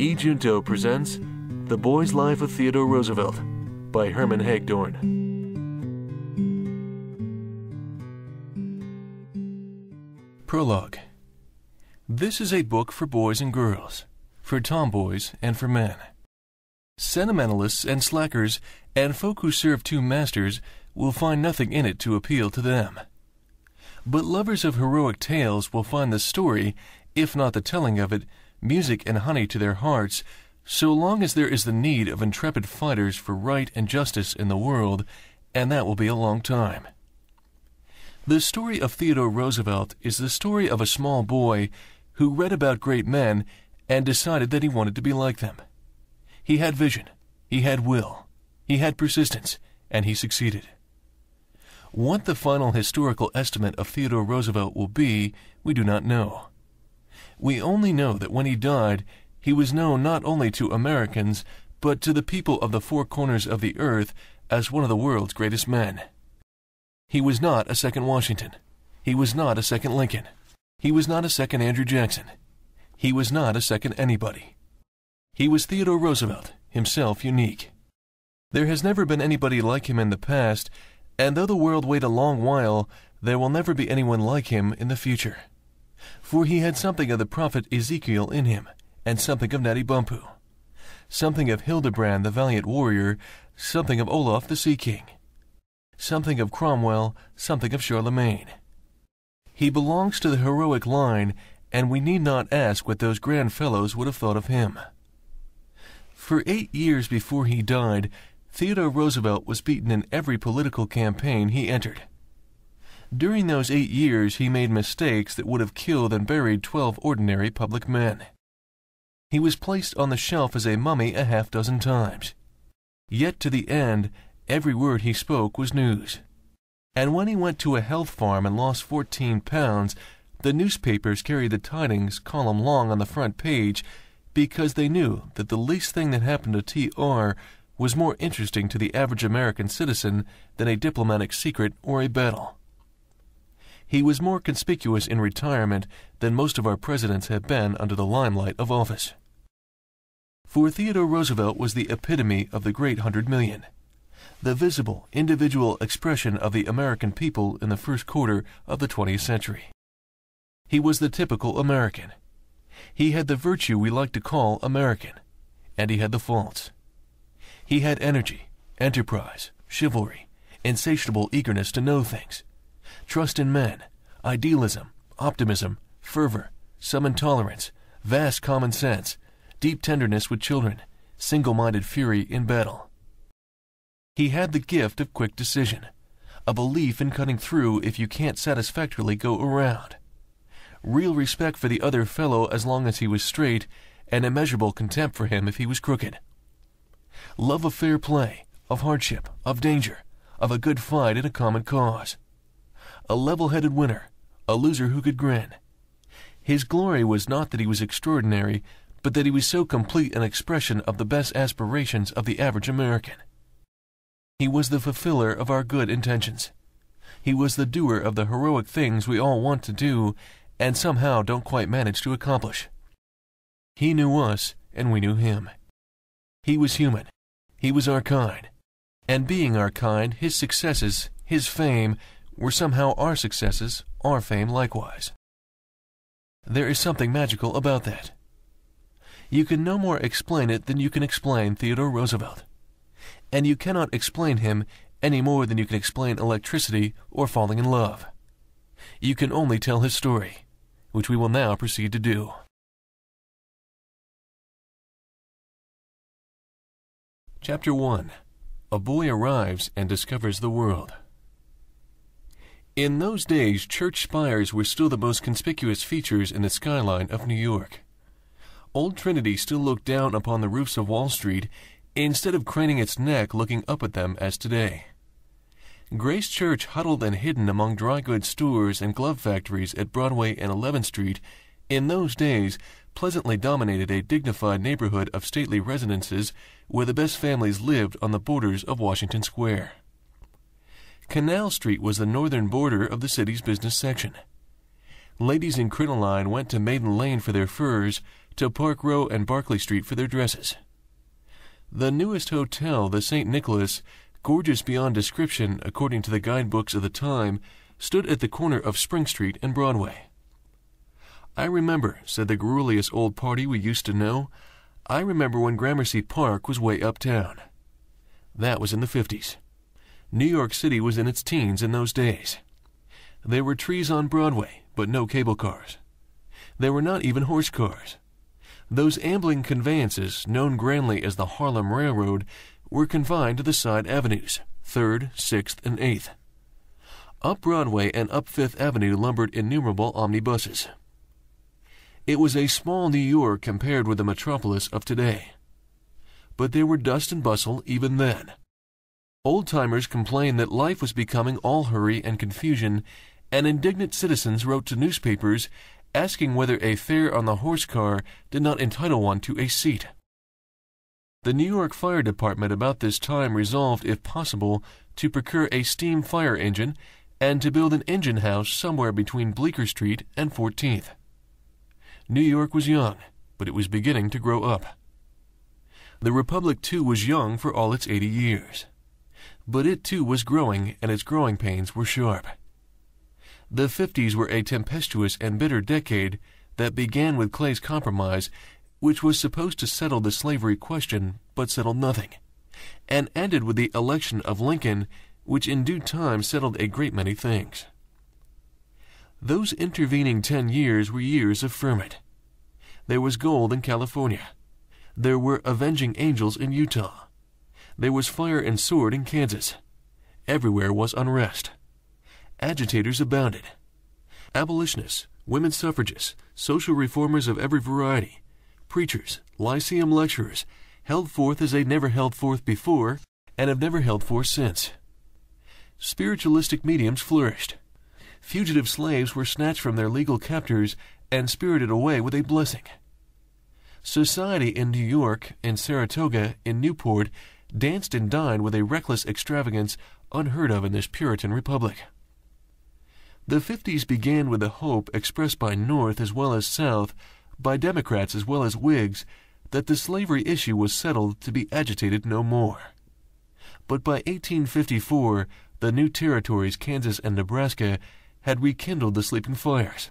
E. Junto presents The Boy's Life of Theodore Roosevelt by Hermann Hagedorn. Prologue This is a book for boys and girls, for tomboys and for men. Sentimentalists and slackers and folk who serve two masters will find nothing in it to appeal to them. But lovers of heroic tales will find the story, if not the telling of it, music and honey to their hearts, so long as there is the need of intrepid fighters for right and justice in the world, and that will be a long time. The story of Theodore Roosevelt is the story of a small boy who read about great men and decided that he wanted to be like them. He had vision, he had will, he had persistence, and he succeeded. What the final historical estimate of Theodore Roosevelt will be, we do not know. We only know that when he died, he was known not only to Americans, but to the people of the four corners of the earth as one of the world's greatest men. He was not a second Washington. He was not a second Lincoln. He was not a second Andrew Jackson. He was not a second anybody. He was Theodore Roosevelt, himself unique. There has never been anybody like him in the past, and though the world wait a long while, there will never be anyone like him in the future for he had something of the prophet Ezekiel in him, and something of Natty Bumppo, something of Hildebrand the valiant warrior, something of Olaf the sea king, something of Cromwell, something of Charlemagne. He belongs to the heroic line, and we need not ask what those grand fellows would have thought of him. For eight years before he died, Theodore Roosevelt was beaten in every political campaign he entered. During those eight years, he made mistakes that would have killed and buried twelve ordinary public men. He was placed on the shelf as a mummy a half dozen times. Yet to the end, every word he spoke was news. And when he went to a health farm and lost 14 pounds, the newspapers carried the tidings column long on the front page because they knew that the least thing that happened to T.R. was more interesting to the average American citizen than a diplomatic secret or a battle. He was more conspicuous in retirement than most of our presidents have been under the limelight of office. For Theodore Roosevelt was the epitome of the great hundred million, the visible, individual expression of the American people in the first quarter of the 20th century. He was the typical American. He had the virtue we like to call American, and he had the faults. He had energy, enterprise, chivalry, insatiable eagerness to know things, trust in men, idealism, optimism, fervor, some intolerance, vast common sense, deep tenderness with children, single minded fury in battle. He had the gift of quick decision, a belief in cutting through if you can't satisfactorily go around, real respect for the other fellow as long as he was straight, and immeasurable contempt for him if he was crooked. Love of fair play, of hardship, of danger, of a good fight in a common cause a level headed winner, a loser who could grin. His glory was not that he was extraordinary, but that he was so complete an expression of the best aspirations of the average American. He was the fulfiller of our good intentions. He was the doer of the heroic things we all want to do and somehow don't quite manage to accomplish. He knew us, and we knew him. He was human. He was our kind. And being our kind, his successes, his fame, were somehow our successes, our fame likewise. There is something magical about that. You can no more explain it than you can explain Theodore Roosevelt. And you cannot explain him any more than you can explain electricity or falling in love. You can only tell his story, which we will now proceed to do. Chapter 1 A Boy Arrives and Discovers the World. In those days, church spires were still the most conspicuous features in the skyline of New York. Old Trinity still looked down upon the roofs of Wall Street instead of craning its neck looking up at them as today. Grace Church, huddled and hidden among dry goods stores and glove factories at Broadway and 11th Street, in those days pleasantly dominated a dignified neighborhood of stately residences where the best families lived on the borders of Washington Square. Canal Street was the northern border of the city's business section. Ladies in crinoline went to Maiden Lane for their furs, to Park Row and Barclay Street for their dresses. The newest hotel, the St. Nicholas, gorgeous beyond description according to the guidebooks of the time, stood at the corner of Spring Street and Broadway. I remember, said the garrulous old party we used to know, I remember when Gramercy Park was way uptown. That was in the 50s. New York City was in its teens in those days. There were trees on Broadway, but no cable cars. There were not even horse cars. Those ambling conveyances, known grandly as the Harlem Railroad, were confined to the side avenues, 3rd, 6th, and 8th. Up Broadway and up Fifth Avenue lumbered innumerable omnibuses. It was a small New York compared with the metropolis of today. But there were dust and bustle even then. Old timers complained that life was becoming all hurry and confusion, and indignant citizens wrote to newspapers asking whether a fare on the horse car did not entitle one to a seat. The New York Fire Department about this time resolved, if possible, to procure a steam fire engine and to build an engine house somewhere between Bleecker Street and 14th. New York was young, but it was beginning to grow up. The Republic, too, was young for all its 80 years. But it, too, was growing, and its growing pains were sharp. The 50s were a tempestuous and bitter decade that began with Clay's Compromise, which was supposed to settle the slavery question but settled nothing, and ended with the election of Lincoln, which in due time settled a great many things. Those intervening ten years were years of ferment. There was gold in California. There were avenging angels in Utah. There was fire and sword in Kansas. Everywhere was unrest agitators abounded. Abolitionists, women suffragists, social reformers of every variety, preachers, lyceum lecturers, held forth as they never held forth before and have never held forth since. Spiritualistic mediums flourished. Fugitive slaves were snatched from their legal captors and spirited away with a blessing. Society in New York, in Saratoga, in Newport, danced and dined with a reckless extravagance unheard of in this Puritan republic. The 50s began with a hope expressed by North as well as South, by Democrats as well as Whigs, that the slavery issue was settled to be agitated no more. But by 1854, the new territories, Kansas and Nebraska, had rekindled the sleeping fires.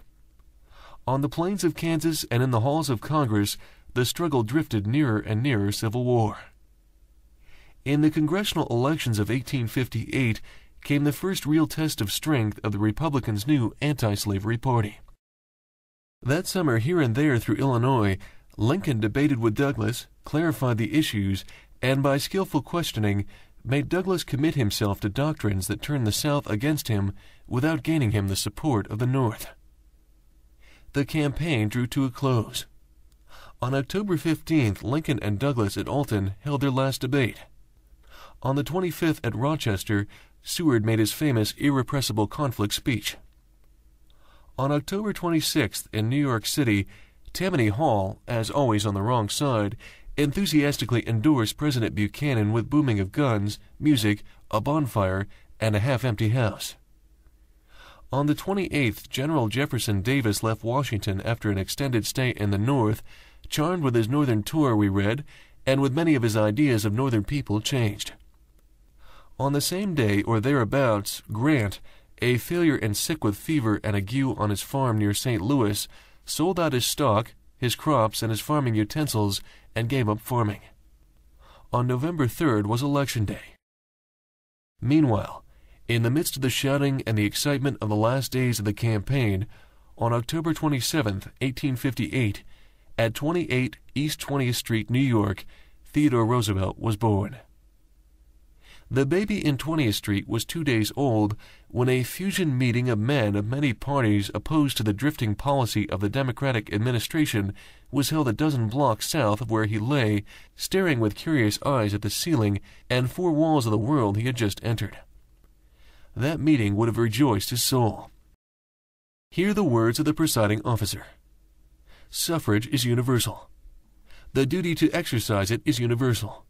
On the plains of Kansas and in the halls of Congress, the struggle drifted nearer and nearer civil war. In the congressional elections of 1858, came the first real test of strength of the Republicans' new anti slavery party. That summer, here and there through Illinois, Lincoln debated with Douglas, clarified the issues, and by skillful questioning, made Douglas commit himself to doctrines that turned the South against him without gaining him the support of the North. The campaign drew to a close. On October 15th, Lincoln and Douglas at Alton held their last debate. On the 25th at Rochester, Seward made his famous irrepressible conflict speech. On October 26th in New York City, Tammany Hall, as always on the wrong side, enthusiastically endorsed President Buchanan with booming of guns, music, a bonfire, and a half empty house. On the 28th, General Jefferson Davis left Washington after an extended stay in the North, charmed with his Northern tour, we read, and with many of his ideas of Northern people changed. On the same day or thereabouts, Grant, a failure and sick with fever and ague on his farm near St. Louis, sold out his stock, his crops, and his farming utensils and gave up farming. On November 3rd was Election Day. Meanwhile, in the midst of the shouting and the excitement of the last days of the campaign, on October 27, 1858, at 28 East 20th Street, New York, Theodore Roosevelt was born. The baby in 20th Street was two days old when a fusion meeting of men of many parties opposed to the drifting policy of the Democratic administration was held a dozen blocks south of where he lay, staring with curious eyes at the ceiling and four walls of the world he had just entered. That meeting would have rejoiced his soul. Hear the words of the presiding officer Suffrage is universal. The duty to exercise it is universal.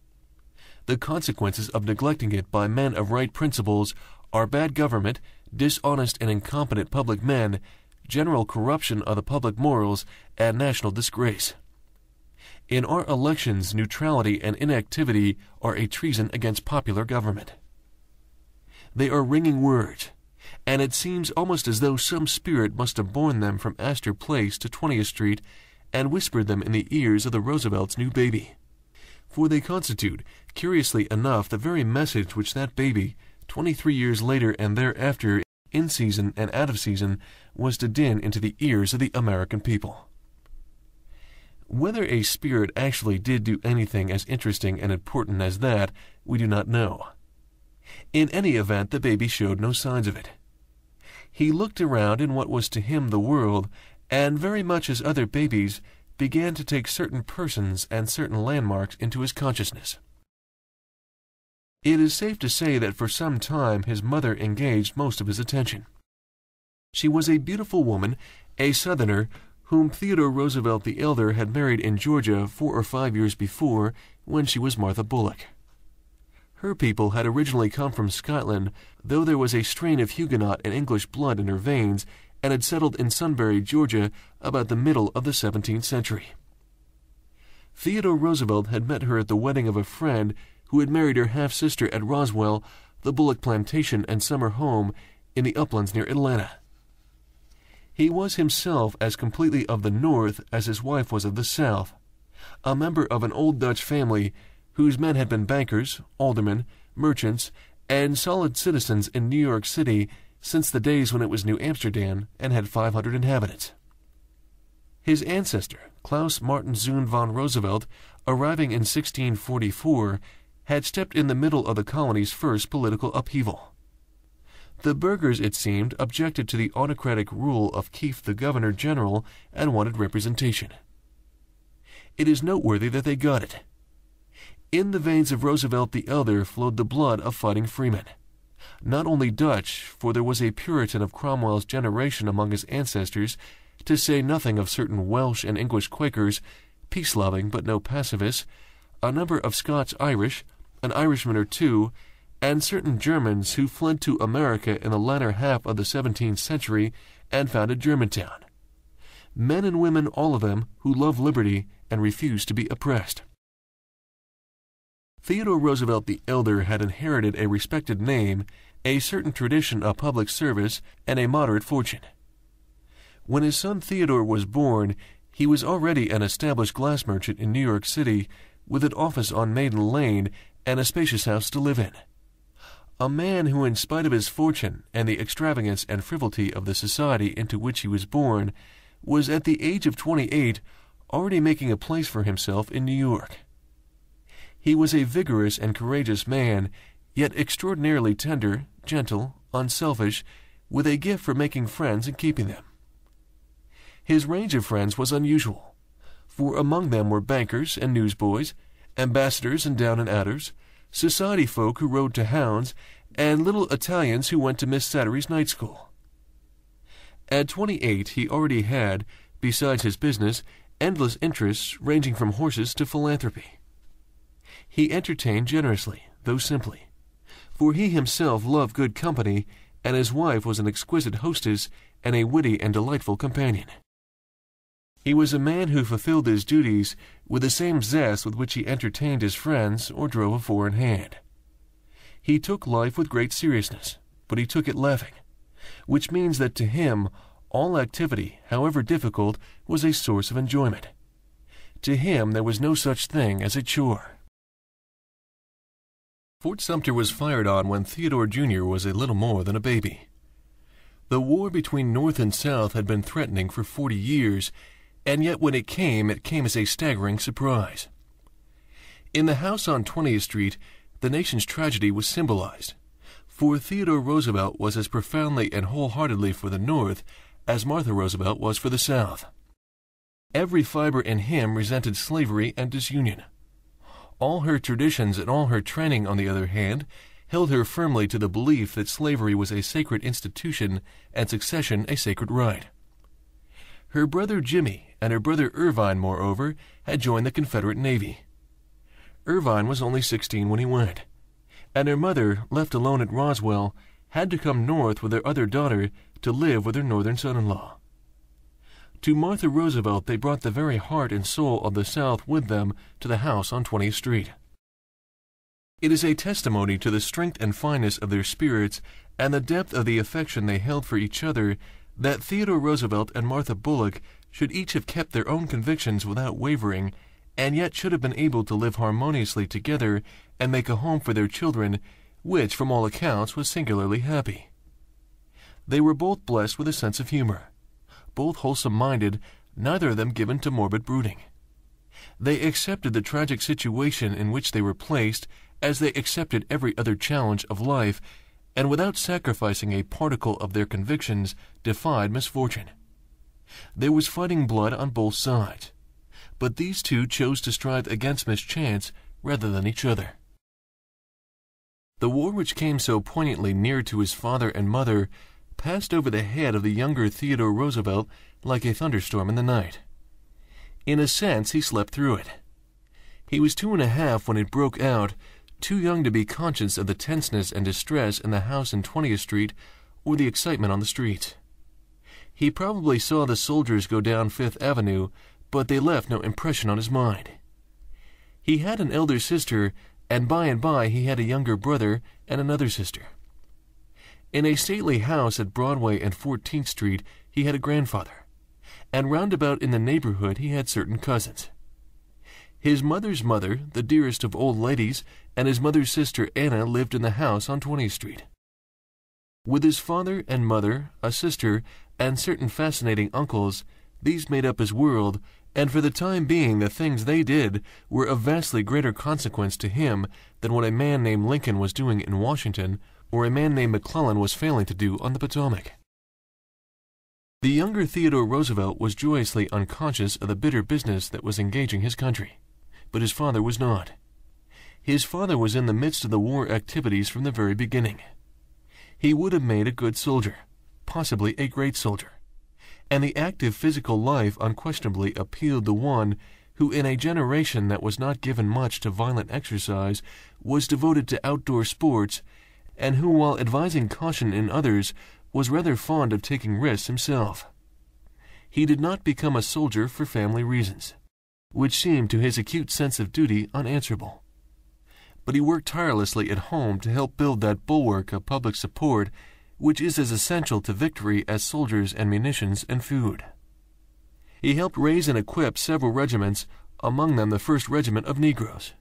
The consequences of neglecting it by men of right principles are bad government, dishonest and incompetent public men, general corruption of the public morals, and national disgrace. In our elections, neutrality and inactivity are a treason against popular government. They are ringing words, and it seems almost as though some spirit must have borne them from Astor Place to 20th Street and whispered them in the ears of the Roosevelt's new baby. For they constitute, curiously enough, the very message which that baby, 23 years later and thereafter, in season and out of season, was to din into the ears of the American people. Whether a spirit actually did do anything as interesting and important as that, we do not know. In any event, the baby showed no signs of it. He looked around in what was to him the world, and very much as other babies, began to take certain persons and certain landmarks into his consciousness. It is safe to say that for some time his mother engaged most of his attention. She was a beautiful woman, a Southerner whom Theodore Roosevelt the elder had married in Georgia four or five years before when she was Martha Bulloch. Her people had originally come from Scotland, though there was a strain of Huguenot and English blood in her veins, and had settled in Sunbury, Georgia, about the middle of the 17th century. Theodore Roosevelt had met her at the wedding of a friend who had married her half sister at Roswell, the Bulloch plantation and summer home in the uplands near Atlanta. He was himself as completely of the North as his wife was of the South, a member of an old Dutch family whose men had been bankers, aldermen, merchants, and solid citizens in New York City since the days when it was New Amsterdam and had 500 inhabitants. His ancestor, Klaus Martin Zune von Roosevelt, arriving in 1644, had stepped in the middle of the colony's first political upheaval. The burghers, it seemed, objected to the autocratic rule of Kieft the Governor General and wanted representation. It is noteworthy that they got it. In the veins of Roosevelt the Elder flowed the blood of fighting freemen. Not only Dutch, for there was a Puritan of Cromwell's generation among his ancestors, to say nothing of certain Welsh and English Quakers, peace loving but no pacifists, a number of Scots Irish, an Irishman or two, and certain Germans who fled to America in the latter half of the 17th century and founded Germantown. Men and women, all of them, who love liberty and refuse to be oppressed. Theodore Roosevelt the elder had inherited a respected name, a certain tradition of public service, and a moderate fortune. When his son Theodore was born, he was already an established glass merchant in New York City with an office on Maiden Lane and a spacious house to live in a man who, in spite of his fortune and the extravagance and frivolity of the society into which he was born, was at the age of twenty-eight already making a place for himself in New York. He was a vigorous and courageous man, yet extraordinarily tender, gentle, unselfish, with a gift for making friends and keeping them. His range of friends was unusual, for among them were bankers and newsboys, ambassadors and down and outers, society folk who rode to hounds, and little Italians who went to Miss Sattery's night school. At twenty-eight, he already had, besides his business, endless interests ranging from horses to philanthropy. He entertained generously, though simply, for he himself loved good company, and his wife was an exquisite hostess and a witty and delightful companion. He was a man who fulfilled his duties with the same zest with which he entertained his friends or drove a four in hand. He took life with great seriousness, but he took it laughing, which means that to him all activity, however difficult, was a source of enjoyment. To him there was no such thing as a chore. Fort Sumter was fired on when Theodore Jr. was a little more than a baby. The war between North and South had been threatening for forty years, and yet when it came, it came as a staggering surprise. In the house on 20th Street, the nation's tragedy was symbolized, for Theodore Roosevelt was as profoundly and wholeheartedly for the North as Martha Roosevelt was for the South. Every fiber in him resented slavery and disunion. All her traditions and all her training, on the other hand, held her firmly to the belief that slavery was a sacred institution and succession a sacred right. Her brother Jimmy and her brother Irvine, moreover, had joined the Confederate Navy. Irvine was only sixteen when he went, and her mother, left alone at Roswell, had to come north with her other daughter to live with her northern son in law. To Martha Roosevelt, they brought the very heart and soul of the South with them to the house on 20th Street. It is a testimony to the strength and fineness of their spirits and the depth of the affection they held for each other that Theodore Roosevelt and Martha Bulloch should each have kept their own convictions without wavering, and yet should have been able to live harmoniously together and make a home for their children, which, from all accounts, was singularly happy. They were both blessed with a sense of humor both wholesome minded, neither of them given to morbid brooding. They accepted the tragic situation in which they were placed as they accepted every other challenge of life, and without sacrificing a particle of their convictions, defied misfortune. There was fighting blood on both sides, but these two chose to strive against mischance rather than each other. The war which came so poignantly near to his father and mother passed over the head of the younger Theodore Roosevelt like a thunderstorm in the night. In a sense, he slept through it. He was two and a half when it broke out, too young to be conscious of the tenseness and distress in the house in 20th Street or the excitement on the streets. He probably saw the soldiers go down Fifth Avenue, but they left no impression on his mind. He had an elder sister, and by and by he had a younger brother and another sister. In a stately house at Broadway and 14th Street, he had a grandfather, and round about in the neighborhood he had certain cousins. His mother's mother, the dearest of old ladies, and his mother's sister Anna lived in the house on 20th Street. With his father and mother, a sister, and certain fascinating uncles, these made up his world, and for the time being the things they did were of vastly greater consequence to him than what a man named Lincoln was doing in Washington or a man named McClellan was failing to do on the Potomac. The younger Theodore Roosevelt was joyously unconscious of the bitter business that was engaging his country, but his father was not. His father was in the midst of the war activities from the very beginning. He would have made a good soldier, possibly a great soldier, and the active physical life unquestionably appealed to one who, in a generation that was not given much to violent exercise, was devoted to outdoor sports and who, while advising caution in others, was rather fond of taking risks himself. He did not become a soldier for family reasons, which seemed to his acute sense of duty unanswerable. But he worked tirelessly at home to help build that bulwark of public support which is as essential to victory as soldiers and munitions and food. He helped raise and equip several regiments, among them the 1st Regiment of Negroes.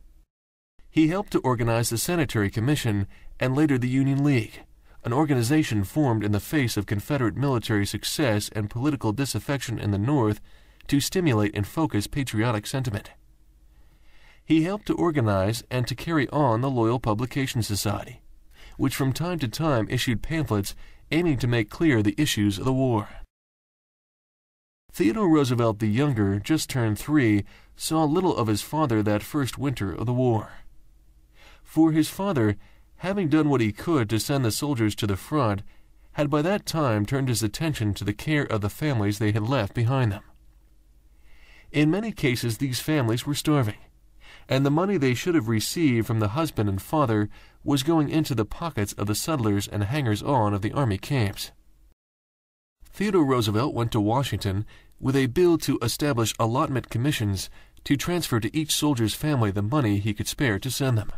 He helped to organize the Sanitary Commission and later the Union League, an organization formed in the face of Confederate military success and political disaffection in the North to stimulate and focus patriotic sentiment. He helped to organize and to carry on the Loyal Publication Society, which from time to time issued pamphlets aiming to make clear the issues of the war. Theodore Roosevelt the Younger, just turned three, saw little of his father that first winter of the war. For his father having done what he could to send the soldiers to the front, had by that time turned his attention to the care of the families they had left behind them. In many cases, these families were starving, and the money they should have received from the husband and father was going into the pockets of the settlers and hangers on of the army camps. Theodore Roosevelt went to Washington with a bill to establish allotment commissions to transfer to each soldier's family the money he could spare to send them.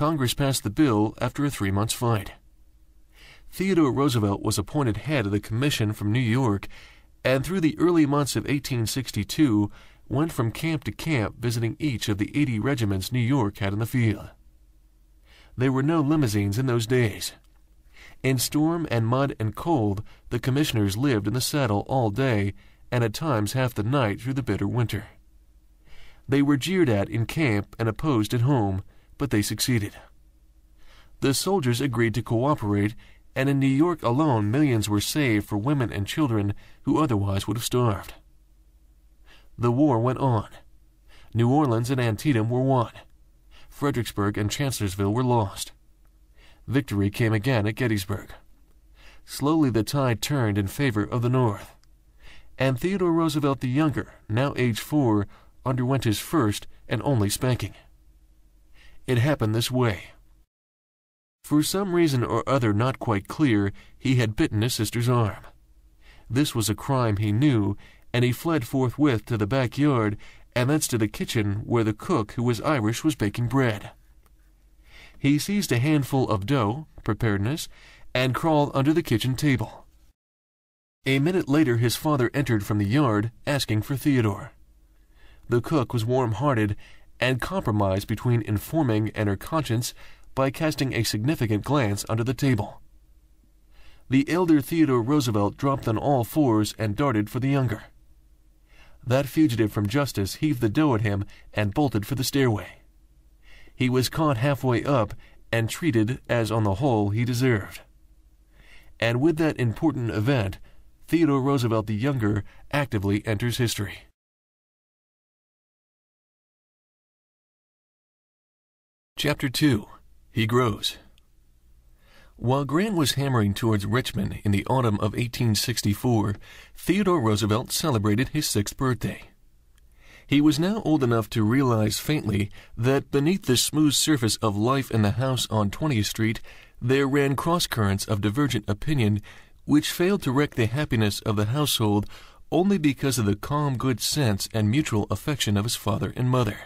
Congress passed the bill after a three months fight. Theodore Roosevelt was appointed head of the commission from New York, and through the early months of 1862 went from camp to camp visiting each of the 80 regiments New York had in the field. There were no limousines in those days. In storm and mud and cold, the commissioners lived in the saddle all day and at times half the night through the bitter winter. They were jeered at in camp and opposed at home, but they succeeded. The soldiers agreed to cooperate, and in New York alone, millions were saved for women and children who otherwise would have starved. The war went on. New Orleans and Antietam were won. Fredericksburg and Chancellorsville were lost. Victory came again at Gettysburg. Slowly the tide turned in favor of the North, and Theodore Roosevelt the Younger, now age four, underwent his first and only spanking. It happened this way. For some reason or other not quite clear, he had bitten his sister's arm. This was a crime he knew, and he fled forthwith to the backyard and thence to the kitchen where the cook, who was Irish, was baking bread. He seized a handful of dough, preparedness, and crawled under the kitchen table. A minute later his father entered from the yard, asking for Theodore. The cook was warm-hearted and compromise between informing and her conscience by casting a significant glance under the table. The elder Theodore Roosevelt dropped on all fours and darted for the younger. That fugitive from justice heaved the dough at him and bolted for the stairway. He was caught halfway up and treated as on the whole he deserved. And with that important event, Theodore Roosevelt the Younger actively enters history. Chapter 2 He Grows while Grant was hammering towards Richmond in the autumn of 1864, Theodore Roosevelt celebrated his sixth birthday. He was now old enough to realize faintly that beneath the smooth surface of life in the house on 20th Street there ran cross currents of divergent opinion which failed to wreck the happiness of the household only because of the calm good sense and mutual affection of his father and mother.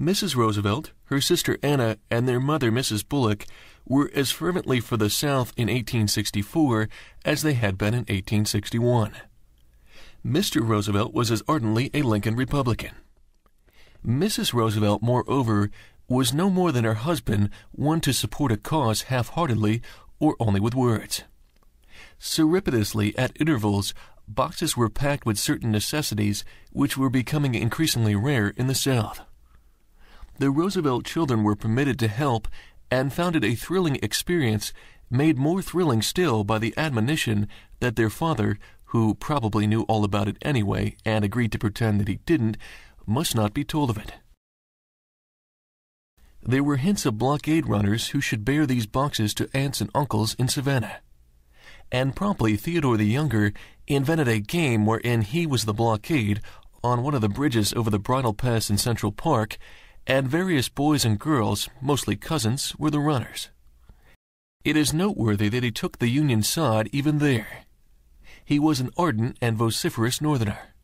Mrs. Roosevelt, her sister Anna, and their mother, Mrs. Bulloch, were as fervently for the South in 1864 as they had been in 1861. Mr. Roosevelt was as ardently a Lincoln Republican. Mrs. Roosevelt, moreover, was no more than her husband one to support a cause half-heartedly or only with words. Surreptitiously, at intervals, boxes were packed with certain necessities which were becoming increasingly rare in the South the Roosevelt children were permitted to help and found it a thrilling experience, made more thrilling still by the admonition that their father, who probably knew all about it anyway and agreed to pretend that he didn't, must not be told of it. There were hints of blockade runners who should bear these boxes to aunts and uncles in Savannah. And promptly Theodore the Younger invented a game wherein he was the blockade on one of the bridges over the Bridle Pass in Central Park and various boys and girls, mostly cousins, were the runners. It is noteworthy that he took the Union side even there. He was an ardent and vociferous Northerner.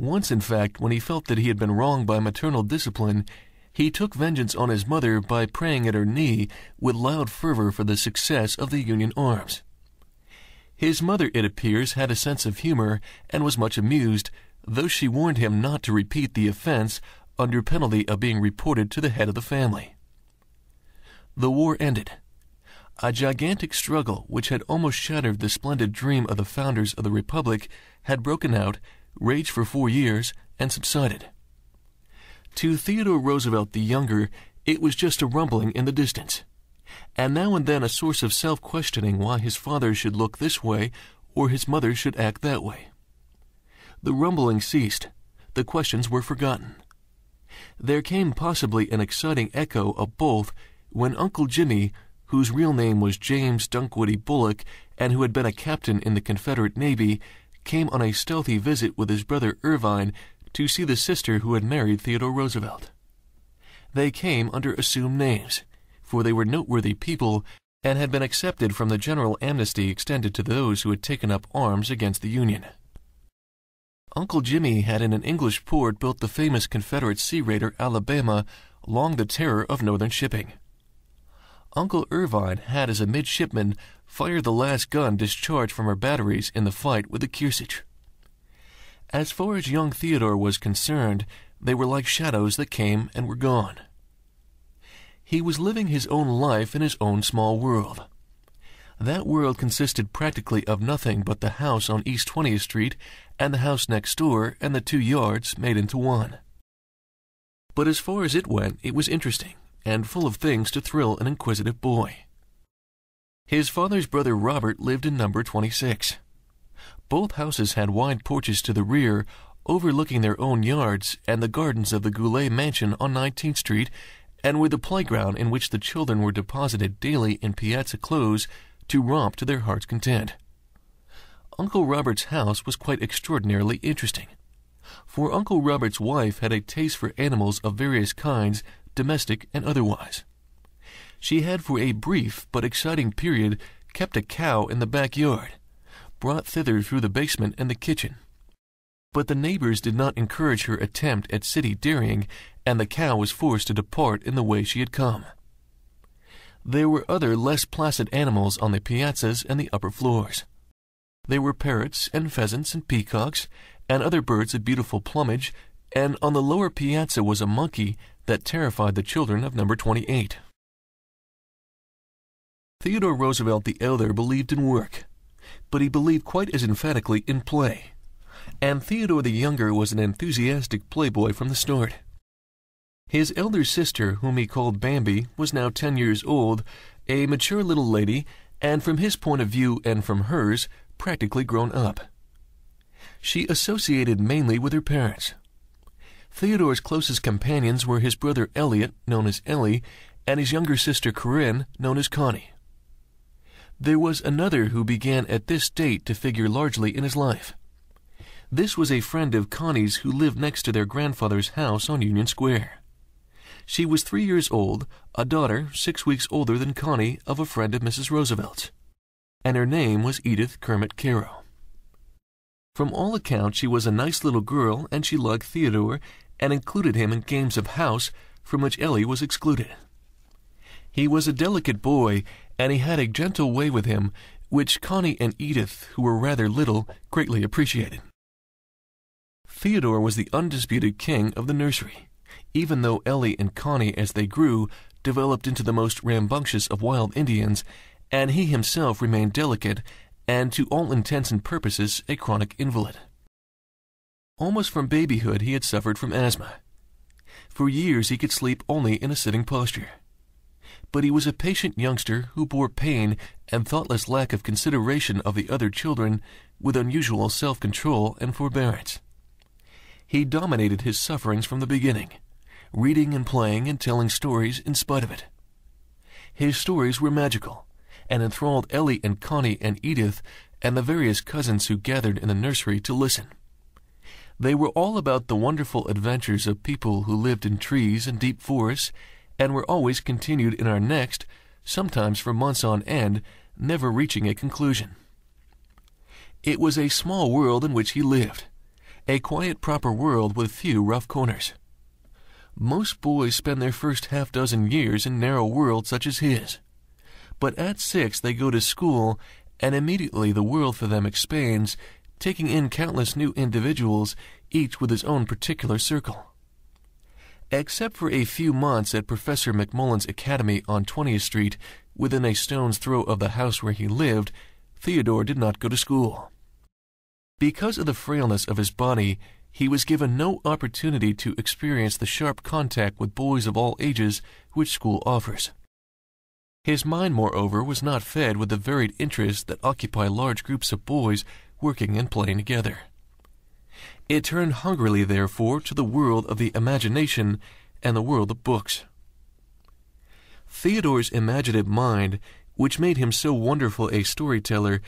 Once, in fact, when he felt that he had been wronged by maternal discipline, he took vengeance on his mother by praying at her knee with loud fervor for the success of the Union arms. His mother, it appears, had a sense of humor and was much amused, though she warned him not to repeat the offense under penalty of being reported to the head of the family. The war ended. A gigantic struggle, which had almost shattered the splendid dream of the founders of the Republic, had broken out, raged for four years, and subsided. To Theodore Roosevelt the Younger, it was just a rumbling in the distance, and now and then a source of self questioning why his father should look this way or his mother should act that way. The rumbling ceased, the questions were forgotten. There came possibly an exciting echo of both when Uncle Jimmy, whose real name was James Dunwoody Bulloch and who had been a captain in the Confederate Navy, came on a stealthy visit with his brother Irvine to see the sister who had married Theodore Roosevelt. They came under assumed names, for they were noteworthy people and had been accepted from the general amnesty extended to those who had taken up arms against the Union. Uncle Jimmy had in an English port built the famous Confederate sea raider Alabama, long the terror of northern shipping. Uncle Irvine had as a midshipman fired the last gun discharged from her batteries in the fight with the Kearsarge. As far as young Theodore was concerned, they were like shadows that came and were gone. He was living his own life in his own small world. That world consisted practically of nothing but the house on East 20th Street and the house next door and the two yards made into one. But as far as it went, it was interesting and full of things to thrill an inquisitive boy. His father's brother Robert lived in number 26. Both houses had wide porches to the rear, overlooking their own yards and the gardens of the Goelet mansion on 19th Street, and with a playground in which the children were deposited daily in piazza clothes to romp to their heart's content. Uncle Robert's house was quite extraordinarily interesting, for Uncle Robert's wife had a taste for animals of various kinds, domestic and otherwise. She had for a brief but exciting period kept a cow in the backyard, brought thither through the basement and the kitchen. But the neighbors did not encourage her attempt at city dairying, and the cow was forced to depart in the way she had come. There were other less placid animals on the piazzas and the upper floors. There were parrots and pheasants and peacocks and other birds of beautiful plumage, and on the lower piazza was a monkey that terrified the children of number 28. Theodore Roosevelt the elder believed in work, but he believed quite as emphatically in play. And Theodore the younger was an enthusiastic playboy from the start. His elder sister, whom he called Bamie, was now ten years old, a mature little lady, and from his point of view and from hers, practically grown up. She associated mainly with her parents. Theodore's closest companions were his brother Elliott, known as Ellie, and his younger sister Corinne, known as Connie. There was another who began at this date to figure largely in his life. This was a friend of Connie's who lived next to their grandfather's house on Union Square. She was three years old, a daughter six weeks older than Connie of a friend of Mrs. Roosevelt's, and her name was Edith Kermit Carow. From all accounts, she was a nice little girl, and she liked Theodore and included him in games of house from which Ellie was excluded. He was a delicate boy and he had a gentle way with him, which Connie and Edith, who were rather little, greatly appreciated. Theodore was the undisputed king of the nursery, even though Ellie and Connie, as they grew, developed into the most rambunctious of wild Indians, and he himself remained delicate and, to all intents and purposes, a chronic invalid. Almost from babyhood, he had suffered from asthma. For years, he could sleep only in a sitting posture but he was a patient youngster who bore pain and thoughtless lack of consideration of the other children with unusual self-control and forbearance. He dominated his sufferings from the beginning, reading and playing and telling stories in spite of it. His stories were magical, and enthralled Ellie and Connie and Edith and the various cousins who gathered in the nursery to listen. They were all about the wonderful adventures of people who lived in trees and deep forests and were always continued in our next, sometimes for months on end, never reaching a conclusion. It was a small world in which he lived, a quiet, proper world with few rough corners. Most boys spend their first half dozen years in narrow worlds such as his. But at six they go to school, and immediately the world for them expands, taking in countless new individuals, each with his own particular circle. Except for a few months at Professor McMullen's academy on 20th Street, within a stone's throw of the house where he lived, Theodore did not go to school. Because of the frailness of his body, he was given no opportunity to experience the sharp contact with boys of all ages which school offers. His mind, moreover, was not fed with the varied interests that occupy large groups of boys working and playing together. It turned hungrily, therefore, to the world of the imagination and the world of books. Theodore's imaginative mind, which made him so wonderful a storyteller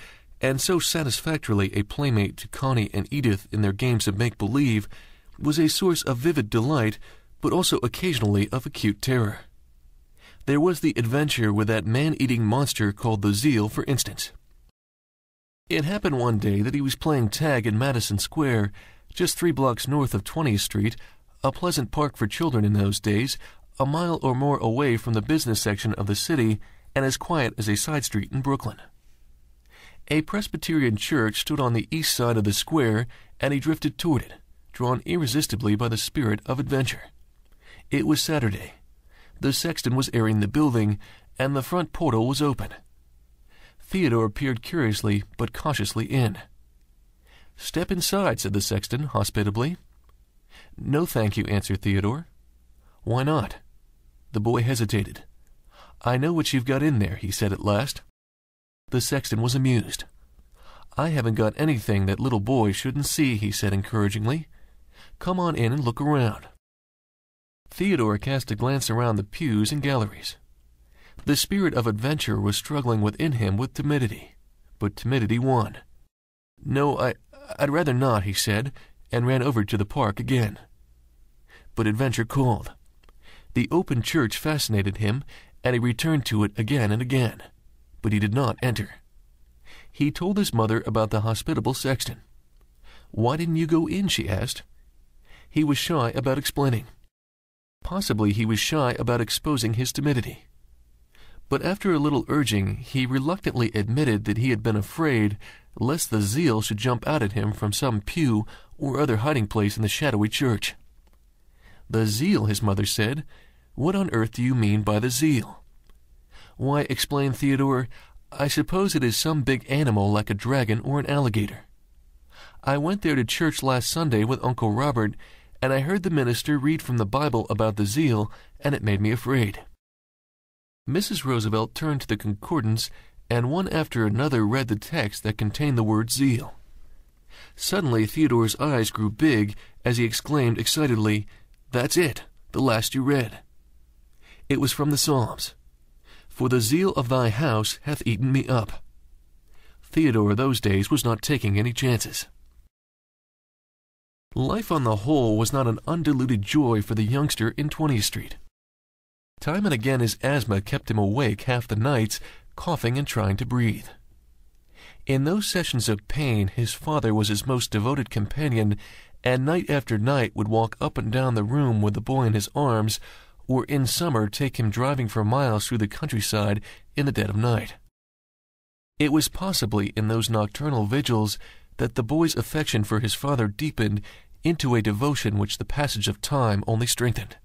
and so satisfactorily a playmate to Connie and Edith in their games of make believe, was a source of vivid delight, but also occasionally of acute terror. There was the adventure with that man eating monster called the Zeal, for instance. It happened one day that he was playing tag in Madison Square just three blocks north of 20th Street, a pleasant park for children in those days, a mile or more away from the business section of the city and as quiet as a side street in Brooklyn. A Presbyterian church stood on the east side of the square, and he drifted toward it, drawn irresistibly by the spirit of adventure. It was Saturday. The sexton was airing the building, and the front portal was open. Theodore peered curiously but cautiously in. Step inside, said the sexton hospitably. No, thank you, answered Theodore. Why not? The boy hesitated. I know what you've got in there, he said at last. The sexton was amused. I haven't got anything that little boys shouldn't see, he said encouragingly. Come on in and look around. Theodore cast a glance around the pews and galleries. The spirit of adventure was struggling within him with timidity, but timidity won. No, I, I'd rather not, he said, and ran over to the park again. But adventure called. The open church fascinated him, and he returned to it again and again, but he did not enter. he told his mother about the hospitable sexton. Why didn't you go in? she asked. He was shy about explaining. Possibly he was shy about exposing his timidity. But after a little urging, he reluctantly admitted that he had been afraid lest the zeal should jump out at him from some pew or other hiding place in the shadowy church. The zeal, his mother said. What on earth do you mean by the zeal? Why, explained Theodore, I suppose it is some big animal like a dragon or an alligator. I went there to church last Sunday with Uncle Robert, and I heard the minister read from the Bible about the zeal, and it made me afraid. Mrs. Roosevelt turned to the concordance, and one after another read the text that contained the word zeal. Suddenly, Theodore's eyes grew big as he exclaimed excitedly, That's it, the last you read. It was from the Psalms. For the zeal of thy house hath eaten me up. Theodore those days was not taking any chances. Life on the whole was not an undiluted joy for the youngster in 20th Street. Time and again his asthma kept him awake half the nights, coughing and trying to breathe. In those sessions of pain his father was his most devoted companion, and night after night would walk up and down the room with the boy in his arms, or in summer take him driving for miles through the countryside in the dead of night. It was possibly in those nocturnal vigils that the boy's affection for his father deepened into a devotion which the passage of time only strengthened.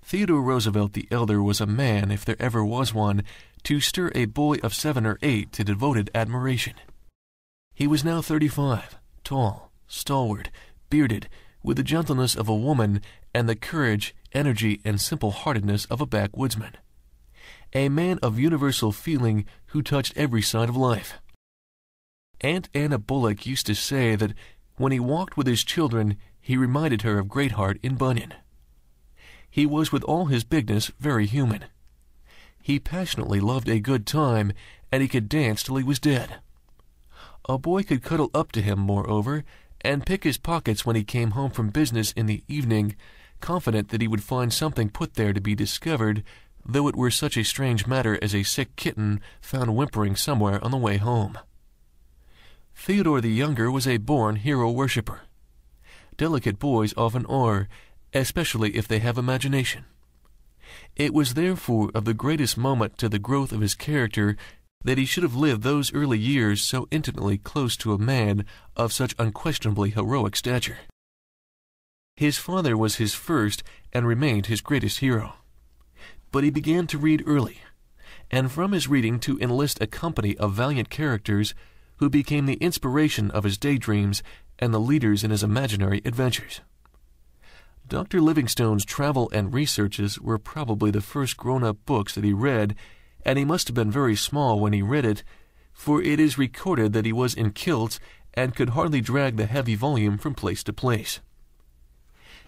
Theodore Roosevelt the elder was a man, if there ever was one, to stir a boy of seven or eight to devoted admiration. He was now thirty-five, tall, stalwart, bearded, with the gentleness of a woman and the courage, energy, and simple-heartedness of a backwoodsman. A man of universal feeling who touched every side of life. Aunt Anna Bulloch used to say that when he walked with his children, he reminded her of Greatheart in Bunyan. He was with all his bigness very human. He passionately loved a good time, and he could dance till he was dead. A boy could cuddle up to him, moreover, and pick his pockets when he came home from business in the evening, confident that he would find something put there to be discovered, though it were such a strange matter as a sick kitten found whimpering somewhere on the way home. Theodore the Younger was a born hero worshipper. Delicate boys often are, especially if they have imagination. It was therefore of the greatest moment to the growth of his character that he should have lived those early years so intimately close to a man of such unquestionably heroic stature. His father was his first and remained his greatest hero. But he began to read early, and from his reading to enlist a company of valiant characters who became the inspiration of his daydreams and the leaders in his imaginary adventures. Dr. Livingstone's travel and researches were probably the first grown up books that he read, and he must have been very small when he read it, for it is recorded that he was in kilts and could hardly drag the heavy volume from place to place.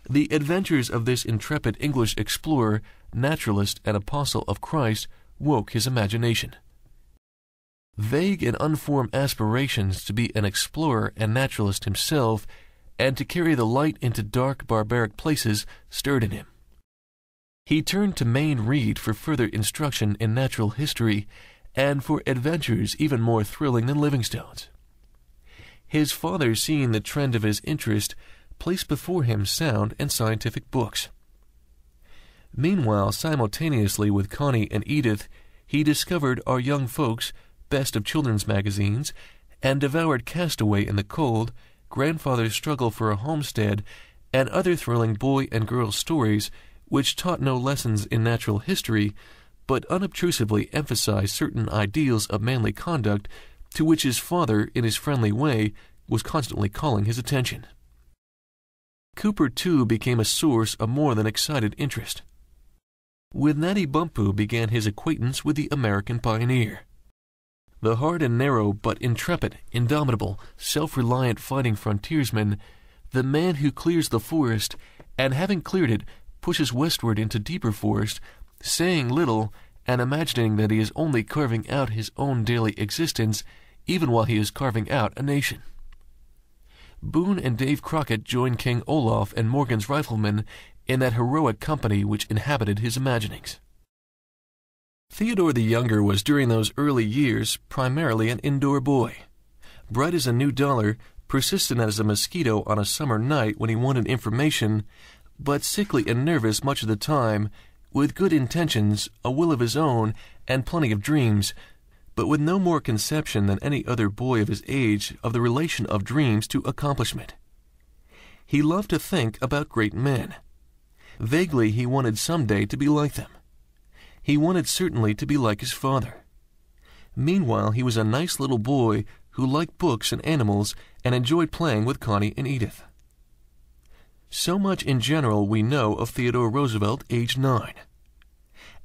The adventures of this intrepid English explorer, naturalist, and apostle of Christ woke his imagination. Vague and unformed aspirations to be an explorer and naturalist himself, and to carry the light into dark, barbaric places, stirred in him. He turned to Mayne Reid for further instruction in natural history and for adventures even more thrilling than Livingstone's. His father, seeing the trend of his interest, placed before him sound and scientific books. Meanwhile, simultaneously with Connie and Edith, he discovered Our Young Folks best of children's magazines, and devoured Castaway in the Cold, Grandfather's Struggle for a Homestead, and other thrilling boy and girl stories which taught no lessons in natural history, but unobtrusively emphasized certain ideals of manly conduct to which his father, in his friendly way, was constantly calling his attention. Cooper, too, became a source of more than excited interest. With Natty Bumppo began his acquaintance with the American pioneer the hard and narrow but intrepid, indomitable, self reliant fighting frontiersman, the man who clears the forest, and having cleared it, pushes westward into deeper forest, saying little and imagining that he is only carving out his own daily existence, even while he is carving out a nation. Boone and Dave Crockett joined King Olaf and Morgan's riflemen in that heroic company which inhabited his imaginings. Theodore the Younger was during those early years primarily an indoor boy. Bright as a new dollar, persistent as a mosquito on a summer night when he wanted information, but sickly and nervous much of the time, with good intentions, a will of his own, and plenty of dreams, but with no more conception than any other boy of his age of the relation of dreams to accomplishment. He loved to think about great men. Vaguely he wanted some day to be like them. He wanted certainly to be like his father. Meanwhile he was a nice little boy who liked books and animals and enjoyed playing with Connie and Edith. So much in general we know of Theodore Roosevelt, age nine.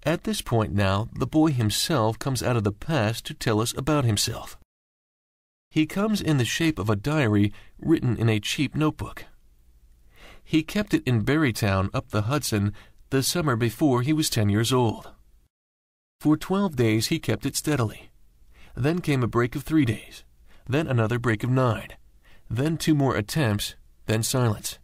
At this point now, the boy himself comes out of the past to tell us about himself. He comes in the shape of a diary written in a cheap notebook. He kept it in Barrytown up the Hudson the summer before he was ten years old. For twelve days he kept it steadily. Then came a break of three days, then another break of nine, then two more attempts, then silence.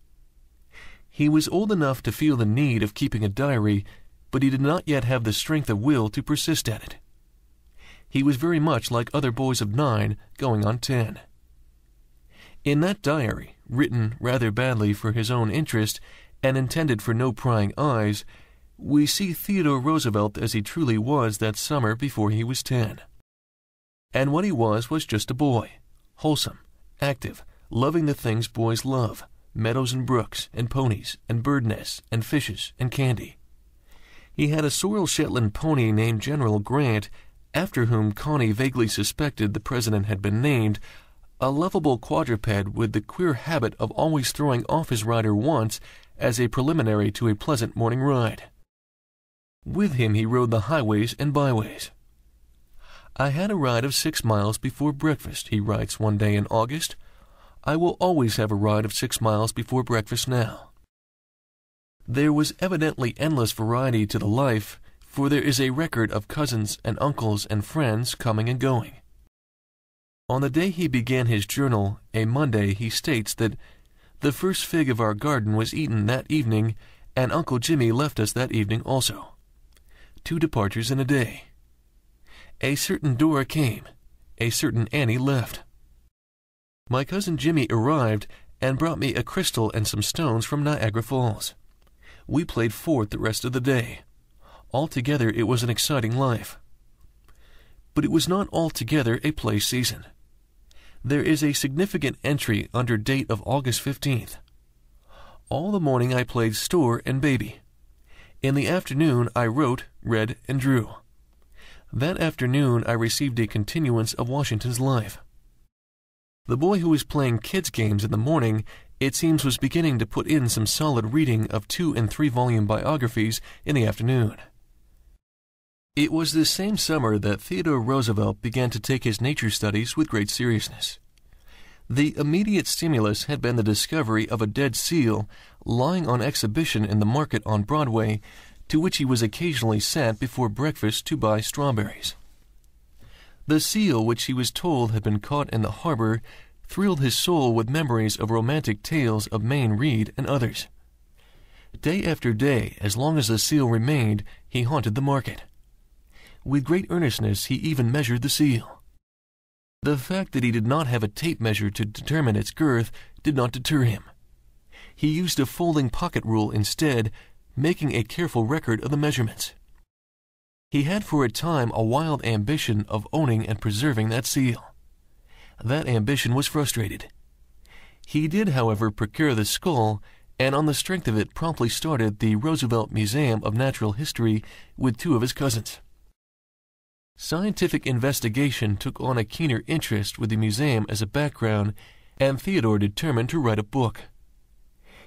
He was old enough to feel the need of keeping a diary but he did not yet have the strength of will to persist at it. He was very much like other boys of nine going on ten. In that diary, written rather badly for his own interest and intended for no prying eyes, we see Theodore Roosevelt as he truly was that summer before he was ten. And what he was was just a boy, wholesome, active, loving the things boys love meadows and brooks, and ponies, and bird nests, and fishes, and candy. He had a sorrel Shetland pony named General Grant, after whom Connie vaguely suspected the president had been named, a lovable quadruped with the queer habit of always throwing off his rider once as a preliminary to a pleasant morning ride. With him he rode the highways and byways. I had a ride of six miles before breakfast, he writes one day in August. I will always have a ride of six miles before breakfast now. There was evidently endless variety to the life, for there is a record of cousins and uncles and friends coming and going. On the day he began his journal, a Monday, he states that the first fig of our garden was eaten that evening, and Uncle Jimmy left us that evening also. Two departures in a day. A certain Dora came, a certain Annie left. My cousin Jimmy arrived and brought me a crystal and some stones from Niagara Falls. We played fourth the rest of the day. Altogether, it was an exciting life. But it was not altogether a play season. There is a significant entry under date of August 15th. All the morning I played store and baby. In the afternoon I wrote, read, and drew. That afternoon I received a continuance of Washington's life. The boy who was playing kids' games in the morning it seems was beginning to put in some solid reading of two and three volume biographies in the afternoon. It was this same summer that Theodore Roosevelt began to take his nature studies with great seriousness. The immediate stimulus had been the discovery of a dead seal lying on exhibition in the market on Broadway, to which he was occasionally sent before breakfast to buy strawberries. The seal, which he was told had been caught in the harbor, thrilled his soul with memories of romantic tales of Mayne Reid and others. Day after day, as long as the seal remained, he haunted the market. With great earnestness, he even measured the seal. The fact that he did not have a tape measure to determine its girth did not deter him. He used a folding pocket rule instead, making a careful record of the measurements. He had for a time a wild ambition of owning and preserving that seal that ambition was frustrated. He did, however, procure the skull, and on the strength of it promptly started the Roosevelt Museum of Natural History with two of his cousins. Scientific investigation took on a keener interest with the museum as a background, and Theodore determined to write a book.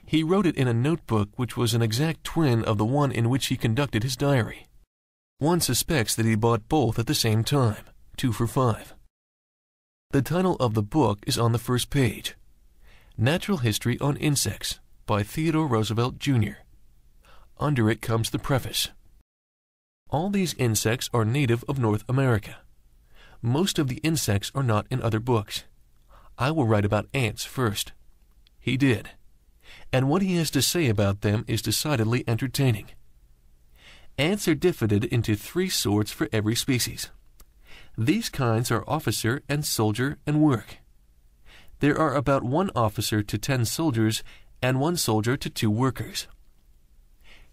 He wrote it in a notebook which was an exact twin of the one in which he conducted his diary. One suspects that he bought both at the same time, two for five. The title of the book is on the first page Natural History on Insects by Theodore Roosevelt, Jr. Under it comes the preface. All these insects are native of North America. Most of the insects are not in other books. I will write about ants first. He did. And what he has to say about them is decidedly entertaining. Ants are divided into three sorts for every species. These kinds are officer and soldier and work. There are about one officer to ten soldiers and one soldier to two workers.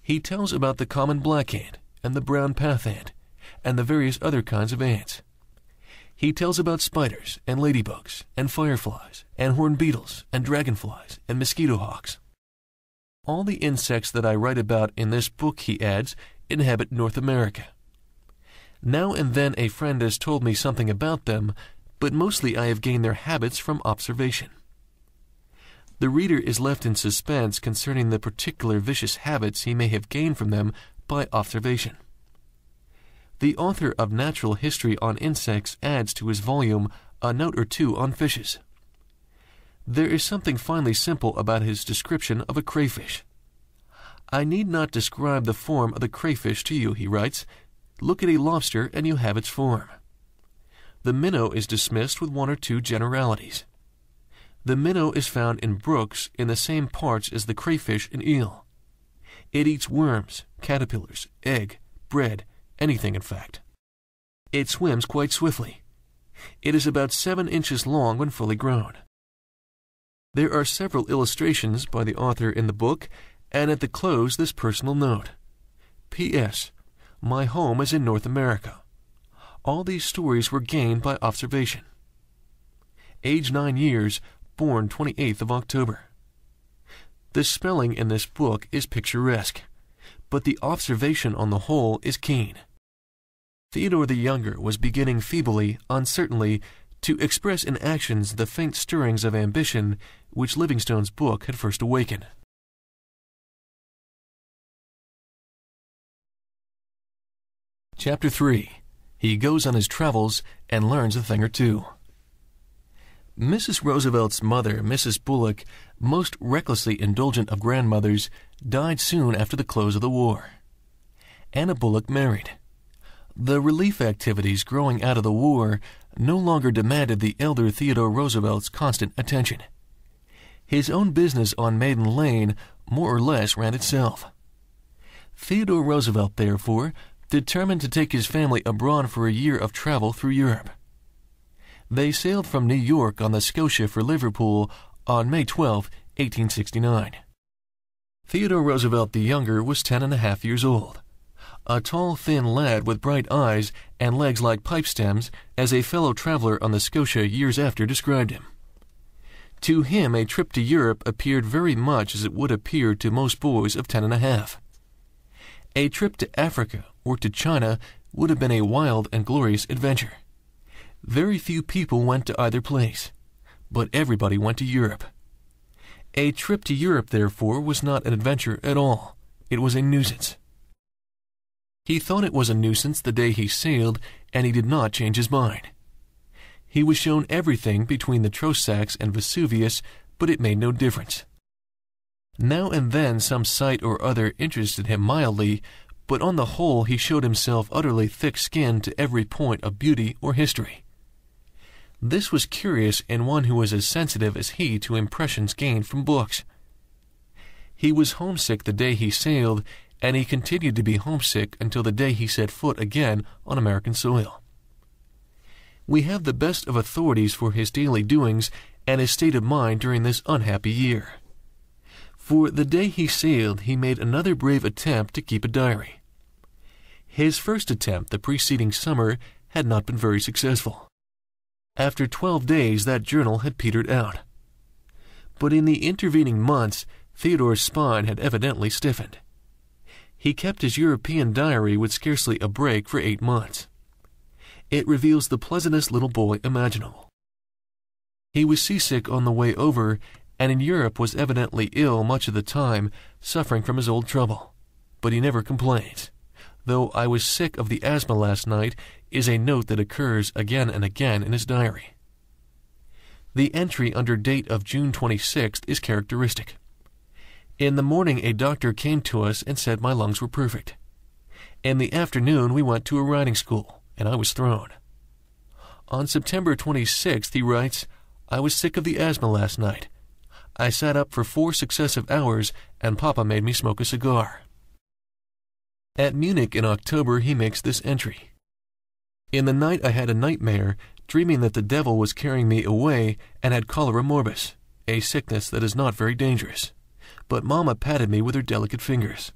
He tells about the common black ant and the brown path ant and the various other kinds of ants. He tells about spiders and ladybugs and fireflies and horned beetles and dragonflies and mosquito hawks. All the insects that I write about in this book, he adds, inhabit North America. Now and then a friend has told me something about them, but mostly I have gained their habits from observation. The reader is left in suspense concerning the particular vicious habits he may have gained from them by observation. The author of Natural History on Insects adds to his volume a note or two on fishes. There is something finely simple about his description of a crayfish. I need not describe the form of the crayfish to you, he writes. Look at a lobster and you have its form. The minnow is dismissed with one or two generalities. The minnow is found in brooks in the same parts as the crayfish and eel. It eats worms, caterpillars, egg, bread, anything in fact. It swims quite swiftly. It is about seven inches long when fully grown. There are several illustrations by the author in the book, and at the close this personal note. P.S. My home is in North America. All these stories were gained by observation. Age 9 years, born 28th of October. The spelling in this book is picturesque but the observation on the whole is keen. Theodore the Younger was beginning feebly, uncertainly, to express in actions the faint stirrings of ambition which Livingstone's book had first awakened. Chapter 3 He Goes on His Travels and Learns a Thing or Two. Mrs. Roosevelt's mother, Mrs. Bulloch, most recklessly indulgent of grandmothers, died soon after the close of the war. Anna Bulloch married. The relief activities growing out of the war no longer demanded the elder Theodore Roosevelt's constant attention. His own business on Maiden Lane more or less ran itself. Theodore Roosevelt, therefore, determined to take his family abroad for a year of travel through Europe. They sailed from New York on the Scotia for Liverpool on May 12, 1869. Theodore Roosevelt the Younger was ten and a half years old. A tall, thin lad with bright eyes and legs like pipe stems, as a fellow traveler on the Scotia years after described him. To him, a trip to Europe appeared very much as it would appear to most boys of ten and a half. A trip to Africa or to China would have been a wild and glorious adventure. Very few people went to either place, but everybody went to Europe. A trip to Europe, therefore, was not an adventure at all. It was a nuisance. He thought it was a nuisance the day he sailed, and he did not change his mind. He was shown everything between the Trossachs and Vesuvius, but it made no difference. Now and then some sight or other interested him mildly, but on the whole he showed himself utterly thick-skinned to every point of beauty or history. This was curious in one who was as sensitive as he to impressions gained from books. He was homesick the day he sailed, and he continued to be homesick until the day he set foot again on American soil. We have the best of authorities for his daily doings and his state of mind during this unhappy year. For the day he sailed, he made another brave attempt to keep a diary. His first attempt the preceding summer had not been very successful. After 12 days, that journal had petered out. But in the intervening months, Theodore's spine had evidently stiffened. He kept his European diary with scarcely a break for eight months. It reveals the pleasantest little boy imaginable. He was seasick on the way over, and in Europe was evidently ill much of the time, suffering from his old trouble. But he never complains. Though I was sick of the asthma last night, is a note that occurs again and again in his diary. The entry under date of June 26th is characteristic. In the morning, a doctor came to us and said my lungs were perfect. In the afternoon, we went to a riding school, and I was thrown. On September 26th, he writes, I was sick of the asthma last night. I sat up for four successive hours, and Papa made me smoke a cigar. At Munich in October, he makes this entry. In the night, I had a nightmare, dreaming that the devil was carrying me away and had cholera morbus, a sickness that is not very dangerous. But Mamma patted me with her delicate fingers.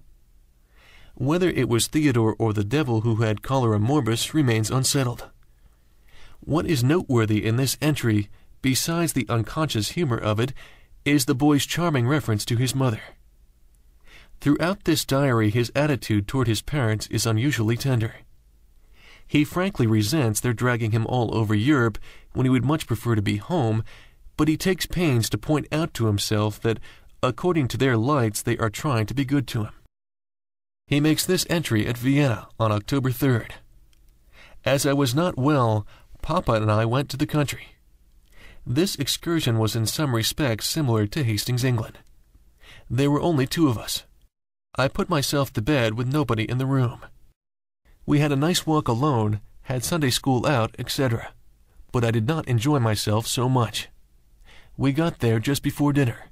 Whether it was Theodore or the devil who had cholera morbus remains unsettled. What is noteworthy in this entry, besides the unconscious humor of it, is the boy's charming reference to his mother. Throughout this diary, his attitude toward his parents is unusually tender. He frankly resents their dragging him all over Europe when he would much prefer to be home, but he takes pains to point out to himself that, according to their lights, they are trying to be good to him. He makes this entry at Vienna on October 3rd. As I was not well, Papa and I went to the country. This excursion was in some respects similar to Hastings, England. There were only two of us. I put myself to bed with nobody in the room. We had a nice walk alone, had Sunday school out, etc., but I did not enjoy myself so much. We got there just before dinner.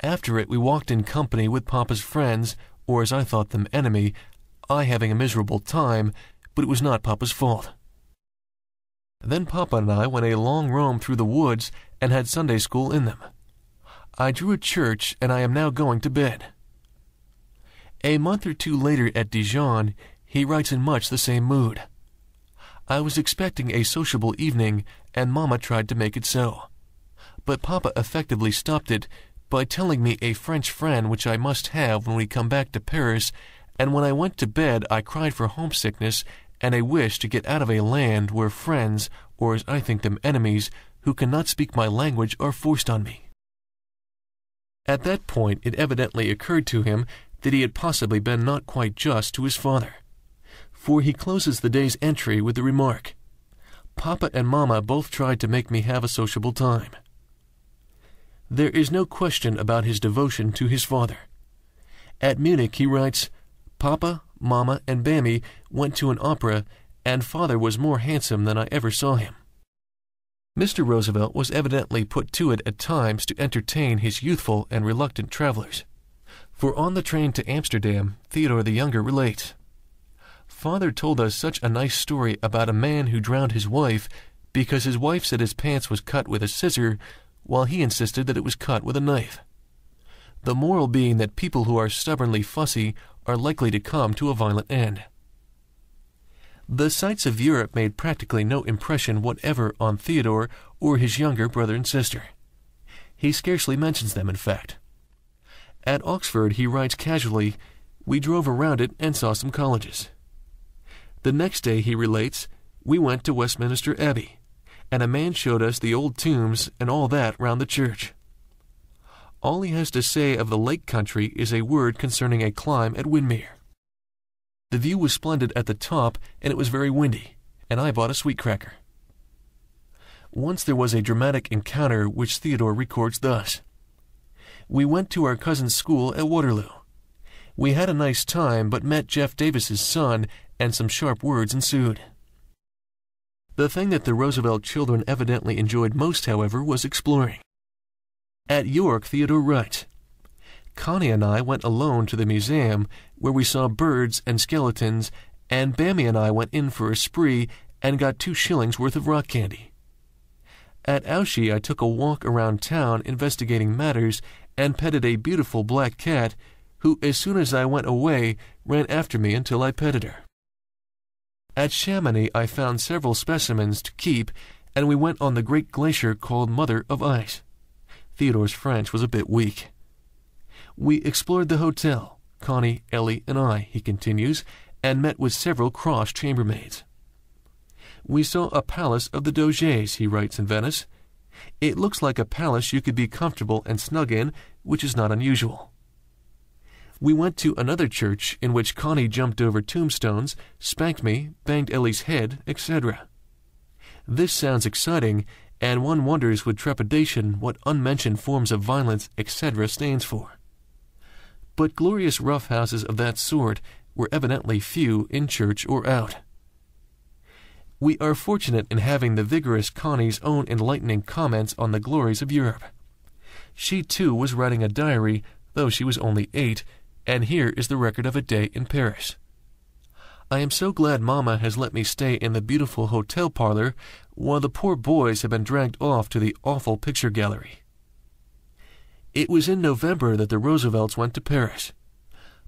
After it, we walked in company with Papa's friends, or as I thought them, enemy, I having a miserable time, but it was not Papa's fault. Then Papa and I went a long roam through the woods and had Sunday school in them. I drew a church, and I am now going to bed. A month or two later at Dijon, he writes in much the same mood. I was expecting a sociable evening, and Mamma tried to make it so. But Papa effectively stopped it by telling me a French friend which I must have when we come back to Paris, and when I went to bed I cried for homesickness and a wish to get out of a land where friends, or as I think them enemies, who cannot speak my language are forced on me. At that point it evidently occurred to him that he had possibly been not quite just to his father, for he closes the day's entry with the remark, Papa and Mamma both tried to make me have a sociable time. There is no question about his devotion to his father. At Munich he writes, Papa, Mamma, and Bamie went to an opera, and Father was more handsome than I ever saw him. Mr. Roosevelt was evidently put to it at times to entertain his youthful and reluctant travelers. For on the train to Amsterdam, Theodore the Younger relates, Father told us such a nice story about a man who drowned his wife because his wife said his pants was cut with a scissor, while he insisted that it was cut with a knife. The moral being that people who are stubbornly fussy are likely to come to a violent end. The sights of Europe made practically no impression whatever on Theodore or his younger brother and sister. He scarcely mentions them, in fact. At Oxford, he writes casually, We drove around it and saw some colleges. The next day, he relates, we went to Westminster Abbey, and a man showed us the old tombs and all that round the church. All he has to say of the lake country is a word concerning a climb at Windermere. The view was splendid at the top, and it was very windy, and I bought a sweet cracker. Once there was a dramatic encounter which Theodore records thus. We went to our cousin's school at Waterloo. We had a nice time, but met Jeff Davis's son, and some sharp words ensued. The thing that the Roosevelt children evidently enjoyed most, however, was exploring. At York, Theodore Wright. Connie and I went alone to the museum where we saw birds and skeletons, and Bamie and I went in for a spree and got two shillings worth of rock candy. At Ouchy, I took a walk around town investigating matters and petted a beautiful black cat who, as soon as I went away, ran after me until I petted her. At Chamonix, I found several specimens to keep, and we went on the great glacier called Mother of Ice. Theodore's French was a bit weak. We explored the hotel, Connie, Ellie, and I, he continues, and met with several cross chambermaids. We saw a palace of the Doges, he writes in Venice. It looks like a palace you could be comfortable and snug in, which is not unusual. We went to another church in which Connie jumped over tombstones, spanked me, banged Ellie's head, etc. This sounds exciting, and one wonders with trepidation what unmentioned forms of violence, etc., stands for. But glorious roughhouses of that sort were evidently few in church or out. We are fortunate in having the vigorous Connie's own enlightening comments on the glories of Europe. She too was writing a diary, though she was only eight, and here is the record of a day in Paris. I am so glad Mamma has let me stay in the beautiful hotel parlor while the poor boys have been dragged off to the awful picture gallery. It was in November that the Roosevelts went to Paris.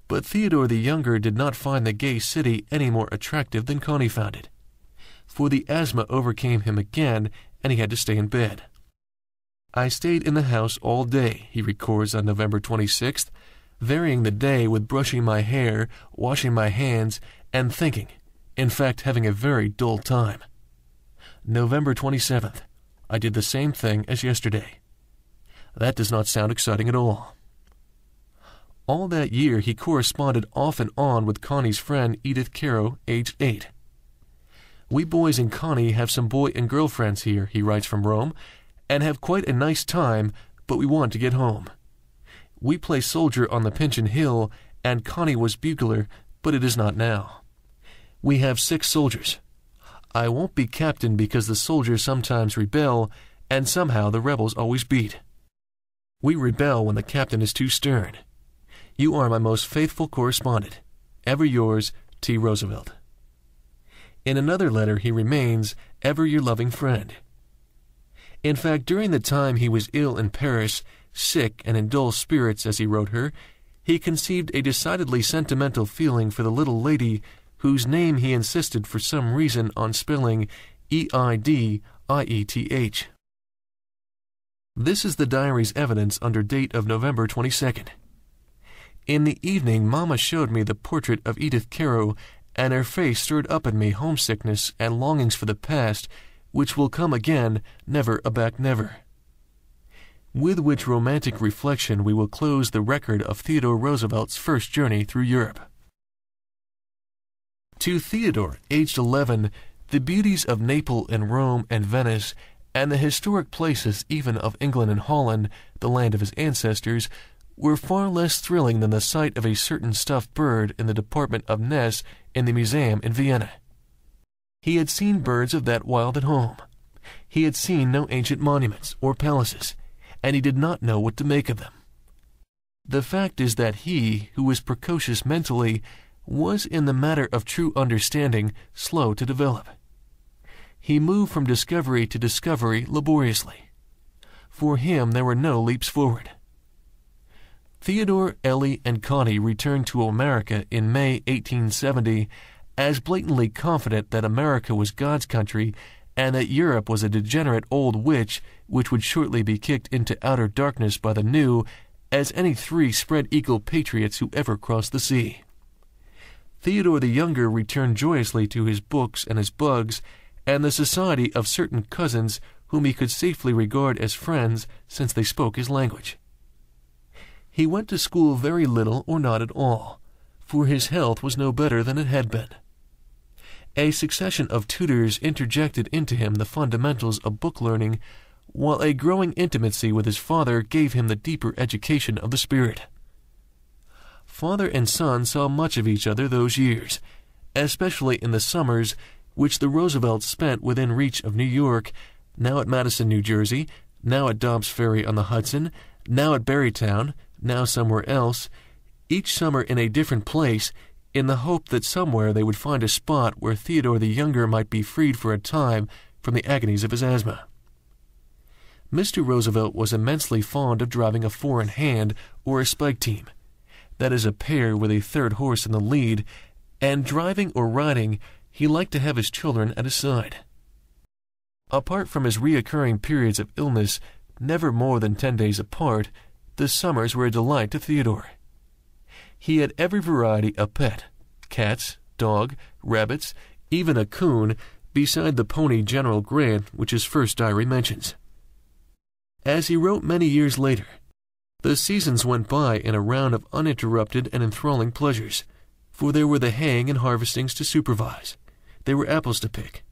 But Theodore the Younger did not find the gay city any more attractive than Connie found it, for the asthma overcame him again and he had to stay in bed. I stayed in the house all day, he records on November 26th, varying the day with brushing my hair, washing my hands, and thinking, in fact, having a very dull time. November 27th, I did the same thing as yesterday. That does not sound exciting at all. All that year he corresponded off and on with Connie's friend Edith Carow, aged eight. We boys and Connie have some boy and girl friends here, he writes from Rome, and have quite a nice time, but we want to get home. We play soldier on the Pincian Hill, and Connie was bugler, but it is not now. We have six soldiers. I won't be captain because the soldiers sometimes rebel, and somehow the rebels always beat. We rebel when the captain is too stern. You are my most faithful correspondent. Ever yours, T. Roosevelt. In another letter, he remains, ever your loving friend. In fact, during the time he was ill in Paris, sick and in dull spirits, as he wrote her, he conceived a decidedly sentimental feeling for the little lady whose name he insisted for some reason on spelling E I D I E T H. This is the diary's evidence under date of November 22nd. In the evening, Mamma showed me the portrait of Edith Carow, and her face stirred up in me homesickness and longings for the past, which will come again, never a back never. With which romantic reflection we will close the record of Theodore Roosevelt's first journey through Europe. To Theodore, aged 11, the beauties of Naples and Rome and Venice and the historic places even of England and Holland, the land of his ancestors, were far less thrilling than the sight of a certain stuffed bird in the department of Ness in the museum in Vienna. He had seen birds of that wild at home. He had seen no ancient monuments or palaces, and he did not know what to make of them. The fact is that he, who was precocious mentally, was in the matter of true understanding slow to develop. He moved from discovery to discovery laboriously. For him, there were no leaps forward. Theodore, Ellie, and Connie returned to America in May 1870 as blatantly confident that America was God's country and that Europe was a degenerate old witch which would shortly be kicked into outer darkness by the new as any three spread eagle patriots who ever crossed the sea. Theodore the Younger returned joyously to his books and his bugs and the society of certain cousins whom he could safely regard as friends since they spoke his language. He went to school very little or not at all, for his health was no better than it had been. A succession of tutors interjected into him the fundamentals of book learning, while a growing intimacy with his father gave him the deeper education of the spirit. Father and son saw much of each other those years, especially in the summers which the Roosevelts spent within reach of New York, now at Madison, New Jersey, now at Dobbs Ferry on the Hudson, now at Barrytown, now somewhere else, each summer in a different place, in the hope that somewhere they would find a spot where Theodore the Younger might be freed for a time from the agonies of his asthma. Mr. Roosevelt was immensely fond of driving a four in hand or a spike team, that is, a pair with a third horse in the lead, and driving or riding he liked to have his children at his side. Apart from his reoccurring periods of illness, never more than ten days apart, the summers were a delight to Theodore. He had every variety of pet cats, dog, rabbits, even a coon, beside the pony General Grant, which his first diary mentions. As he wrote many years later, the seasons went by in a round of uninterrupted and enthralling pleasures, for there were the haying and harvestings to supervise, there were apples to pick.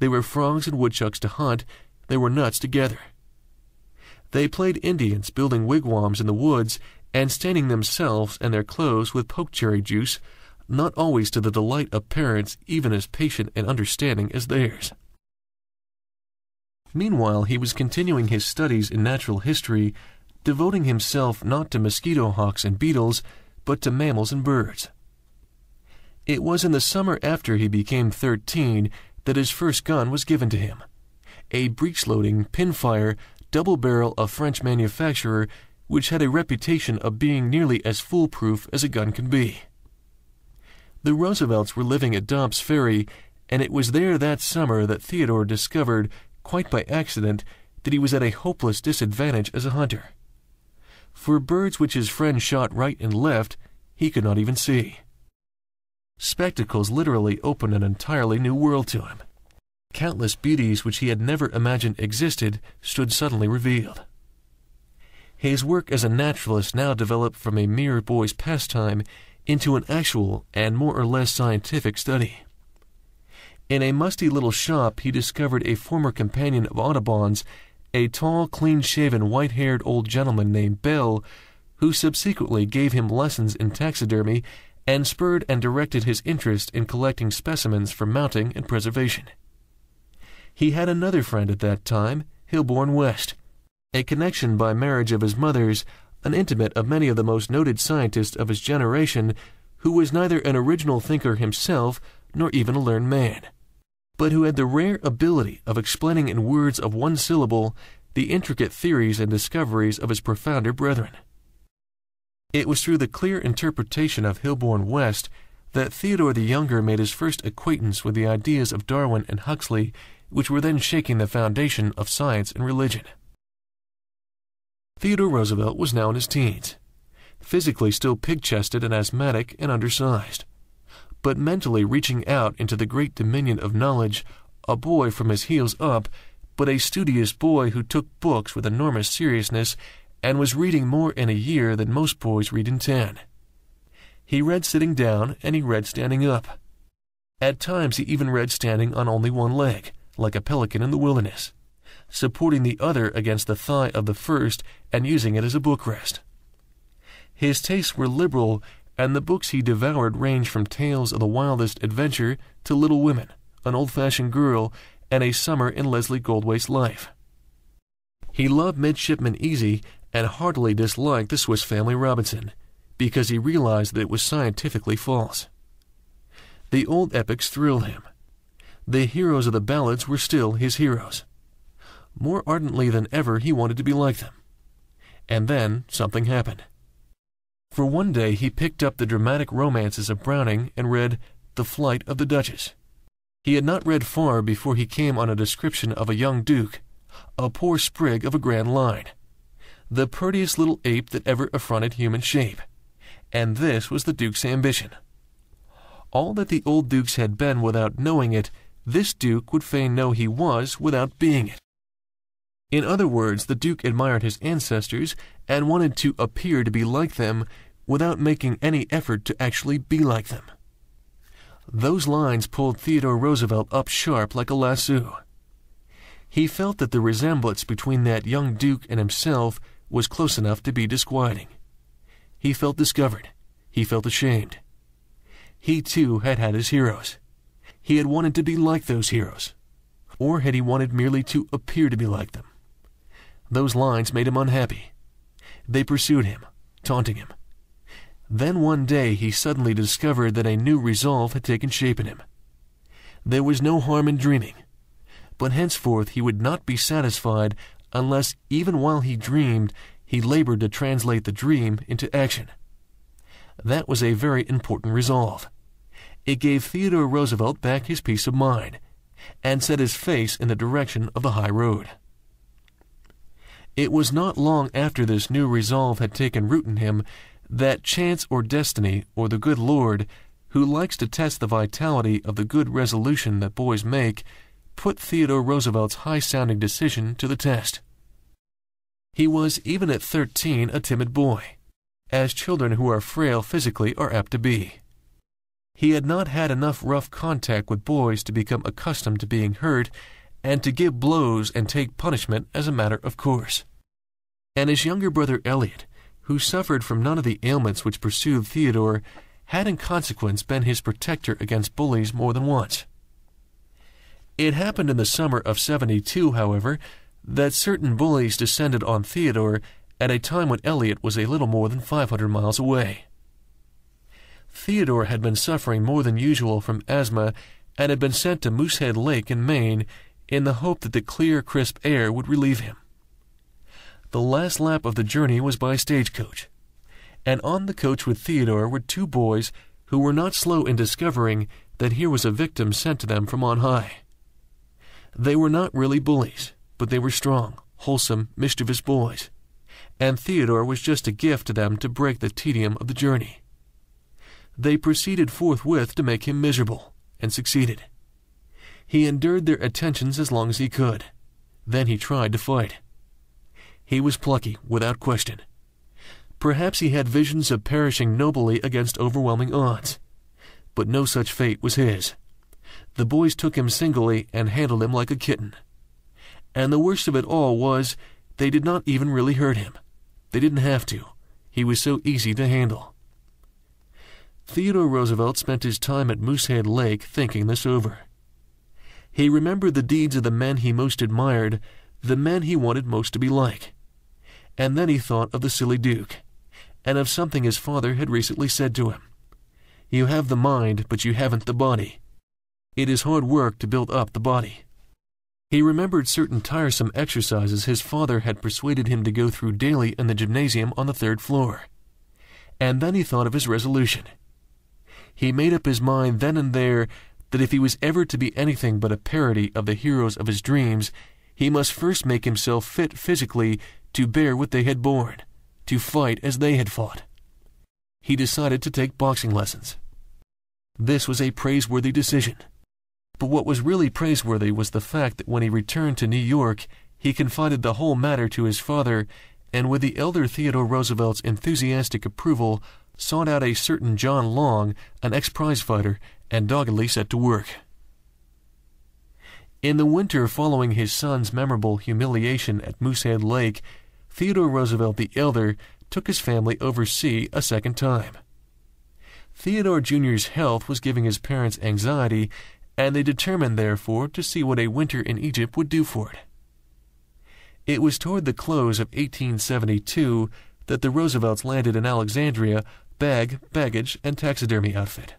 There were frogs and woodchucks to hunt. There were nuts to gather. They played Indians, building wigwams in the woods and staining themselves and their clothes with poke-cherry juice, not always to the delight of parents even as patient and understanding as theirs. Meanwhile, he was continuing his studies in natural history, devoting himself not to mosquito hawks and beetles, but to mammals and birds. It was in the summer after he became 13 that his first gun was given to him a breech loading, pinfire, double barrel of French manufacturer which had a reputation of being nearly as foolproof as a gun can be. The Roosevelts were living at Dobbs Ferry, and it was there that summer that Theodore discovered, quite by accident, that he was at a hopeless disadvantage as a hunter. For birds which his friend shot right and left, he could not even see. Spectacles literally opened an entirely new world to him. Countless beauties which he had never imagined existed stood suddenly revealed. His work as a naturalist now developed from a mere boy's pastime into an actual and more or less scientific study. In a musty little shop, he discovered a former companion of Audubon's, a tall, clean shaven, white haired old gentleman named Bell, who subsequently gave him lessons in taxidermy and spurred and directed his interest in collecting specimens for mounting and preservation. He had another friend at that time, Hilborne West, a connection by marriage of his mother's, an intimate of many of the most noted scientists of his generation, who was neither an original thinker himself nor even a learned man, but who had the rare ability of explaining in words of one syllable the intricate theories and discoveries of his profounder brethren. It was through the clear interpretation of Hilborne West that Theodore the Younger made his first acquaintance with the ideas of Darwin and Huxley, which were then shaking the foundation of science and religion. Theodore Roosevelt was now in his teens, physically still pig chested and asthmatic and undersized, but mentally reaching out into the great dominion of knowledge, a boy from his heels up, but a studious boy who took books with enormous seriousness and was reading more in a year than most boys read in ten. He read sitting down and he read standing up. At times he even read standing on only one leg, like a pelican in the wilderness supporting the other against the thigh of the first and using it as a bookrest. His tastes were liberal, and the books he devoured ranged from tales of the wildest adventure to Little Women, an old fashioned girl, and a summer in Leslie Goldthwaite's life. He loved Midshipman Easy and heartily disliked the Swiss Family Robinson because he realized that it was scientifically false. The old epics thrilled him. The heroes of the ballads were still his heroes. More ardently than ever, he wanted to be like them. And then something happened. For one day he picked up the dramatic romances of Browning and read The Flight of the Duchess. He had not read far before he came on a description of a young duke, a poor sprig of a grand line, the prettiest little ape that ever affronted human shape. And this was the duke's ambition. All that the old dukes had been without knowing it, this duke would fain know he was without being it. In other words, the Duke admired his ancestors and wanted to appear to be like them without making any effort to actually be like them. Those lines pulled Theodore Roosevelt up sharp like a lasso. He felt that the resemblance between that young Duke and himself was close enough to be disquieting. He felt discovered. He felt ashamed. He too had had his heroes. He had wanted to be like those heroes. Or had he wanted merely to appear to be like them? Those lines made him unhappy. They pursued him, taunting him. Then one day he suddenly discovered that a new resolve had taken shape in him. There was no harm in dreaming, but henceforth he would not be satisfied unless, even while he dreamed, he labored to translate the dream into action. That was a very important resolve. It gave Theodore Roosevelt back his peace of mind and set his face in the direction of the high road. It was not long after this new resolve had taken root in him that chance or destiny or the good Lord, who likes to test the vitality of the good resolution that boys make, put Theodore Roosevelt's high sounding decision to the test. He was, even at thirteen, a timid boy, as children who are frail physically are apt to be. He had not had enough rough contact with boys to become accustomed to being hurt and to give blows and take punishment as a matter of course and his younger brother Elliott, who suffered from none of the ailments which pursued Theodore, had in consequence been his protector against bullies more than once. It happened in the summer of 72, however, that certain bullies descended on Theodore at a time when Elliott was a little more than 500 miles away. Theodore had been suffering more than usual from asthma and had been sent to Moosehead Lake in Maine in the hope that the clear, crisp air would relieve him. The last lap of the journey was by stagecoach, and on the coach with Theodore were two boys who were not slow in discovering that here was a victim sent to them from on high. They were not really bullies, but they were strong, wholesome, mischievous boys, and Theodore was just a gift to them to break the tedium of the journey. They proceeded forthwith to make him miserable, and succeeded. He endured their attentions as long as he could. Then he tried to fight. He was plucky, without question. Perhaps he had visions of perishing nobly against overwhelming odds. But no such fate was his. The boys took him singly and handled him like a kitten. And the worst of it all was, they did not even really hurt him. They didn't have to. He was so easy to handle. Theodore Roosevelt spent his time at Moosehead Lake thinking this over. He remembered the deeds of the men he most admired, the men he wanted most to be like. And then he thought of the silly Duke, and of something his father had recently said to him. You have the mind, but you haven't the body. It is hard work to build up the body. He remembered certain tiresome exercises his father had persuaded him to go through daily in the gymnasium on the third floor. And then he thought of his resolution. He made up his mind then and there that if he was ever to be anything but a parody of the heroes of his dreams, he must first make himself fit physically to bear what they had borne, to fight as they had fought. He decided to take boxing lessons. This was a praiseworthy decision. But what was really praiseworthy was the fact that when he returned to New York, he confided the whole matter to his father, and with the elder Theodore Roosevelt's enthusiastic approval, sought out a certain John Long, an ex-prize fighter, and doggedly set to work. In the winter following his son's memorable humiliation at Moosehead Lake, Theodore Roosevelt the elder took his family overseas a second time. Theodore Jr.'s health was giving his parents anxiety, and they determined, therefore, to see what a winter in Egypt would do for it. It was toward the close of 1872 that the Roosevelts landed in Alexandria, bag, baggage, and taxidermy outfit.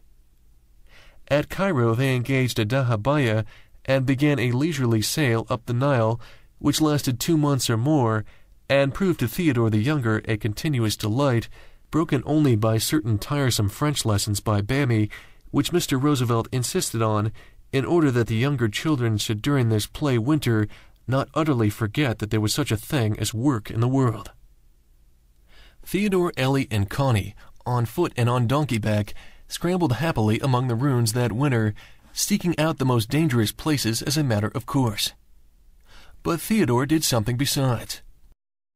At Cairo, they engaged a dahabeah and began a leisurely sail up the Nile, which lasted two months or more, and proved to Theodore the Younger a continuous delight, broken only by certain tiresome French lessons by Bamie, which Mr. Roosevelt insisted on in order that the younger children should during this play winter not utterly forget that there was such a thing as work in the world. Theodore, Ellie, and Connie, on foot and on donkey back, scrambled happily among the ruins that winter, seeking out the most dangerous places as a matter of course. But Theodore did something besides.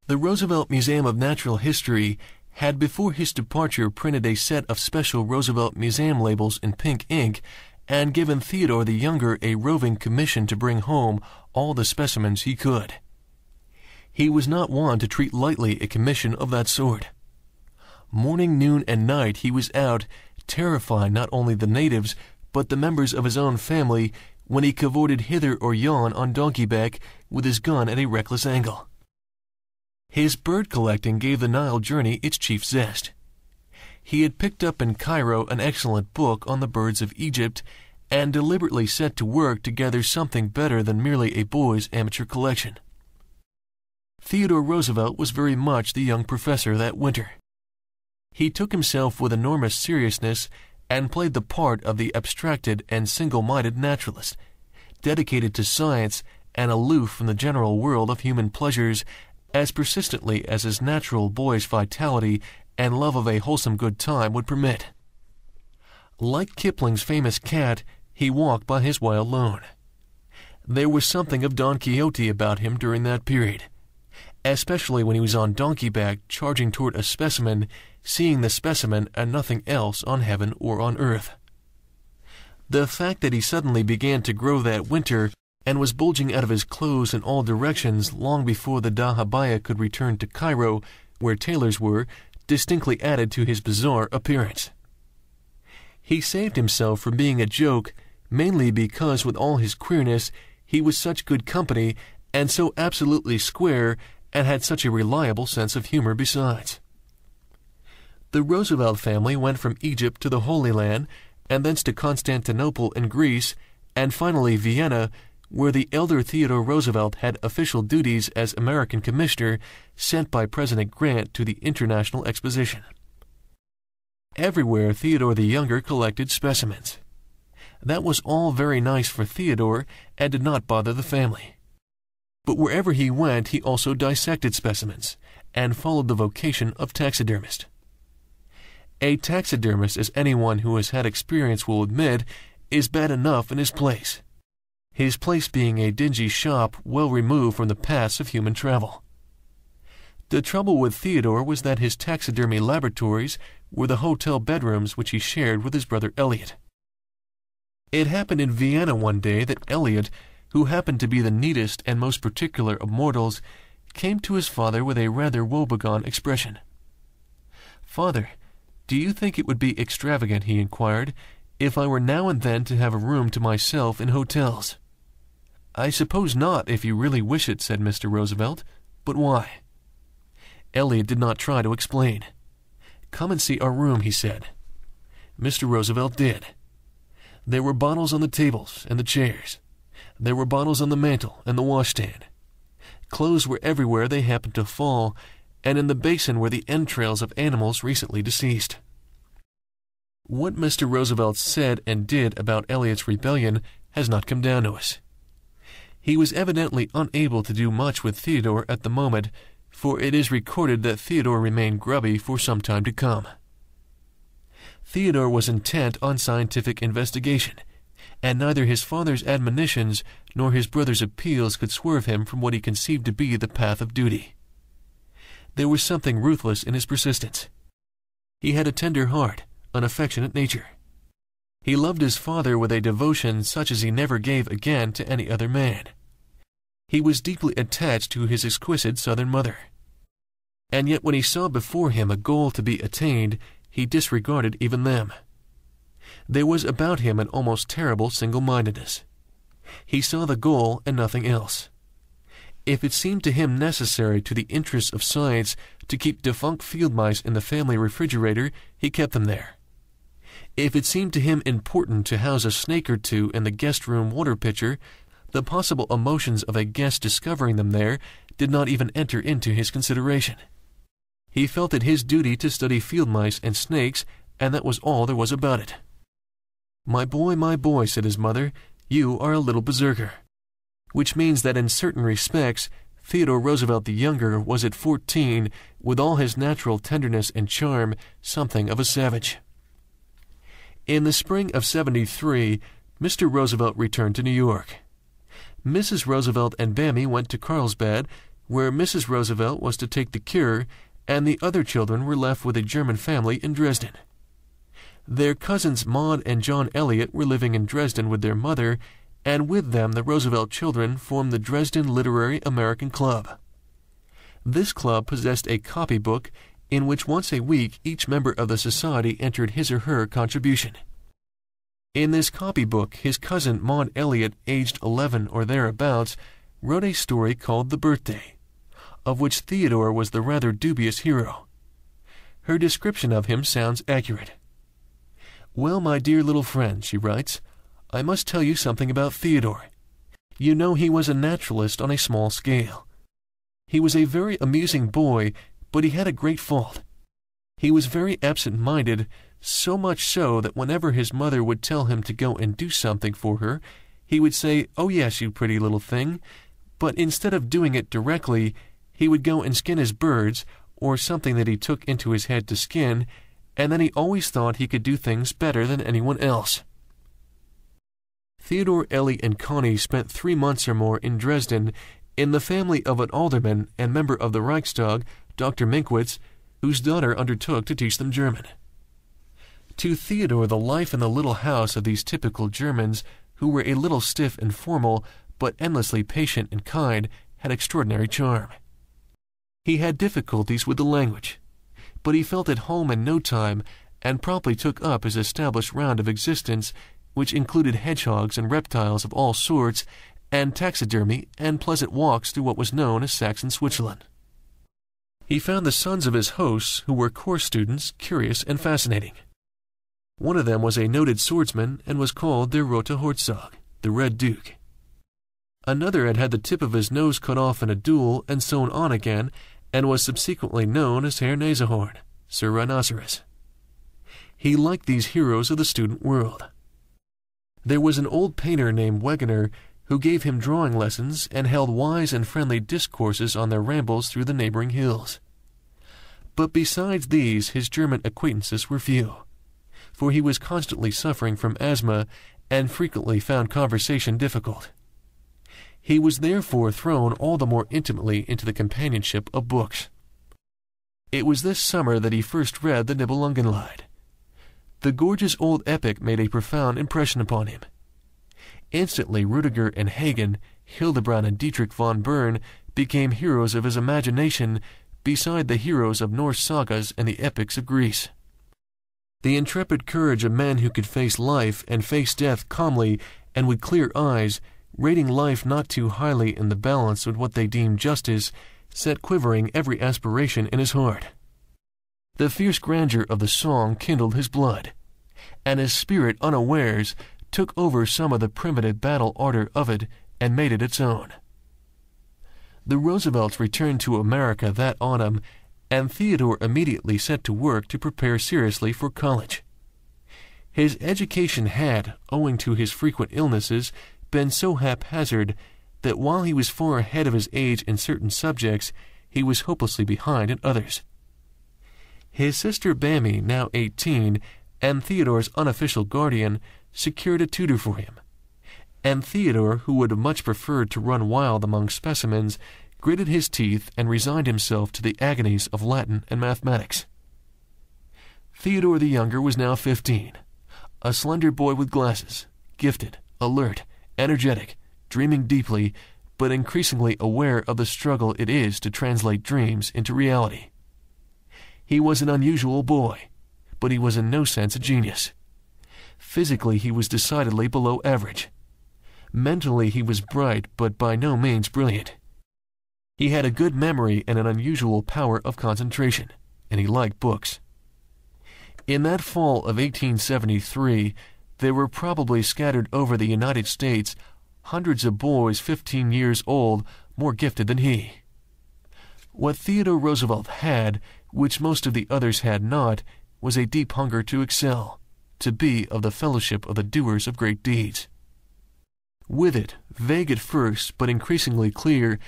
The Roosevelt Museum of Natural History had before his departure printed a set of special Roosevelt Museum labels in pink ink and given Theodore the Younger a roving commission to bring home all the specimens he could. He was not one to treat lightly a commission of that sort. Morning, noon, and night he was out, terrifying not only the natives, but the members of his own family, when he cavorted hither or yon on donkey back with his gun at a reckless angle. His bird collecting gave the Nile journey its chief zest. He had picked up in Cairo an excellent book on the birds of Egypt and deliberately set to work to gather something better than merely a boy's amateur collection. Theodore Roosevelt was very much the young professor that winter. He took himself with enormous seriousness and played the part of the abstracted and single-minded naturalist, dedicated to science and aloof from the general world of human pleasures as persistently as his natural boyish vitality and love of a wholesome good time would permit. Like Kipling's famous cat, he walked by his way alone. There was something of Don Quixote about him during that period, especially when he was on donkey back charging toward a specimen, seeing the specimen and nothing else on heaven or on earth. The fact that he suddenly began to grow that winter and was bulging out of his clothes in all directions long before the dahabeah could return to Cairo, where tailors were, distinctly added to his bizarre appearance. He saved himself from being a joke mainly because with all his queerness he was such good company and so absolutely square and had such a reliable sense of humor besides. The Roosevelt family went from Egypt to the Holy Land, and thence to Constantinople in Greece, and finally Vienna, where the elder Theodore Roosevelt had official duties as American commissioner sent by President Grant to the International Exposition. Everywhere Theodore the Younger collected specimens. That was all very nice for Theodore and did not bother the family. But wherever he went, he also dissected specimens and followed the vocation of taxidermist. A taxidermist, as anyone who has had experience will admit, is bad enough in his place. His place being a dingy shop well removed from the paths of human travel. The trouble with Theodore was that his taxidermy laboratories were the hotel bedrooms which he shared with his brother Elliott. It happened in Vienna one day that Elliott, who happened to be the neatest and most particular of mortals, came to his father with a rather woebegone expression. Father, do you think it would be extravagant, he inquired, if I were now and then to have a room to myself in hotels? I suppose not, if you really wish it, said Mr. Roosevelt. But why? Elliott did not try to explain. Come and see our room, he said. Mr. Roosevelt did. There were bottles on the tables and the chairs. There were bottles on the mantel and the washstand. Clothes were everywhere they happened to fall, and in the basin were the entrails of animals recently deceased. What Mr. Roosevelt said and did about Elliott's rebellion has not come down to us. He was evidently unable to do much with Theodore at the moment, for it is recorded that Theodore remained grubby for some time to come. Theodore was intent on scientific investigation, and neither his father's admonitions nor his brother's appeals could swerve him from what he conceived to be the path of duty. There was something ruthless in his persistence. He had a tender heart, an affectionate nature. He loved his father with a devotion such as he never gave again to any other man. He was deeply attached to his exquisite southern mother. And yet when he saw before him a goal to be attained, he disregarded even them. There was about him an almost terrible single-mindedness. He saw the goal and nothing else. If it seemed to him necessary to the interests of science to keep defunct field mice in the family refrigerator, he kept them there. If it seemed to him important to house a snake or two in the guest room water pitcher, the possible emotions of a guest discovering them there did not even enter into his consideration. He felt it his duty to study field mice and snakes, and that was all there was about it. My boy, my boy, said his mother, you are a little berserker which means that in certain respects, Theodore Roosevelt the Younger was at 14, with all his natural tenderness and charm, something of a savage. In the spring of 73, Mr. Roosevelt returned to New York. Mrs. Roosevelt and Bamie went to Carlsbad, where Mrs. Roosevelt was to take the cure, and the other children were left with a German family in Dresden. Their cousins Maud and John Elliott were living in Dresden with their mother, and with them the Roosevelt children formed the Dresden Literary American Club. This club possessed a copybook in which once a week each member of the society entered his or her contribution. In this copybook, his cousin Maud Elliott, aged 11 or thereabouts, wrote a story called The Birthday, of which Theodore was the rather dubious hero. Her description of him sounds accurate. Well, my dear little friend, she writes, I must tell you something about Theodore. You know he was a naturalist on a small scale. He was a very amusing boy, but he had a great fault. He was very absent-minded, so much so that whenever his mother would tell him to go and do something for her, he would say, Oh yes, you pretty little thing, but instead of doing it directly, he would go and skin his birds, or something that he took into his head to skin, and then he always thought he could do things better than anyone else. Theodore, Ellie, and Connie spent three months or more in Dresden in the family of an alderman and member of the Reichstag, Dr. Minkwitz, whose daughter undertook to teach them German. To Theodore, the life in the little house of these typical Germans, who were a little stiff and formal, but endlessly patient and kind, had extraordinary charm. He had difficulties with the language, but he felt at home in no time and promptly took up his established round of existence which included hedgehogs and reptiles of all sorts, and taxidermy and pleasant walks through what was known as Saxon Switzerland. He found the sons of his hosts, who were corps students, curious and fascinating. One of them was a noted swordsman and was called der Rote Herzog, the Red Duke. Another had had the tip of his nose cut off in a duel and sewn on again, and was subsequently known as Herr Nasehorn, Sir Rhinoceros. He liked these heroes of the student world. There was an old painter named Wegener who gave him drawing lessons and held wise and friendly discourses on their rambles through the neighboring hills. But besides these, his German acquaintances were few, for he was constantly suffering from asthma and frequently found conversation difficult. He was therefore thrown all the more intimately into the companionship of books. It was this summer that he first read the Nibelungenlied. The gorgeous old epic made a profound impression upon him. Instantly, Rudiger and Hagen, Hildebrand and Dietrich von Bern became heroes of his imagination beside the heroes of Norse sagas and the epics of Greece. The intrepid courage of men who could face life and face death calmly and with clear eyes rating life not too highly in the balance with what they deemed justice, set quivering every aspiration in his heart. The fierce grandeur of the song kindled his blood, and his spirit unawares took over some of the primitive battle ardor of it and made it its own. The Roosevelts returned to America that autumn, and Theodore immediately set to work to prepare seriously for college. His education had, owing to his frequent illnesses, been so haphazard that while he was far ahead of his age in certain subjects, he was hopelessly behind in others. His sister Bamie, now 18, and Theodore's unofficial guardian, secured a tutor for him. And Theodore, who would have much preferred to run wild among specimens, gritted his teeth and resigned himself to the agonies of Latin and mathematics. Theodore the younger was now fifteen, a slender boy with glasses, gifted, alert, energetic, dreaming deeply, but increasingly aware of the struggle it is to translate dreams into reality. He was an unusual boy, but he was in no sense a genius. Physically, he was decidedly below average. Mentally, he was bright, but by no means brilliant. He had a good memory and an unusual power of concentration, and he liked books. In that fall of 1873, there were probably scattered over the United States hundreds of boys 15 years old more gifted than he. What Theodore Roosevelt had, which most of the others had not, was a deep hunger to excel, to be of the fellowship of the doers of great deeds. With it, vague at first but increasingly clear,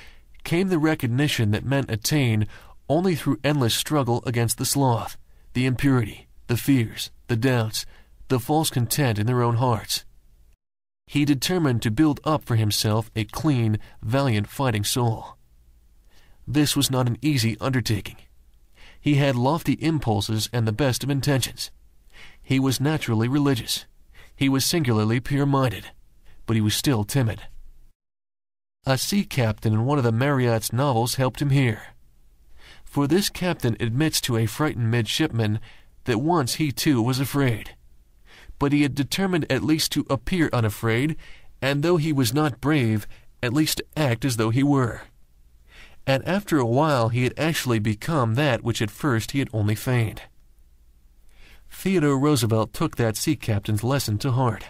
came the recognition that men attain only through endless struggle against the sloth, the impurity, the fears, the doubts, the false content in their own hearts. He determined to build up for himself a clean, valiant fighting soul. This was not an easy undertaking. He had lofty impulses and the best of intentions. He was naturally religious. He was singularly pure-minded, but he was still timid. A sea captain in one of the Marryat's novels helped him here. For this captain admits to a frightened midshipman that once he too was afraid but he had determined at least to appear unafraid, and though he was not brave, at least to act as though he were. And after a while he had actually become that which at first he had only feigned. Theodore Roosevelt took that sea captain's lesson to heart.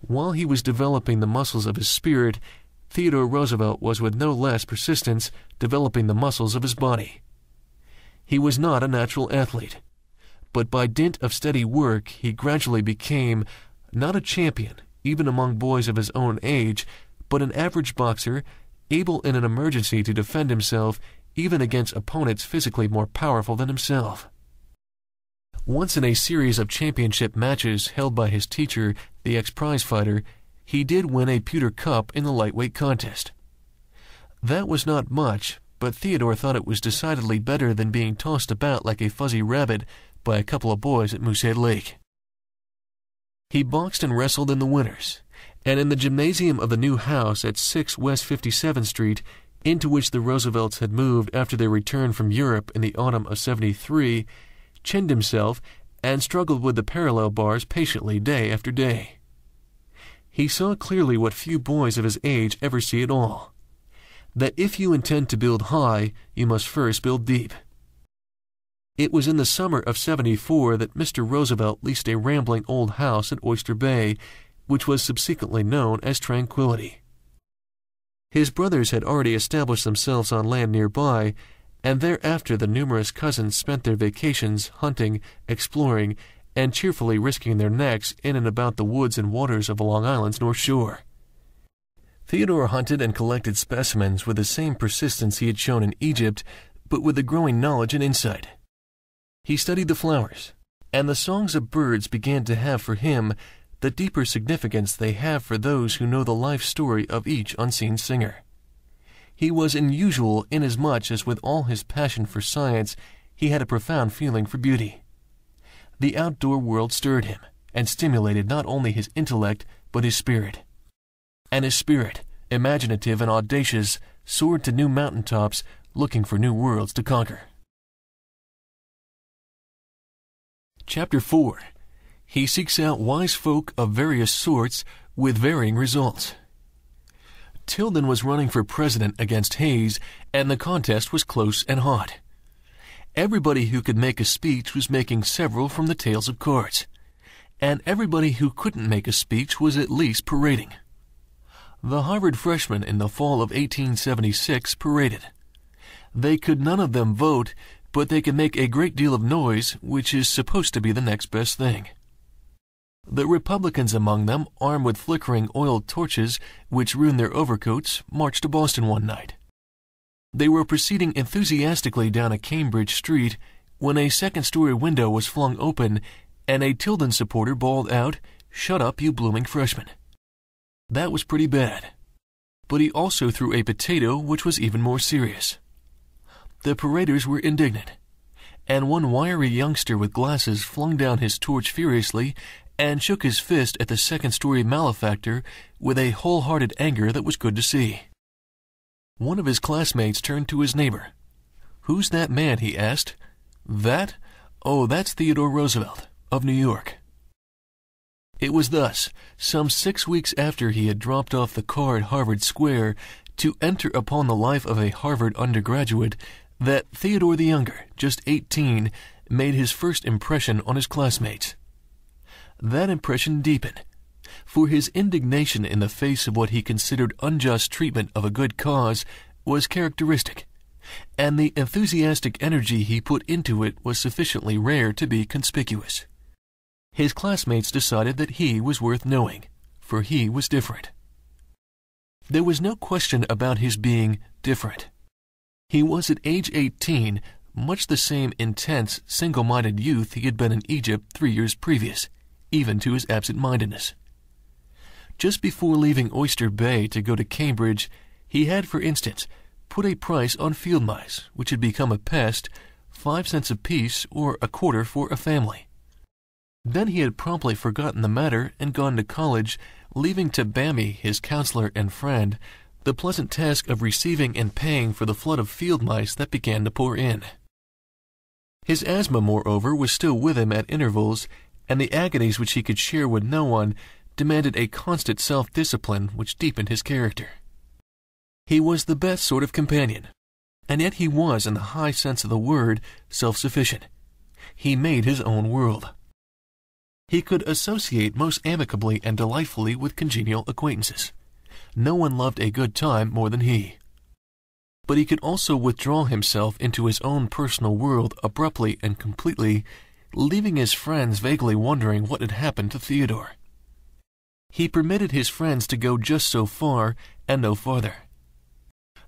While he was developing the muscles of his spirit, Theodore Roosevelt was with no less persistence developing the muscles of his body. He was not a natural athlete but by dint of steady work he gradually became not a champion, even among boys of his own age, but an average boxer, able in an emergency to defend himself even against opponents physically more powerful than himself. Once in a series of championship matches held by his teacher, the ex-prize fighter, he did win a pewter cup in the lightweight contest. That was not much, but Theodore thought it was decidedly better than being tossed about like a fuzzy rabbit by a couple of boys at Moosehead Lake. He boxed and wrestled in the winters, and in the gymnasium of the new house at 6 West 57th Street, into which the Roosevelts had moved after their return from Europe in the autumn of 73, chinned himself and struggled with the parallel bars patiently day after day. He saw clearly what few boys of his age ever see at all that if you intend to build high, you must first build deep. It was in the summer of 74 that Mr. Roosevelt leased a rambling old house at Oyster Bay, which was subsequently known as Tranquility. His brothers had already established themselves on land nearby, and thereafter the numerous cousins spent their vacations hunting, exploring, and cheerfully risking their necks in and about the woods and waters of Long Island's North Shore. Theodore hunted and collected specimens with the same persistence he had shown in Egypt, but with a growing knowledge and insight. He studied the flowers, and the songs of birds began to have for him the deeper significance they have for those who know the life story of each unseen singer. He was unusual inasmuch as with all his passion for science, he had a profound feeling for beauty. The outdoor world stirred him and stimulated not only his intellect but his spirit. And his spirit, imaginative and audacious, soared to new mountain tops, looking for new worlds to conquer. Chapter 4 He seeks out wise folk of various sorts with varying results. Tilden was running for president against Hayes, and the contest was close and hot. Everybody who could make a speech was making several from the tales of cards, and everybody who couldn't make a speech was at least parading. The Harvard freshmen in the fall of 1876 paraded. They could none of them vote, but they could make a great deal of noise, which is supposed to be the next best thing. The Republicans among them, armed with flickering oil torches which ruined their overcoats, marched to Boston one night. They were proceeding enthusiastically down a Cambridge street when a second story window was flung open and a Tilden supporter bawled out, Shut up, you blooming freshman. That was pretty bad. But he also threw a potato, which was even more serious. The paraders were indignant, and one wiry youngster with glasses flung down his torch furiously and shook his fist at the second story malefactor with a wholehearted anger that was good to see. One of his classmates turned to his neighbor. Who's that man? he asked. That? Oh, that's Theodore Roosevelt, of New York. It was thus, some six weeks after he had dropped off the car at Harvard Square to enter upon the life of a Harvard undergraduate, that Theodore the Younger, just 18, made his first impression on his classmates. That impression deepened, for his indignation in the face of what he considered unjust treatment of a good cause was characteristic, and the enthusiastic energy he put into it was sufficiently rare to be conspicuous. His classmates decided that he was worth knowing, for he was different. There was no question about his being different. He was at age 18 much the same intense, single minded youth he had been in Egypt three years previous even to his absent mindedness. Just before leaving Oyster Bay to go to Cambridge, he had, for instance, put a price on field mice, which had become a pest, five cents apiece or a quarter for a family. Then he had promptly forgotten the matter and gone to college, leaving to Bamie, his counselor and friend, the pleasant task of receiving and paying for the flood of field mice that began to pour in. His asthma, moreover, was still with him at intervals, and the agonies which he could share with no one demanded a constant self discipline which deepened his character. He was the best sort of companion, and yet he was, in the high sense of the word, self sufficient. He made his own world. He could associate most amicably and delightfully with congenial acquaintances. No one loved a good time more than he. But he could also withdraw himself into his own personal world abruptly and completely leaving his friends vaguely wondering what had happened to Theodore. He permitted his friends to go just so far and no farther.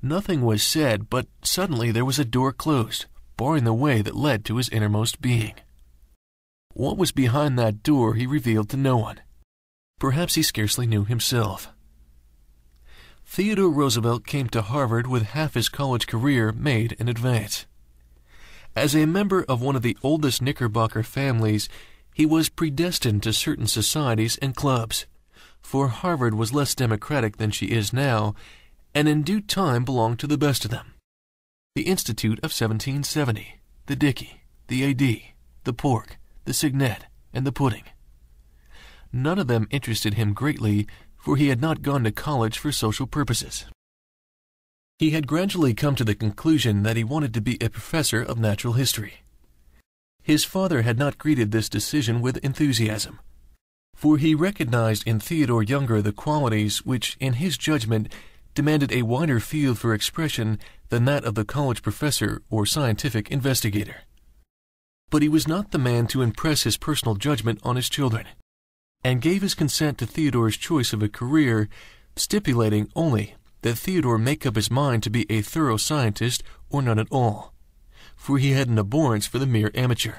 Nothing was said, but suddenly there was a door closed, barring the way that led to his innermost being. What was behind that door he revealed to no one. Perhaps he scarcely knew himself. Theodore Roosevelt came to Harvard with half his college career made in advance. As a member of one of the oldest Knickerbocker families, he was predestined to certain societies and clubs, for Harvard was less democratic than she is now, and in due time belonged to the best of them. The Institute of 1770, the Dickey, the AD, the Pork, the Signet, and the Pudding. None of them interested him greatly, for he had not gone to college for social purposes. He had gradually come to the conclusion that he wanted to be a professor of natural history. His father had not greeted this decision with enthusiasm, for he recognized in Theodore Younger the qualities which, in his judgment, demanded a wider field for expression than that of the college professor or scientific investigator. But he was not the man to impress his personal judgment on his children, and gave his consent to Theodore's choice of a career, stipulating only that Theodore make up his mind to be a thorough scientist or none at all, for he had an abhorrence for the mere amateur.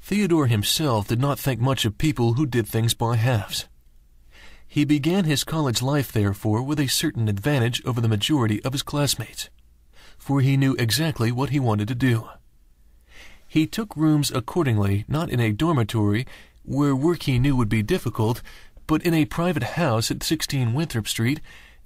Theodore himself did not think much of people who did things by halves. He began his college life, therefore, with a certain advantage over the majority of his classmates, for he knew exactly what he wanted to do. He took rooms accordingly, not in a dormitory, where work he knew would be difficult, but in a private house at 16 Winthrop Street,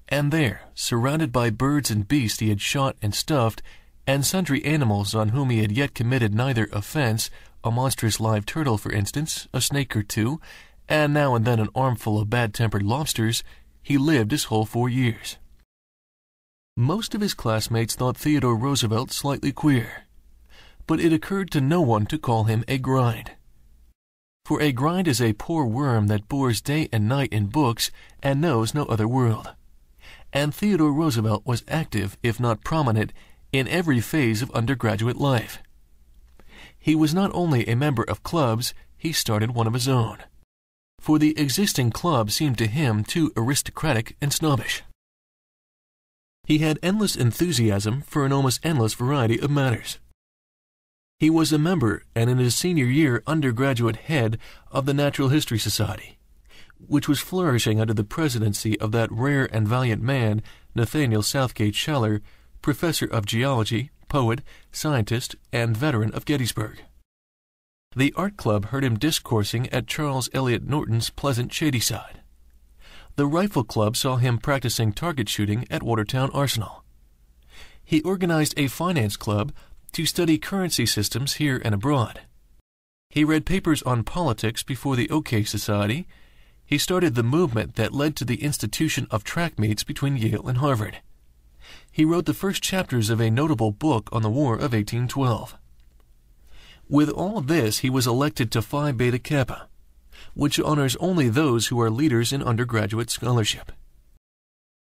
and there, surrounded by birds and beasts he had shot and stuffed, and sundry animals on whom he had yet committed neither offense, a monstrous live turtle, for instance, a snake or two, and now and then an armful of bad-tempered lobsters, he lived his whole four years. Most of his classmates thought Theodore Roosevelt slightly queer, but it occurred to no one to call him a grind. For a grind is a poor worm that bores day and night in books and knows no other world. And Theodore Roosevelt was active, if not prominent, in every phase of undergraduate life. He was not only a member of clubs, he started one of his own for the existing club seemed to him too aristocratic and snobbish. He had endless enthusiasm for an almost endless variety of matters. He was a member and in his senior year undergraduate head of the Natural History Society, which was flourishing under the presidency of that rare and valiant man, Nathaniel Southgate Shaler, professor of geology, poet, scientist, and veteran of Gettysburg. The art club heard him discoursing at Charles Eliot Norton's pleasant Shadyside. The rifle club saw him practicing target shooting at Watertown Arsenal. He organized a finance club to study currency systems here and abroad. He read papers on politics before the OK Society. He started the movement that led to the institution of track meets between Yale and Harvard. He wrote the first chapters of a notable book on the War of 1812. With all this, he was elected to Phi Beta Kappa, which honors only those who are leaders in undergraduate scholarship.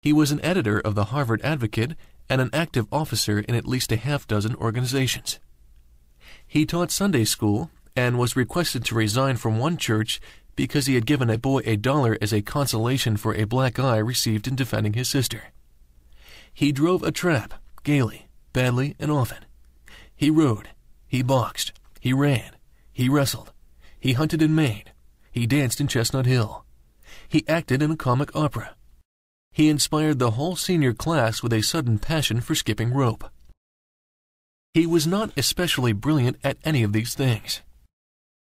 He was an editor of the Harvard Advocate and an active officer in at least a half dozen organizations. He taught Sunday school and was requested to resign from one church because he had given a boy a dollar as a consolation for a black eye received in defending his sister. He drove a trap, gaily, badly, and often. He rode. He boxed. He ran. He wrestled. He hunted in Maine. He danced in Chestnut Hill. He acted in a comic opera. He inspired the whole senior class with a sudden passion for skipping rope. He was not especially brilliant at any of these things,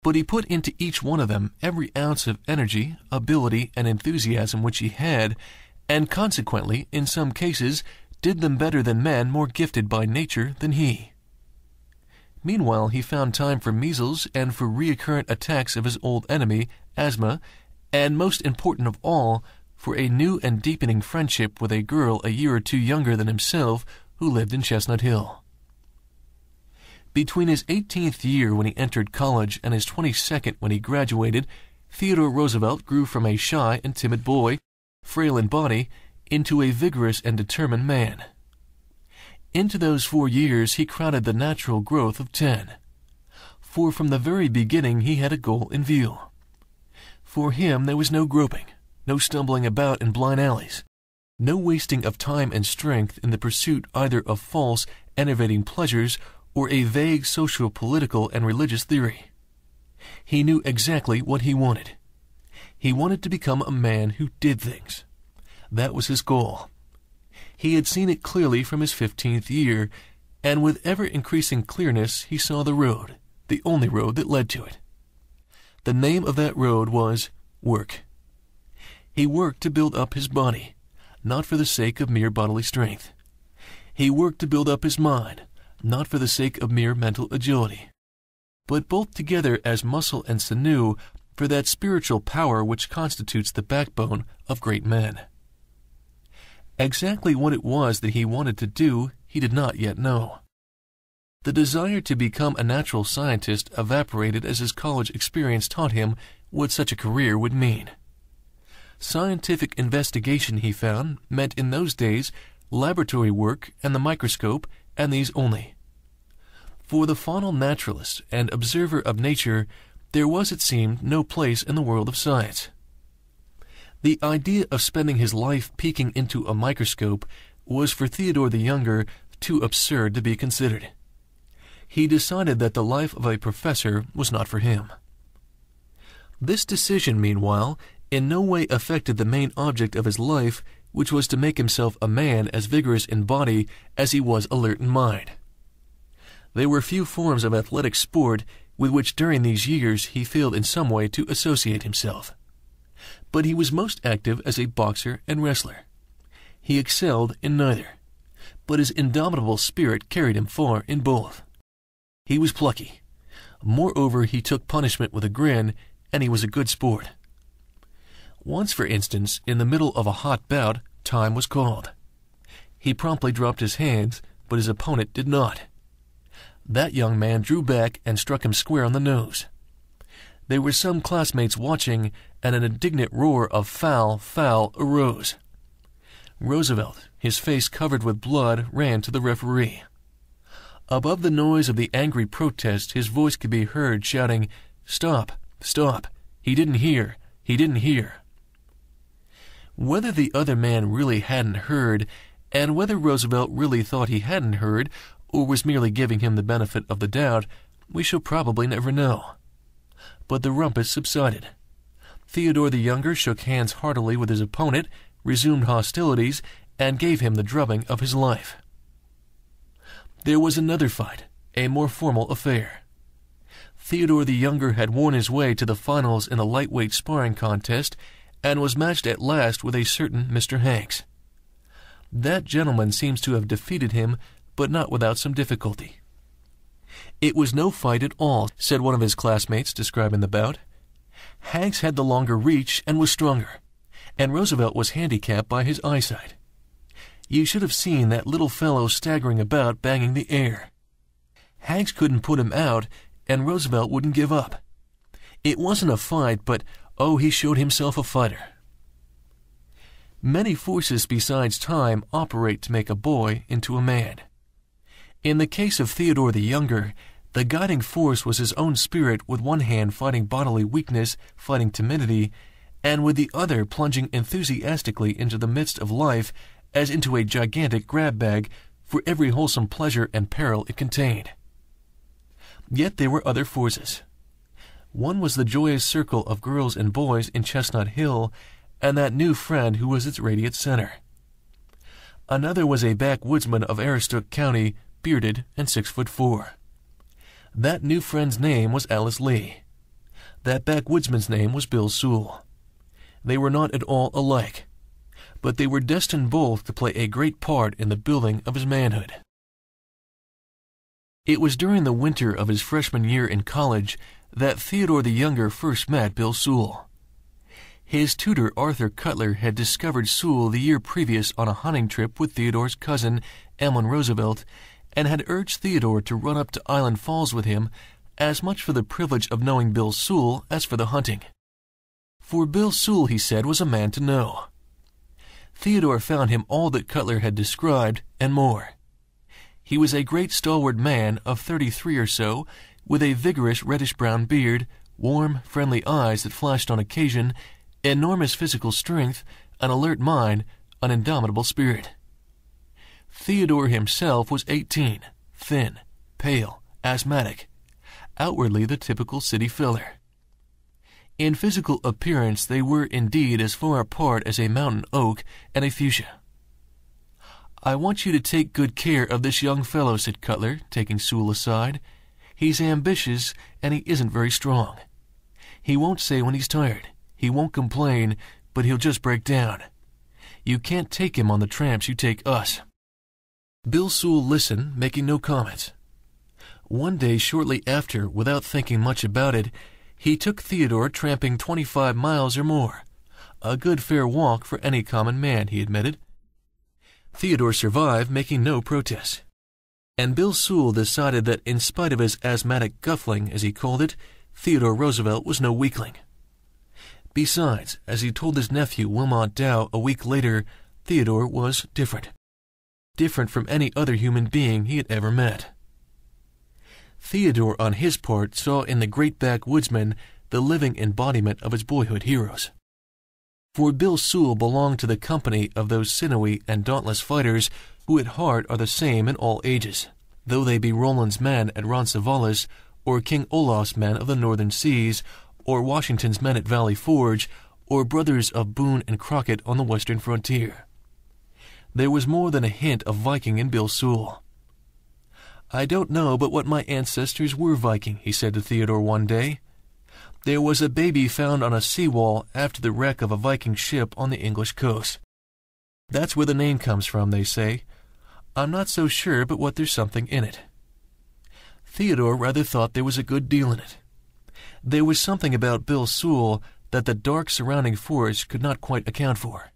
but he put into each one of them every ounce of energy, ability, and enthusiasm which he had, and consequently, in some cases, did them better than men more gifted by nature than he. Meanwhile, he found time for measles and for recurrent attacks of his old enemy, asthma, and most important of all, for a new and deepening friendship with a girl a year or two younger than himself who lived in Chestnut Hill. Between his 18th year when he entered college and his 22nd when he graduated, Theodore Roosevelt grew from a shy and timid boy, frail in body, into a vigorous and determined man. Into those four years he crowded the natural growth of ten. For from the very beginning he had a goal in view. For him there was no groping, no stumbling about in blind alleys, no wasting of time and strength in the pursuit either of false, enervating pleasures or a vague social, political, and religious theory. He knew exactly what he wanted. He wanted to become a man who did things. That was his goal. He had seen it clearly from his fifteenth year, and with ever increasing clearness he saw the road, the only road that led to it. The name of that road was work. He worked to build up his body, not for the sake of mere bodily strength. He worked to build up his mind, not for the sake of mere mental agility, but both together as muscle and sinew for that spiritual power which constitutes the backbone of great men. Exactly what it was that he wanted to do, he did not yet know. The desire to become a natural scientist evaporated as his college experience taught him what such a career would mean. Scientific investigation, he found, meant in those days laboratory work and the microscope, and these only. For the faunal naturalist and observer of nature, there was, it seemed, no place in the world of science. The idea of spending his life peeking into a microscope was for Theodore the Younger too absurd to be considered. He decided that the life of a professor was not for him. This decision, meanwhile, in no way affected the main object of his life, which was to make himself a man as vigorous in body as he was alert in mind. There were few forms of athletic sport with which during these years he failed in some way to associate himself. But he was most active as a boxer and wrestler. He excelled in neither, but his indomitable spirit carried him far in both. He was plucky. Moreover, he took punishment with a grin, and he was a good sport. Once, for instance, in the middle of a hot bout, time was called. He promptly dropped his hands, but his opponent did not. That young man drew back and struck him square on the nose. There were some classmates watching, and an indignant roar of foul, foul arose. Roosevelt, his face covered with blood, ran to the referee. Above the noise of the angry protest, his voice could be heard shouting, Stop! Stop! He didn't hear! He didn't hear! Whether the other man really hadn't heard, and whether Roosevelt really thought he hadn't heard, or was merely giving him the benefit of the doubt, we shall probably never know. But the rumpus subsided. Theodore the Younger shook hands heartily with his opponent, resumed hostilities, and gave him the drubbing of his life. There was another fight, a more formal affair. Theodore the Younger had won his way to the finals in the lightweight sparring contest and was matched at last with a certain Mr. Hanks. That gentleman seems to have defeated him, but not without some difficulty. It was no fight at all, said one of his classmates, describing the bout. Hanks had the longer reach and was stronger, and Roosevelt was handicapped by his eyesight. You should have seen that little fellow staggering about, banging the air. Hanks couldn't put him out, and Roosevelt wouldn't give up. It wasn't a fight, but Oh, he showed himself a fighter. Many forces besides time operate to make a boy into a man. In the case of Theodore the Younger, the guiding force was his own spirit with one hand fighting bodily weakness, fighting timidity, and with the other plunging enthusiastically into the midst of life as into a gigantic grab bag for every wholesome pleasure and peril it contained. Yet there were other forces. One was the joyous circle of girls and boys in Chestnut Hill, and that new friend who was its radiant center. Another was a backwoodsman of Aroostook County, bearded and six foot four. That new friend's name was Alice Lee. That backwoodsman's name was Bill Sewell. They were not at all alike, but they were destined both to play a great part in the building of his manhood. It was during the winter of his freshman year in college that Theodore the Younger first met Bill Sewell. His tutor Arthur Cutler had discovered Sewell the year previous on a hunting trip with Theodore's cousin, Emlen Roosevelt, and had urged Theodore to run up to Island Falls with him, as much for the privilege of knowing Bill Sewell as for the hunting. For Bill Sewell, he said, was a man to know. Theodore found him all that Cutler had described, and more. He was a great stalwart man of thirty-three or so, with a vigorous reddish-brown beard, warm, friendly eyes that flashed on occasion, enormous physical strength, an alert mind, an indomitable spirit. Theodore himself was eighteen, thin, pale, asthmatic, outwardly the typical city filler. In physical appearance, they were indeed as far apart as a mountain oak and a fuchsia. I want you to take good care of this young fellow, said Cutler, taking Sewell aside. He's ambitious, and he isn't very strong. He won't say when he's tired. He won't complain, but he'll just break down. You can't take him on the tramps you take us. Bill Sewell listened, making no comments. One day shortly after, without thinking much about it, he took Theodore tramping 25 miles or more. A good fair walk for any common man, he admitted. Theodore survived, making no protest. And Bill Sewell decided that in spite of his asthmatic guffling, as he called it, Theodore Roosevelt was no weakling. Besides, as he told his nephew Wilmot Dow a week later, Theodore was different. Different from any other human being he had ever met. Theodore, on his part, saw in the great backwoodsman the living embodiment of his boyhood heroes. For Bill Sewell belonged to the company of those sinewy and dauntless fighters who at heart are the same in all ages, though they be Roland's men at Roncesvalles, or King Olaf's men of the northern seas, or Washington's men at Valley Forge, or brothers of Boone and Crockett on the western frontier. There was more than a hint of Viking in Bill Sewell. I don't know but what my ancestors were Viking, he said to Theodore one day. There was a baby found on a seawall after the wreck of a Viking ship on the English coast. That's where the name comes from, they say. I'm not so sure but what there's something in it. Theodore rather thought there was a good deal in it. There was something about Bill Sewell that the dark surrounding forest could not quite account for.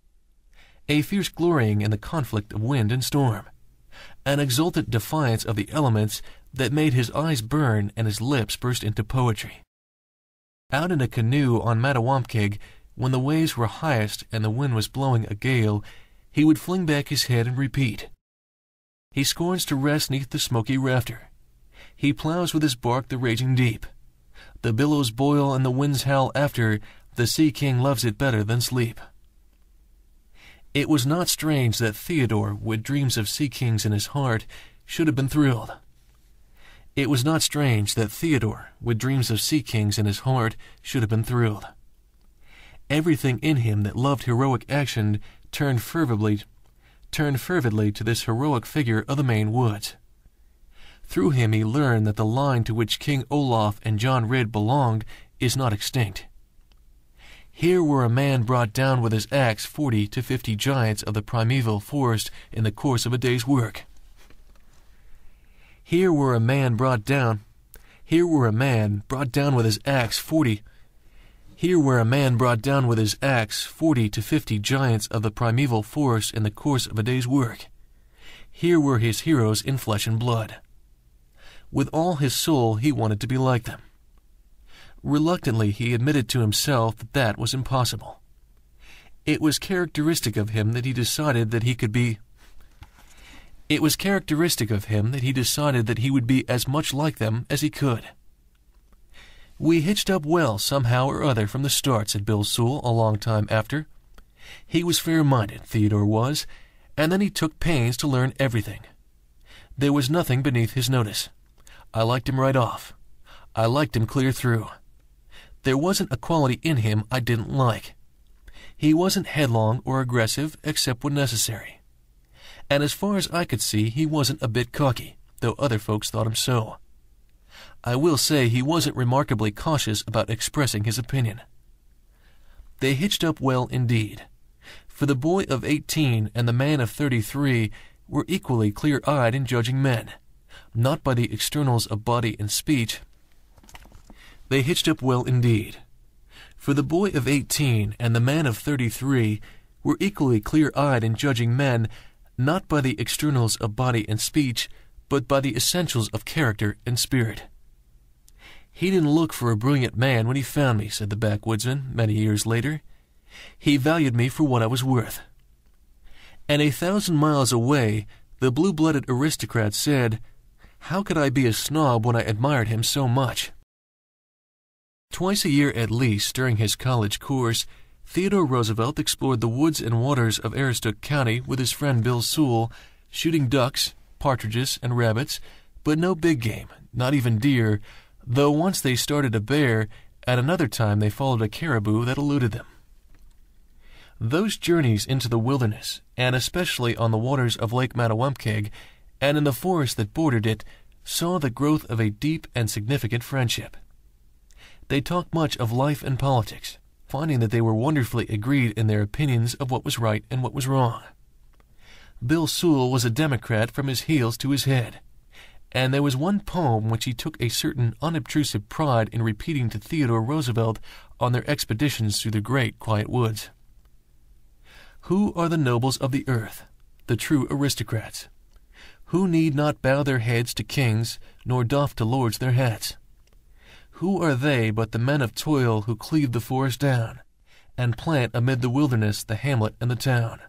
A fierce glorying in the conflict of wind and storm. An exultant defiance of the elements that made his eyes burn and his lips burst into poetry. Out in a canoe on Mattawamkeag, when the waves were highest and the wind was blowing a gale, he would fling back his head and repeat. He scorns to rest neath the smoky rafter. He plows with his bark the raging deep. The billows boil and the winds howl after, the sea king loves it better than sleep. It was not strange that Theodore, with dreams of sea kings in his heart, should have been thrilled. It was not strange that Theodore, with dreams of sea kings in his heart, should have been thrilled. Everything in him that loved heroic action turned fervidly, turned fervidly to this heroic figure of the Maine woods. Through him he learned that the line to which King Olaf and John Ridd belonged is not extinct. Here were a man brought down with his axe forty to fifty giants of the primeval forest in the course of a day's work. Here were a man brought down. Here were a man brought down with his axe forty. Here were a man brought down with his axe forty to fifty giants of the primeval forest in the course of a day's work. Here were his heroes in flesh and blood. With all his soul, he wanted to be like them. Reluctantly, he admitted to himself that that was impossible. It was characteristic of him that he decided that he could be it was characteristic of him that he decided that he would be as much like them as he could. We hitched up well somehow or other from the start, said Bill Sewell a long time after. He was fair-minded, Theodore was, and then he took pains to learn everything. There was nothing beneath his notice. I liked him right off. I liked him clear through. There wasn't a quality in him I didn't like. He wasn't headlong or aggressive except when necessary and as far as I could see, he wasn't a bit cocky, though other folks thought him so. I will say he wasn't remarkably cautious about expressing his opinion. They hitched up well indeed, for the boy of eighteen and the man of thirty-three were equally clear-eyed in judging men, not by the externals of body and speech. They hitched up well indeed, for the boy of eighteen and the man of thirty-three were equally clear-eyed in judging men not by the externals of body and speech, but by the essentials of character and spirit. He didn't look for a brilliant man when he found me, said the backwoodsman many years later. He valued me for what I was worth. And a thousand miles away, the blue-blooded aristocrat said, How could I be a snob when I admired him so much? Twice a year at least during his college course, Theodore Roosevelt explored the woods and waters of Aroostook County with his friend Bill Sewell, shooting ducks, partridges, and rabbits, but no big game, not even deer, though once they started a bear, at another time they followed a caribou that eluded them. Those journeys into the wilderness, and especially on the waters of Lake Mattawamkeag, and in the forest that bordered it, saw the growth of a deep and significant friendship. They talked much of life and politics, finding that they were wonderfully agreed in their opinions of what was right and what was wrong. Bill Sewell was a Democrat from his heels to his head, and there was one poem which he took a certain unobtrusive pride in repeating to Theodore Roosevelt on their expeditions through the great quiet woods. Who are the nobles of the earth? the true aristocrats, who need not bow their heads to kings, nor doff to lords their hats. Who are they but the men of toil who cleave the forest down, and plant amid the wilderness the hamlet and the town?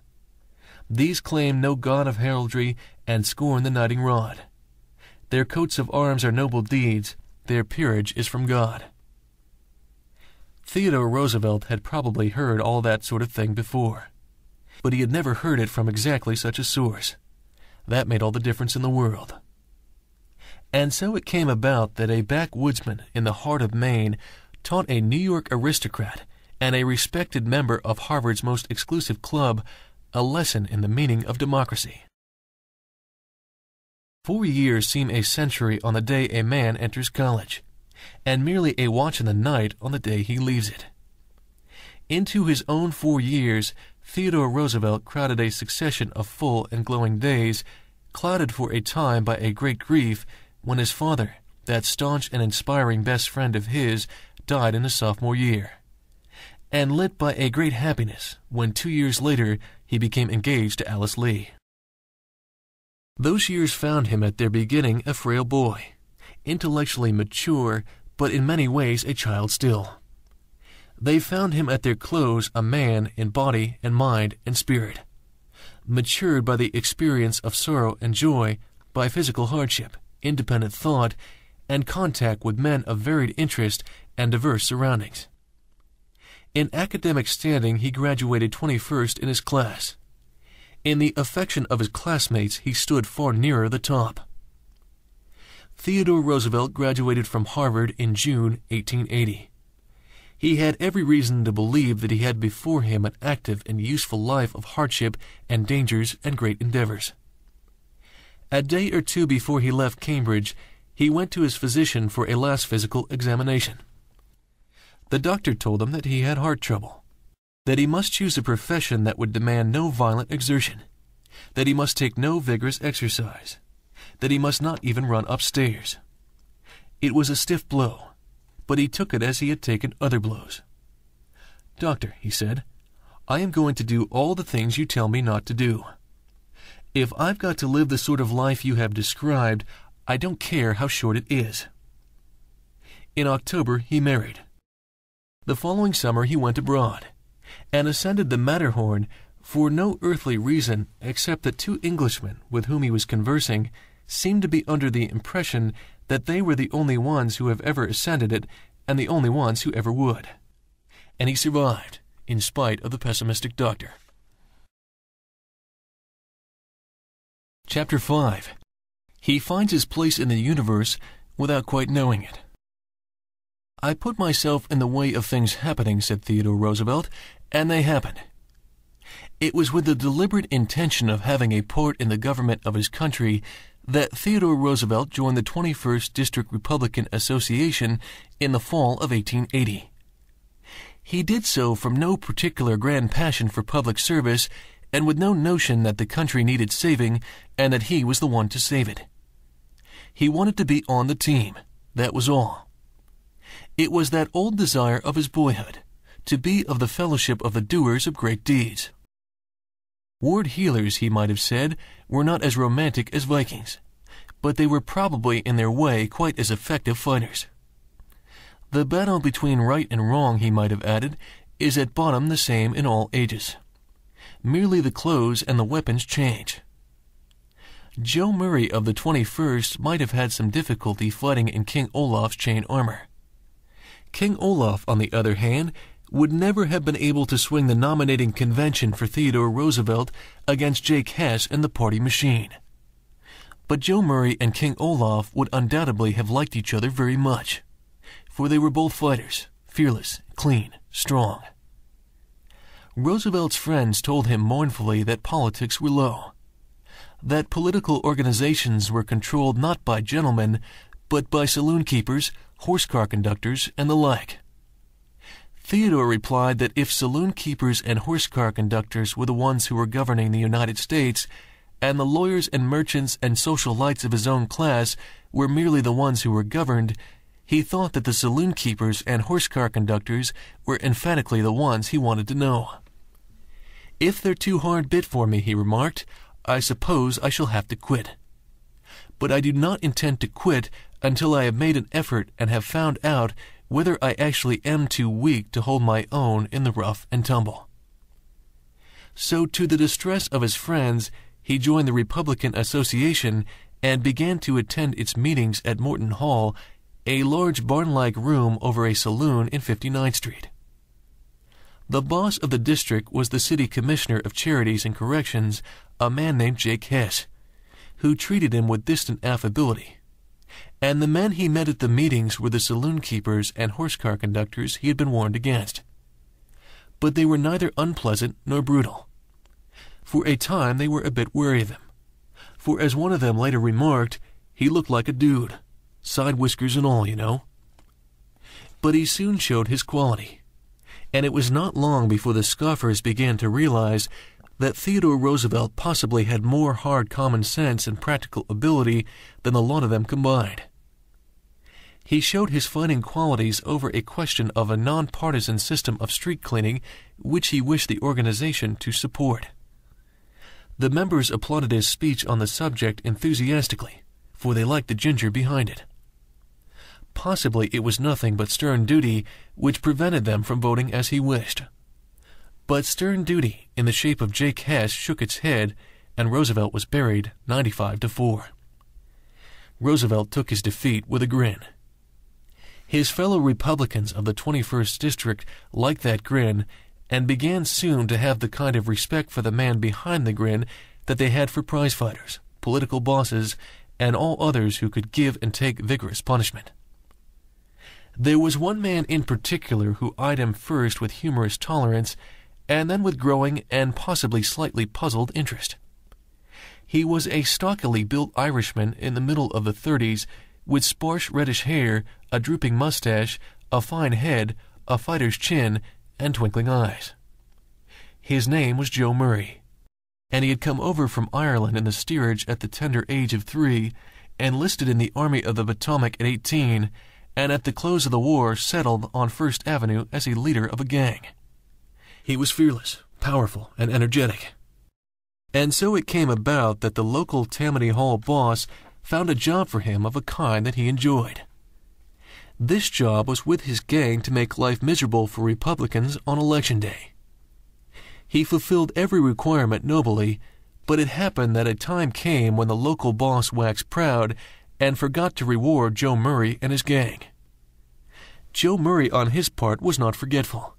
These claim no god of heraldry, and scorn the knighting rod. Their coats of arms are noble deeds, their peerage is from God. Theodore Roosevelt had probably heard all that sort of thing before, but he had never heard it from exactly such a source. That made all the difference in the world. And so it came about that a backwoodsman in the heart of Maine taught a New York aristocrat and a respected member of Harvard's most exclusive club a lesson in the meaning of democracy. Four years seem a century on the day a man enters college, and merely a watch in the night on the day he leaves it. Into his own four years, Theodore Roosevelt crowded a succession of full and glowing days, clouded for a time by a great grief when his father, that staunch and inspiring best friend of his, died in his sophomore year, and lit by a great happiness when two years later he became engaged to Alice Lee. Those years found him at their beginning a frail boy, intellectually mature, but in many ways a child still. They found him at their close a man in body and mind and spirit, matured by the experience of sorrow and joy, by physical hardship, independent thought, and contact with men of varied interest and diverse surroundings. In academic standing, he graduated 21st in his class. In the affection of his classmates, he stood far nearer the top. Theodore Roosevelt graduated from Harvard in June 1880. He had every reason to believe that he had before him an active and useful life of hardship and dangers and great endeavors. A day or two before he left Cambridge, he went to his physician for a last physical examination. The doctor told him that he had heart trouble, that he must choose a profession that would demand no violent exertion, that he must take no vigorous exercise, that he must not even run upstairs. It was a stiff blow, but he took it as he had taken other blows. Doctor, he said, I am going to do all the things you tell me not to do. If I've got to live the sort of life you have described, I don't care how short it is. In October, he married. The following summer, he went abroad and ascended the Matterhorn for no earthly reason except that two Englishmen with whom he was conversing seemed to be under the impression that they were the only ones who have ever ascended it and the only ones who ever would. And he survived, in spite of the pessimistic doctor. Chapter 5 He finds his place in the universe without quite knowing it. I put myself in the way of things happening, said Theodore Roosevelt, and they happened. It was with the deliberate intention of having a part in the government of his country that Theodore Roosevelt joined the 21st District Republican Association in the fall of 1880. He did so from no particular grand passion for public service and with no notion that the country needed saving and that he was the one to save it. He wanted to be on the team, that was all. It was that old desire of his boyhood, to be of the fellowship of the doers of great deeds. Ward healers, he might have said, were not as romantic as Vikings, but they were probably in their way quite as effective fighters. The battle between right and wrong, he might have added, is at bottom the same in all ages merely the clothes and the weapons change. Joe Murray of the 21st might have had some difficulty fighting in King Olaf's chain armor. King Olaf, on the other hand, would never have been able to swing the nominating convention for Theodore Roosevelt against Jake Hess and the party machine. But Joe Murray and King Olaf would undoubtedly have liked each other very much, for they were both fighters, fearless, clean, strong. Roosevelt's friends told him mournfully that politics were low, that political organizations were controlled not by gentlemen, but by saloon keepers, horse car conductors, and the like. Theodore replied that if saloon keepers and horse car conductors were the ones who were governing the United States, and the lawyers and merchants and social lights of his own class were merely the ones who were governed, he thought that the saloon keepers and horse car conductors were emphatically the ones he wanted to know. If they're too hard bit for me, he remarked, I suppose I shall have to quit. But I do not intend to quit until I have made an effort and have found out whether I actually am too weak to hold my own in the rough and tumble. So, to the distress of his friends, he joined the Republican Association and began to attend its meetings at Morton Hall, a large barn like room over a saloon in 59th Street. The boss of the district was the city commissioner of charities and corrections, a man named Jake Hess, who treated him with distant affability. And the men he met at the meetings were the saloon keepers and horse car conductors he had been warned against. But they were neither unpleasant nor brutal. For a time they were a bit wary of him, for as one of them later remarked, he looked like a dude, side whiskers and all, you know. But he soon showed his quality and it was not long before the scoffers began to realize that Theodore Roosevelt possibly had more hard common sense and practical ability than the lot of them combined. He showed his fighting qualities over a question of a nonpartisan system of street cleaning which he wished the organization to support. The members applauded his speech on the subject enthusiastically, for they liked the ginger behind it. Possibly it was nothing but stern duty which prevented them from voting as he wished. But stern duty, in the shape of Jake Hess, shook its head, and Roosevelt was buried 95 to 4. Roosevelt took his defeat with a grin. His fellow Republicans of the 21st District liked that grin and began soon to have the kind of respect for the man behind the grin that they had for prizefighters, political bosses, and all others who could give and take vigorous punishment. There was one man in particular who eyed him first with humorous tolerance, and then with growing and possibly slightly puzzled interest. He was a stockily built Irishman in the middle of the thirties, with sparse reddish hair, a drooping mustache, a fine head, a fighter's chin, and twinkling eyes. His name was Joe Murray, and he had come over from Ireland in the steerage at the tender age of three, enlisted in the Army of the Potomac at eighteen, and at the close of the war settled on First Avenue as a leader of a gang. He was fearless, powerful, and energetic. And so it came about that the local Tammany Hall boss found a job for him of a kind that he enjoyed. This job was with his gang to make life miserable for Republicans on Election Day. He fulfilled every requirement nobly, but it happened that a time came when the local boss waxed proud and forgot to reward Joe Murray and his gang. Joe Murray, on his part, was not forgetful.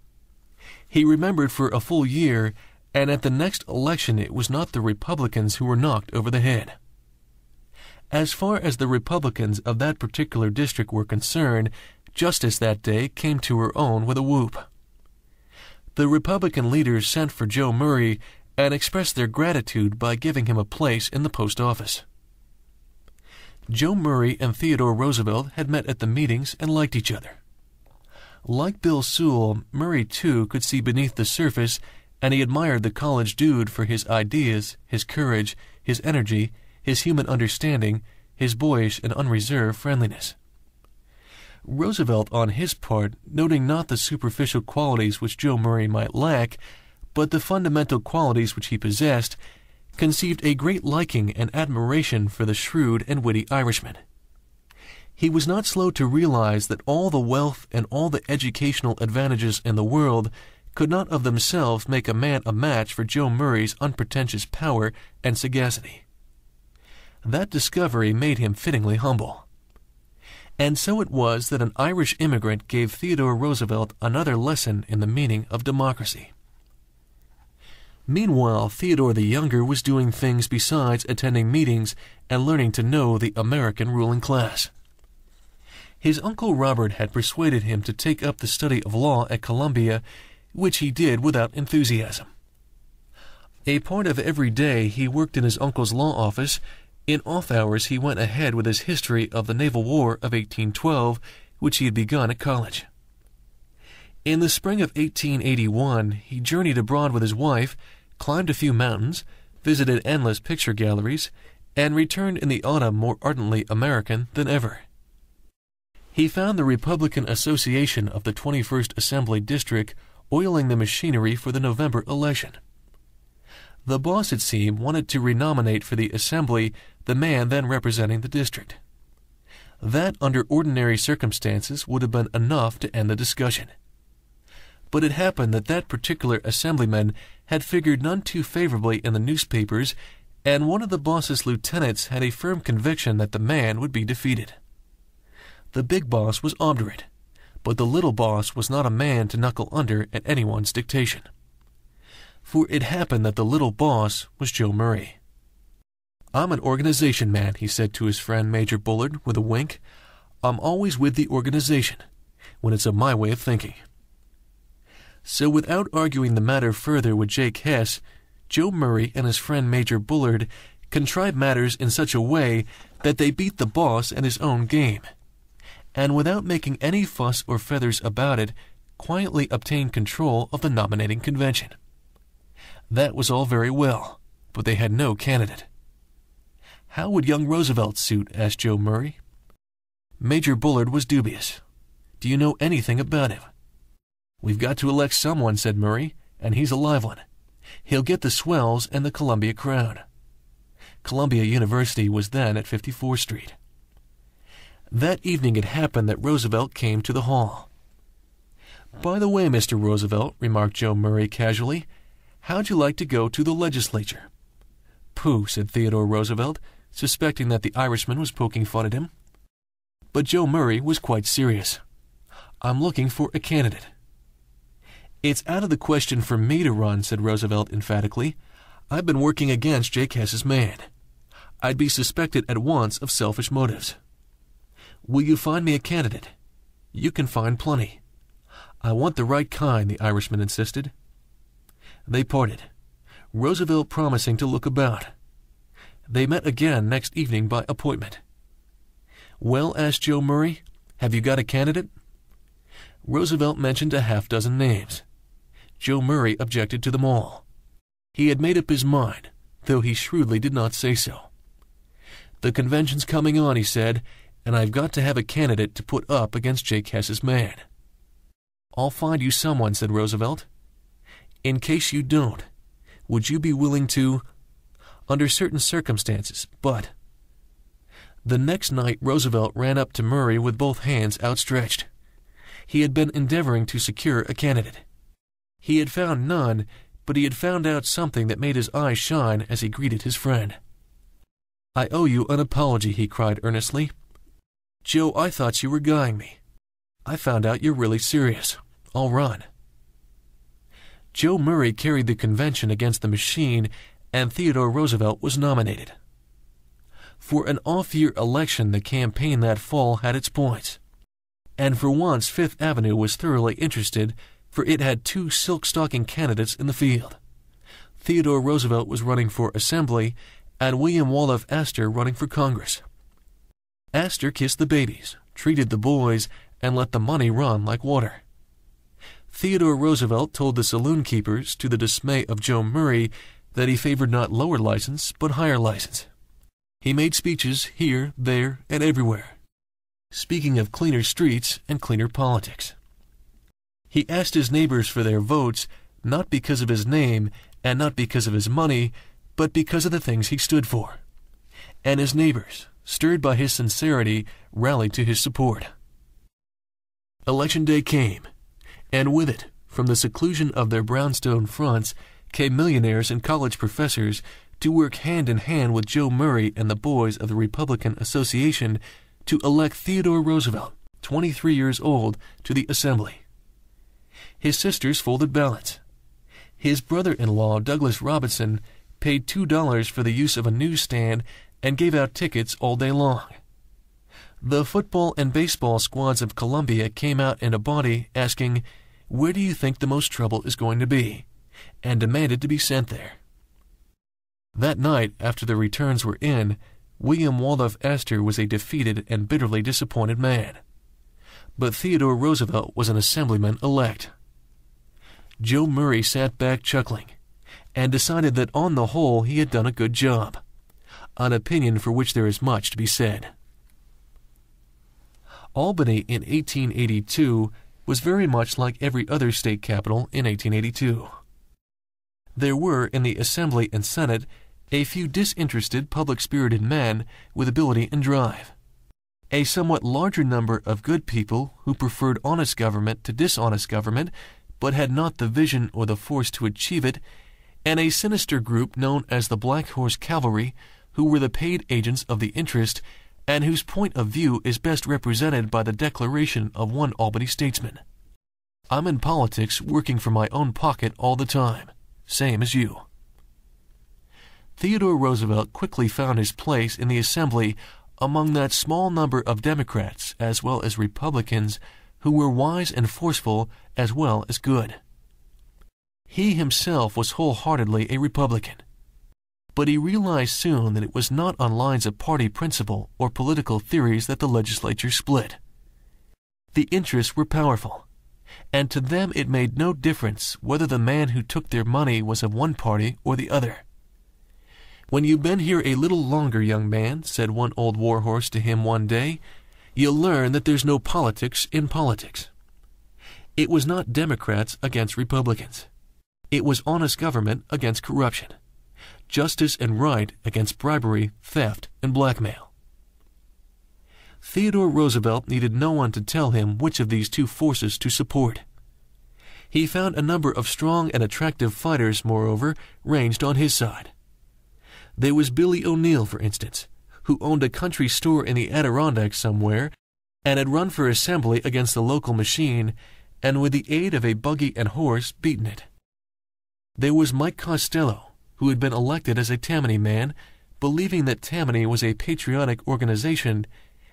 He remembered for a full year, and at the next election it was not the Republicans who were knocked over the head. As far as the Republicans of that particular district were concerned, justice that day came to her own with a whoop. The Republican leaders sent for Joe Murray and expressed their gratitude by giving him a place in the post office. Joe Murray and Theodore Roosevelt had met at the meetings and liked each other. Like Bill Sewell, Murray too could see beneath the surface, and he admired the college dude for his ideas, his courage, his energy, his human understanding, his boyish and unreserved friendliness. Roosevelt, on his part, noting not the superficial qualities which Joe Murray might lack, but the fundamental qualities which he possessed, conceived a great liking and admiration for the shrewd and witty Irishman. He was not slow to realize that all the wealth and all the educational advantages in the world could not of themselves make a man a match for Joe Murray's unpretentious power and sagacity. That discovery made him fittingly humble. And so it was that an Irish immigrant gave Theodore Roosevelt another lesson in the meaning of democracy. Meanwhile, Theodore the Younger was doing things besides attending meetings and learning to know the American ruling class. His uncle Robert had persuaded him to take up the study of law at Columbia, which he did without enthusiasm. A part of every day he worked in his uncle's law office. In off hours he went ahead with his history of the Naval War of 1812, which he had begun at college. In the spring of 1881, he journeyed abroad with his wife, climbed a few mountains, visited endless picture galleries, and returned in the autumn more ardently American than ever. He found the Republican Association of the 21st Assembly District oiling the machinery for the November election. The boss, it seemed, wanted to renominate for the assembly the man then representing the district. That, under ordinary circumstances, would have been enough to end the discussion. But it happened that that particular assemblyman had figured none too favorably in the newspapers, and one of the boss's lieutenants had a firm conviction that the man would be defeated. The big boss was obdurate, but the little boss was not a man to knuckle under at anyone's dictation. For it happened that the little boss was Joe Murray. I'm an organization man, he said to his friend Major Bullard with a wink. I'm always with the organization, when it's of my way of thinking. So without arguing the matter further with Jake Hess, Joe Murray and his friend Major Bullard contrived matters in such a way that they beat the boss at his own game, and without making any fuss or feathers about it, quietly obtained control of the nominating convention. That was all very well, but they had no candidate. How would young Roosevelt suit? asked Joe Murray. Major Bullard was dubious. Do you know anything about him? We've got to elect someone, said Murray, and he's a live one. He'll get the swells and the Columbia crowd. Columbia University was then at 54th Street. That evening it happened that Roosevelt came to the hall. By the way, Mr. Roosevelt, remarked Joe Murray casually, how'd you like to go to the legislature? Pooh, said Theodore Roosevelt, suspecting that the Irishman was poking fun at him. But Joe Murray was quite serious. I'm looking for a candidate. It's out of the question for me to run, said Roosevelt emphatically. I've been working against Jake Hess's man. I'd be suspected at once of selfish motives. Will you find me a candidate? You can find plenty. I want the right kind, the Irishman insisted. They parted, Roosevelt promising to look about. They met again next evening by appointment. Well, asked Joe Murray, have you got a candidate? Roosevelt mentioned a half dozen names. Joe Murray objected to them all. He had made up his mind, though he shrewdly did not say so. The convention's coming on, he said, and I've got to have a candidate to put up against Jake Hess's man. I'll find you someone, said Roosevelt. In case you don't, would you be willing to, under certain circumstances, but. The next night, Roosevelt ran up to Murray with both hands outstretched. He had been endeavoring to secure a candidate. He had found none, but he had found out something that made his eyes shine as he greeted his friend. I owe you an apology, he cried earnestly. Joe, I thought you were guying me. I found out you're really serious. I'll run. Joe Murray carried the convention against the machine, and Theodore Roosevelt was nominated. For an off year election, the campaign that fall had its points. And for once, Fifth Avenue was thoroughly interested for it had two silk stocking candidates in the field. Theodore Roosevelt was running for Assembly, and William Waldorf Astor running for Congress. Astor kissed the babies, treated the boys, and let the money run like water. Theodore Roosevelt told the saloon keepers, to the dismay of Joe Murray, that he favored not lower license, but higher license. He made speeches here, there, and everywhere, speaking of cleaner streets and cleaner politics. He asked his neighbors for their votes not because of his name and not because of his money, but because of the things he stood for. And his neighbors, stirred by his sincerity, rallied to his support. Election day came, and with it, from the seclusion of their brownstone fronts, came millionaires and college professors to work hand in hand with Joe Murray and the boys of the Republican Association to elect Theodore Roosevelt, 23 years old, to the Assembly. His sisters folded ballots. His brother-in-law, Douglas Robinson, paid $2 for the use of a newsstand and gave out tickets all day long. The football and baseball squads of Columbia came out in a body asking, Where do you think the most trouble is going to be? and demanded to be sent there. That night, after the returns were in, William Waldorf Astor was a defeated and bitterly disappointed man. But Theodore Roosevelt was an assemblyman elect. Joe Murray sat back chuckling and decided that on the whole he had done a good job, an opinion for which there is much to be said. Albany in 1882 was very much like every other state capital in 1882. There were in the Assembly and Senate a few disinterested, public spirited men with ability and drive, a somewhat larger number of good people who preferred honest government to dishonest government, but had not the vision or the force to achieve it, and a sinister group known as the Black Horse Cavalry, who were the paid agents of the interest, and whose point of view is best represented by the declaration of one Albany statesman. I'm in politics working for my own pocket all the time, same as you. Theodore Roosevelt quickly found his place in the Assembly among that small number of Democrats as well as Republicans who were wise and forceful as well as good. He himself was wholeheartedly a Republican. But he realized soon that it was not on lines of party principle or political theories that the legislature split. The interests were powerful, and to them it made no difference whether the man who took their money was of one party or the other. When you've been here a little longer, young man, said one old warhorse to him one day, you'll learn that there's no politics in politics. It was not Democrats against Republicans. It was honest government against corruption, justice and right against bribery, theft, and blackmail. Theodore Roosevelt needed no one to tell him which of these two forces to support. He found a number of strong and attractive fighters, moreover, ranged on his side. There was Billy O'Neill, for instance, who owned a country store in the Adirondacks somewhere and had run for assembly against the local machine and with the aid of a buggy and horse beaten it. There was Mike Costello, who had been elected as a Tammany man, believing that Tammany was a patriotic organization,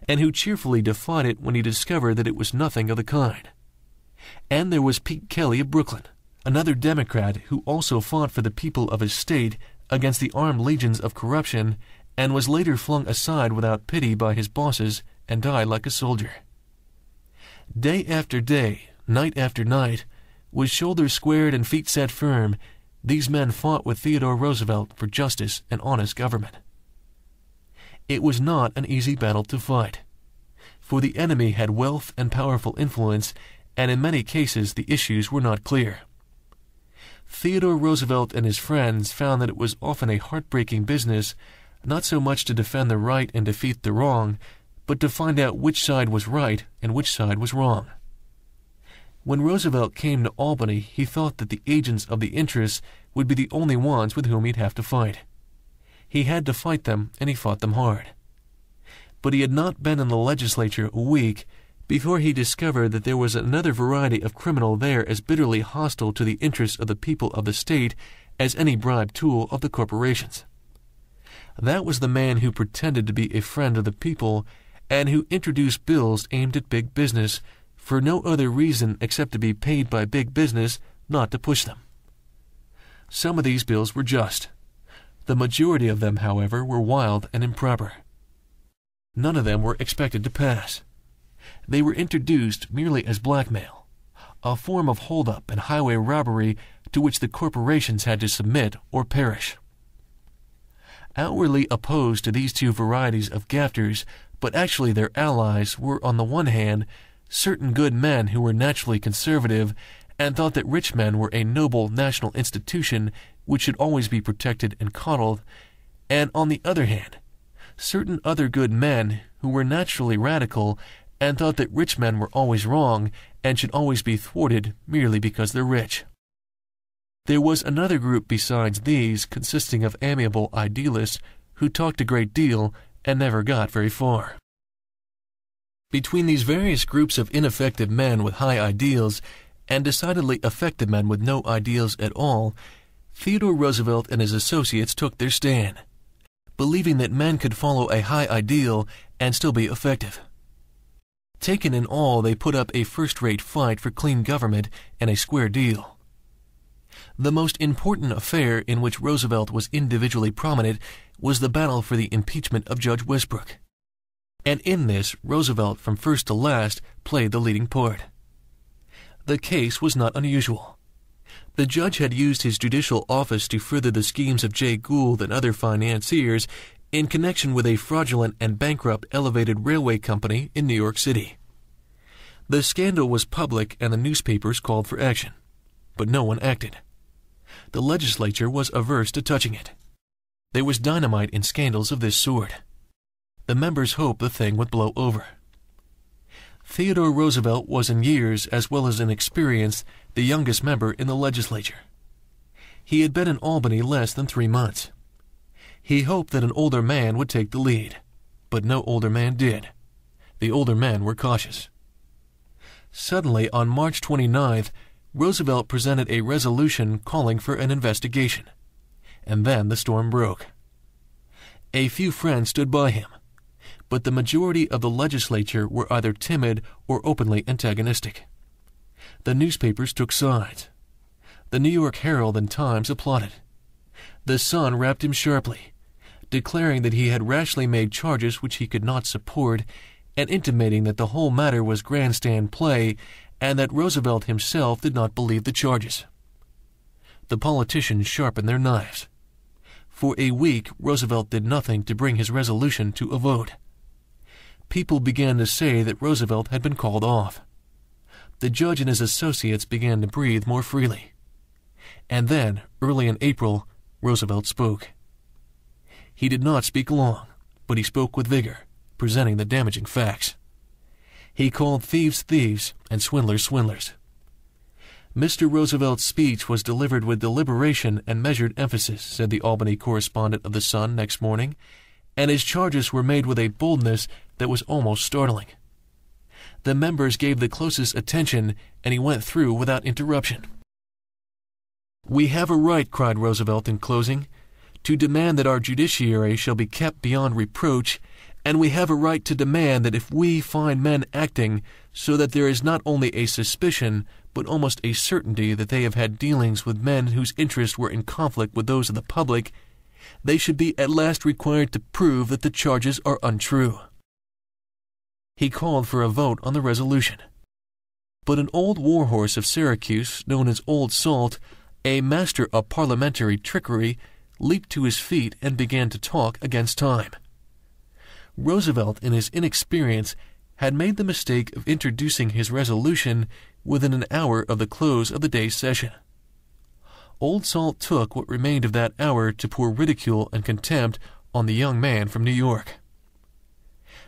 and who cheerfully defied it when he discovered that it was nothing of the kind. And there was Pete Kelly of Brooklyn, another Democrat who also fought for the people of his state against the armed legions of corruption and was later flung aside without pity by his bosses and died like a soldier. Day after day, night after night, with shoulders squared and feet set firm, these men fought with Theodore Roosevelt for justice and honest government. It was not an easy battle to fight, for the enemy had wealth and powerful influence, and in many cases the issues were not clear. Theodore Roosevelt and his friends found that it was often a heartbreaking business, not so much to defend the right and defeat the wrong, but to find out which side was right and which side was wrong. When Roosevelt came to Albany, he thought that the agents of the interests would be the only ones with whom he'd have to fight. He had to fight them, and he fought them hard. But he had not been in the legislature a week before he discovered that there was another variety of criminal there as bitterly hostile to the interests of the people of the state as any bribe tool of the corporations. That was the man who pretended to be a friend of the people and who introduced bills aimed at big business for no other reason except to be paid by big business not to push them. Some of these bills were just. The majority of them, however, were wild and improper. None of them were expected to pass. They were introduced merely as blackmail, a form of holdup and highway robbery to which the corporations had to submit or perish. Outwardly opposed to these two varieties of gaffers, but actually their allies, were on the one hand certain good men who were naturally conservative and thought that rich men were a noble national institution which should always be protected and coddled, and on the other hand, certain other good men who were naturally radical and thought that rich men were always wrong and should always be thwarted merely because they're rich. There was another group besides these, consisting of amiable idealists who talked a great deal and never got very far. Between these various groups of ineffective men with high ideals and decidedly effective men with no ideals at all, Theodore Roosevelt and his associates took their stand, believing that men could follow a high ideal and still be effective. Taken in all, they put up a first-rate fight for clean government and a square deal. The most important affair in which Roosevelt was individually prominent was the battle for the impeachment of Judge Westbrook. And in this, Roosevelt, from first to last, played the leading part. The case was not unusual. The judge had used his judicial office to further the schemes of Jay Gould and other financiers in connection with a fraudulent and bankrupt elevated railway company in New York City. The scandal was public and the newspapers called for action, but no one acted. The legislature was averse to touching it. There was dynamite in scandals of this sort. The members hoped the thing would blow over. Theodore Roosevelt was in years as well as in experience the youngest member in the legislature. He had been in Albany less than three months. He hoped that an older man would take the lead, but no older man did. The older men were cautious. Suddenly, on March 29th, Roosevelt presented a resolution calling for an investigation. And then the storm broke. A few friends stood by him, but the majority of the legislature were either timid or openly antagonistic. The newspapers took sides. The New York Herald and Times applauded. The Sun rapped him sharply, declaring that he had rashly made charges which he could not support, and intimating that the whole matter was grandstand play and that Roosevelt himself did not believe the charges. The politicians sharpened their knives. For a week, Roosevelt did nothing to bring his resolution to a vote people began to say that Roosevelt had been called off. The judge and his associates began to breathe more freely. And then, early in April, Roosevelt spoke. He did not speak long, but he spoke with vigor, presenting the damaging facts. He called thieves thieves and swindlers swindlers. Mr. Roosevelt's speech was delivered with deliberation and measured emphasis, said the Albany correspondent of The Sun next morning, and his charges were made with a boldness that was almost startling. The members gave the closest attention, and he went through without interruption. We have a right, cried Roosevelt in closing, to demand that our judiciary shall be kept beyond reproach, and we have a right to demand that if we find men acting so that there is not only a suspicion, but almost a certainty that they have had dealings with men whose interests were in conflict with those of the public, they should be at last required to prove that the charges are untrue. He called for a vote on the resolution. But an old war horse of Syracuse, known as Old Salt, a master of parliamentary trickery, leaped to his feet and began to talk against time. Roosevelt, in his inexperience, had made the mistake of introducing his resolution within an hour of the close of the day's session. Old Salt took what remained of that hour to pour ridicule and contempt on the young man from New York.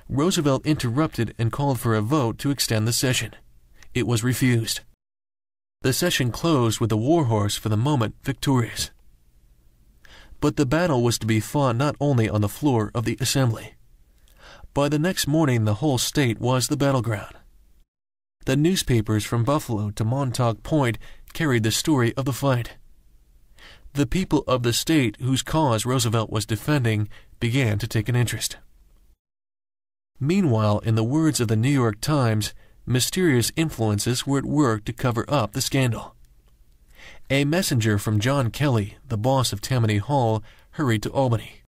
Roosevelt interrupted and called for a vote to extend the session. It was refused. The session closed with the warhorse for the moment victorious. But the battle was to be fought not only on the floor of the assembly. By the next morning, the whole state was the battleground. The newspapers from Buffalo to Montauk Point carried the story of the fight the people of the state whose cause Roosevelt was defending began to take an interest. Meanwhile, in the words of the New York Times, mysterious influences were at work to cover up the scandal. A messenger from John Kelly, the boss of Tammany Hall, hurried to Albany.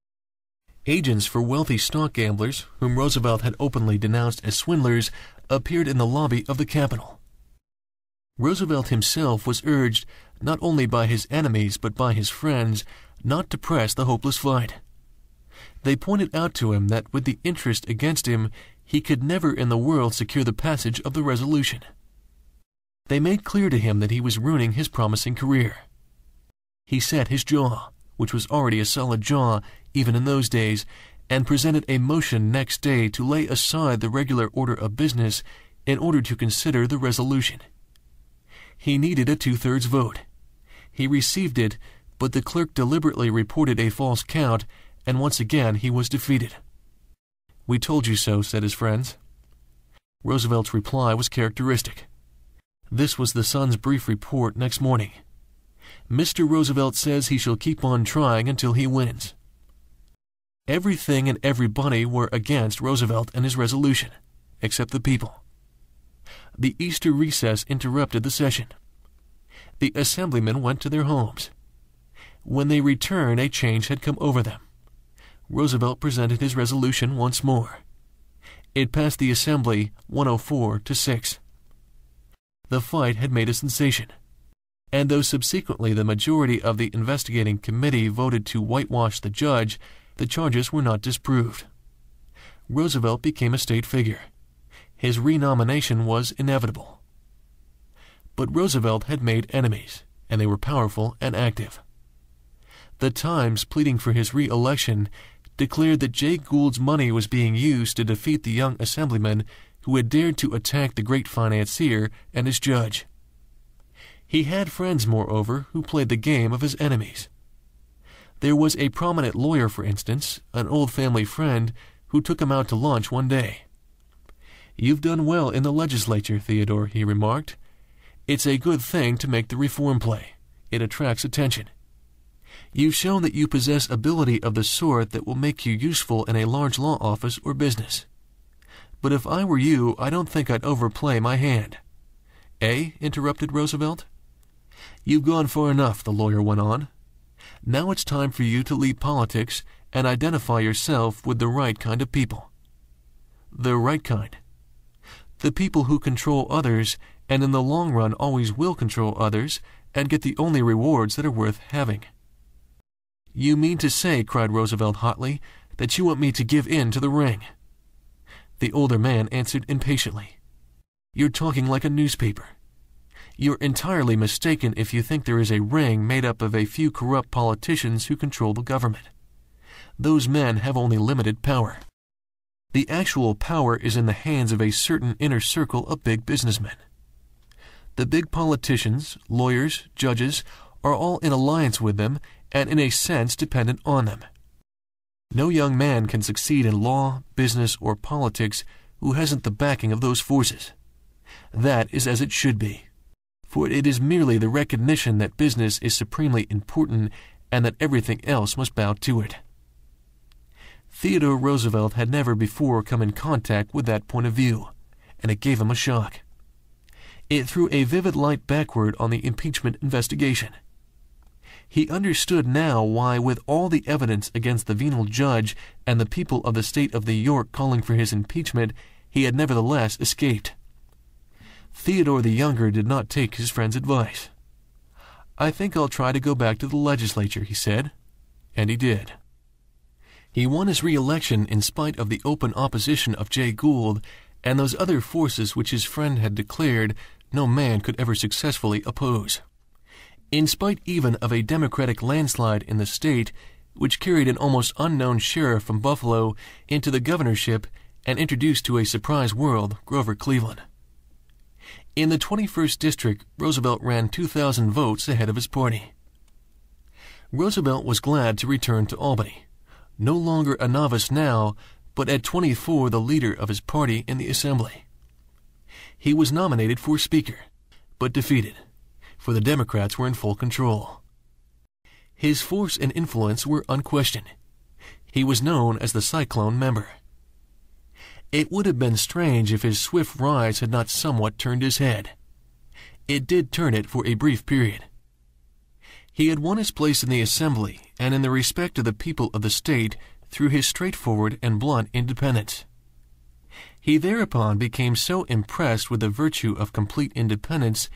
Agents for wealthy stock gamblers, whom Roosevelt had openly denounced as swindlers, appeared in the lobby of the Capitol. Roosevelt himself was urged not only by his enemies but by his friends not to press the hopeless fight. They pointed out to him that with the interest against him, he could never in the world secure the passage of the resolution. They made clear to him that he was ruining his promising career. He set his jaw, which was already a solid jaw even in those days, and presented a motion next day to lay aside the regular order of business in order to consider the resolution. He needed a two thirds vote. He received it, but the clerk deliberately reported a false count, and once again he was defeated. We told you so, said his friends. Roosevelt's reply was characteristic. This was the Sun's brief report next morning. Mr. Roosevelt says he shall keep on trying until he wins. Everything and everybody were against Roosevelt and his resolution, except the people the Easter recess interrupted the session. The assemblymen went to their homes. When they returned, a change had come over them. Roosevelt presented his resolution once more. It passed the assembly 104 to 6. The fight had made a sensation, and though subsequently the majority of the investigating committee voted to whitewash the judge, the charges were not disproved. Roosevelt became a state figure his renomination was inevitable. But Roosevelt had made enemies, and they were powerful and active. The Times, pleading for his re election, declared that Jay Gould's money was being used to defeat the young assemblyman who had dared to attack the great financier and his judge. He had friends, moreover, who played the game of his enemies. There was a prominent lawyer, for instance, an old family friend, who took him out to lunch one day. You've done well in the legislature, Theodore, he remarked. It's a good thing to make the reform play. It attracts attention. You've shown that you possess ability of the sort that will make you useful in a large law office or business. But if I were you, I don't think I'd overplay my hand. Eh? interrupted Roosevelt. You've gone far enough, the lawyer went on. Now it's time for you to leave politics and identify yourself with the right kind of people. The right kind. The people who control others and in the long run always will control others and get the only rewards that are worth having. You mean to say, cried Roosevelt hotly, that you want me to give in to the ring? The older man answered impatiently. You're talking like a newspaper. You're entirely mistaken if you think there is a ring made up of a few corrupt politicians who control the government. Those men have only limited power. The actual power is in the hands of a certain inner circle of big businessmen. The big politicians, lawyers, judges, are all in alliance with them and in a sense dependent on them. No young man can succeed in law, business, or politics who hasn't the backing of those forces. That is as it should be for it is merely the recognition that business is supremely important and that everything else must bow to it. Theodore Roosevelt had never before come in contact with that point of view, and it gave him a shock. It threw a vivid light backward on the impeachment investigation. He understood now why, with all the evidence against the venal judge and the people of the state of New York calling for his impeachment, he had nevertheless escaped. Theodore the Younger did not take his friend's advice. I think I'll try to go back to the legislature, he said. And he did. He won his re-election in spite of the open opposition of Jay Gould and those other forces which his friend had declared no man could ever successfully oppose. In spite even of a Democratic landslide in the state, which carried an almost unknown sheriff from Buffalo into the governorship and introduced to a surprised world Grover Cleveland. In the 21st District, Roosevelt ran 2,000 votes ahead of his party. Roosevelt was glad to return to Albany, no longer a novice now, but at 24 the leader of his party in the Assembly. He was nominated for Speaker, but defeated, for the Democrats were in full control. His force and influence were unquestioned. He was known as the Cyclone member. It would have been strange if his swift rise had not somewhat turned his head. It did turn it for a brief period. He had won his place in the Assembly and in the respect of the people of the state through his straightforward and blunt independence. He thereupon became so impressed with the virtue of complete independence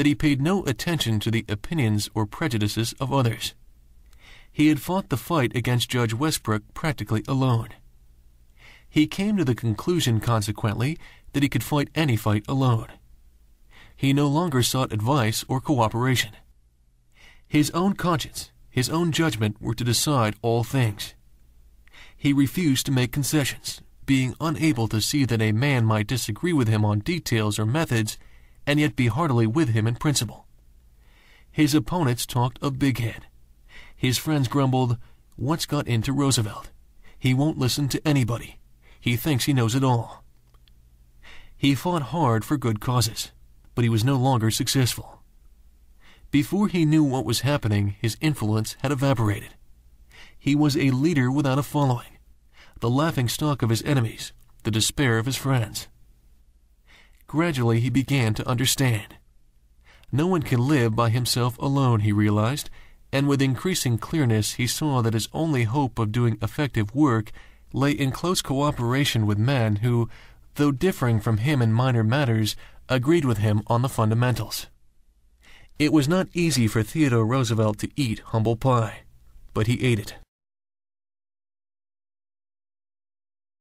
that he paid no attention to the opinions or prejudices of others. He had fought the fight against Judge Westbrook practically alone. He came to the conclusion, consequently, that he could fight any fight alone. He no longer sought advice or cooperation. His own conscience, his own judgment were to decide all things. He refused to make concessions, being unable to see that a man might disagree with him on details or methods and yet be heartily with him in principle. His opponents talked of Big Head. His friends grumbled, What's got into Roosevelt? He won't listen to anybody. He thinks he knows it all. He fought hard for good causes, but he was no longer successful. Before he knew what was happening, his influence had evaporated. He was a leader without a following, the laughing stock of his enemies, the despair of his friends. Gradually, he began to understand. No one can live by himself alone, he realized, and with increasing clearness he saw that his only hope of doing effective work lay in close cooperation with men who, though differing from him in minor matters, agreed with him on the fundamentals. It was not easy for Theodore Roosevelt to eat humble pie, but he ate it.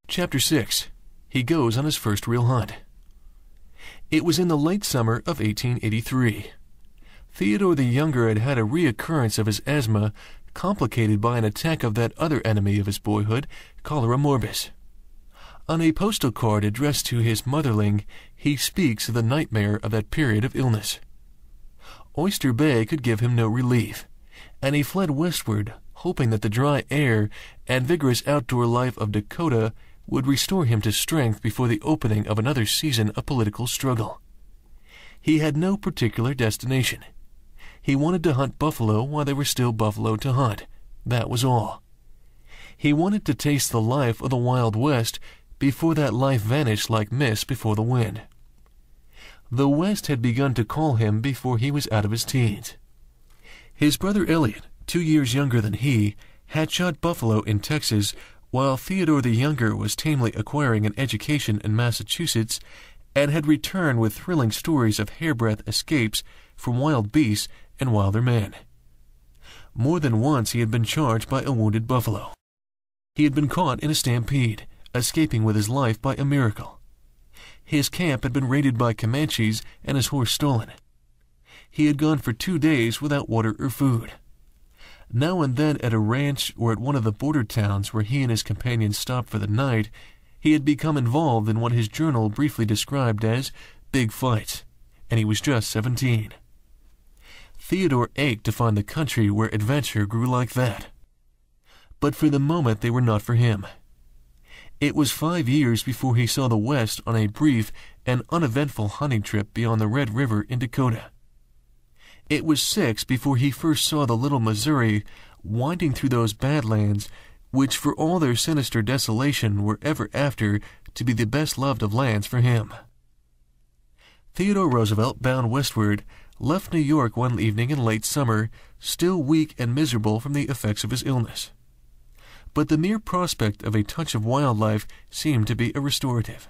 Chapter 6 He Goes on His First Real Hunt. It was in the late summer of 1883. Theodore the Younger had had a reoccurrence of his asthma, complicated by an attack of that other enemy of his boyhood, cholera morbus. On a postal card addressed to his motherling, he speaks of the nightmare of that period of illness. Oyster Bay could give him no relief, and he fled westward, hoping that the dry air and vigorous outdoor life of Dakota would restore him to strength before the opening of another season of political struggle. He had no particular destination. He wanted to hunt buffalo while there were still buffalo to hunt. That was all. He wanted to taste the life of the Wild West before that life vanished like mist before the wind. The West had begun to call him before he was out of his teens. His brother Elliott, two years younger than he, had shot buffalo in Texas, while Theodore the Younger was tamely acquiring an education in Massachusetts and had returned with thrilling stories of hairbreadth escapes from wild beasts and wilder men. More than once he had been charged by a wounded buffalo. He had been caught in a stampede, escaping with his life by a miracle. His camp had been raided by Comanches and his horse stolen. He had gone for two days without water or food. Now and then at a ranch or at one of the border towns where he and his companions stopped for the night, he had become involved in what his journal briefly described as big fights, and he was just 17. Theodore ached to find the country where adventure grew like that. But for the moment they were not for him. It was five years before he saw the West on a brief and uneventful hunting trip beyond the Red River in Dakota. It was six before he first saw the little Missouri winding through those badlands which for all their sinister desolation were ever after to be the best loved of lands for him. Theodore Roosevelt, bound westward, left New York one evening in late summer, still weak and miserable from the effects of his illness but the mere prospect of a touch of wildlife seemed to be a restorative.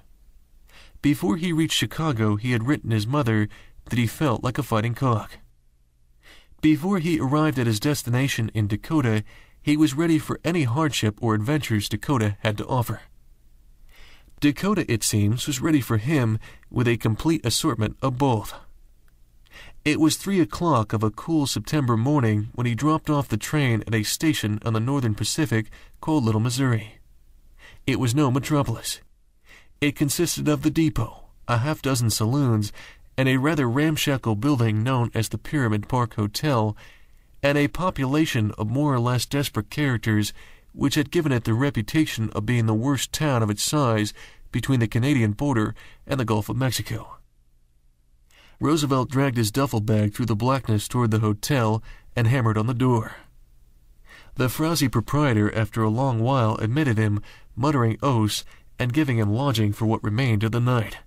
Before he reached Chicago, he had written his mother that he felt like a fighting cock. Before he arrived at his destination in Dakota, he was ready for any hardship or adventures Dakota had to offer. Dakota, it seems, was ready for him with a complete assortment of both. It was three o'clock of a cool September morning when he dropped off the train at a station on the Northern Pacific called Little Missouri. It was no metropolis. It consisted of the depot, a half dozen saloons, and a rather ramshackle building known as the Pyramid Park Hotel, and a population of more or less desperate characters which had given it the reputation of being the worst town of its size between the Canadian border and the Gulf of Mexico. Roosevelt dragged his duffel bag through the blackness toward the hotel and hammered on the door. The frowsy proprietor, after a long while, admitted him, muttering oaths and giving him lodging for what remained of the night.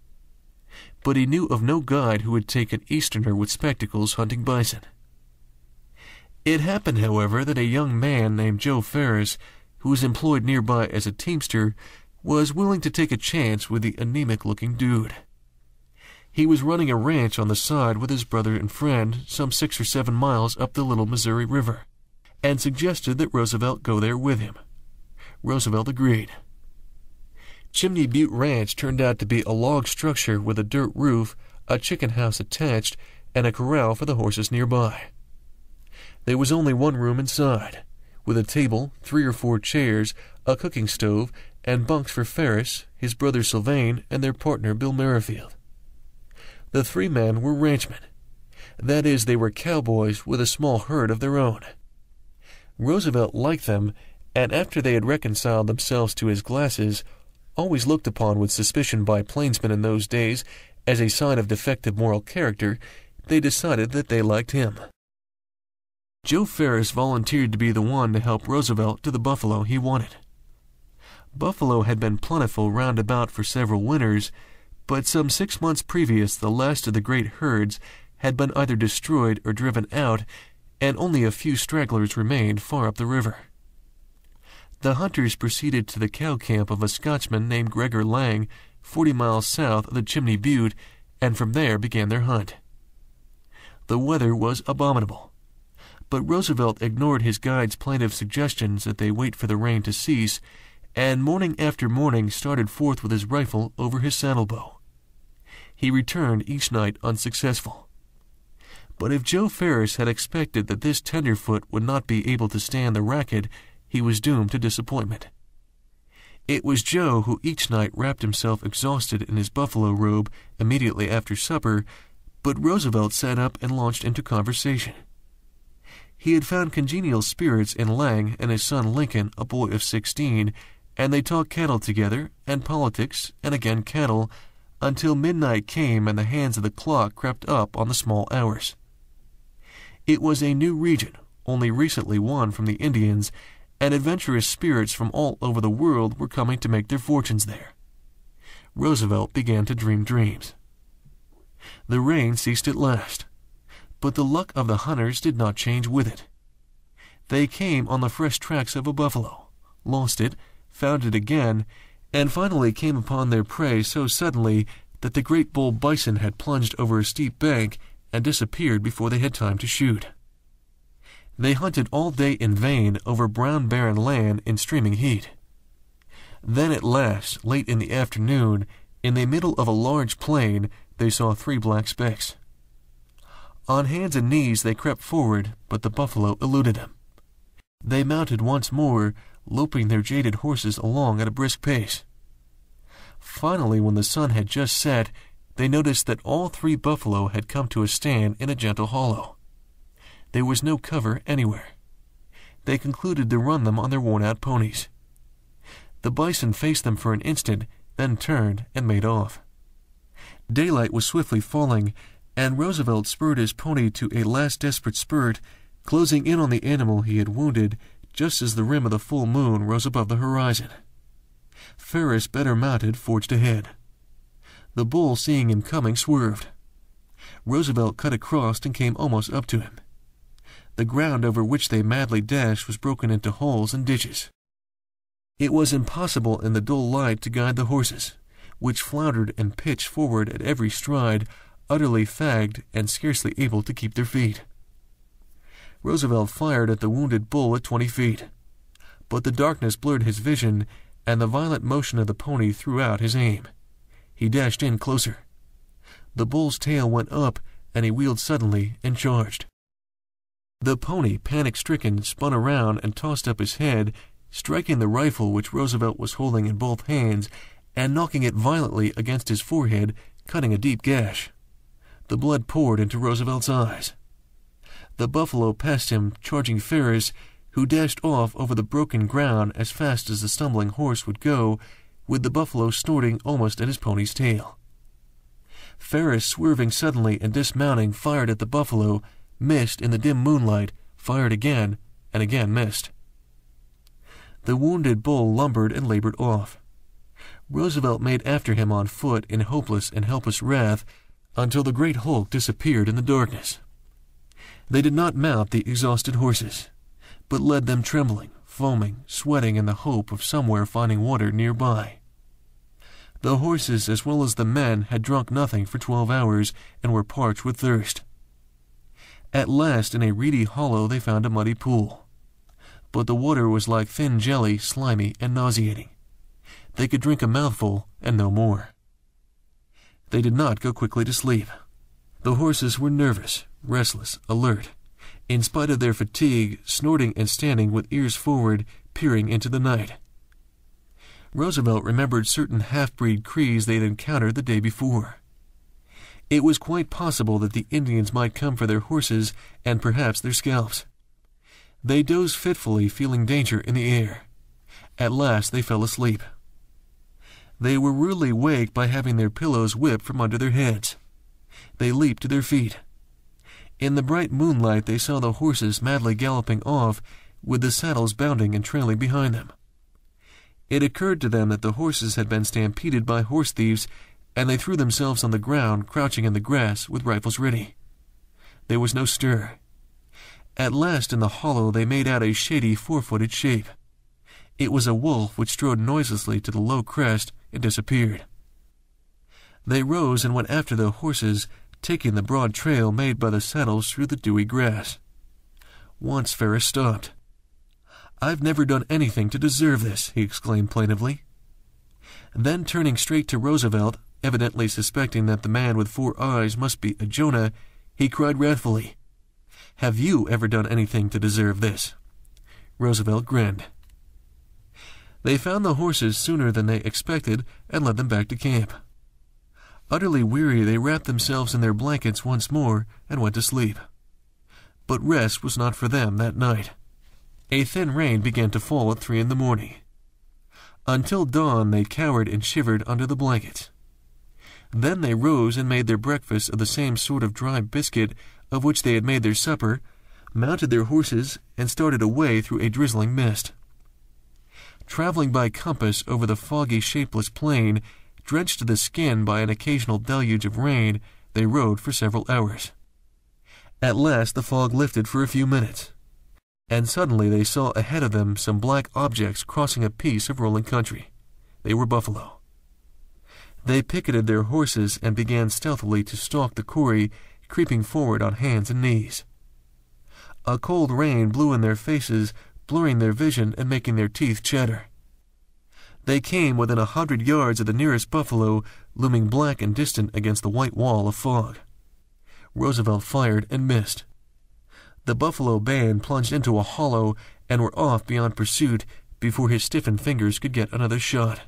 But he knew of no guide who would take an Easterner with spectacles hunting bison. It happened, however, that a young man named Joe Ferris, who was employed nearby as a teamster, was willing to take a chance with the anemic looking dude. He was running a ranch on the side with his brother and friend some six or seven miles up the Little Missouri River, and suggested that Roosevelt go there with him. Roosevelt agreed. Chimney Butte Ranch turned out to be a log structure with a dirt roof, a chicken house attached, and a corral for the horses nearby. There was only one room inside, with a table, three or four chairs, a cooking stove, and bunks for Ferris, his brother Sylvane, and their partner Bill Merrifield. The three men were ranchmen. That is, they were cowboys with a small herd of their own. Roosevelt liked them, and after they had reconciled themselves to his glasses, always looked upon with suspicion by plainsmen in those days as a sign of defective moral character, they decided that they liked him. Joe Ferris volunteered to be the one to help Roosevelt to the buffalo he wanted. Buffalo had been plentiful round about for several winters, but some six months previous the last of the great herds had been either destroyed or driven out, and only a few stragglers remained far up the river. The hunters proceeded to the cow camp of a Scotchman named Gregor Lang, forty miles south of the Chimney Butte, and from there began their hunt. The weather was abominable, but Roosevelt ignored his guide's plaintive suggestions that they wait for the rain to cease and morning after morning started forth with his rifle over his saddle bow. He returned each night unsuccessful. But if Joe Ferris had expected that this tenderfoot would not be able to stand the racket, he was doomed to disappointment. It was Joe who each night wrapped himself exhausted in his buffalo robe immediately after supper, but Roosevelt sat up and launched into conversation. He had found congenial spirits in Lang and his son Lincoln, a boy of sixteen, and they talked cattle together, and politics, and again cattle, until midnight came and the hands of the clock crept up on the small hours. It was a new region, only recently won from the Indians, and adventurous spirits from all over the world were coming to make their fortunes there. Roosevelt began to dream dreams. The rain ceased at last, but the luck of the hunters did not change with it. They came on the fresh tracks of a buffalo, lost it, found it again, and finally came upon their prey so suddenly that the great bull bison had plunged over a steep bank and disappeared before they had time to shoot. They hunted all day in vain over brown barren land in streaming heat. Then at last, late in the afternoon, in the middle of a large plain, they saw three black specks. On hands and knees they crept forward, but the buffalo eluded them. They mounted once more, loping their jaded horses along at a brisk pace. Finally, when the sun had just set, they noticed that all three buffalo had come to a stand in a gentle hollow. There was no cover anywhere. They concluded to run them on their worn out ponies. The bison faced them for an instant, then turned and made off. Daylight was swiftly falling, and Roosevelt spurred his pony to a last desperate spurt, closing in on the animal he had wounded just as the rim of the full moon rose above the horizon. Ferris, better mounted, forged ahead. The bull, seeing him coming, swerved. Roosevelt cut across and came almost up to him. The ground over which they madly dashed was broken into holes and ditches. It was impossible in the dull light to guide the horses, which floundered and pitched forward at every stride, utterly fagged and scarcely able to keep their feet. Roosevelt fired at the wounded bull at twenty feet, but the darkness blurred his vision, and the violent motion of the pony threw out his aim. He dashed in closer. The bull's tail went up, and he wheeled suddenly and charged. The pony, panic stricken, spun around and tossed up his head, striking the rifle which Roosevelt was holding in both hands and knocking it violently against his forehead, cutting a deep gash. The blood poured into Roosevelt's eyes. The buffalo passed him, charging Ferris, who dashed off over the broken ground as fast as the stumbling horse would go, with the buffalo snorting almost at his pony's tail. Ferris, swerving suddenly and dismounting, fired at the buffalo, missed in the dim moonlight, fired again, and again missed. The wounded bull lumbered and labored off. Roosevelt made after him on foot in hopeless and helpless wrath until the great hulk disappeared in the darkness. They did not mount the exhausted horses, but led them trembling, foaming, sweating in the hope of somewhere finding water nearby. The horses as well as the men had drunk nothing for twelve hours and were parched with thirst. At last, in a reedy hollow, they found a muddy pool. But the water was like thin jelly, slimy and nauseating. They could drink a mouthful and no more. They did not go quickly to sleep. The horses were nervous, restless, alert, in spite of their fatigue, snorting and standing with ears forward, peering into the night. Roosevelt remembered certain half-breed Crees they had encountered the day before. It was quite possible that the Indians might come for their horses and perhaps their scalps. They dozed fitfully, feeling danger in the air. At last they fell asleep. They were rudely waked by having their pillows whipped from under their heads. They leaped to their feet. In the bright moonlight they saw the horses madly galloping off, with the saddles bounding and trailing behind them. It occurred to them that the horses had been stampeded by horse thieves and they threw themselves on the ground, crouching in the grass with rifles ready. There was no stir. At last, in the hollow, they made out a shady four-footed shape. It was a wolf which strode noiselessly to the low crest and disappeared. They rose and went after the horses, taking the broad trail made by the saddles through the dewy grass. Once Ferris stopped. I've never done anything to deserve this, he exclaimed plaintively. Then, turning straight to Roosevelt, evidently suspecting that the man with four eyes must be a Jonah, He cried wrathfully, Have you ever done anything to deserve this? Roosevelt grinned. They found the horses sooner than they expected and led them back to camp. Utterly weary, they wrapped themselves in their blankets once more and went to sleep. But rest was not for them that night. A thin rain began to fall at three in the morning. Until dawn, they cowered and shivered under the blankets. Then they rose and made their breakfast of the same sort of dry biscuit of which they had made their supper, mounted their horses, and started away through a drizzling mist. Traveling by compass over the foggy, shapeless plain, drenched to the skin by an occasional deluge of rain, they rode for several hours. At last the fog lifted for a few minutes, and suddenly they saw ahead of them some black objects crossing a piece of rolling country. They were buffalo. They picketed their horses and began stealthily to stalk the quarry, creeping forward on hands and knees. A cold rain blew in their faces, blurring their vision and making their teeth chatter. They came within a hundred yards of the nearest buffalo, looming black and distant against the white wall of fog. Roosevelt fired and missed. The buffalo band plunged into a hollow and were off beyond pursuit before his stiffened fingers could get another shot.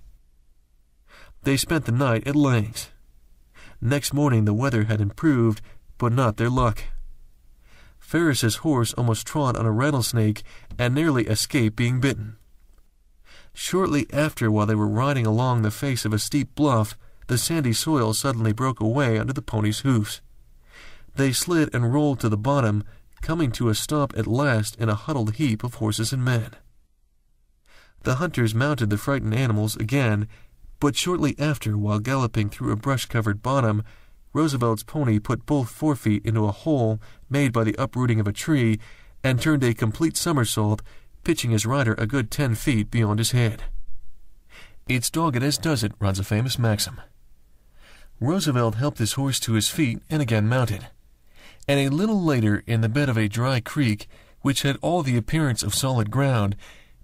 They spent the night at Lang's. Next morning the weather had improved, but not their luck. Ferris's horse almost trod on a rattlesnake and nearly escaped being bitten. Shortly after, while they were riding along the face of a steep bluff, the sandy soil suddenly broke away under the pony's hoofs. They slid and rolled to the bottom, coming to a stop at last in a huddled heap of horses and men. The hunters mounted the frightened animals again, but shortly after, while galloping through a brush covered bottom, Roosevelt's pony put both forefeet into a hole made by the uprooting of a tree and turned a complete somersault pitching his rider a good ten feet beyond his head. It's dogged as does it, runs a famous maxim. Roosevelt helped his horse to his feet and again mounted. And a little later, in the bed of a dry creek, which had all the appearance of solid ground,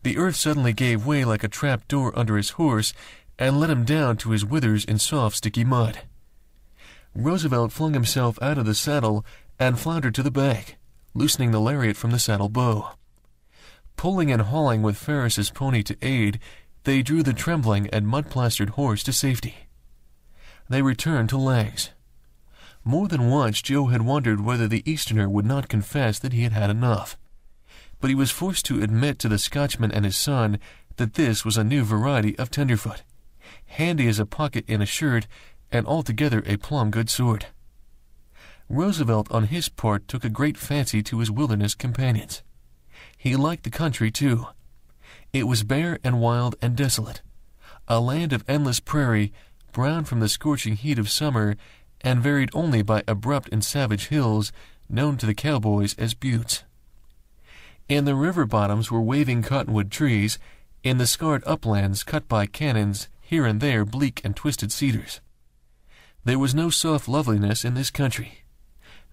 the earth suddenly gave way like a trap door under his horse and let him down to his withers in soft, sticky mud. Roosevelt flung himself out of the saddle and floundered to the bank, loosening the lariat from the saddle bow. Pulling and hauling with Ferris's pony to aid, they drew the trembling and mud-plastered horse to safety. They returned to Lang's. More than once Joe had wondered whether the Easterner would not confess that he had had enough. But he was forced to admit to the Scotchman and his son that this was a new variety of tenderfoot, handy as a pocket in a shirt, and altogether a plumb good sort. Roosevelt on his part took a great fancy to his wilderness companions. He liked the country, too. It was bare and wild and desolate, a land of endless prairie, brown from the scorching heat of summer, and varied only by abrupt and savage hills known to the cowboys as buttes. In the river bottoms were waving cottonwood trees, in the scarred uplands cut by cannons, here and there bleak and twisted cedars. There was no soft loveliness in this country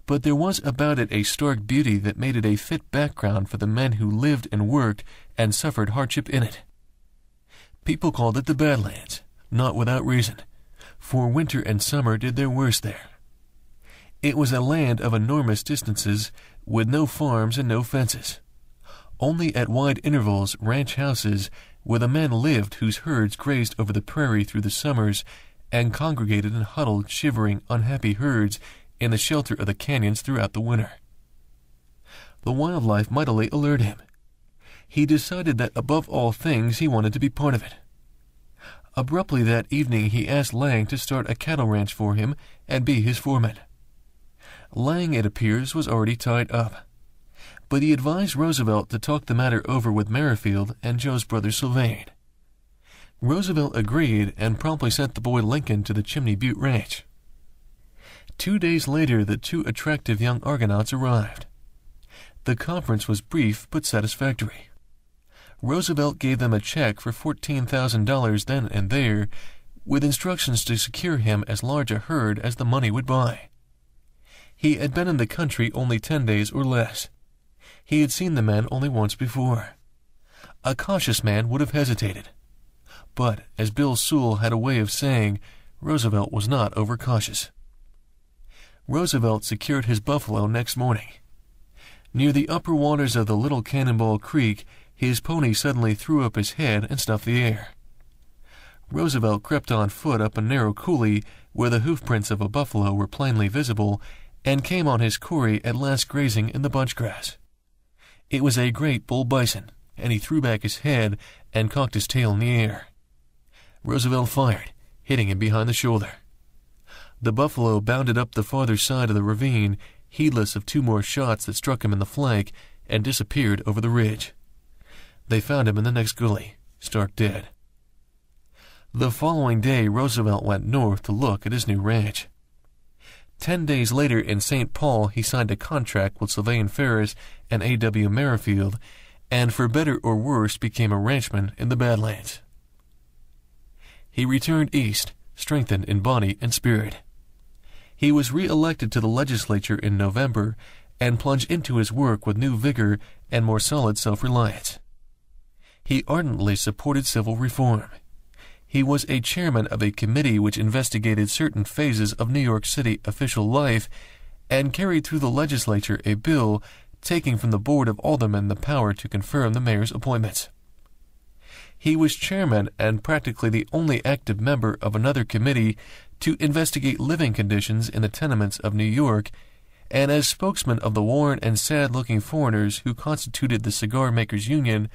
but there was about it a stark beauty that made it a fit background for the men who lived and worked and suffered hardship in it. People called it the Badlands, not without reason, for winter and summer did their worst there. It was a land of enormous distances, with no farms and no fences. Only at wide intervals ranch houses where the men lived whose herds grazed over the prairie through the summers and congregated in huddled, shivering, unhappy herds in the shelter of the canyons throughout the winter. The wildlife mightily allured him. He decided that above all things he wanted to be part of it. Abruptly that evening he asked Lang to start a cattle ranch for him and be his foreman. Lang, it appears, was already tied up. But he advised Roosevelt to talk the matter over with Merrifield and Joe's brother Sylvane. Roosevelt agreed and promptly sent the boy Lincoln to the Chimney Butte Ranch. Two days later, the two attractive young Argonauts arrived. The conference was brief but satisfactory. Roosevelt gave them a check for $14,000 then and there, with instructions to secure him as large a herd as the money would buy. He had been in the country only ten days or less. He had seen the man only once before. A cautious man would have hesitated. But, as Bill Sewall had a way of saying, Roosevelt was not overcautious. Roosevelt secured his buffalo next morning. Near the upper waters of the Little Cannonball Creek, his pony suddenly threw up his head and snuffed the air. Roosevelt crept on foot up a narrow coulee where the hoofprints of a buffalo were plainly visible and came on his quarry at last grazing in the bunch grass. It was a great bull bison, and he threw back his head and cocked his tail in the air. Roosevelt fired, hitting him behind the shoulder. The buffalo bounded up the farther side of the ravine, heedless of two more shots that struck him in the flank, and disappeared over the ridge. They found him in the next gully, stark dead. The following day, Roosevelt went north to look at his new ranch. Ten days later in St. Paul, he signed a contract with Sylvane Ferris and A.W. Merrifield, and for better or worse became a ranchman in the Badlands. He returned east, strengthened in body and spirit. He was re-elected to the legislature in November and plunged into his work with new vigor and more solid self-reliance. He ardently supported civil reform. He was a chairman of a committee which investigated certain phases of New York City official life and carried through the legislature a bill taking from the Board of Aldermen the power to confirm the mayor's appointments. He was chairman and practically the only active member of another committee to investigate living conditions in the tenements of New York, and as spokesman of the worn and sad looking foreigners who constituted the Cigar Makers Union,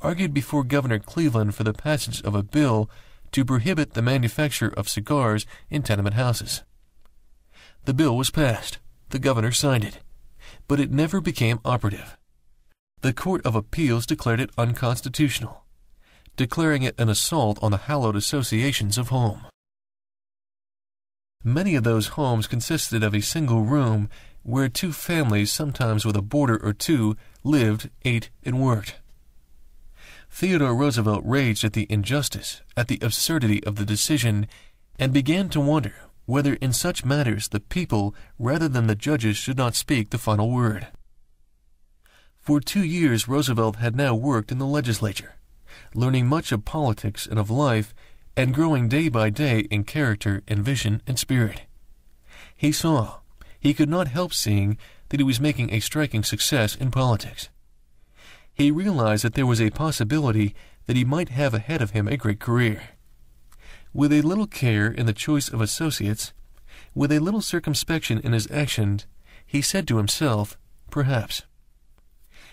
argued before Governor Cleveland for the passage of a bill to prohibit the manufacture of cigars in tenement houses. The bill was passed. The governor signed it but it never became operative. The Court of Appeals declared it unconstitutional, declaring it an assault on the hallowed associations of home. Many of those homes consisted of a single room where two families, sometimes with a boarder or two, lived, ate, and worked. Theodore Roosevelt raged at the injustice, at the absurdity of the decision, and began to wonder whether in such matters the people rather than the judges should not speak the final word. For two years Roosevelt had now worked in the legislature, learning much of politics and of life, and growing day by day in character and vision and spirit. He saw, he could not help seeing, that he was making a striking success in politics. He realized that there was a possibility that he might have ahead of him a great career. With a little care in the choice of associates, with a little circumspection in his actions, he said to himself, Perhaps.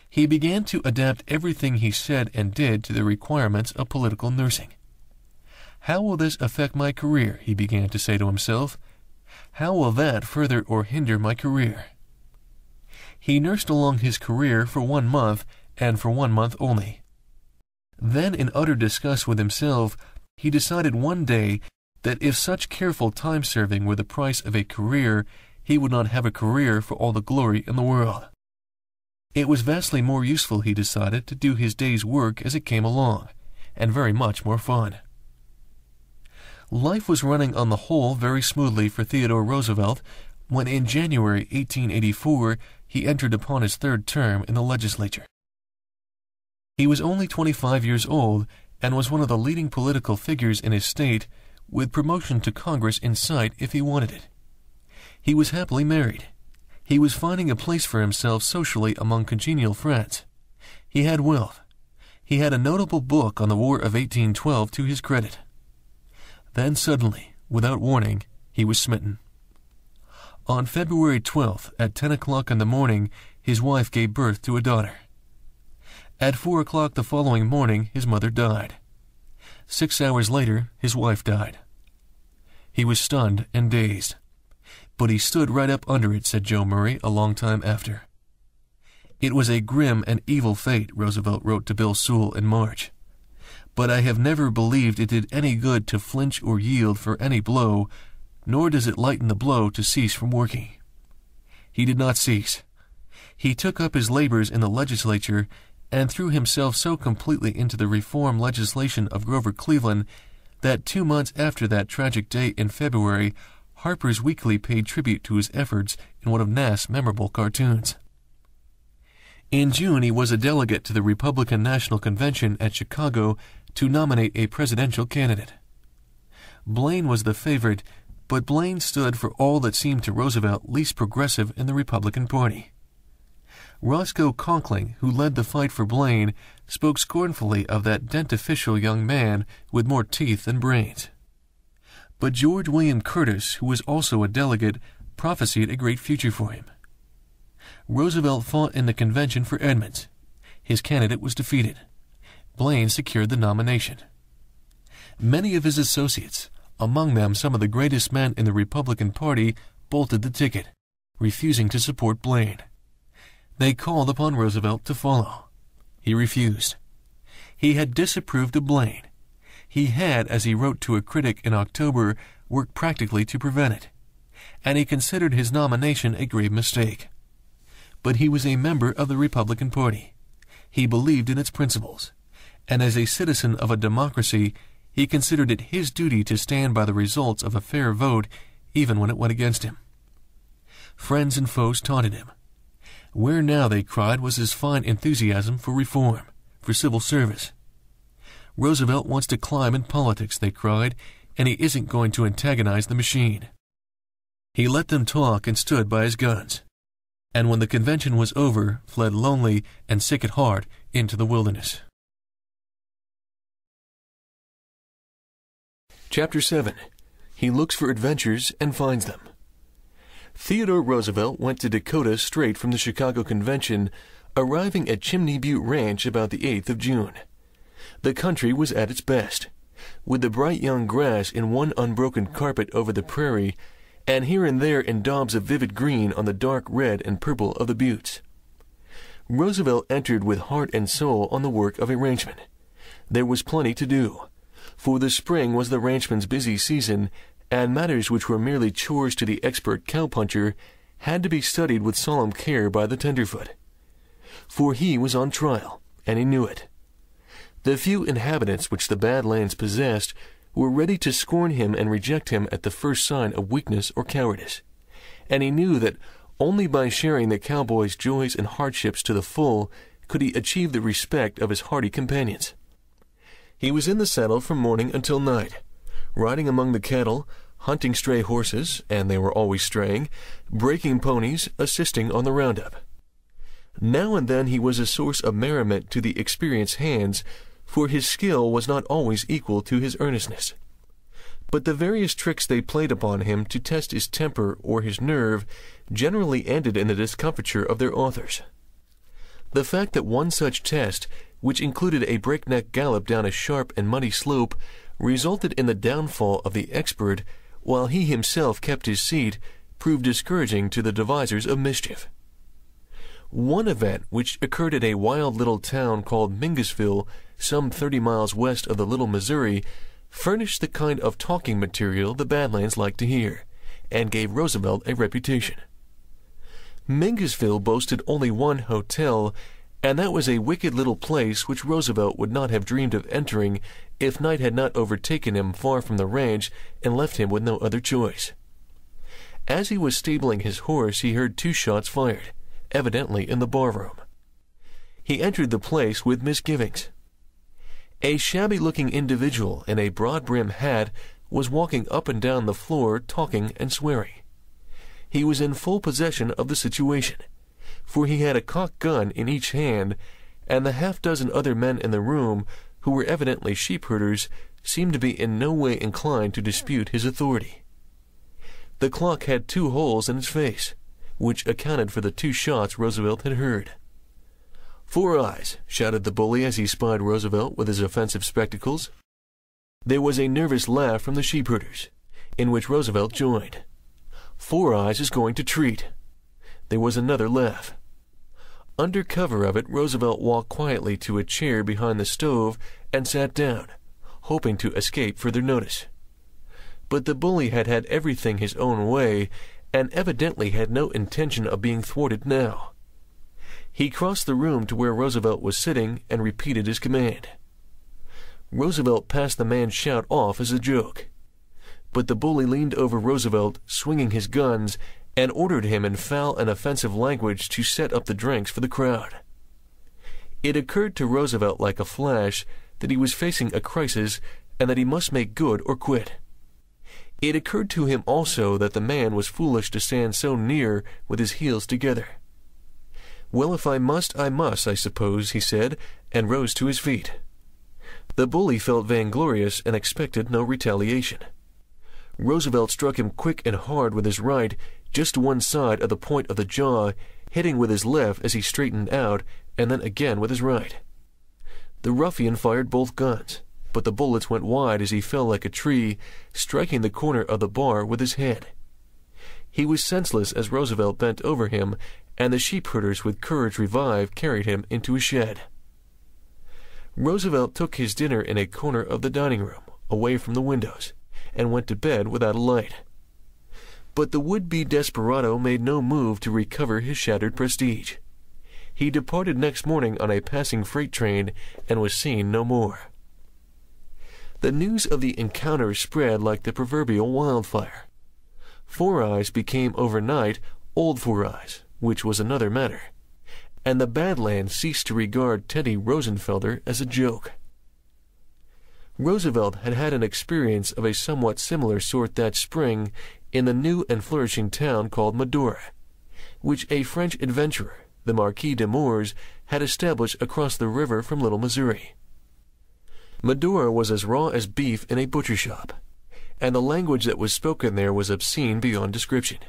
He began to adapt everything he said and did to the requirements of political nursing. How will this affect my career? he began to say to himself. How will that further or hinder my career? He nursed along his career for one month, and for one month only. Then, in utter disgust with himself, he decided one day that if such careful time serving were the price of a career, he would not have a career for all the glory in the world. It was vastly more useful, he decided, to do his day's work as it came along, and very much more fun. Life was running on the whole very smoothly for Theodore Roosevelt when in January 1884 he entered upon his third term in the legislature. He was only 25 years old and was one of the leading political figures in his state, with promotion to Congress in sight if he wanted it. He was happily married. He was finding a place for himself socially among congenial friends. He had wealth. He had a notable book on the War of 1812 to his credit. Then suddenly, without warning, he was smitten. On February 12th, at 10 o'clock in the morning, his wife gave birth to a daughter. At four o'clock the following morning, his mother died. Six hours later, his wife died. He was stunned and dazed. But he stood right up under it, said Joe Murray a long time after. It was a grim and evil fate, Roosevelt wrote to Bill Sewall in March. But I have never believed it did any good to flinch or yield for any blow, nor does it lighten the blow to cease from working. He did not cease. He took up his labors in the legislature and threw himself so completely into the reform legislation of Grover Cleveland that two months after that tragic day in February, Harper's Weekly paid tribute to his efforts in one of Nast's memorable cartoons. In June, he was a delegate to the Republican National Convention at Chicago to nominate a presidential candidate. Blaine was the favorite, but Blaine stood for all that seemed to Roosevelt least progressive in the Republican Party. Roscoe Conkling, who led the fight for Blaine, spoke scornfully of that dentifricial young man with more teeth than brains. But George William Curtis, who was also a delegate, prophesied a great future for him. Roosevelt fought in the convention for Edmunds. His candidate was defeated. Blaine secured the nomination. Many of his associates, among them some of the greatest men in the Republican Party, bolted the ticket, refusing to support Blaine. They called upon Roosevelt to follow. He refused. He had disapproved of Blaine. He had, as he wrote to a critic in October, worked practically to prevent it, and he considered his nomination a grave mistake. But he was a member of the Republican Party. He believed in its principles, and as a citizen of a democracy, he considered it his duty to stand by the results of a fair vote, even when it went against him. Friends and foes taunted him. Where now, they cried, was his fine enthusiasm for reform, for civil service? Roosevelt wants to climb in politics, they cried, and he isn't going to antagonize the machine. He let them talk and stood by his guns. And when the convention was over, fled lonely and sick at heart into the wilderness. Chapter 7 He looks for adventures and finds them. Theodore Roosevelt went to Dakota straight from the Chicago Convention, arriving at Chimney Butte Ranch about the 8th of June. The country was at its best, with the bright young grass in one unbroken carpet over the prairie, and here and there in daubs of vivid green on the dark red and purple of the buttes. Roosevelt entered with heart and soul on the work of arrangement. There was plenty to do, for the spring was the ranchman's busy season, and matters which were merely chores to the expert cowpuncher had to be studied with solemn care by the tenderfoot. For he was on trial, and he knew it. The few inhabitants which the Bad Lands possessed were ready to scorn him and reject him at the first sign of weakness or cowardice, and he knew that only by sharing the cowboy's joys and hardships to the full could he achieve the respect of his hardy companions. He was in the saddle from morning until night, riding among the cattle, hunting stray horses, and they were always straying, breaking ponies, assisting on the roundup. Now and then he was a source of merriment to the experienced hands, for his skill was not always equal to his earnestness. But the various tricks they played upon him to test his temper or his nerve generally ended in the discomfiture of their authors. The fact that one such test, which included a breakneck gallop down a sharp and muddy slope, resulted in the downfall of the expert while he himself kept his seat, proved discouraging to the devisers of mischief. One event, which occurred at a wild little town called Mingusville, some thirty miles west of the Little Missouri, furnished the kind of talking material the Badlands liked to hear, and gave Roosevelt a reputation. Mingusville boasted only one hotel, and that was a wicked little place which Roosevelt would not have dreamed of entering if night had not overtaken him far from the ranch and left him with no other choice. As he was stabling his horse, he heard two shots fired, evidently in the barroom. He entered the place with misgivings. A shabby looking individual in a broad brimmed hat was walking up and down the floor talking and swearing. He was in full possession of the situation for he had a cocked gun in each hand, and the half dozen other men in the room, who were evidently sheep herders, seemed to be in no way inclined to dispute his authority. The clock had two holes in its face, which accounted for the two shots Roosevelt had heard. Four eyes, shouted the bully as he spied Roosevelt with his offensive spectacles. There was a nervous laugh from the sheep herders, in which Roosevelt joined. Four Eyes is going to treat, there was another laugh. Under cover of it, Roosevelt walked quietly to a chair behind the stove and sat down, hoping to escape further notice. But the bully had had everything his own way, and evidently had no intention of being thwarted now. He crossed the room to where Roosevelt was sitting and repeated his command. Roosevelt passed the man's shout off as a joke. But the bully leaned over Roosevelt, swinging his guns, and ordered him in foul and offensive language to set up the drinks for the crowd. It occurred to Roosevelt like a flash that he was facing a crisis and that he must make good or quit. It occurred to him also that the man was foolish to stand so near with his heels together. Well, if I must, I must, I suppose, he said, and rose to his feet. The bully felt vainglorious and expected no retaliation. Roosevelt struck him quick and hard with his right, just one side of the point of the jaw, hitting with his left as he straightened out, and then again with his right. The ruffian fired both guns, but the bullets went wide as he fell like a tree, striking the corner of the bar with his head. He was senseless as Roosevelt bent over him, and the sheep herders with courage revived carried him into a shed. Roosevelt took his dinner in a corner of the dining room, away from the windows, and went to bed without a light. But the would-be desperado made no move to recover his shattered prestige. He departed next morning on a passing freight train and was seen no more. The news of the encounter spread like the proverbial wildfire. Four Eyes became overnight Old Four Eyes, which was another matter and the Badlands ceased to regard Teddy Rosenfelder as a joke. Roosevelt had had an experience of a somewhat similar sort that spring in the new and flourishing town called Medora, which a French adventurer, the Marquis de Morès, had established across the river from Little Missouri. Medora was as raw as beef in a butcher shop, and the language that was spoken there was obscene beyond description.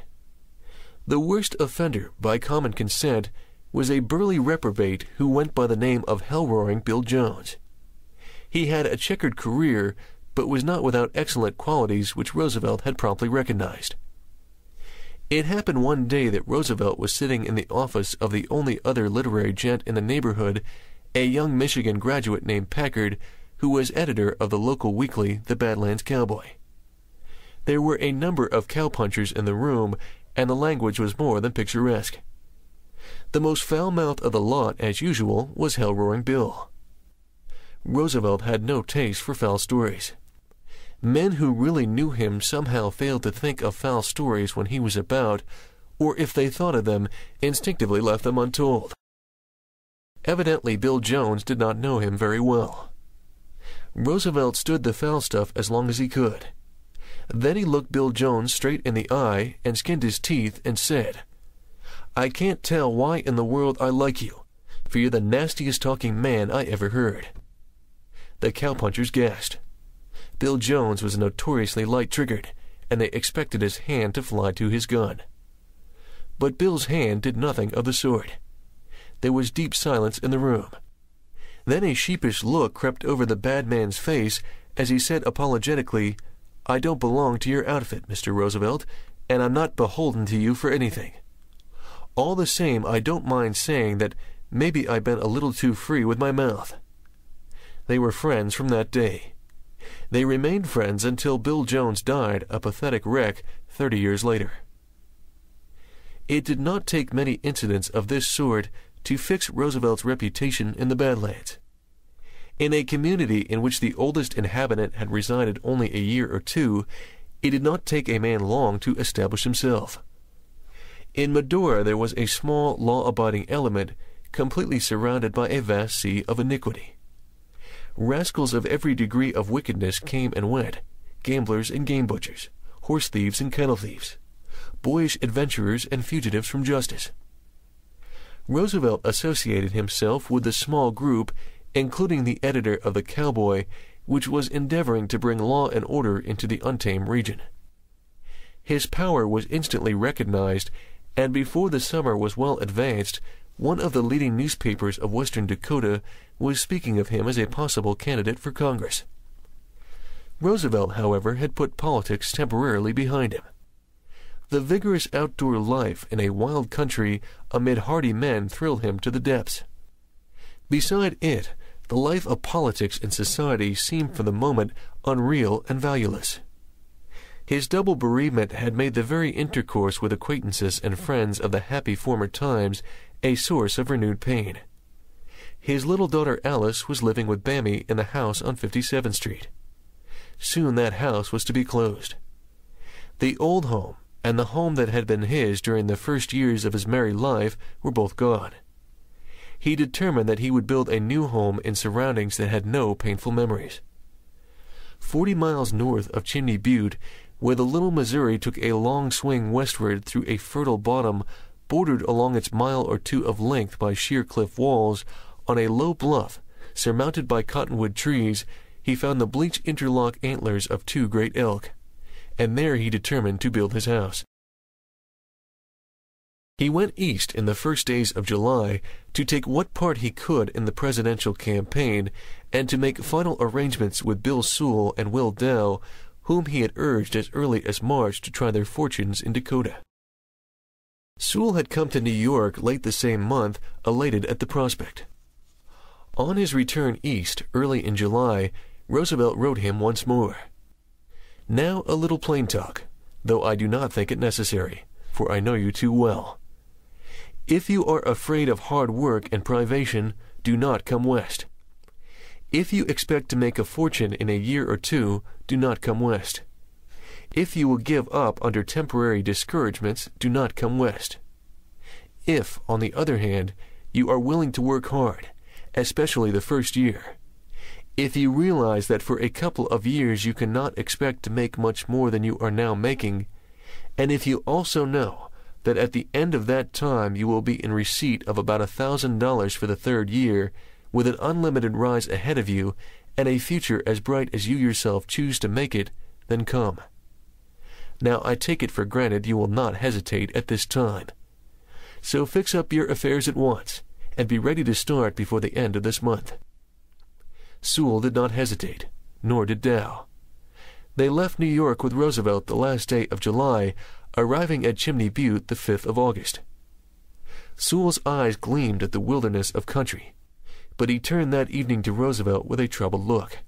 The worst offender, by common consent, was a burly reprobate who went by the name of Hell-Roaring Bill Jones. He had a checkered career, but was not without excellent qualities which Roosevelt had promptly recognized. It happened one day that Roosevelt was sitting in the office of the only other literary gent in the neighborhood, a young Michigan graduate named Packard, who was editor of the local weekly, The Badlands Cowboy. There were a number of cowpunchers in the room, and the language was more than picturesque. The most foul-mouthed of the lot, as usual, was Hell-Roaring Bill. Roosevelt had no taste for foul stories. Men who really knew him somehow failed to think of foul stories when he was about, or if they thought of them, instinctively left them untold. Evidently Bill Jones did not know him very well. Roosevelt stood the foul stuff as long as he could. Then he looked Bill Jones straight in the eye and skinned his teeth and said, I can't tell why in the world I like you, for you're the nastiest talking man I ever heard. The cowpunchers gasped. Bill Jones was notoriously light-triggered, and they expected his hand to fly to his gun. But Bill's hand did nothing of the sort. There was deep silence in the room. Then a sheepish look crept over the bad man's face as he said apologetically, I don't belong to your outfit, Mr. Roosevelt, and I'm not beholden to you for anything. All the same, I don't mind saying that maybe I've been a little too free with my mouth. They were friends from that day. They remained friends until Bill Jones died a pathetic wreck 30 years later. It did not take many incidents of this sort to fix Roosevelt's reputation in the Badlands. In a community in which the oldest inhabitant had resided only a year or two, it did not take a man long to establish himself. In Medora there was a small law-abiding element completely surrounded by a vast sea of iniquity. Rascals of every degree of wickedness came and went, gamblers and game butchers, horse thieves and cattle thieves, boyish adventurers and fugitives from justice. Roosevelt associated himself with the small group, including the editor of the Cowboy, which was endeavoring to bring law and order into the untamed region. His power was instantly recognized and before the summer was well advanced, one of the leading newspapers of western Dakota was speaking of him as a possible candidate for Congress. Roosevelt, however, had put politics temporarily behind him. The vigorous outdoor life in a wild country amid hardy men thrilled him to the depths. Beside it, the life of politics and society seemed for the moment unreal and valueless. His double bereavement had made the very intercourse with acquaintances and friends of the happy former times a source of renewed pain. His little daughter Alice was living with Bamie in the house on 57th Street. Soon that house was to be closed. The old home and the home that had been his during the first years of his married life were both gone. He determined that he would build a new home in surroundings that had no painful memories. Forty miles north of Chimney Butte, where the Little Missouri took a long swing westward through a fertile bottom bordered along its mile or two of length by sheer cliff walls, on a low bluff, surmounted by cottonwood trees, he found the bleached interlock antlers of two great elk, and there he determined to build his house. He went east in the first days of July to take what part he could in the presidential campaign and to make final arrangements with Bill Sewall and Will Dow, whom he had urged as early as March to try their fortunes in Dakota. Sewall had come to New York late the same month, elated at the prospect. On his return east early in July, Roosevelt wrote him once more. Now a little plain talk, though I do not think it necessary, for I know you too well. If you are afraid of hard work and privation, do not come west. If you expect to make a fortune in a year or two, do not come west. If you will give up under temporary discouragements, do not come west. If, on the other hand, you are willing to work hard, especially the first year, if you realize that for a couple of years you cannot expect to make much more than you are now making, and if you also know that at the end of that time you will be in receipt of about a thousand dollars for the third year, with an unlimited rise ahead of you, and a future as bright as you yourself choose to make it, then come. Now I take it for granted you will not hesitate at this time. So fix up your affairs at once, and be ready to start before the end of this month. Sewall did not hesitate, nor did Dow. They left New York with Roosevelt the last day of July, arriving at Chimney Butte the 5th of August. Sewall's eyes gleamed at the wilderness of country, but he turned that evening to Roosevelt with a troubled look.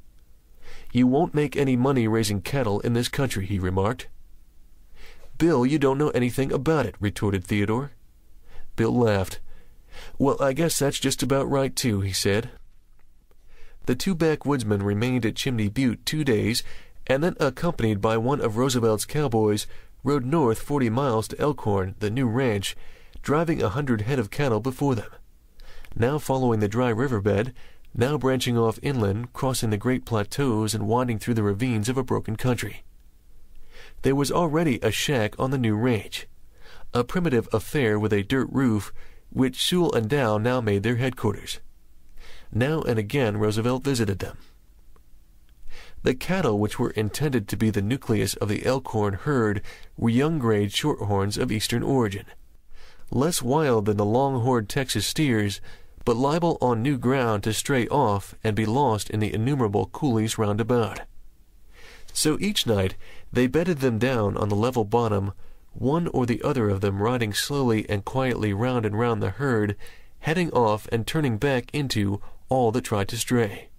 You won't make any money raising cattle in this country, he remarked. Bill, you don't know anything about it, retorted Theodore. Bill laughed. Well, I guess that's just about right, too, he said. The two backwoodsmen remained at Chimney Butte two days, and then, accompanied by one of Roosevelt's cowboys, rode north forty miles to Elkhorn, the new ranch, driving a hundred head of cattle before them. Now following the dry riverbed, now branching off inland, crossing the great plateaus and winding through the ravines of a broken country. There was already a shack on the new ranch, a primitive affair with a dirt roof, which Sewall and Dow now made their headquarters. Now and again Roosevelt visited them. The cattle which were intended to be the nucleus of the Elkhorn herd were young grade shorthorns of eastern origin, less wild than the long-horned Texas steers, but liable on new ground to stray off and be lost in the innumerable coulees round about. So each night they bedded them down on the level bottom, one or the other of them riding slowly and quietly round and round the herd, heading off and turning back into all that tried to stray.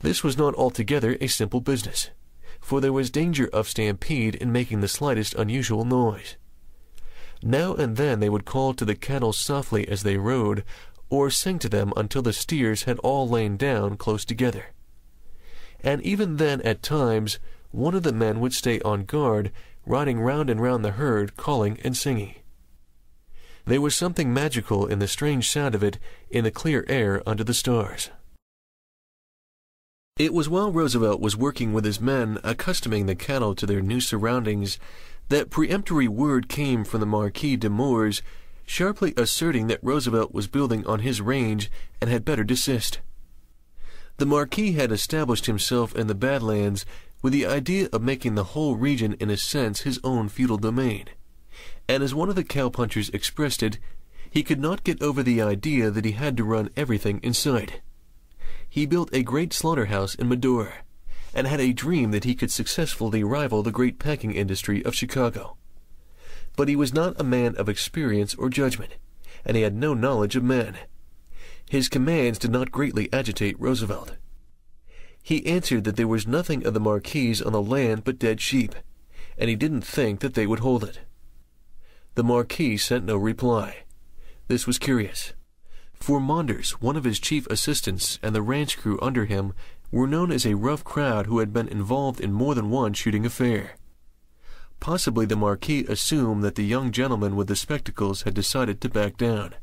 This was not altogether a simple business, for there was danger of stampede in making the slightest unusual noise. Now and then they would call to the cattle softly as they rode, or sing to them until the steers had all lain down close together. And even then, at times, one of the men would stay on guard, riding round and round the herd, calling and singing. There was something magical in the strange sound of it in the clear air under the stars. It was while Roosevelt was working with his men, accustoming the cattle to their new surroundings, that peremptory word came from the Marquis de Morès, sharply asserting that Roosevelt was building on his range and had better desist. The Marquis had established himself in the Badlands with the idea of making the whole region in a sense his own feudal domain and as one of the cowpunchers expressed it, he could not get over the idea that he had to run everything in sight. He built a great slaughterhouse in Medora, and had a dream that he could successfully rival the great packing industry of Chicago. But he was not a man of experience or judgment, and he had no knowledge of men. His commands did not greatly agitate Roosevelt. He answered that there was nothing of the Marquis on the land but dead sheep, and he didn't think that they would hold it. The Marquis sent no reply. This was curious. For Maunders, one of his chief assistants, and the ranch crew under him were known as a rough crowd who had been involved in more than one shooting affair. Possibly the Marquis assumed that the young gentleman with the spectacles had decided to back down.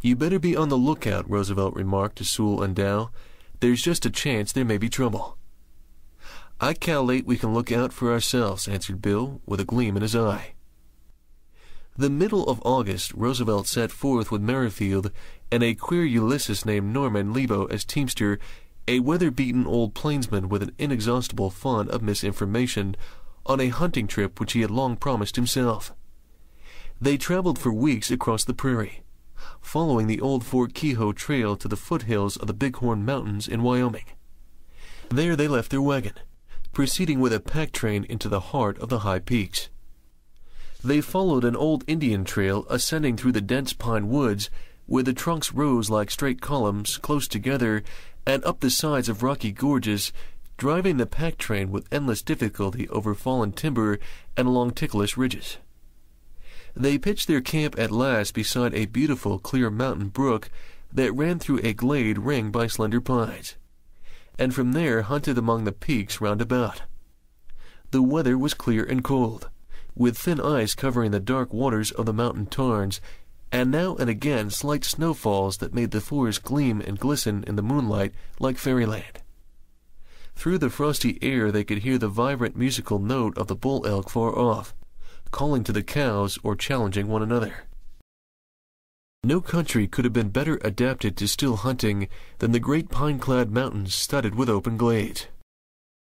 You better be on the lookout, Roosevelt remarked to Sewall and Dow. There's just a chance there may be trouble. I calculate we can look out for ourselves, answered Bill, with a gleam in his eye. The middle of August, Roosevelt set forth with Merrifield and a queer Ulysses named Norman Lebo as teamster, a weather-beaten old plainsman with an inexhaustible fund of misinformation, on a hunting trip which he had long promised himself. They traveled for weeks across the prairie, following the old Fort Keogh trail to the foothills of the Bighorn Mountains in Wyoming. There they left their wagon, proceeding with a pack train into the heart of the high peaks. They followed an old Indian trail ascending through the dense pine woods where the trunks rose like straight columns close together and up the sides of rocky gorges, driving the pack train with endless difficulty over fallen timber and along ticklish ridges. They pitched their camp at last beside a beautiful clear mountain brook that ran through a glade ringed by slender pines, and from there hunted among the peaks round about. The weather was clear and cold, with thin ice covering the dark waters of the mountain tarns, and now and again slight snowfalls that made the forest gleam and glisten in the moonlight like fairyland. Through the frosty air they could hear the vibrant musical note of the bull elk far off, calling to the cows or challenging one another. No country could have been better adapted to still hunting than the great pine-clad mountains studded with open glades.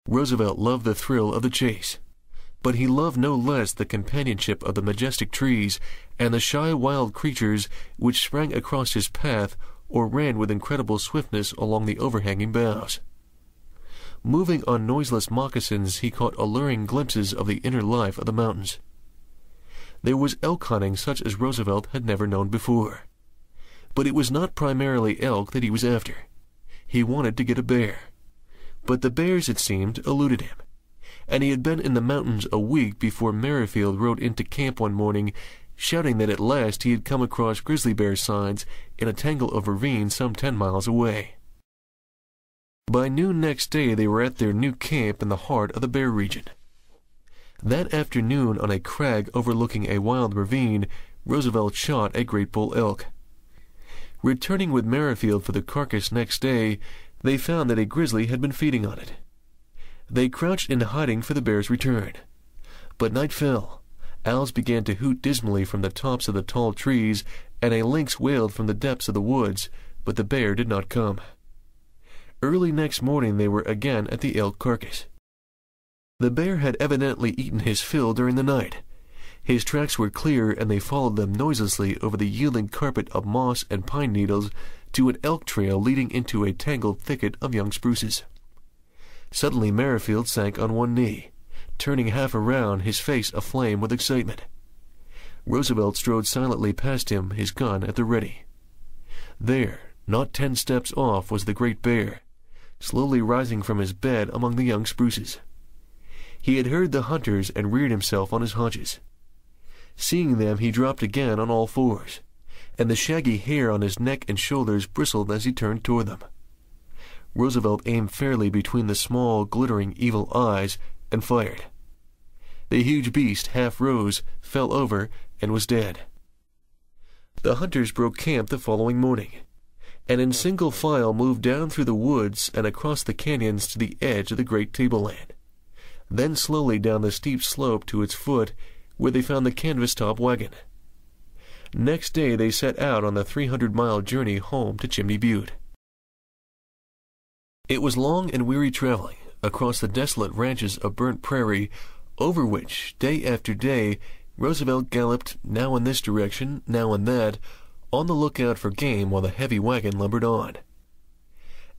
Roosevelt loved the thrill of the chase but he loved no less the companionship of the majestic trees and the shy wild creatures which sprang across his path or ran with incredible swiftness along the overhanging boughs. Moving on noiseless moccasins, he caught alluring glimpses of the inner life of the mountains. There was elk hunting such as Roosevelt had never known before. But it was not primarily elk that he was after. He wanted to get a bear. But the bears, it seemed, eluded him and he had been in the mountains a week before Merrifield rode into camp one morning, shouting that at last he had come across grizzly bear signs in a tangle of ravines some ten miles away. By noon next day they were at their new camp in the heart of the bear region. That afternoon, on a crag overlooking a wild ravine, Roosevelt shot a great bull elk. Returning with Merrifield for the carcass next day, they found that a grizzly had been feeding on it. They crouched in hiding for the bear's return. But night fell. Owls began to hoot dismally from the tops of the tall trees, and a lynx wailed from the depths of the woods, but the bear did not come. Early next morning they were again at the elk carcass. The bear had evidently eaten his fill during the night. His tracks were clear, and they followed them noiselessly over the yielding carpet of moss and pine needles to an elk trail leading into a tangled thicket of young spruces. Suddenly Merrifield sank on one knee, turning half around, his face aflame with excitement. Roosevelt strode silently past him, his gun at the ready. There, not ten steps off, was the great bear, slowly rising from his bed among the young spruces. He had heard the hunters and reared himself on his haunches. Seeing them, he dropped again on all fours, and the shaggy hair on his neck and shoulders bristled as he turned toward them. Roosevelt aimed fairly between the small, glittering, evil eyes and fired. The huge beast half rose, fell over, and was dead. The hunters broke camp the following morning, and in single file moved down through the woods and across the canyons to the edge of the great tableland, then slowly down the steep slope to its foot, where they found the canvas top wagon. Next day they set out on the 300 mile journey home to Chimney Butte. It was long and weary traveling across the desolate ranches of burnt prairie, over which, day after day, Roosevelt galloped now in this direction, now in that, on the lookout for game while the heavy wagon lumbered on.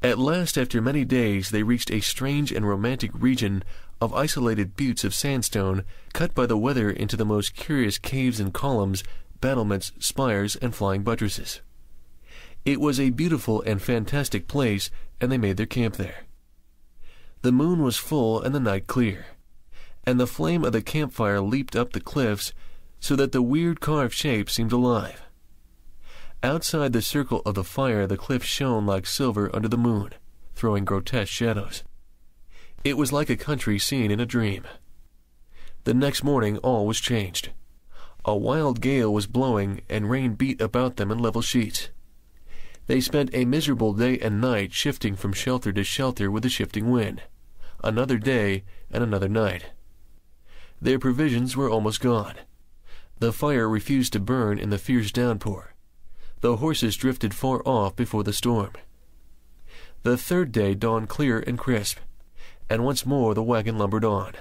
At last, after many days, they reached a strange and romantic region of isolated buttes of sandstone, cut by the weather into the most curious caves and columns, battlements, spires, and flying buttresses. It was a beautiful and fantastic place, and they made their camp there. The moon was full and the night clear, and the flame of the campfire leaped up the cliffs so that the weird carved shape seemed alive. Outside the circle of the fire, the cliffs shone like silver under the moon, throwing grotesque shadows. It was like a country seen in a dream. The next morning, all was changed. A wild gale was blowing, and rain beat about them in level sheets. They spent a miserable day and night shifting from shelter to shelter with the shifting wind, another day, and another night. Their provisions were almost gone. The fire refused to burn in the fierce downpour. The horses drifted far off before the storm. The third day dawned clear and crisp, and once more the wagon lumbered on.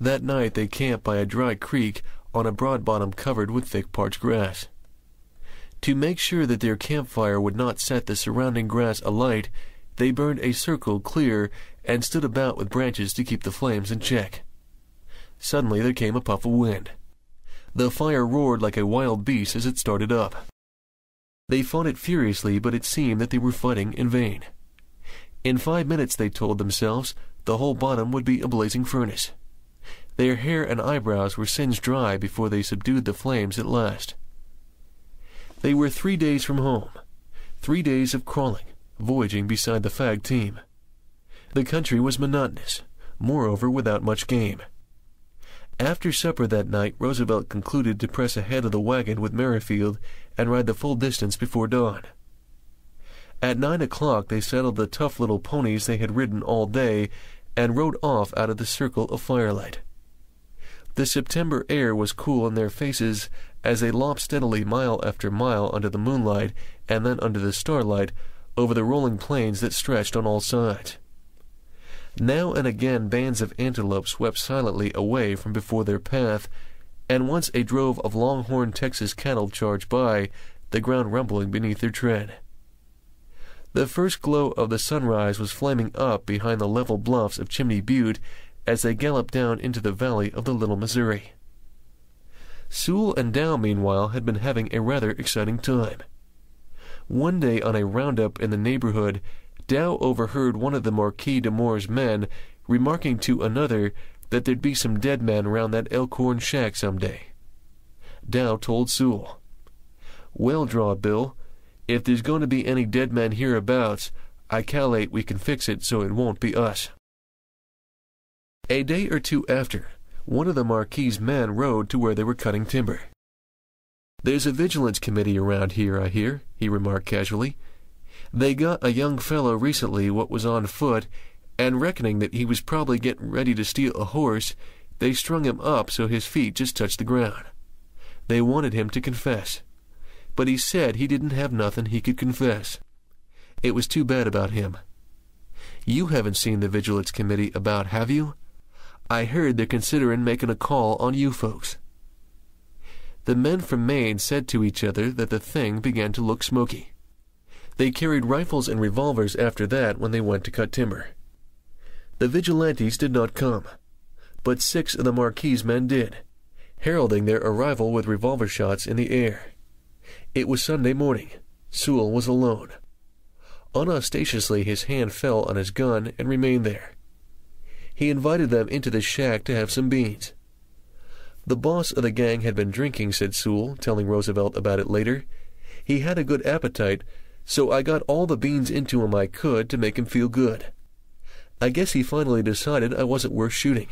That night they camped by a dry creek on a broad bottom covered with thick parched grass. To make sure that their campfire would not set the surrounding grass alight, they burned a circle clear and stood about with branches to keep the flames in check. Suddenly there came a puff of wind. The fire roared like a wild beast as it started up. They fought it furiously, but it seemed that they were fighting in vain. In five minutes, they told themselves, the whole bottom would be a blazing furnace. Their hair and eyebrows were singed dry before they subdued the flames at last. They were three days from home, three days of crawling, voyaging beside the fag team. The country was monotonous, moreover without much game. After supper that night, Roosevelt concluded to press ahead of the wagon with Merrifield and ride the full distance before dawn. At nine o'clock they saddled the tough little ponies they had ridden all day and rode off out of the circle of firelight. The September air was cool in their faces as they lopped steadily mile after mile under the moonlight and then under the starlight over the rolling plains that stretched on all sides. Now and again bands of antelope swept silently away from before their path, and once a drove of longhorn Texas cattle charged by, the ground rumbling beneath their tread. The first glow of the sunrise was flaming up behind the level bluffs of Chimney Butte as they galloped down into the valley of the Little Missouri. Sewall and Dow, meanwhile, had been having a rather exciting time. One day on a roundup in the neighborhood, Dow overheard one of the Marquis de Morès' men remarking to another that there'd be some dead men round that Elkhorn shack some day. Dow told Sewall, Well, Draw Bill, if there's going to be any dead men hereabouts, I calculate we can fix it so it won't be us. A day or two after, one of the Marquis's men rode to where they were cutting timber. There's a vigilance committee around here, I hear, he remarked casually. They got a young fellow recently what was on foot, and reckoning that he was probably getting ready to steal a horse, they strung him up so his feet just touched the ground. They wanted him to confess. But he said he didn't have nothing he could confess. It was too bad about him. You haven't seen the Vigilance Committee about, have you? I heard they're considering making a call on you folks. The men from Maine said to each other that the thing began to look smoky. They carried rifles and revolvers after that when they went to cut timber. The vigilantes did not come, but six of the Marquis's men did, heralding their arrival with revolver shots in the air. It was Sunday morning. Sewall was alone. Unostentatiously his hand fell on his gun and remained there. He invited them into the shack to have some beans. The boss of the gang had been drinking, said Sewall, telling Roosevelt about it later. He had a good appetite, so I got all the beans into him I could to make him feel good. I guess he finally decided I wasn't worth shooting.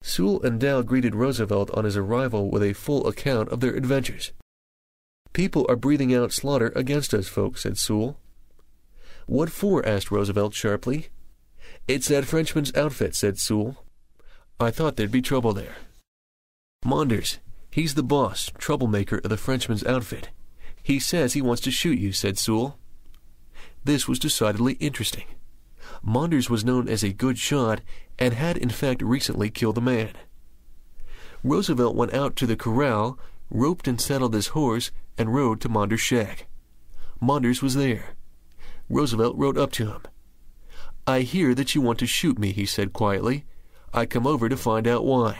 Sewall and Dow greeted Roosevelt on his arrival with a full account of their adventures. People are breathing out slaughter against us, folks, said Sewall. What for? asked Roosevelt sharply. It's that Frenchman's outfit, said Sewall. I thought there'd be trouble there. Maunders, he's the boss, troublemaker of the Frenchman's outfit. He says he wants to shoot you, said Sewall. This was decidedly interesting. Maunders was known as a good shot and had in fact recently killed a man. Roosevelt went out to the corral, roped and saddled his horse, and rode to Maunders' shack. Maunders was there. Roosevelt rode up to him. I hear that you want to shoot me, he said quietly. I come over to find out why.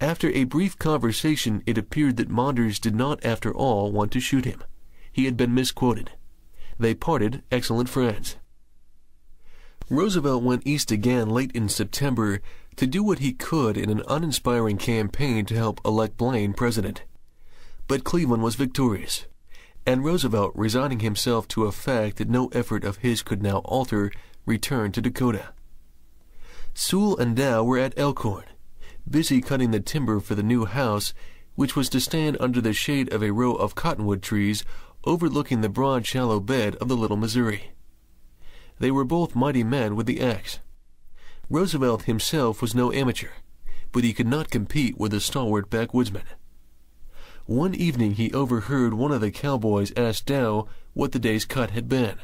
After a brief conversation, it appeared that Maunders did not, after all, want to shoot him. He had been misquoted. They parted excellent friends. Roosevelt went east again late in September to do what he could in an uninspiring campaign to help elect Blaine president. But Cleveland was victorious, and Roosevelt, resigning himself to a fact that no effort of his could now alter, returned to Dakota. Sewall and Dow were at Elkhorn, busy cutting the timber for the new house, which was to stand under the shade of a row of cottonwood trees overlooking the broad, shallow bed of the Little Missouri. They were both mighty men with the axe. Roosevelt himself was no amateur, but he could not compete with the stalwart backwoodsman. One evening he overheard one of the cowboys ask Dow what the day's cut had been.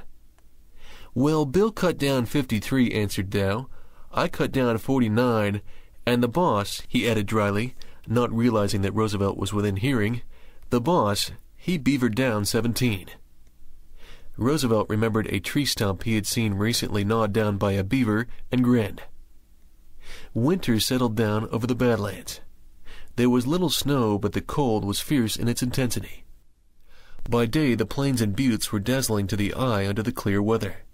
Well, Bill cut down 53, answered Dow. I cut down 49, and the boss, he added dryly, not realizing that Roosevelt was within hearing, the boss, he beavered down 17. Roosevelt remembered a tree stump he had seen recently gnawed down by a beaver and grinned. Winter settled down over the Badlands. There was little snow, but the cold was fierce in its intensity. By day, the plains and buttes were dazzling to the eye under the clear weather.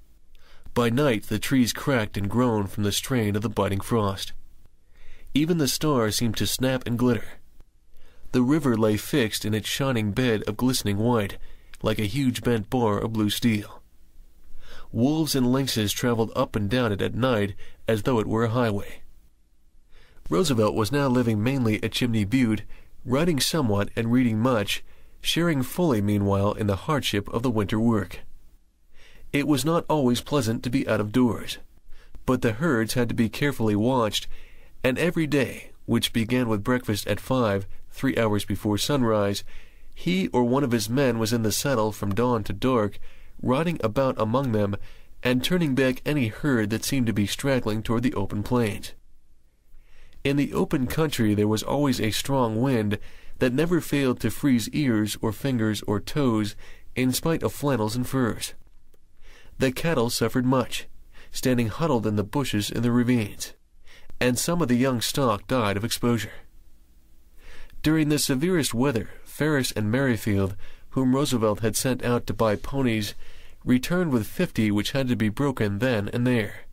By night, the trees cracked and groaned from the strain of the biting frost. Even the stars seemed to snap and glitter. The river lay fixed in its shining bed of glistening white, like a huge bent bar of blue steel. Wolves and lynxes traveled up and down it at night as though it were a highway. Roosevelt was now living mainly at Chimney Butte, writing somewhat and reading much, sharing fully meanwhile in the hardship of the winter work. It was not always pleasant to be out of doors, but the herds had to be carefully watched, and every day, which began with breakfast at five, three hours before sunrise, he or one of his men was in the saddle from dawn to dark, riding about among them and turning back any herd that seemed to be straggling toward the open plains. In the open country there was always a strong wind that never failed to freeze ears or fingers or toes in spite of flannels and furs. The cattle suffered much, standing huddled in the bushes in the ravines, and some of the young stock died of exposure. During the severest weather, Ferris and Merrifield, whom Roosevelt had sent out to buy ponies, returned with fifty which had to be broken then and there.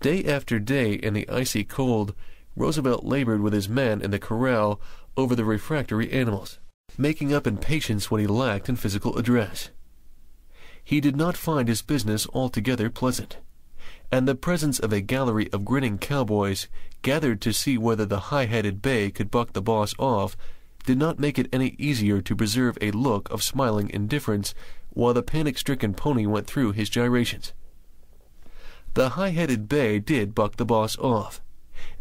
Day after day in the icy cold, Roosevelt labored with his men in the corral over the refractory animals, making up in patience what he lacked in physical address. He did not find his business altogether pleasant, and the presence of a gallery of grinning cowboys gathered to see whether the high-headed bay could buck the boss off did not make it any easier to preserve a look of smiling indifference while the panic-stricken pony went through his gyrations. The high-headed bay did buck the boss off,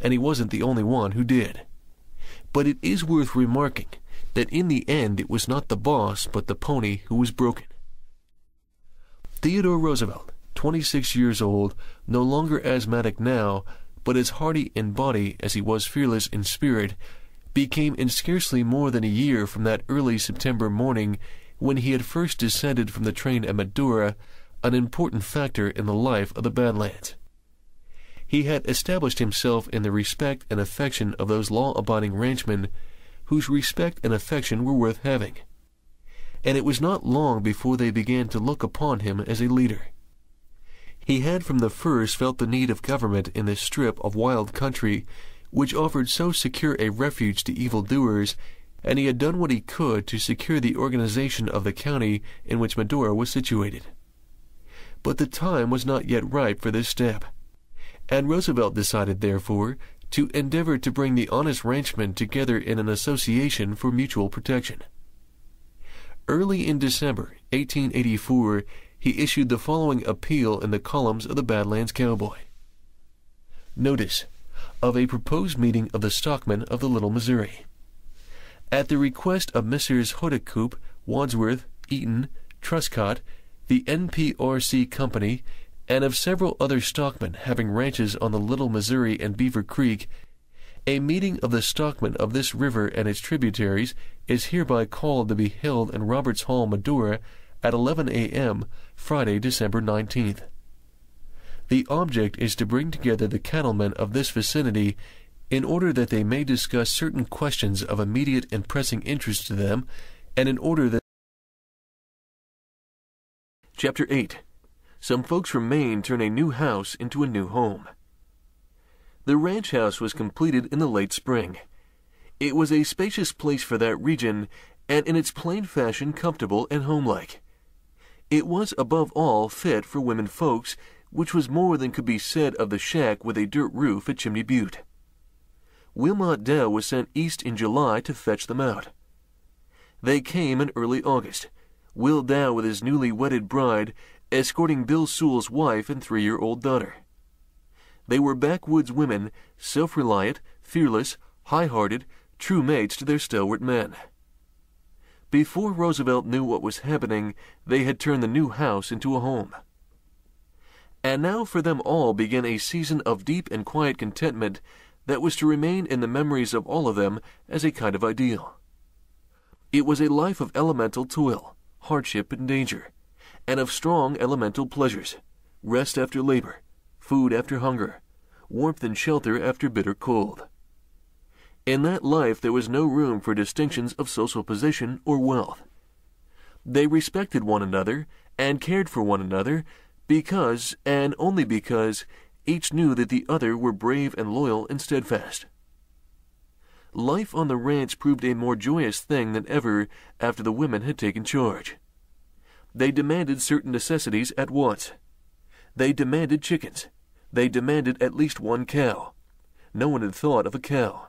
and he wasn't the only one who did. But it is worth remarking that in the end it was not the boss but the pony who was broken. Theodore Roosevelt, 26 years old, no longer asthmatic now, but as hearty in body as he was fearless in spirit, became in scarcely more than a year from that early September morning when he had first descended from the train at Medora, an important factor in the life of the Badlands. He had established himself in the respect and affection of those law-abiding ranchmen whose respect and affection were worth having. And it was not long before they began to look upon him as a leader. He had from the first felt the need of government in this strip of wild country which offered so secure a refuge to evildoers, and he had done what he could to secure the organization of the county in which Medora was situated. But the time was not yet ripe for this step, and Roosevelt decided, therefore, to endeavor to bring the honest ranchmen together in an association for mutual protection. Early in December 1884, he issued the following appeal in the columns of the Badlands Cowboy. Notice of a proposed meeting of the stockmen of the Little Missouri. At the request of Messrs. Hoodecoop, Wadsworth, Eaton, Truscott, the NPRC Company, and of several other stockmen having ranches on the Little Missouri and Beaver Creek, a meeting of the stockmen of this river and its tributaries is hereby called to be held in Roberts Hall, Medora, at 11 a.m., Friday, December 19th. The object is to bring together the cattlemen of this vicinity in order that they may discuss certain questions of immediate and pressing interest to them, and in order that Chapter 8 Some folks from Maine turn a new house into a new home. The ranch house was completed in the late spring. It was a spacious place for that region, and in its plain fashion comfortable and homelike. It was above all fit for women folks, which was more than could be said of the shack with a dirt roof at Chimney Butte. Wilmot Dow was sent east in July to fetch them out. They came in early August, Will Dow with his newly wedded bride, escorting Bill Sewall's wife and three year old daughter. They were backwoods women, self reliant, fearless, high hearted, true mates to their stalwart men. Before Roosevelt knew what was happening, they had turned the new house into a home. And now for them all began a season of deep and quiet contentment that was to remain in the memories of all of them as a kind of ideal. It was a life of elemental toil, hardship, and danger, and of strong elemental pleasures rest after labor, food after hunger, warmth and shelter after bitter cold. In that life there was no room for distinctions of social position or wealth. They respected one another and cared for one another because, and only because, each knew that the other were brave and loyal and steadfast. Life on the ranch proved a more joyous thing than ever after the women had taken charge. They demanded certain necessities at once. They demanded chickens. They demanded at least one cow. No one had thought of a cow.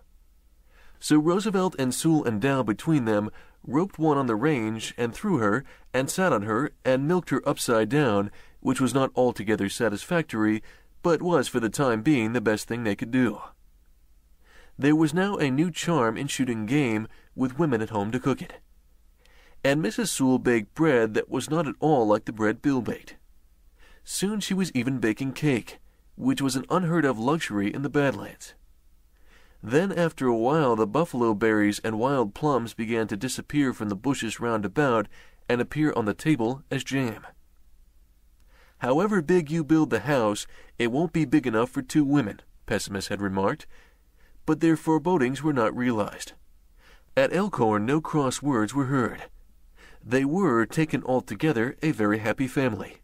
So Roosevelt and Sewall and Dow between them roped one on the range and threw her and sat on her and milked her upside down, which was not altogether satisfactory, but was for the time being the best thing they could do. There was now a new charm in shooting game with women at home to cook it. And Mrs. Sewall baked bread that was not at all like the bread Bill baked. Soon she was even baking cake, which was an unheard of luxury in the Badlands. Then after a while the buffalo berries and wild plums began to disappear from the bushes round about and appear on the table as jam. However big you build the house, it won't be big enough for two women, pessimists had remarked, but their forebodings were not realized. At Elkhorn no cross words were heard. They were, taken altogether, a very happy family.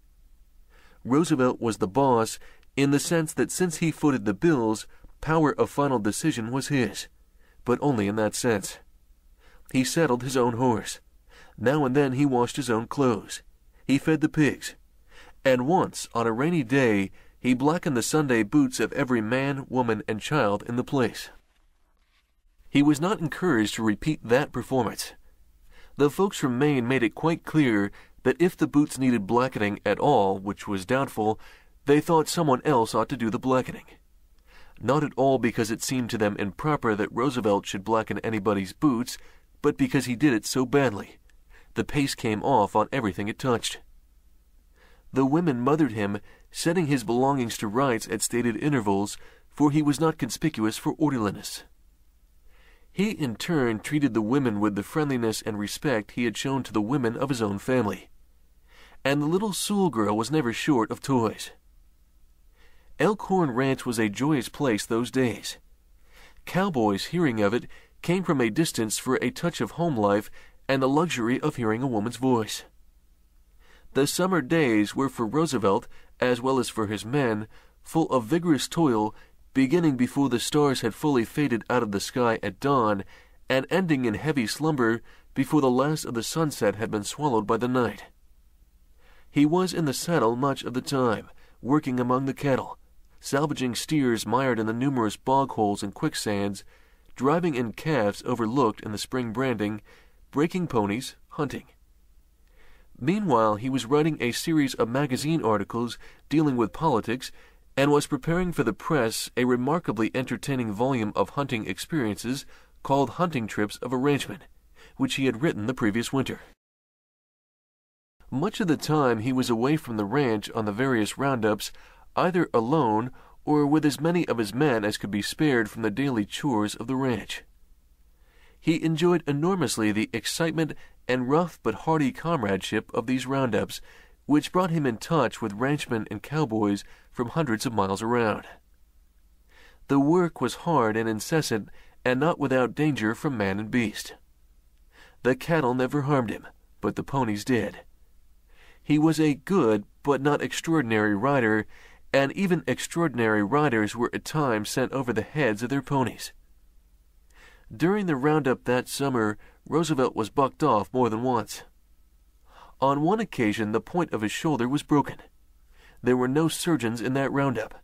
Roosevelt was the boss in the sense that since he footed the bills, power of final decision was his, but only in that sense. He saddled his own horse. Now and then he washed his own clothes. He fed the pigs. And once, on a rainy day, he blackened the Sunday boots of every man, woman, and child in the place. He was not encouraged to repeat that performance. The folks from Maine made it quite clear that if the boots needed blackening at all, which was doubtful, they thought someone else ought to do the blackening not at all because it seemed to them improper that Roosevelt should blacken anybody's boots, but because he did it so badly. The paste came off on everything it touched. The women mothered him, setting his belongings to rights at stated intervals, for he was not conspicuous for orderliness. He, in turn, treated the women with the friendliness and respect he had shown to the women of his own family. And the little Sewall girl was never short of toys. Elkhorn Ranch was a joyous place those days. Cowboys, hearing of it, came from a distance for a touch of home life and the luxury of hearing a woman's voice. The summer days were for Roosevelt, as well as for his men, full of vigorous toil, beginning before the stars had fully faded out of the sky at dawn, and ending in heavy slumber before the last of the sunset had been swallowed by the night. He was in the saddle much of the time, working among the cattle, salvaging steers mired in the numerous bog holes and quicksands, driving in calves overlooked in the spring branding, breaking ponies, hunting. Meanwhile, he was writing a series of magazine articles dealing with politics and was preparing for the press a remarkably entertaining volume of hunting experiences called Hunting Trips of a Ranchman, which he had written the previous winter. Much of the time he was away from the ranch on the various roundups either alone or with as many of his men as could be spared from the daily chores of the ranch. He enjoyed enormously the excitement and rough but hearty comradeship of these roundups, which brought him in touch with ranchmen and cowboys from hundreds of miles around. The work was hard and incessant, and not without danger from man and beast. The cattle never harmed him, but the ponies did. He was a good but not extraordinary rider, and even extraordinary riders were at times sent over the heads of their ponies. During the roundup that summer, Roosevelt was bucked off more than once. On one occasion, the point of his shoulder was broken. There were no surgeons in that roundup.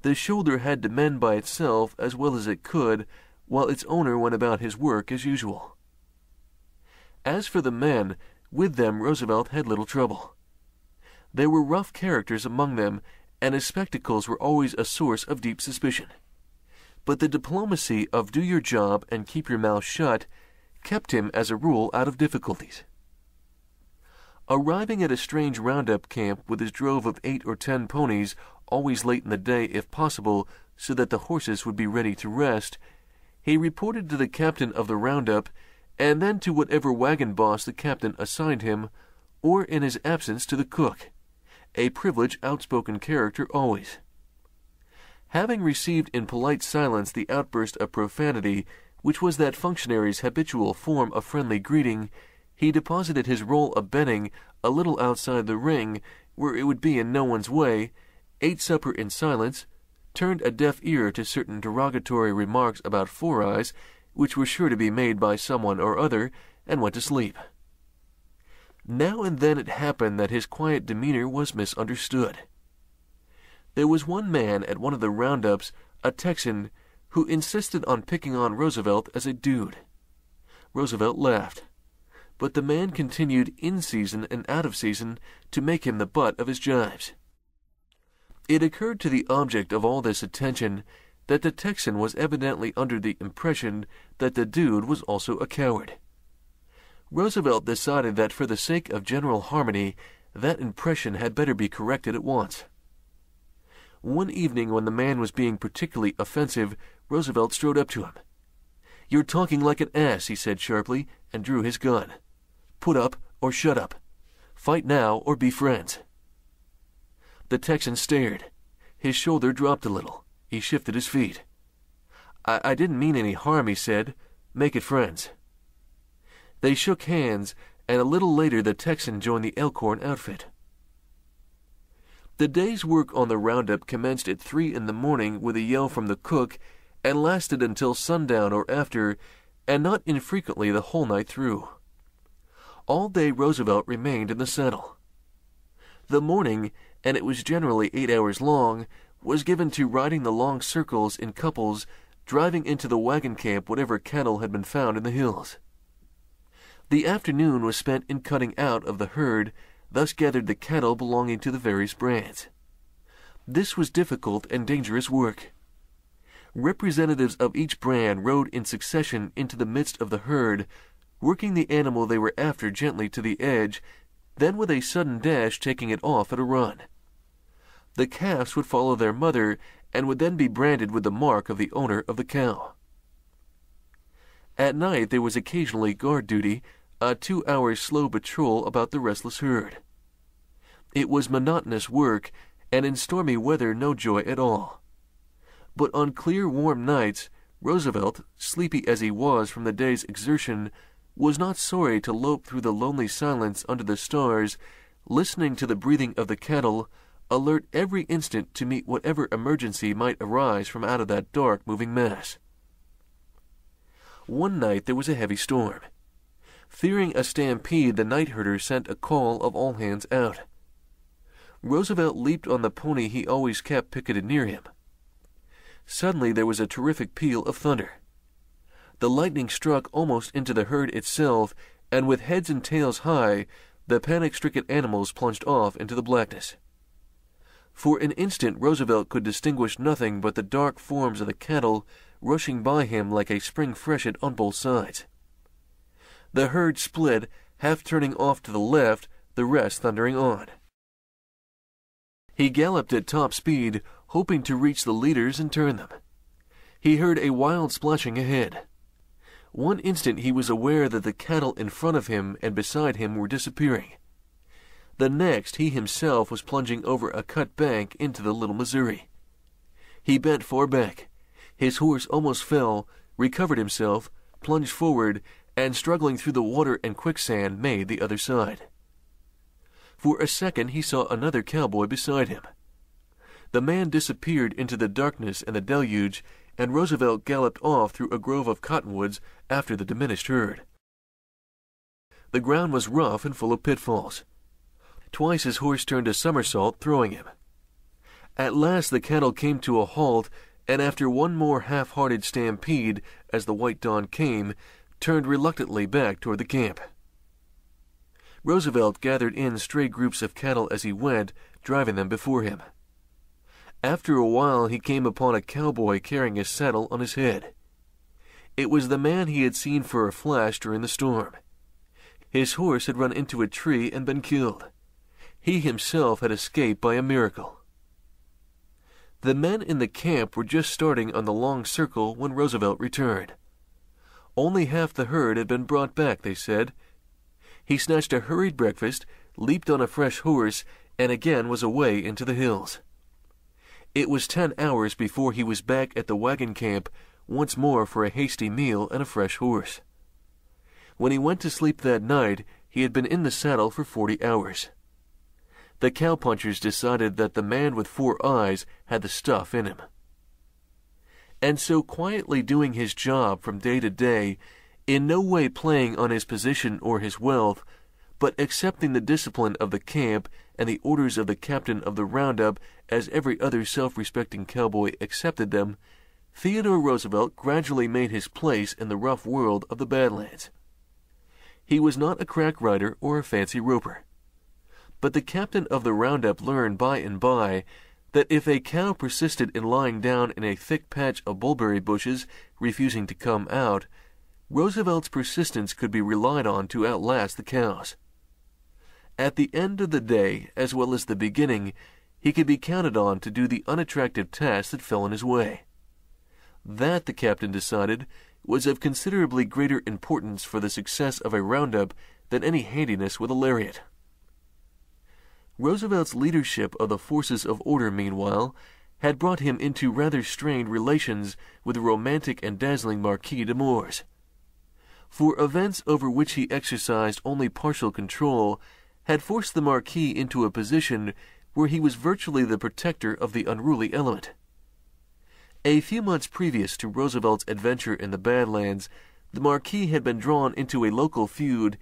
The shoulder had to mend by itself as well as it could, while its owner went about his work as usual. As for the men, with them Roosevelt had little trouble. There were rough characters among them, and his spectacles were always a source of deep suspicion. But the diplomacy of do your job and keep your mouth shut kept him, as a rule, out of difficulties. Arriving at a strange roundup camp with his drove of eight or ten ponies, always late in the day if possible, so that the horses would be ready to rest, he reported to the captain of the roundup, and then to whatever wagon boss the captain assigned him, or in his absence to the cook, a privileged, outspoken character always. Having received in polite silence the outburst of profanity which was that functionary's habitual form of friendly greeting, he deposited his roll of betting a little outside the ring, where it would be in no one's way, ate supper in silence, turned a deaf ear to certain derogatory remarks about Four Eyes, which were sure to be made by someone or other, and went to sleep. Now and then it happened that his quiet demeanor was misunderstood. There was one man at one of the roundups, a Texan, who insisted on picking on Roosevelt as a dude. Roosevelt laughed. But the man continued in season and out of season to make him the butt of his jibes. It occurred to the object of all this attention that the Texan was evidently under the impression that the dude was also a coward. Roosevelt decided that for the sake of general harmony, that impression had better be corrected at once. One evening when the man was being particularly offensive, Roosevelt strode up to him. You're talking like an ass, he said sharply, and drew his gun. Put up or shut up. Fight now or be friends. The Texan stared. His shoulder dropped a little. He shifted his feet. I, I didn't mean any harm, he said. Make it friends. They shook hands, and a little later the Texan joined the Elkhorn outfit. The day's work on the roundup commenced at three in the morning with a yell from the cook and lasted until sundown or after, and not infrequently the whole night through. All day Roosevelt remained in the saddle. The morning, and it was generally eight hours long, was given to riding the long circles in couples, driving into the wagon camp whatever cattle had been found in the hills. The afternoon was spent in cutting out of the herd, thus gathered the cattle belonging to the various brands. This was difficult and dangerous work. Representatives of each brand rode in succession into the midst of the herd, working the animal they were after gently to the edge, then with a sudden dash taking it off at a run. The calves would follow their mother and would then be branded with the mark of the owner of the cow. At night there was occasionally guard duty, a two hours slow patrol about the restless herd. It was monotonous work, and in stormy weather no joy at all. But on clear, warm nights, Roosevelt, sleepy as he was from the day's exertion, was not sorry to lope through the lonely silence under the stars, listening to the breathing of the cattle, alert every instant to meet whatever emergency might arise from out of that dark, moving mass. One night there was a heavy storm. Fearing a stampede, the night herder sent a call of all hands out. Roosevelt leaped on the pony he always kept picketed near him. Suddenly there was a terrific peal of thunder. The lightning struck almost into the herd itself, and with heads and tails high, the panic stricken animals plunged off into the blackness. For an instant Roosevelt could distinguish nothing but the dark forms of the cattle rushing by him like a spring freshet on both sides. The herd split, half turning off to the left, the rest thundering on. He galloped at top speed, hoping to reach the leaders and turn them. He heard a wild splashing ahead. One instant he was aware that the cattle in front of him and beside him were disappearing. The next he himself was plunging over a cut bank into the Little Missouri. He bent far back. His horse almost fell, recovered himself, plunged forward, and struggling through the water and quicksand made the other side. For a second he saw another cowboy beside him. The man disappeared into the darkness and the deluge, and Roosevelt galloped off through a grove of cottonwoods after the diminished herd. The ground was rough and full of pitfalls. Twice his horse turned a somersault, throwing him. At last the cattle came to a halt, and after one more half-hearted stampede, as the white dawn came, turned reluctantly back toward the camp. Roosevelt gathered in stray groups of cattle as he went, driving them before him. After a while, he came upon a cowboy carrying a saddle on his head. It was the man he had seen for a flash during the storm. His horse had run into a tree and been killed. He himself had escaped by a miracle. The men in the camp were just starting on the long circle when Roosevelt returned. Only half the herd had been brought back, they said. He snatched a hurried breakfast, leaped on a fresh horse, and again was away into the hills. It was ten hours before he was back at the wagon camp once more for a hasty meal and a fresh horse. When he went to sleep that night, he had been in the saddle for forty hours. The cowpunchers decided that the man with four eyes had the stuff in him. And so quietly doing his job from day to day, in no way playing on his position or his wealth, but accepting the discipline of the camp and the orders of the captain of the roundup as every other self respecting cowboy accepted them, Theodore Roosevelt gradually made his place in the rough world of the Badlands. He was not a crack rider or a fancy roper. But the captain of the roundup learned by and by that if a cow persisted in lying down in a thick patch of bullberry bushes, refusing to come out, Roosevelt's persistence could be relied on to outlast the cows. At the end of the day, as well as the beginning, he could be counted on to do the unattractive tasks that fell in his way. That, the captain decided, was of considerably greater importance for the success of a roundup than any handiness with a lariat. Roosevelt's leadership of the forces of order, meanwhile, had brought him into rather strained relations with the romantic and dazzling Marquis de Morès. For events over which he exercised only partial control had forced the Marquis into a position where he was virtually the protector of the unruly element. A few months previous to Roosevelt's adventure in the Badlands, the Marquis had been drawn into a local feud,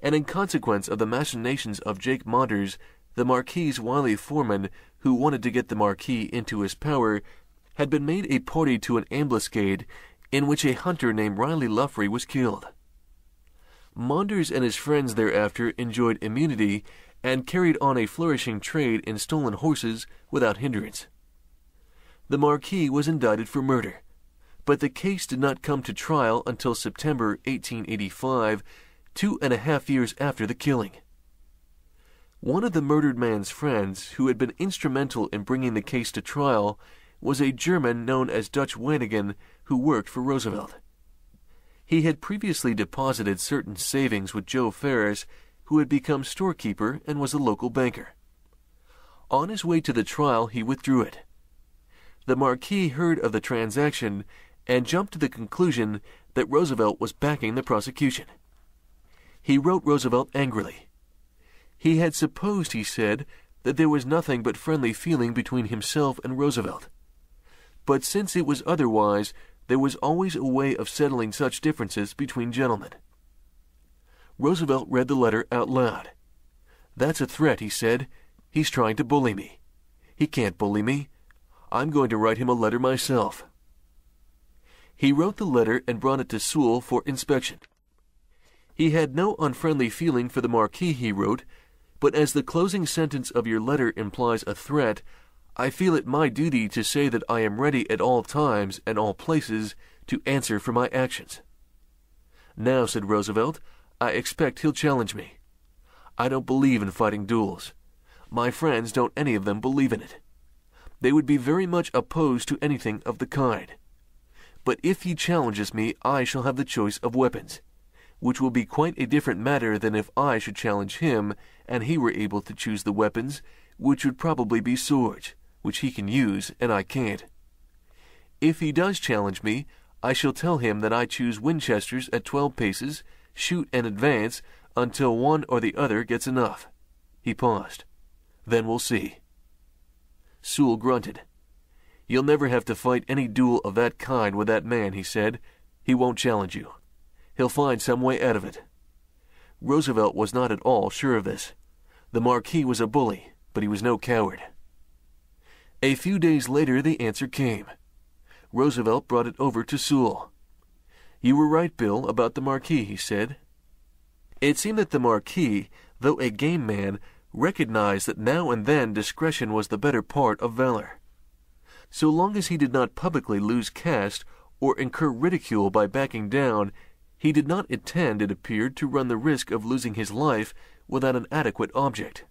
and in consequence of the machinations of Jake Maunders, the Marquis's wily foreman, who wanted to get the Marquis into his power, had been made a party to an ambuscade in which a hunter named Riley Luffsey was killed. Maunders and his friends thereafter enjoyed immunity and carried on a flourishing trade in stolen horses without hindrance the Marquis was indicted for murder, but the case did not come to trial until September 1885, two and a half years after the killing. One of the murdered man's friends, who had been instrumental in bringing the case to trial, was a German known as Dutch Wanigan, who worked for Roosevelt. He had previously deposited certain savings with Joe Ferris, who had become storekeeper and was a local banker. On his way to the trial, he withdrew it the Marquis heard of the transaction and jumped to the conclusion that Roosevelt was backing the prosecution. He wrote Roosevelt angrily. He had supposed, he said, that there was nothing but friendly feeling between himself and Roosevelt. But since it was otherwise, there was always a way of settling such differences between gentlemen. Roosevelt read the letter out loud. That's a threat, he said. He's trying to bully me. He can't bully me. I'm going to write him a letter myself. He wrote the letter and brought it to Sewall for inspection. He had no unfriendly feeling for the Marquis, he wrote, but as the closing sentence of your letter implies a threat, I feel it my duty to say that I am ready at all times and all places to answer for my actions. Now, said Roosevelt, I expect he'll challenge me. I don't believe in fighting duels. My friends don't any of them believe in it they would be very much opposed to anything of the kind. But if he challenges me, I shall have the choice of weapons, which will be quite a different matter than if I should challenge him and he were able to choose the weapons, which would probably be swords, which he can use and I can't. If he does challenge me, I shall tell him that I choose Winchesters at twelve paces, shoot and advance until one or the other gets enough. He paused. Then we'll see. Sewall grunted. You'll never have to fight any duel of that kind with that man, he said. He won't challenge you. He'll find some way out of it. Roosevelt was not at all sure of this. The Marquis was a bully, but he was no coward. A few days later, the answer came. Roosevelt brought it over to Sewall. You were right, Bill, about the Marquis, he said. It seemed that the Marquis, though a game man, recognized that now and then discretion was the better part of valor. So long as he did not publicly lose caste or incur ridicule by backing down, he did not intend, it appeared, to run the risk of losing his life without an adequate object.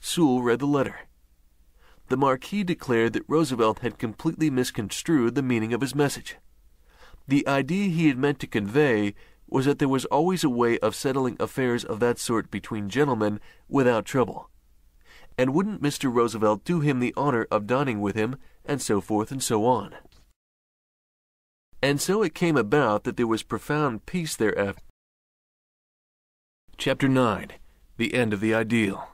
Sewall read the letter. The Marquis declared that Roosevelt had completely misconstrued the meaning of his message. The idea he had meant to convey was that there was always a way of settling affairs of that sort between gentlemen without trouble. And wouldn't Mr. Roosevelt do him the honor of dining with him, and so forth and so on. And so it came about that there was profound peace thereafter. Chapter 9 The End of the Ideal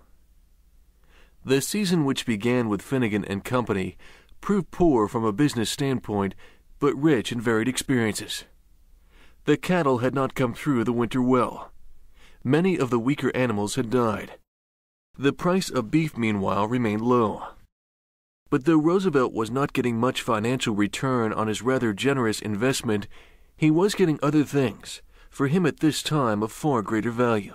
The season which began with Finnegan and Company proved poor from a business standpoint, but rich in varied experiences. The cattle had not come through the winter well. Many of the weaker animals had died. The price of beef, meanwhile, remained low. But though Roosevelt was not getting much financial return on his rather generous investment, he was getting other things, for him at this time of far greater value.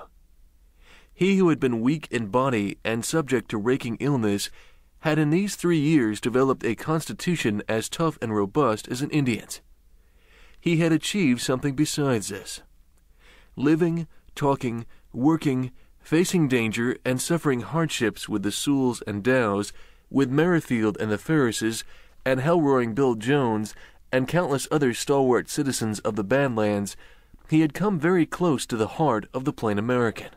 He who had been weak in body and subject to raking illness had in these three years developed a constitution as tough and robust as an Indian's. He had achieved something besides this. Living, talking, working, facing danger, and suffering hardships with the Sewalls and Dows, with Merrifield and the Ferrises, and hell-roaring Bill Jones, and countless other stalwart citizens of the Badlands, he had come very close to the heart of the plain American.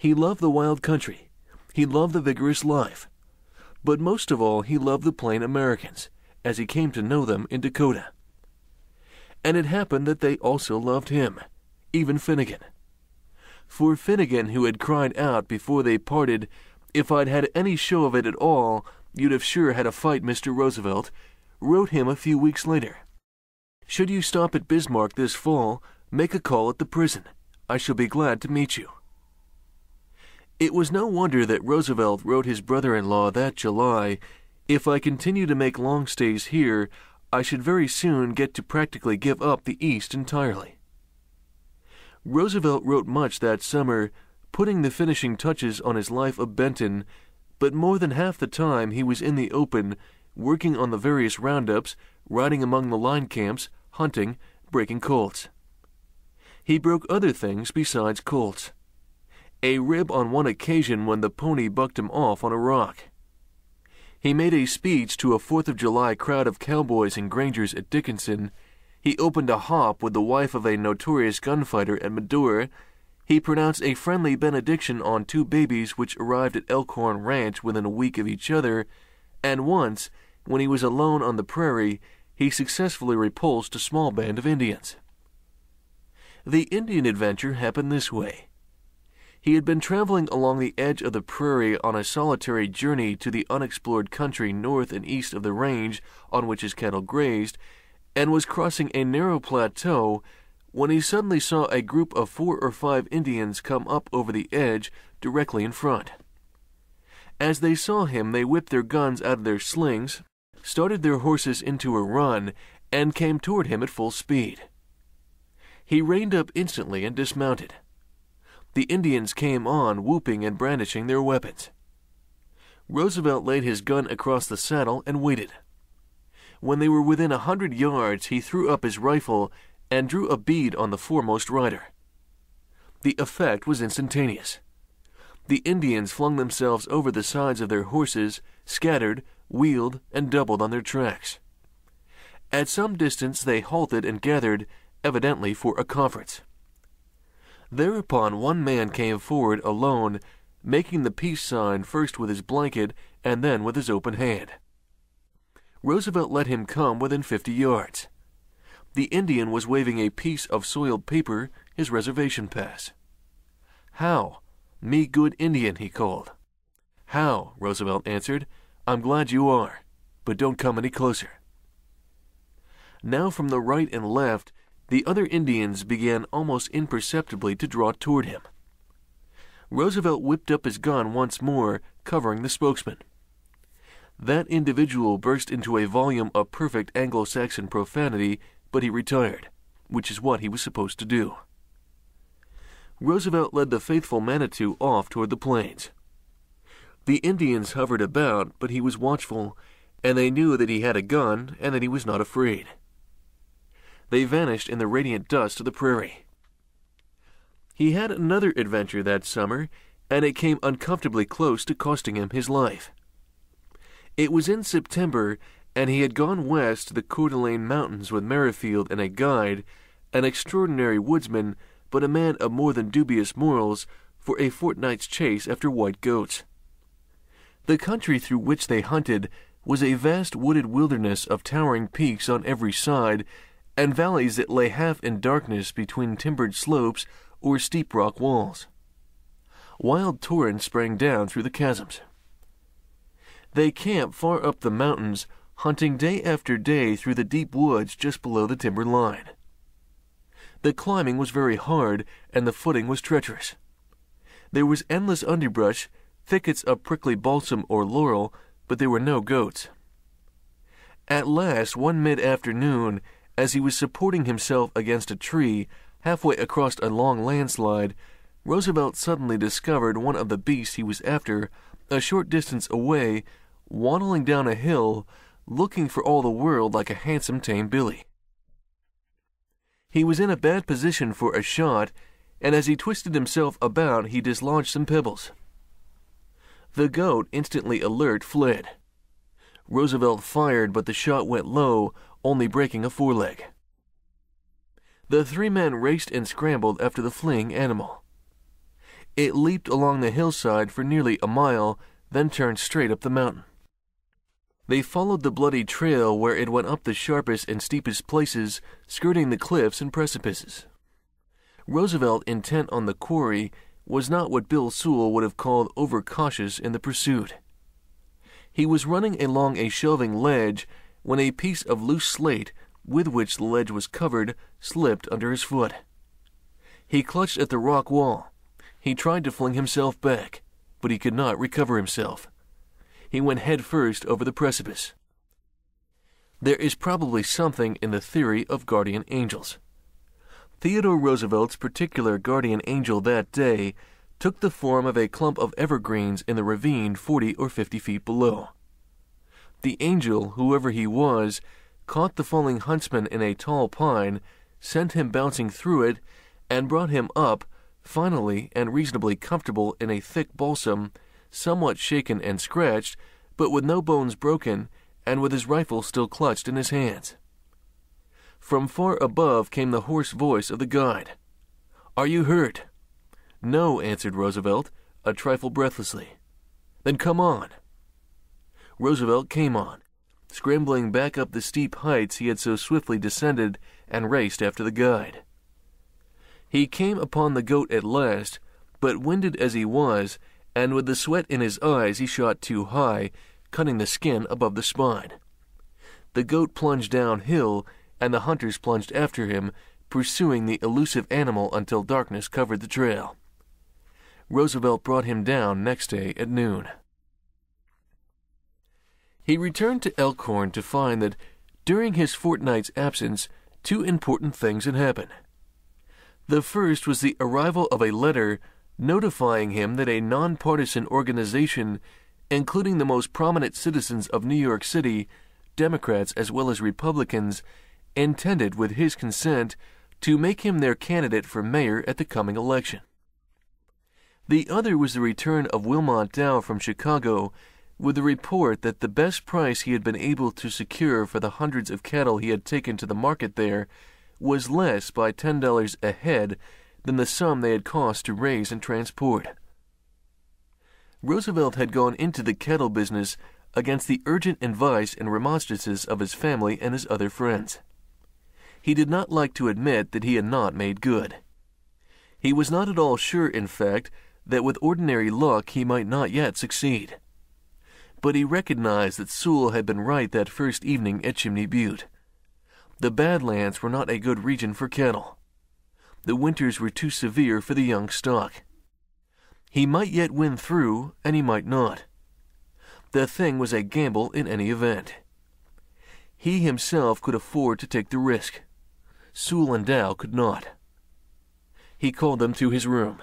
He loved the wild country. He loved the vigorous life. But most of all, he loved the plain Americans, as he came to know them in Dakota and it happened that they also loved him, even Finnegan. For Finnegan, who had cried out before they parted, If I'd had any show of it at all, you'd have sure had a fight, Mr. Roosevelt, wrote him a few weeks later. Should you stop at Bismarck this fall, make a call at the prison. I shall be glad to meet you. It was no wonder that Roosevelt wrote his brother in law that July, If I continue to make long stays here, I should very soon get to practically give up the East entirely. Roosevelt wrote much that summer, putting the finishing touches on his life of Benton, but more than half the time he was in the open, working on the various roundups, riding among the line camps, hunting, breaking colts. He broke other things besides colts. A rib on one occasion when the pony bucked him off on a rock. He made a speech to a Fourth of July crowd of cowboys and grangers at Dickinson. He opened a hop with the wife of a notorious gunfighter at Medora. He pronounced a friendly benediction on two babies which arrived at Elkhorn Ranch within a week of each other, and once, when he was alone on the prairie, he successfully repulsed a small band of Indians. The Indian adventure happened this way. He had been traveling along the edge of the prairie on a solitary journey to the unexplored country north and east of the range on which his cattle grazed, and was crossing a narrow plateau when he suddenly saw a group of four or five Indians come up over the edge directly in front. As they saw him, they whipped their guns out of their slings, started their horses into a run, and came toward him at full speed. He reined up instantly and dismounted the Indians came on, whooping and brandishing their weapons. Roosevelt laid his gun across the saddle and waited. When they were within a hundred yards, he threw up his rifle and drew a bead on the foremost rider. The effect was instantaneous. The Indians flung themselves over the sides of their horses, scattered, wheeled, and doubled on their tracks. At some distance they halted and gathered, evidently for a conference. Thereupon one man came forward alone, making the peace sign first with his blanket and then with his open hand. Roosevelt let him come within fifty yards. The Indian was waving a piece of soiled paper, his reservation pass. How? Me good Indian, he called. How? Roosevelt answered. I'm glad you are, but don't come any closer. Now from the right and left the other Indians began almost imperceptibly to draw toward him. Roosevelt whipped up his gun once more, covering the spokesman. That individual burst into a volume of perfect Anglo Saxon profanity, but he retired, which is what he was supposed to do. Roosevelt led the faithful Manitou off toward the plains. The Indians hovered about, but he was watchful, and they knew that he had a gun and that he was not afraid. They vanished in the radiant dust of the prairie. He had another adventure that summer, and it came uncomfortably close to costing him his life. It was in September, and he had gone west to the Coeur d'Alene Mountains with Merrifield and a guide, an extraordinary woodsman, but a man of more than dubious morals, for a fortnight's chase after white goats. The country through which they hunted was a vast wooded wilderness of towering peaks on every side, and valleys that lay half in darkness between timbered slopes or steep rock walls. Wild torrents sprang down through the chasms. They camped far up the mountains, hunting day after day through the deep woods just below the timber line. The climbing was very hard, and the footing was treacherous. There was endless underbrush, thickets of prickly balsam or laurel, but there were no goats. At last, one mid afternoon, as he was supporting himself against a tree halfway across a long landslide, Roosevelt suddenly discovered one of the beasts he was after a short distance away, waddling down a hill, looking for all the world like a handsome tame billy. He was in a bad position for a shot, and as he twisted himself about, he dislodged some pebbles. The goat, instantly alert, fled. Roosevelt fired, but the shot went low, only breaking a foreleg. The three men raced and scrambled after the fleeing animal. It leaped along the hillside for nearly a mile, then turned straight up the mountain. They followed the bloody trail where it went up the sharpest and steepest places, skirting the cliffs and precipices. Roosevelt, intent on the quarry, was not what Bill Sewall would have called overcautious in the pursuit. He was running along a shelving ledge when a piece of loose slate with which the ledge was covered slipped under his foot. He clutched at the rock wall. He tried to fling himself back, but he could not recover himself. He went head first over the precipice. There is probably something in the theory of guardian angels. Theodore Roosevelt's particular guardian angel that day took the form of a clump of evergreens in the ravine 40 or 50 feet below. The angel, whoever he was, caught the falling huntsman in a tall pine, sent him bouncing through it, and brought him up finally and reasonably comfortable in a thick balsam, somewhat shaken and scratched, but with no bones broken, and with his rifle still clutched in his hands. From far above came the hoarse voice of the guide. Are you hurt? No, answered Roosevelt, a trifle breathlessly. Then come on. Roosevelt came on, scrambling back up the steep heights he had so swiftly descended, and raced after the guide. He came upon the goat at last, but winded as he was, and with the sweat in his eyes, he shot too high, cutting the skin above the spine. The goat plunged downhill, and the hunters plunged after him, pursuing the elusive animal until darkness covered the trail. Roosevelt brought him down next day at noon. He returned to Elkhorn to find that during his fortnight's absence, two important things had happened. The first was the arrival of a letter notifying him that a nonpartisan organization, including the most prominent citizens of New York City, Democrats as well as Republicans, intended, with his consent, to make him their candidate for mayor at the coming election. The other was the return of Wilmot Dow from Chicago with the report that the best price he had been able to secure for the hundreds of cattle he had taken to the market there was less by $10 a head than the sum they had cost to raise and transport. Roosevelt had gone into the cattle business against the urgent advice and remonstrances of his family and his other friends. He did not like to admit that he had not made good. He was not at all sure, in fact, that with ordinary luck he might not yet succeed. But he recognized that Sewall had been right that first evening at Chimney Butte. The Badlands were not a good region for cattle. The winters were too severe for the young stock. He might yet win through, and he might not. The thing was a gamble in any event. He himself could afford to take the risk. Sewall and Dow could not. he called them to his room.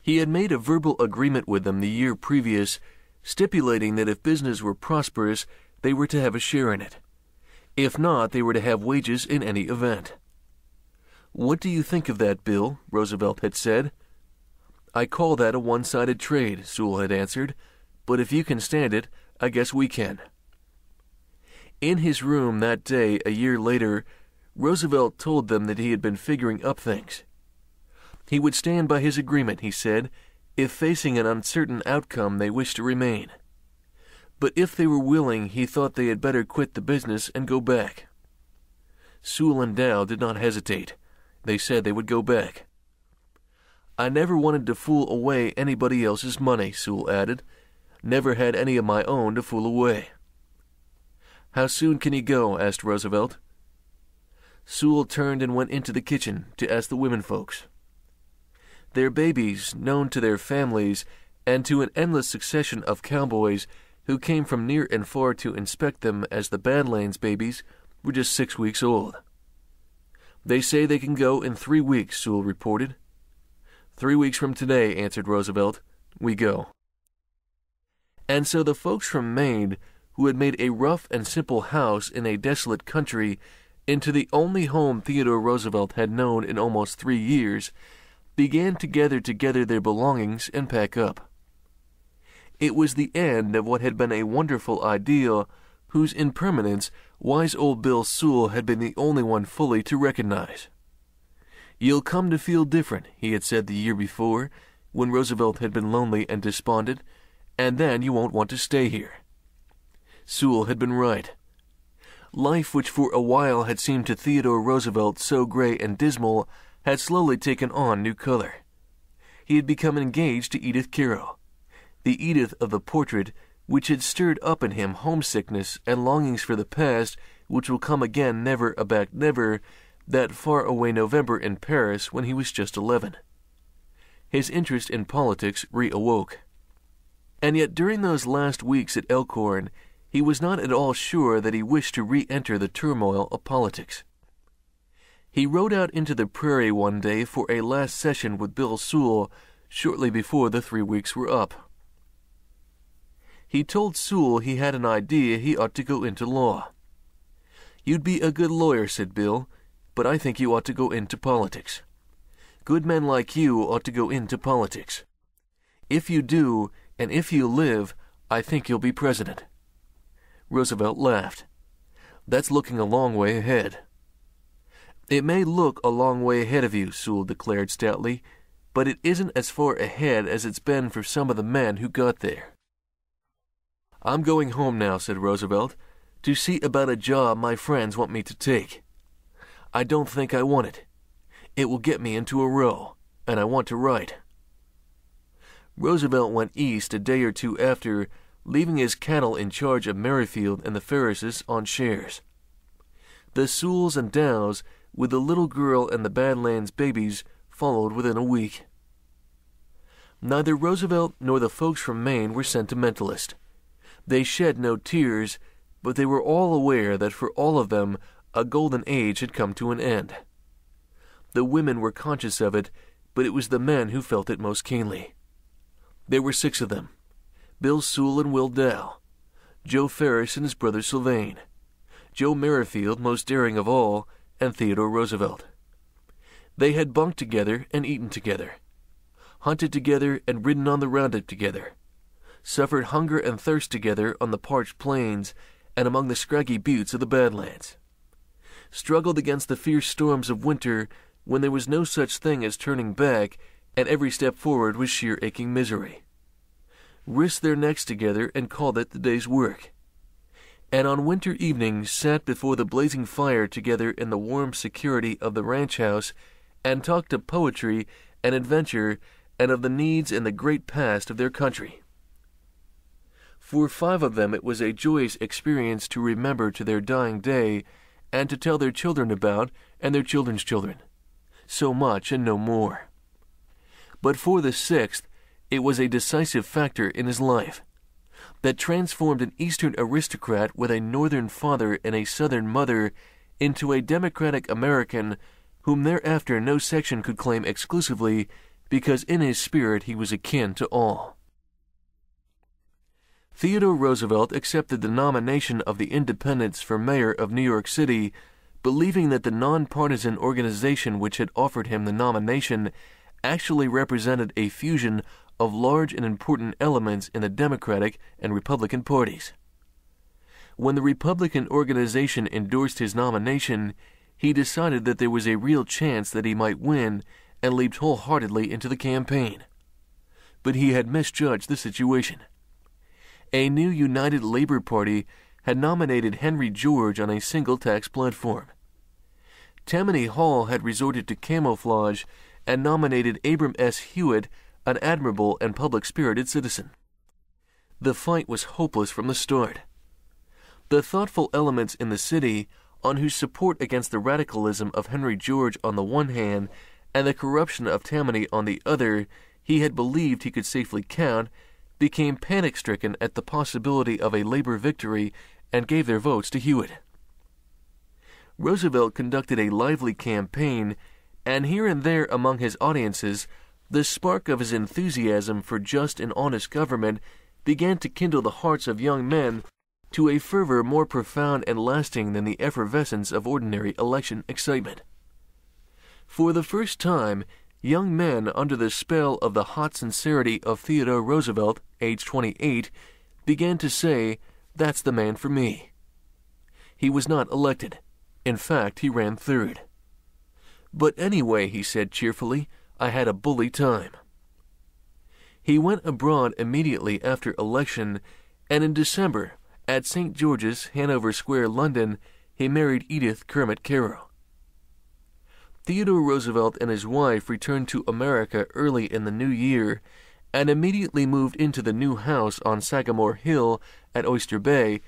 He had made a verbal agreement with them the year previous, stipulating that if business were prosperous, they were to have a share in it. If not, they were to have wages in any event. What do you think of that, Bill? Roosevelt had said. I call that a one sided trade, Sewall had answered, but if you can stand it, I guess we can. In his room that day, a year later, Roosevelt told them that he had been figuring up things. He would stand by his agreement, he said, if facing an uncertain outcome they wished to remain. But if they were willing, he thought they had better quit the business and go back. Sewall and Dow did not hesitate. They said they would go back. I never wanted to fool away anybody else's money, Sewall added. Never had any of my own to fool away. How soon can he go? asked Roosevelt. Sewall turned and went into the kitchen to ask the women folks. Their babies, known to their families, and to an endless succession of cowboys who came from near and far to inspect them as the Badlands babies, were just six weeks old. They say they can go in three weeks, Sewall reported. Three weeks from today, answered Roosevelt, we go. And so the folks from Maine, who had made a rough and simple house in a desolate country into the only home Theodore Roosevelt had known in almost three years, began to gather together their belongings and pack up. It was the end of what had been a wonderful ideal, whose impermanence wise old Bill Sewall had been the only one fully to recognize. You'll come to feel different, he had said the year before, when Roosevelt had been lonely and despondent, and then you won't want to stay here. Sewall had been right. Life, which for a while had seemed to Theodore Roosevelt so gray and dismal, had slowly taken on new color. He had become engaged to Edith Carow, the Edith of the portrait, which had stirred up in him homesickness and longings for the past, which will come again never aback never, that far away November in Paris when he was just eleven. His interest in politics reawoke. And yet during those last weeks at Elkhorn, he was not at all sure that he wished to re enter the turmoil of politics. He rode out into the prairie one day for a last session with Bill Sewall shortly before the three weeks were up. He told Sewall he had an idea he ought to go into law. You'd be a good lawyer, said Bill, but I think you ought to go into politics. Good men like you ought to go into politics. If you do, and if you live, I think you'll be president. Roosevelt laughed. That's looking a long way ahead. It may look a long way ahead of you, Sewall declared stoutly, but it isn't as far ahead as it's been for some of the men who got there. I'm going home now, said Roosevelt, to see about a job my friends want me to take. I don't think I want it. It will get me into a row, and I want to write. Roosevelt went east a day or two after, leaving his cattle in charge of Merrifield and the Ferrises on shares. The Sewalls and Dows with the little girl and the Badlands babies followed within a week. Neither Roosevelt nor the folks from Maine were sentimentalist. They shed no tears, but they were all aware that for all of them a golden age had come to an end. The women were conscious of it, but it was the men who felt it most keenly. There were six of them Bill Sewall and Will Dow, Joe Ferris and his brother Sylvane, Joe Merrifield, most daring of all, and Theodore Roosevelt. They had bunked together and eaten together, hunted together and ridden on the roundup together, suffered hunger and thirst together on the parched plains and among the scraggy buttes of the Badlands, struggled against the fierce storms of winter when there was no such thing as turning back and every step forward was sheer aching misery, risked their necks together and called it the day's work and on winter evenings sat before the blazing fire together in the warm security of the ranch house and talked of poetry and adventure and of the needs and the great past of their country. For five of them, it was a joyous experience to remember to their dying day and to tell their children about and their children's children. So much and no more. But for the sixth, it was a decisive factor in his life that transformed an Eastern aristocrat with a Northern father and a Southern mother into a democratic American whom thereafter no section could claim exclusively because in his spirit he was akin to all. Theodore Roosevelt accepted the nomination of the Independents for mayor of New York City, believing that the nonpartisan organization which had offered him the nomination actually represented a fusion of large and important elements in the Democratic and Republican parties. When the Republican organization endorsed his nomination, he decided that there was a real chance that he might win and leaped wholeheartedly into the campaign. But he had misjudged the situation a new United Labor Party had nominated Henry George on a single tax platform. Tammany Hall had resorted to camouflage and nominated Abram S. Hewitt, an admirable and public spirited citizen. The fight was hopeless from the start. The thoughtful elements in the city, on whose support against the radicalism of Henry George on the one hand and the corruption of Tammany on the other, he had believed he could safely count, became panic stricken at the possibility of a labor victory and gave their votes to Hewitt. Roosevelt conducted a lively campaign, and here and there among his audiences, the spark of his enthusiasm for just and honest government began to kindle the hearts of young men to a fervor more profound and lasting than the effervescence of ordinary election excitement. For the first time, young men under the spell of the hot sincerity of Theodore Roosevelt, age 28, began to say, That's the man for me. He was not elected. In fact, he ran third. But anyway, he said cheerfully, I had a bully time. He went abroad immediately after election, and in December, at St. George's, Hanover Square, London, he married Edith Kermit Carow. Theodore Roosevelt and his wife returned to America early in the new year and immediately moved into the new house on Sagamore Hill at Oyster Bay,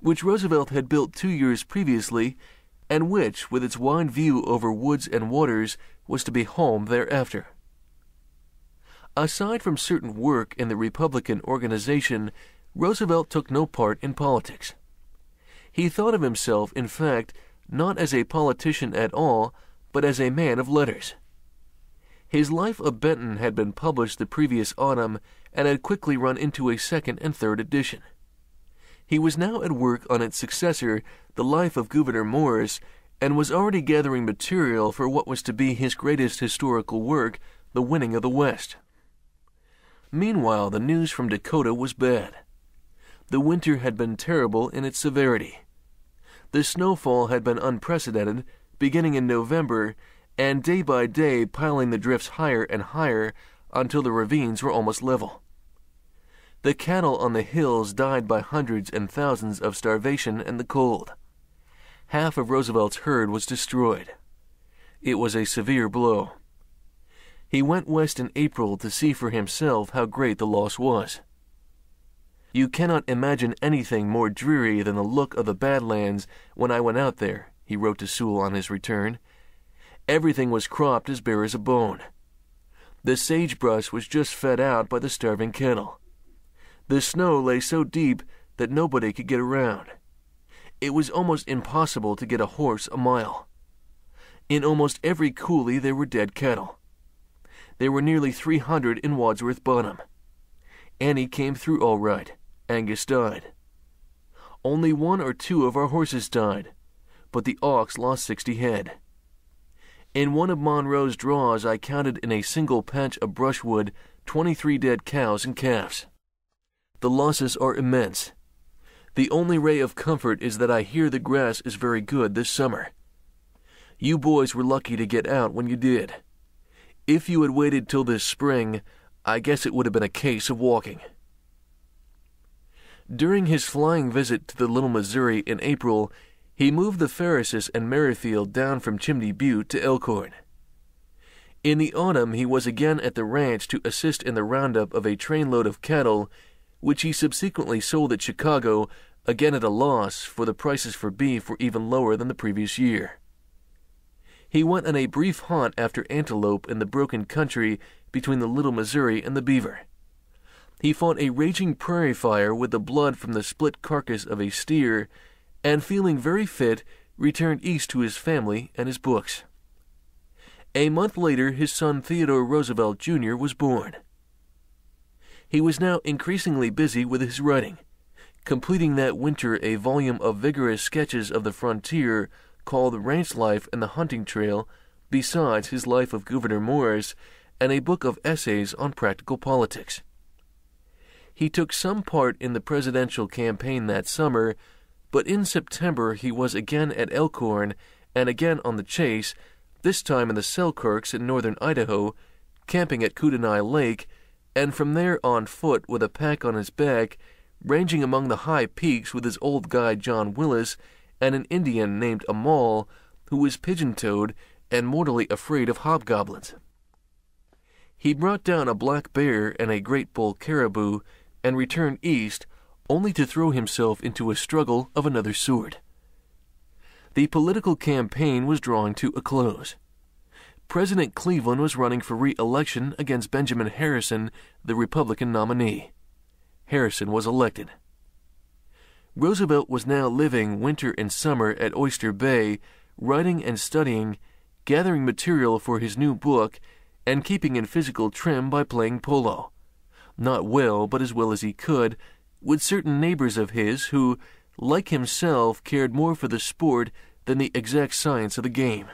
which Roosevelt had built two years previously, and which, with its wide view over woods and waters, was to be home thereafter. Aside from certain work in the Republican organization, Roosevelt took no part in politics. He thought of himself, in fact, not as a politician at all, but as a man of letters. His Life of Benton had been published the previous autumn and had quickly run into a second and third edition. He was now at work on its successor, The Life of Gouverneur Morris, and was already gathering material for what was to be his greatest historical work, The Winning of the West. Meanwhile, the news from Dakota was bad. The winter had been terrible in its severity. The snowfall had been unprecedented, beginning in November, and day by day piling the drifts higher and higher until the ravines were almost level. The cattle on the hills died by hundreds and thousands of starvation and the cold. Half of Roosevelt's herd was destroyed. It was a severe blow. He went west in April to see for himself how great the loss was. You cannot imagine anything more dreary than the look of the Badlands when I went out there, he wrote to Sewall on his return. Everything was cropped as bare as a bone. The sagebrush was just fed out by the starving cattle. The snow lay so deep that nobody could get around. It was almost impossible to get a horse a mile. In almost every coulee there were dead cattle. There were nearly 300 in Wadsworth Bottom. Annie came through all right. Angus died. Only one or two of our horses died, but the ox lost 60 head. In one of Monroe's draws, I counted in a single patch of brushwood 23 dead cows and calves. The losses are immense. The only ray of comfort is that I hear the grass is very good this summer. You boys were lucky to get out when you did. If you had waited till this spring, I guess it would have been a case of walking. During his flying visit to the Little Missouri in April, he moved the Ferrises and Merrifield down from Chimney Butte to Elkhorn. In the autumn, he was again at the ranch to assist in the roundup of a trainload of cattle, which he subsequently sold at Chicago, again at a loss, for the prices for beef were even lower than the previous year. He went on a brief hunt after antelope in the broken country between the Little Missouri and the Beaver. He fought a raging prairie fire with the blood from the split carcass of a steer and feeling very fit, returned east to his family and his books. A month later, his son Theodore Roosevelt Jr. was born. He was now increasingly busy with his writing, completing that winter a volume of vigorous sketches of the frontier called Ranch Life and the Hunting Trail, besides his Life of Gouverneur Morris and a book of essays on practical politics. He took some part in the presidential campaign that summer, but in September he was again at Elkhorn and again on the chase, this time in the Selkirks in northern Idaho, camping at Kootenai Lake, and from there on foot with a pack on his back, ranging among the high peaks with his old guide John Willis and an Indian named Amal, who was pigeon toed and mortally afraid of hobgoblins. He brought down a black bear and a great bull caribou and returned east, only to throw himself into a struggle of another sort. The political campaign was drawing to a close. President Cleveland was running for re election against Benjamin Harrison, the Republican nominee. Harrison was elected. Roosevelt was now living winter and summer at Oyster Bay, writing and studying, gathering material for his new book, and keeping in physical trim by playing polo. Not well, but as well as he could, with certain neighbors of his who, like himself, cared more for the sport than the exact science of the game.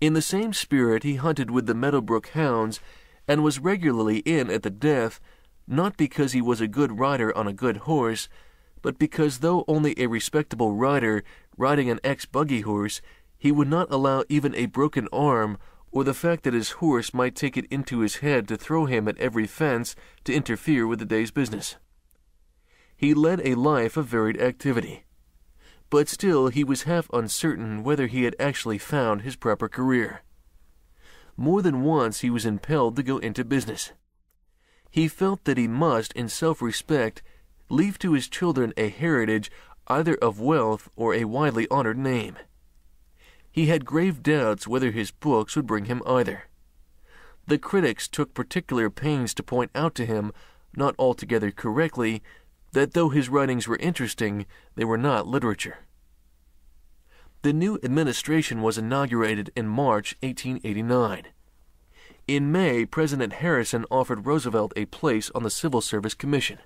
In the same spirit, he hunted with the Meadowbrook hounds and was regularly in at the death, not because he was a good rider on a good horse, but because though only a respectable rider riding an ex buggy horse, he would not allow even a broken arm or the fact that his horse might take it into his head to throw him at every fence to interfere with the day's business. He led a life of varied activity, but still he was half uncertain whether he had actually found his proper career. More than once he was impelled to go into business. He felt that he must, in self respect, leave to his children a heritage either of wealth or a widely honored name. He had grave doubts whether his books would bring him either. The critics took particular pains to point out to him, not altogether correctly, that though his writings were interesting, they were not literature. The new administration was inaugurated in March 1889. In May, President Harrison offered Roosevelt a place on the Civil Service Commission.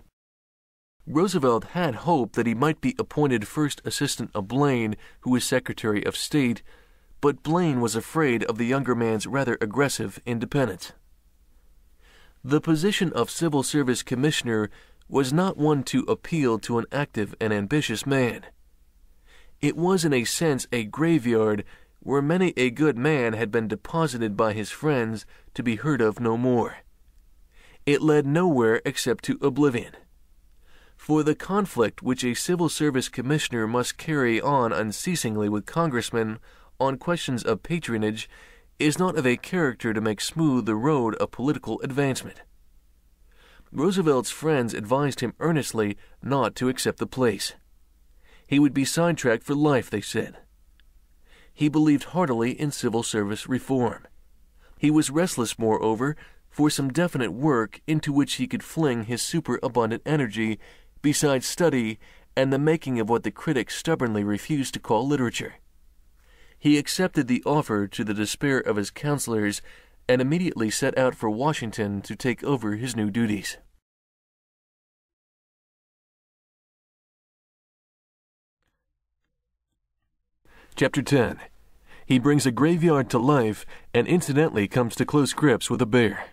Roosevelt had hoped that he might be appointed first assistant of Blaine, who was Secretary of State, but Blaine was afraid of the younger man's rather aggressive independence. The position of Civil Service Commissioner was not one to appeal to an active and ambitious man. It was in a sense a graveyard where many a good man had been deposited by his friends to be heard of no more. It led nowhere except to oblivion. For the conflict which a civil service commissioner must carry on unceasingly with congressmen on questions of patronage is not of a character to make smooth the road of political advancement. Roosevelt's friends advised him earnestly not to accept the place. He would be sidetracked for life, they said. He believed heartily in civil service reform. He was restless, moreover, for some definite work into which he could fling his superabundant energy, besides study and the making of what the critics stubbornly refused to call literature. He accepted the offer to the despair of his counselors and immediately set out for Washington to take over his new duties. Chapter 10 He brings a graveyard to life and incidentally comes to close grips with a bear.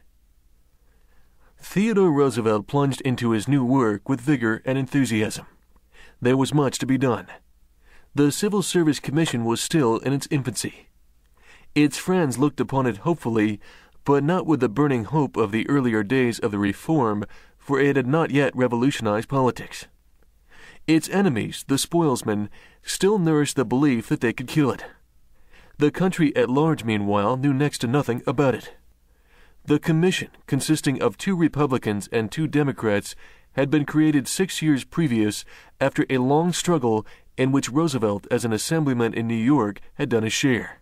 Theodore Roosevelt plunged into his new work with vigor and enthusiasm. There was much to be done the Civil Service Commission was still in its infancy. Its friends looked upon it hopefully, but not with the burning hope of the earlier days of the reform, for it had not yet revolutionized politics. Its enemies, the spoilsmen, still nourished the belief that they could kill it. The country at large, meanwhile, knew next to nothing about it. The commission, consisting of two Republicans and two Democrats, had been created six years previous after a long struggle in which Roosevelt, as an assemblyman in New York, had done his share.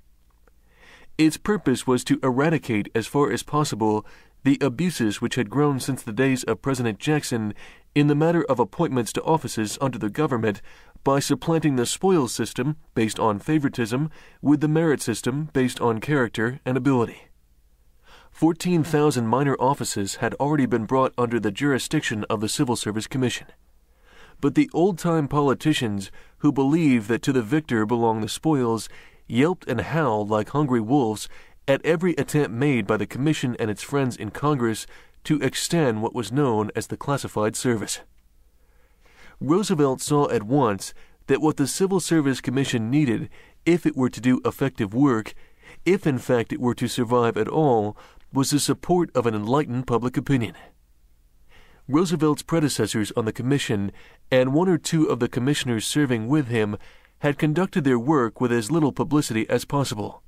Its purpose was to eradicate as far as possible the abuses which had grown since the days of President Jackson in the matter of appointments to offices under the government by supplanting the spoils system based on favoritism with the merit system based on character and ability. 14,000 minor offices had already been brought under the jurisdiction of the Civil Service Commission. But the old time politicians who believed that to the victor belong the spoils yelped and howled like hungry wolves at every attempt made by the Commission and its friends in Congress to extend what was known as the classified service. Roosevelt saw at once that what the Civil Service Commission needed, if it were to do effective work, if in fact it were to survive at all, was the support of an enlightened public opinion. Roosevelt's predecessors on the commission and one or two of the commissioners serving with him had conducted their work with as little publicity as possible,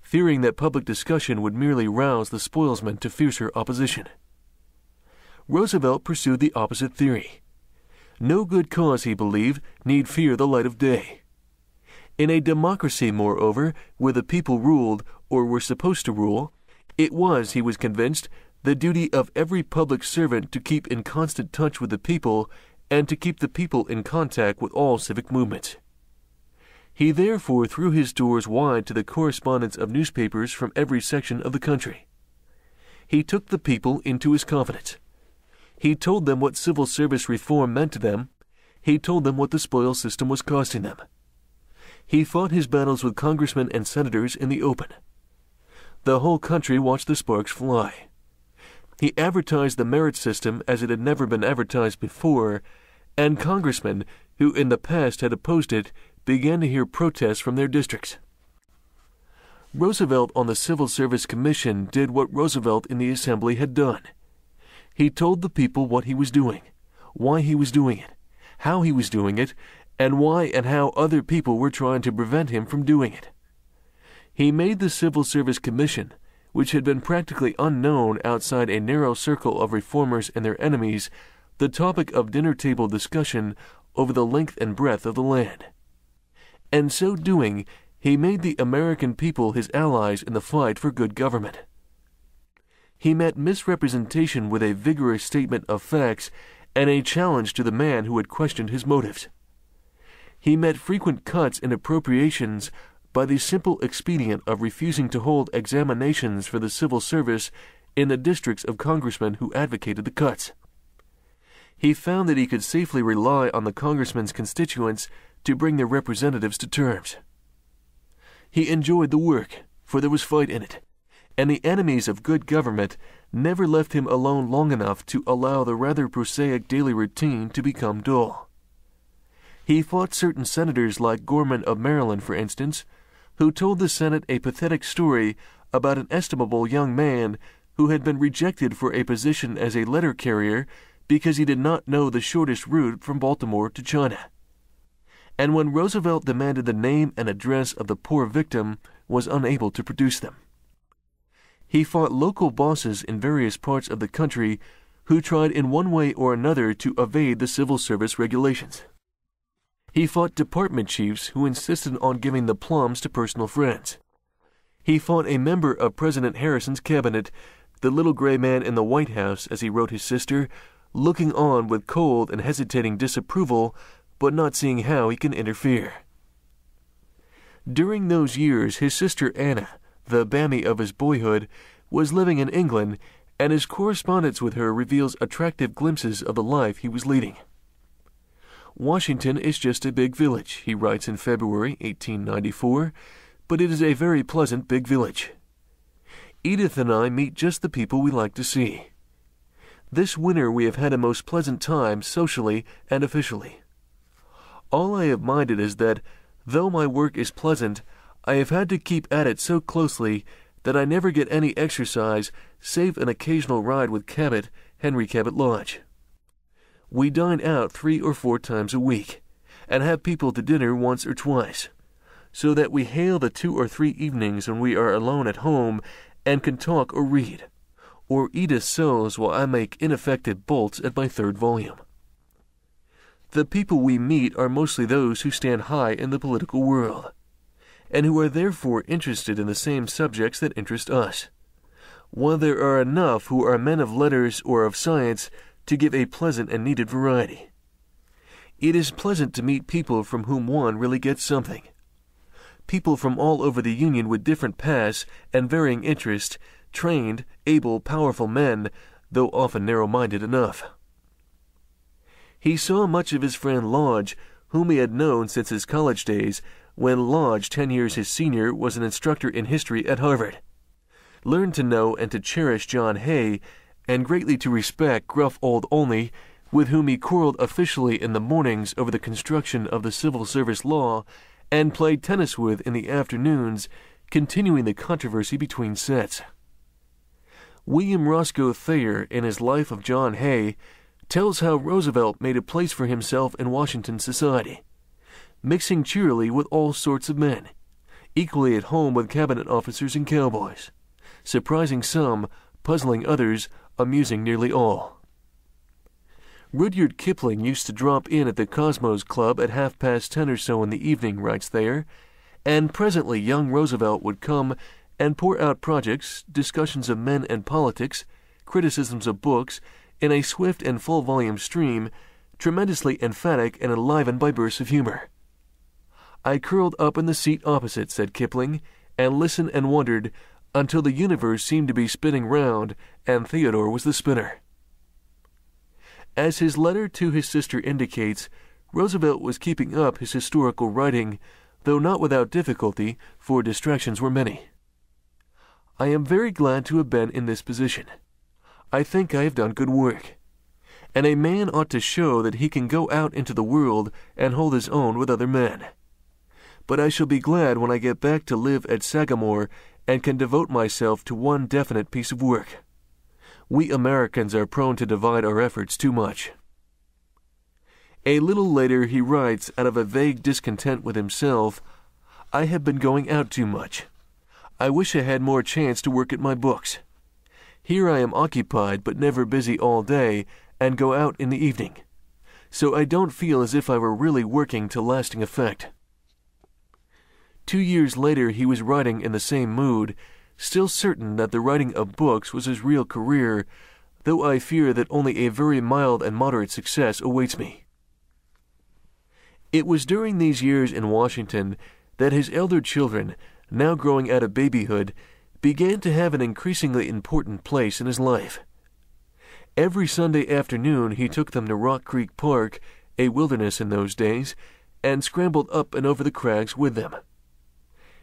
fearing that public discussion would merely rouse the spoilsmen to fiercer opposition. Roosevelt pursued the opposite theory. No good cause, he believed, need fear the light of day. In a democracy, moreover, where the people ruled, or were supposed to rule, it was, he was convinced, the duty of every public servant to keep in constant touch with the people and to keep the people in contact with all civic movements. He therefore threw his doors wide to the correspondents of newspapers from every section of the country. He took the people into his confidence. He told them what civil service reform meant to them. He told them what the spoil system was costing them. He fought his battles with congressmen and senators in the open. The whole country watched the sparks fly. He advertised the merit system as it had never been advertised before, and congressmen who in the past had opposed it began to hear protests from their districts. Roosevelt on the Civil Service Commission did what Roosevelt in the Assembly had done. He told the people what he was doing, why he was doing it, how he was doing it, and why and how other people were trying to prevent him from doing it. He made the Civil Service Commission which had been practically unknown outside a narrow circle of reformers and their enemies, the topic of dinner table discussion over the length and breadth of the land. And so doing, he made the American people his allies in the fight for good government. He met misrepresentation with a vigorous statement of facts and a challenge to the man who had questioned his motives. He met frequent cuts in appropriations by the simple expedient of refusing to hold examinations for the civil service in the districts of congressmen who advocated the cuts. He found that he could safely rely on the congressmen's constituents to bring their representatives to terms. He enjoyed the work, for there was fight in it, and the enemies of good government never left him alone long enough to allow the rather prosaic daily routine to become dull. He fought certain senators like Gorman of Maryland, for instance, who told the Senate a pathetic story about an estimable young man who had been rejected for a position as a letter carrier because he did not know the shortest route from Baltimore to China. And when Roosevelt demanded the name and address of the poor victim, was unable to produce them. He fought local bosses in various parts of the country who tried in one way or another to evade the civil service regulations. He fought department chiefs who insisted on giving the plums to personal friends. He fought a member of President Harrison's cabinet, the little gray man in the White House, as he wrote his sister, looking on with cold and hesitating disapproval, but not seeing how he can interfere. During those years, his sister Anna, the Bamie of his boyhood, was living in England, and his correspondence with her reveals attractive glimpses of the life he was leading. Washington is just a big village, he writes in February 1894, but it is a very pleasant big village. Edith and I meet just the people we like to see. This winter we have had a most pleasant time socially and officially. All I have minded is that, though my work is pleasant, I have had to keep at it so closely that I never get any exercise save an occasional ride with Cabot, Henry Cabot Lodge. We dine out three or four times a week, and have people to dinner once or twice, so that we hail the two or three evenings when we are alone at home and can talk or read, or Edith sews while I make ineffective bolts at my third volume. The people we meet are mostly those who stand high in the political world, and who are therefore interested in the same subjects that interest us, while there are enough who are men of letters or of science to give a pleasant and needed variety. It is pleasant to meet people from whom one really gets something. People from all over the Union with different pasts and varying interests, trained, able, powerful men, though often narrow minded enough. He saw much of his friend Lodge, whom he had known since his college days, when Lodge, ten years his senior, was an instructor in history at Harvard. Learned to know and to cherish John Hay, and greatly to respect gruff old Olney, with whom he quarreled officially in the mornings over the construction of the civil service law, and played tennis with in the afternoons, continuing the controversy between sets. William Roscoe Thayer, in his Life of John Hay, tells how Roosevelt made a place for himself in Washington society, mixing cheerily with all sorts of men, equally at home with cabinet officers and cowboys, surprising some, puzzling others, amusing nearly all. Rudyard Kipling used to drop in at the Cosmos Club at half past ten or so in the evening, writes Thayer, and presently young Roosevelt would come and pour out projects, discussions of men and politics, criticisms of books, in a swift and full volume stream, tremendously emphatic and enlivened by bursts of humor. I curled up in the seat opposite, said Kipling, and listened and wondered until the universe seemed to be spinning round and Theodore was the spinner. As his letter to his sister indicates, Roosevelt was keeping up his historical writing, though not without difficulty, for distractions were many. I am very glad to have been in this position. I think I have done good work. And a man ought to show that he can go out into the world and hold his own with other men. But I shall be glad when I get back to live at Sagamore and can devote myself to one definite piece of work. We Americans are prone to divide our efforts too much. A little later, he writes, out of a vague discontent with himself, I have been going out too much. I wish I had more chance to work at my books. Here I am occupied, but never busy all day, and go out in the evening. So I don't feel as if I were really working to lasting effect. Two years later, he was writing in the same mood, still certain that the writing of books was his real career, though I fear that only a very mild and moderate success awaits me. It was during these years in Washington that his elder children, now growing out of babyhood, began to have an increasingly important place in his life. Every Sunday afternoon he took them to Rock Creek Park, a wilderness in those days, and scrambled up and over the crags with them.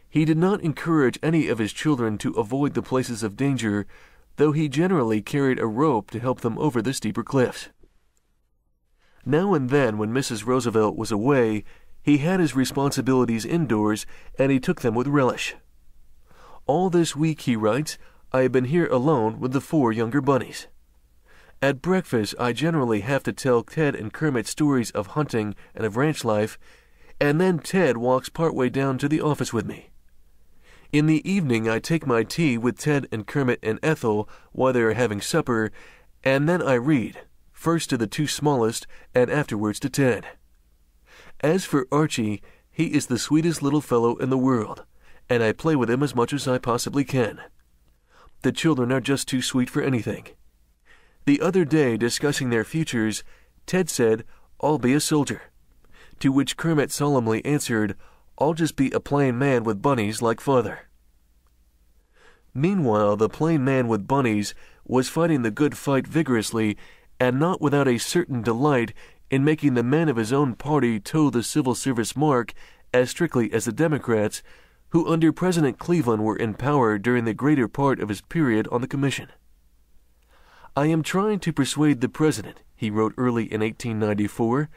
He did not encourage any of his children to avoid the places of danger, though he generally carried a rope to help them over the steeper cliffs. Now and then, when Mrs. Roosevelt was away, he had his responsibilities indoors, and he took them with relish. All this week, he writes, I have been here alone with the four younger bunnies. At breakfast, I generally have to tell Ted and Kermit stories of hunting and of ranch life, and then Ted walks part way down to the office with me. In the evening, I take my tea with Ted and Kermit and Ethel while they are having supper, and then I read, first to the two smallest, and afterwards to Ted. As for Archie, he is the sweetest little fellow in the world, and I play with him as much as I possibly can. The children are just too sweet for anything. The other day, discussing their futures, Ted said, I'll be a soldier. To which Kermit solemnly answered, I'll just be a plain man with bunnies like father. Meanwhile, the plain man with bunnies was fighting the good fight vigorously, and not without a certain delight in making the men of his own party toe the civil service mark as strictly as the Democrats, who under President Cleveland were in power during the greater part of his period on the commission. I am trying to persuade the President, he wrote early in 1894,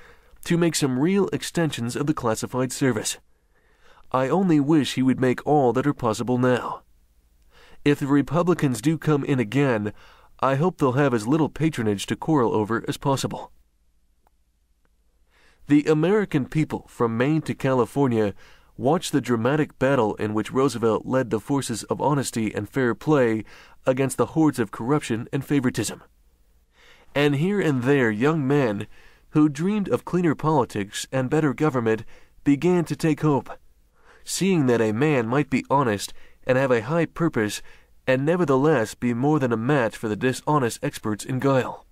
to make some real extensions of the classified service. I only wish he would make all that are possible now. If the Republicans do come in again, I hope they'll have as little patronage to quarrel over as possible. The American people from Maine to California watched the dramatic battle in which Roosevelt led the forces of honesty and fair play against the hordes of corruption and favoritism. And here and there young men who dreamed of cleaner politics and better government began to take hope seeing that a man might be honest and have a high purpose and nevertheless be more than a match for the dishonest experts in guile.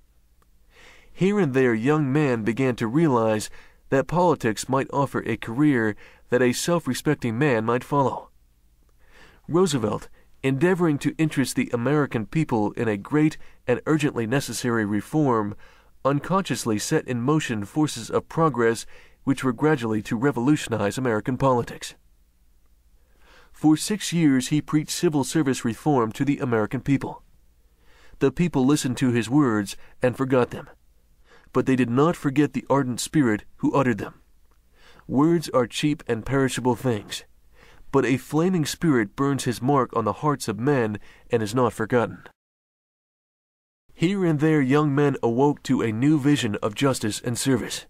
Here and there young men began to realize that politics might offer a career that a self respecting man might follow. Roosevelt, endeavoring to interest the American people in a great and urgently necessary reform, unconsciously set in motion forces of progress which were gradually to revolutionize American politics. For six years he preached civil service reform to the American people. The people listened to his words and forgot them, but they did not forget the ardent spirit who uttered them. Words are cheap and perishable things, but a flaming spirit burns his mark on the hearts of men and is not forgotten. Here and there young men awoke to a new vision of justice and service.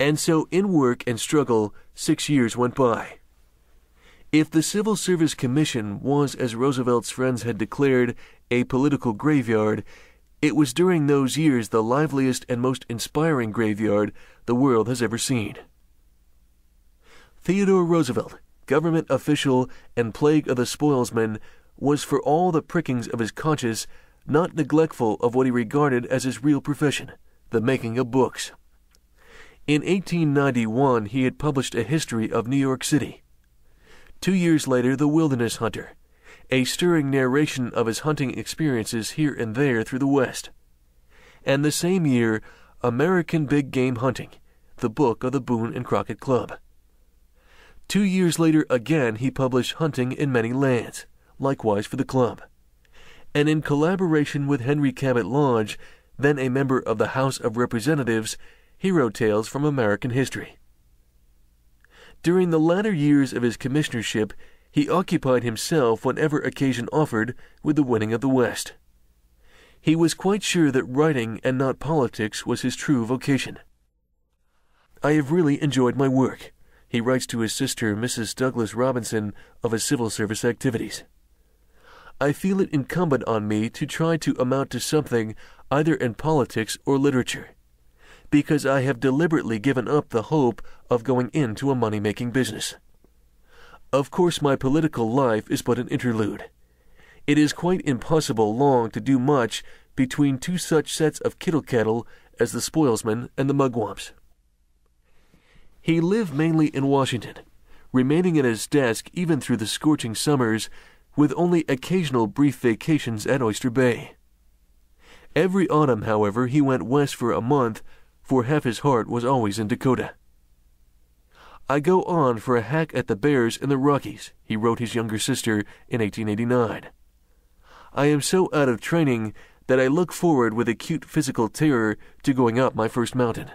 And so in work and struggle six years went by. If the Civil Service Commission was, as Roosevelt's friends had declared, a political graveyard, it was during those years the liveliest and most inspiring graveyard the world has ever seen. Theodore Roosevelt, government official and plague of the spoilsman, was for all the prickings of his conscience not neglectful of what he regarded as his real profession, the making of books. In 1891, he had published a history of New York City. Two years later, The Wilderness Hunter, a stirring narration of his hunting experiences here and there through the West. And the same year, American Big Game Hunting, the book of the Boone and Crockett Club. Two years later, again, he published Hunting in Many Lands, likewise for the club. And in collaboration with Henry Cabot Lodge, then a member of the House of Representatives, Hero Tales from American History. During the latter years of his commissionership, he occupied himself whenever occasion offered with the winning of the West. He was quite sure that writing and not politics was his true vocation. I have really enjoyed my work, he writes to his sister, Mrs. Douglas Robinson, of his civil service activities. I feel it incumbent on me to try to amount to something either in politics or literature, because I have deliberately given up the hope of going into a money making business. Of course, my political life is but an interlude. It is quite impossible long to do much between two such sets of kittle cattle as the spoilsmen and the mugwumps. He lived mainly in Washington, remaining at his desk even through the scorching summers, with only occasional brief vacations at Oyster Bay. Every autumn, however, he went west for a month, for half his heart was always in Dakota. I go on for a hack at the bears in the Rockies, he wrote his younger sister in 1889. I am so out of training that I look forward with acute physical terror to going up my first mountain.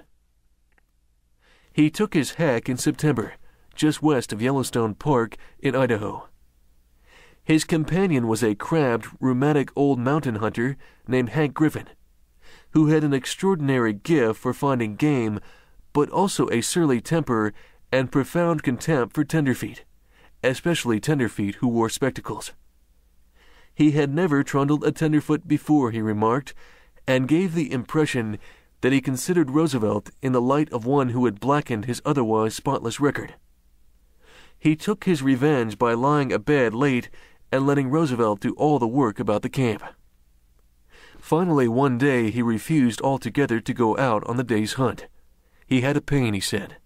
He took his hack in September, just west of Yellowstone Park in Idaho. His companion was a crabbed, rheumatic old mountain hunter named Hank Griffin, who had an extraordinary gift for finding game, but also a surly temper and profound contempt for tenderfeet, especially tenderfeet who wore spectacles. He had never trundled a tenderfoot before, he remarked, and gave the impression that he considered Roosevelt in the light of one who had blackened his otherwise spotless record. He took his revenge by lying abed late and letting Roosevelt do all the work about the camp. Finally, one day he refused altogether to go out on the day's hunt. He had a pain, he said.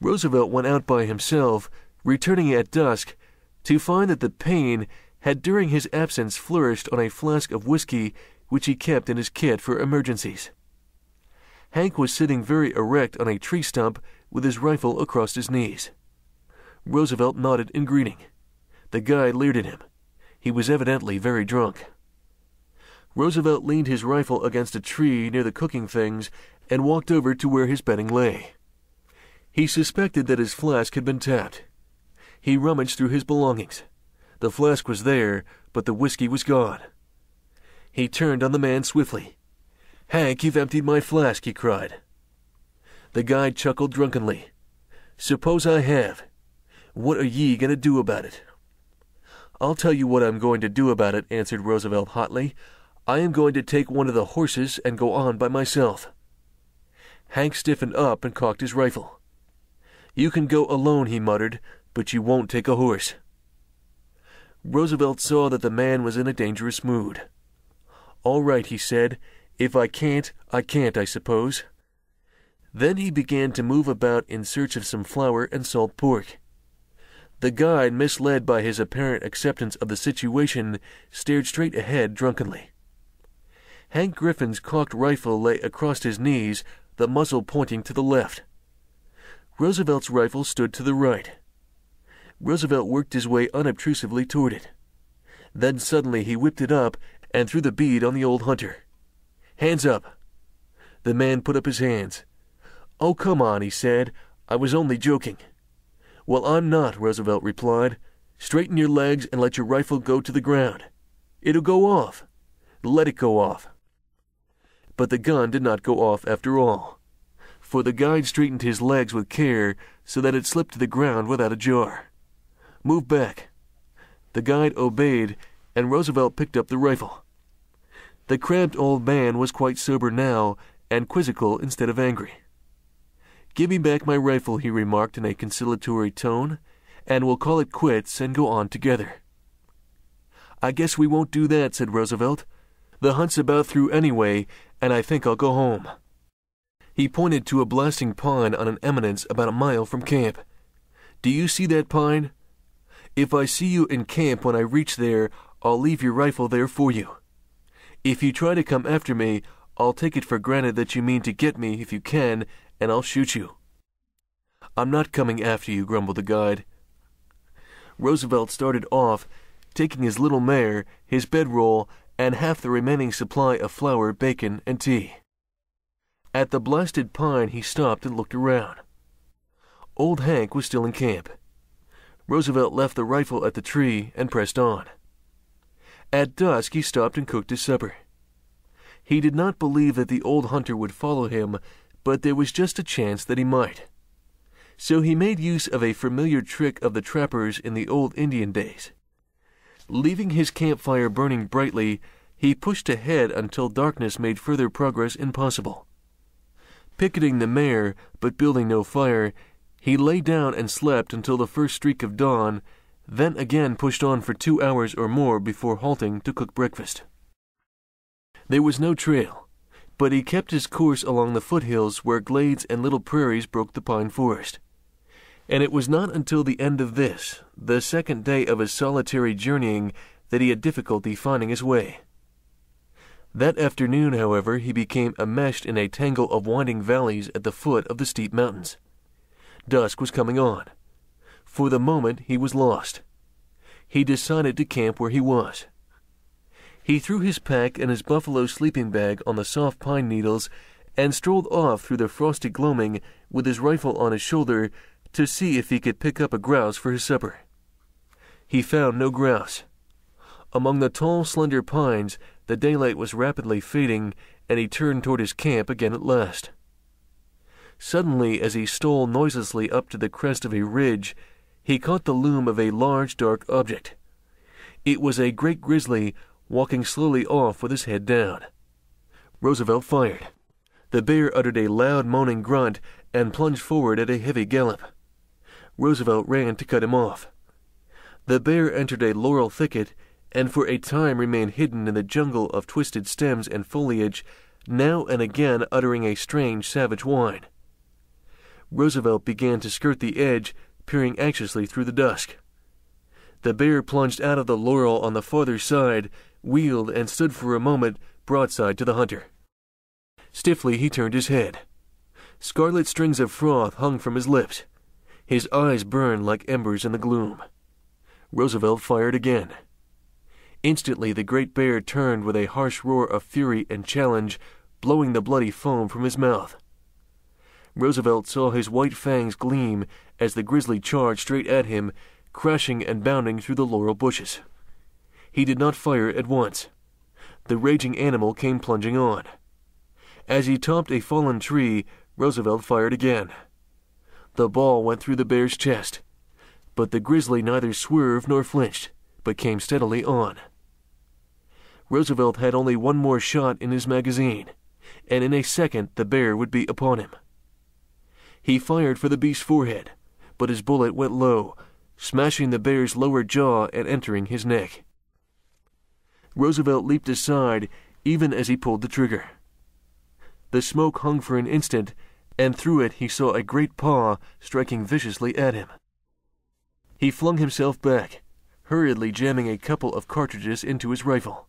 Roosevelt went out by himself, returning at dusk, to find that the pain had during his absence flourished on a flask of whiskey which he kept in his kit for emergencies. Hank was sitting very erect on a tree stump with his rifle across his knees. Roosevelt nodded in greeting. The guide leered at him. He was evidently very drunk. Roosevelt leaned his rifle against a tree near the cooking things and walked over to where his bedding lay. He suspected that his flask had been tapped. He rummaged through his belongings. The flask was there, but the whiskey was gone. He turned on the man swiftly. Hank, you've emptied my flask, he cried. The guide chuckled drunkenly. Suppose I have. What are ye going to do about it? I'll tell you what I'm going to do about it, answered Roosevelt hotly. I am going to take one of the horses and go on by myself. Hank stiffened up and cocked his rifle. You can go alone, he muttered, but you won't take a horse. Roosevelt saw that the man was in a dangerous mood. All right, he said. If I can't, I can't, I suppose. Then he began to move about in search of some flour and salt pork. The guide, misled by his apparent acceptance of the situation, stared straight ahead drunkenly. Hank Griffin's cocked rifle lay across his knees, the muzzle pointing to the left. Roosevelt's rifle stood to the right. Roosevelt worked his way unobtrusively toward it. Then suddenly he whipped it up and threw the bead on the old hunter. Hands up. The man put up his hands. Oh, come on, he said. I was only joking. Well, I'm not, Roosevelt replied. Straighten your legs and let your rifle go to the ground. It'll go off. Let it go off. But the gun did not go off after all, for the guide straightened his legs with care so that it slipped to the ground without a jar. Move back. The guide obeyed, and Roosevelt picked up the rifle. The cramped old man was quite sober now and quizzical instead of angry. Give me back my rifle, he remarked in a conciliatory tone, and we'll call it quits and go on together. I guess we won't do that, said Roosevelt. The hunt's about through anyway, and I think I'll go home. He pointed to a blasting pine on an eminence about a mile from camp. Do you see that pine? If I see you in camp when I reach there, I'll leave your rifle there for you. If you try to come after me, I'll take it for granted that you mean to get me if you can, and I'll shoot you. I'm not coming after you, grumbled the guide. Roosevelt started off, taking his little mare, his bedroll, and half the remaining supply of flour, bacon, and tea. At the blasted pine, he stopped and looked around. Old Hank was still in camp. Roosevelt left the rifle at the tree and pressed on. At dusk, he stopped and cooked his supper. He did not believe that the old hunter would follow him but there was just a chance that he might. So he made use of a familiar trick of the trappers in the old Indian days. Leaving his campfire burning brightly, he pushed ahead until darkness made further progress impossible. Picketing the mare, but building no fire, he lay down and slept until the first streak of dawn, then again pushed on for two hours or more before halting to cook breakfast. There was no trail but he kept his course along the foothills where glades and little prairies broke the pine forest. And it was not until the end of this, the second day of his solitary journeying, that he had difficulty finding his way. That afternoon, however, he became enmeshed in a tangle of winding valleys at the foot of the steep mountains. Dusk was coming on. For the moment, he was lost. He decided to camp where he was. He threw his pack and his buffalo sleeping bag on the soft pine needles and strolled off through the frosty gloaming with his rifle on his shoulder to see if he could pick up a grouse for his supper. He found no grouse. Among the tall, slender pines, the daylight was rapidly fading, and he turned toward his camp again at last. Suddenly, as he stole noiselessly up to the crest of a ridge, he caught the loom of a large, dark object. It was a great grizzly walking slowly off with his head down. Roosevelt fired. The bear uttered a loud moaning grunt and plunged forward at a heavy gallop. Roosevelt ran to cut him off. The bear entered a laurel thicket and for a time remained hidden in the jungle of twisted stems and foliage, now and again uttering a strange savage whine. Roosevelt began to skirt the edge, peering anxiously through the dusk. The bear plunged out of the laurel on the farther side, wheeled, and stood for a moment broadside to the hunter. Stiffly he turned his head. Scarlet strings of froth hung from his lips. His eyes burned like embers in the gloom. Roosevelt fired again. Instantly the great bear turned with a harsh roar of fury and challenge, blowing the bloody foam from his mouth. Roosevelt saw his white fangs gleam as the grizzly charged straight at him, crashing and bounding through the laurel bushes. He did not fire at once. The raging animal came plunging on. As he topped a fallen tree, Roosevelt fired again. The ball went through the bear's chest, but the grizzly neither swerved nor flinched, but came steadily on. Roosevelt had only one more shot in his magazine, and in a second the bear would be upon him. He fired for the beast's forehead, but his bullet went low, smashing the bear's lower jaw and entering his neck. Roosevelt leaped aside even as he pulled the trigger. The smoke hung for an instant, and through it he saw a great paw striking viciously at him. He flung himself back, hurriedly jamming a couple of cartridges into his rifle.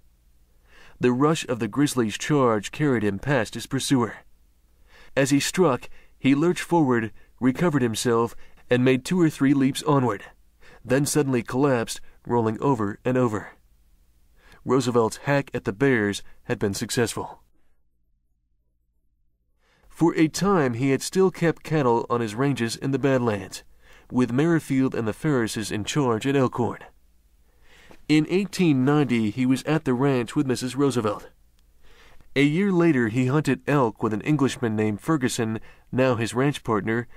The rush of the grizzly's charge carried him past his pursuer. As he struck, he lurched forward, recovered himself, and made two or three leaps onward, then suddenly collapsed, rolling over and over. Roosevelt's hack at the bears had been successful. For a time he had still kept cattle on his ranges in the Badlands, with Merrifield and the Ferrises in charge at Elkhorn. In 1890 he was at the ranch with Mrs. Roosevelt. A year later he hunted elk with an Englishman named Ferguson, now his ranch partner,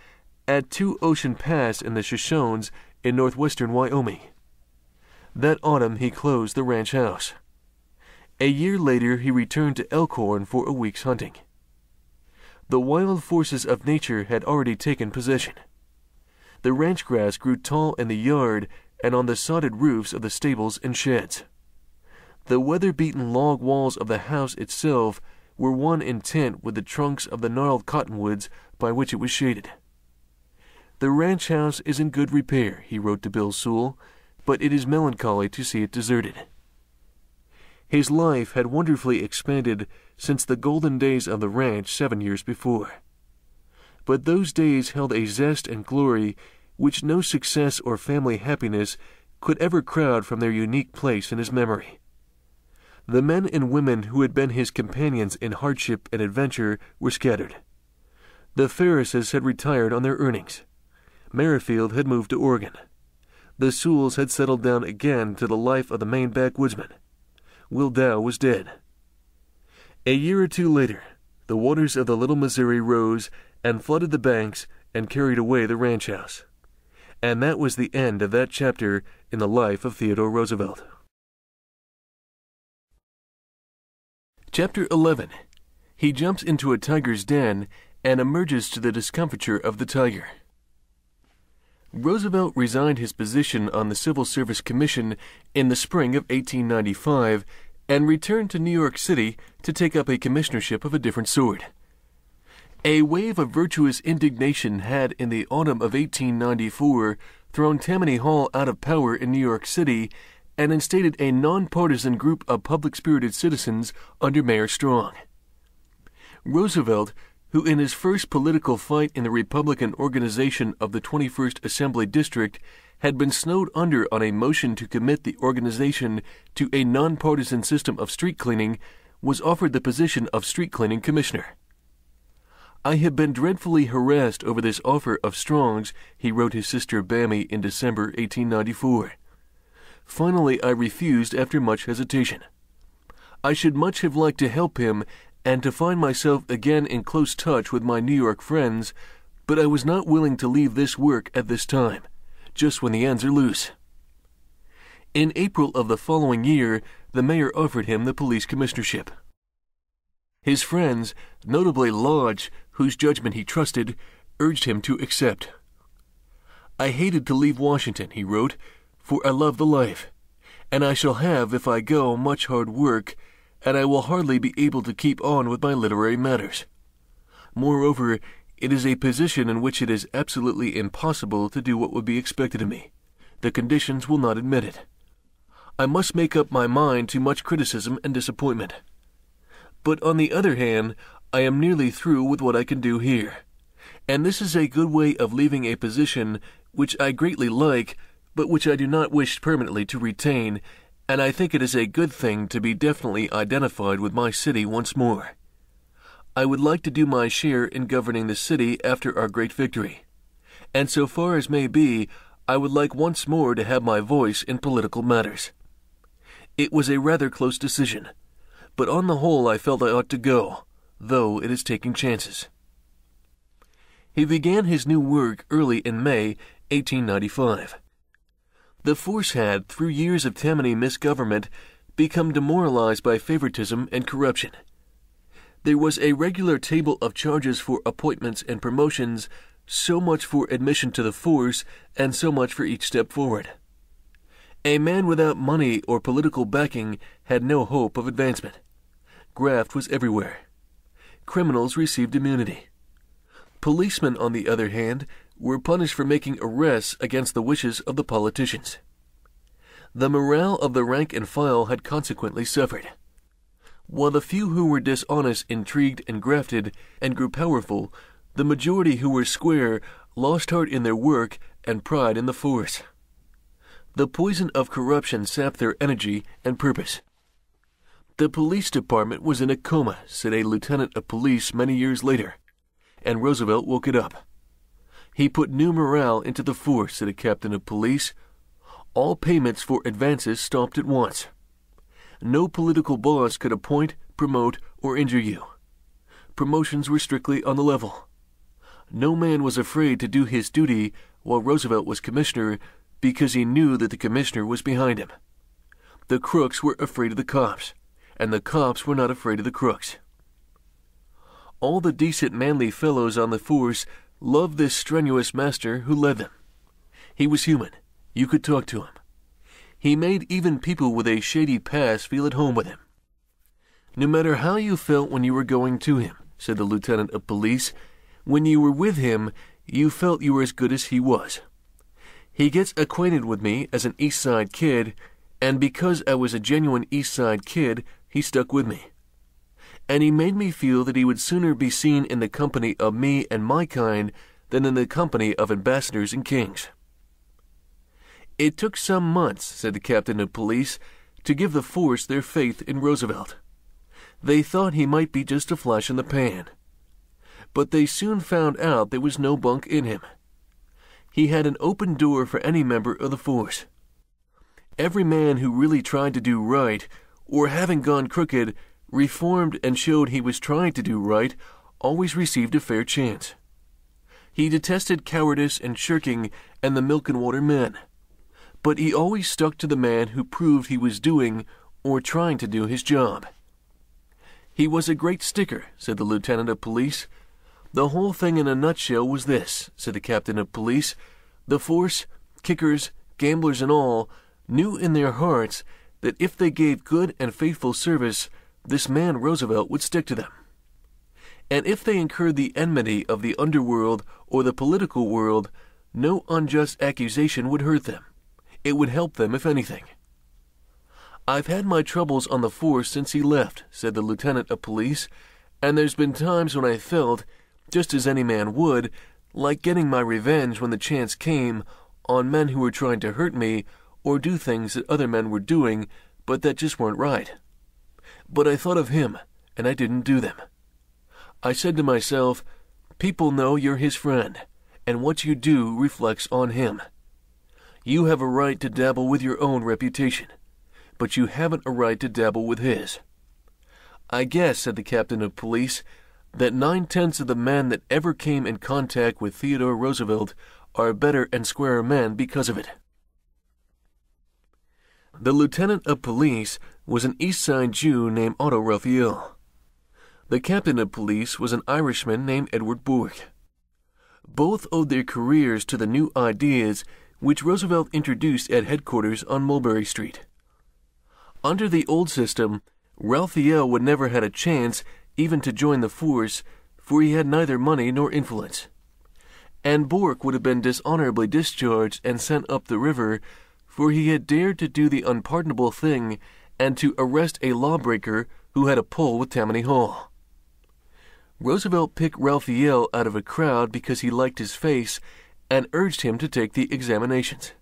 at Two Ocean Pass in the Shoshones in northwestern Wyoming. That autumn he closed the ranch house. A year later he returned to Elkhorn for a week's hunting. The wild forces of nature had already taken possession. The ranch grass grew tall in the yard and on the sodded roofs of the stables and sheds. The weather beaten log walls of the house itself were one in tint with the trunks of the gnarled cottonwoods by which it was shaded. The ranch house is in good repair, he wrote to Bill Sewall, but it is melancholy to see it deserted. His life had wonderfully expanded since the golden days of the ranch seven years before. But those days held a zest and glory which no success or family happiness could ever crowd from their unique place in his memory. The men and women who had been his companions in hardship and adventure were scattered. The Ferrises had retired on their earnings. Merrifield had moved to Oregon. The Sewalls had settled down again to the life of the Maine backwoodsman. Will Dow was dead. A year or two later, the waters of the Little Missouri rose and flooded the banks and carried away the ranch house. And that was the end of that chapter in the life of Theodore Roosevelt. Chapter 11 He jumps into a tiger's den and emerges to the discomfiture of the tiger. Roosevelt resigned his position on the Civil Service Commission in the spring of 1895 and returned to New York City to take up a commissionership of a different sort. A wave of virtuous indignation had in the autumn of 1894 thrown Tammany Hall out of power in New York City and instated a nonpartisan group of public spirited citizens under Mayor Strong. Roosevelt who in his first political fight in the Republican organization of the 21st Assembly District had been snowed under on a motion to commit the organization to a nonpartisan system of street cleaning, was offered the position of street cleaning commissioner. I have been dreadfully harassed over this offer of Strong's, he wrote his sister Bamie in December 1894. Finally, I refused after much hesitation. I should much have liked to help him and to find myself again in close touch with my New York friends, but I was not willing to leave this work at this time, just when the ends are loose. In April of the following year, the mayor offered him the police commissionership. His friends, notably Lodge, whose judgment he trusted, urged him to accept. I hated to leave Washington, he wrote, for I love the life, and I shall have, if I go, much hard work and I will hardly be able to keep on with my literary matters. Moreover, it is a position in which it is absolutely impossible to do what would be expected of me. The conditions will not admit it. I must make up my mind to much criticism and disappointment. But on the other hand, I am nearly through with what I can do here. And this is a good way of leaving a position which I greatly like, but which I do not wish permanently to retain, and I think it is a good thing to be definitely identified with my city once more. I would like to do my share in governing the city after our great victory, and so far as may be, I would like once more to have my voice in political matters. It was a rather close decision, but on the whole I felt I ought to go, though it is taking chances. He began his new work early in May 1895. The force had, through years of Tammany misgovernment, become demoralized by favoritism and corruption. There was a regular table of charges for appointments and promotions, so much for admission to the force, and so much for each step forward. A man without money or political backing had no hope of advancement. Graft was everywhere. Criminals received immunity. Policemen, on the other hand, were punished for making arrests against the wishes of the politicians. The morale of the rank and file had consequently suffered. While the few who were dishonest intrigued and grafted and grew powerful, the majority who were square lost heart in their work and pride in the force. The poison of corruption sapped their energy and purpose. The police department was in a coma, said a lieutenant of police many years later, and Roosevelt woke it up. He put new morale into the force, said a captain of police. All payments for advances stopped at once. No political boss could appoint, promote, or injure you. Promotions were strictly on the level. No man was afraid to do his duty while Roosevelt was commissioner because he knew that the commissioner was behind him. The crooks were afraid of the cops, and the cops were not afraid of the crooks. All the decent manly fellows on the force loved this strenuous master who led them. He was human. You could talk to him. He made even people with a shady past feel at home with him. No matter how you felt when you were going to him, said the lieutenant of police, when you were with him, you felt you were as good as he was. He gets acquainted with me as an East Side kid, and because I was a genuine East Side kid, he stuck with me. And he made me feel that he would sooner be seen in the company of me and my kind than in the company of ambassadors and kings. It took some months, said the captain of police, to give the force their faith in Roosevelt. They thought he might be just a flash in the pan. But they soon found out there was no bunk in him. He had an open door for any member of the force. Every man who really tried to do right, or having gone crooked, reformed and showed he was trying to do right, always received a fair chance. He detested cowardice and shirking and the milk and water men, but he always stuck to the man who proved he was doing or trying to do his job. He was a great sticker, said the lieutenant of police. The whole thing in a nutshell was this, said the captain of police. The force, kickers, gamblers, and all knew in their hearts that if they gave good and faithful service, this man Roosevelt would stick to them. And if they incurred the enmity of the underworld or the political world, no unjust accusation would hurt them. It would help them, if anything. I've had my troubles on the force since he left, said the lieutenant of police, and there's been times when I felt, just as any man would, like getting my revenge when the chance came on men who were trying to hurt me or do things that other men were doing, but that just weren't right. But I thought of him, and I didn't do them. I said to myself, People know you're his friend, and what you do reflects on him. You have a right to dabble with your own reputation, but you haven't a right to dabble with his. I guess, said the captain of police, that nine tenths of the men that ever came in contact with Theodore Roosevelt are better and squarer men because of it. The lieutenant of police was an East Side Jew named Otto Raphael. The captain of police was an Irishman named Edward Bourke. Both owed their careers to the new ideas which Roosevelt introduced at headquarters on Mulberry Street. Under the old system, Raphael would never had a chance even to join the force, for he had neither money nor influence. And Bourke would have been dishonorably discharged and sent up the river for he had dared to do the unpardonable thing and to arrest a lawbreaker who had a pull with Tammany Hall. Roosevelt picked Raphael out of a crowd because he liked his face and urged him to take the examinations.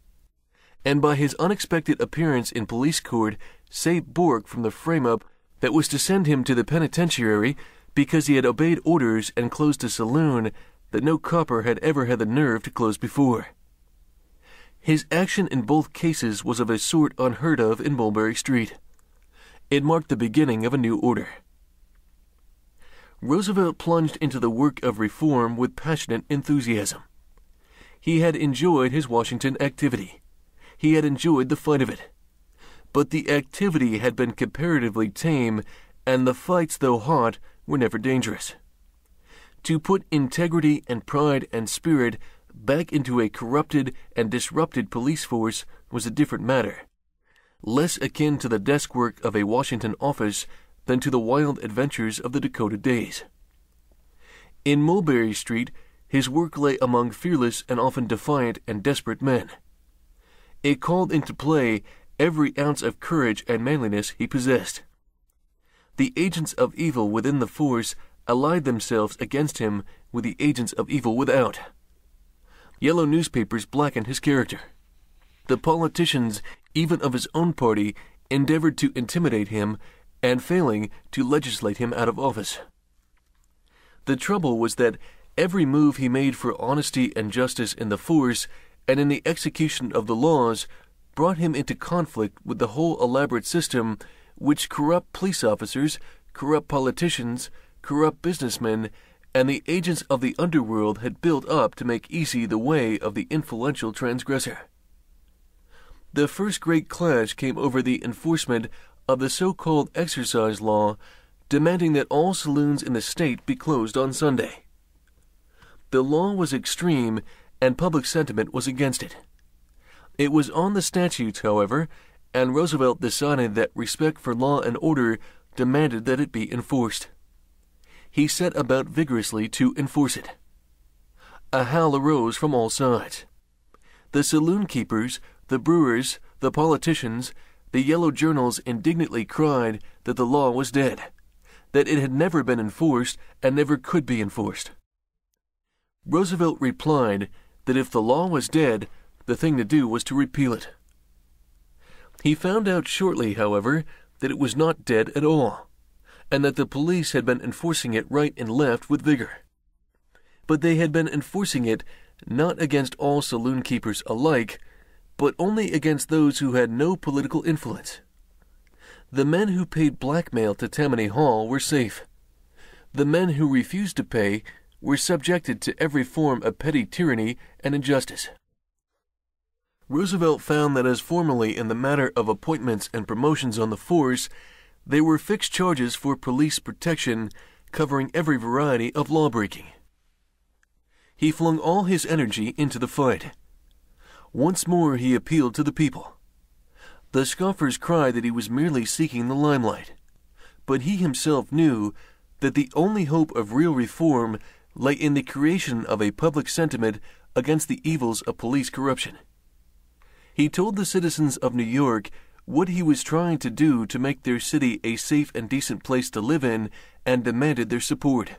And by his unexpected appearance in police court, saved Bourke from the frame up that was to send him to the penitentiary because he had obeyed orders and closed a saloon that no copper had ever had the nerve to close before. His action in both cases was of a sort unheard of in Mulberry Street. It marked the beginning of a new order. Roosevelt plunged into the work of reform with passionate enthusiasm. He had enjoyed his Washington activity. He had enjoyed the fight of it. But the activity had been comparatively tame, and the fights, though hot, were never dangerous. To put integrity and pride and spirit back into a corrupted and disrupted police force was a different matter, less akin to the desk work of a Washington office than to the wild adventures of the Dakota days. In Mulberry Street, his work lay among fearless and often defiant and desperate men. It called into play every ounce of courage and manliness he possessed. The agents of evil within the force allied themselves against him with the agents of evil without. Yellow newspapers blackened his character. The politicians, even of his own party, endeavored to intimidate him and, failing, to legislate him out of office. The trouble was that every move he made for honesty and justice in the force and in the execution of the laws brought him into conflict with the whole elaborate system which corrupt police officers, corrupt politicians, corrupt businessmen, and the agents of the underworld had built up to make easy the way of the influential transgressor. The first great clash came over the enforcement of the so called excise law, demanding that all saloons in the state be closed on Sunday. The law was extreme, and public sentiment was against it. It was on the statutes, however, and Roosevelt decided that respect for law and order demanded that it be enforced. He set about vigorously to enforce it. A howl arose from all sides. The saloon keepers, the brewers, the politicians, the yellow journals indignantly cried that the law was dead, that it had never been enforced and never could be enforced. Roosevelt replied that if the law was dead, the thing to do was to repeal it. He found out shortly, however, that it was not dead at all, and that the police had been enforcing it right and left with vigor. But they had been enforcing it not against all saloon keepers alike, but only against those who had no political influence. The men who paid blackmail to Tammany Hall were safe. The men who refused to pay were subjected to every form of petty tyranny and injustice. Roosevelt found that as formerly in the matter of appointments and promotions on the force, they were fixed charges for police protection covering every variety of lawbreaking. He flung all his energy into the fight. Once more he appealed to the people. The scoffers cried that he was merely seeking the limelight, but he himself knew that the only hope of real reform lay in the creation of a public sentiment against the evils of police corruption. He told the citizens of New York what he was trying to do to make their city a safe and decent place to live in and demanded their support.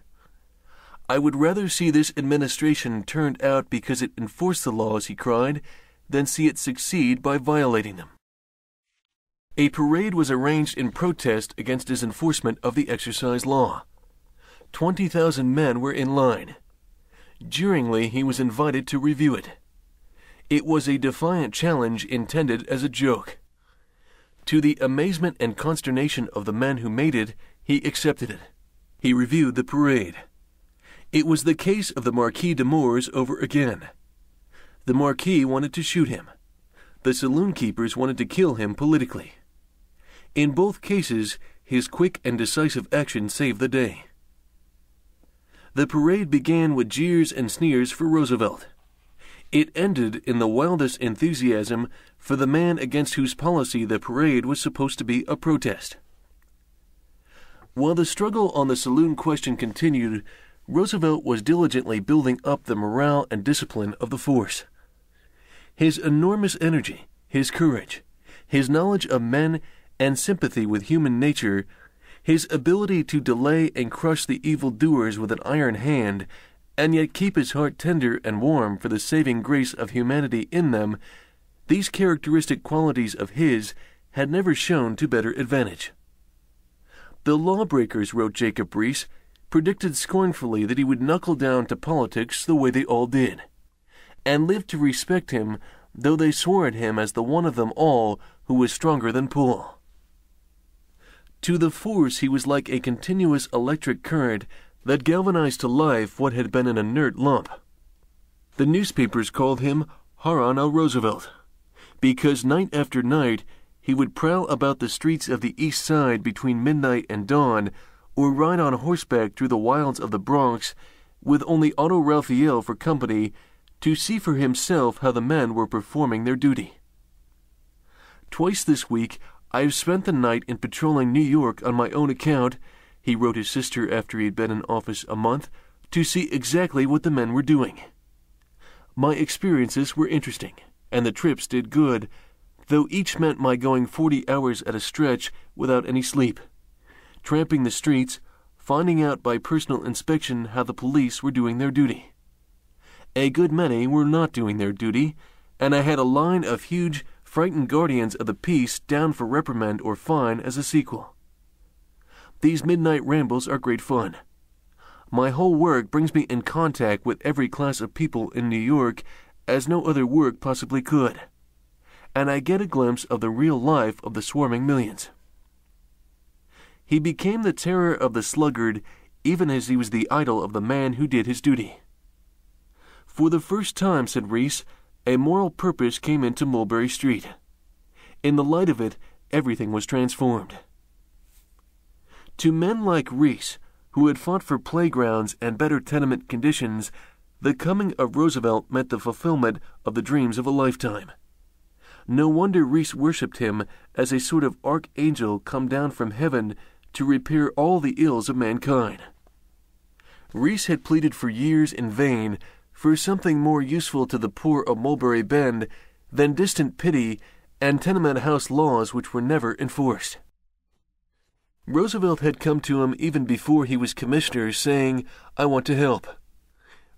I would rather see this administration turned out because it enforced the laws, he cried, than see it succeed by violating them. A parade was arranged in protest against his enforcement of the excise law. Twenty thousand men were in line. Jeeringly, he was invited to review it. It was a defiant challenge intended as a joke. To the amazement and consternation of the men who made it, he accepted it. He reviewed the parade. It was the case of the Marquis de Morès over again. The Marquis wanted to shoot him. The saloon keepers wanted to kill him politically. In both cases, his quick and decisive action saved the day. The parade began with jeers and sneers for Roosevelt. It ended in the wildest enthusiasm for the man against whose policy the parade was supposed to be a protest. While the struggle on the saloon question continued, Roosevelt was diligently building up the morale and discipline of the force. His enormous energy, his courage, his knowledge of men, and sympathy with human nature, his ability to delay and crush the evil doers with an iron hand and yet keep his heart tender and warm for the saving grace of humanity in them, these characteristic qualities of his had never shown to better advantage. The lawbreakers, wrote Jacob Riis, predicted scornfully that he would knuckle down to politics the way they all did, and live to respect him, though they swore at him as the one of them all who was stronger than Poole. To the force he was like a continuous electric current that galvanized to life what had been an inert lump. The newspapers called him Harun al Roosevelt, because night after night he would prowl about the streets of the East Side between midnight and dawn, or ride on horseback through the wilds of the Bronx, with only Otto Raphael for company, to see for himself how the men were performing their duty. Twice this week I have spent the night in patrolling New York on my own account he wrote his sister after he had been in office a month, to see exactly what the men were doing. My experiences were interesting, and the trips did good, though each meant my going 40 hours at a stretch without any sleep, tramping the streets, finding out by personal inspection how the police were doing their duty. A good many were not doing their duty, and I had a line of huge, frightened guardians of the peace down for reprimand or fine as a sequel. These midnight rambles are great fun. My whole work brings me in contact with every class of people in New York as no other work possibly could, and I get a glimpse of the real life of the swarming millions. He became the terror of the sluggard even as he was the idol of the man who did his duty. For the first time, said Riis, a moral purpose came into Mulberry Street. In the light of it, everything was transformed. To men like Riis, who had fought for playgrounds and better tenement conditions, the coming of Roosevelt meant the fulfillment of the dreams of a lifetime. No wonder Riis worshipped him as a sort of archangel come down from heaven to repair all the ills of mankind. Riis had pleaded for years in vain for something more useful to the poor of Mulberry Bend than distant pity and tenement house laws which were never enforced. Roosevelt had come to him even before he was commissioner, saying, I want to help.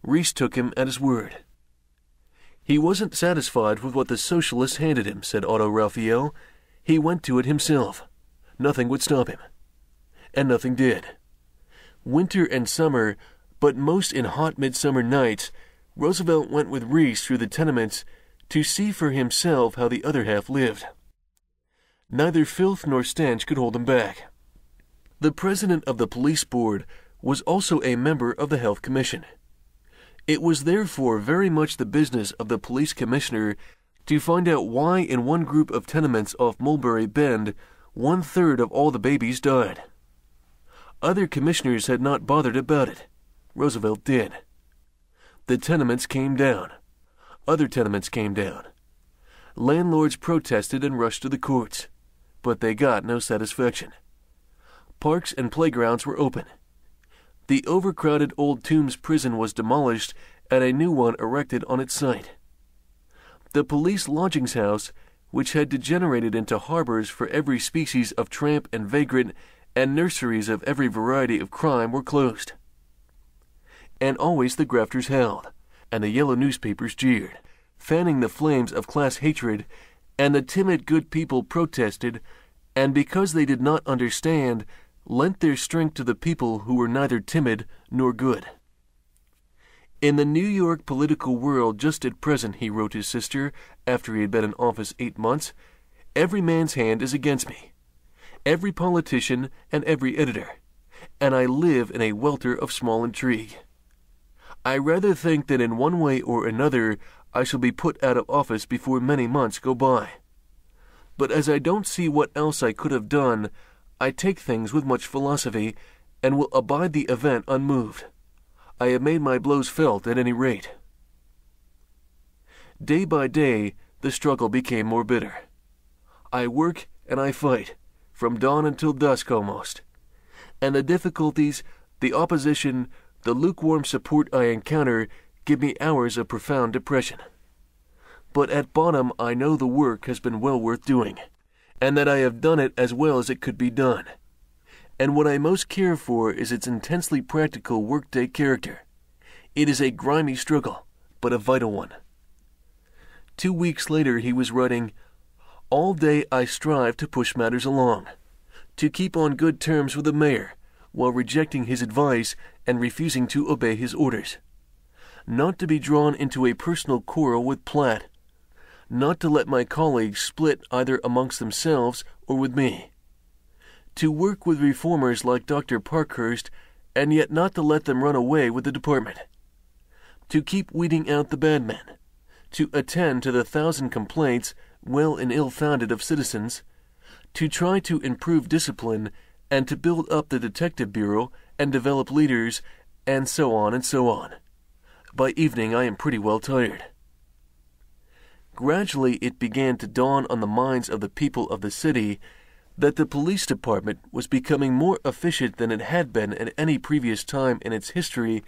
Riis took him at his word. He wasn't satisfied with what the socialists handed him, said Otto Raphael. He went to it himself. Nothing would stop him. And nothing did. Winter and summer, but most in hot midsummer nights, Roosevelt went with Riis through the tenements to see for himself how the other half lived. Neither filth nor stench could hold him back. The president of the police board was also a member of the health commission. It was therefore very much the business of the police commissioner to find out why in one group of tenements off Mulberry Bend one third of all the babies died. Other commissioners had not bothered about it. Roosevelt did. The tenements came down. Other tenements came down. Landlords protested and rushed to the courts, but they got no satisfaction. Parks and playgrounds were open. The overcrowded old Tombs prison was demolished and a new one erected on its site. The police lodgings house, which had degenerated into harbors for every species of tramp and vagrant and nurseries of every variety of crime, were closed and always the grafters held, and the yellow newspapers jeered, fanning the flames of class hatred, and the timid good people protested, and because they did not understand, lent their strength to the people who were neither timid nor good. In the New York political world just at present, he wrote his sister, after he had been in office eight months, every man's hand is against me, every politician and every editor, and I live in a welter of small intrigue. I rather think that in one way or another I shall be put out of office before many months go by. But as I don't see what else I could have done, I take things with much philosophy, and will abide the event unmoved. I have made my blows felt at any rate. Day by day, the struggle became more bitter. I work and I fight, from dawn until dusk almost. And the difficulties, the opposition, the lukewarm support I encounter give me hours of profound depression. But at bottom, I know the work has been well worth doing, and that I have done it as well as it could be done. And what I most care for is its intensely practical workday character. It is a grimy struggle, but a vital one. Two weeks later, he was writing, All day I strive to push matters along, to keep on good terms with the mayor, while rejecting his advice and refusing to obey his orders. Not to be drawn into a personal quarrel with Platt. Not to let my colleagues split either amongst themselves or with me. To work with reformers like Dr. Parkhurst and yet not to let them run away with the department. To keep weeding out the bad men. To attend to the thousand complaints, well and ill founded, of citizens. To try to improve discipline and to build up the detective bureau and develop leaders, and so on and so on. By evening, I am pretty well tired. Gradually, it began to dawn on the minds of the people of the city that the police department was becoming more efficient than it had been at any previous time in its history,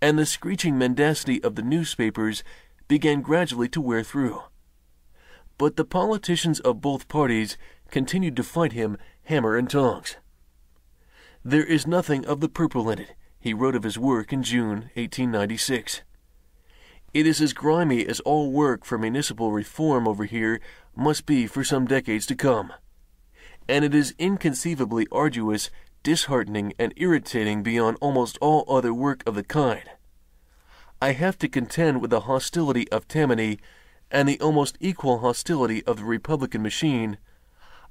and the screeching mendacity of the newspapers began gradually to wear through. But the politicians of both parties continued to fight him hammer and tongs. There is nothing of the purple in it, he wrote of his work in June 1896. It is as grimy as all work for municipal reform over here must be for some decades to come. And it is inconceivably arduous, disheartening, and irritating beyond almost all other work of the kind. I have to contend with the hostility of Tammany and the almost equal hostility of the Republican machine.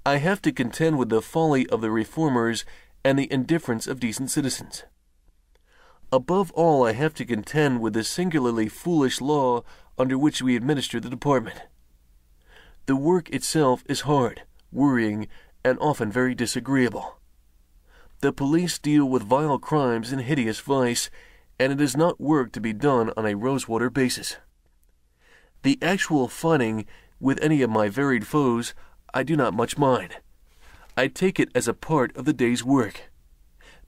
I have to contend with the folly of the reformers and the indifference of decent citizens. Above all, I have to contend with the singularly foolish law under which we administer the department. The work itself is hard, worrying, and often very disagreeable. The police deal with vile crimes and hideous vice, and it is not work to be done on a rosewater basis. The actual fighting with any of my varied foes I do not much mind. I take it as a part of the day's work.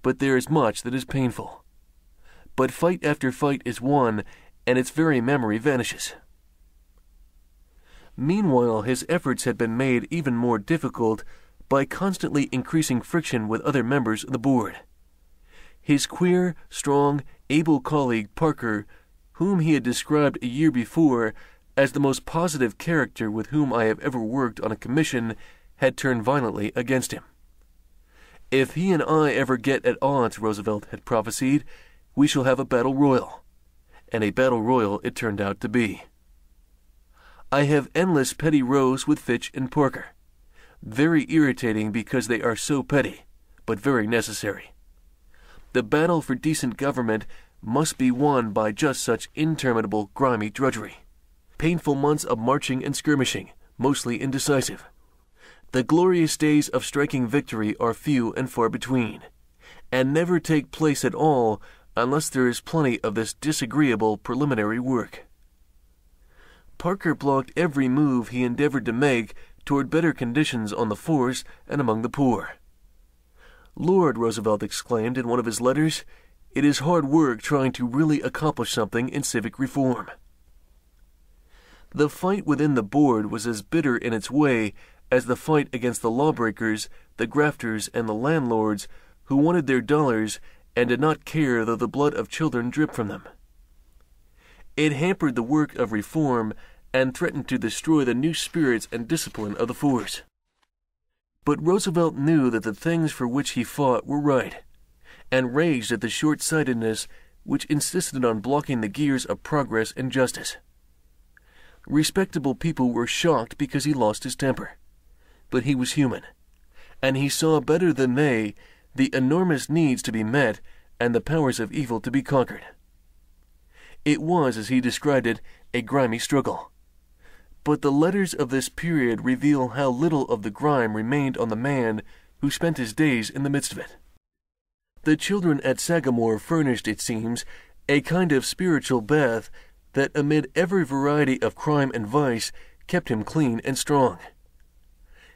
But there is much that is painful. But fight after fight is won, and its very memory vanishes. Meanwhile, his efforts had been made even more difficult by constantly increasing friction with other members of the board. His queer, strong, able colleague Parker, whom he had described a year before as the most positive character with whom I have ever worked on a commission, had turned violently against him. If he and I ever get at odds, Roosevelt had prophesied, we shall have a battle royal. And a battle royal it turned out to be. I have endless petty rows with Fitch and Parker. Very irritating because they are so petty, but very necessary. The battle for decent government must be won by just such interminable, grimy drudgery. Painful months of marching and skirmishing, mostly indecisive. The glorious days of striking victory are few and far between, and never take place at all unless there is plenty of this disagreeable preliminary work. Parker blocked every move he endeavored to make toward better conditions on the force and among the poor. Lord, Roosevelt exclaimed in one of his letters, it is hard work trying to really accomplish something in civic reform. The fight within the board was as bitter in its way as the fight against the lawbreakers, the grafters, and the landlords who wanted their dollars and did not care though the blood of children dripped from them. It hampered the work of reform and threatened to destroy the new spirits and discipline of the force. But Roosevelt knew that the things for which he fought were right, and raged at the short sightedness which insisted on blocking the gears of progress and justice. Respectable people were shocked because he lost his temper. But he was human, and he saw better than they the enormous needs to be met and the powers of evil to be conquered. It was, as he described it, a grimy struggle. But the letters of this period reveal how little of the grime remained on the man who spent his days in the midst of it. The children at Sagamore furnished, it seems, a kind of spiritual bath that, amid every variety of crime and vice, kept him clean and strong.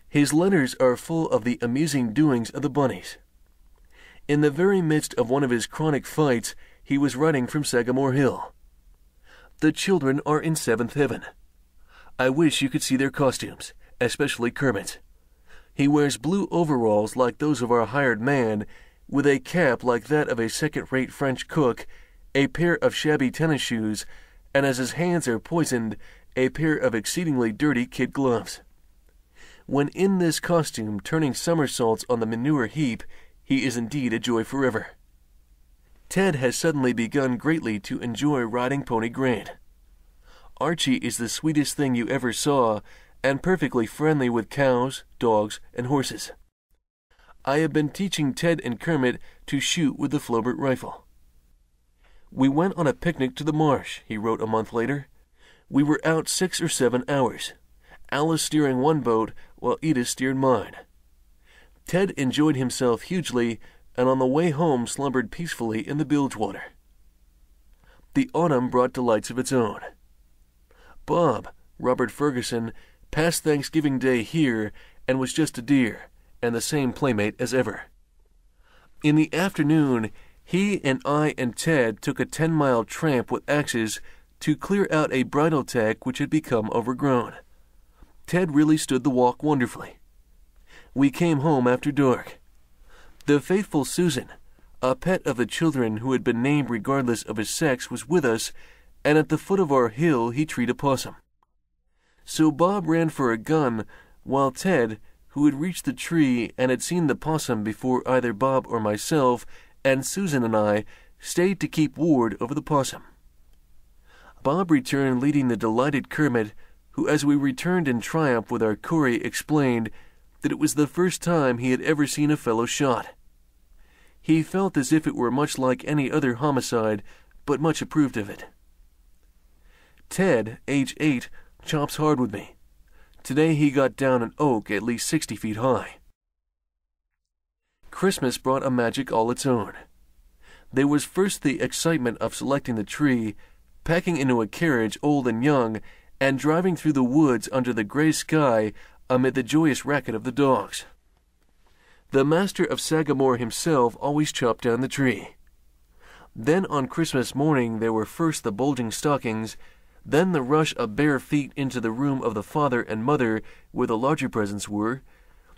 His letters are full of the amusing doings of the bunnies. In the very midst of one of his chronic fights, he was running from Sagamore Hill. The children are in seventh heaven. I wish you could see their costumes, especially Kermit. He wears blue overalls like those of our hired man, with a cap like that of a second rate French cook, a pair of shabby tennis shoes, and as his hands are poisoned, a pair of exceedingly dirty kid gloves. When in this costume, turning somersaults on the manure heap, he is indeed a joy forever. Ted has suddenly begun greatly to enjoy riding Pony Grant. Archie is the sweetest thing you ever saw, and perfectly friendly with cows, dogs, and horses. I have been teaching Ted and Kermit to shoot with the Flobert rifle. We went on a picnic to the marsh, he wrote a month later. We were out six or seven hours, Alice steering one boat while Edith steered mine. Ted enjoyed himself hugely and on the way home slumbered peacefully in the bilge water. The autumn brought delights of its own. Bob, Robert Ferguson, passed Thanksgiving Day here and was just a dear, and the same playmate as ever. In the afternoon, He and I and Ted took a 10 mile tramp with axes to clear out a bridle tack which had become overgrown. Ted really stood the walk wonderfully. We came home after dark. The faithful Susan, a pet of the children who had been named regardless of his sex, was with us, and at the foot of our hill he treed a possum. So Bob ran for a gun, while Ted, who had reached the tree and had seen the possum before either Bob or myself, and Susan and I, stayed to keep ward over the possum. Bob returned leading the delighted Kermit, who, as we returned in triumph with our quarry, explained that it was the first time he had ever seen a fellow shot. He felt as if it were much like any other homicide, but much approved of it. Ted, age eight, chops hard with me. Today he got down an oak at least sixty feet high. Christmas brought a magic all its own. There was first the excitement of selecting the tree, packing into a carriage old and young, and driving through the woods under the gray sky amid the joyous racket of the dogs. The master of Sagamore himself always chopped down the tree. Then on Christmas morning there were first the bulging stockings, then the rush of bare feet into the room of the father and mother where the larger presents were,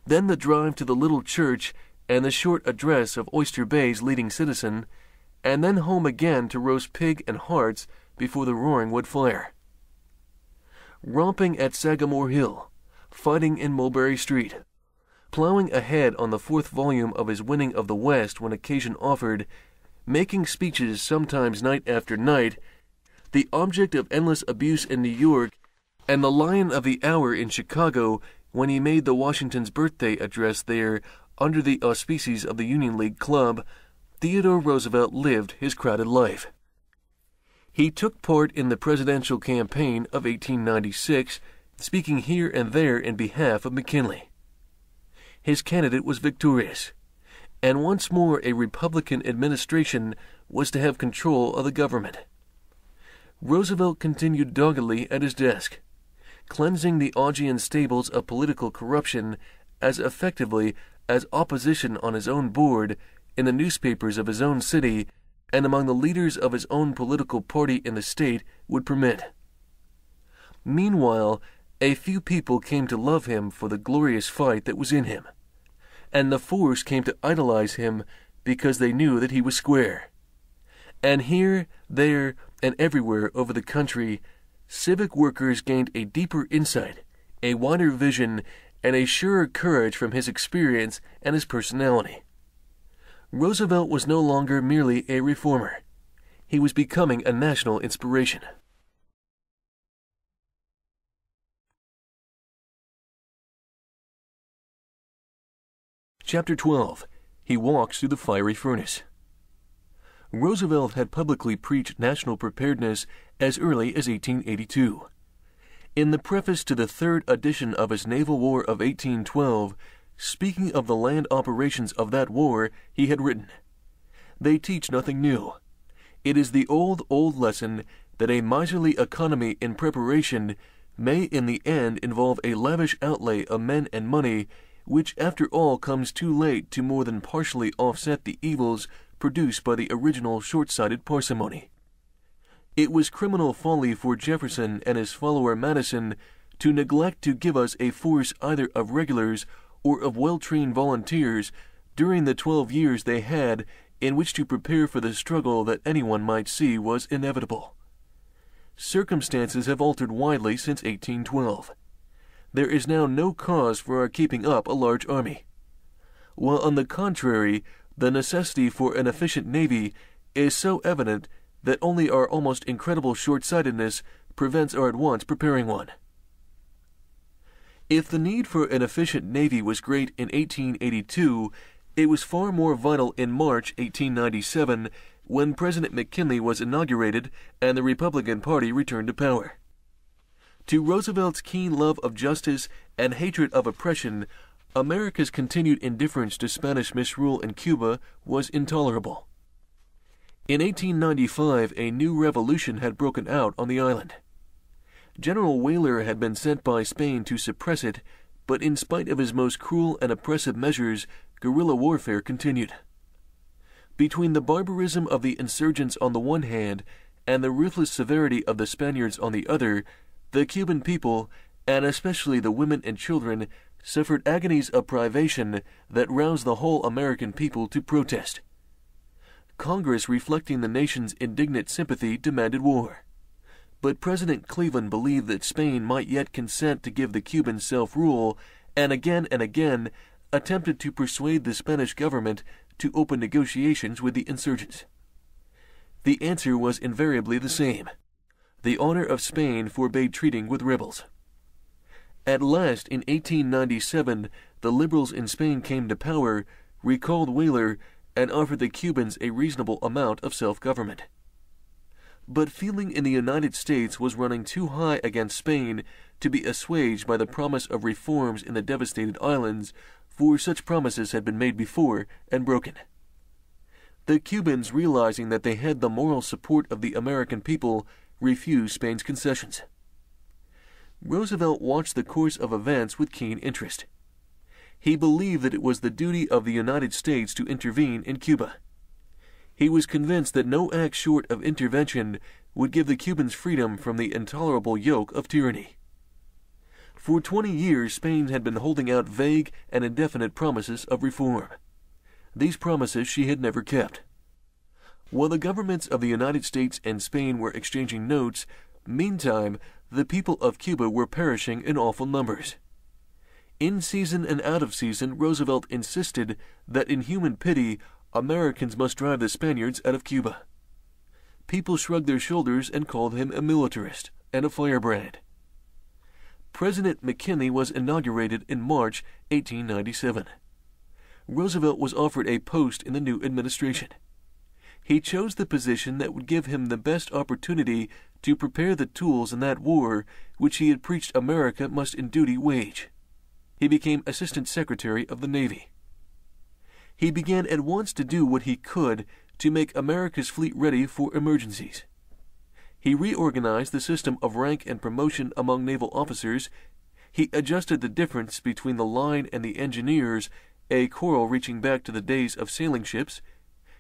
then the drive to the little church and the short address of Oyster Bay's leading citizen, and then home again to roast pig and hearts before the roaring wood fire. Romping at Sagamore Hill, fighting in Mulberry Street, plowing ahead on the fourth volume of his Winning of the West when occasion offered, making speeches sometimes night after night, the object of endless abuse in New York, and the lion of the hour in Chicago when he made the Washington's birthday address there under the auspices of the Union League Club, Theodore Roosevelt lived his crowded life. He took part in the presidential campaign of 1896, speaking here and there in behalf of McKinley. His candidate was victorious, and once more a Republican administration was to have control of the government. Roosevelt continued doggedly at his desk, cleansing the Augean stables of political corruption as effectively as opposition on his own board, in the newspapers of his own city, and among the leaders of his own political party in the state would permit. Meanwhile, a few people came to love him for the glorious fight that was in him, and the force came to idolize him because they knew that he was square. And here, there, and everywhere over the country, civic workers gained a deeper insight, a wider vision, and a surer courage from his experience and his personality. Roosevelt was no longer merely a reformer. He was becoming a national inspiration. Chapter 12 He Walks Through the Fiery Furnace. Roosevelt had publicly preached national preparedness as early as 1882. In the preface to the third edition of his Naval War of 1812, speaking of the land operations of that war, he had written, They teach nothing new. It is the old, old lesson that a miserly economy in preparation may in the end involve a lavish outlay of men and money, which after all comes too late to more than partially offset the evils produced by the original short sighted parsimony. It was criminal folly for Jefferson and his follower Madison to neglect to give us a force either of regulars or of well trained volunteers during the twelve years they had in which to prepare for the struggle that anyone might see was inevitable. Circumstances have altered widely since 1812. There is now no cause for our keeping up a large army. While, on the contrary, the necessity for an efficient navy is so evident that only our almost incredible short sightedness prevents our at once preparing one. If the need for an efficient navy was great in 1882, it was far more vital in March 1897 when President McKinley was inaugurated and the Republican Party returned to power. To Roosevelt's keen love of justice and hatred of oppression, America's continued indifference to Spanish misrule in Cuba was intolerable. In 1895, a new revolution had broken out on the island. General Weyler had been sent by Spain to suppress it, but in spite of his most cruel and oppressive measures, guerrilla warfare continued. Between the barbarism of the insurgents on the one hand and the ruthless severity of the Spaniards on the other, the Cuban people, and especially the women and children, suffered agonies of privation that roused the whole American people to protest. Congress, reflecting the nation's indignant sympathy, demanded war. But President Cleveland believed that Spain might yet consent to give the Cubans self rule, and again and again attempted to persuade the Spanish government to open negotiations with the insurgents. The answer was invariably the same. The honor of Spain forbade treating with rebels. At last, in 1897, the liberals in Spain came to power, recalled Weyler, and offered the Cubans a reasonable amount of self government. But feeling in the United States was running too high against Spain to be assuaged by the promise of reforms in the devastated islands, for such promises had been made before and broken. The Cubans, realizing that they had the moral support of the American people, refused Spain's concessions. Roosevelt watched the course of events with keen interest. He believed that it was the duty of the United States to intervene in Cuba. He was convinced that no act short of intervention would give the Cubans freedom from the intolerable yoke of tyranny. For 20 years, Spain had been holding out vague and indefinite promises of reform. These promises she had never kept. While the governments of the United States and Spain were exchanging notes, meantime, the people of Cuba were perishing in awful numbers. In season and out of season, Roosevelt insisted that in human pity, Americans must drive the Spaniards out of Cuba. People shrugged their shoulders and called him a militarist and a firebrand. President McKinley was inaugurated in March 1897. Roosevelt was offered a post in the new administration. He chose the position that would give him the best opportunity to prepare the tools in that war which he had preached America must in duty wage. He became Assistant Secretary of the Navy. He began at once to do what he could to make America's fleet ready for emergencies. He reorganized the system of rank and promotion among naval officers. He adjusted the difference between the line and the engineers a quarrel reaching back to the days of sailing ships.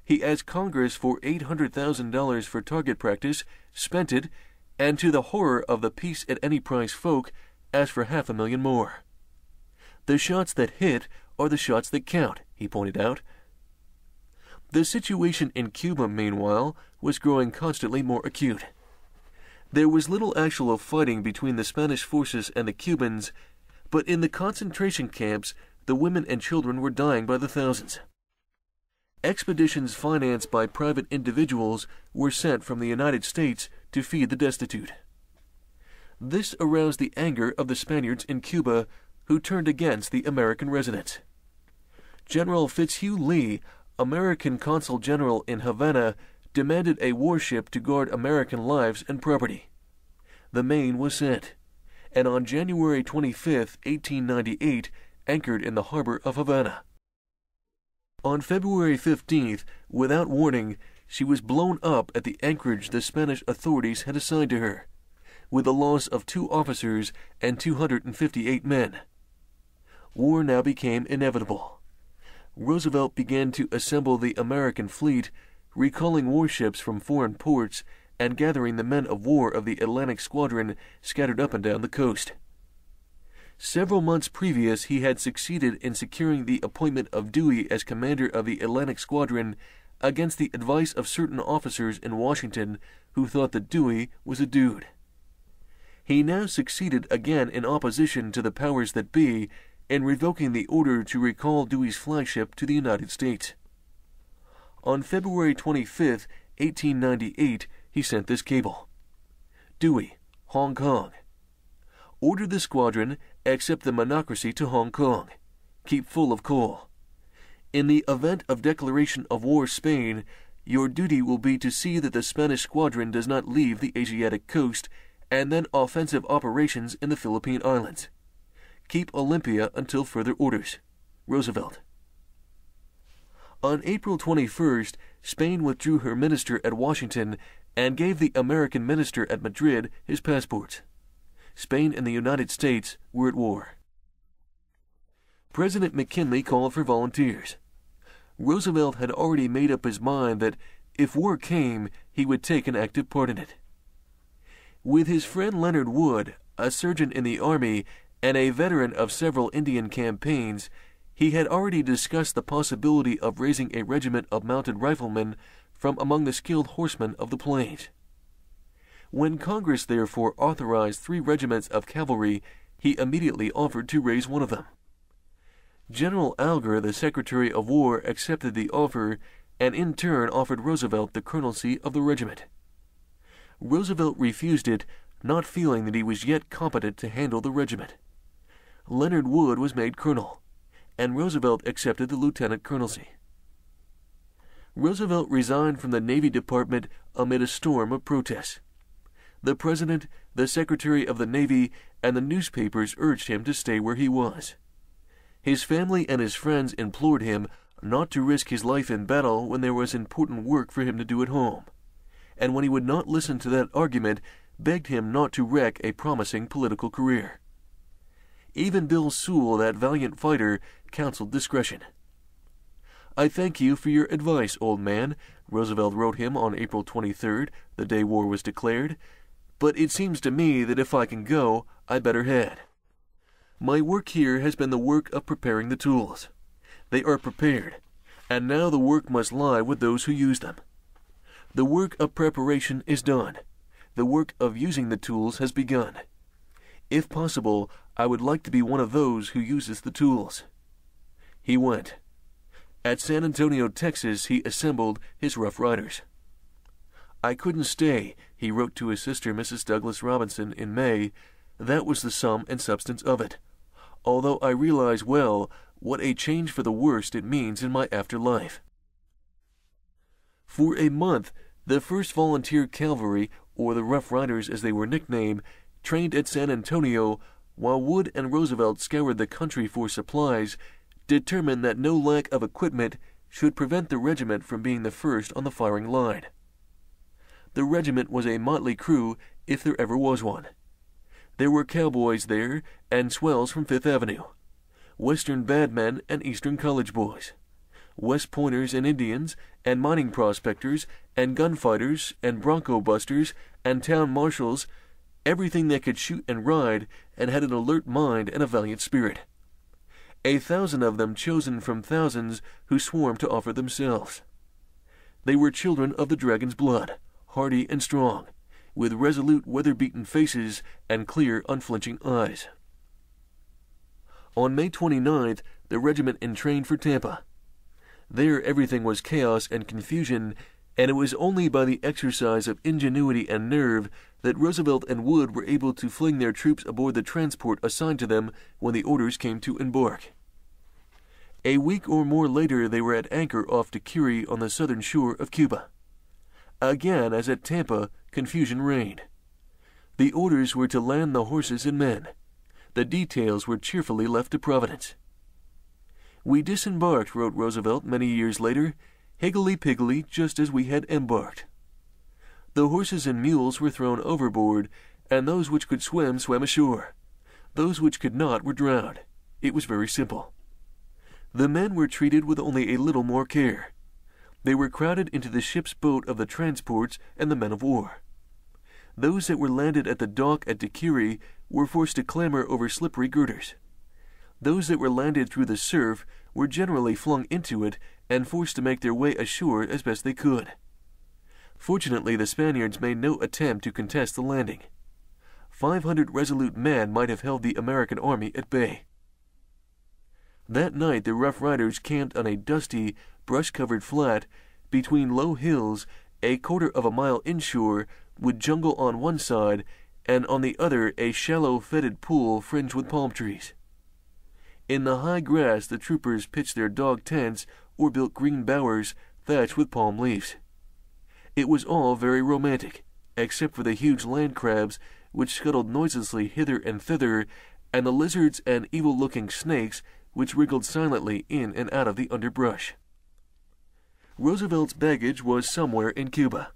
He asked Congress for $800,000 for target practice, spent it, and to the horror of the peace at any price folk, asked for half a million more. The shots that hit are the shots that count, he pointed out. The situation in Cuba, meanwhile, was growing constantly more acute. There was little actual fighting between the Spanish forces and the Cubans, but in the concentration camps the women and children were dying by the thousands. Expeditions financed by private individuals were sent from the United States to feed the destitute. This aroused the anger of the Spaniards in Cuba, who turned against the American residents. General Fitzhugh Lee, American consul general in Havana, demanded a warship to guard American lives and property. The Maine was sent, and on January 25, 1898, anchored in the harbor of Havana. On February 15th, without warning, she was blown up at the anchorage the Spanish authorities had assigned to her, with the loss of two officers and 258 men. War now became inevitable. Roosevelt began to assemble the American fleet, recalling warships from foreign ports and gathering the men of war of the Atlantic Squadron scattered up and down the coast. Several months previous, he had succeeded in securing the appointment of Dewey as commander of the Atlantic Squadron against the advice of certain officers in Washington who thought that Dewey was a dude. He now succeeded again in opposition to the powers that be in revoking the order to recall Dewey's flagship to the United States. On February 25, 1898, he sent this cable Dewey, Hong Kong. Order the squadron accept the Monocacy to Hong Kong. Keep full of coal. In the event of declaration of war Spain, your duty will be to see that the Spanish squadron does not leave the Asiatic coast and then offensive operations in the Philippine Islands. Keep Olympia until further orders. Roosevelt. On April 21st, Spain withdrew her minister at Washington and gave the American minister at Madrid his passports. Spain and the United States were at war. President McKinley called for volunteers. Roosevelt had already made up his mind that if war came, he would take an active part in it. With his friend Leonard Wood, a surgeon in the Army and a veteran of several Indian campaigns, he had already discussed the possibility of raising a regiment of mounted riflemen from among the skilled horsemen of the plains. When Congress therefore authorized three regiments of cavalry, he immediately offered to raise one of them. General Alger, the Secretary of War, accepted the offer and in turn offered Roosevelt the colonelcy of the regiment. Roosevelt refused it, not feeling that he was yet competent to handle the regiment. Leonard Wood was made colonel, and Roosevelt accepted the lieutenant colonelcy. Roosevelt resigned from the Navy Department amid a storm of protests. The President, the Secretary of the Navy, and the newspapers urged him to stay where he was. His family and his friends implored him not to risk his life in battle when there was important work for him to do at home, and when he would not listen to that argument, begged him not to wreck a promising political career. Even Bill Sewall, that valiant fighter, counseled discretion. I thank you for your advice, old man, Roosevelt wrote him on April 23rd, the day war was declared, but it seems to me that if I can go, I'd better head. My work here has been the work of preparing the tools. They are prepared, and now the work must lie with those who use them. The work of preparation is done. The work of using the tools has begun. If possible, I would like to be one of those who uses the tools. He went. At San Antonio, Texas, he assembled his Rough Riders. I couldn't stay, he wrote to his sister, Mrs. Douglas Robinson, in May. That was the sum and substance of it. Although I realize well what a change for the worst it means in my afterlife. For a month, the 1st Volunteer Cavalry, or the Rough Riders as they were nicknamed, trained at San Antonio, while Wood and Roosevelt scoured the country for supplies, determined that no lack of equipment should prevent the regiment from being the first on the firing line. The regiment was a motley crew, if there ever was one. There were cowboys there and swells from Fifth Avenue, Western bad men and Eastern college boys, West Pointers and Indians, and mining prospectors, and gunfighters, and bronco busters, and town marshals, everything that could shoot and ride, and had an alert mind and a valiant spirit. A thousand of them chosen from thousands who swarmed to offer themselves. They were children of the dragon's blood, hardy and strong, with resolute, weather-beaten faces and clear, unflinching eyes. On May 29th, the regiment entrained for Tampa. There everything was chaos and confusion, and it was only by the exercise of ingenuity and nerve that Roosevelt and Wood were able to fling their troops aboard the transport assigned to them when the orders came to embark. A week or more later, they were at anchor off Daiquiri on the southern shore of Cuba. Again, as at Tampa, confusion reigned. The orders were to land the horses and men. The details were cheerfully left to Providence. We disembarked, wrote Roosevelt many years later, higgledy-piggledy just as we had embarked. The horses and mules were thrown overboard, and those which could swim swam ashore. Those which could not were drowned. It was very simple. The men were treated with only a little more care. They were crowded into the ship's boat of the transports and the men of war. Those that were landed at the dock at Daiquiri were forced to clamber over slippery girders. Those that were landed through the surf were generally flung into it and forced to make their way ashore as best they could. Fortunately, the Spaniards made no attempt to contest the landing. Five hundred resolute men might have held the American army at bay. That night, the Rough Riders camped on a dusty, brush covered flat between low hills a quarter of a mile inshore with jungle on one side and on the other a shallow fetid pool fringed with palm trees. In the high grass the troopers pitched their dog tents or built green bowers thatched with palm leaves. It was all very romantic, except for the huge land crabs which scuttled noiselessly hither and thither, and the lizards and evil-looking snakes which wriggled silently in and out of the underbrush. Roosevelt's baggage was somewhere in Cuba.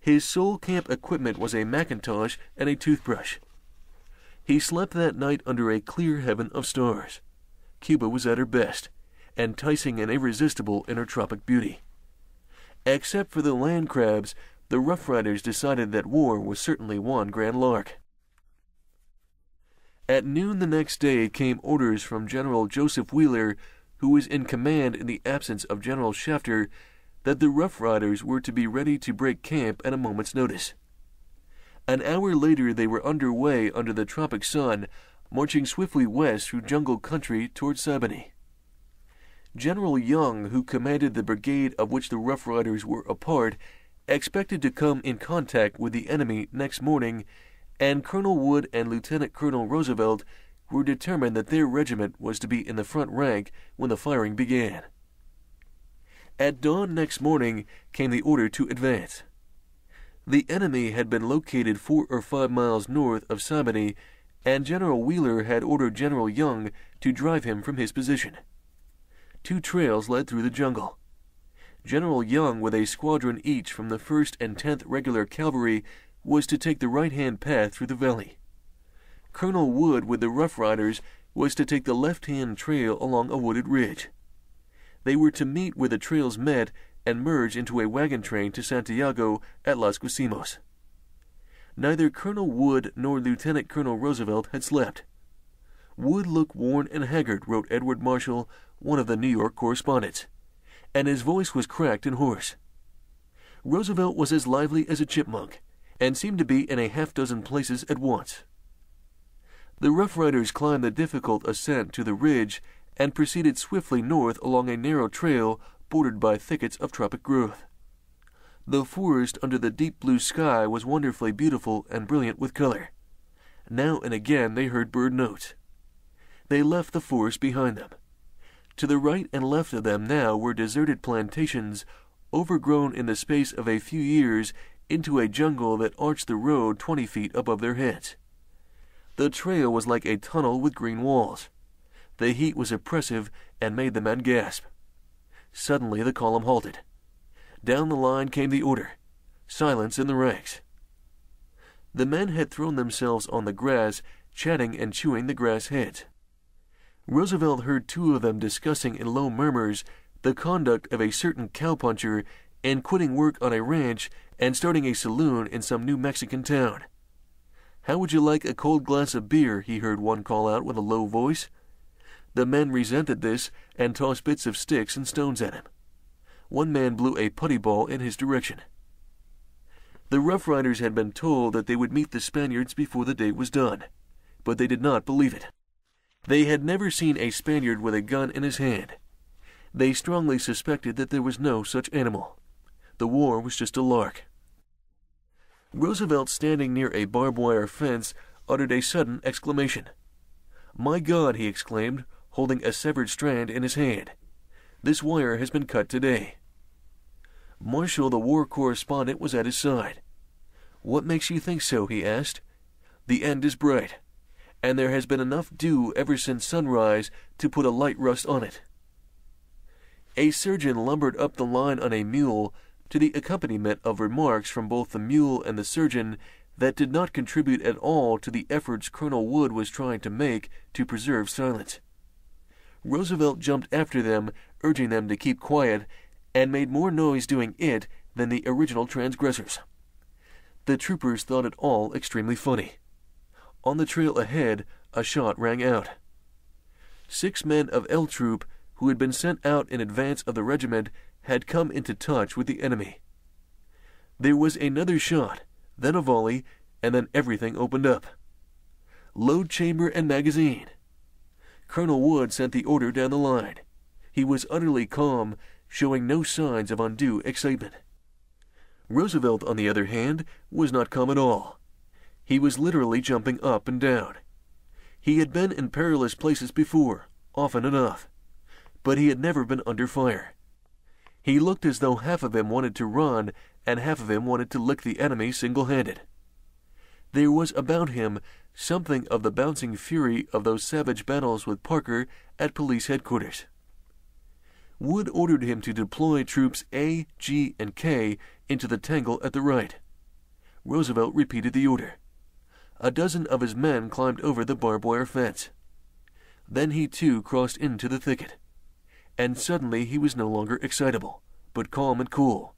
His sole camp equipment was a Macintosh and a toothbrush. He slept that night under a clear heaven of stars. Cuba was at her best, enticing and irresistible in her tropic beauty. Except for the land crabs, the Rough Riders decided that war was certainly one grand lark. At noon the next day came orders from General Joseph Wheeler, who was in command in the absence of General Shafter, that the Rough Riders were to be ready to break camp at a moment's notice. An hour later they were under way under the tropic sun, marching swiftly west through jungle country toward Siboney. General Young, who commanded the brigade of which the Rough Riders were a part, expected to come in contact with the enemy next morning, and Colonel Wood and Lieutenant Colonel Roosevelt were determined that their regiment was to be in the front rank when the firing began. At dawn next morning came the order to advance. The enemy had been located four or five miles north of Siboney, and General Wheeler had ordered General Young to drive him from his position. Two trails led through the jungle. General Young, with a squadron each from the 1st and 10th Regular Cavalry, was to take the right hand path through the valley. Colonel Wood, with the Rough Riders, was to take the left hand trail along a wooded ridge. They were to meet where the trails met and merge into a wagon train to Santiago at Las Guasimas. Neither Colonel Wood nor Lieutenant Colonel Roosevelt had slept. Wood looked worn and haggard, wrote Edward Marshall, one of the New York correspondents, and his voice was cracked and hoarse. Roosevelt was as lively as a chipmunk, and seemed to be in a half dozen places at once. The Rough Riders climbed the difficult ascent to the ridge and proceeded swiftly north along a narrow trail bordered by thickets of tropic growth. The forest under the deep blue sky was wonderfully beautiful and brilliant with color. Now and again they heard bird notes. They left the forest behind them. To the right and left of them now were deserted plantations, overgrown in the space of a few years into a jungle that arched the road twenty feet above their heads. The trail was like a tunnel with green walls. The heat was oppressive and made the men gasp. Suddenly the column halted. Down the line came the order silence in the ranks. The men had thrown themselves on the grass, chatting and chewing the grass heads. Roosevelt heard two of them discussing in low murmurs the conduct of a certain cowpuncher and quitting work on a ranch and starting a saloon in some New Mexican town. How would you like a cold glass of beer? he heard one call out with a low voice. The men resented this and tossed bits of sticks and stones at him. One man blew a putty ball in his direction. The Rough Riders had been told that they would meet the Spaniards before the day was done, but they did not believe it. They had never seen a Spaniard with a gun in his hand. They strongly suspected that there was no such animal. The war was just a lark. Roosevelt, standing near a barbed wire fence, uttered a sudden exclamation. My God, he exclaimed, holding a severed strand in his hand. This wire has been cut today. Marshall, the war correspondent, was at his side. What makes you think so? he asked. The end is bright, and there has been enough dew ever since sunrise to put a light rust on it. A surgeon lumbered up the line on a mule to the accompaniment of remarks from both the mule and the surgeon that did not contribute at all to the efforts Colonel Wood was trying to make to preserve silence. Roosevelt jumped after them, urging them to keep quiet, and made more noise doing it than the original transgressors. The troopers thought it all extremely funny. On the trail ahead, a shot rang out. Six men of L Troop, who had been sent out in advance of the regiment, had come into touch with the enemy. There was another shot, then a volley, and then everything opened up. Load chamber and magazine. Colonel Wood sent the order down the line. He was utterly calm, showing no signs of undue excitement. Roosevelt, on the other hand, was not calm at all. He was literally jumping up and down. He had been in perilous places before, often enough, but he had never been under fire. He looked as though half of him wanted to run and half of him wanted to lick the enemy single handed. There was about him something of the bouncing fury of those savage battles with Parker at police headquarters. Wood ordered him to deploy troops A, G, and K into the tangle at the right. Roosevelt repeated the order. A dozen of his men climbed over the barbed wire fence. Then he too crossed into the thicket. And suddenly he was no longer excitable, but calm and cool,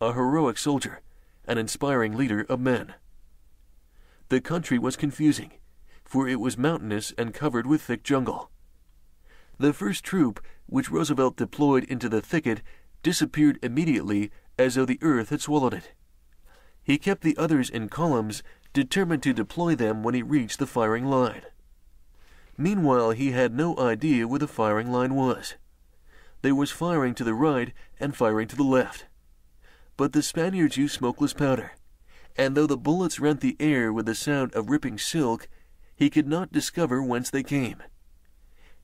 a heroic soldier, an inspiring leader of men. The country was confusing, for it was mountainous and covered with thick jungle. The first troop, which Roosevelt deployed into the thicket, disappeared immediately as though the earth had swallowed it. He kept the others in columns, determined to deploy them when he reached the firing line. Meanwhile, he had no idea where the firing line was. There was firing to the right and firing to the left. But the Spaniards used smokeless powder, and though the bullets rent the air with the sound of ripping silk, he could not discover whence they came.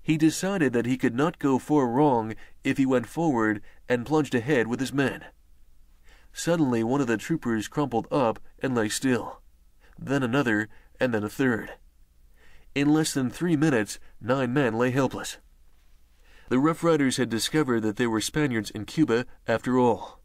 He decided that he could not go far wrong if he went forward and plunged ahead with his men. Suddenly, one of the troopers crumpled up and lay still, then another, and then a third. In less than three minutes, nine men lay helpless. The Rough Riders had discovered that they were Spaniards in Cuba after all.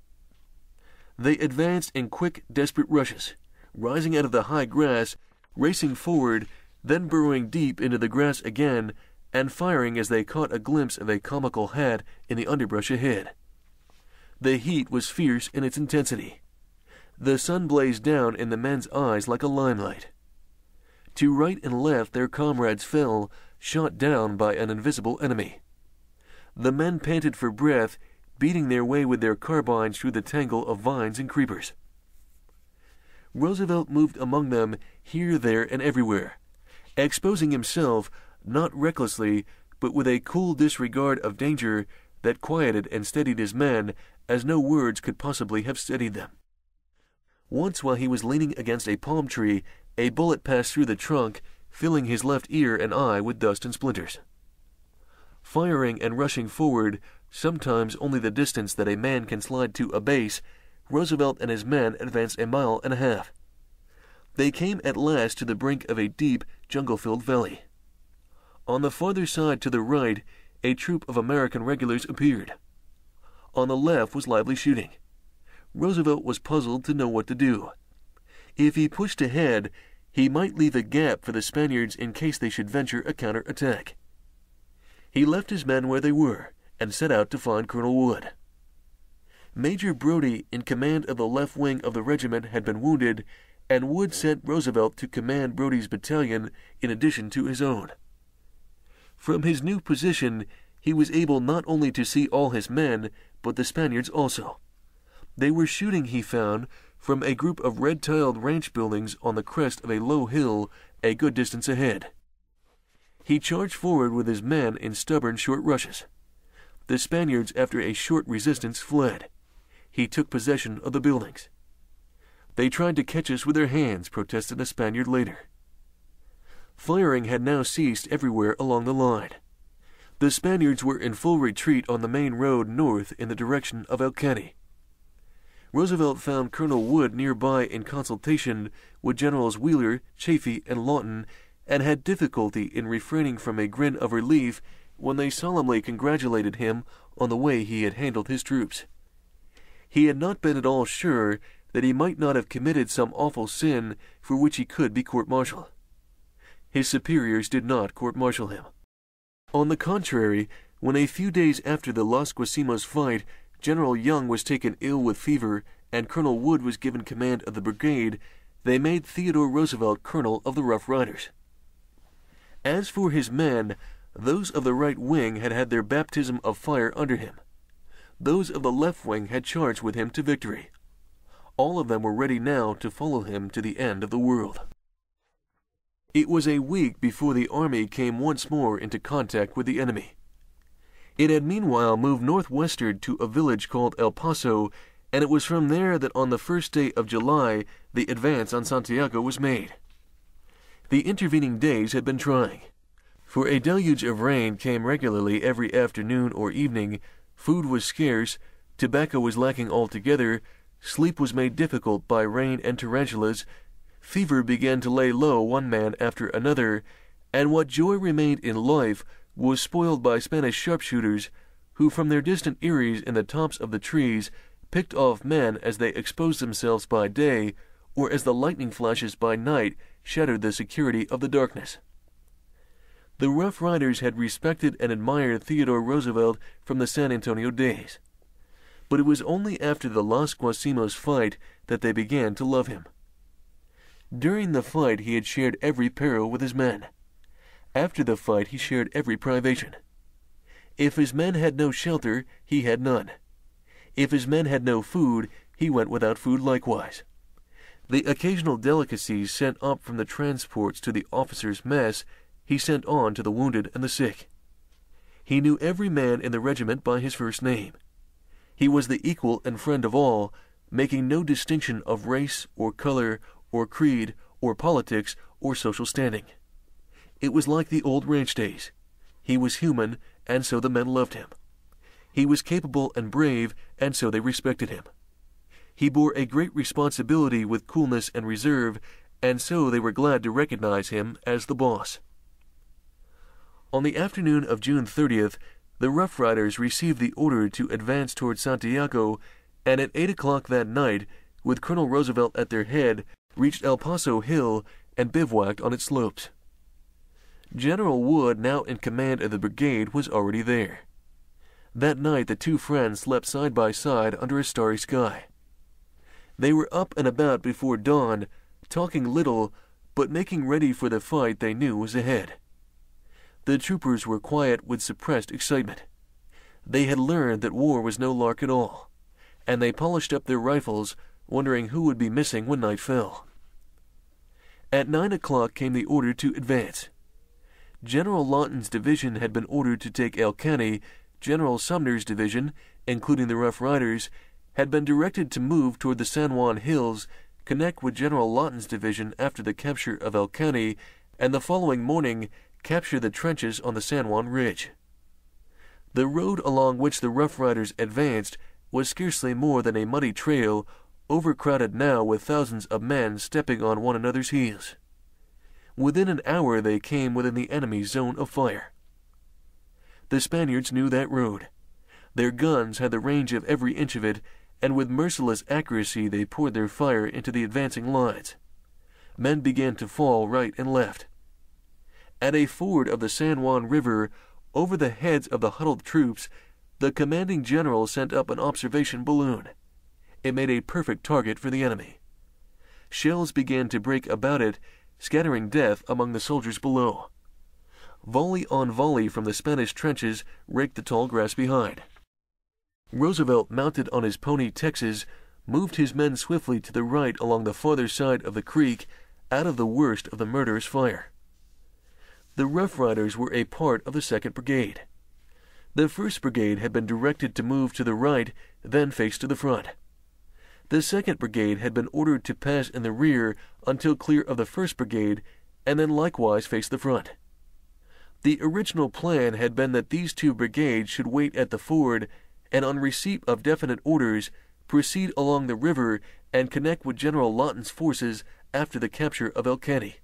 They advanced in quick, desperate rushes, rising out of the high grass, racing forward, then burrowing deep into the grass again, and firing as they caught a glimpse of a comical hat in the underbrush ahead. The heat was fierce in its intensity. The sun blazed down in the men's eyes like a limelight. To right and left their comrades fell, shot down by an invisible enemy. The men panted for breath, beating their way with their carbines through the tangle of vines and creepers. Roosevelt moved among them here, there, and everywhere, exposing himself not recklessly, but with a cool disregard of danger that quieted and steadied his men as no words could possibly have steadied them. Once, while he was leaning against a palm tree, a bullet passed through the trunk, filling his left ear and eye with dust and splinters. Firing and rushing forward, sometimes only the distance that a man can slide to a base, Roosevelt and his men advanced a mile and a half. They came at last to the brink of a deep, jungle filled valley. On the farther side to the right, a troop of American regulars appeared. On the left was lively shooting. Roosevelt was puzzled to know what to do. If he pushed ahead, he might leave a gap for the Spaniards in case they should venture a counter attack. He left his men where they were and set out to find Colonel Wood. Major Brodie, in command of the left wing of the regiment, had been wounded, and Wood sent Roosevelt to command Brodie's battalion in addition to his own. From his new position, he was able not only to see all his men, but the Spaniards also. They were shooting, he found, from a group of red tiled ranch buildings on the crest of a low hill a good distance ahead. He charged forward with his men in stubborn short rushes. The Spaniards, after a short resistance, fled. He took possession of the buildings. They tried to catch us with their hands, protested a Spaniard later. Firing had now ceased everywhere along the line. The Spaniards were in full retreat on the main road north in the direction of El Caney. Roosevelt found Colonel Wood nearby in consultation with Generals Wheeler, Chaffee, and Lawton, and had difficulty in refraining from a grin of relief when they solemnly congratulated him on the way he had handled his troops. He had not been at all sure that he might not have committed some awful sin for which he could be court-martialed. His superiors did not court-martial him. On the contrary, when a few days after the Las Guasimas fight, General Young was taken ill with fever and Colonel Wood was given command of the brigade, they made Theodore Roosevelt colonel of the Rough Riders. As for his men, those of the right wing had had their baptism of fire under him. Those of the left wing had charged with him to victory. All of them were ready now to follow him to the end of the world. It was a week before the army came once more into contact with the enemy. It had meanwhile moved northwestward to a village called El Paso, and it was from there that on the first day of July the advance on Santiago was made. The intervening days had been trying, for a deluge of rain came regularly every afternoon or evening, food was scarce, tobacco was lacking altogether, sleep was made difficult by rain and tarantulas, Fever began to lay low one man after another, and what joy remained in life was spoiled by Spanish sharpshooters, who from their distant eyries in the tops of the trees picked off men as they exposed themselves by day, or as the lightning flashes by night shattered the security of the darkness. The Rough Riders had respected and admired Theodore Roosevelt from the San Antonio days. But it was only after the Las Guasimas fight that they began to love him. During the fight, he had shared every peril with his men. After the fight, he shared every privation. If his men had no shelter, he had none. If his men had no food, he went without food likewise. The occasional delicacies sent up from the transports to the officers' mess he sent on to the wounded and the sick. He knew every man in the regiment by his first name. He was the equal and friend of all, making no distinction of race or color or creed or politics or social standing. It was like the old ranch days. He was human, and so the men loved him. He was capable and brave, and so they respected him. He bore a great responsibility with coolness and reserve, and so they were glad to recognize him as the boss. On the afternoon of June 30th, the Rough Riders received the order to advance toward Santiago, and at 8 o'clock that night, with Colonel Roosevelt at their head, reached El Paso Hill and bivouacked on its slopes. General Wood, now in command of the brigade, was already there. That night the two friends slept side by side under a starry sky. They were up and about before dawn, talking little, but making ready for the fight they knew was ahead. The troopers were quiet with suppressed excitement. They had learned that war was no lark at all, and they polished up their rifles, wondering who would be missing when night fell. At nine o'clock came the order to advance. General Lawton's division had been ordered to take El Caney. General Sumner's division, including the Rough Riders, had been directed to move toward the San Juan Hills, connect with General Lawton's division after the capture of El Caney, and the following morning capture the trenches on the San Juan Ridge. The road along which the Rough Riders advanced was scarcely more than a muddy trail, overcrowded now with thousands of men stepping on one another's heels. Within an hour they came within the enemy's zone of fire. The Spaniards knew that road. Their guns had the range of every inch of it, and with merciless accuracy they poured their fire into the advancing lines. Men began to fall right and left. At a ford of the San Juan River, over the heads of the huddled troops, the commanding general sent up an observation balloon. It made a perfect target for the enemy. Shells began to break about it, scattering death among the soldiers below. Volley on volley from the Spanish trenches raked the tall grass behind. Roosevelt, mounted on his pony Texas, moved his men swiftly to the right along the farther side of the creek, out of the worst of the murderous fire. The Rough Riders were a part of the Second Brigade. The First Brigade had been directed to move to the right, then face to the front. The Second Brigade had been ordered to pass in the rear until clear of the First Brigade, and then likewise face the front. The original plan had been that these two brigades should wait at the ford and, on receipt of definite orders, proceed along the river and connect with General Lawton's forces after the capture of El Caney.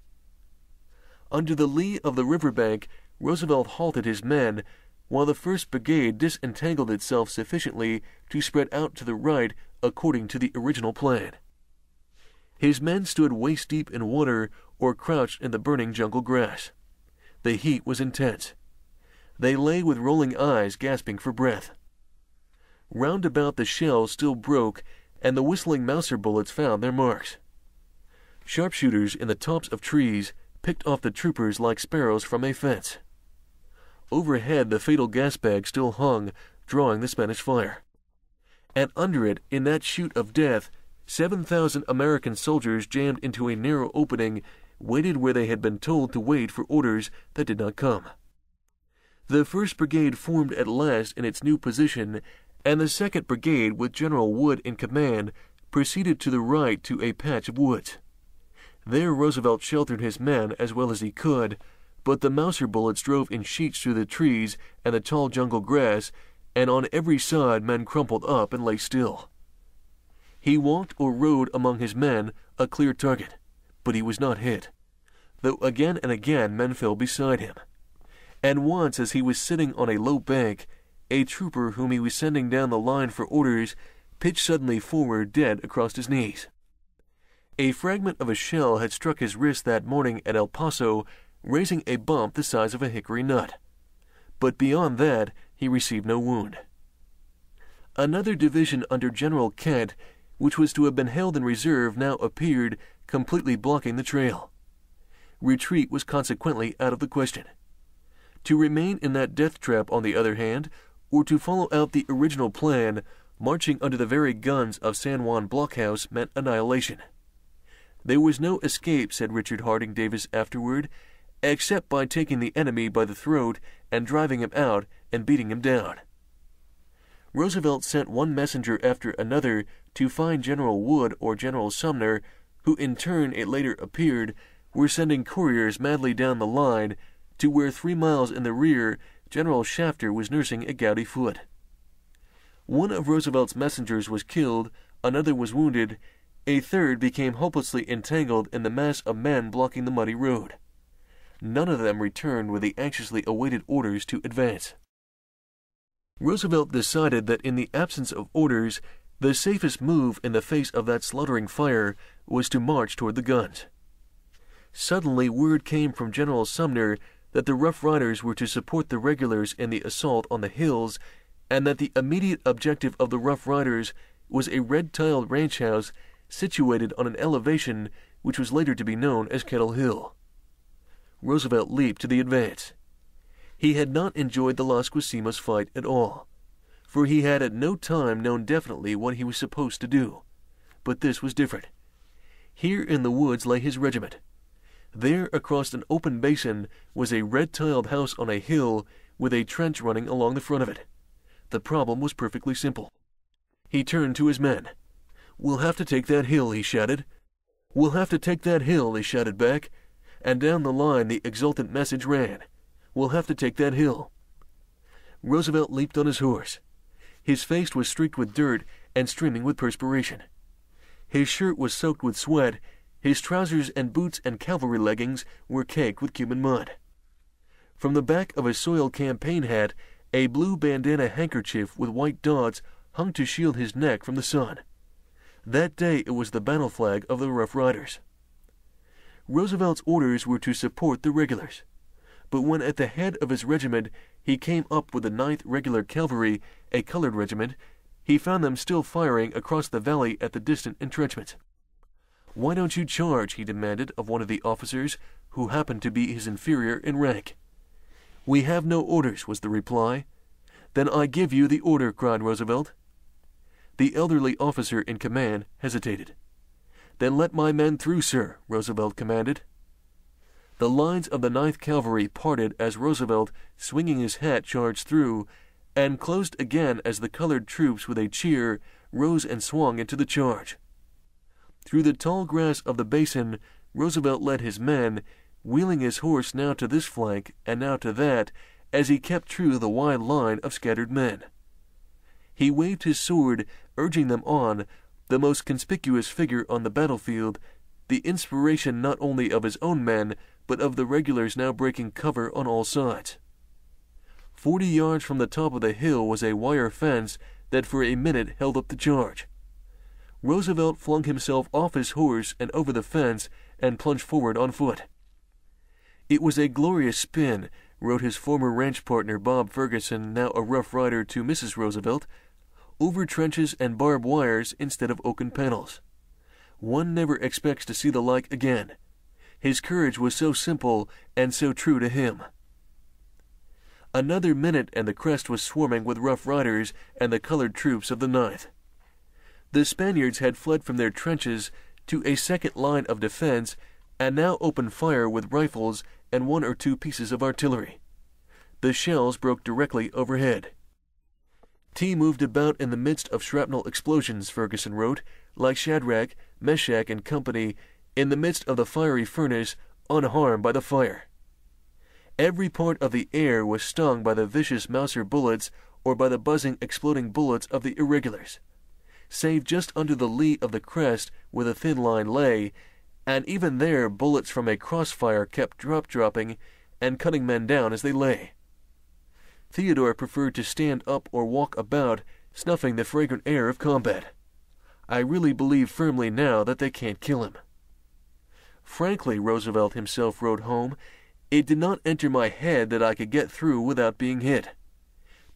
Under the lee of the river bank, Roosevelt halted his men, while the First Brigade disentangled itself sufficiently to spread out to the right according to the original plan. His men stood waist deep in water or crouched in the burning jungle grass. The heat was intense. They lay with rolling eyes, gasping for breath. Round about the shells still broke, and the whistling Mauser bullets found their marks. Sharpshooters in the tops of trees picked off the troopers like sparrows from a fence. Overhead, the fatal gas bag still hung, drawing the Spanish fire. And under it, in that chute of death, 7,000 American soldiers jammed into a narrow opening waited where they had been told to wait for orders that did not come. The 1st Brigade formed at last in its new position, and the 2nd Brigade, with General Wood in command, proceeded to the right to a patch of woods. There Roosevelt sheltered his men as well as he could, but the Mauser bullets drove in sheets through the trees and the tall jungle grass, and on every side men crumpled up and lay still. He walked or rode among his men, a clear target, but he was not hit, though again and again men fell beside him. And once, as he was sitting on a low bank, a trooper whom he was sending down the line for orders pitched suddenly forward dead across his knees. A fragment of a shell had struck his wrist that morning at El Paso raising a bump the size of a hickory nut. But beyond that, he received no wound. Another division under General Kent, which was to have been held in reserve, now appeared, completely blocking the trail. Retreat was consequently out of the question. To remain in that death trap, on the other hand, or to follow out the original plan, marching under the very guns of San Juan Blockhouse meant annihilation. There was no escape, said Richard Harding Davis afterward, except by taking the enemy by the throat and driving him out and beating him down. Roosevelt sent one messenger after another to find General Wood or General Sumner, who in turn, it later appeared, were sending couriers madly down the line to where three miles in the rear General Shafter was nursing a gouty foot. One of Roosevelt's messengers was killed, another was wounded, a third became hopelessly entangled in the mass of men blocking the muddy road. None of them returned with the anxiously awaited orders to advance. Roosevelt decided that in the absence of orders, the safest move in the face of that slaughtering fire was to march toward the guns. Suddenly, word came from General Sumner that the Rough Riders were to support the regulars in the assault on the hills, and that the immediate objective of the Rough Riders was a red tiled ranch house situated on an elevation which was later to be known as Kettle Hill. Roosevelt leaped to the advance. He had not enjoyed the Las Guasimas fight at all, for he had at no time known definitely what he was supposed to do. But this was different. Here in the woods lay his regiment. There, across an open basin, was a red tiled house on a hill with a trench running along the front of it. The problem was perfectly simple. He turned to his men. We'll have to take that hill, he shouted. We'll have to take that hill, they shouted back. And down the line the exultant message ran. We'll have to take that hill. Roosevelt leaped on his horse. His face was streaked with dirt and streaming with perspiration. His shirt was soaked with sweat, his trousers and boots and cavalry leggings were caked with Cuban mud. From the back of a soiled campaign hat, a blue bandana handkerchief with white dots hung to shield his neck from the sun. That day it was the battle flag of the Rough Riders. Roosevelt's orders were to support the regulars. But when at the head of his regiment he came up with the Ninth Regular Cavalry, a colored regiment, he found them still firing across the valley at the distant entrenchments. Why don't you charge? he demanded of one of the officers, who happened to be his inferior in rank. We have no orders, was the reply. Then I give you the order, cried Roosevelt. The elderly officer in command hesitated. Then let my men through, sir, Roosevelt commanded. The lines of the Ninth Cavalry parted as Roosevelt, swinging his hat, charged through, and closed again as the colored troops, with a cheer, rose and swung into the charge. Through the tall grass of the basin, Roosevelt led his men, wheeling his horse now to this flank and now to that, as he kept true the wide line of scattered men. He waved his sword, urging them on, the most conspicuous figure on the battlefield, the inspiration not only of his own men, but of the regulars now breaking cover on all sides. Forty yards from the top of the hill was a wire fence that for a minute held up the charge. Roosevelt flung himself off his horse and over the fence and plunged forward on foot. It was a glorious spin, wrote his former ranch partner Bob Ferguson, now a rough rider, to Mrs. Roosevelt, over trenches and barbed wires instead of oaken panels. One never expects to see the like again. His courage was so simple and so true to him. Another minute and the crest was swarming with rough riders and the colored troops of the Ninth. The Spaniards had fled from their trenches to a second line of defense and now opened fire with rifles and one or two pieces of artillery. The shells broke directly overhead. T moved about in the midst of shrapnel explosions, Ferguson wrote, like Shadrach, Meshach, and company, in the midst of the fiery furnace, unharmed by the fire. Every part of the air was stung by the vicious Mauser bullets or by the buzzing, exploding bullets of the irregulars save just under the lee of the crest where the thin line lay, and even there bullets from a crossfire kept drop dropping and cutting men down as they lay. Theodore preferred to stand up or walk about, snuffing the fragrant air of combat. I really believe firmly now that they can't kill him. Frankly, Roosevelt himself wrote home, It did not enter my head that I could get through without being hit.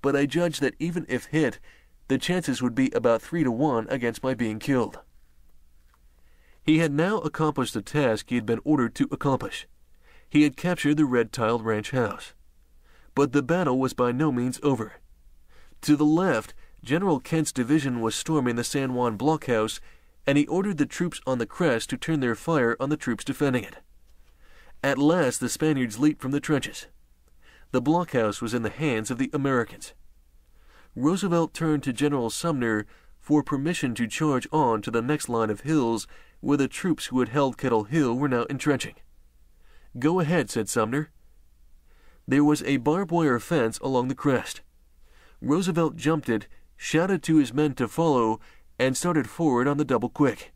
But I judged that even if hit, the chances would be about three to one against my being killed. He had now accomplished the task he had been ordered to accomplish. He had captured the red tiled ranch house. But the battle was by no means over. To the left, General Kent's division was storming the San Juan blockhouse, and he ordered the troops on the crest to turn their fire on the troops defending it. At last, the Spaniards leaped from the trenches. The blockhouse was in the hands of the Americans. Roosevelt turned to General Sumner for permission to charge on to the next line of hills where the troops who had held Kettle Hill were now entrenching. Go ahead, said Sumner. There was a barbed wire fence along the crest. Roosevelt jumped it, shouted to his men to follow, and started forward on the double quick.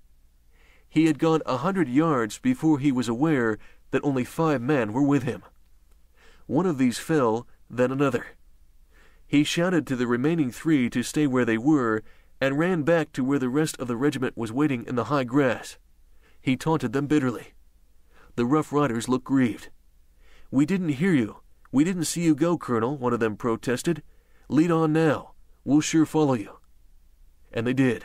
He had gone a hundred yards before he was aware that only five men were with him. One of these fell, then another. He shouted to the remaining three to stay where they were and ran back to where the rest of the regiment was waiting in the high grass. He taunted them bitterly. The Rough Riders looked grieved. We didn't hear you. We didn't see you go, Colonel, one of them protested. Lead on now. We'll sure follow you. And they did.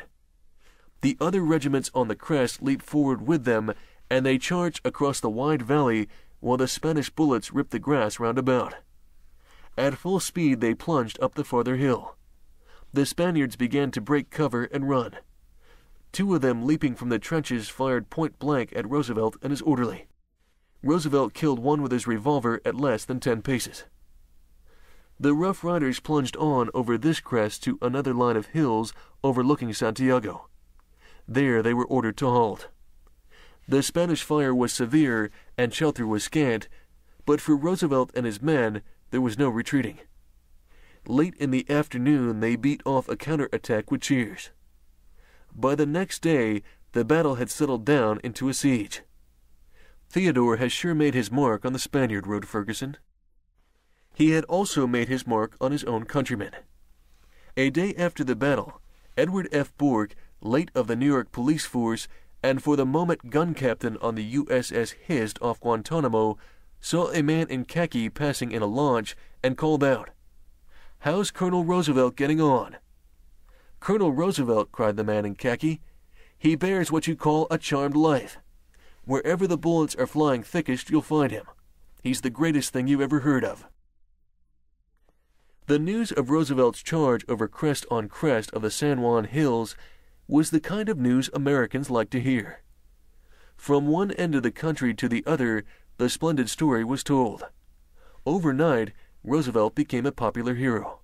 The other regiments on the crest leaped forward with them, and they charged across the wide valley while the Spanish bullets ripped the grass round about. At full speed they plunged up the farther hill. The Spaniards began to break cover and run. Two of them, leaping from the trenches, fired point blank at Roosevelt and his orderly. Roosevelt killed one with his revolver at less than ten paces. The Rough Riders plunged on over this crest to another line of hills overlooking Santiago. There they were ordered to halt. The Spanish fire was severe and shelter was scant, but for Roosevelt and his men there was no retreating. Late in the afternoon, they beat off a counterattack with cheers. By the next day, the battle had settled down into a siege. Theodore has sure made his mark on the Spaniard, wrote Ferguson. He had also made his mark on his own countrymen. A day after the battle, Edward F. Bourke, late of the New York police force and for the moment gun captain on the USS Hist off Guantanamo, saw a man in khaki passing in a launch and called out, How's Colonel Roosevelt getting on? Colonel Roosevelt, cried the man in khaki. He bears what you call a charmed life. Wherever the bullets are flying thickest, you'll find him. He's the greatest thing you ever heard of. The news of Roosevelt's charge over crest on crest of the San Juan Hills was the kind of news Americans like to hear. From one end of the country to the other, the splendid story was told. Overnight, Roosevelt became a popular hero.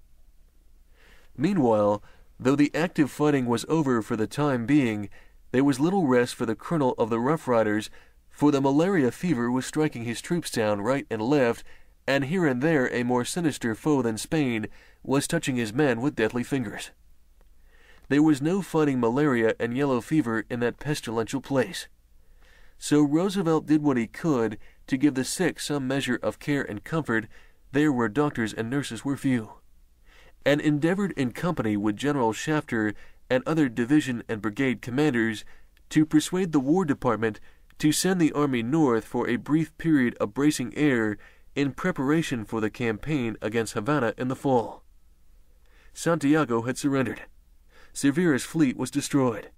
Meanwhile, though the active fighting was over for the time being, there was little rest for the colonel of the Rough Riders, for the malaria fever was striking his troops down right and left, and here and there a more sinister foe than Spain was touching his men with deadly fingers. There was no fighting malaria and yellow fever in that pestilential place. So Roosevelt did what he could to give the sick some measure of care and comfort there where doctors and nurses were few, and endeavored in company with General Shafter and other division and brigade commanders to persuade the War Department to send the Army north for a brief period of bracing air in preparation for the campaign against Havana in the fall. Santiago had surrendered. Cervera's fleet was destroyed.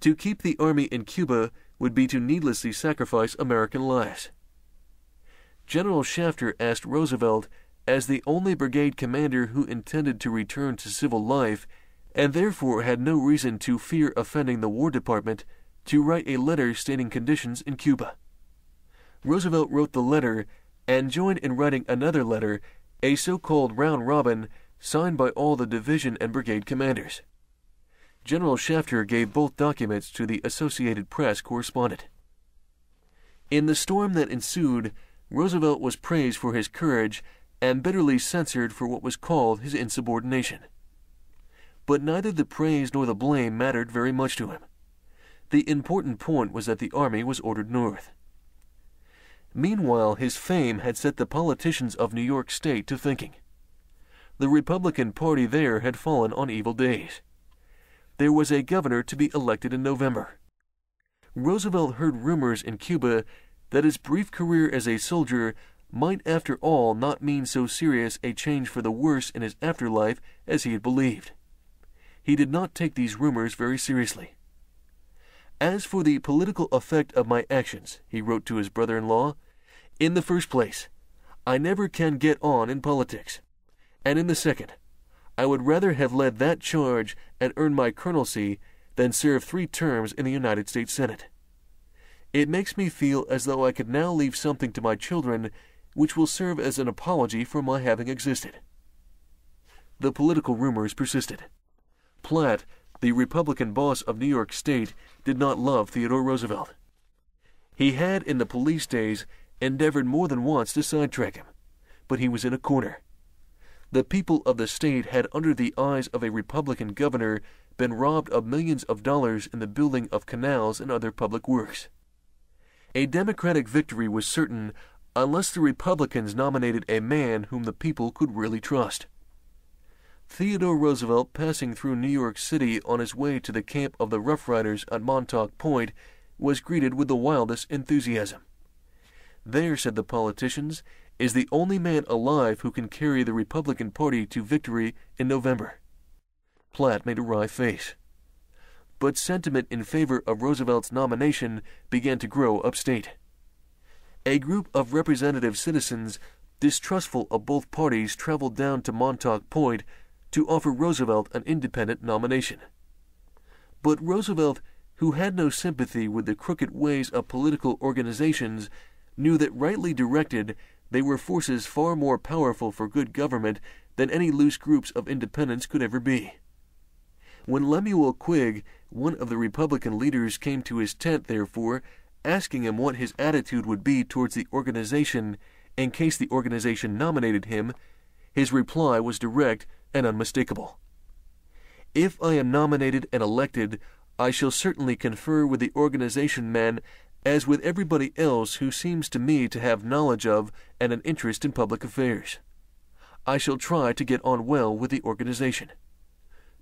To keep the army in Cuba would be to needlessly sacrifice American lives. General Shafter asked Roosevelt, as the only brigade commander who intended to return to civil life, and therefore had no reason to fear offending the War Department, to write a letter stating conditions in Cuba. Roosevelt wrote the letter and joined in writing another letter, a so called round robin, signed by all the division and brigade commanders. General Shafter gave both documents to the Associated Press correspondent. In the storm that ensued, Roosevelt was praised for his courage and bitterly censured for what was called his insubordination. But neither the praise nor the blame mattered very much to him. The important point was that the army was ordered north. Meanwhile, his fame had set the politicians of New York State to thinking. The Republican Party there had fallen on evil days. There was a governor to be elected in November. Roosevelt heard rumors in Cuba that his brief career as a soldier might after all not mean so serious a change for the worse in his afterlife as he had believed. He did not take these rumors very seriously. As for the political effect of my actions, he wrote to his brother in law, in the first place, I never can get on in politics. And in the second, I would rather have led that charge and earned my colonelcy than serve three terms in the United States Senate. It makes me feel as though I could now leave something to my children which will serve as an apology for my having existed. The political rumors persisted. Platt, the Republican boss of New York State, did not love Theodore Roosevelt. He had, in the police days, endeavored more than once to sidetrack him, but he was in a corner. The people of the state had, under the eyes of a Republican governor, been robbed of millions of dollars in the building of canals and other public works. A Democratic victory was certain unless the Republicans nominated a man whom the people could really trust. Theodore Roosevelt, passing through New York City on his way to the camp of the Rough Riders at Montauk Point, was greeted with the wildest enthusiasm. There, said the politicians, is the only man alive who can carry the Republican Party to victory in November. Platt made a wry face. But sentiment in favor of Roosevelt's nomination began to grow upstate. A group of representative citizens, distrustful of both parties, traveled down to Montauk Point to offer Roosevelt an independent nomination. But Roosevelt, who had no sympathy with the crooked ways of political organizations, knew that rightly directed, they were forces far more powerful for good government than any loose groups of independents could ever be. When Lemuel Quigg, one of the Republican leaders, came to his tent, therefore, asking him what his attitude would be towards the organization in case the organization nominated him, his reply was direct and unmistakable. If I am nominated and elected, I shall certainly confer with the organization men as with everybody else who seems to me to have knowledge of and an interest in public affairs. I shall try to get on well with the organization.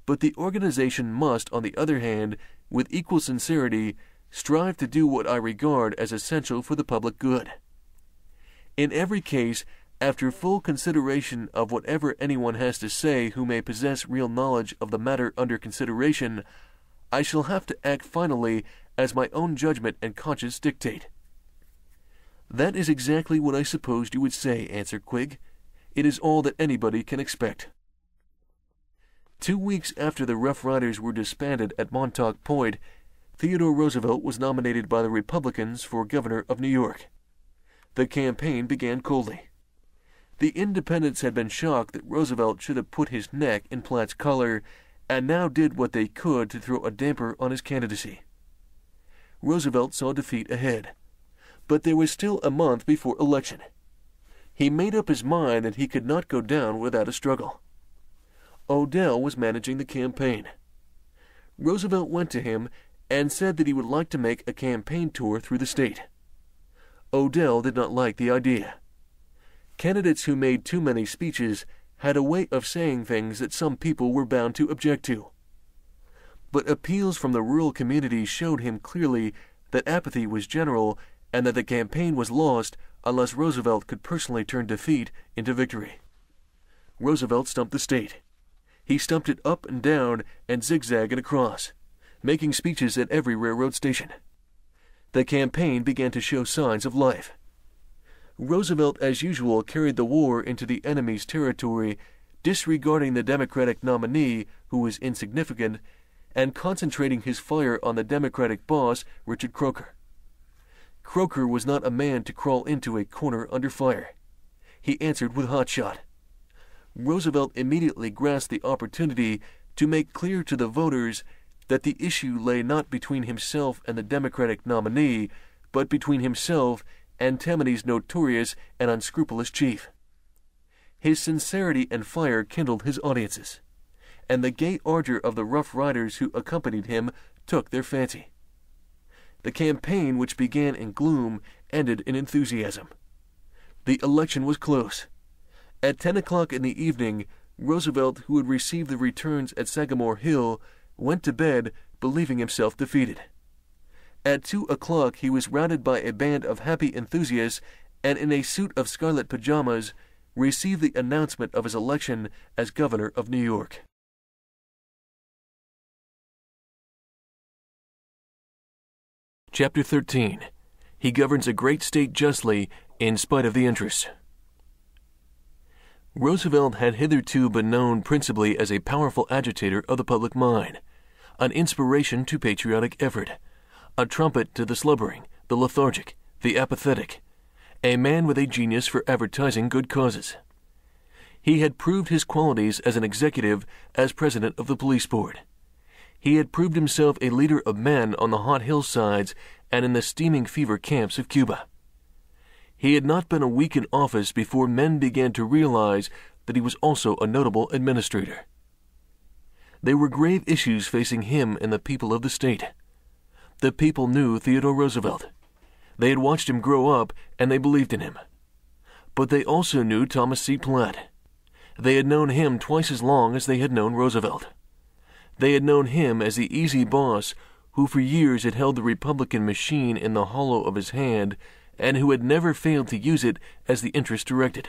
But the organization must, on the other hand, with equal sincerity, strive to do what I regard as essential for the public good. In every case, after full consideration of whatever anyone has to say who may possess real knowledge of the matter under consideration, I shall have to act finally as my own judgment and conscience dictate. That is exactly what I supposed you would say, answered Quigg. It is all that anybody can expect. Two weeks after the Rough Riders were disbanded at Montauk Point, Theodore Roosevelt was nominated by the Republicans for governor of New York. The campaign began coldly. The independents had been shocked that Roosevelt should have put his neck in Platt's collar and now did what they could to throw a damper on his candidacy. Roosevelt saw defeat ahead, but there was still a month before election. He made up his mind that he could not go down without a struggle. Odell was managing the campaign. Roosevelt went to him and said that he would like to make a campaign tour through the state. Odell did not like the idea. Candidates who made too many speeches had a way of saying things that some people were bound to object to. But appeals from the rural community showed him clearly that apathy was general and that the campaign was lost unless Roosevelt could personally turn defeat into victory. Roosevelt stumped the state. He stumped it up and down and zigzag and across making speeches at every railroad station. The campaign began to show signs of life. Roosevelt, as usual, carried the war into the enemy's territory, disregarding the Democratic nominee, who was insignificant, and concentrating his fire on the Democratic boss, Richard Croker. Croker was not a man to crawl into a corner under fire. He answered with hot shot. Roosevelt immediately grasped the opportunity to make clear to the voters that the issue lay not between himself and the Democratic nominee, but between himself and Tammany's notorious and unscrupulous chief. His sincerity and fire kindled his audiences, and the gay ardor of the Rough Riders who accompanied him took their fancy. The campaign, which began in gloom, ended in enthusiasm. The election was close. At ten o'clock in the evening, Roosevelt, who had received the returns at Sagamore Hill, went to bed believing himself defeated. At two o'clock he was routed by a band of happy enthusiasts and in a suit of scarlet pajamas received the announcement of his election as governor of New York. Chapter 13 He governs a great state justly in spite of the interests. Roosevelt had hitherto been known principally as a powerful agitator of the public mind, an inspiration to patriotic effort, a trumpet to the slumbering, the lethargic, the apathetic, a man with a genius for advertising good causes. He had proved his qualities as an executive as president of the police board. He had proved himself a leader of men on the hot hillsides and in the steaming fever camps of Cuba. He had not been a week in office before men began to realize that he was also a notable administrator. There were grave issues facing him and the people of the state. The people knew Theodore Roosevelt. They had watched him grow up and they believed in him. But they also knew Thomas C. Platt. They had known him twice as long as they had known Roosevelt. They had known him as the easy boss who for years had held the Republican machine in the hollow of his hand and who had never failed to use it as the interest directed.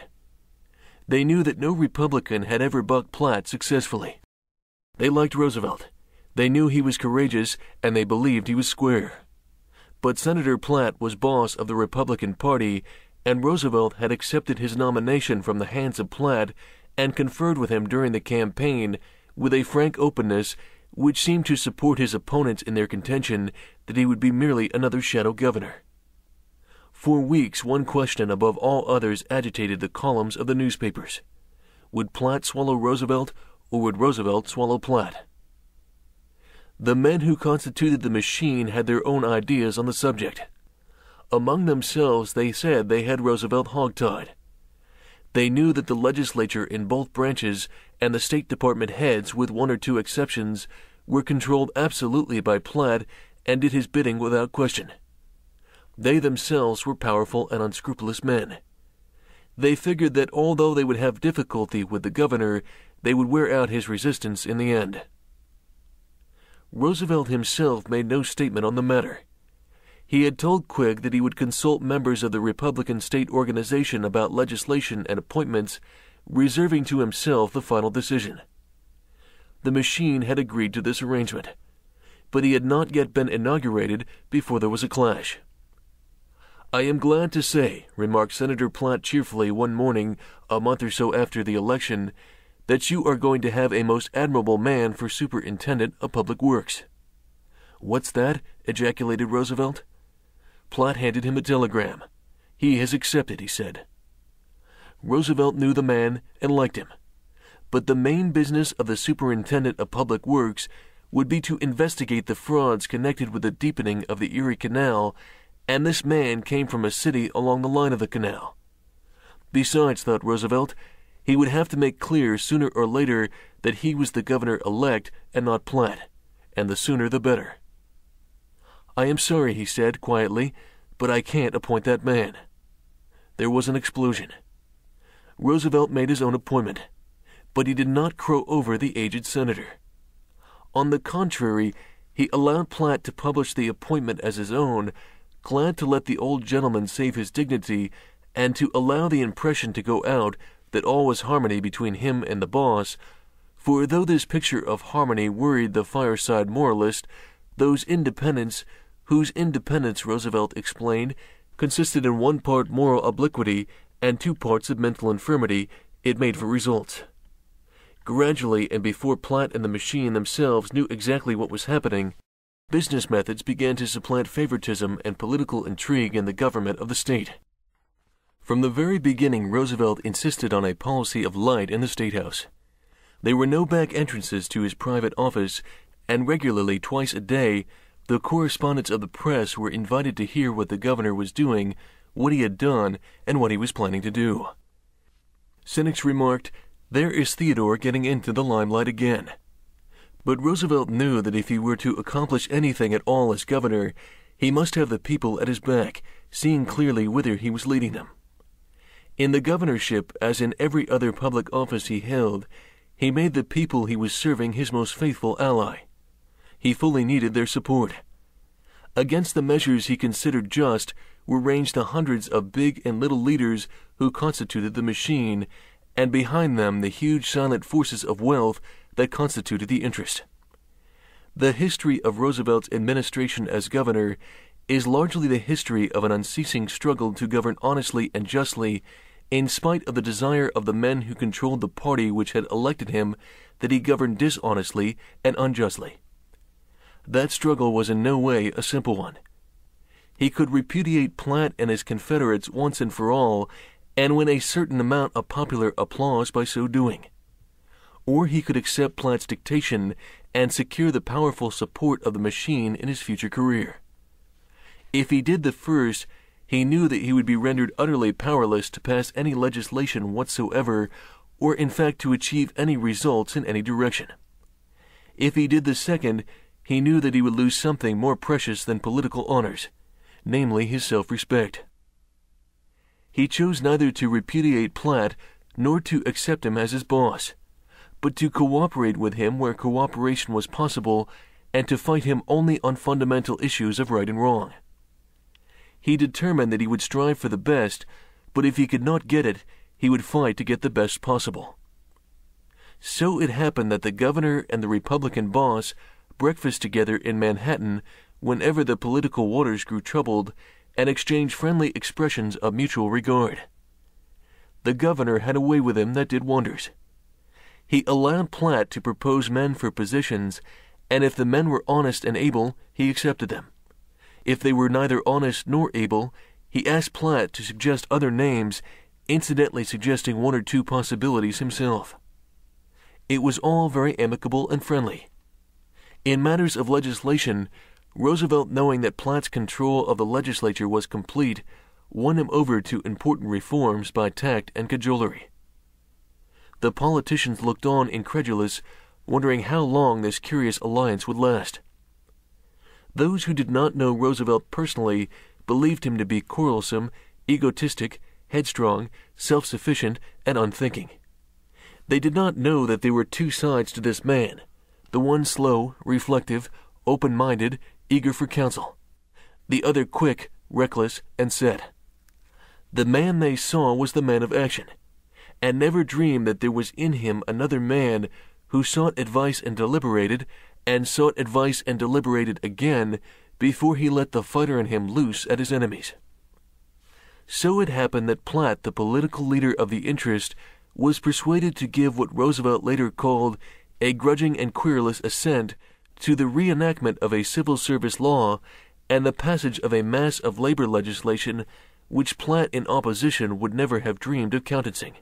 They knew that no Republican had ever bucked Platt successfully. They liked Roosevelt. They knew he was courageous and they believed he was square. But Senator Platt was boss of the Republican Party, and Roosevelt had accepted his nomination from the hands of Platt and conferred with him during the campaign with a frank openness which seemed to support his opponents in their contention that he would be merely another shadow governor. For weeks, one question above all others agitated the columns of the newspapers. Would Platt swallow Roosevelt, or would Roosevelt swallow Platt? The men who constituted the machine had their own ideas on the subject. Among themselves, they said they had Roosevelt hogtied. They knew that the legislature in both branches and the State Department heads, with one or two exceptions, were controlled absolutely by Platt and did his bidding without question. They themselves were powerful and unscrupulous men. They figured that although they would have difficulty with the governor, they would wear out his resistance in the end. Roosevelt himself made no statement on the matter. He had told Quigg that he would consult members of the Republican state organization about legislation and appointments, reserving to himself the final decision. The machine had agreed to this arrangement, but he had not yet been inaugurated before there was a clash. I am glad to say, remarked Senator Platt cheerfully one morning a month or so after the election, that you are going to have a most admirable man for superintendent of public works. What's that? ejaculated Roosevelt. Platt handed him a telegram. He has accepted, he said. Roosevelt knew the man and liked him. But the main business of the superintendent of public works would be to investigate the frauds connected with the deepening of the Erie Canal, and this man came from a city along the line of the canal. Besides, thought Roosevelt, he would have to make clear sooner or later that he was the governor elect and not Platt, and the sooner the better. I am sorry, he said quietly, but I can't appoint that man. There was an explosion. Roosevelt made his own appointment, but he did not crow over the aged senator. On the contrary, he allowed Platt to publish the appointment as his own, glad to let the old gentleman save his dignity and to allow the impression to go out that all was harmony between him and the boss, for though this picture of harmony worried the fireside moralist, those independents, whose independence Roosevelt explained consisted in one part moral obliquity and two parts of mental infirmity, it made for results. Gradually, and before Platt and the machine themselves knew exactly what was happening, business methods began to supplant favoritism and political intrigue in the government of the state. From the very beginning, Roosevelt insisted on a policy of light in the State House. There were no back entrances to his private office, and regularly, twice a day, the correspondents of the press were invited to hear what the governor was doing, what he had done, and what he was planning to do. Cynics remarked, There is Theodore getting into the limelight again. But Roosevelt knew that if he were to accomplish anything at all as governor, he must have the people at his back, seeing clearly whither he was leading them. In the governorship, as in every other public office he held, he made the people he was serving his most faithful ally. He fully needed their support. Against the measures he considered just, were ranged the hundreds of big and little leaders who constituted the machine, and behind them the huge silent forces of wealth that constituted the interest. The history of Roosevelt's administration as governor is largely the history of an unceasing struggle to govern honestly and justly, in spite of the desire of the men who controlled the party which had elected him that he governed dishonestly and unjustly. That struggle was in no way a simple one. He could repudiate Platt and his Confederates once and for all, and win a certain amount of popular applause by so doing. Or he could accept Platt's dictation and secure the powerful support of the machine in his future career. If he did the first, he knew that he would be rendered utterly powerless to pass any legislation whatsoever, or in fact to achieve any results in any direction. If he did the second, he knew that he would lose something more precious than political honors, namely his self respect. He chose neither to repudiate Platt nor to accept him as his boss but to cooperate with him where cooperation was possible and to fight him only on fundamental issues of right and wrong. He determined that he would strive for the best, but if he could not get it, he would fight to get the best possible. So it happened that the governor and the Republican boss breakfast together in Manhattan whenever the political waters grew troubled and exchanged friendly expressions of mutual regard. The governor had a way with him that did wonders. He allowed Platt to propose men for positions, and if the men were honest and able, he accepted them. If they were neither honest nor able, he asked Platt to suggest other names, incidentally suggesting one or two possibilities himself. It was all very amicable and friendly. In matters of legislation, Roosevelt, knowing that Platt's control of the legislature was complete, won him over to important reforms by tact and cajolery. The politicians looked on incredulous, wondering how long this curious alliance would last. Those who did not know Roosevelt personally believed him to be quarrelsome, egotistic, headstrong, self sufficient, and unthinking. They did not know that there were two sides to this man the one slow, reflective, open minded, eager for counsel, the other quick, reckless, and set. The man they saw was the man of action and never dreamed that there was in him another man who sought advice and deliberated, and sought advice and deliberated again before he let the fighter in him loose at his enemies. So it happened that Platt, the political leader of the interest, was persuaded to give what Roosevelt later called a grudging and querulous assent to the reenactment of a civil service law and the passage of a mass of labor legislation which Platt in opposition would never have dreamed of countenancing.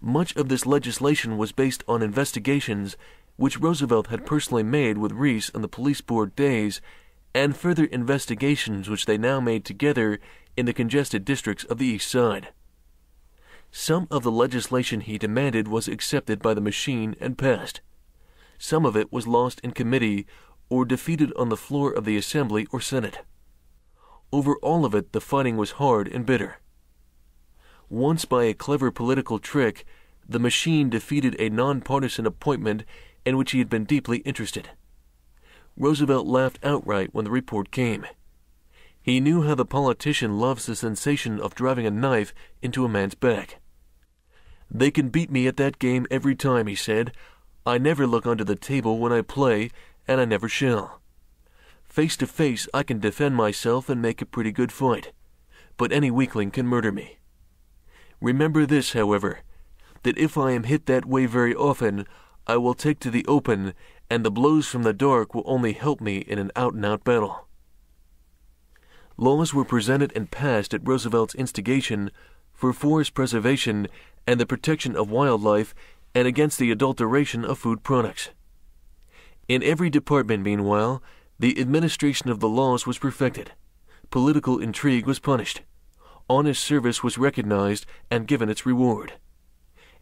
Much of this legislation was based on investigations which Roosevelt had personally made with Riis on the police board days, and further investigations which they now made together in the congested districts of the East Side. Some of the legislation he demanded was accepted by the machine and passed. Some of it was lost in committee or defeated on the floor of the Assembly or Senate. Over all of it, the fighting was hard and bitter. Once by a clever political trick, the machine defeated a nonpartisan appointment in which he had been deeply interested. Roosevelt laughed outright when the report came. He knew how the politician loves the sensation of driving a knife into a man's back. They can beat me at that game every time, he said. I never look under the table when I play, and I never shall. Face to face, I can defend myself and make a pretty good fight, but any weakling can murder me. Remember this, however, that if I am hit that way very often, I will take to the open, and the blows from the dark will only help me in an out and out battle. Laws were presented and passed at Roosevelt's instigation for forest preservation and the protection of wildlife and against the adulteration of food products. In every department, meanwhile, the administration of the laws was perfected. Political intrigue was punished honest service was recognized and given its reward.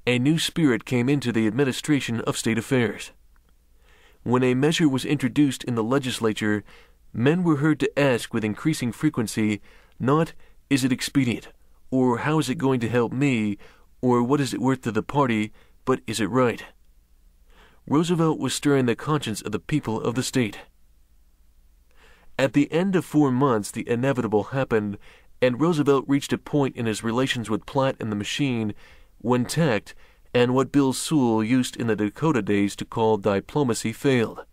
A new spirit came into the administration of state affairs. When a measure was introduced in the legislature, men were heard to ask with increasing frequency not, is it expedient, or how is it going to help me, or what is it worth to the party, but is it right? Roosevelt was stirring the conscience of the people of the state. At the end of four months, the inevitable happened, and Roosevelt reached a point in his relations with Platt and the machine when tact and what Bill Sewall used in the Dakota days to call diplomacy failed,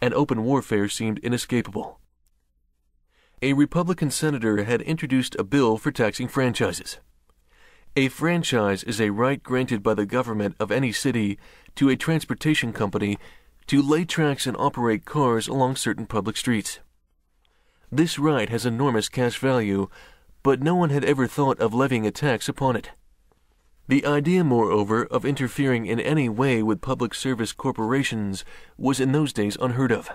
and open warfare seemed inescapable. A Republican senator had introduced a bill for taxing franchises. A franchise is a right granted by the government of any city to a transportation company to lay tracks and operate cars along certain public streets. This right has enormous cash value, but no one had ever thought of levying a tax upon it. The idea, moreover, of interfering in any way with public service corporations was in those days unheard of.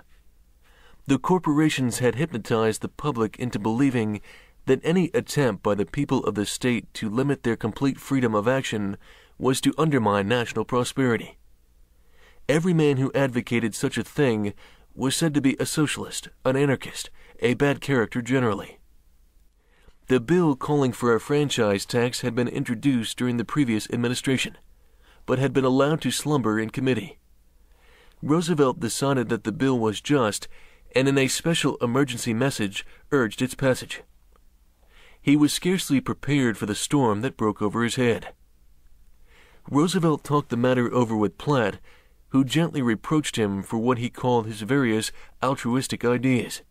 The corporations had hypnotized the public into believing that any attempt by the people of the state to limit their complete freedom of action was to undermine national prosperity. Every man who advocated such a thing was said to be a socialist, an anarchist, a bad character generally. The bill calling for a franchise tax had been introduced during the previous administration, but had been allowed to slumber in committee. Roosevelt decided that the bill was just and in a special emergency message urged its passage. He was scarcely prepared for the storm that broke over his head. Roosevelt talked the matter over with Platt, who gently reproached him for what he called his various altruistic ideas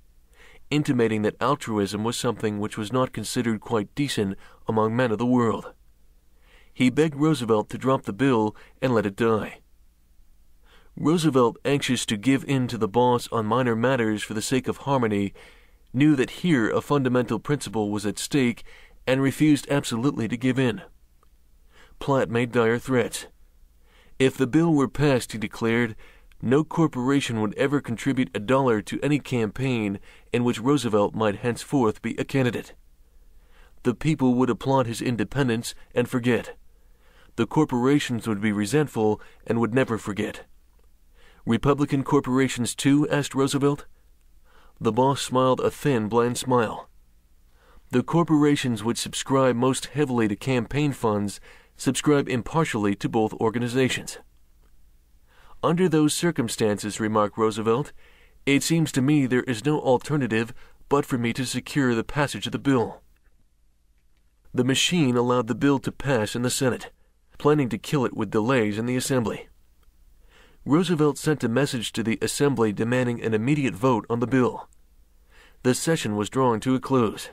intimating that altruism was something which was not considered quite decent among men of the world. He begged Roosevelt to drop the bill and let it die. Roosevelt, anxious to give in to the boss on minor matters for the sake of harmony, knew that here a fundamental principle was at stake and refused absolutely to give in. Platt made dire threats. If the bill were passed, he declared, no corporation would ever contribute a dollar to any campaign in which Roosevelt might henceforth be a candidate. The people would applaud his independence and forget. The corporations would be resentful and would never forget. Republican corporations, too? asked Roosevelt. The boss smiled a thin, bland smile. The corporations which subscribe most heavily to campaign funds subscribe impartially to both organizations. Under those circumstances, remarked Roosevelt, it seems to me there is no alternative but for me to secure the passage of the bill. The machine allowed the bill to pass in the Senate, planning to kill it with delays in the Assembly. Roosevelt sent a message to the Assembly demanding an immediate vote on the bill. The session was drawing to a close.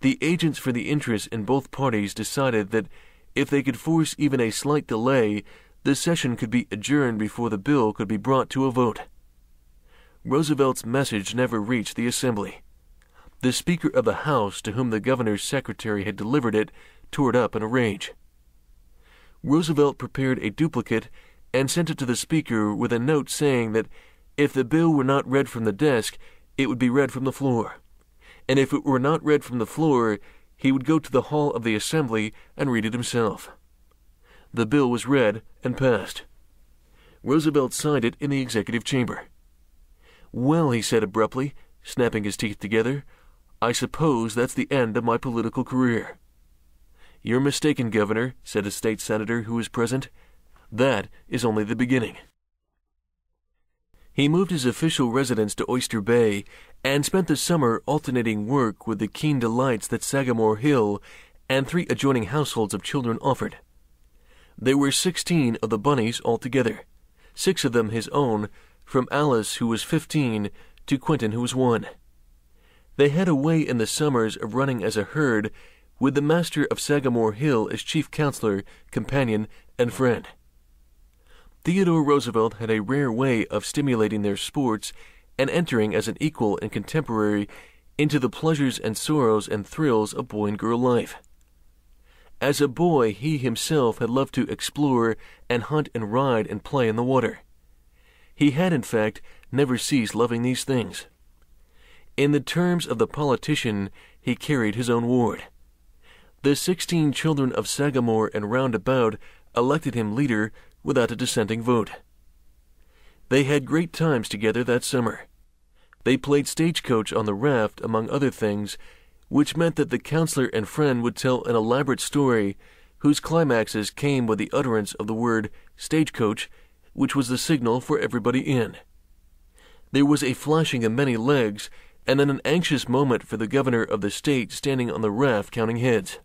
The agents for the interests in both parties decided that if they could force even a slight delay, the session could be adjourned before the bill could be brought to a vote. Roosevelt's message never reached the Assembly. The Speaker of the House, to whom the governor's secretary had delivered it, tore it up in a rage. Roosevelt prepared a duplicate and sent it to the Speaker with a note saying that if the bill were not read from the desk, it would be read from the floor. And if it were not read from the floor, he would go to the hall of the Assembly and read it himself. The bill was read and passed. Roosevelt signed it in the executive chamber. Well, he said abruptly, snapping his teeth together, I suppose that's the end of my political career. You're mistaken, Governor, said a state senator who was present. That is only the beginning. He moved his official residence to Oyster Bay and spent the summer alternating work with the keen delights that Sagamore Hill and three adjoining households of children offered. There were sixteen of the bunnies altogether, six of them his own, from Alice, who was fifteen, to Quentin, who was one. They had a way in the summers of running as a herd, with the master of Sagamore Hill as chief counselor, companion, and friend. Theodore Roosevelt had a rare way of stimulating their sports and entering as an equal and contemporary into the pleasures and sorrows and thrills of boy and girl life. As a boy, he himself had loved to explore and hunt and ride and play in the water. He had, in fact, never ceased loving these things. In the terms of the politician, he carried his own ward. The sixteen children of Sagamore and roundabout elected him leader without a dissenting vote. They had great times together that summer. They played stagecoach on the raft, among other things, which meant that the counselor and friend would tell an elaborate story whose climaxes came with the utterance of the word stagecoach, which was the signal for everybody in. There was a flashing of many legs and then an anxious moment for the governor of the state standing on the raft counting heads.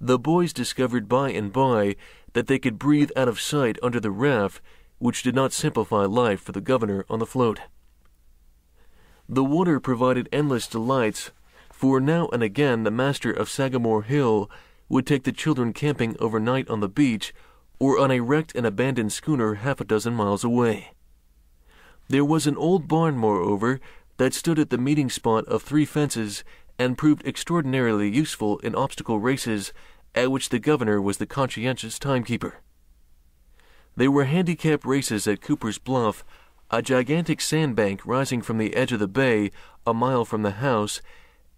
The boys discovered by and by that they could breathe out of sight under the raft, which did not simplify life for the governor on the float. The water provided endless delights, for now and again the master of Sagamore Hill would take the children camping overnight on the beach or on a wrecked and abandoned schooner half a dozen miles away. There was an old barn, moreover, that stood at the meeting spot of three fences and proved extraordinarily useful in obstacle races at which the governor was the conscientious timekeeper. There were handicap races at Cooper's Bluff, a gigantic sandbank rising from the edge of the bay a mile from the house,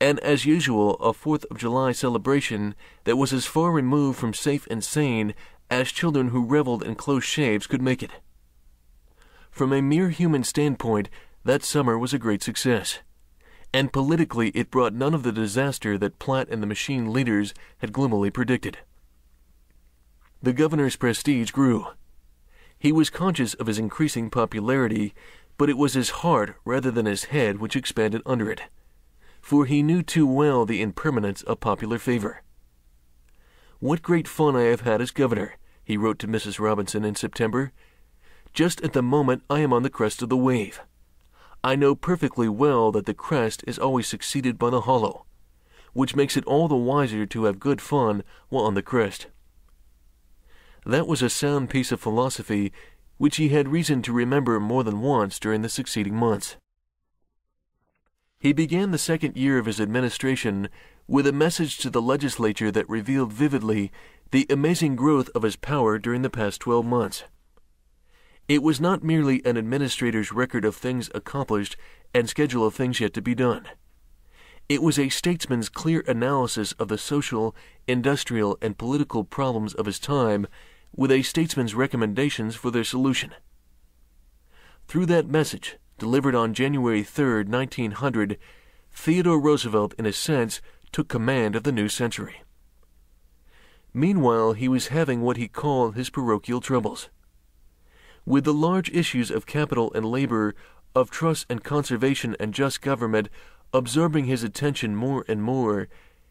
and as usual a Fourth of July celebration that was as far removed from safe and sane as children who reveled in close shaves could make it. From a mere human standpoint, that summer was a great success. And politically, it brought none of the disaster that Platt and the machine leaders had gloomily predicted. The governor's prestige grew. He was conscious of his increasing popularity, but it was his heart rather than his head which expanded under it, for he knew too well the impermanence of popular favor. What great fun I have had as governor, he wrote to Mrs. Robinson in September. Just at the moment I am on the crest of the wave. I know perfectly well that the crest is always succeeded by the hollow, which makes it all the wiser to have good fun while on the crest. That was a sound piece of philosophy which he had reason to remember more than once during the succeeding months. He began the second year of his administration with a message to the legislature that revealed vividly the amazing growth of his power during the past 12 months. It was not merely an administrator's record of things accomplished and schedule of things yet to be done. It was a statesman's clear analysis of the social, industrial, and political problems of his time with a statesman's recommendations for their solution. Through that message, delivered on January 3, 1900, Theodore Roosevelt, in a sense, took command of the new century. Meanwhile, he was having what he called his parochial troubles. With the large issues of capital and labor, of trust and conservation and just government absorbing his attention more and more,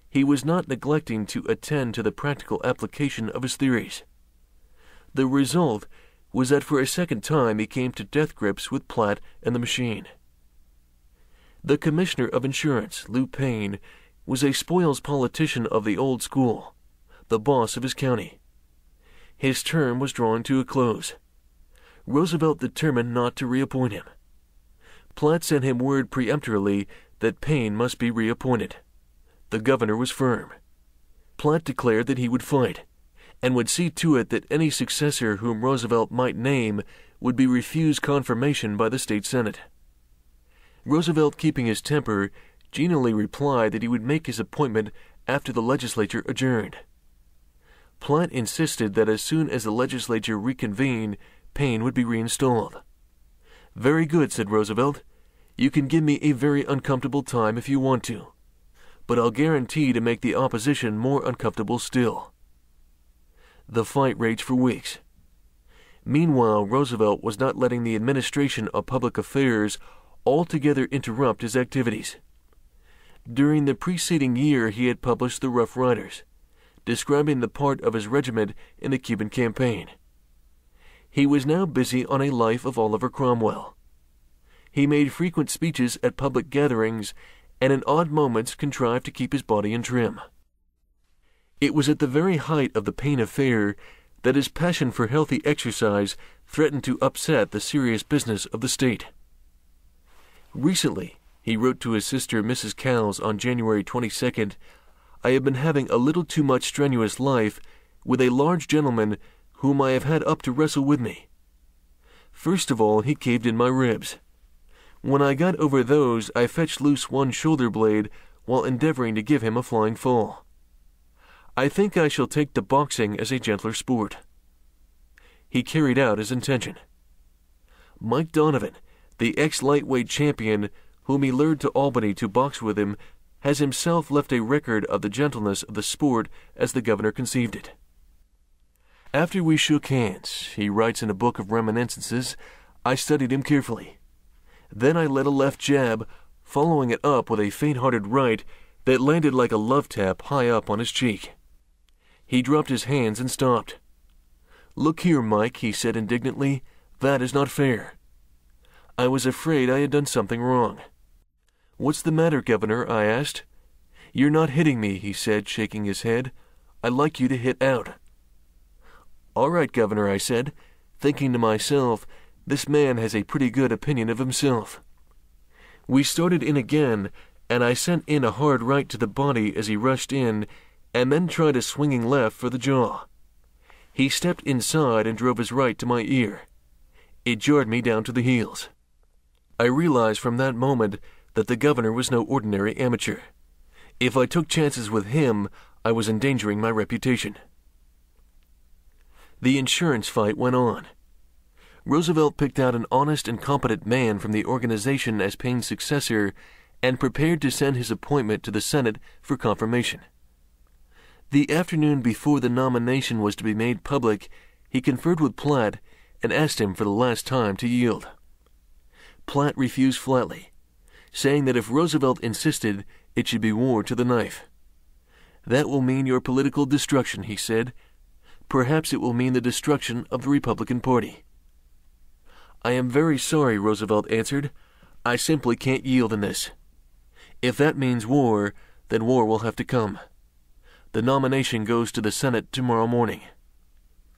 he was not neglecting to attend to the practical application of his theories. The result was that for a second time he came to death grips with Platt and the machine. The Commissioner of Insurance, Lou Payne, was a spoils politician of the old school, the boss of his county. His term was drawing to a close. Roosevelt determined not to reappoint him. Platt sent him word peremptorily that Payne must be reappointed. The governor was firm. Platt declared that he would fight, and would see to it that any successor whom Roosevelt might name would be refused confirmation by the state senate. Roosevelt, keeping his temper, genially replied that he would make his appointment after the legislature adjourned. Platt insisted that as soon as the legislature reconvened, Payne would be reinstalled. Very good, said Roosevelt. You can give me a very uncomfortable time if you want to, but I'll guarantee to make the opposition more uncomfortable still. The fight raged for weeks. Meanwhile, Roosevelt was not letting the administration of public affairs altogether interrupt his activities. During the preceding year, he had published The Rough Riders, describing the part of his regiment in the Cuban campaign. He was now busy on a life of Oliver Cromwell. He made frequent speeches at public gatherings and in odd moments contrived to keep his body in trim. It was at the very height of the Payne affair that his passion for healthy exercise threatened to upset the serious business of the state. Recently, he wrote to his sister, Mrs. Cowles, on January 22nd, I have been having a little too much strenuous life with a large gentleman whom I have had up to wrestle with me. First of all, he caved in my ribs. When I got over those, I fetched loose one shoulder blade while endeavoring to give him a flying fall. I think I shall take to boxing as a gentler sport. He carried out his intention. Mike Donovan, the ex lightweight champion, whom he lured to Albany to box with him, has himself left a record of the gentleness of the sport as the governor conceived it. After we shook hands, he writes in a book of reminiscences, I studied him carefully. Then I let a left jab, following it up with a faint hearted right that landed like a love tap high up on his cheek. He dropped his hands and stopped. Look here, Mike, he said indignantly. That is not fair. I was afraid I had done something wrong. What's the matter, Governor? I asked. You're not hitting me, he said, shaking his head. I'd like you to hit out. All right, Governor, I said, thinking to myself, this man has a pretty good opinion of himself. We started in again, and I sent in a hard right to the body as he rushed in, and then tried a swinging left for the jaw. He stepped inside and drove his right to my ear. It jarred me down to the heels. I realized from that moment that the governor was no ordinary amateur. If I took chances with him, I was endangering my reputation. The insurance fight went on. Roosevelt picked out an honest and competent man from the organization as Payne's successor and prepared to send his appointment to the Senate for confirmation. The afternoon before the nomination was to be made public, he conferred with Platt and asked him for the last time to yield. Platt refused flatly, saying that if Roosevelt insisted, it should be war to the knife. That will mean your political destruction, he said. Perhaps it will mean the destruction of the Republican Party. I am very sorry, Roosevelt answered. I simply can't yield in this. If that means war, then war will have to come. The nomination goes to the Senate tomorrow morning.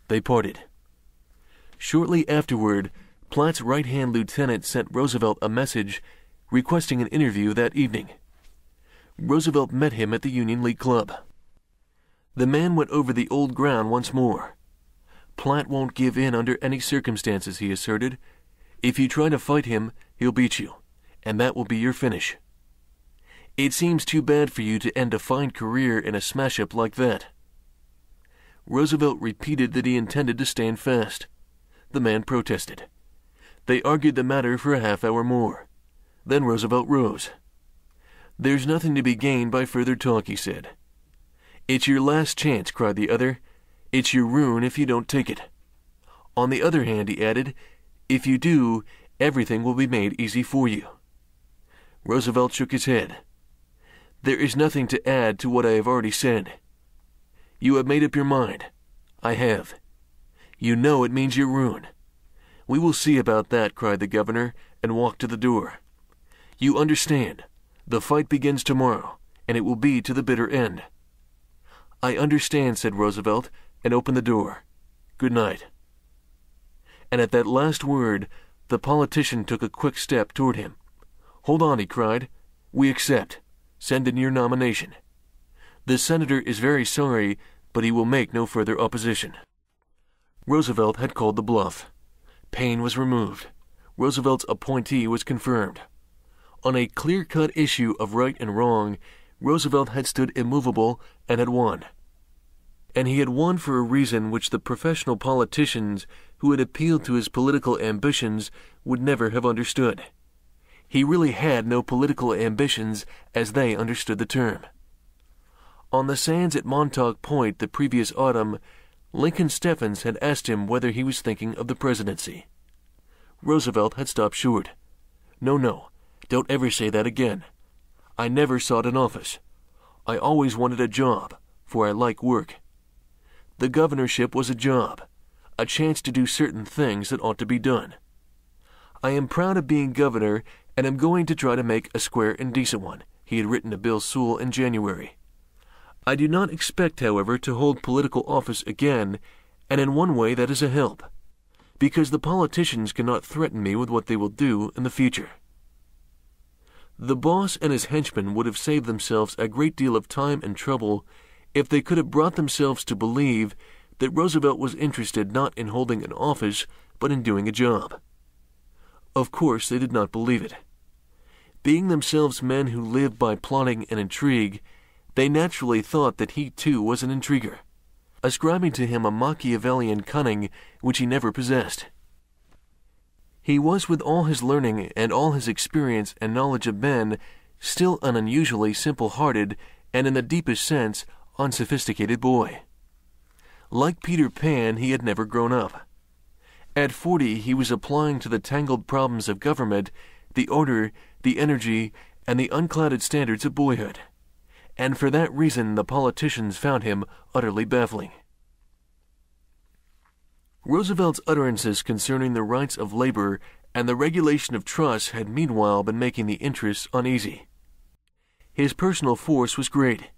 They parted. Shortly afterward, Platt's right hand lieutenant sent Roosevelt a message requesting an interview that evening. Roosevelt met him at the Union League Club. The man went over the old ground once more. Platt won't give in under any circumstances, he asserted. If you try to fight him, he'll beat you, and that will be your finish. It seems too bad for you to end a fine career in a smash up like that. Roosevelt repeated that he intended to stand fast. The man protested. They argued the matter for a half hour more. Then Roosevelt rose. There's nothing to be gained by further talk, he said. It's your last chance, cried the other. It's your ruin if you don't take it. On the other hand, he added, if you do, everything will be made easy for you. Roosevelt shook his head. There is nothing to add to what I have already said. You have made up your mind. I have. You know it means your ruin. We will see about that, cried the governor, and walked to the door. You understand. The fight begins tomorrow, and it will be to the bitter end. I understand, said Roosevelt, and opened the door. Good night. And at that last word, the politician took a quick step toward him. Hold on, he cried. We accept. Send in your nomination. The senator is very sorry, but he will make no further opposition. Roosevelt had called the bluff. Payne was removed. Roosevelt's appointee was confirmed. On a clear cut issue of right and wrong, Roosevelt had stood immovable and had won. And he had won for a reason which the professional politicians who had appealed to his political ambitions would never have understood. He really had no political ambitions as they understood the term. On the sands at Montauk Point the previous autumn, Lincoln Steffens had asked him whether he was thinking of the presidency. Roosevelt had stopped short. No, no, don't ever say that again. I never sought an office. I always wanted a job, for I like work. The governorship was a job, a chance to do certain things that ought to be done. I am proud of being governor and am going to try to make a square and decent one, he had written to Bill Sewall in January. I do not expect, however, to hold political office again, and in one way that is a help, because the politicians cannot threaten me with what they will do in the future. The boss and his henchmen would have saved themselves a great deal of time and trouble if they could have brought themselves to believe that Roosevelt was interested not in holding an office, but in doing a job. Of course, they did not believe it. Being themselves men who lived by plotting and intrigue, they naturally thought that he too was an intriguer, ascribing to him a Machiavellian cunning which he never possessed. He was, with all his learning and all his experience and knowledge of men, still an unusually simple hearted and, in the deepest sense, unsophisticated boy. Like Peter Pan, he had never grown up. At forty, he was applying to the tangled problems of government the order, the energy, and the unclouded standards of boyhood. And for that reason, the politicians found him utterly baffling. Roosevelt's utterances concerning the rights of labor and the regulation of trusts had meanwhile been making the interests uneasy. His personal force was great.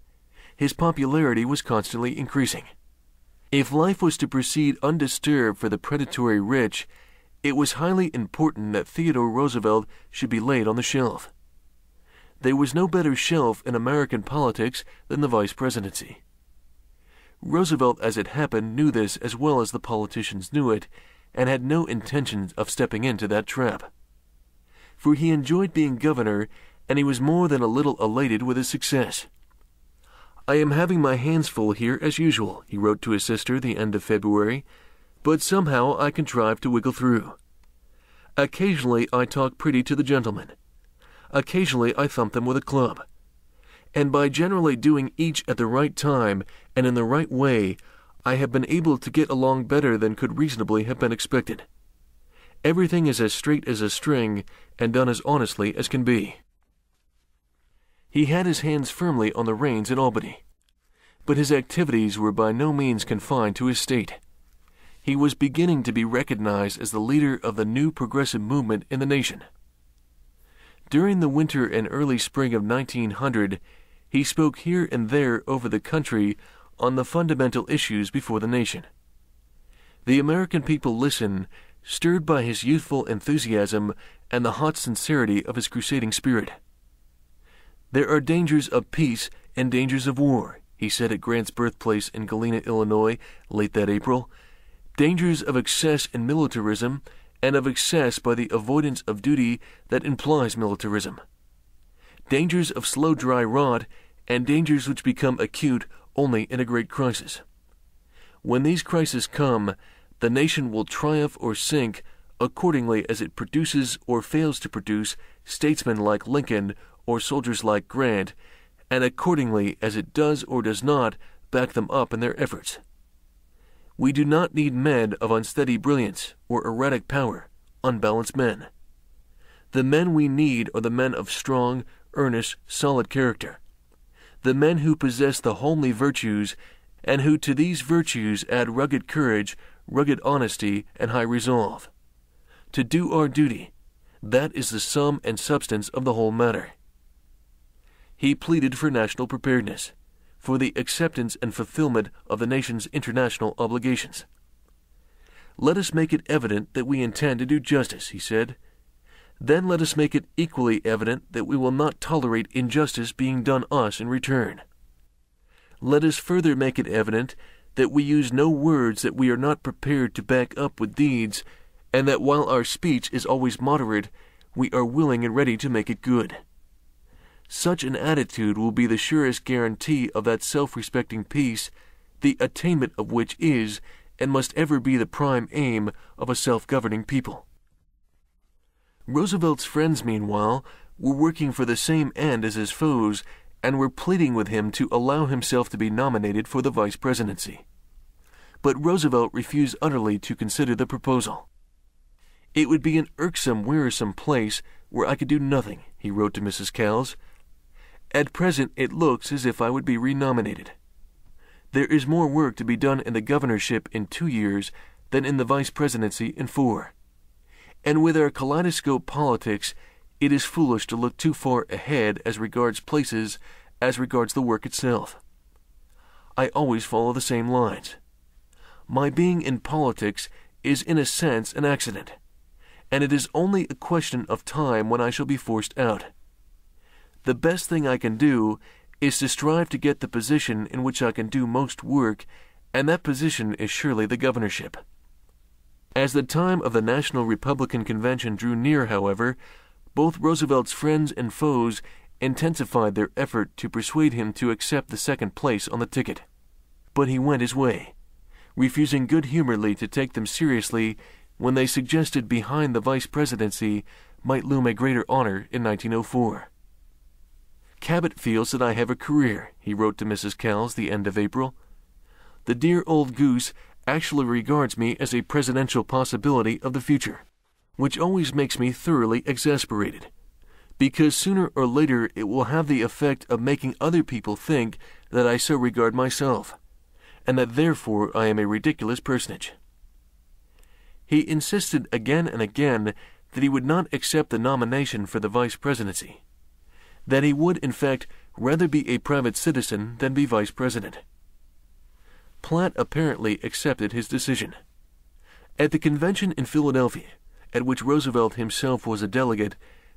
His popularity was constantly increasing. If life was to proceed undisturbed for the predatory rich, it was highly important that Theodore Roosevelt should be laid on the shelf. There was no better shelf in American politics than the vice presidency. Roosevelt, as it happened, knew this as well as the politicians knew it, and had no intention of stepping into that trap. For he enjoyed being governor, and he was more than a little elated with his success. I am having my hands full here as usual, he wrote to his sister the end of February, but somehow I contrive to wiggle through. Occasionally I talk pretty to the gentlemen. Occasionally I thump them with a club and by generally doing each at the right time and in the right way, I have been able to get along better than could reasonably have been expected. Everything is as straight as a string and done as honestly as can be. He had his hands firmly on the reins in Albany, but his activities were by no means confined to his state. He was beginning to be recognized as the leader of the new progressive movement in the nation. During the winter and early spring of 1900, he spoke here and there over the country on the fundamental issues before the nation. The American people listened, stirred by his youthful enthusiasm and the hot sincerity of his crusading spirit. There are dangers of peace and dangers of war, he said at Grant's birthplace in Galena, Illinois, late that April. Dangers of excess in militarism and of excess by the avoidance of duty that implies militarism. Dangers of slow dry rot and dangers which become acute only in a great crisis. When these crises come, the nation will triumph or sink accordingly as it produces or fails to produce statesmen like Lincoln or soldiers like Grant, and accordingly as it does or does not back them up in their efforts. We do not need men of unsteady brilliance or erratic power, unbalanced men. The men we need are the men of strong, earnest, solid character, the men who possess the homely virtues, and who to these virtues add rugged courage, rugged honesty, and high resolve. To do our duty, that is the sum and substance of the whole matter. He pleaded for national preparedness, for the acceptance and fulfillment of the nation's international obligations. Let us make it evident that we intend to do justice, he said, then let us make it equally evident that we will not tolerate injustice being done us in return. Let us further make it evident that we use no words that we are not prepared to back up with deeds, and that while our speech is always moderate, we are willing and ready to make it good. Such an attitude will be the surest guarantee of that self respecting peace, the attainment of which is and must ever be the prime aim of a self governing people. Roosevelt's friends, meanwhile, were working for the same end as his foes and were pleading with him to allow himself to be nominated for the vice presidency. But Roosevelt refused utterly to consider the proposal. It would be an irksome, wearisome place where I could do nothing, he wrote to Mrs. Cowles. At present, it looks as if I would be renominated. There is more work to be done in the governorship in two years than in the vice presidency in four. And with our kaleidoscope politics, it is foolish to look too far ahead as regards places as regards the work itself. I always follow the same lines. My being in politics is in a sense an accident, and it is only a question of time when I shall be forced out. The best thing I can do is to strive to get the position in which I can do most work, and that position is surely the governorship. As the time of the National Republican Convention drew near, however, both Roosevelt's friends and foes intensified their effort to persuade him to accept the second place on the ticket. But he went his way, refusing good humoredly to take them seriously when they suggested behind the vice presidency might loom a greater honor in 1904. Cabot feels that I have a career, he wrote to Mrs. Cowles the end of April. The dear old goose actually regards me as a presidential possibility of the future, which always makes me thoroughly exasperated, because sooner or later it will have the effect of making other people think that I so regard myself, and that therefore I am a ridiculous personage. He insisted again and again that he would not accept the nomination for the vice presidency, that he would, in fact, rather be a private citizen than be vice president. Platt apparently accepted his decision. At the convention in Philadelphia, at which Roosevelt himself was a delegate,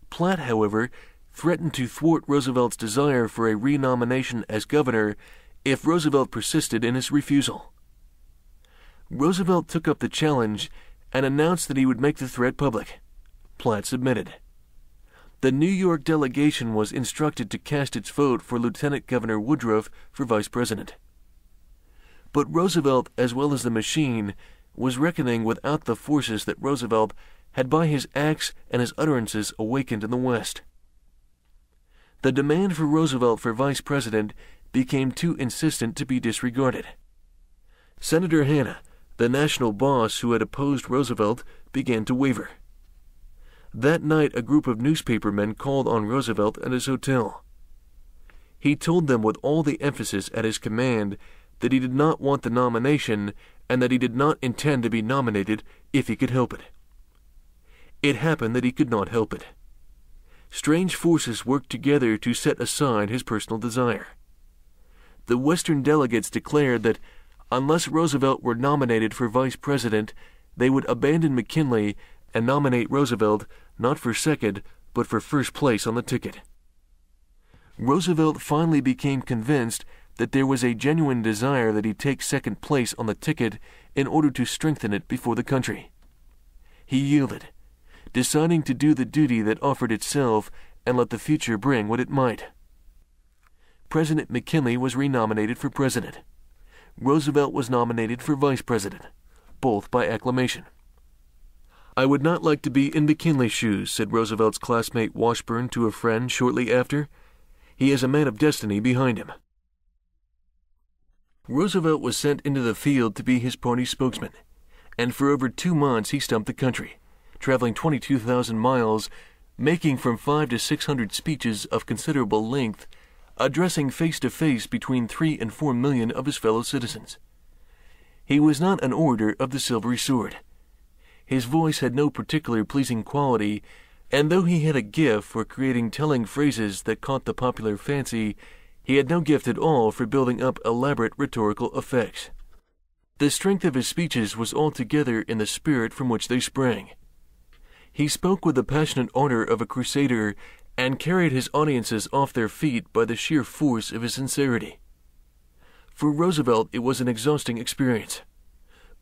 Platt, however, threatened to thwart Roosevelt's desire for a renomination as governor if Roosevelt persisted in his refusal. Roosevelt took up the challenge and announced that he would make the threat public. Platt submitted. The New York delegation was instructed to cast its vote for Lieutenant Governor Woodruff for vice president. But Roosevelt, as well as the machine, was reckoning without the forces that Roosevelt had by his acts and his utterances awakened in the West. The demand for Roosevelt for vice president became too insistent to be disregarded. Senator Hanna, the national boss who had opposed Roosevelt, began to waver. That night, a group of newspapermen called on Roosevelt at his hotel. He told them with all the emphasis at his command that he did not want the nomination and that he did not intend to be nominated if he could help it. It happened that he could not help it. Strange forces worked together to set aside his personal desire. The Western delegates declared that unless Roosevelt were nominated for vice president, they would abandon McKinley and nominate Roosevelt not for second, but for first place on the ticket. Roosevelt finally became convinced that there was a genuine desire that he take second place on the ticket in order to strengthen it before the country. He yielded, deciding to do the duty that offered itself and let the future bring what it might. President McKinley was renominated for president. Roosevelt was nominated for vice president, both by acclamation. I would not like to be in McKinley's shoes, said Roosevelt's classmate Washburn to a friend shortly after. He has a man of destiny behind him. Roosevelt was sent into the field to be his party spokesman, and for over two months he stumped the country, traveling 22,000 miles, making from five to six hundred speeches of considerable length, addressing face to face between three and four million of his fellow citizens. He was not an orator of the silvery sword his voice had no particular pleasing quality, and though he had a gift for creating telling phrases that caught the popular fancy, he had no gift at all for building up elaborate rhetorical effects. The strength of his speeches was altogether in the spirit from which they sprang. He spoke with the passionate ardor of a crusader and carried his audiences off their feet by the sheer force of his sincerity. For Roosevelt, it was an exhausting experience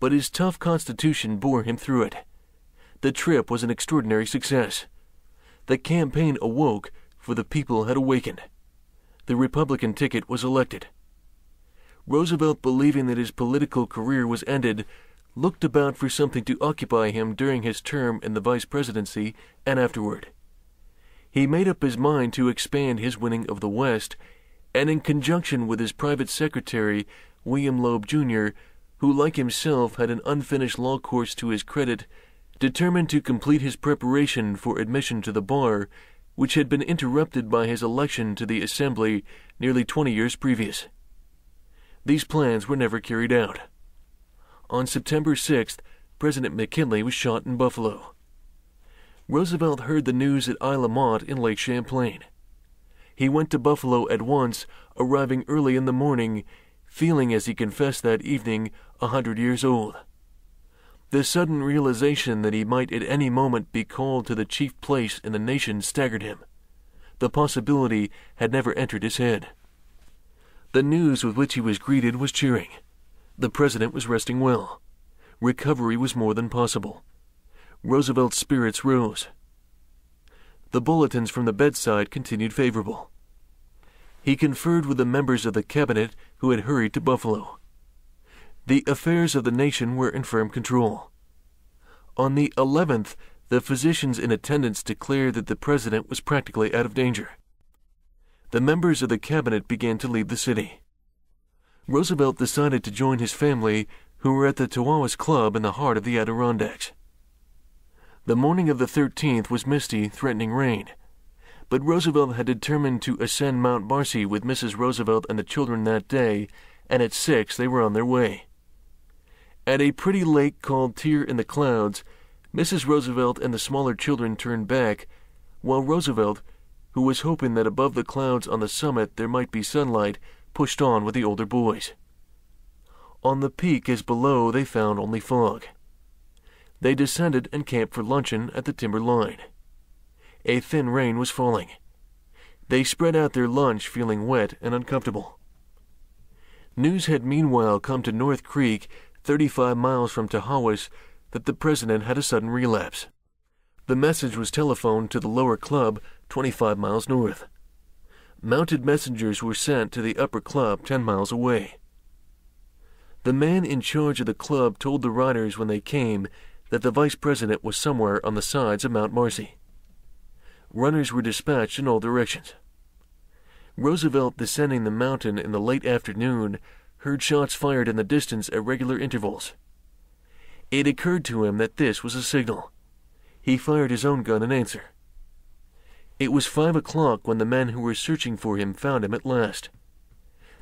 but his tough constitution bore him through it. The trip was an extraordinary success. The campaign awoke, for the people had awakened. The Republican ticket was elected. Roosevelt, believing that his political career was ended, looked about for something to occupy him during his term in the vice presidency and afterward. He made up his mind to expand his winning of the West, and in conjunction with his private secretary, William Loeb, Jr., who, like himself, had an unfinished law course to his credit, determined to complete his preparation for admission to the bar, which had been interrupted by his election to the Assembly nearly twenty years previous. These plans were never carried out. On September 6th, President McKinley was shot in Buffalo. Roosevelt heard the news at Isle Motte in Lake Champlain. He went to Buffalo at once, arriving early in the morning feeling as he confessed that evening a hundred years old. The sudden realization that he might at any moment be called to the chief place in the nation staggered him. The possibility had never entered his head. The news with which he was greeted was cheering. The president was resting well. Recovery was more than possible. Roosevelt's spirits rose. The bulletins from the bedside continued favorable he conferred with the members of the cabinet who had hurried to Buffalo. The affairs of the nation were in firm control. On the 11th, the physicians in attendance declared that the president was practically out of danger. The members of the cabinet began to leave the city. Roosevelt decided to join his family, who were at the Tahawus Club in the heart of the Adirondacks. The morning of the 13th was misty, threatening rain But Roosevelt had determined to ascend Mount Marcy with Mrs. Roosevelt and the children that day, and at six they were on their way. At a pretty lake called Tear in the Clouds, Mrs. Roosevelt and the smaller children turned back, while Roosevelt, who was hoping that above the clouds on the summit there might be sunlight, pushed on with the older boys. On the peak as below they found only fog. They descended and camped for luncheon at the timber line. A thin rain was falling. They spread out their lunch feeling wet and uncomfortable. News had meanwhile come to North Creek, 35 miles from Tahawus, that the president had a sudden relapse. The message was telephoned to the lower club, 25 miles north. Mounted messengers were sent to the upper club, 10 miles away. The man in charge of the club told the riders when they came that the vice president was somewhere on the sides of Mount Marcy. Runners were dispatched in all directions. Roosevelt, descending the mountain in the late afternoon, heard shots fired in the distance at regular intervals. It occurred to him that this was a signal. He fired his own gun in answer. It was five o'clock when the men who were searching for him found him at last.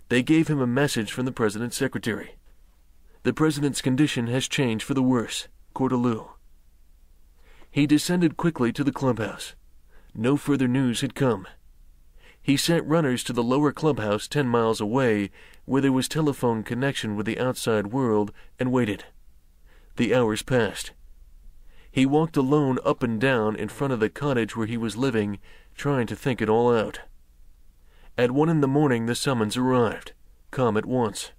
They gave him a message from the president's secretary. The president's condition has changed for the worse. Cortelyou. He descended quickly to the clubhouse. No further news had come. He sent runners to the lower clubhouse ten miles away, where there was telephone connection with the outside world, and waited. The hours passed. He walked alone up and down in front of the cottage where he was living, trying to think it all out. At one in the morning the summons arrived. Come at once.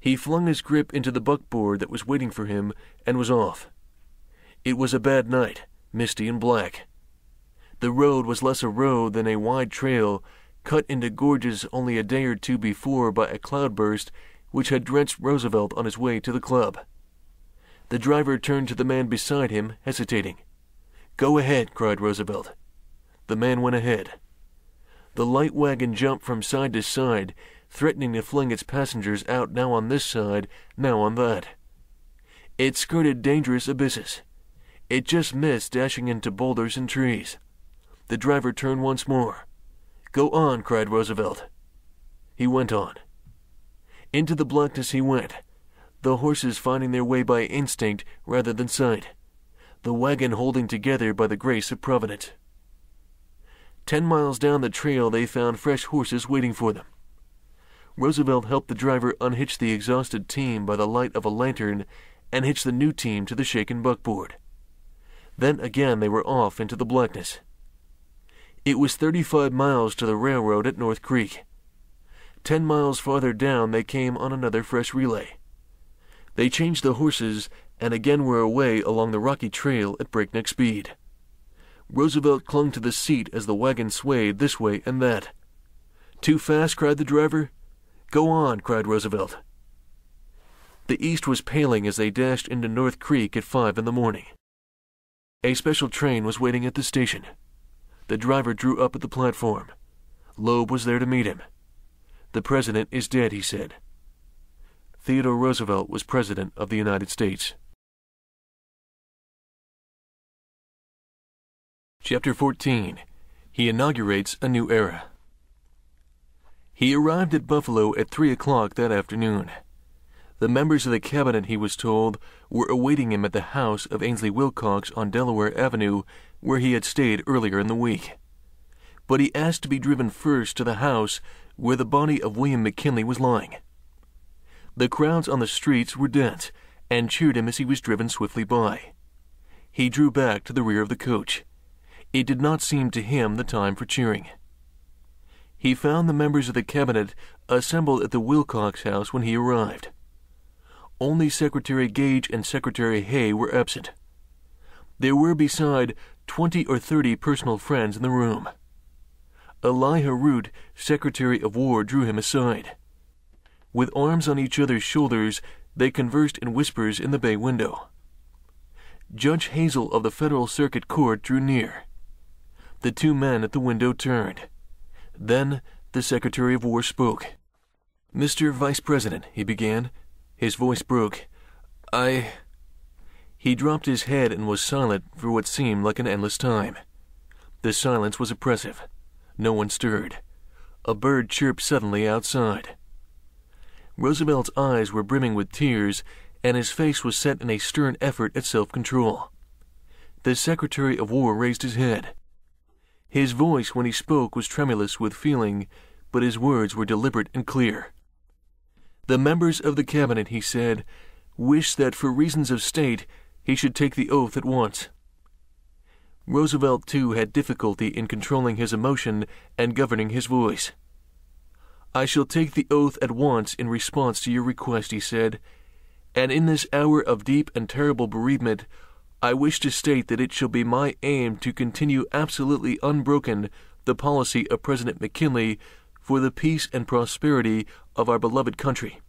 He flung his grip into the buckboard that was waiting for him and was off. It was a bad night, misty and black. The road was less a road than a wide trail, cut into gorges only a day or two before by a cloudburst which had drenched Roosevelt on his way to the club. The driver turned to the man beside him, hesitating. Go ahead, cried Roosevelt. The man went ahead. The light wagon jumped from side to side, threatening to fling its passengers out now on this side, now on that. It skirted dangerous abysses. It just missed dashing into boulders and trees. The driver turned once more. Go on, cried Roosevelt. He went on. Into the blackness he went, the horses finding their way by instinct rather than sight, the wagon holding together by the grace of Providence. Ten miles down the trail, they found fresh horses waiting for them. Roosevelt helped the driver unhitch the exhausted team by the light of a lantern and hitch the new team to the shaken buckboard. Then again they were off into the blackness. It was 35 miles to the railroad at North Creek. Ten miles farther down they came on another fresh relay. They changed the horses and again were away along the rocky trail at breakneck speed. Roosevelt clung to the seat as the wagon swayed this way and that. Too fast, cried the driver. Go on, cried Roosevelt. The east was paling as they dashed into North Creek at five in the morning. A special train was waiting at the station. The driver drew up at the platform. Loeb was there to meet him. The president is dead, he said. Theodore Roosevelt was president of the United States. Chapter 14 He inaugurates a new era. He arrived at Buffalo at three o'clock that afternoon. The members of the cabinet, he was told, were awaiting him at the house of Ansley Wilcox on Delaware Avenue, where he had stayed earlier in the week. But he asked to be driven first to the house where the body of William McKinley was lying. The crowds on the streets were dense and cheered him as he was driven swiftly by. He drew back to the rear of the coach. It did not seem to him the time for cheering he found the members of the cabinet assembled at the Wilcox house when he arrived. Only Secretary Gage and Secretary Hay were absent. There were beside twenty or thirty personal friends in the room. Elihu Root, Secretary of War, drew him aside. With arms on each other's shoulders, they conversed in whispers in the bay window. Judge Hazel of the Federal Circuit Court drew near. The two men at the window turned. Then the Secretary of War spoke. Mr. Vice President, he began. His voice broke. I. He dropped his head and was silent for what seemed like an endless time. The silence was oppressive. No one stirred. A bird chirped suddenly outside. Roosevelt's eyes were brimming with tears, and his face was set in a stern effort at self control. The Secretary of War raised his head. His voice, when he spoke, was tremulous with feeling, but his words were deliberate and clear. The members of the cabinet, he said, wish that for reasons of state he should take the oath at once. Roosevelt, too, had difficulty in controlling his emotion and governing his voice. I shall take the oath at once in response to your request, he said, and in this hour of deep and terrible bereavement, I wish to state that it shall be my aim to continue absolutely unbroken the policy of President McKinley for the peace and prosperity of our beloved country.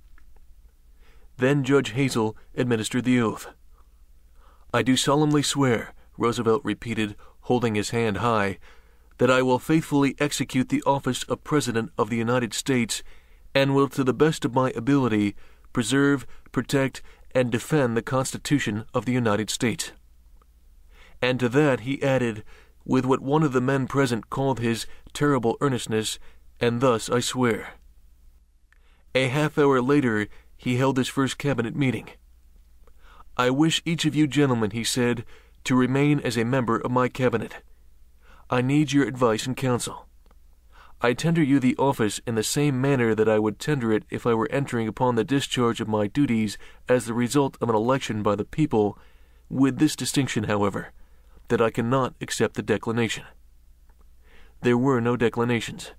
Then Judge Hazel administered the oath. I do solemnly swear, Roosevelt repeated, holding his hand high, that I will faithfully execute the office of President of the United States and will, to the best of my ability, preserve, protect, and defend the Constitution of the United States. And to that he added, with what one of the men present called his terrible earnestness, and thus I swear. A half hour later, he held his first cabinet meeting. I wish each of you gentlemen, he said, to remain as a member of my cabinet. I need your advice and counsel. I tender you the office in the same manner that I would tender it if I were entering upon the discharge of my duties as the result of an election by the people, with this distinction, however, that I cannot accept the declination. There were no declinations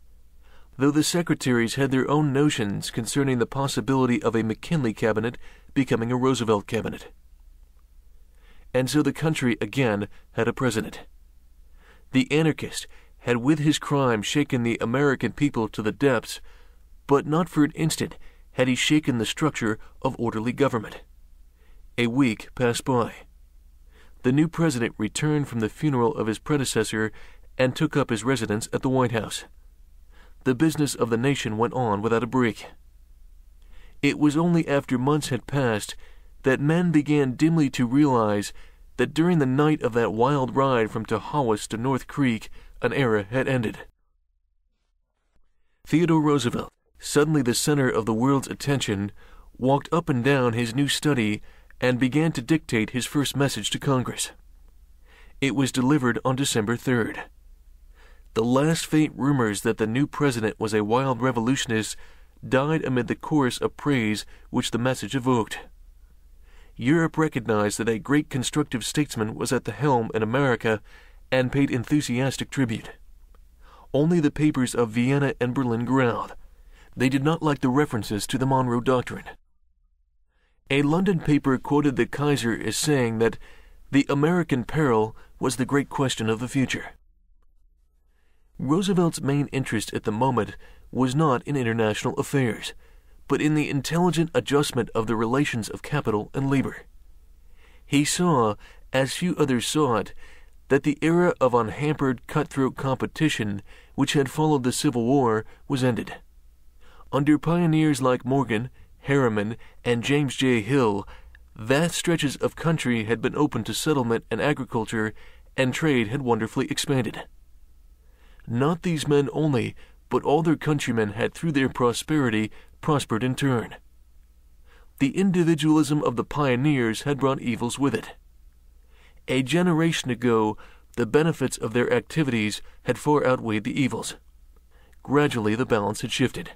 though the secretaries had their own notions concerning the possibility of a McKinley cabinet becoming a Roosevelt cabinet. And so the country again had a president. The anarchist had with his crime shaken the American people to the depths, but not for an instant had he shaken the structure of orderly government. A week passed by. The new president returned from the funeral of his predecessor and took up his residence at the White House the business of the nation went on without a break. It was only after months had passed that men began dimly to realize that during the night of that wild ride from Tahawus to North Creek, an era had ended. Theodore Roosevelt, suddenly the center of the world's attention, walked up and down his new study and began to dictate his first message to Congress. It was delivered on December 3rd. The last faint rumors that the new president was a wild revolutionist died amid the chorus of praise which the message evoked. Europe recognized that a great constructive statesman was at the helm in America and paid enthusiastic tribute. Only the papers of Vienna and Berlin growled. They did not like the references to the Monroe Doctrine. A London paper quoted the Kaiser as saying that the American peril was the great question of the future. Roosevelt's main interest at the moment was not in international affairs, but in the intelligent adjustment of the relations of capital and labor. He saw, as few others saw it, that the era of unhampered cutthroat competition which had followed the Civil War was ended. Under pioneers like Morgan, Harriman, and James J. Hill, vast stretches of country had been opened to settlement and agriculture, and trade had wonderfully expanded. Not these men only, but all their countrymen had through their prosperity prospered in turn. The individualism of the pioneers had brought evils with it. A generation ago, the benefits of their activities had far outweighed the evils. Gradually, the balance had shifted.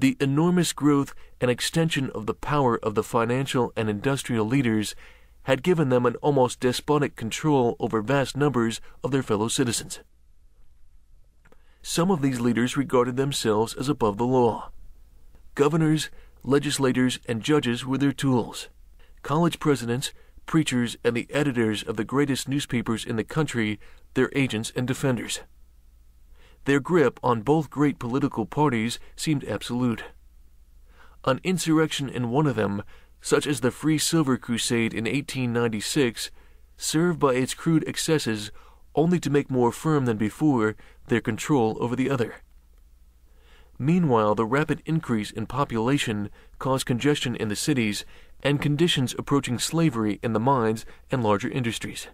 The enormous growth and extension of the power of the financial and industrial leaders had given them an almost despotic control over vast numbers of their fellow citizens. Some of these leaders regarded themselves as above the law. Governors, legislators, and judges were their tools. College presidents, preachers, and the editors of the greatest newspapers in the country their agents and defenders. Their grip on both great political parties seemed absolute. An insurrection in one of them, such as the Free Silver Crusade in 1896, served by its crude excesses only to make more firm than before their control over the other. Meanwhile, the rapid increase in population caused congestion in the cities and conditions approaching slavery in the mines and larger industries.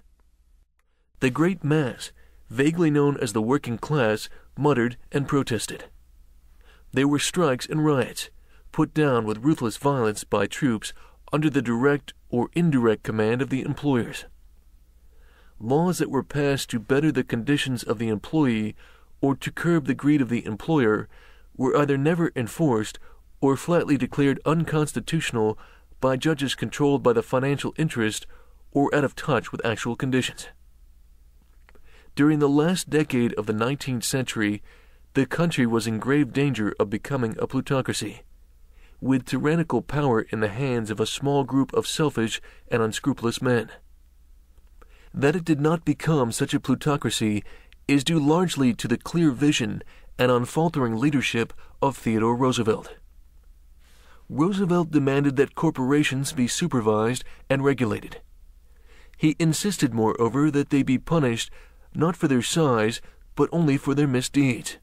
The great mass, vaguely known as the working class, muttered and protested. There were strikes and riots, put down with ruthless violence by troops under the direct or indirect command of the employers. Laws that were passed to better the conditions of the employee or to curb the greed of the employer were either never enforced or flatly declared unconstitutional by judges controlled by the financial interest or out of touch with actual conditions. During the last decade of the 19th century, the country was in grave danger of becoming a plutocracy, with tyrannical power in the hands of a small group of selfish and unscrupulous men. That it did not become such a plutocracy is due largely to the clear vision and unfaltering leadership of Theodore Roosevelt. Roosevelt demanded that corporations be supervised and regulated. He insisted, moreover, that they be punished not for their size, but only for their misdeeds.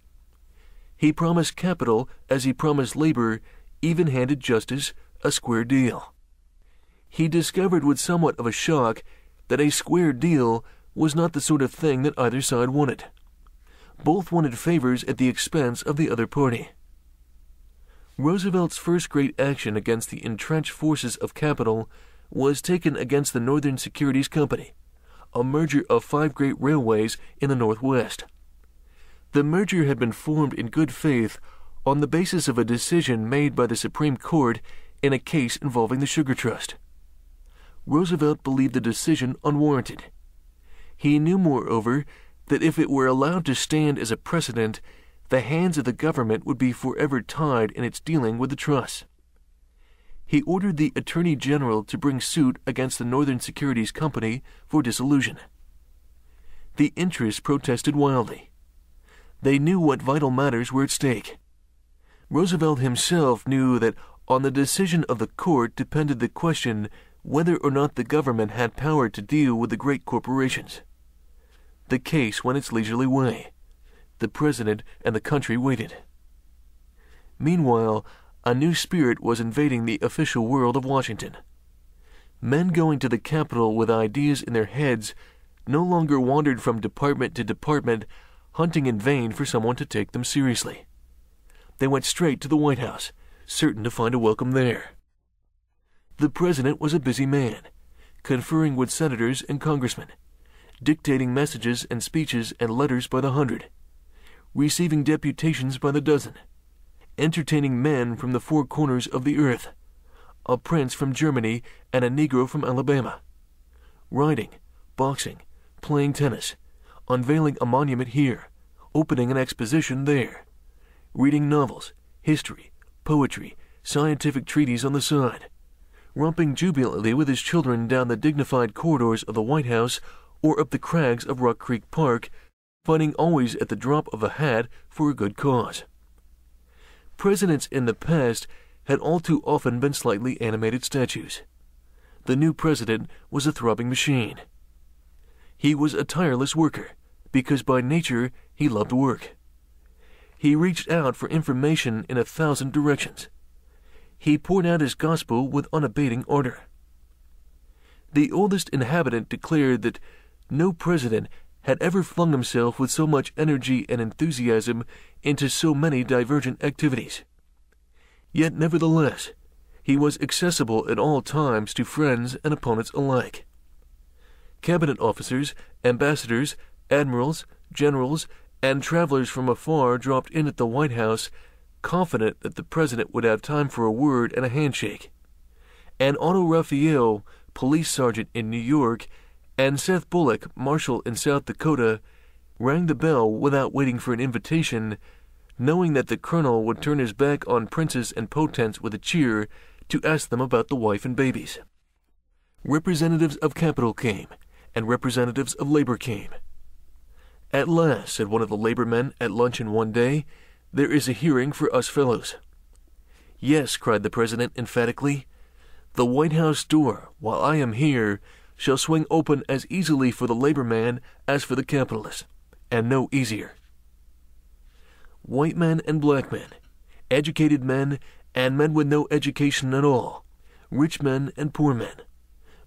He promised capital as he promised labor, even handed justice, a square deal. He discovered with somewhat of a shock that a square deal was not the sort of thing that either side wanted. Both wanted favors at the expense of the other party. Roosevelt's first great action against the entrenched forces of capital was taken against the Northern Securities Company, a merger of five great railways in the Northwest. The merger had been formed in good faith on the basis of a decision made by the Supreme Court in a case involving the Sugar Trust. Roosevelt believed the decision unwarranted. He knew, moreover, that if it were allowed to stand as a precedent, the hands of the government would be forever tied in its dealing with the trust. He ordered the Attorney General to bring suit against the Northern Securities Company for dissolution. The interests protested wildly. They knew what vital matters were at stake. Roosevelt himself knew that on the decision of the court depended the question whether or not the government had power to deal with the great corporations. The case went its leisurely way. The president and the country waited. Meanwhile, a new spirit was invading the official world of Washington. Men going to the Capitol with ideas in their heads no longer wandered from department to department, hunting in vain for someone to take them seriously. They went straight to the White House, certain to find a welcome there. The president was a busy man, conferring with senators and congressmen, dictating messages and speeches and letters by the hundred, receiving deputations by the dozen, entertaining men from the four corners of the earth, a prince from Germany and a Negro from Alabama, riding, boxing, playing tennis, unveiling a monument here, opening an exposition there, reading novels, history, poetry, scientific treatises on the side, romping jubilantly with his children down the dignified corridors of the White House or up the crags of Rock Creek Park, fighting always at the drop of a hat for a good cause. Presidents in the past had all too often been slightly animated statues. The new president was a throbbing machine. He was a tireless worker, because by nature he loved work. He reached out for information in a thousand directions he poured out his gospel with unabating ardor. The oldest inhabitant declared that no president had ever flung himself with so much energy and enthusiasm into so many divergent activities. Yet, nevertheless, he was accessible at all times to friends and opponents alike. Cabinet officers, ambassadors, admirals, generals, and travelers from afar dropped in at the White House confident that the president would have time for a word and a handshake. And Otto Raphael, police sergeant in New York, and Seth Bullock, marshal in South Dakota, rang the bell without waiting for an invitation, knowing that the colonel would turn his back on princes and potents with a cheer to ask them about the wife and babies. Representatives of capital came, and representatives of labor came. At last, said one of the labor men at luncheon one day, there is a hearing for us fellows. Yes, cried the President emphatically. The White House door, while I am here, shall swing open as easily for the labor man as for the capitalist, and no easier. White men and black men, educated men and men with no education at all, rich men and poor men,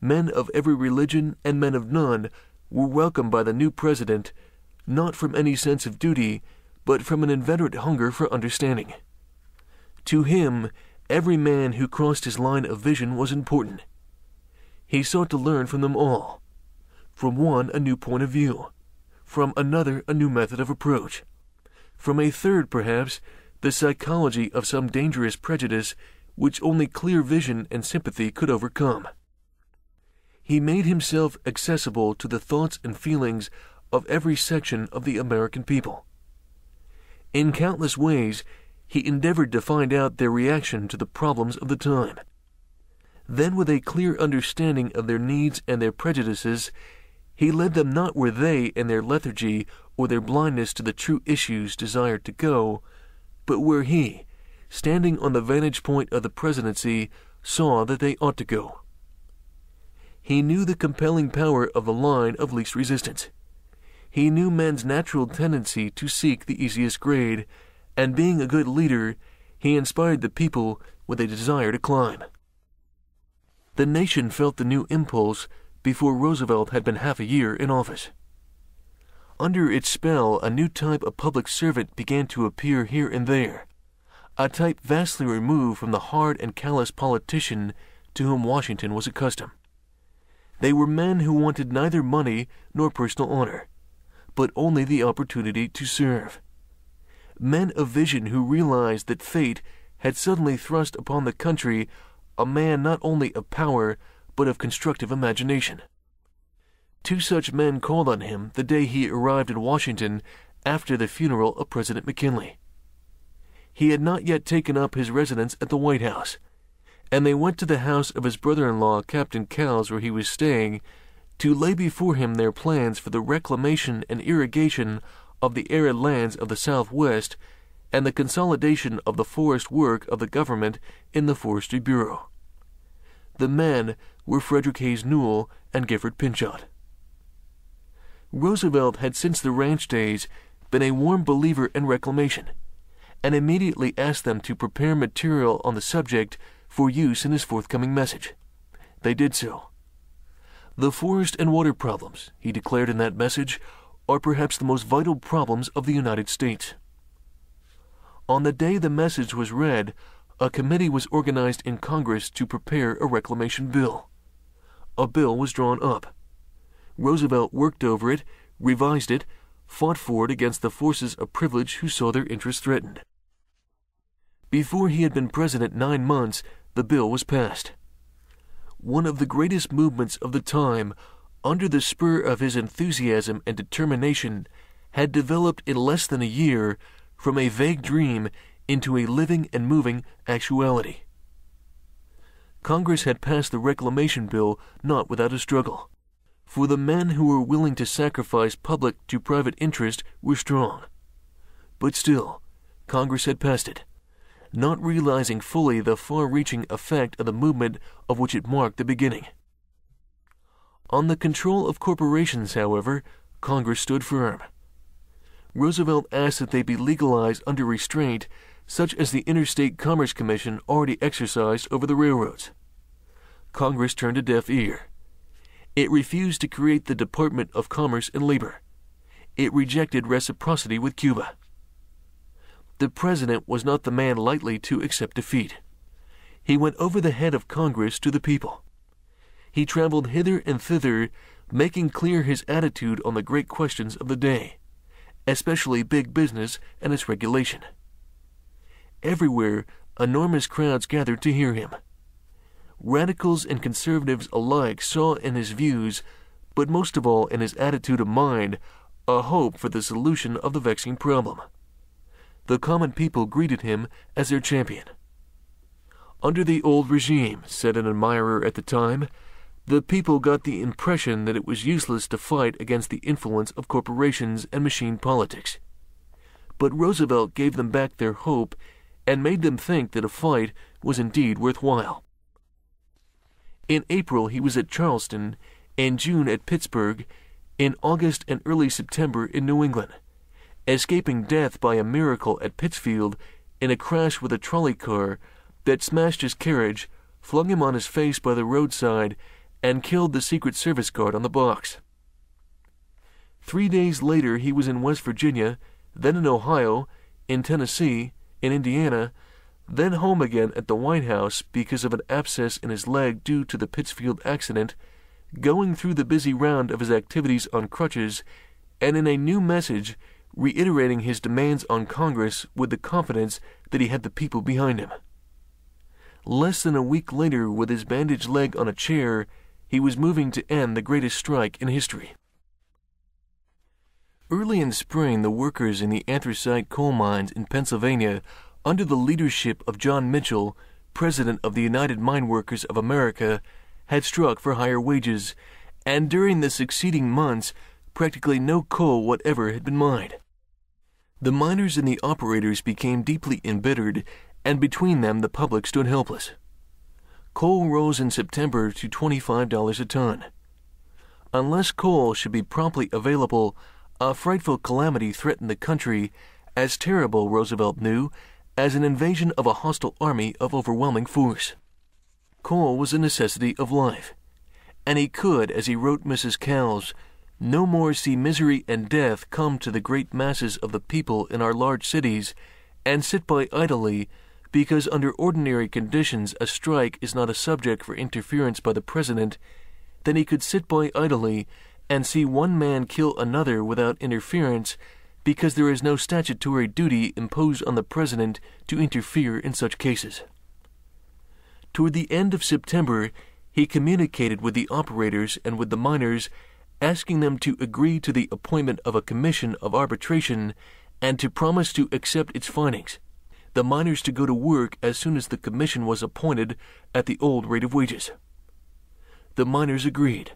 men of every religion and men of none, were welcomed by the new President not from any sense of duty, but from an inveterate hunger for understanding. To him, every man who crossed his line of vision was important. He sought to learn from them all. From one, a new point of view. From another, a new method of approach. From a third, perhaps, the psychology of some dangerous prejudice which only clear vision and sympathy could overcome. He made himself accessible to the thoughts and feelings of every section of the American people. In countless ways, he endeavored to find out their reaction to the problems of the time. Then, with a clear understanding of their needs and their prejudices, he led them not where they, in their lethargy or their blindness to the true issues, desired to go, but where he, standing on the vantage point of the presidency, saw that they ought to go. He knew the compelling power of the line of least resistance. He knew men's natural tendency to seek the easiest grade, and being a good leader, he inspired the people with a desire to climb. The nation felt the new impulse before Roosevelt had been half a year in office. Under its spell, a new type of public servant began to appear here and there, a type vastly removed from the hard and callous politician to whom Washington was accustomed. They were men who wanted neither money nor personal honor, but only the opportunity to serve. Men of vision who realized that fate had suddenly thrust upon the country a man not only of power, but of constructive imagination. Two such men called on him the day he arrived in Washington after the funeral of President McKinley. He had not yet taken up his residence at the White House, and they went to the house of his brother-in-law, Captain Cowles, where he was staying, to lay before him their plans for the reclamation and irrigation of the arid lands of the Southwest and the consolidation of the forest work of the government in the Forestry Bureau. The men were Frederick Hayes Newell and Gifford Pinchot. Roosevelt had since the ranch days been a warm believer in reclamation, and immediately asked them to prepare material on the subject for use in his forthcoming message. They did so. The forest and water problems, he declared in that message, are perhaps the most vital problems of the United States. On the day the message was read, a committee was organized in Congress to prepare a reclamation bill. A bill was drawn up. Roosevelt worked over it, revised it, fought for it against the forces of privilege who saw their interests threatened. Before he had been president nine months, the bill was passed. One of the greatest movements of the time, under the spur of his enthusiasm and determination, had developed in less than a year from a vague dream into a living and moving actuality. Congress had passed the Reclamation Bill not without a struggle, for the men who were willing to sacrifice public to private interest were strong. But still, Congress had passed it, not realizing fully the far reaching effect of the movement of which it marked the beginning. On the control of corporations, however, Congress stood firm. Roosevelt asked that they be legalized under restraint, such as the Interstate Commerce Commission already exercised over the railroads. Congress turned a deaf ear. It refused to create the Department of Commerce and Labor. It rejected reciprocity with Cuba the president was not the man lightly to accept defeat. He went over the head of Congress to the people. He traveled hither and thither, making clear his attitude on the great questions of the day, especially big business and its regulation. Everywhere, enormous crowds gathered to hear him. Radicals and conservatives alike saw in his views, but most of all in his attitude of mind, a hope for the solution of the vexing problem the common people greeted him as their champion. Under the old regime, said an admirer at the time, the people got the impression that it was useless to fight against the influence of corporations and machine politics. But Roosevelt gave them back their hope and made them think that a fight was indeed worthwhile. In April, he was at Charleston, in June at Pittsburgh, in August and early September in New England escaping death by a miracle at Pittsfield in a crash with a trolley car that smashed his carriage, flung him on his face by the roadside, and killed the Secret Service guard on the box. Three days later, he was in West Virginia, then in Ohio, in Tennessee, in Indiana, then home again at the White House because of an abscess in his leg due to the Pittsfield accident, going through the busy round of his activities on crutches, and in a new message reiterating his demands on Congress with the confidence that he had the people behind him. Less than a week later, with his bandaged leg on a chair, he was moving to end the greatest strike in history. Early in spring, the workers in the anthracite coal mines in Pennsylvania, under the leadership of John Mitchell, president of the United Mine Workers of America, had struck for higher wages, and during the succeeding months, practically no coal whatever had been mined. The miners and the operators became deeply embittered, and between them the public stood helpless. Coal rose in September to $25 a ton. Unless coal should be promptly available, a frightful calamity threatened the country, as terrible, Roosevelt knew, as an invasion of a hostile army of overwhelming force. Coal was a necessity of life, and he could, as he wrote Mrs. Cowles, no more see misery and death come to the great masses of the people in our large cities and sit by idly because under ordinary conditions a strike is not a subject for interference by the President, then he could sit by idly and see one man kill another without interference because there is no statutory duty imposed on the President to interfere in such cases. Toward the end of September, he communicated with the operators and with the miners, asking them to agree to the appointment of a commission of arbitration and to promise to accept its findings, the miners to go to work as soon as the commission was appointed at the old rate of wages. The miners agreed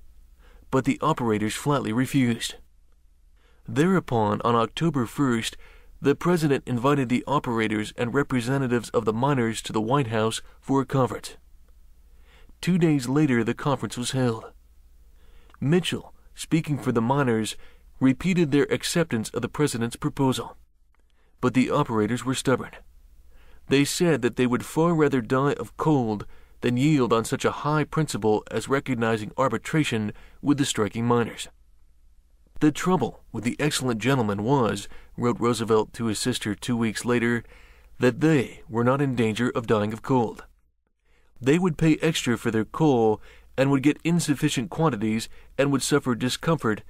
but the operators flatly refused. Thereupon, on October 1st, the President invited the operators and representatives of the miners to the White House for a conference. Two days later, the conference was held. Mitchell, speaking for the miners, repeated their acceptance of the President's proposal. But the operators were stubborn. They said that they would far rather die of cold than yield on such a high principle as recognizing arbitration with the striking miners. The trouble with the excellent gentlemen was, wrote Roosevelt to his sister two weeks later, that they were not in danger of dying of cold. They would pay extra for their coal and would get insufficient quantities and would suffer discomfort,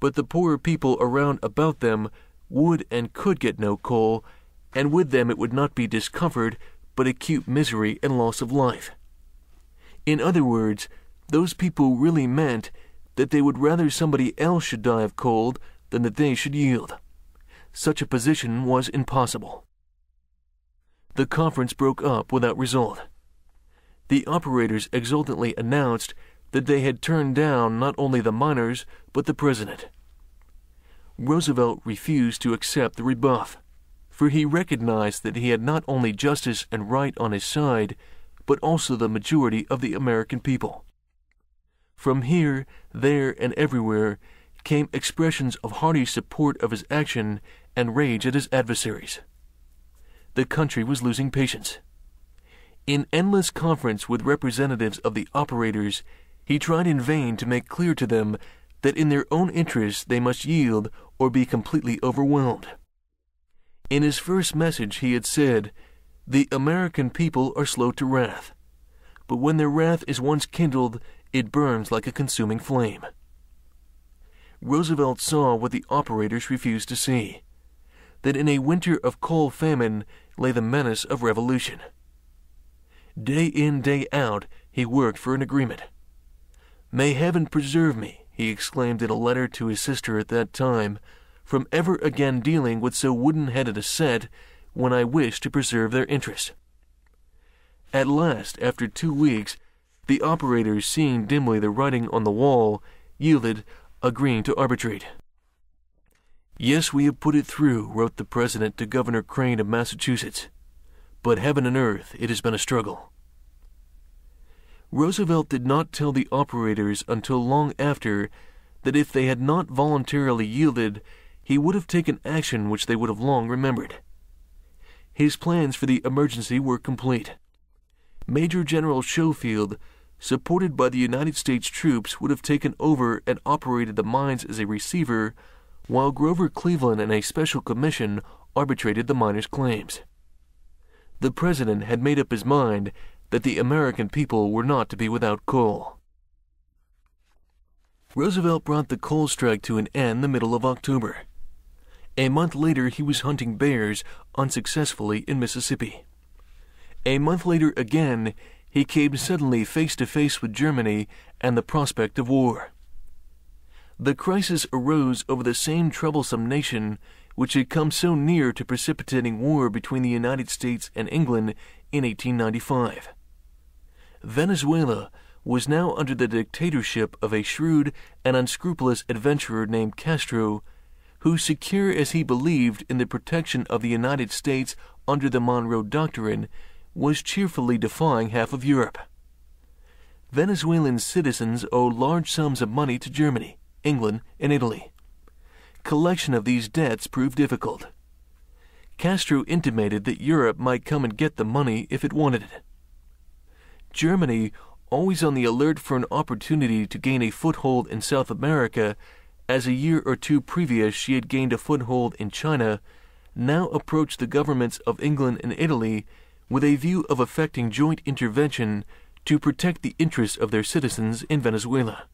but the poorer people around about them would and could get no coal, and with them it would not be discomfort, but acute misery and loss of life. In other words, those people really meant that they would rather somebody else should die of cold than that they should yield. Such a position was impossible. The conference broke up without result. The operators exultantly announced that they had turned down not only the miners, but the president. Roosevelt refused to accept the rebuff, for he recognized that he had not only justice and right on his side, but also the majority of the American people. From here, there, and everywhere came expressions of hearty support of his action and rage at his adversaries. The country was losing patience. In endless conference with representatives of the operators, he tried in vain to make clear to them that in their own interests they must yield or be completely overwhelmed. In his first message, he had said the American people are slow to wrath, but when their wrath is once kindled, it burns like a consuming flame. Roosevelt saw what the operators refused to see that in a winter of coal famine lay the menace of revolution. Day in, day out, he worked for an agreement. May heaven preserve me, he exclaimed in a letter to his sister at that time, from ever again dealing with so wooden headed a set when I wish to preserve their interest. At last, after two weeks, the operators, seeing dimly the writing on the wall, yielded, agreeing to arbitrate. Yes, we have put it through, wrote the President to Governor Crane of Massachusetts. But heaven and earth, it has been a struggle. Roosevelt did not tell the operators until long after that if they had not voluntarily yielded, he would have taken action which they would have long remembered. His plans for the emergency were complete. Major General Schofield, supported by the United States troops, would have taken over and operated the mines as a receiver, while Grover Cleveland and a special commission arbitrated the miners' claims. The president had made up his mind that the American people were not to be without coal. Roosevelt brought the coal strike to an end the middle of October. A month later, he was hunting bears unsuccessfully in Mississippi. A month later again, he came suddenly face to face with Germany and the prospect of war. The crisis arose over the same troublesome nation which had come so near to precipitating war between the United States and England in 1895. Venezuela was now under the dictatorship of a shrewd and unscrupulous adventurer named Castro, who, secure as he believed in the protection of the United States under the Monroe Doctrine, was cheerfully defying half of Europe. Venezuelan citizens owe large sums of money to Germany, England, and Italy. Collection of these debts proved difficult. Castro intimated that Europe might come and get the money if it wanted it. Germany, always on the alert for an opportunity to gain a foothold in South America, as a year or two previous she had gained a foothold in China, now approached the governments of England and Italy with a view of effecting joint intervention to protect the interests of their citizens in Venezuela.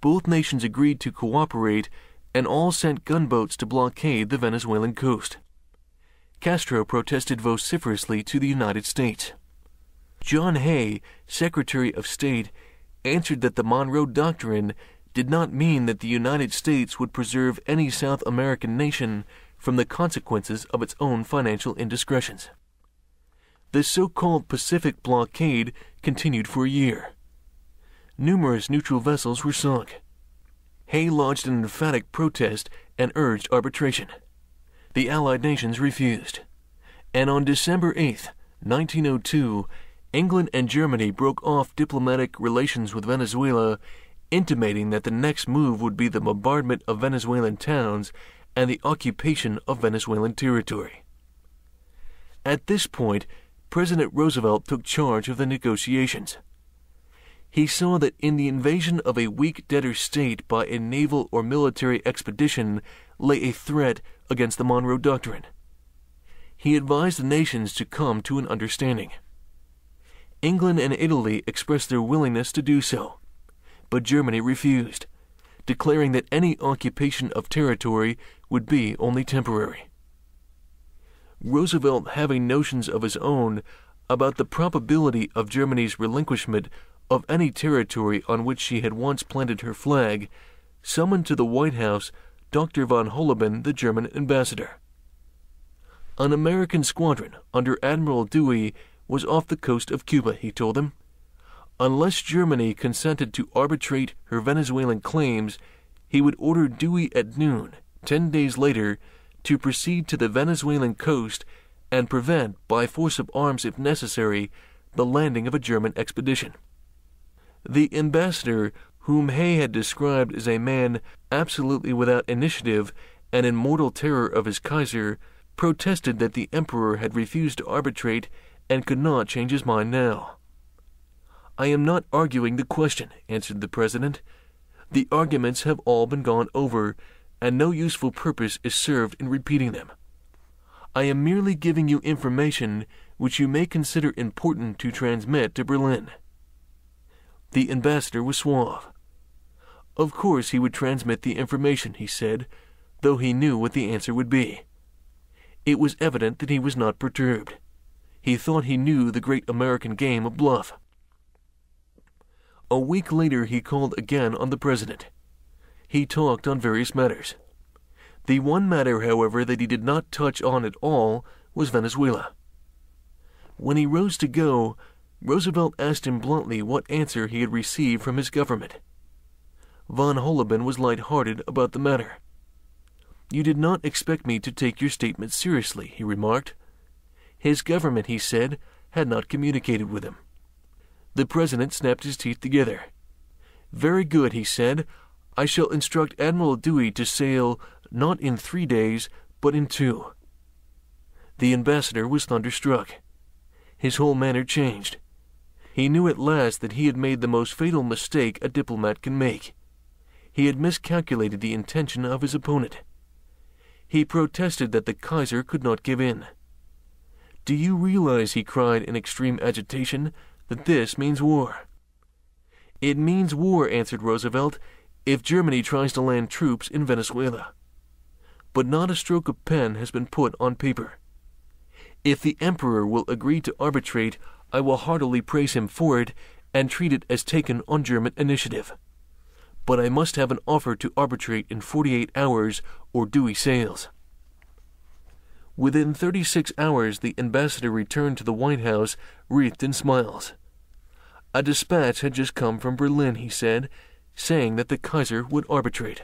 Both nations agreed to cooperate and all sent gunboats to blockade the Venezuelan coast. Castro protested vociferously to the United States. John Hay, Secretary of State, answered that the Monroe Doctrine did not mean that the United States would preserve any South American nation from the consequences of its own financial indiscretions. The so called Pacific blockade continued for a year. Numerous neutral vessels were sunk. Hay lodged an emphatic protest and urged arbitration. The Allied nations refused. And on December 8, 1902, England and Germany broke off diplomatic relations with Venezuela, intimating that the next move would be the bombardment of Venezuelan towns and the occupation of Venezuelan territory. At this point, President Roosevelt took charge of the negotiations. He saw that in the invasion of a weak debtor state by a naval or military expedition lay a threat against the Monroe Doctrine. He advised the nations to come to an understanding. England and Italy expressed their willingness to do so, but Germany refused, declaring that any occupation of territory would be only temporary. Roosevelt having notions of his own about the probability of Germany's relinquishment of any territory on which she had once planted her flag, summoned to the White House Dr. von Holleben, the German ambassador. An American squadron under Admiral Dewey was off the coast of Cuba, he told them. Unless Germany consented to arbitrate her Venezuelan claims, he would order Dewey at noon, ten days later, to proceed to the Venezuelan coast and prevent, by force of arms if necessary, the landing of a German expedition. The ambassador, whom Hay had described as a man absolutely without initiative and in mortal terror of his Kaiser, protested that the emperor had refused to arbitrate and could not change his mind now. I am not arguing the question, answered the president. The arguments have all been gone over, and no useful purpose is served in repeating them. I am merely giving you information which you may consider important to transmit to Berlin. The ambassador was suave. Of course he would transmit the information, he said, though he knew what the answer would be. It was evident that he was not perturbed. He thought he knew the great American game of bluff. A week later he called again on the president he talked on various matters. The one matter, however, that he did not touch on at all was Venezuela. When he rose to go, Roosevelt asked him bluntly what answer he had received from his government. Von Holleben was light-hearted about the matter. You did not expect me to take your statement seriously, he remarked. His government, he said, had not communicated with him. The president snapped his teeth together. Very good, he said. I shall instruct Admiral Dewey to sail not in three days, but in two. The ambassador was thunderstruck. His whole manner changed. He knew at last that he had made the most fatal mistake a diplomat can make. he had miscalculated the intention of his opponent. He protested that the Kaiser could not give in. Do you realize, he cried in extreme agitation, that this means war? It means war, answered Roosevelt, if Germany tries to land troops in Venezuela. But not a stroke of pen has been put on paper. If the Emperor will agree to arbitrate, I will heartily praise him for it and treat it as taken on German initiative. But I must have an offer to arbitrate in 48 hours or Dewey sails. Within 36 hours, the ambassador returned to the White House wreathed in smiles. A dispatch had just come from Berlin, he said, saying that the Kaiser would arbitrate.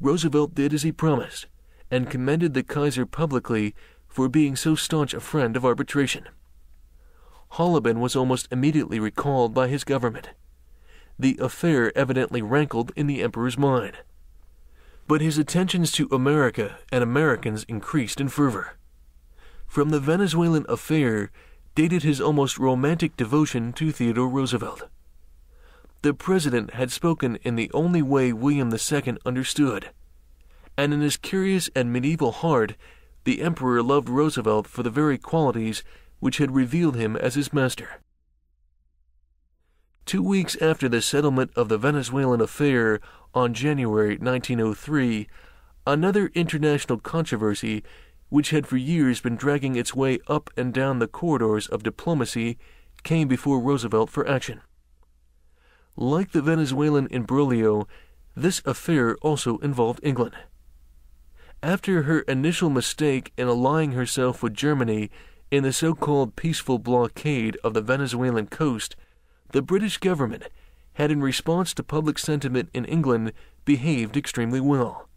Roosevelt did as he promised and commended the Kaiser publicly for being so staunch a friend of arbitration. Holleben was almost immediately recalled by his government. The affair evidently rankled in the emperor's mind. But his attentions to America and Americans increased in fervor. From the Venezuelan affair dated his almost romantic devotion to Theodore Roosevelt. The president had spoken in the only way William II understood, and in his curious and medieval heart, the emperor loved Roosevelt for the very qualities which had revealed him as his master. Two weeks after the settlement of the Venezuelan affair on January 1903, another international controversy, which had for years been dragging its way up and down the corridors of diplomacy, came before Roosevelt for action. Like the Venezuelan imbroglio, this affair also involved England. After her initial mistake in allying herself with Germany in the so called peaceful blockade of the Venezuelan coast, the British government had, in response to public sentiment in England, behaved extremely well.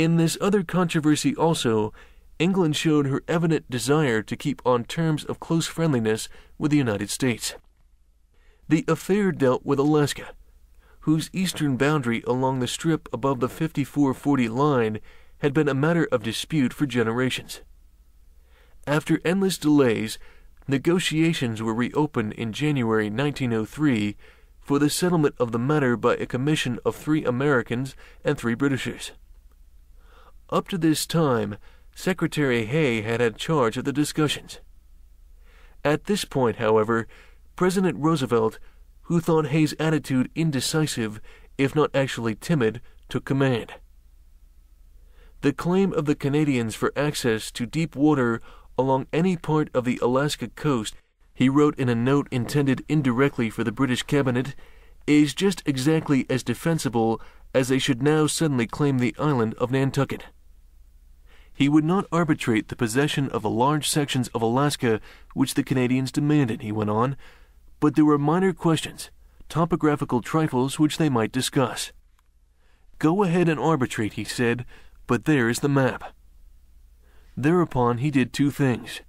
In this other controversy also, England showed her evident desire to keep on terms of close friendliness with the United States. The affair dealt with Alaska, whose eastern boundary along the strip above the 5440 line had been a matter of dispute for generations. After endless delays, negotiations were reopened in January 1903 for the settlement of the matter by a commission of three Americans and three Britishers. Up to this time, Secretary Hay had had charge of the discussions. At this point, however, President Roosevelt, who thought Hay's attitude indecisive, if not actually timid, took command. The claim of the Canadians for access to deep water along any part of the Alaska coast, he wrote in a note intended indirectly for the British cabinet, is just exactly as defensible as they should now suddenly claim the island of Nantucket. He would not arbitrate the possession of the large sections of Alaska which the Canadians demanded, he went on, but there were minor questions, topographical trifles which they might discuss. Go ahead and arbitrate, he said, but there is the map. Thereupon he did two things.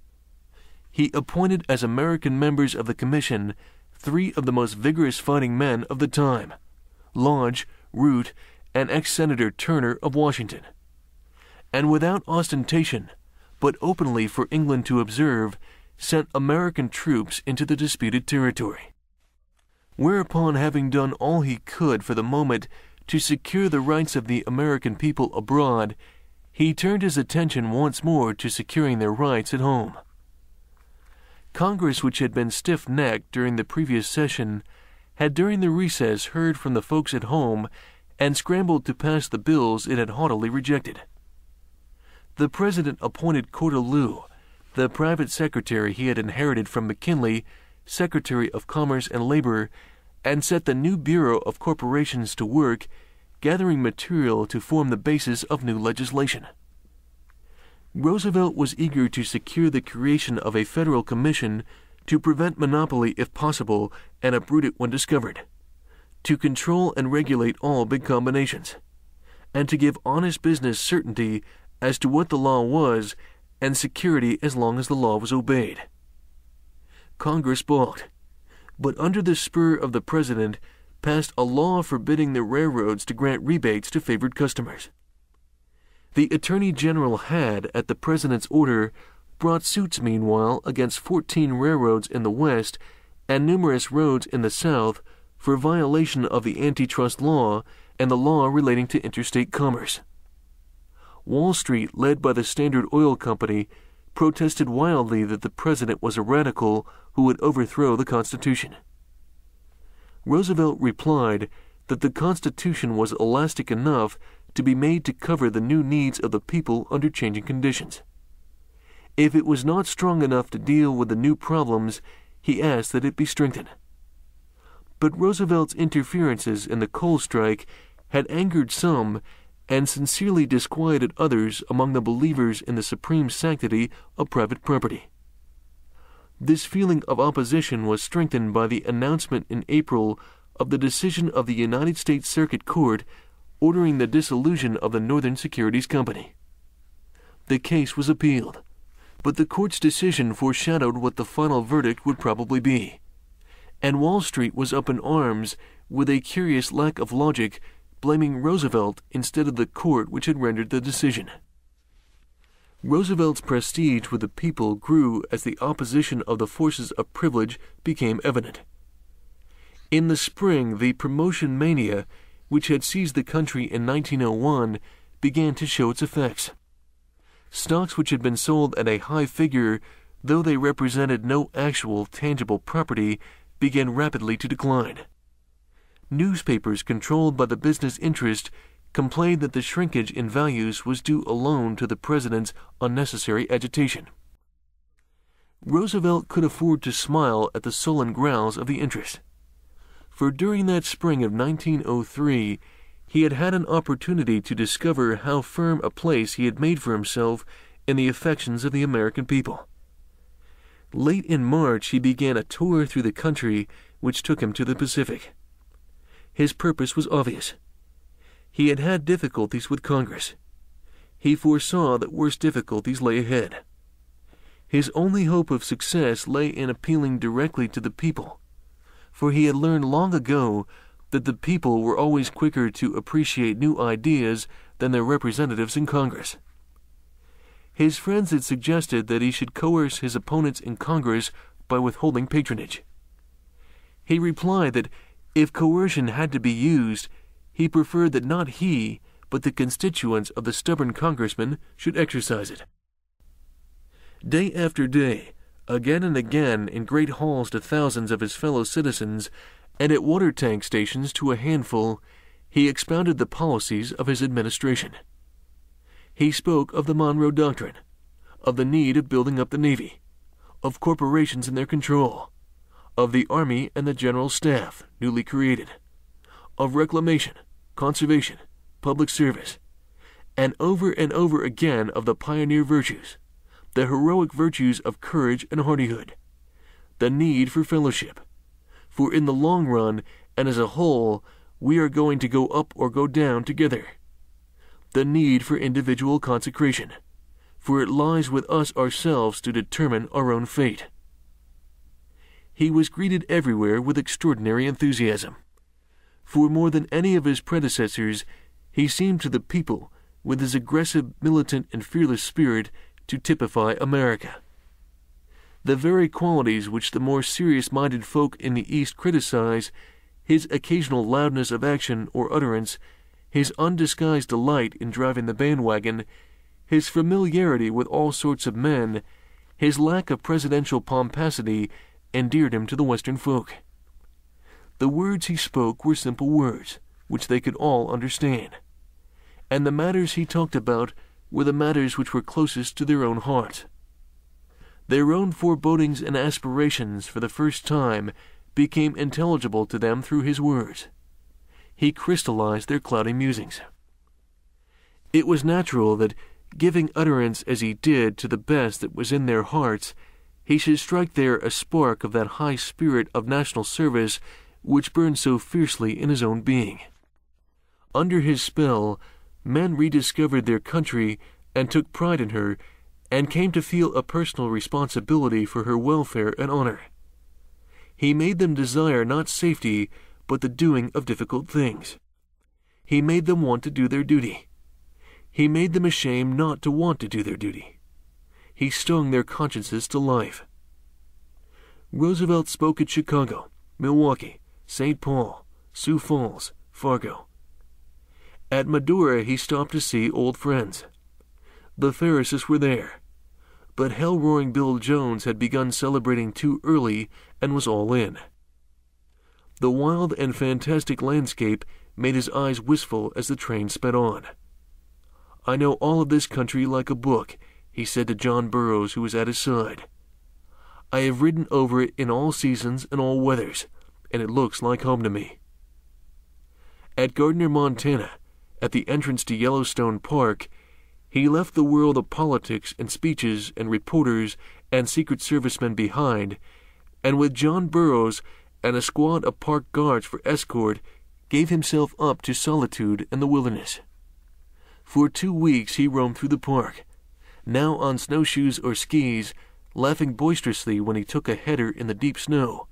He appointed as American members of the Commission three of the most vigorous fighting men of the time Lodge, Root, and ex Senator Turner of Washington. And without ostentation, but openly for England to observe, sent American troops into the disputed territory. Whereupon, having done all he could for the moment to secure the rights of the American people abroad, he turned his attention once more to securing their rights at home. Congress, which had been stiff necked during the previous session, had during the recess heard from the folks at home and scrambled to pass the bills it had haughtily rejected. The President appointed Cortelyou, the private secretary he had inherited from McKinley, Secretary of Commerce and Labor, and set the new Bureau of Corporations to work gathering material to form the basis of new legislation. Roosevelt was eager to secure the creation of a federal commission to prevent monopoly if possible and uproot it when discovered, to control and regulate all big combinations, and to give honest business certainty as to what the law was and security as long as the law was obeyed. Congress balked, but under the spur of the President, passed a law forbidding the railroads to grant rebates to favored customers. The Attorney General had, at the President's order, brought suits meanwhile against 14 railroads in the West and numerous roads in the South for violation of the antitrust law and the law relating to interstate commerce. Wall Street, led by the Standard Oil Company, protested wildly that the president was a radical who would overthrow the Constitution. Roosevelt replied that the Constitution was elastic enough to be made to cover the new needs of the people under changing conditions. If it was not strong enough to deal with the new problems, he asked that it be strengthened. But Roosevelt's interferences in the coal strike had angered some and sincerely disquieted others among the believers in the supreme sanctity of private property. This feeling of opposition was strengthened by the announcement in April of the decision of the United States Circuit Court ordering the dissolution of the Northern Securities Company. The case was appealed, but the court's decision foreshadowed what the final verdict would probably be. And Wall Street was up in arms with a curious lack of logic, blaming Roosevelt instead of the court which had rendered the decision. Roosevelt's prestige with the people grew as the opposition of the forces of privilege became evident. In the spring, the promotion mania, which had seized the country in 1901, began to show its effects. Stocks which had been sold at a high figure, though they represented no actual tangible property, began rapidly to decline. Newspapers controlled by the business interest complained that the shrinkage in values was due alone to the president's unnecessary agitation. Roosevelt could afford to smile at the sullen growls of the interest. For during that spring of 1903, he had had an opportunity to discover how firm a place he had made for himself in the affections of the American people. Late in March, he began a tour through the country which took him to the Pacific. His purpose was obvious he had had difficulties with Congress. He foresaw that worse difficulties lay ahead. His only hope of success lay in appealing directly to the people, for he had learned long ago that the people were always quicker to appreciate new ideas than their representatives in Congress. His friends had suggested that he should coerce his opponents in Congress by withholding patronage. He replied that if coercion had to be used, he preferred that not he, but the constituents of the stubborn congressman should exercise it. Day after day, again and again in great halls to thousands of his fellow citizens, and at water tank stations to a handful, he expounded the policies of his administration. He spoke of the Monroe Doctrine, of the need of building up the Navy, of corporations and their control, of the Army and the General Staff, newly created, of reclamation, conservation, public service, and over and over again of the pioneer virtues, the heroic virtues of courage and hardihood, the need for fellowship. For in the long run and as a whole, we are going to go up or go down together. The need for individual consecration, for it lies with us ourselves to determine our own fate. He was greeted everywhere with extraordinary enthusiasm. For more than any of his predecessors, he seemed to the people, with his aggressive, militant, and fearless spirit, to typify America. The very qualities which the more serious minded folk in the East criticize, his occasional loudness of action or utterance, his undisguised delight in driving the bandwagon, his familiarity with all sorts of men, his lack of presidential pomposity endeared him to the Western folk. The words he spoke were simple words, which they could all understand. And the matters he talked about were the matters which were closest to their own hearts. Their own forebodings and aspirations for the first time became intelligible to them through his words. He crystallized their cloudy musings. It was natural that, giving utterance as he did to the best that was in their hearts, he should strike there a spark of that high spirit of national service which burned so fiercely in his own being. Under his spell, men rediscovered their country and took pride in her, and came to feel a personal responsibility for her welfare and honor. He made them desire not safety, but the doing of difficult things. He made them want to do their duty. He made them ashamed not to want to do their duty. He stung their consciences to life. Roosevelt spoke at Chicago, Milwaukee, St. Paul, Sioux Falls, Fargo. At Medora, he stopped to see old friends. The Ferrises were there, but hell roaring Bill Jones had begun celebrating too early and was all in. The wild and fantastic landscape made his eyes wistful as the train sped on. I know all of this country like a book, he said to John Burroughs, who was at his side. I have ridden over it in all seasons and all weathers, and it looks like home to me. At Gardiner, Montana, at the entrance to Yellowstone Park, he left the world of politics and speeches and reporters and Secret Servicemen behind, and with John Burroughs and a squad of park guards for escort, gave himself up to solitude and the wilderness. For two weeks he roamed through the park, now on snowshoes or skis, laughing boisterously when he took a header in the deep snow,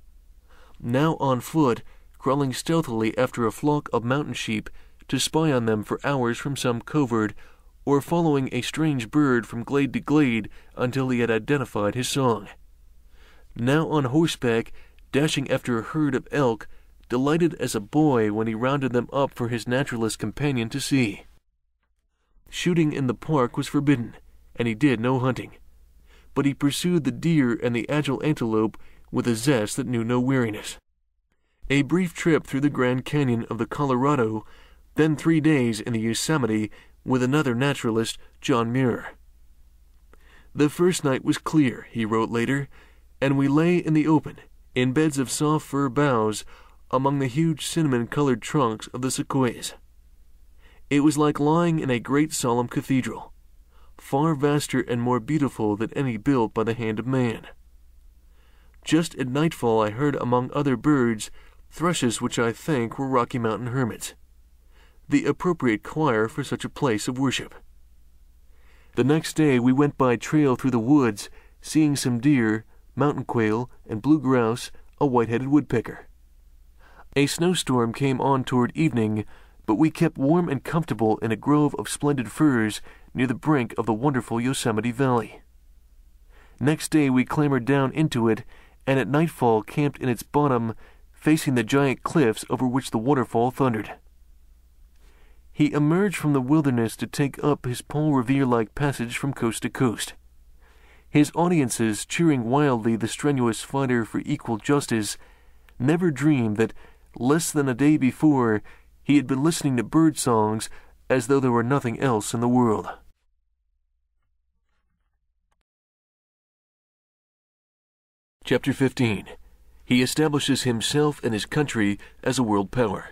now on foot, crawling stealthily after a flock of mountain sheep to spy on them for hours from some covert or following a strange bird from glade to glade until he had identified his song. Now on horseback, dashing after a herd of elk, delighted as a boy when he rounded them up for his naturalist companion to see. Shooting in the park was forbidden, and he did no hunting. But he pursued the deer and the agile antelope with a zest that knew no weariness. A brief trip through the Grand Canyon of the Colorado, then three days in the Yosemite with another naturalist, John Muir. The first night was clear, he wrote later, and we lay in the open, in beds of soft fir boughs, among the huge cinnamon colored trunks of the sequoias. It was like lying in a great solemn cathedral, far vaster and more beautiful than any built by the hand of man. Just at nightfall I heard among other birds thrushes which I think were Rocky Mountain hermits the appropriate choir for such a place of worship. The next day we went by trail through the woods, seeing some deer, mountain quail, and blue grouse, a white-headed woodpecker. A snowstorm came on toward evening, but we kept warm and comfortable in a grove of splendid firs near the brink of the wonderful Yosemite Valley. Next day we clambered down into it, and at nightfall camped in its bottom, facing the giant cliffs over which the waterfall thundered. He emerged from the wilderness to take up his Paul Revere like passage from coast to coast. His audiences, cheering wildly the strenuous fighter for equal justice, never dreamed that less than a day before he had been listening to bird songs as though there were nothing else in the world. Chapter 15 He establishes himself and his country as a world power.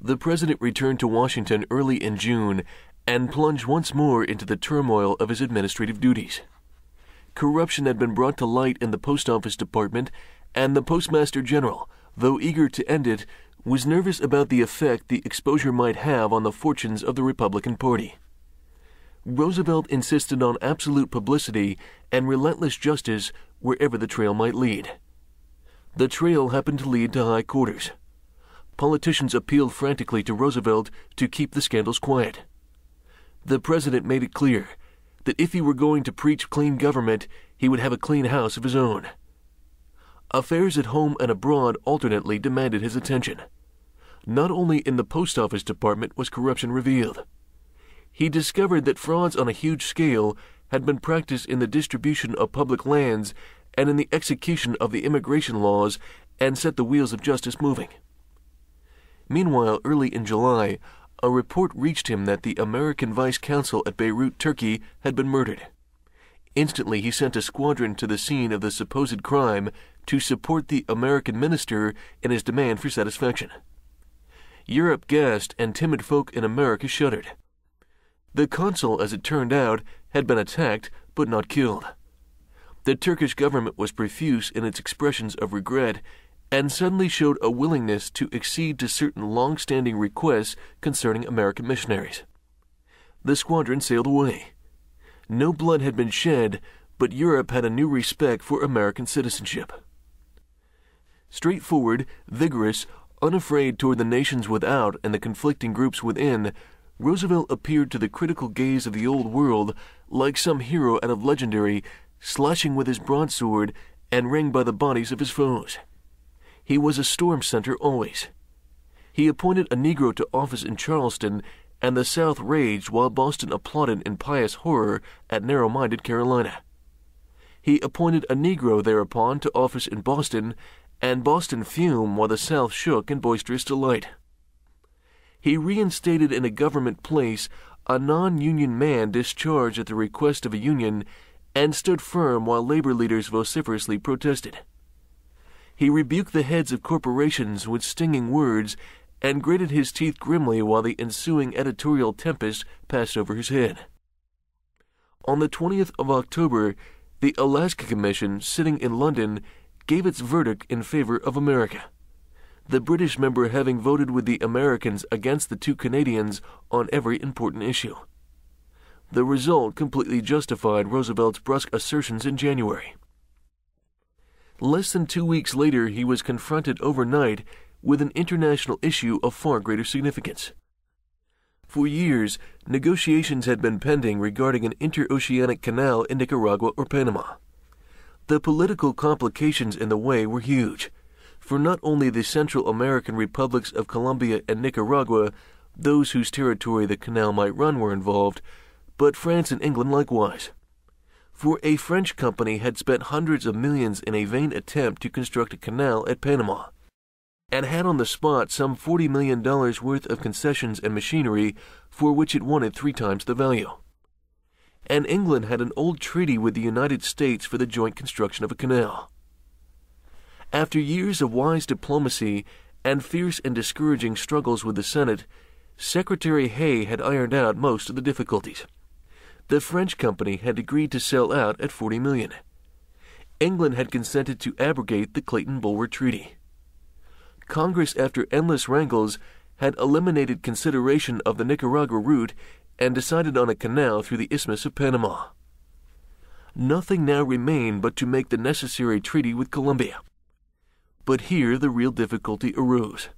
The president returned to Washington early in June and plunged once more into the turmoil of his administrative duties. Corruption had been brought to light in the Post Office Department, and the Postmaster General, though eager to end it, was nervous about the effect the exposure might have on the fortunes of the Republican Party. Roosevelt insisted on absolute publicity and relentless justice wherever the trail might lead. The trail happened to lead to high quarters politicians appealed frantically to Roosevelt to keep the scandals quiet. The president made it clear that if he were going to preach clean government, he would have a clean house of his own. Affairs at home and abroad alternately demanded his attention. Not only in the post office department was corruption revealed. He discovered that frauds on a huge scale had been practiced in the distribution of public lands and in the execution of the immigration laws and set the wheels of justice moving. Meanwhile, early in July, a report reached him that the American vice consul at Beirut, Turkey, had been murdered. Instantly, he sent a squadron to the scene of the supposed crime to support the American minister in his demand for satisfaction. Europe gasped, and timid folk in America shuddered. The consul, as it turned out, had been attacked but not killed. The Turkish government was profuse in its expressions of regret and suddenly showed a willingness to accede to certain long standing requests concerning American missionaries. The squadron sailed away. No blood had been shed, but Europe had a new respect for American citizenship. Straightforward, vigorous, unafraid toward the nations without and the conflicting groups within, Roosevelt appeared to the critical gaze of the old world like some hero out of legendary, slashing with his broadsword and ringed by the bodies of his foes. He was a storm center always. He appointed a Negro to office in Charleston, and the South raged while Boston applauded in pious horror at narrow minded Carolina. He appointed a Negro thereupon to office in Boston, and Boston fumed while the South shook in boisterous delight. He reinstated in a government place a non union man discharged at the request of a union and stood firm while labor leaders vociferously protested. He rebuked the heads of corporations with stinging words and gritted his teeth grimly while the ensuing editorial tempest passed over his head. On the 20th of October, the Alaska Commission, sitting in London, gave its verdict in favor of America, the British member having voted with the Americans against the two Canadians on every important issue. The result completely justified Roosevelt's brusque assertions in January. Less than two weeks later, he was confronted overnight with an international issue of far greater significance. For years, negotiations had been pending regarding an interoceanic canal in Nicaragua or Panama. The political complications in the way were huge, for not only the Central American republics of Colombia and Nicaragua, those whose territory the canal might run were involved, but France and England likewise. For a French company had spent hundreds of millions in a vain attempt to construct a canal at Panama, and had on the spot some $40 million worth of concessions and machinery for which it wanted three times the value. And England had an old treaty with the United States for the joint construction of a canal. After years of wise diplomacy and fierce and discouraging struggles with the Senate, Secretary Hay had ironed out most of the difficulties. The French company had agreed to sell out at 40 million. England had consented to abrogate the Clayton-Bulwer Treaty. Congress, after endless wrangles, had eliminated consideration of the Nicaragua route and decided on a canal through the Isthmus of Panama. Nothing now remained but to make the necessary treaty with Colombia. But here the real difficulty arose.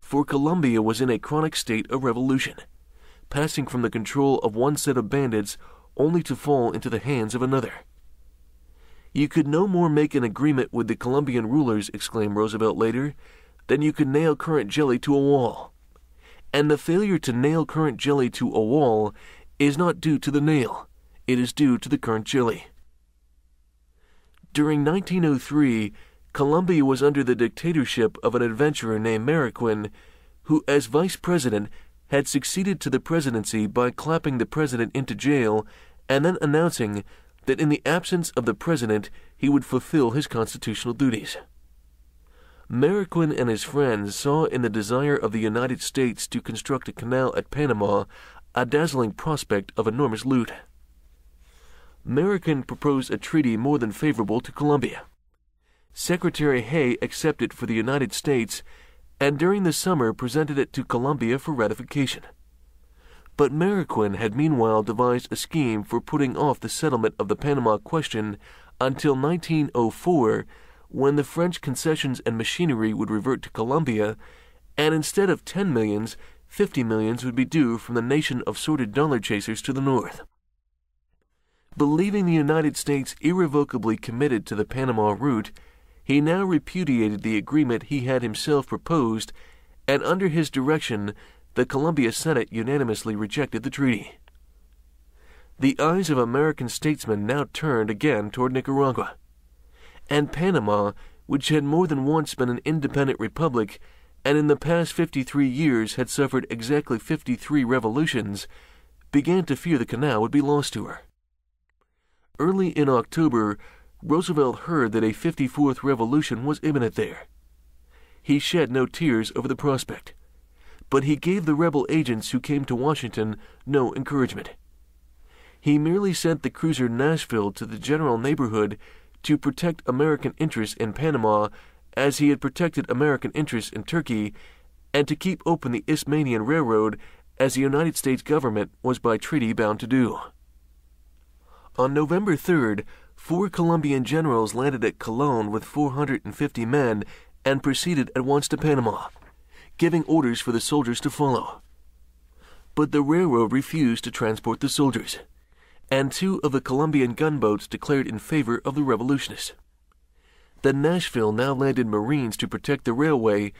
For Colombia was in a chronic state of revolution, passing from the control of one set of bandits only to fall into the hands of another. You could no more make an agreement with the Colombian rulers, exclaimed Roosevelt later, than you could nail currant jelly to a wall. And the failure to nail currant jelly to a wall is not due to the nail, it is due to the currant jelly. During 1903, Colombia was under the dictatorship of an adventurer named Marroquin, who, as vice president, had succeeded to the presidency by clapping the president into jail and then announcing that in the absence of the president he would fulfill his constitutional duties. Marroquin and his friends saw in the desire of the United States to construct a canal at Panama a dazzling prospect of enormous loot. Marroquin proposed a treaty more than favorable to Colombia. Secretary Hay accepted for the United States and during the summer presented it to Colombia for ratification. But Marroquin had meanwhile devised a scheme for putting off the settlement of the Panama question until 1904 when the French concessions and machinery would revert to Colombia, and instead of 10 millions, 50 millions would be due from the nation of sordid dollar chasers to the north. Believing the United States irrevocably committed to the Panama route, he now repudiated the agreement he had himself proposed, and under his direction, the Colombia Senate unanimously rejected the treaty. The eyes of American statesmen now turned again toward Nicaragua and Panama, which had more than once been an independent republic and in the past 53 years had suffered exactly 53 revolutions, began to fear the canal would be lost to her. Early in October, Roosevelt heard that a 54th revolution was imminent there. He shed no tears over the prospect, but he gave the rebel agents who came to Washington no encouragement. He merely sent the cruiser Nashville to the general neighborhood to protect American interests in Panama as he had protected American interests in Turkey, and to keep open the Isthmian Railroad as the United States government was by treaty bound to do. On November 3rd, four Colombian generals landed at Colon with 450 men and proceeded at once to Panama, giving orders for the soldiers to follow. But the railroad refused to transport the soldiers and two of the Colombian gunboats declared in favor of the revolutionists. The Nashville now landed Marines to protect the railway,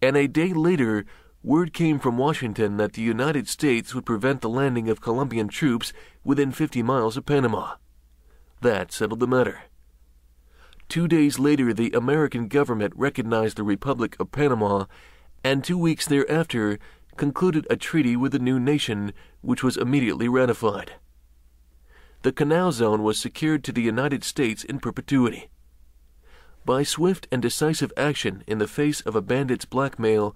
and a day later, word came from Washington that the United States would prevent the landing of Colombian troops within 50 miles of Panama. That settled the matter. Two days later, the American government recognized the Republic of Panama, and two weeks thereafter concluded a treaty with the new nation, which was immediately ratified. The Canal Zone was secured to the United States in perpetuity. By swift and decisive action in the face of a bandit's blackmail,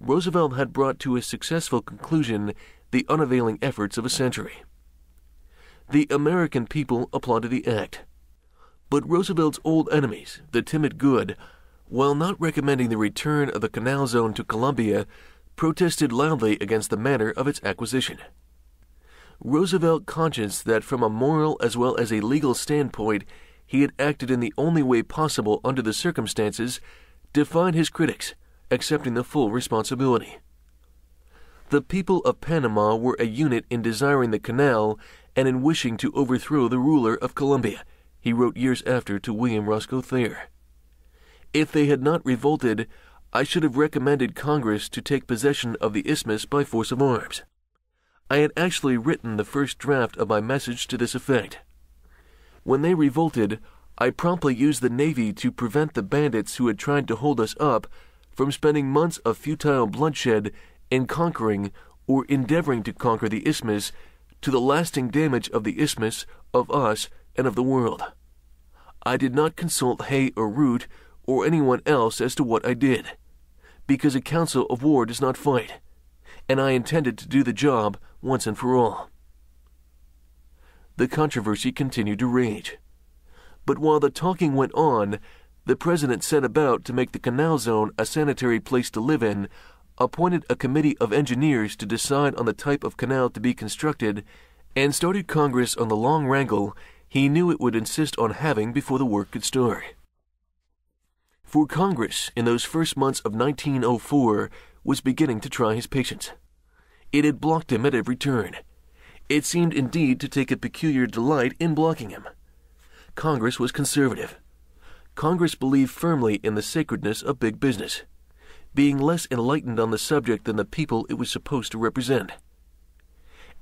Roosevelt had brought to a successful conclusion the unavailing efforts of a century. The American people applauded the act. But Roosevelt's old enemies, the timid good, while not recommending the return of the Canal Zone to Colombia, protested loudly against the manner of its acquisition. Roosevelt, conscious that from a moral as well as a legal standpoint he had acted in the only way possible under the circumstances, defied his critics, accepting the full responsibility. The people of Panama were a unit in desiring the canal and in wishing to overthrow the ruler of Colombia, he wrote years after to William Roscoe Thayer. If they had not revolted, I should have recommended Congress to take possession of the isthmus by force of arms. I had actually written the first draft of my message to this effect. When they revolted, I promptly used the Navy to prevent the bandits who had tried to hold us up from spending months of futile bloodshed in conquering or endeavoring to conquer the isthmus to the lasting damage of the isthmus, of us, and of the world. I did not consult Hay or Root or anyone else as to what I did, because a council of war does not fight, and I intended to do the job once and for all. The controversy continued to rage. But while the talking went on, the president set about to make the canal zone a sanitary place to live in, appointed a committee of engineers to decide on the type of canal to be constructed, and started Congress on the long wrangle he knew it would insist on having before the work could start. For Congress, in those first months of 1904, was beginning to try his patience. It had blocked him at every turn. It seemed indeed to take a peculiar delight in blocking him. Congress was conservative. Congress believed firmly in the sacredness of big business, being less enlightened on the subject than the people it was supposed to represent.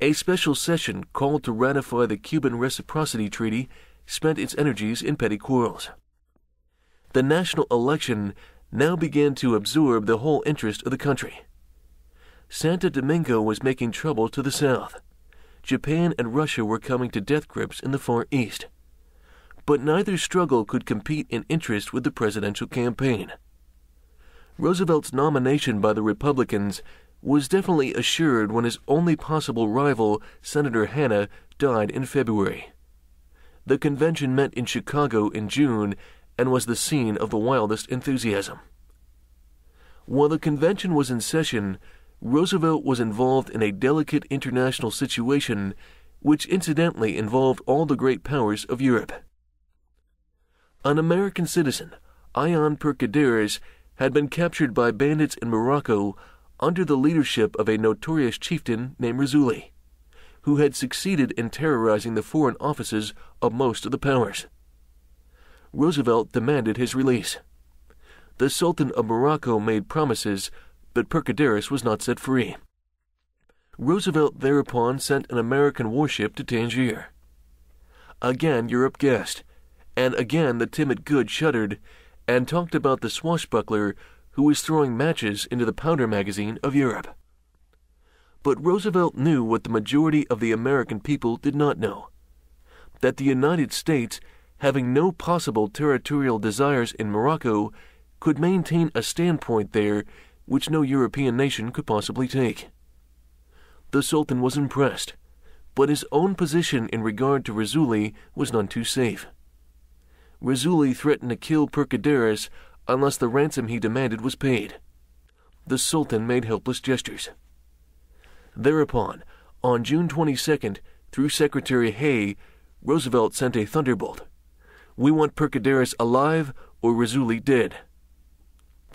A special session called to ratify the Cuban Reciprocity Treaty spent its energies in petty quarrels the national election now began to absorb the whole interest of the country. Santo Domingo was making trouble to the south. Japan and Russia were coming to death grips in the Far East. But neither struggle could compete in interest with the presidential campaign. Roosevelt's nomination by the Republicans was definitely assured when his only possible rival, Senator Hanna, died in February. The convention met in Chicago in June and was the scene of the wildest enthusiasm. While the convention was in session, Roosevelt was involved in a delicate international situation which incidentally involved all the great powers of Europe. An American citizen, Ion Perdicaris, had been captured by bandits in Morocco under the leadership of a notorious chieftain named Raisuli, who had succeeded in terrorizing the foreign offices of most of the powers. Roosevelt demanded his release. The Sultan of Morocco made promises, but Perdicaris was not set free. Roosevelt thereupon sent an American warship to Tangier. Again Europe guessed, and again the timid good shuddered and talked about the swashbuckler who was throwing matches into the powder magazine of Europe. But Roosevelt knew what the majority of the American people did not know that the United States having no possible territorial desires in Morocco, could maintain a standpoint there which no European nation could possibly take. The Sultan was impressed, but his own position in regard to Raisuli was none too safe. Raisuli threatened to kill Perdicaris unless the ransom he demanded was paid. The Sultan made helpless gestures. Thereupon, on June 22nd, through Secretary Hay, Roosevelt sent a thunderbolt we want Perdicaris alive or Razuli dead.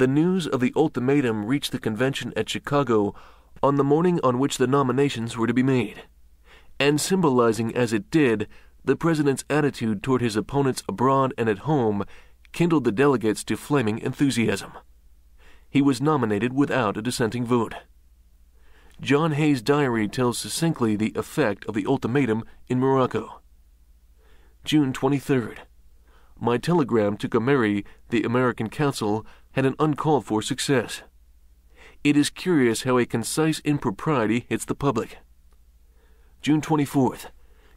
The news of the ultimatum reached the convention at Chicago on the morning on which the nominations were to be made, and symbolizing as it did the president's attitude toward his opponents abroad and at home, kindled the delegates to flaming enthusiasm. He was nominated without a dissenting vote. John Hay's diary tells succinctly the effect of the ultimatum in Morocco. June 23rd. My telegram to Gummeré, the American consul, had an uncalled for success. It is curious how a concise impropriety hits the public. June 24th.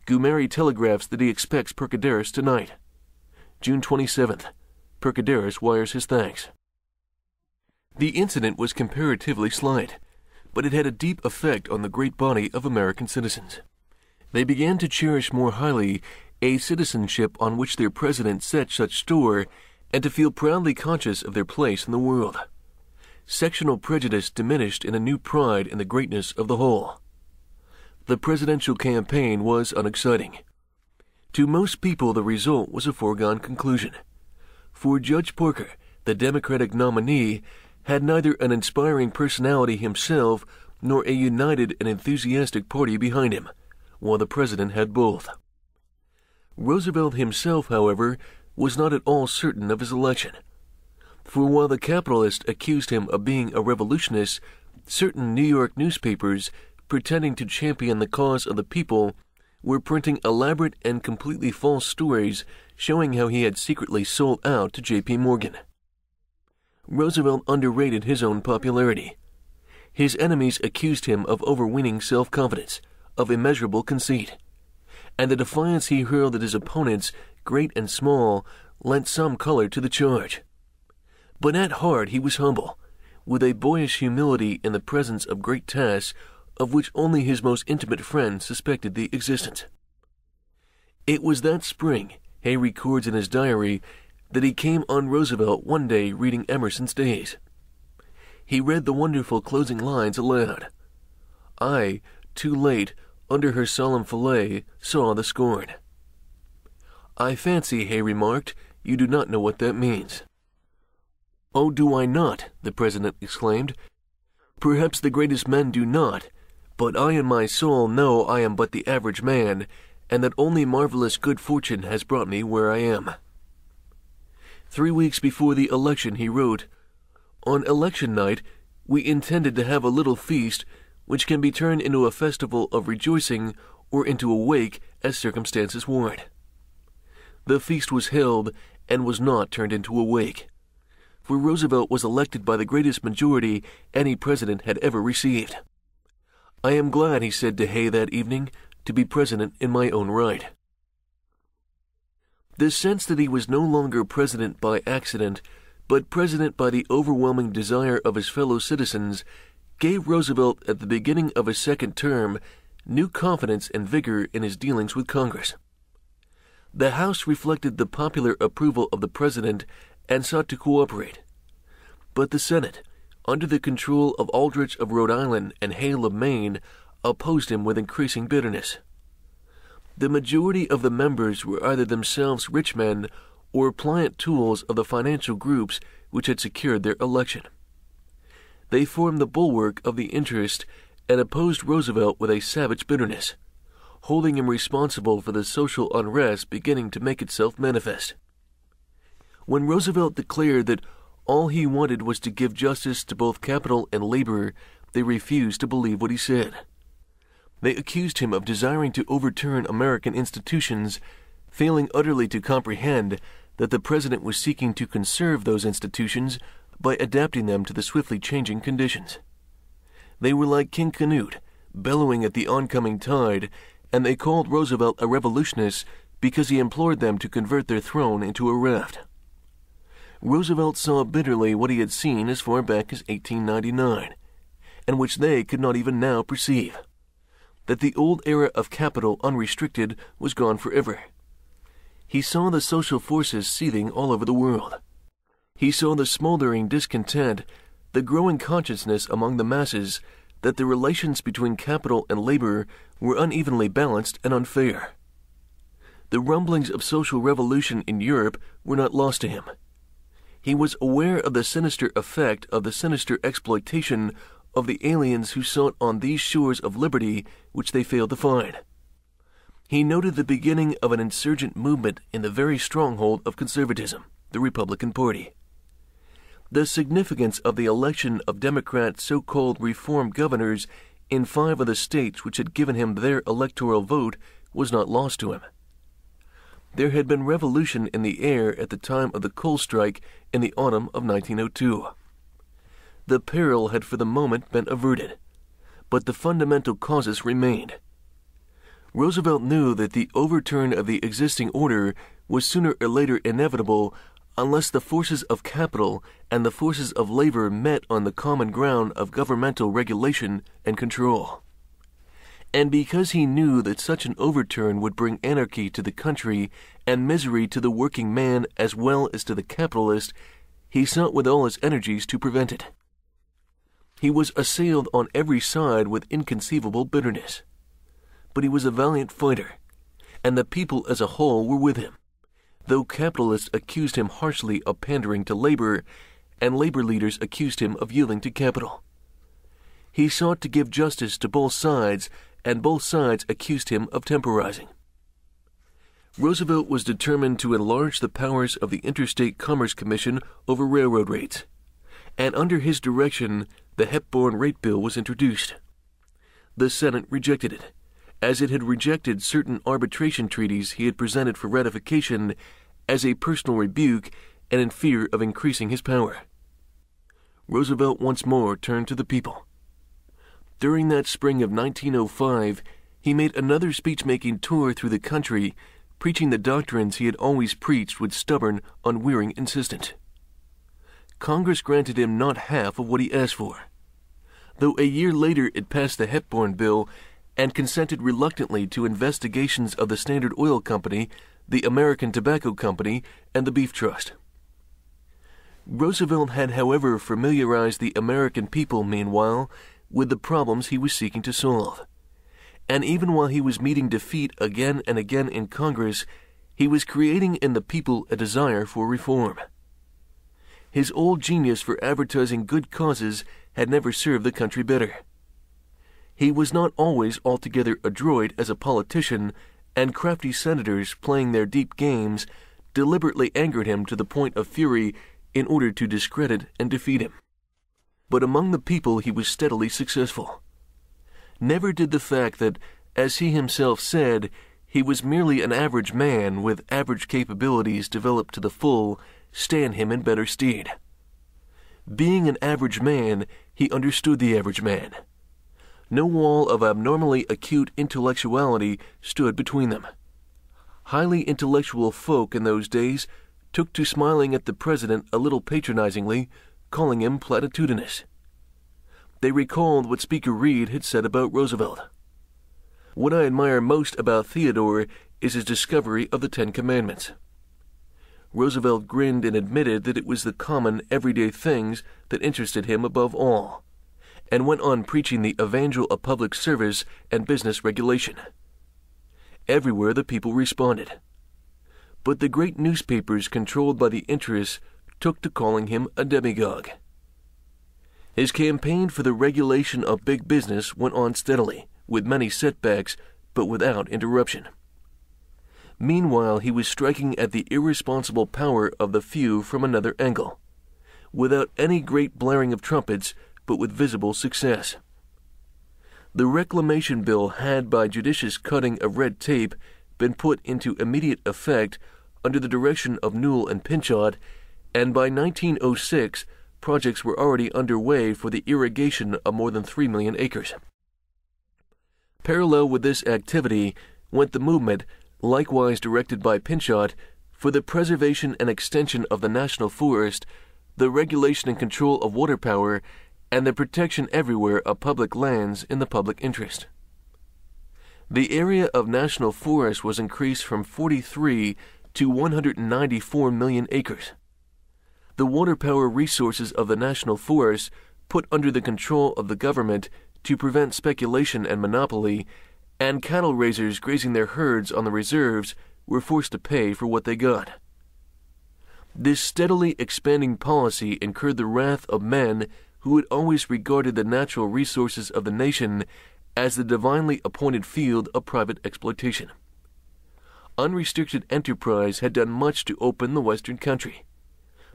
Gummeré telegraphs that he expects Perdicaris tonight. June 27th. Perdicaris wires his thanks. The incident was comparatively slight, but it had a deep effect on the great body of American citizens. They began to cherish more highly a citizenship on which their president set such store and to feel proudly conscious of their place in the world. Sectional prejudice diminished in a new pride in the greatness of the whole. The presidential campaign was unexciting. To most people, the result was a foregone conclusion. For Judge Parker, the Democratic nominee, had neither an inspiring personality himself nor a united and enthusiastic party behind him, while the president had both. Roosevelt himself, however, was not at all certain of his election. For while the capitalists accused him of being a revolutionist, certain New York newspapers, pretending to champion the cause of the people, were printing elaborate and completely false stories showing how he had secretly sold out to J.P. Morgan. Roosevelt underrated his own popularity. His enemies accused him of overweening self confidence, of immeasurable conceit, and the defiance he hurled at his opponents, great and small, lent some color to the charge. But at heart he was humble, with a boyish humility in the presence of great tasks of which only his most intimate friends suspected the existence. It was that spring, Hay records in his diary, that he came on Roosevelt one day reading Emerson's Days. He read the wonderful closing lines aloud. I, too late, under her solemn fillet, saw the scorn. I fancy, Hay remarked, you do not know what that means. Oh, do I not? the President exclaimed. Perhaps the greatest men do not, but I in my soul know I am but the average man, and that only marvelous good fortune has brought me where I am. Three weeks before the election, he wrote, On election night, we intended to have a little feast which can be turned into a festival of rejoicing or into a wake as circumstances warrant. The feast was held and was not turned into a wake, for Roosevelt was elected by the greatest majority any president had ever received. I am glad, he said to Hay that evening, to be president in my own right. The sense that he was no longer president by accident, but president by the overwhelming desire of his fellow citizens, gave Roosevelt at the beginning of his second term new confidence and vigor in his dealings with Congress. The House reflected the popular approval of the President and sought to cooperate. But the Senate, under the control of Aldrich of Rhode Island and Hale of Maine, opposed him with increasing bitterness. The majority of the members were either themselves rich men or pliant tools of the financial groups which had secured their election. They formed the bulwark of the interest and opposed Roosevelt with a savage bitterness, holding him responsible for the social unrest beginning to make itself manifest. When Roosevelt declared that all he wanted was to give justice to both capital and labor, they refused to believe what he said. They accused him of desiring to overturn American institutions, failing utterly to comprehend that the President was seeking to conserve those institutions by adapting them to the swiftly changing conditions. They were like King Canute, bellowing at the oncoming tide, and they called Roosevelt a revolutionist because he implored them to convert their throne into a raft. Roosevelt saw bitterly what he had seen as far back as 1899, and which they could not even now perceive that the old era of capital unrestricted was gone forever. He saw the social forces seething all over the world. He saw the smoldering discontent, the growing consciousness among the masses that the relations between capital and labor were unevenly balanced and unfair. The rumblings of social revolution in Europe were not lost to him. He was aware of the sinister effect of the sinister exploitation of the aliens who sought on these shores of liberty which they failed to find. He noted the beginning of an insurgent movement in the very stronghold of conservatism, the Republican Party. The significance of the election of Democrat so called reform governors in five of the states which had given him their electoral vote was not lost to him. There had been revolution in the air at the time of the coal strike in the autumn of 1902. The peril had for the moment been averted, but the fundamental causes remained. Roosevelt knew that the overturn of the existing order was sooner or later inevitable unless the forces of capital and the forces of labor met on the common ground of governmental regulation and control. And because he knew that such an overturn would bring anarchy to the country and misery to the working man as well as to the capitalist, he sought with all his energies to prevent it. He was assailed on every side with inconceivable bitterness. But he was a valiant fighter, and the people as a whole were with him though capitalists accused him harshly of pandering to labor, and labor leaders accused him of yielding to capital. He sought to give justice to both sides, and both sides accused him of temporizing. Roosevelt was determined to enlarge the powers of the Interstate Commerce Commission over railroad rates, and under his direction, the Hepburn Rate Bill was introduced. The Senate rejected it as it had rejected certain arbitration treaties he had presented for ratification as a personal rebuke and in fear of increasing his power. Roosevelt once more turned to the people. During that spring of 1905, he made another speech making tour through the country, preaching the doctrines he had always preached with stubborn, unwearying insistence. Congress granted him not half of what he asked for. Though a year later it passed the Hepburn Bill and consented reluctantly to investigations of the Standard Oil Company, the American Tobacco Company, and the Beef Trust. Roosevelt had, however, familiarized the American people, meanwhile, with the problems he was seeking to solve. And even while he was meeting defeat again and again in Congress, he was creating in the people a desire for reform. His old genius for advertising good causes had never served the country better. He was not always altogether adroit as a politician, and crafty senators playing their deep games deliberately angered him to the point of fury in order to discredit and defeat him. But among the people he was steadily successful. Never did the fact that, as he himself said, he was merely an average man with average capabilities developed to the full stand him in better stead. Being an average man, he understood the average man no wall of abnormally acute intellectuality stood between them. Highly intellectual folk in those days took to smiling at the president a little patronizingly, calling him platitudinous. They recalled what Speaker Reed had said about Roosevelt. What I admire most about Theodore is his discovery of the Ten Commandments. Roosevelt grinned and admitted that it was the common, everyday things that interested him above all and went on preaching the evangel of public service and business regulation. Everywhere the people responded. But the great newspapers controlled by the interests took to calling him a demagogue. His campaign for the regulation of big business went on steadily, with many setbacks, but without interruption. Meanwhile, he was striking at the irresponsible power of the few from another angle. Without any great blaring of trumpets, but with visible success. The reclamation bill had, by judicious cutting of red tape, been put into immediate effect under the direction of Newell and Pinchot, and by 1906 projects were already underway for the irrigation of more than 3 million acres. Parallel with this activity went the movement, likewise directed by Pinchot, for the preservation and extension of the national forest, the regulation and control of water power, and the protection everywhere of public lands in the public interest. The area of national forest was increased from 43 to 194 million acres. The water power resources of the national forest put under the control of the government to prevent speculation and monopoly, and cattle raisers grazing their herds on the reserves were forced to pay for what they got. This steadily expanding policy incurred the wrath of men who had always regarded the natural resources of the nation as the divinely appointed field of private exploitation. Unrestricted enterprise had done much to open the Western country.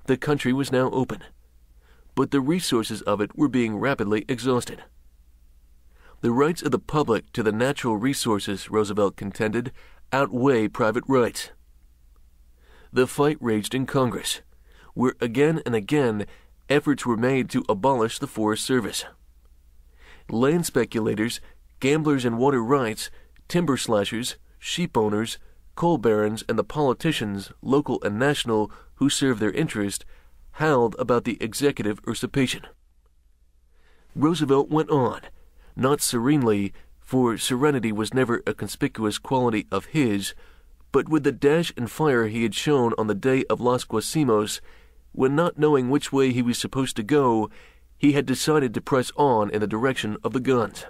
The country was now open, but the resources of it were being rapidly exhausted. The rights of the public to the natural resources, Roosevelt contended, outweigh private rights. The fight raged in Congress, where again and again efforts were made to abolish the Forest Service. Land speculators, gamblers in water rights, timber slashers, sheep owners, coal barons, and the politicians, local and national, who served their interest, howled about the executive usurpation. Roosevelt went on, not serenely, for serenity was never a conspicuous quality of his, but with the dash and fire he had shown on the day of Las Guasimas, when not knowing which way he was supposed to go, he had decided to press on in the direction of the guns.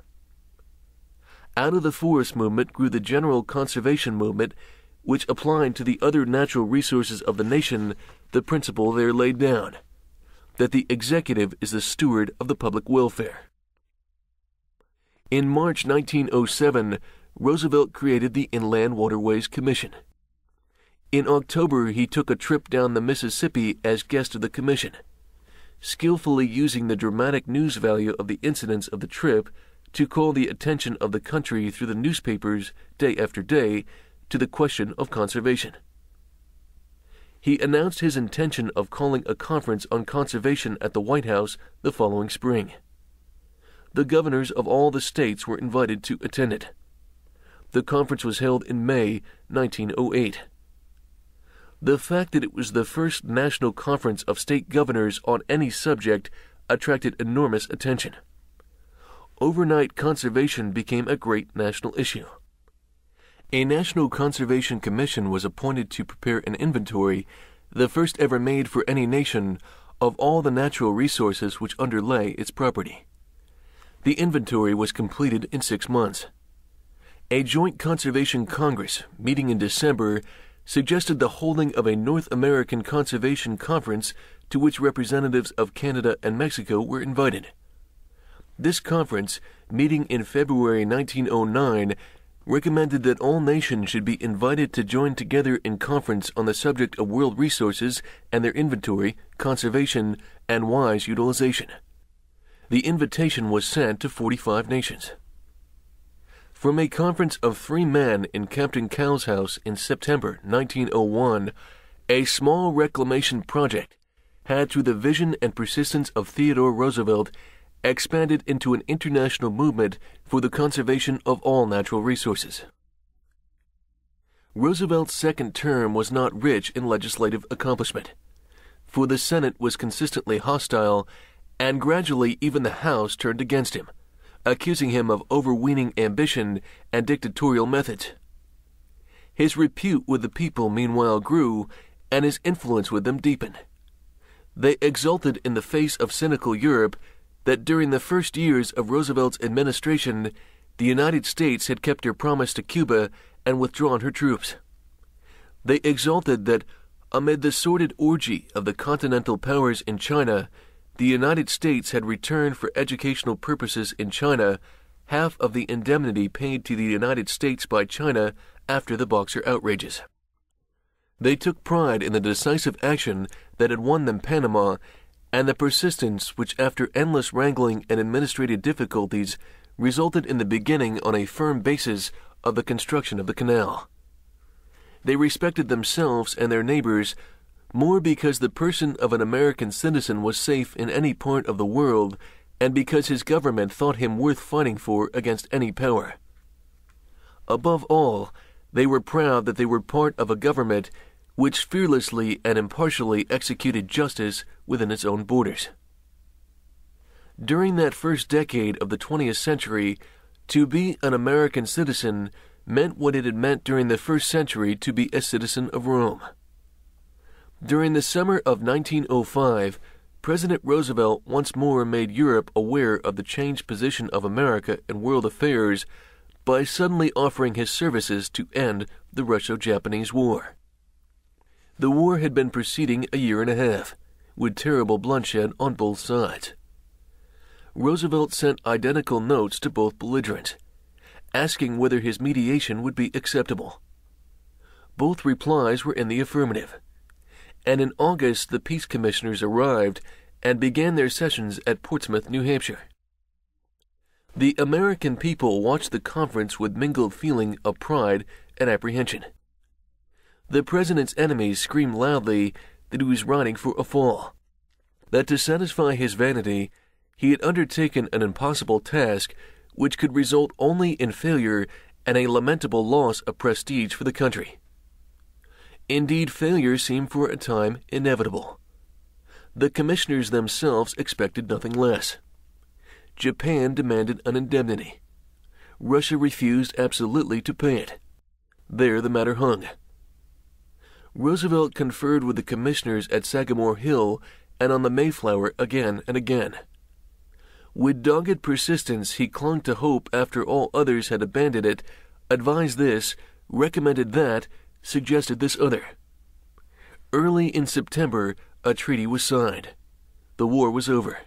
Out of the forest movement grew the general conservation movement, which applied to the other natural resources of the nation the principle there laid down that the executive is the steward of the public welfare. In March 1907, Roosevelt created the Inland Waterways Commission. In October, he took a trip down the Mississippi as guest of the commission, skillfully using the dramatic news value of the incidents of the trip to call the attention of the country through the newspapers day after day to the question of conservation. He announced his intention of calling a conference on conservation at the White House the following spring. The governors of all the states were invited to attend it. The conference was held in May 1908. The fact that it was the first national conference of state governors on any subject attracted enormous attention. Overnight conservation became a great national issue. A National Conservation Commission was appointed to prepare an inventory, the first ever made for any nation, of all the natural resources which underlay its property. The inventory was completed in six months. A joint conservation congress, meeting in December, suggested the holding of a North American Conservation Conference to which representatives of Canada and Mexico were invited. This conference, meeting in February 1909, recommended that all nations should be invited to join together in conference on the subject of world resources and their inventory, conservation, and wise utilization. The invitation was sent to 45 nations. From a conference of three men in Captain Cow's house in September 1901, a small reclamation project had, through the vision and persistence of Theodore Roosevelt, expanded into an international movement for the conservation of all natural resources. Roosevelt's second term was not rich in legislative accomplishment, for the Senate was consistently hostile, and gradually even the House turned against him accusing him of overweening ambition and dictatorial methods. His repute with the people meanwhile grew, and his influence with them deepened. They exulted in the face of cynical Europe that during the first years of Roosevelt's administration, the United States had kept her promise to Cuba and withdrawn her troops. They exulted that, amid the sordid orgy of the continental powers in China, the United States had returned for educational purposes in China half of the indemnity paid to the United States by China after the Boxer outrages. They took pride in the decisive action that had won them Panama and the persistence which, after endless wrangling and administrative difficulties, resulted in the beginning on a firm basis of the construction of the canal. They respected themselves and their neighbors more because the person of an American citizen was safe in any part of the world, and because his government thought him worth fighting for against any power. Above all, they were proud that they were part of a government which fearlessly and impartially executed justice within its own borders. During that first decade of the 20th century, to be an American citizen meant what it had meant during the first century to be a citizen of Rome. During the summer of 1905, President Roosevelt once more made Europe aware of the changed position of America in world affairs by suddenly offering his services to end the Russo Japanese War. The war had been proceeding a year and a half, with terrible bloodshed on both sides. Roosevelt sent identical notes to both belligerents, asking whether his mediation would be acceptable. Both replies were in the affirmative and in August the peace commissioners arrived and began their sessions at Portsmouth, New Hampshire. The American people watched the conference with mingled feeling of pride and apprehension. The president's enemies screamed loudly that he was riding for a fall, that to satisfy his vanity, he had undertaken an impossible task which could result only in failure and a lamentable loss of prestige for the country. Indeed, failure seemed for a time inevitable. The commissioners themselves expected nothing less. Japan demanded an indemnity. Russia refused absolutely to pay it. There the matter hung. Roosevelt conferred with the commissioners at Sagamore Hill and on the Mayflower again and again. With dogged persistence, he clung to hope after all others had abandoned it, advised this, recommended that, suggested this other. Early in September, a treaty was signed. The war was over.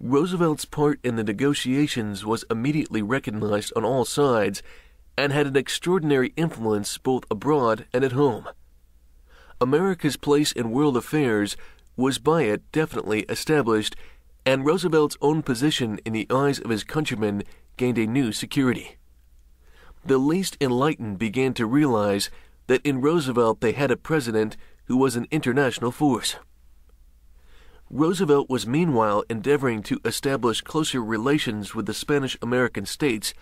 Roosevelt's part in the negotiations was immediately recognized on all sides and had an extraordinary influence both abroad and at home. America's place in world affairs was by it definitely established, and Roosevelt's own position in the eyes of his countrymen gained a new security. The least enlightened began to realize that in Roosevelt they had a president who was an international force. Roosevelt was meanwhile endeavoring to establish closer relations with the Spanish American states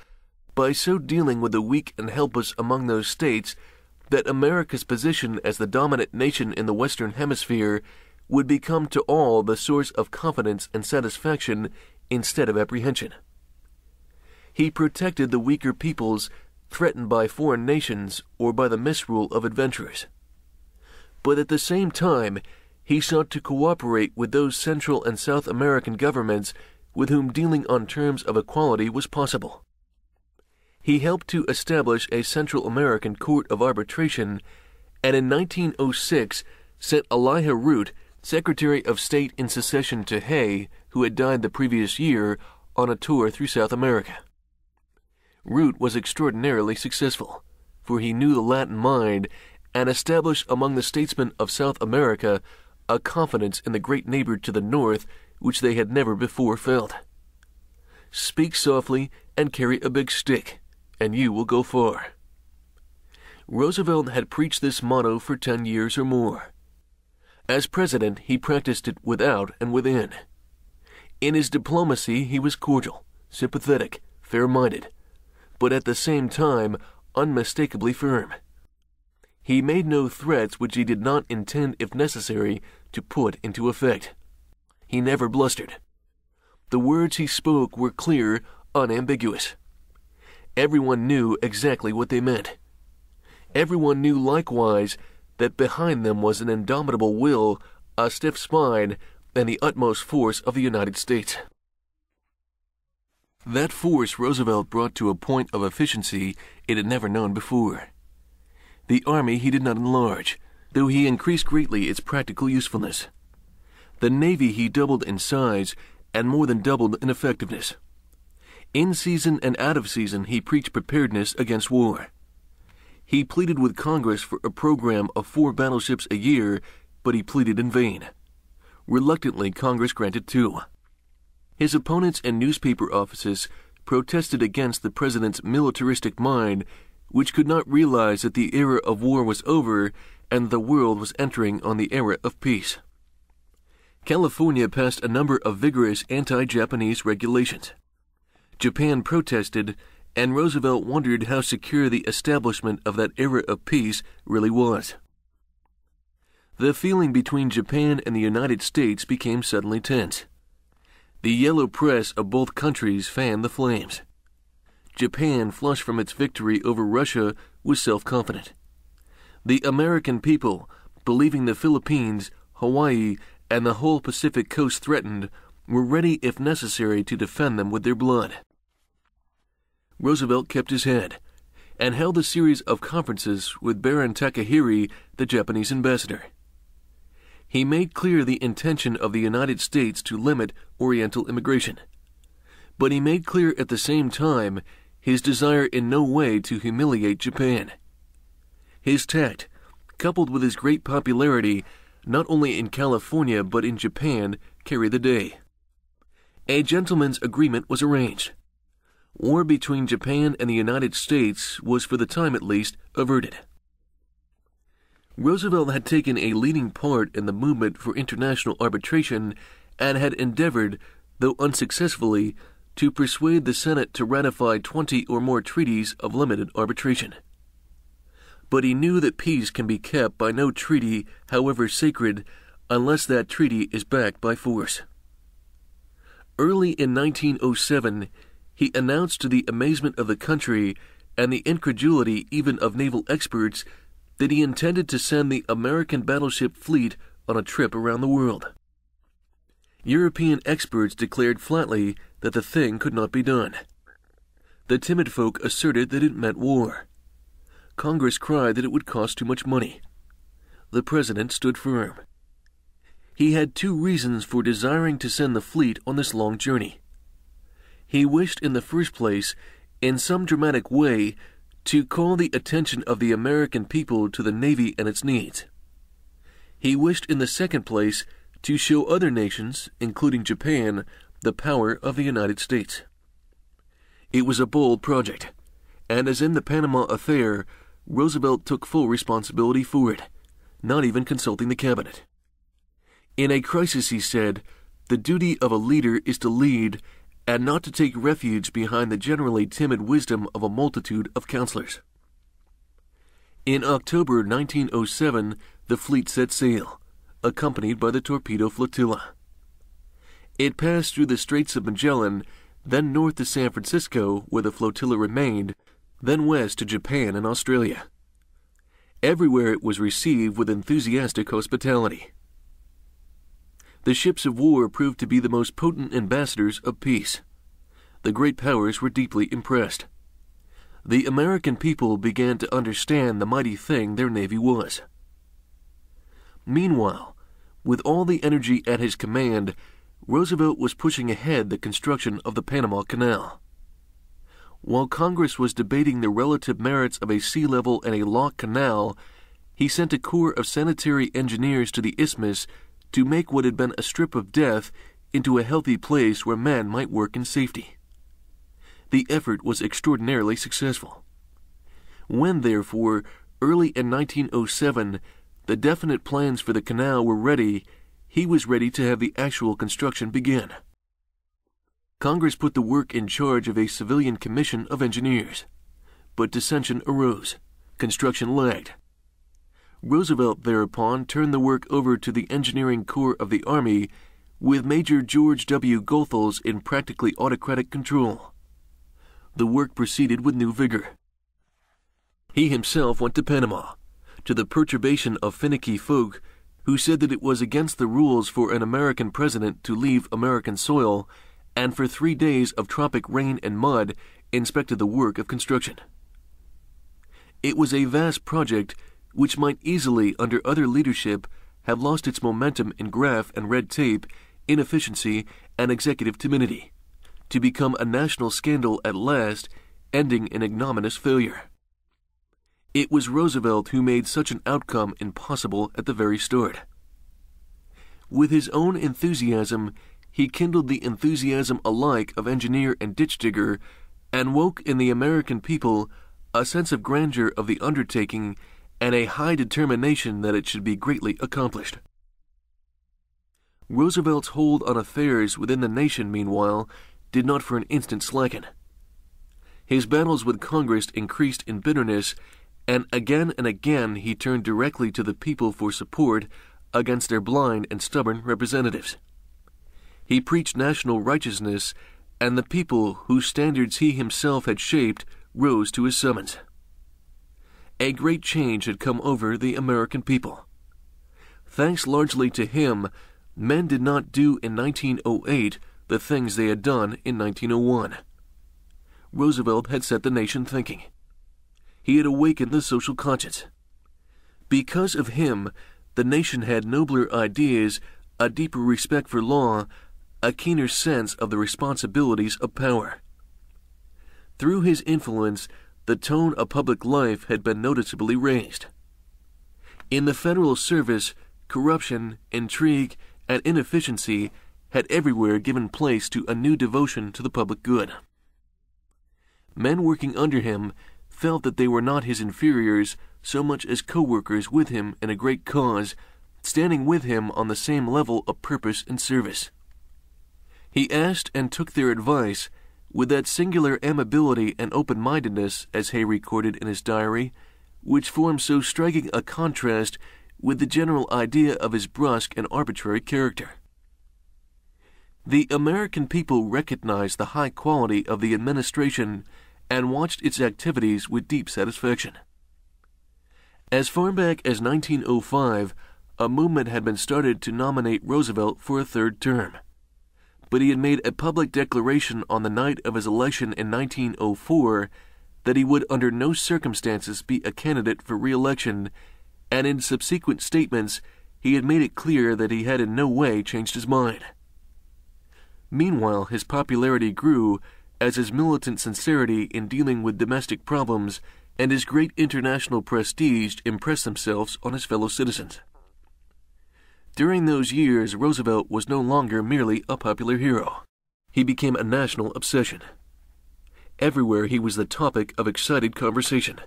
by so dealing with the weak and helpless among those states that America's position as the dominant nation in the Western Hemisphere would become to all the source of confidence and satisfaction instead of apprehension. He protected the weaker peoples threatened by foreign nations or by the misrule of adventurers. But at the same time, he sought to cooperate with those Central and South American governments with whom dealing on terms of equality was possible. He helped to establish a Central American Court of Arbitration and in 1906 sent Elihu Root, Secretary of State in succession to Hay, who had died the previous year, on a tour through South America. Root was extraordinarily successful, for he knew the Latin mind and established among the statesmen of South America a confidence in the great neighbor to the north which they had never before felt. Speak softly and carry a big stick, and you will go far. Roosevelt had preached this motto for ten years or more. As president, he practiced it without and within. In his diplomacy, he was cordial, sympathetic, fair minded, but at the same time unmistakably firm. He made no threats which he did not intend, if necessary, to put into effect. He never blustered. The words he spoke were clear, unambiguous. Everyone knew exactly what they meant. Everyone knew likewise that behind them was an indomitable will, a stiff spine, and the utmost force of the United States. That force Roosevelt brought to a point of efficiency it had never known before. The Army he did not enlarge, though he increased greatly its practical usefulness. The Navy he doubled in size and more than doubled in effectiveness. In season and out of season, he preached preparedness against war. He pleaded with Congress for a program of four battleships a year, but he pleaded in vain. Reluctantly, Congress granted two. His opponents and newspaper offices protested against the president's militaristic mind which could not realize that the era of war was over and the world was entering on the era of peace. California passed a number of vigorous anti Japanese regulations. Japan protested, and Roosevelt wondered how secure the establishment of that era of peace really was. The feeling between Japan and the United States became suddenly tense. The yellow press of both countries fanned the flames. Japan, flushed from its victory over Russia, was self confident. The American people, believing the Philippines, Hawaii, and the whole Pacific coast threatened, were ready, if necessary, to defend them with their blood. Roosevelt kept his head and held a series of conferences with Baron Takahira, the Japanese ambassador. He made clear the intention of the United States to limit Oriental immigration. But he made clear at the same time his desire in no way to humiliate Japan. His tact, coupled with his great popularity, not only in California but in Japan, carried the day. A gentleman's agreement was arranged. War between Japan and the United States was, for the time at least, averted. Roosevelt had taken a leading part in the movement for international arbitration and had endeavored, though unsuccessfully, to persuade the Senate to ratify 20 or more treaties of limited arbitration. But he knew that peace can be kept by no treaty, however sacred, unless that treaty is backed by force. Early in 1907, he announced to the amazement of the country and the incredulity even of naval experts that he intended to send the American battleship fleet on a trip around the world. European experts declared flatly that the thing could not be done. The timid folk asserted that it meant war. Congress cried that it would cost too much money. The President stood firm. He had two reasons for desiring to send the fleet on this long journey. He wished, in the first place, in some dramatic way, to call the attention of the American people to the Navy and its needs. He wished, in the second place, to show other nations, including Japan, the power of the United States. It was a bold project, and as in the Panama affair, Roosevelt took full responsibility for it, not even consulting the cabinet. In a crisis, he said, the duty of a leader is to lead and not to take refuge behind the generally timid wisdom of a multitude of counselors. In October 1907, the fleet set sail, accompanied by the torpedo flotilla. It passed through the Straits of Magellan, then north to San Francisco, where the flotilla remained, then west to Japan and Australia. Everywhere it was received with enthusiastic hospitality the ships of war proved to be the most potent ambassadors of peace. The great powers were deeply impressed. The American people began to understand the mighty thing their navy was. Meanwhile, with all the energy at his command, Roosevelt was pushing ahead the construction of the Panama Canal. While Congress was debating the relative merits of a sea level and a lock canal, he sent a corps of sanitary engineers to the isthmus to make what had been a strip of death into a healthy place where man might work in safety. The effort was extraordinarily successful. When, therefore, early in 1907, the definite plans for the canal were ready, he was ready to have the actual construction begin. Congress put the work in charge of a civilian commission of engineers, but dissension arose. Construction lagged. Roosevelt thereupon turned the work over to the Engineering Corps of the Army, with Major George W. Goethals in practically autocratic control. The work proceeded with new vigor. He himself went to Panama, to the perturbation of finicky folk who said that it was against the rules for an American president to leave American soil, and for three days of tropic rain and mud inspected the work of construction. It was a vast project which might easily, under other leadership, have lost its momentum in graft and red tape, inefficiency, and executive timidity, to become a national scandal at last, ending in ignominious failure. It was Roosevelt who made such an outcome impossible at the very start. With his own enthusiasm, he kindled the enthusiasm alike of engineer and ditch digger, and woke in the American people a sense of grandeur of the undertaking and a high determination that it should be greatly accomplished. Roosevelt's hold on affairs within the nation, meanwhile, did not for an instant slacken. His battles with Congress increased in bitterness, and again and again he turned directly to the people for support against their blind and stubborn representatives. He preached national righteousness, and the people whose standards he himself had shaped rose to his summons a great change had come over the American people. Thanks largely to him, men did not do in 1908 the things they had done in 1901. Roosevelt had set the nation thinking. He had awakened the social conscience. Because of him, the nation had nobler ideas, a deeper respect for law, a keener sense of the responsibilities of power. Through his influence, the tone of public life had been noticeably raised. In the federal service, corruption, intrigue, and inefficiency had everywhere given place to a new devotion to the public good. Men working under him felt that they were not his inferiors so much as co workers with him in a great cause, standing with him on the same level of purpose and service. He asked and took their advice with that singular amiability and open mindedness, as Hay recorded in his diary, which formed so striking a contrast with the general idea of his brusque and arbitrary character. The American people recognized the high quality of the administration and watched its activities with deep satisfaction. As far back as 1905, a movement had been started to nominate Roosevelt for a third term. But he had made a public declaration on the night of his election in 1904 that he would under no circumstances be a candidate for re election, and in subsequent statements he had made it clear that he had in no way changed his mind. Meanwhile, his popularity grew as his militant sincerity in dealing with domestic problems and his great international prestige impressed themselves on his fellow citizens. During those years, Roosevelt was no longer merely a popular hero. He became a national obsession. Everywhere he was the topic of excited conversation.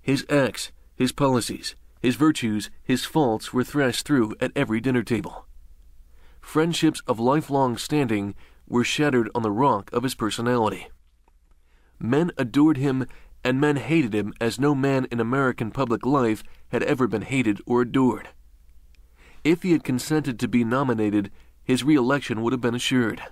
His acts, his policies, his virtues, his faults were thrashed through at every dinner table. Friendships of lifelong standing were shattered on the rock of his personality. Men adored him and men hated him as no man in American public life had ever been hated or adored. If he had consented to be nominated, his reelection would have been assured.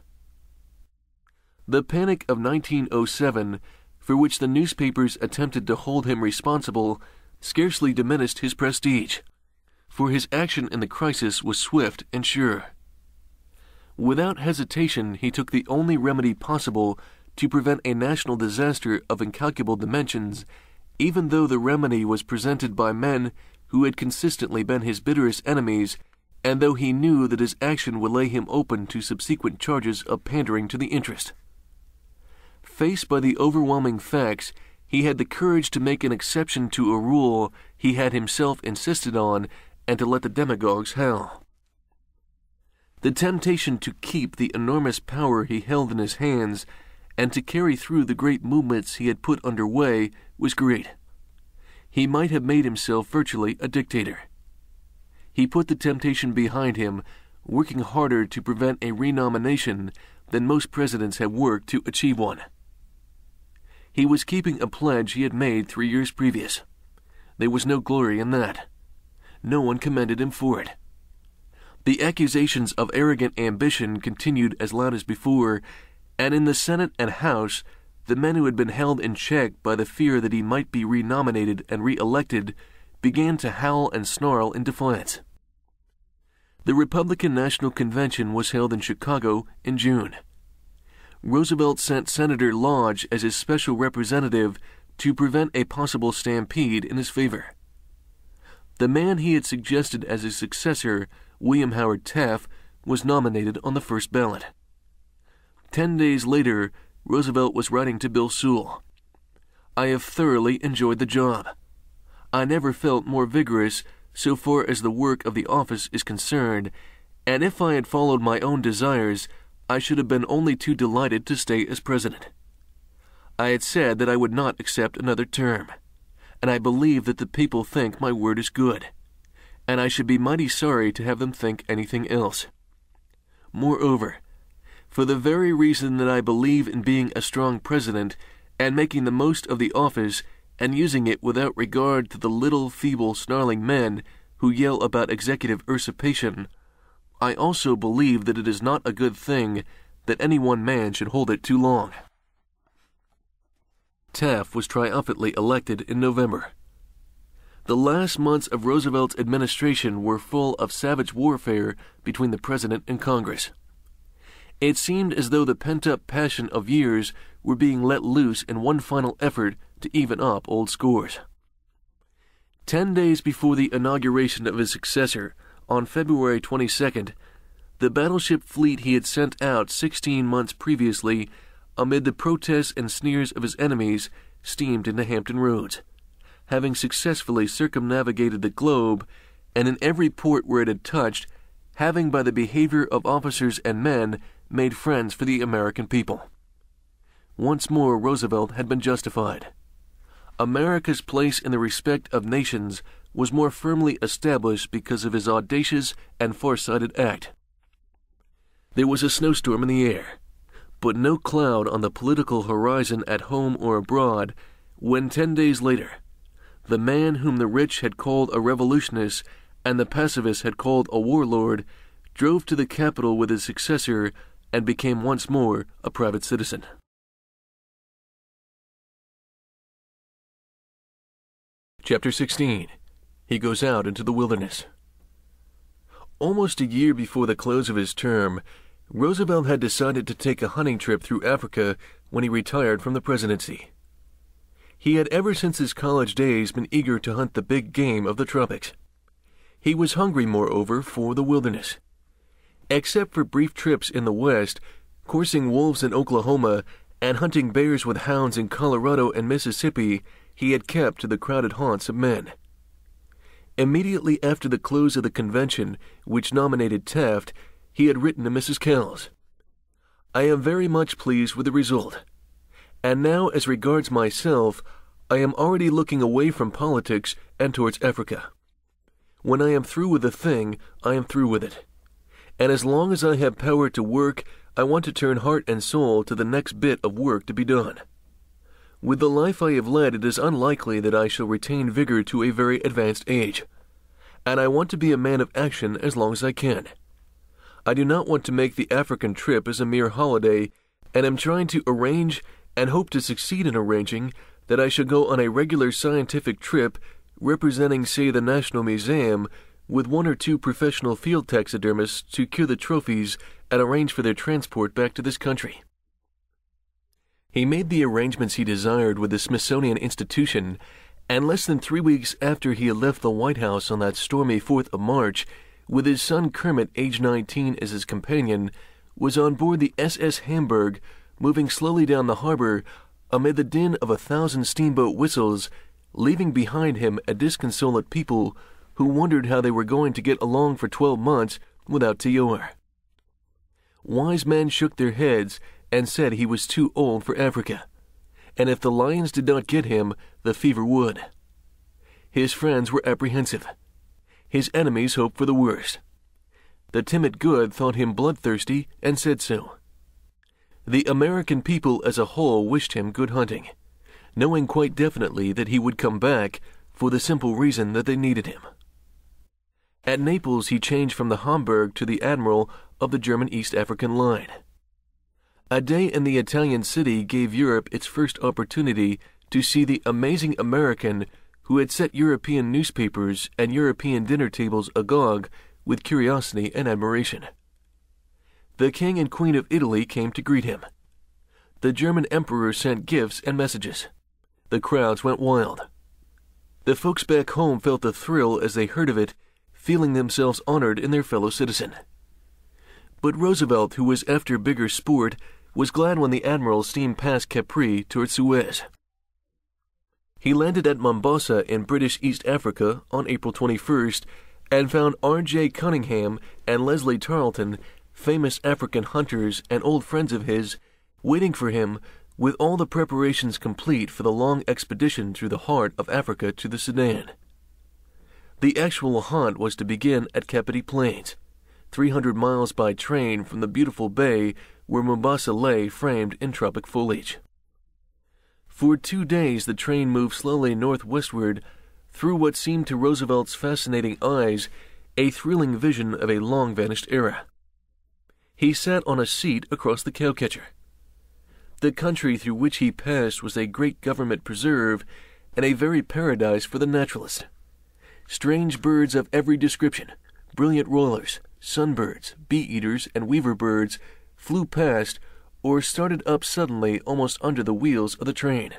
The Panic of 1907, for which the newspapers attempted to hold him responsible, scarcely diminished his prestige, for his action in the crisis was swift and sure. Without hesitation, he took the only remedy possible to prevent a national disaster of incalculable dimensions, even though the remedy was presented by men who had consistently been his bitterest enemies, and though he knew that his action would lay him open to subsequent charges of pandering to the interest. Faced by the overwhelming facts, he had the courage to make an exception to a rule he had himself insisted on and to let the demagogues howl. The temptation to keep the enormous power he held in his hands and to carry through the great movements he had put under way was great. He might have made himself virtually a dictator. He put the temptation behind him, working harder to prevent a renomination than most presidents have worked to achieve one. He was keeping a pledge he had made three years previous. There was no glory in that. No one commended him for it. The accusations of arrogant ambition continued as loud as before, and in the Senate and House, the men who had been held in check by the fear that he might be renominated and re-elected began to howl and snarl in defiance. The Republican National Convention was held in Chicago in June. Roosevelt sent Senator Lodge as his special representative to prevent a possible stampede in his favor. The man he had suggested as his successor William Howard Taft, was nominated on the first ballot. Ten days later, Roosevelt was writing to Bill Sewall I have thoroughly enjoyed the job. I never felt more vigorous so far as the work of the office is concerned, and if I had followed my own desires, I should have been only too delighted to stay as president. I had said that I would not accept another term, and I believe that the people think my word is good and I should be mighty sorry to have them think anything else. Moreover, for the very reason that I believe in being a strong president and making the most of the office and using it without regard to the little feeble snarling men who yell about executive usurpation, I also believe that it is not a good thing that any one man should hold it too long. Taft was triumphantly elected in November. The last months of Roosevelt's administration were full of savage warfare between the President and Congress. It seemed as though the pent up passion of years were being let loose in one final effort to even up old scores. Ten days before the inauguration of his successor, on February 22nd, the battleship fleet he had sent out 16 months previously, amid the protests and sneers of his enemies, steamed into Hampton Roads having successfully circumnavigated the globe, and in every port where it had touched, having by the behavior of officers and men made friends for the American people. Once more, Roosevelt had been justified. America's place in the respect of nations was more firmly established because of his audacious and far-sighted act. There was a snowstorm in the air, but no cloud on the political horizon at home or abroad when ten days later, the man whom the rich had called a revolutionist and the pacifists had called a warlord drove to the capital with his successor and became once more a private citizen. Chapter 16 He Goes Out into the Wilderness. Almost a year before the close of his term, Roosevelt had decided to take a hunting trip through Africa when he retired from the presidency. He had ever since his college days been eager to hunt the big game of the tropics. He was hungry, moreover, for the wilderness. Except for brief trips in the West, coursing wolves in Oklahoma, and hunting bears with hounds in Colorado and Mississippi, he had kept to the crowded haunts of men. Immediately after the close of the convention which nominated Taft, he had written to Mrs. Kells I am very much pleased with the result. And now, as regards myself, I am already looking away from politics and towards Africa. When I am through with a thing, I am through with it. And as long as I have power to work, I want to turn heart and soul to the next bit of work to be done. With the life I have led, it is unlikely that I shall retain vigor to a very advanced age. And I want to be a man of action as long as I can. I do not want to make the African trip as a mere holiday, and am trying to arrange and hope to succeed in arranging that I shall go on a regular scientific trip representing, say, the National Museum, with one or two professional field taxidermists to cure the trophies and arrange for their transport back to this country. He made the arrangements he desired with the Smithsonian Institution, and less than three weeks after he had left the White House on that stormy 4th of March, with his son Kermit, age 19, as his companion, was on board the SS Hamburg, moving slowly down the harbor amid the din of a thousand steamboat whistles leaving behind him a disconsolate people who wondered how they were going to get along for twelve months without Tyor. Wise men shook their heads and said he was too old for Africa, and if the lions did not get him, the fever would. His friends were apprehensive. His enemies hoped for the worst. The timid good thought him bloodthirsty and said so. The American people as a whole wished him good hunting knowing quite definitely that he would come back for the simple reason that they needed him. At Naples, he changed from the Hamburg to the Admiral of the German East African Line. A day in the Italian city gave Europe its first opportunity to see the amazing American who had set European newspapers and European dinner tables agog with curiosity and admiration. The King and Queen of Italy came to greet him. The German Emperor sent gifts and messages. The crowds went wild. The folks back home felt a thrill as they heard of it, feeling themselves honored in their fellow citizen. But Roosevelt, who was after bigger sport, was glad when the admiral steamed past Capri toward Suez. He landed at Mombasa in British East Africa on April 21st and found R.J. Cunningham and Leslie Tarleton, famous African hunters and old friends of his, waiting for him with all the preparations complete for the long expedition through the heart of Africa to the Sudan. The actual hunt was to begin at Kapiti Plains, 300 miles by train from the beautiful bay where Mombasa lay framed in tropic foliage. For two days the train moved slowly northwestward through what seemed to Roosevelt's fascinating eyes a thrilling vision of a long vanished era. He sat on a seat across the cowcatcher the country through which he passed was a great government preserve and a very paradise for the naturalist. Strange birds of every description, brilliant rollers, sunbirds, bee eaters, and weaver birds flew past or started up suddenly almost under the wheels of the train.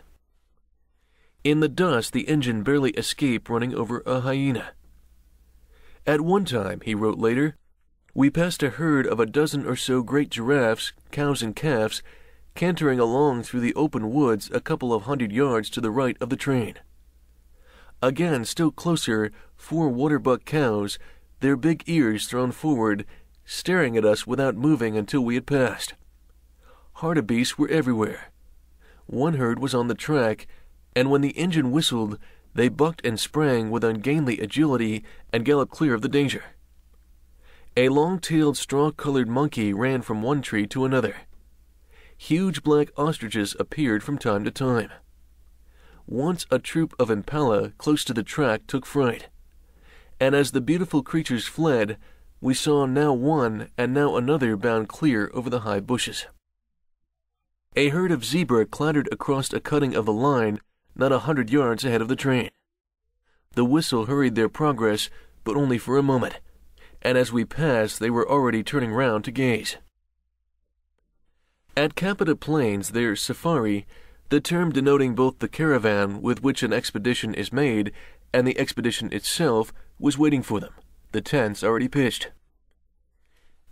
In the dust, the engine barely escaped running over a hyena. At one time, he wrote later, we passed a herd of a dozen or so great giraffes, cows, and calves cantering along through the open woods a couple of hundred yards to the right of the train. Again, still closer, four waterbuck cows, their big ears thrown forward, staring at us without moving until we had passed. Hartebeests were everywhere. One herd was on the track, and when the engine whistled, they bucked and sprang with ungainly agility and galloped clear of the danger. A long tailed, straw colored monkey ran from one tree to another. Huge black ostriches appeared from time to time. Once a troop of impala close to the track took fright, and as the beautiful creatures fled, we saw now one and now another bound clear over the high bushes. A herd of zebra clattered across a cutting of the line not a hundred yards ahead of the train. The whistle hurried their progress, but only for a moment, and as we passed they were already turning round to gaze. At Kapiti Plains, their safari, the term denoting both the caravan with which an expedition is made and the expedition itself, was waiting for them, the tents already pitched.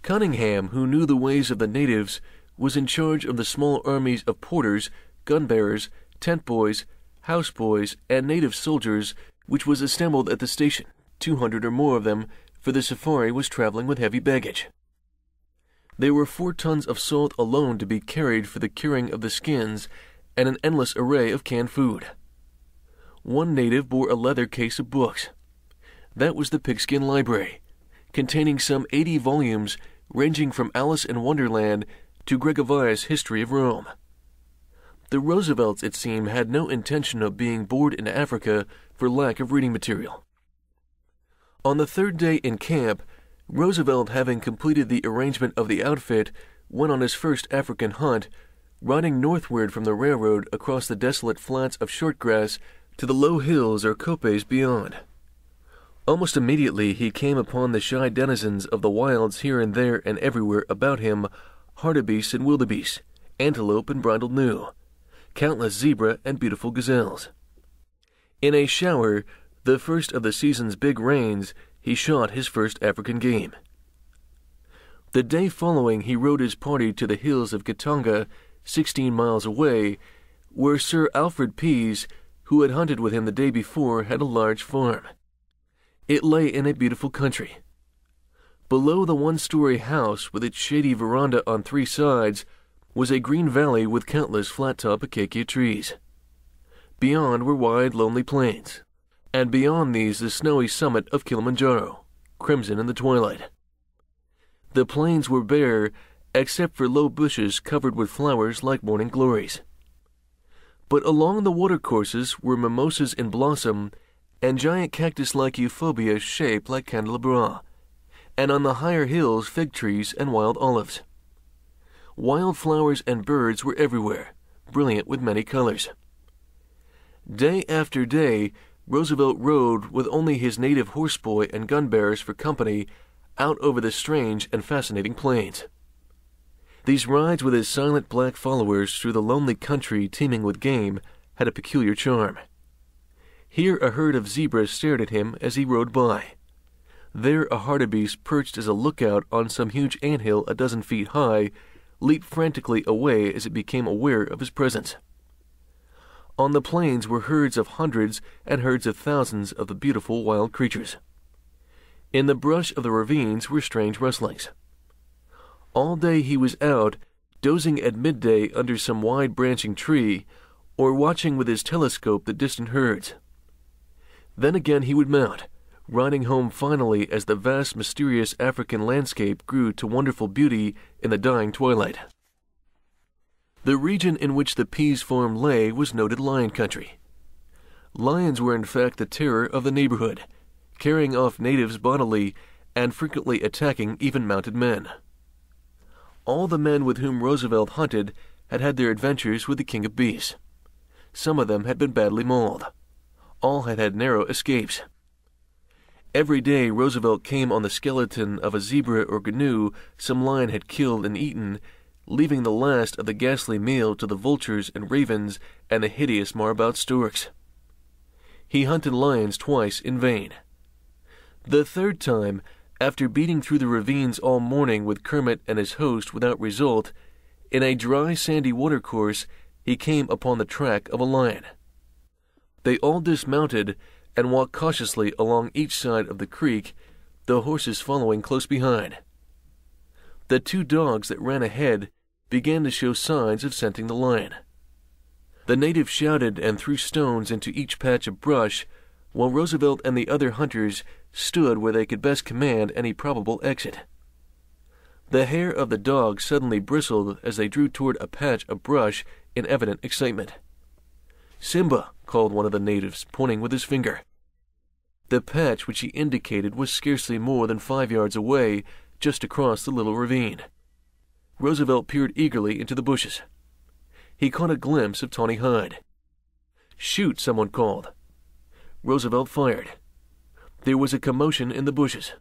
Cunningham, who knew the ways of the natives, was in charge of the small armies of porters, gun bearers, tent boys, house boys, and native soldiers which was assembled at the station, two hundred or more of them, for the safari was traveling with heavy baggage. There were four tons of salt alone to be carried for the curing of the skins, and an endless array of canned food. One native bore a leather case of books. That was the pigskin library, containing some eighty volumes ranging from Alice in Wonderland to Gregorovius' History of Rome. The Roosevelts, it seemed, had no intention of being bored in Africa for lack of reading material. On the third day in camp, Roosevelt, having completed the arrangement of the outfit, went on his first African hunt, riding northward from the railroad across the desolate flats of shortgrass to the low hills or kopjes beyond. Almost immediately he came upon the shy denizens of the wilds here and there and everywhere about him, hartebeest and wildebeest, antelope and brindled gnu, countless zebra and beautiful gazelles. In a shower, the first of the season's big rains, he shot his first African game. The day following, he rode his party to the hills of Kitanga, sixteen miles away, where Sir Alfred Pease, who had hunted with him the day before, had a large farm. It lay in a beautiful country. Below the one story house, with its shady veranda on three sides, was a green valley with countless flat-top acacia trees. Beyond were wide, lonely plains, and beyond these the snowy summit of Kilimanjaro, crimson in the twilight. The plains were bare, except for low bushes covered with flowers like morning glories. But along the watercourses were mimosas in blossom and giant cactus-like euphorbia shaped like candelabra, and on the higher hills fig trees and wild olives. Wild flowers and birds were everywhere, brilliant with many colors. Day after day, Roosevelt rode with only his native horseboy and gun bearers for company out over the strange and fascinating plains. These rides with his silent black followers through the lonely country teeming with game had a peculiar charm. Here a herd of zebras stared at him as he rode by. There a hartebeest perched as a lookout on some huge ant hill a dozen feet high leaped frantically away as it became aware of his presence. On the plains were herds of hundreds and herds of thousands of the beautiful wild creatures. In the brush of the ravines were strange rustlings. All day he was out, dozing at midday under some wide branching tree, or watching with his telescope the distant herds. Then again he would mount, riding home finally as the vast, mysterious African landscape grew to wonderful beauty in the dying twilight. The region in which the Pease farm lay was noted lion country. Lions were in fact the terror of the neighborhood, carrying off natives bodily and frequently attacking even mounted men. All the men with whom Roosevelt hunted had had their adventures with the king of beasts. Some of them had been badly mauled. All had had narrow escapes. Every day Roosevelt came on the skeleton of a zebra or gnu some lion had killed and eaten, leaving the last of the ghastly meal to the vultures and ravens and the hideous marabout storks. He hunted lions twice in vain. The third time, after beating through the ravines all morning with Kermit and his host without result, in a dry sandy watercourse he came upon the track of a lion. They all dismounted and walked cautiously along each side of the creek, the horses following close behind. The two dogs that ran ahead began to show signs of scenting the lion. The natives shouted and threw stones into each patch of brush, while Roosevelt and the other hunters stood where they could best command any probable exit. The hair of the dog suddenly bristled as they drew toward a patch of brush in evident excitement. Simba, called one of the natives, pointing with his finger. The patch which he indicated was scarcely more than five yards away, just across the little ravine. Roosevelt peered eagerly into the bushes. He caught a glimpse of Tawny Hide. Shoot, someone called. Roosevelt fired. There was a commotion in the bushes.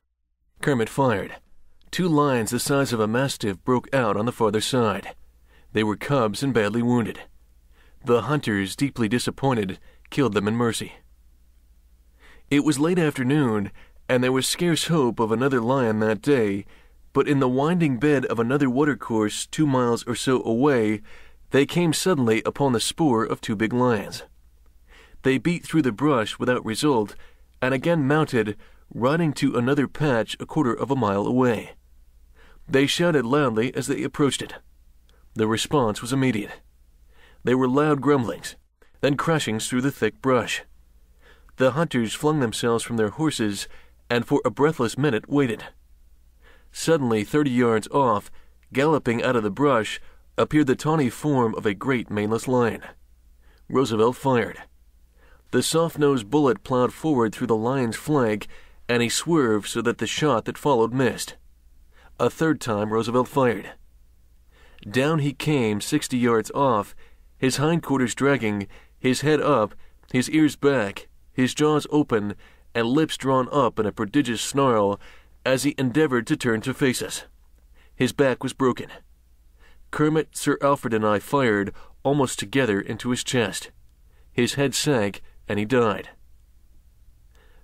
Kermit fired. Two lions the size of a mastiff broke out on the farther side. They were cubs and badly wounded. The hunters, deeply disappointed, killed them in mercy. It was late afternoon, and there was scarce hope of another lion that day, but in the winding bed of another watercourse two miles or so away, they came suddenly upon the spoor of two big lions. They beat through the brush without result, and again mounted, riding to another patch a quarter of a mile away. They shouted loudly as they approached it. The response was immediate. There were loud grumblings, then crashings through the thick brush. The hunters flung themselves from their horses and for a breathless minute waited. Suddenly, thirty yards off, galloping out of the brush, appeared the tawny form of a great maneless lion. Roosevelt fired. The soft nosed bullet plowed forward through the lion's flank, and he swerved so that the shot that followed missed. A third time, Roosevelt fired. Down he came, sixty yards off, his hindquarters dragging, his head up, his ears back, his jaws open, and lips drawn up in a prodigious snarl as he endeavored to turn to face us. His back was broken. Kermit, Sir Alfred, and I fired almost together into his chest. His head sank, and he died.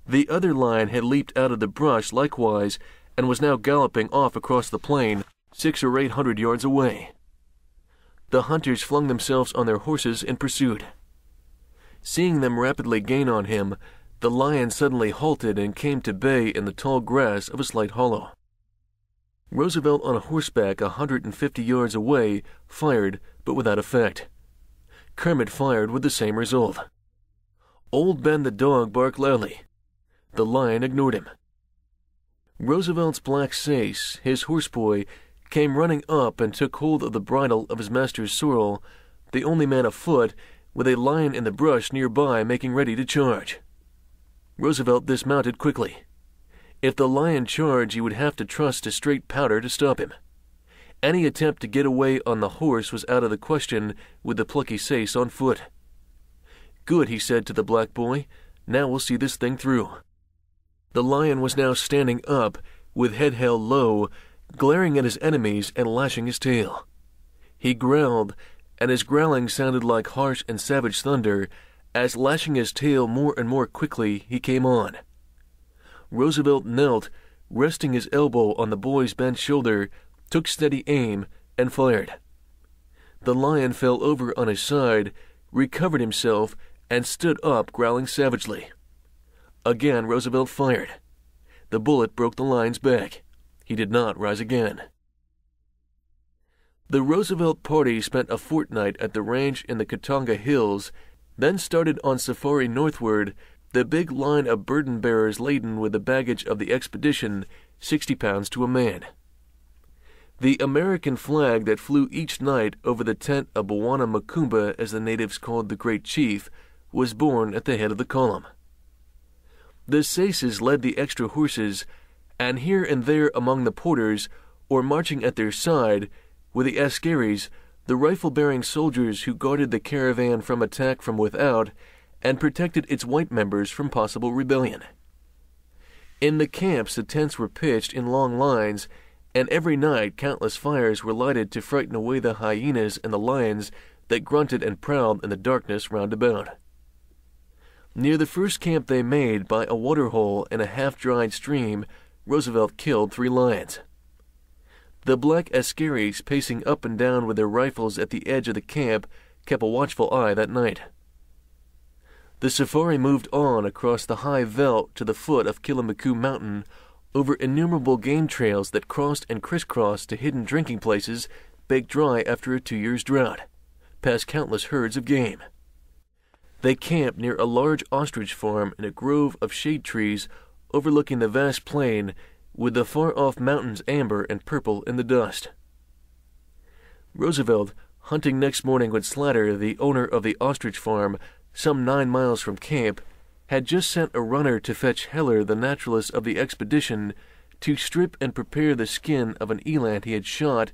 The other lion had leaped out of the brush likewise and was now galloping off across the plain, six or eight hundred yards away. The hunters flung themselves on their horses and pursued. Seeing them rapidly gain on him, the lion suddenly halted and came to bay in the tall grass of a slight hollow. Roosevelt, on a horseback a hundred and fifty yards away, fired, but without effect. Kermit fired with the same result. Old Ben the dog barked loudly. The lion ignored him. Roosevelt's black sais, his horseboy, came running up and took hold of the bridle of his master's sorrel, the only man afoot, with a lion in the brush nearby making ready to charge. Roosevelt dismounted quickly. If the lion charged, he would have to trust to straight powder to stop him. Any attempt to get away on the horse was out of the question with the plucky sais on foot. Good, he said to the black boy. Now we'll see this thing through. The lion was now standing up, with head held low, glaring at his enemies and lashing his tail. He growled, and his growling sounded like harsh and savage thunder, as lashing his tail more and more quickly, he came on. Roosevelt knelt, resting his elbow on the boy's bent shoulder, took steady aim, and fired. The lion fell over on his side, recovered himself, and stood up, growling savagely. Again, Roosevelt fired. The bullet broke the lion's back. He did not rise again. The Roosevelt party spent a fortnight at the ranch in the Kitanga Hills then started on safari northward, the big line of burden bearers laden with the baggage of the expedition, sixty pounds to a man. The American flag that flew each night over the tent of Bwana Makuba, as the natives called the great chief, was borne at the head of the column. The Saises led the extra horses, and here and there among the porters, or marching at their side, were the Askaris the rifle bearing soldiers who guarded the caravan from attack from without and protected its white members from possible rebellion. In the camps, the tents were pitched in long lines, and every night countless fires were lighted to frighten away the hyenas and the lions that grunted and prowled in the darkness round about. Near the first camp they made, by a waterhole in a half dried stream, Roosevelt killed three lions. The black Askaris, pacing up and down with their rifles at the edge of the camp, kept a watchful eye that night. The safari moved on across the high veldt to the foot of Kilimakiu Mountain, over innumerable game trails that crossed and crisscrossed to hidden drinking places baked dry after a two years' drought, past countless herds of game. They camped near a large ostrich farm in a grove of shade trees overlooking the vast plain with the far off mountains amber and purple in the dust. Roosevelt, hunting next morning with Slatter, the owner of the ostrich farm, some nine miles from camp, had just sent a runner to fetch Heller, the naturalist of the expedition, to strip and prepare the skin of an eland he had shot,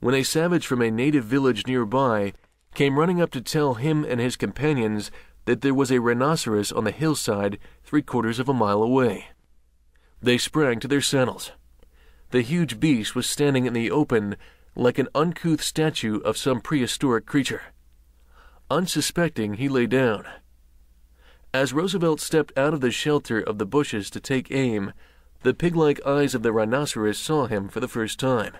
when a savage from a native village nearby came running up to tell him and his companions that there was a rhinoceros on the hillside three quarters of a mile away. They sprang to their saddles. The huge beast was standing in the open like an uncouth statue of some prehistoric creature. Unsuspecting, he lay down. As Roosevelt stepped out of the shelter of the bushes to take aim, the pig like eyes of the rhinoceros saw him for the first time.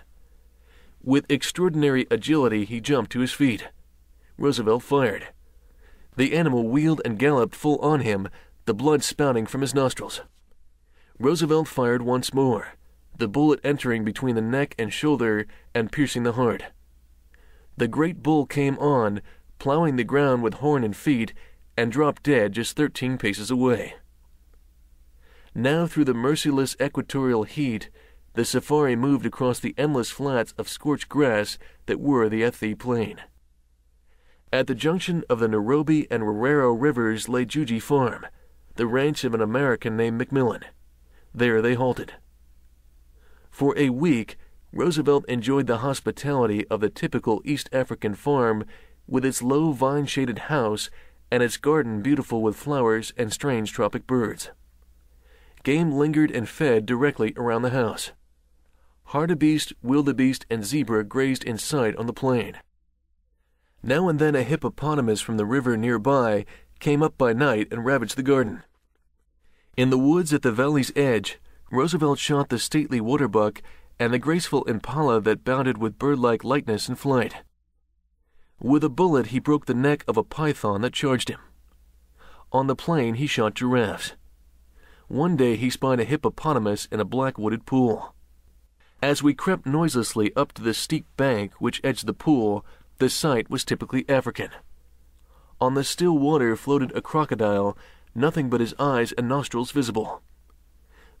With extraordinary agility, he jumped to his feet. Roosevelt fired. The animal wheeled and galloped full on him, the blood spouting from his nostrils. Roosevelt fired once more, the bullet entering between the neck and shoulder and piercing the heart. The great bull came on, plowing the ground with horn and feet, and dropped dead just thirteen paces away. Now, through the merciless equatorial heat, the safari moved across the endless flats of scorched grass that were the Athi Plain. At the junction of the Nairobi and Roraro rivers lay Juja Farm, the ranch of an American named McMillan. There they halted. For a week, Roosevelt enjoyed the hospitality of the typical East African farm with its low vine shaded house and its garden beautiful with flowers and strange tropic birds. Game lingered and fed directly around the house. Hartebeest, wildebeest, and zebra grazed in sight on the plain. Now and then a hippopotamus from the river nearby came up by night and ravaged the garden. In the woods at the valley's edge, Roosevelt shot the stately waterbuck and the graceful impala that bounded with bird-like lightness in flight. With a bullet, he broke the neck of a python that charged him. On the plain, he shot giraffes. One day, he spied a hippopotamus in a black wooded pool. As we crept noiselessly up to the steep bank which edged the pool, the sight was typically African. On the still water floated a crocodile, nothing but his eyes and nostrils visible.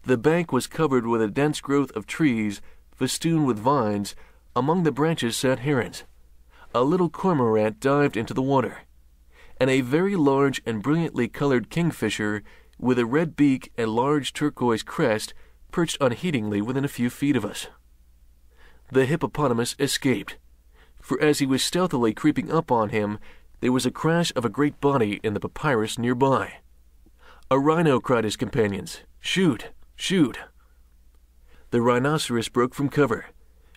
The bank was covered with a dense growth of trees, festooned with vines. Among the branches sat herons. A little cormorant dived into the water, and a very large and brilliantly colored kingfisher, with a red beak and large turquoise crest, perched unheedingly within a few feet of us. The hippopotamus escaped for as he was stealthily creeping up on him, there was a crash of a great body in the papyrus nearby. A rhino cried his companions, Shoot! Shoot! The rhinoceros broke from cover,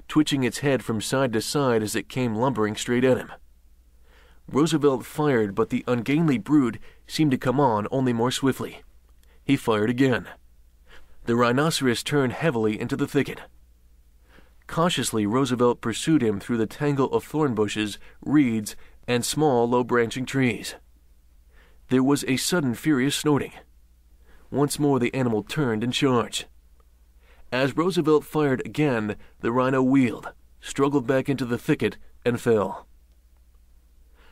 twitching its head from side to side as it came lumbering straight at him. Roosevelt fired, but the ungainly brood seemed to come on only more swiftly. He fired again. The rhinoceros turned heavily into the thicket. Cautiously, Roosevelt pursued him through the tangle of thorn bushes, reeds, and small, low branching trees. There was a sudden furious snorting. Once more the animal turned and charged. As Roosevelt fired again, the rhino wheeled, struggled back into the thicket, and fell.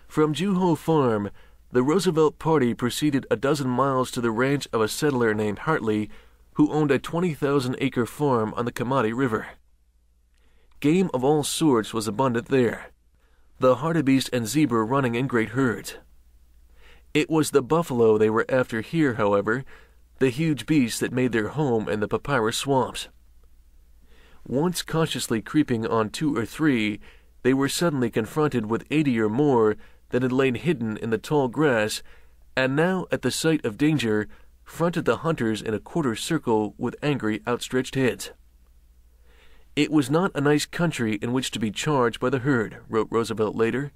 From Juja Farm, the Roosevelt party proceeded a dozen miles to the ranch of a settler named Hartley, who owned a 20,000 acre farm on the Kamiti River. Game of all sorts was abundant there, the hartebeest and zebra running in great herds. It was the buffalo they were after here, however, the huge beasts that made their home in the papyrus swamps. Once cautiously creeping on two or three, they were suddenly confronted with eighty or more that had lain hidden in the tall grass, and now, at the sight of danger, fronted the hunters in a quarter circle with angry outstretched heads. It was not a nice country in which to be charged by the herd, wrote Roosevelt later,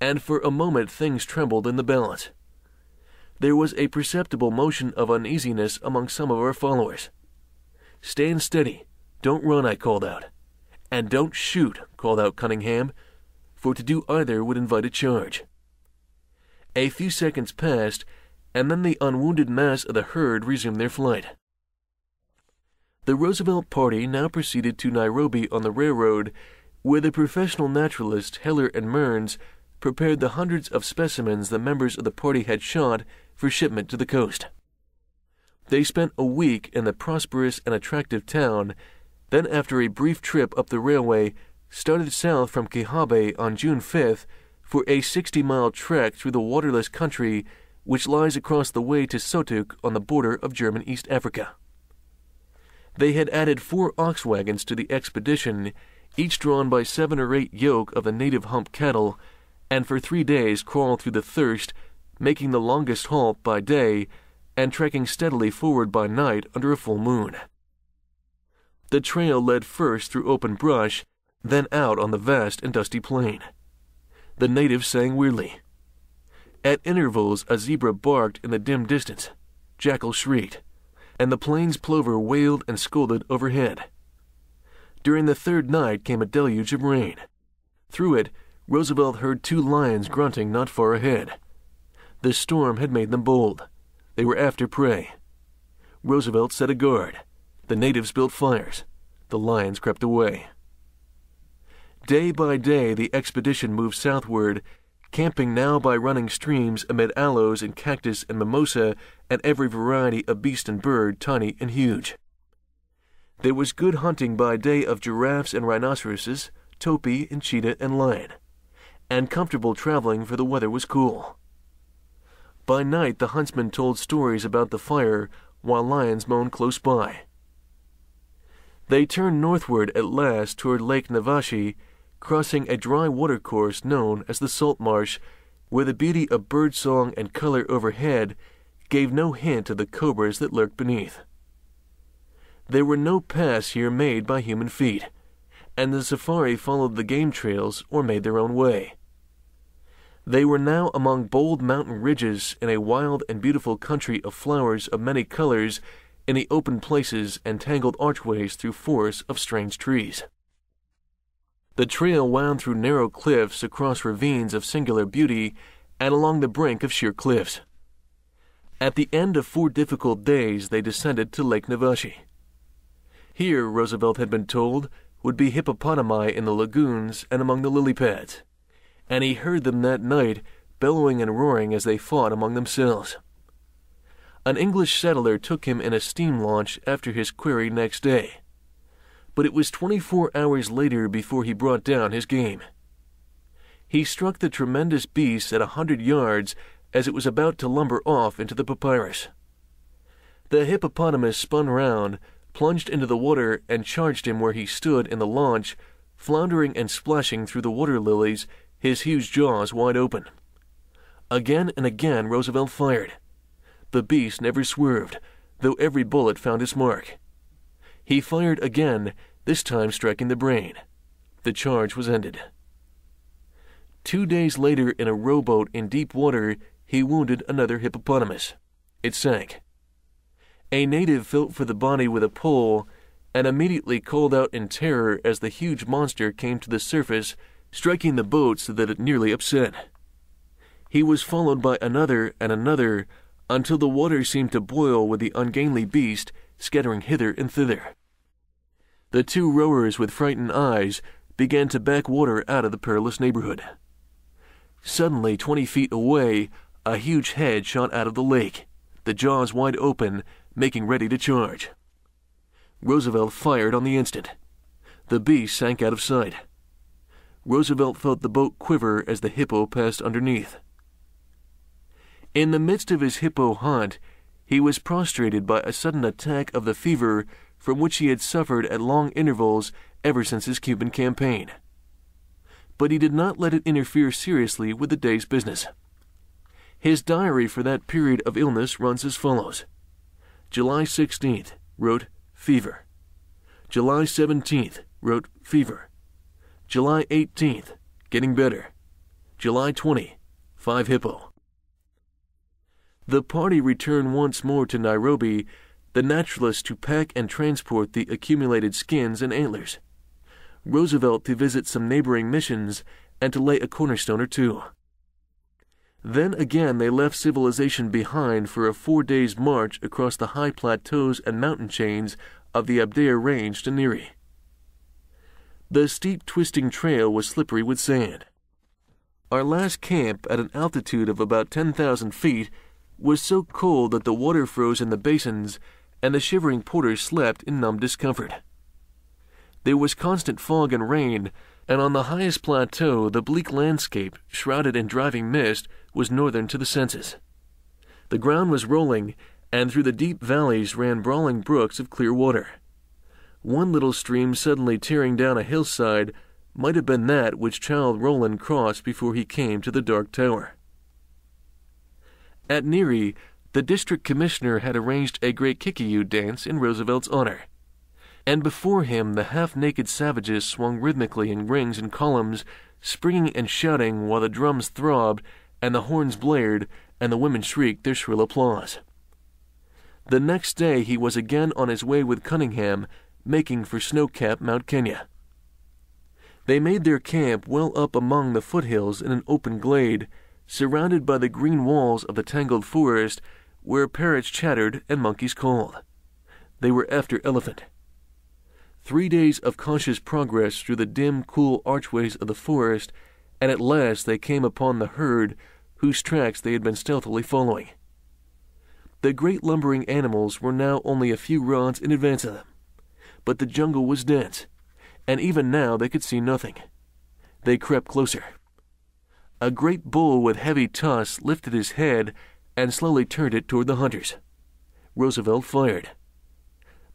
and for a moment things trembled in the balance. There was a perceptible motion of uneasiness among some of our followers. Stand steady. Don't run, I called out. And don't shoot, called out Cunningham, for to do either would invite a charge. A few seconds passed, and then the unwounded mass of the herd resumed their flight. The Roosevelt party now proceeded to Nairobi on the railroad, where the professional naturalists Heller and Mearns prepared the hundreds of specimens the members of the party had shot for shipment to the coast. They spent a week in the prosperous and attractive town, then, after a brief trip up the railway, started south from Kijabe on June 5th for a 60 mile trek through the waterless country which lies across the way to Sotik on the border of German East Africa. They had added four ox wagons to the expedition, each drawn by seven or eight yoke of the native hump cattle, and for three days crawled through the thirst, making the longest halt by day and trekking steadily forward by night under a full moon. The trail led first through open brush, then out on the vast and dusty plain. The natives sang weirdly. At intervals, a zebra barked in the dim distance, jackals shrieked, and the plains plover wailed and scolded overhead. During the third night came a deluge of rain. Through it, Roosevelt heard two lions grunting not far ahead. The storm had made them bold. They were after prey. Roosevelt set a guard. The natives built fires. The lions crept away. Day by day, the expedition moved southward, camping now by running streams amid aloes and cactus and mimosa and every variety of beast and bird, tiny and huge. There was good hunting by day of giraffes and rhinoceroses, topi and cheetah and lion, and comfortable traveling for the weather was cool. By night, the huntsmen told stories about the fire while lions moaned close by. They turned northward at last toward Lake Naivasha, crossing a dry watercourse known as the Salt Marsh, where the beauty of birdsong and color overhead gave no hint of the cobras that lurked beneath. There were no paths here made by human feet, and the safari followed the game trails or made their own way. They were now among bold mountain ridges in a wild and beautiful country of flowers of many colors in the open places and tangled archways through forests of strange trees. The trail wound through narrow cliffs across ravines of singular beauty and along the brink of sheer cliffs. At the end of four difficult days, they descended to Lake Naivasha. Here, Roosevelt had been told, would be hippopotami in the lagoons and among the lily pads and he heard them that night bellowing and roaring as they fought among themselves. An English settler took him in a steam launch after his quarry next day, but it was 24 hours later before he brought down his game. He struck the tremendous beast at a hundred yards as it was about to lumber off into the papyrus. The hippopotamus spun round, plunged into the water, and charged him where he stood in the launch, floundering and splashing through the water lilies his huge jaws wide open. Again and again Roosevelt fired. The beast never swerved, though every bullet found its mark. He fired again, this time striking the brain. The charge was ended. Two days later, in a rowboat in deep water, he wounded another hippopotamus. It sank. A native felt for the body with a pole and immediately called out in terror as the huge monster came to the surface striking the boat so that it nearly upset. He was followed by another and another until the water seemed to boil with the ungainly beast scattering hither and thither. The two rowers with frightened eyes began to back water out of the perilous neighborhood. Suddenly, twenty feet away, a huge head shot out of the lake, the jaws wide open, making ready to charge. Roosevelt fired on the instant. The beast sank out of sight. Roosevelt felt the boat quiver as the hippo passed underneath. In the midst of his hippo hunt, he was prostrated by a sudden attack of the fever from which he had suffered at long intervals ever since his Cuban campaign. But he did not let it interfere seriously with the day's business. His diary for that period of illness runs as follows July 16th, wrote fever. July 17th, wrote fever. July 18th, getting better. July 20, 5 Hippo. The party returned once more to Nairobi, the naturalists to pack and transport the accumulated skins and antlers. Roosevelt to visit some neighboring missions and to lay a cornerstone or two. Then again they left civilization behind for a four days' march across the high plateaus and mountain chains of the Aberdare Range to Nyeri. The steep, twisting trail was slippery with sand. Our last camp, at an altitude of about 10,000 feet, was so cold that the water froze in the basins and the shivering porters slept in numb discomfort. There was constant fog and rain, and on the highest plateau the bleak landscape, shrouded in driving mist, was northern to the senses. The ground was rolling, and through the deep valleys ran brawling brooks of clear water. One little stream suddenly tearing down a hillside might have been that which Child Roland crossed before he came to the Dark Tower. At Nyeri, the district commissioner had arranged a great Kikuyu dance in Roosevelt's honor. And before him, the half naked savages swung rhythmically in rings and columns, springing and shouting while the drums throbbed and the horns blared and the women shrieked their shrill applause. The next day he was again on his way with Cunningham, making for snow capped Mount Kenya. They made their camp well up among the foothills in an open glade, surrounded by the green walls of the tangled forest where parrots chattered and monkeys called. They were after elephant. Three days of cautious progress through the dim, cool archways of the forest, and at last they came upon the herd whose tracks they had been stealthily following. The great lumbering animals were now only a few rods in advance of them, but the jungle was dense, and even now they could see nothing. They crept closer. A great bull with heavy tusks lifted his head and slowly turned it toward the hunters. Roosevelt fired.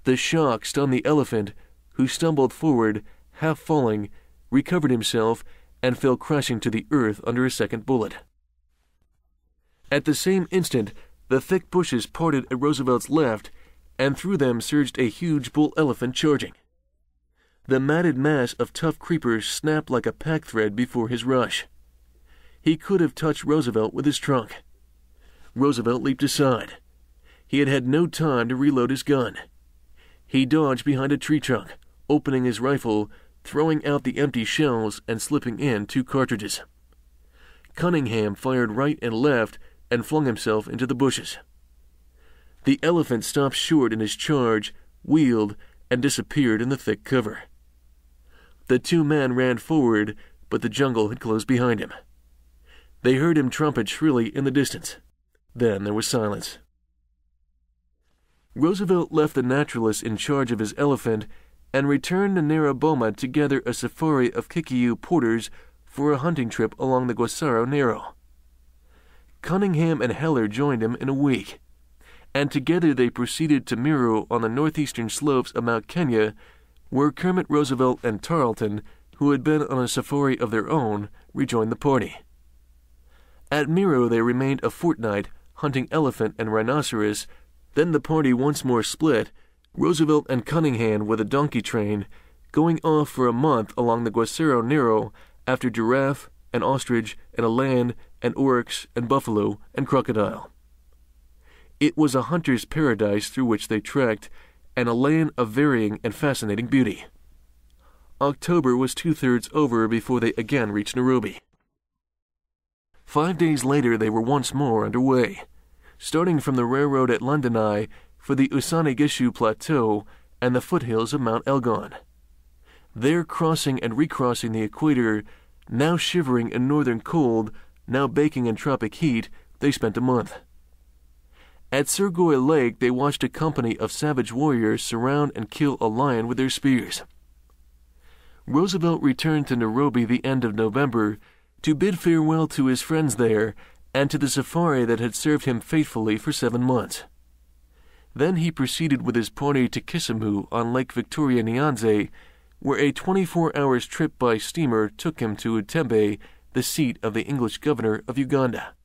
The shock stunned the elephant, who stumbled forward, half falling, recovered himself, and fell crashing to the earth under a second bullet. At the same instant, the thick bushes parted at Roosevelt's left, and through them surged a huge bull elephant charging. The matted mass of tough creepers snapped like a pack thread before his rush. He could have touched Roosevelt with his trunk. Roosevelt leaped aside. He had had no time to reload his gun. He dodged behind a tree trunk, opening his rifle, throwing out the empty shells, and slipping in two cartridges. Cunningham fired right and left and flung himself into the bushes. The elephant stopped short in his charge, wheeled, and disappeared in the thick cover. The two men ran forward, but the jungle had closed behind him. They heard him trumpet shrilly in the distance. Then there was silence. Roosevelt left the naturalist in charge of his elephant and returned to Naraboma to gather a safari of Kikuyu porters for a hunting trip along the Guaso Nyiro. Cunningham and Heller joined him in a week, and together they proceeded to Meru on the northeastern slopes of Mount Kenya where Kermit Roosevelt and Tarleton, who had been on a safari of their own, rejoined the party. At Meru they remained a fortnight, hunting elephant and rhinoceros. Then the party once more split, Roosevelt and Cunningham with a donkey train, going off for a month along the Guaso Nyiro after giraffe and ostrich and eland and oryx and buffalo and crocodile. It was a hunter's paradise through which they trekked, and a land of varying and fascinating beauty. October was two thirds over before they again reached Nairobi. Five days later, they were once more underway, starting from the railroad at London for the Uasin Gishu Plateau and the foothills of Mount Elgon. There, crossing and recrossing the equator, now shivering in northern cold, now baking in tropic heat, they spent a month. At Surgoi Lake, they watched a company of savage warriors surround and kill a lion with their spears. Roosevelt returned to Nairobi the end of November to bid farewell to his friends there and to the safari that had served him faithfully for seven months. Then he proceeded with his party to Kisumu on Lake Victoria Nyanza, where a 24 hours trip by steamer took him to Entebbe, the seat of the English governor of Uganda.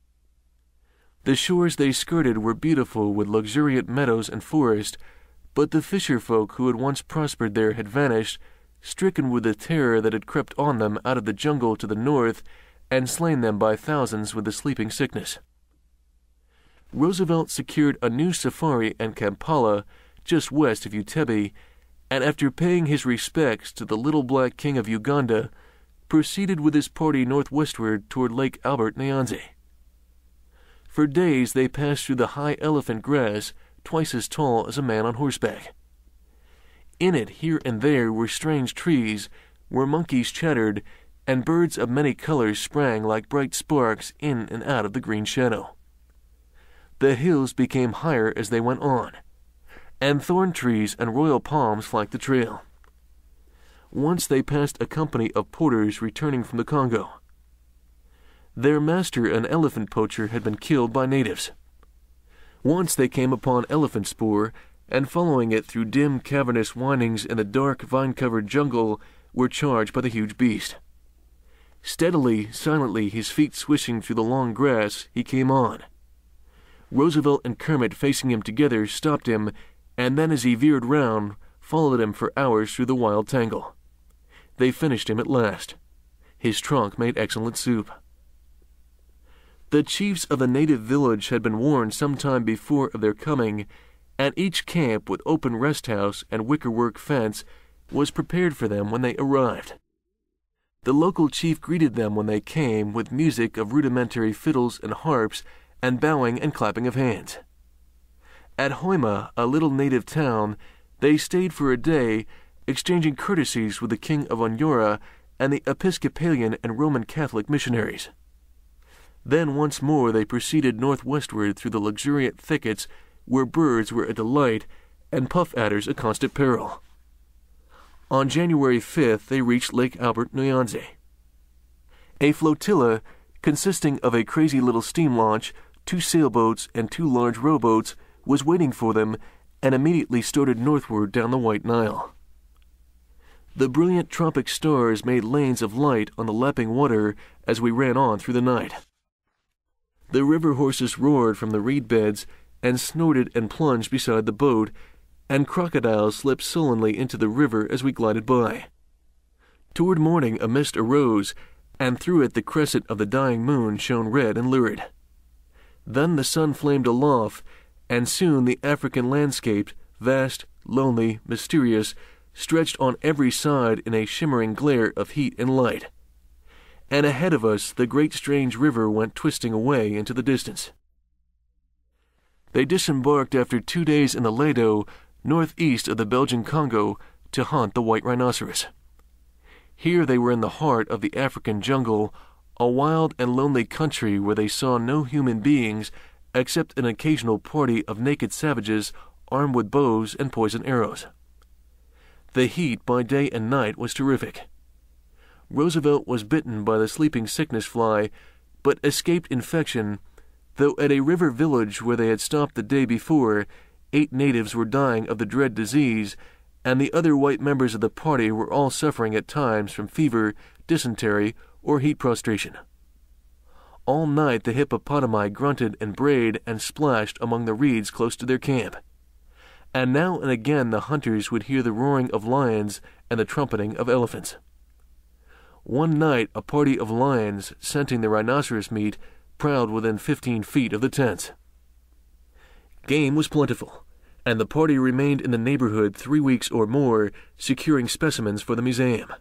The shores they skirted were beautiful with luxuriant meadows and forest, but the fisher folk who had once prospered there had vanished, stricken with the terror that had crept on them out of the jungle to the north and slain them by thousands with the sleeping sickness. Roosevelt secured a new safari in Kampala, just west of Entebbe, and after paying his respects to the little black king of Uganda, proceeded with his party northwestward toward Lake Albert Nyanza. For days they passed through the high elephant grass, twice as tall as a man on horseback. In it, here and there, were strange trees, where monkeys chattered, and birds of many colors sprang like bright sparks in and out of the green shadow. The hills became higher as they went on, and thorn trees and royal palms flanked the trail. Once they passed a company of porters returning from the Congo. Their master, an elephant poacher, had been killed by natives. Once they came upon elephant spoor, and following it through dim, cavernous windings in the dark, vine covered jungle, were charged by the huge beast. Steadily, silently, his feet swishing through the long grass, he came on. Roosevelt and Kermit, facing him together, stopped him, and then as he veered round, followed him for hours through the wild tangle. They finished him at last. His trunk made excellent soup. The chiefs of the native village had been warned some time before of their coming, and each camp with open rest house and wickerwork fence was prepared for them when they arrived. The local chief greeted them when they came with music of rudimentary fiddles and harps and bowing and clapping of hands. At Hoima, a little native town, they stayed for a day, exchanging courtesies with the king of Unyoro and the Episcopalian and Roman Catholic missionaries. Then once more they proceeded northwestward through the luxuriant thickets where birds were a delight and puff adders a constant peril. On January 5th, they reached Lake Albert Nyanza. A flotilla, consisting of a crazy little steam launch, two sailboats, and two large rowboats, was waiting for them and immediately started northward down the White Nile. The brilliant tropic stars made lanes of light on the lapping water as we ran on through the night. The river horses roared from the reed beds and snorted and plunged beside the boat, and crocodiles slipped sullenly into the river as we glided by. Toward morning a mist arose, and through it the crescent of the dying moon shone red and lurid. Then the sun flamed aloft, and soon the African landscape, vast, lonely, mysterious, stretched on every side in a shimmering glare of heat and light and ahead of us the great strange river went twisting away into the distance. They disembarked after two days in the Lado, northeast of the Belgian Congo, to hunt the white rhinoceros. Here they were in the heart of the African jungle, a wild and lonely country where they saw no human beings except an occasional party of naked savages armed with bows and poisoned arrows. The heat by day and night was terrific. Roosevelt was bitten by the sleeping sickness fly, but escaped infection, though at a river village where they had stopped the day before, eight natives were dying of the dread disease, and the other white members of the party were all suffering at times from fever, dysentery, or heat prostration. All night the hippopotami grunted and brayed and splashed among the reeds close to their camp. And now and again the hunters would hear the roaring of lions and the trumpeting of elephants. One night, a party of lions, scenting the rhinoceros meat, prowled within fifteen feet of the tents. Game was plentiful, and the party remained in the neighborhood three weeks or more, securing specimens for the museum.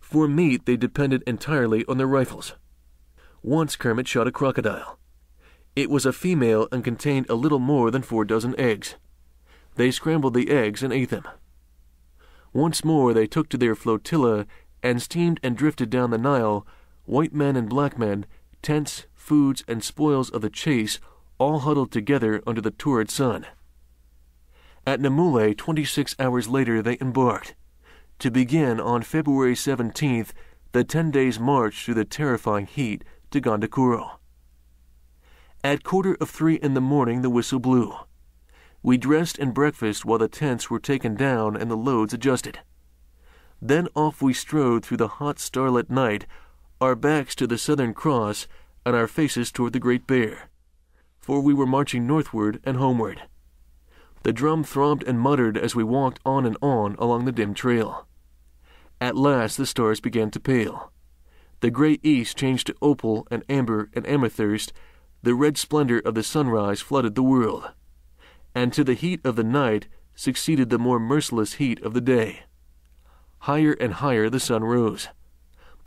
For meat, they depended entirely on their rifles. Once Kermit shot a crocodile. It was a female and contained a little more than four dozen eggs. They scrambled the eggs and ate them. Once more they took to their flotilla and steamed and drifted down the Nile, white men and black men, tents, foods, and spoils of the chase, all huddled together under the torrid sun. At Nimule, 26 hours later, they embarked, to begin on February 17th the 10 days' march through the terrifying heat to Gondokoro. At quarter of three in the morning, the whistle blew. We dressed and breakfasted while the tents were taken down and the loads adjusted. Then off we strode through the hot starlit night, our backs to the Southern Cross and our faces toward the Great Bear, for we were marching northward and homeward. The drum throbbed and muttered as we walked on and on along the dim trail. At last the stars began to pale. The gray east changed to opal and amber and amethyst. The red splendor of the sunrise flooded the world. And to the heat of the night succeeded the more merciless heat of the day. Higher and higher the sun rose.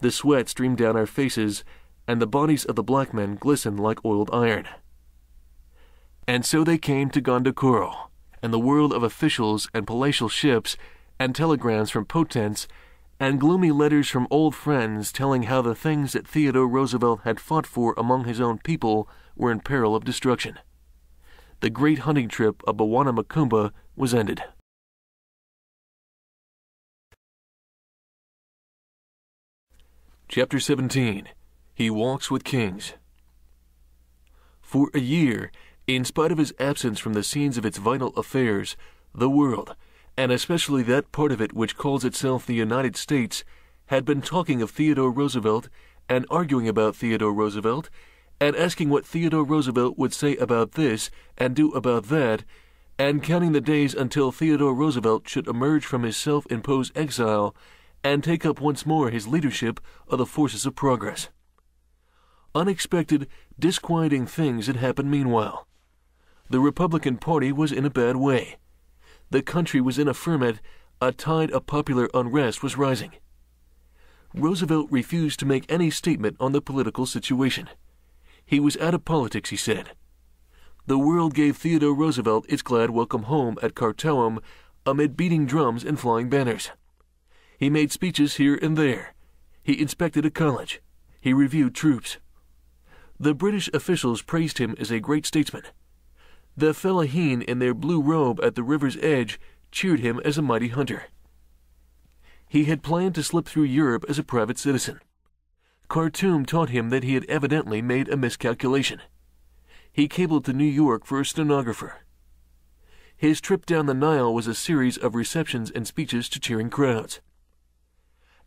The sweat streamed down our faces, and the bodies of the black men glistened like oiled iron. And so they came to Gondokoro, and the world of officials and palatial ships, and telegrams from potents, and gloomy letters from old friends telling how the things that Theodore Roosevelt had fought for among his own people were in peril of destruction. The great hunting trip of Bwana Makuba was ended. Chapter 17 He Walks with Kings. For a year, in spite of his absence from the scenes of its vital affairs, the world, and especially that part of it which calls itself the United States, had been talking of Theodore Roosevelt and arguing about Theodore Roosevelt and asking what Theodore Roosevelt would say about this and do about that, and counting the days until Theodore Roosevelt should emerge from his self imposed exile and take up once more his leadership of the forces of progress. Unexpected, disquieting things had happened meanwhile. The Republican Party was in a bad way. The country was in a ferment, a tide of popular unrest was rising. Roosevelt refused to make any statement on the political situation. He was out of politics, he said. The world gave Theodore Roosevelt its glad welcome home at Khartoum amid beating drums and flying banners. He made speeches here and there. He inspected a college. He reviewed troops. The British officials praised him as a great statesman. The fellaheen in their blue robe at the river's edge cheered him as a mighty hunter. He had planned to slip through Europe as a private citizen. Khartoum taught him that he had evidently made a miscalculation. He cabled to New York for a stenographer. His trip down the Nile was a series of receptions and speeches to cheering crowds.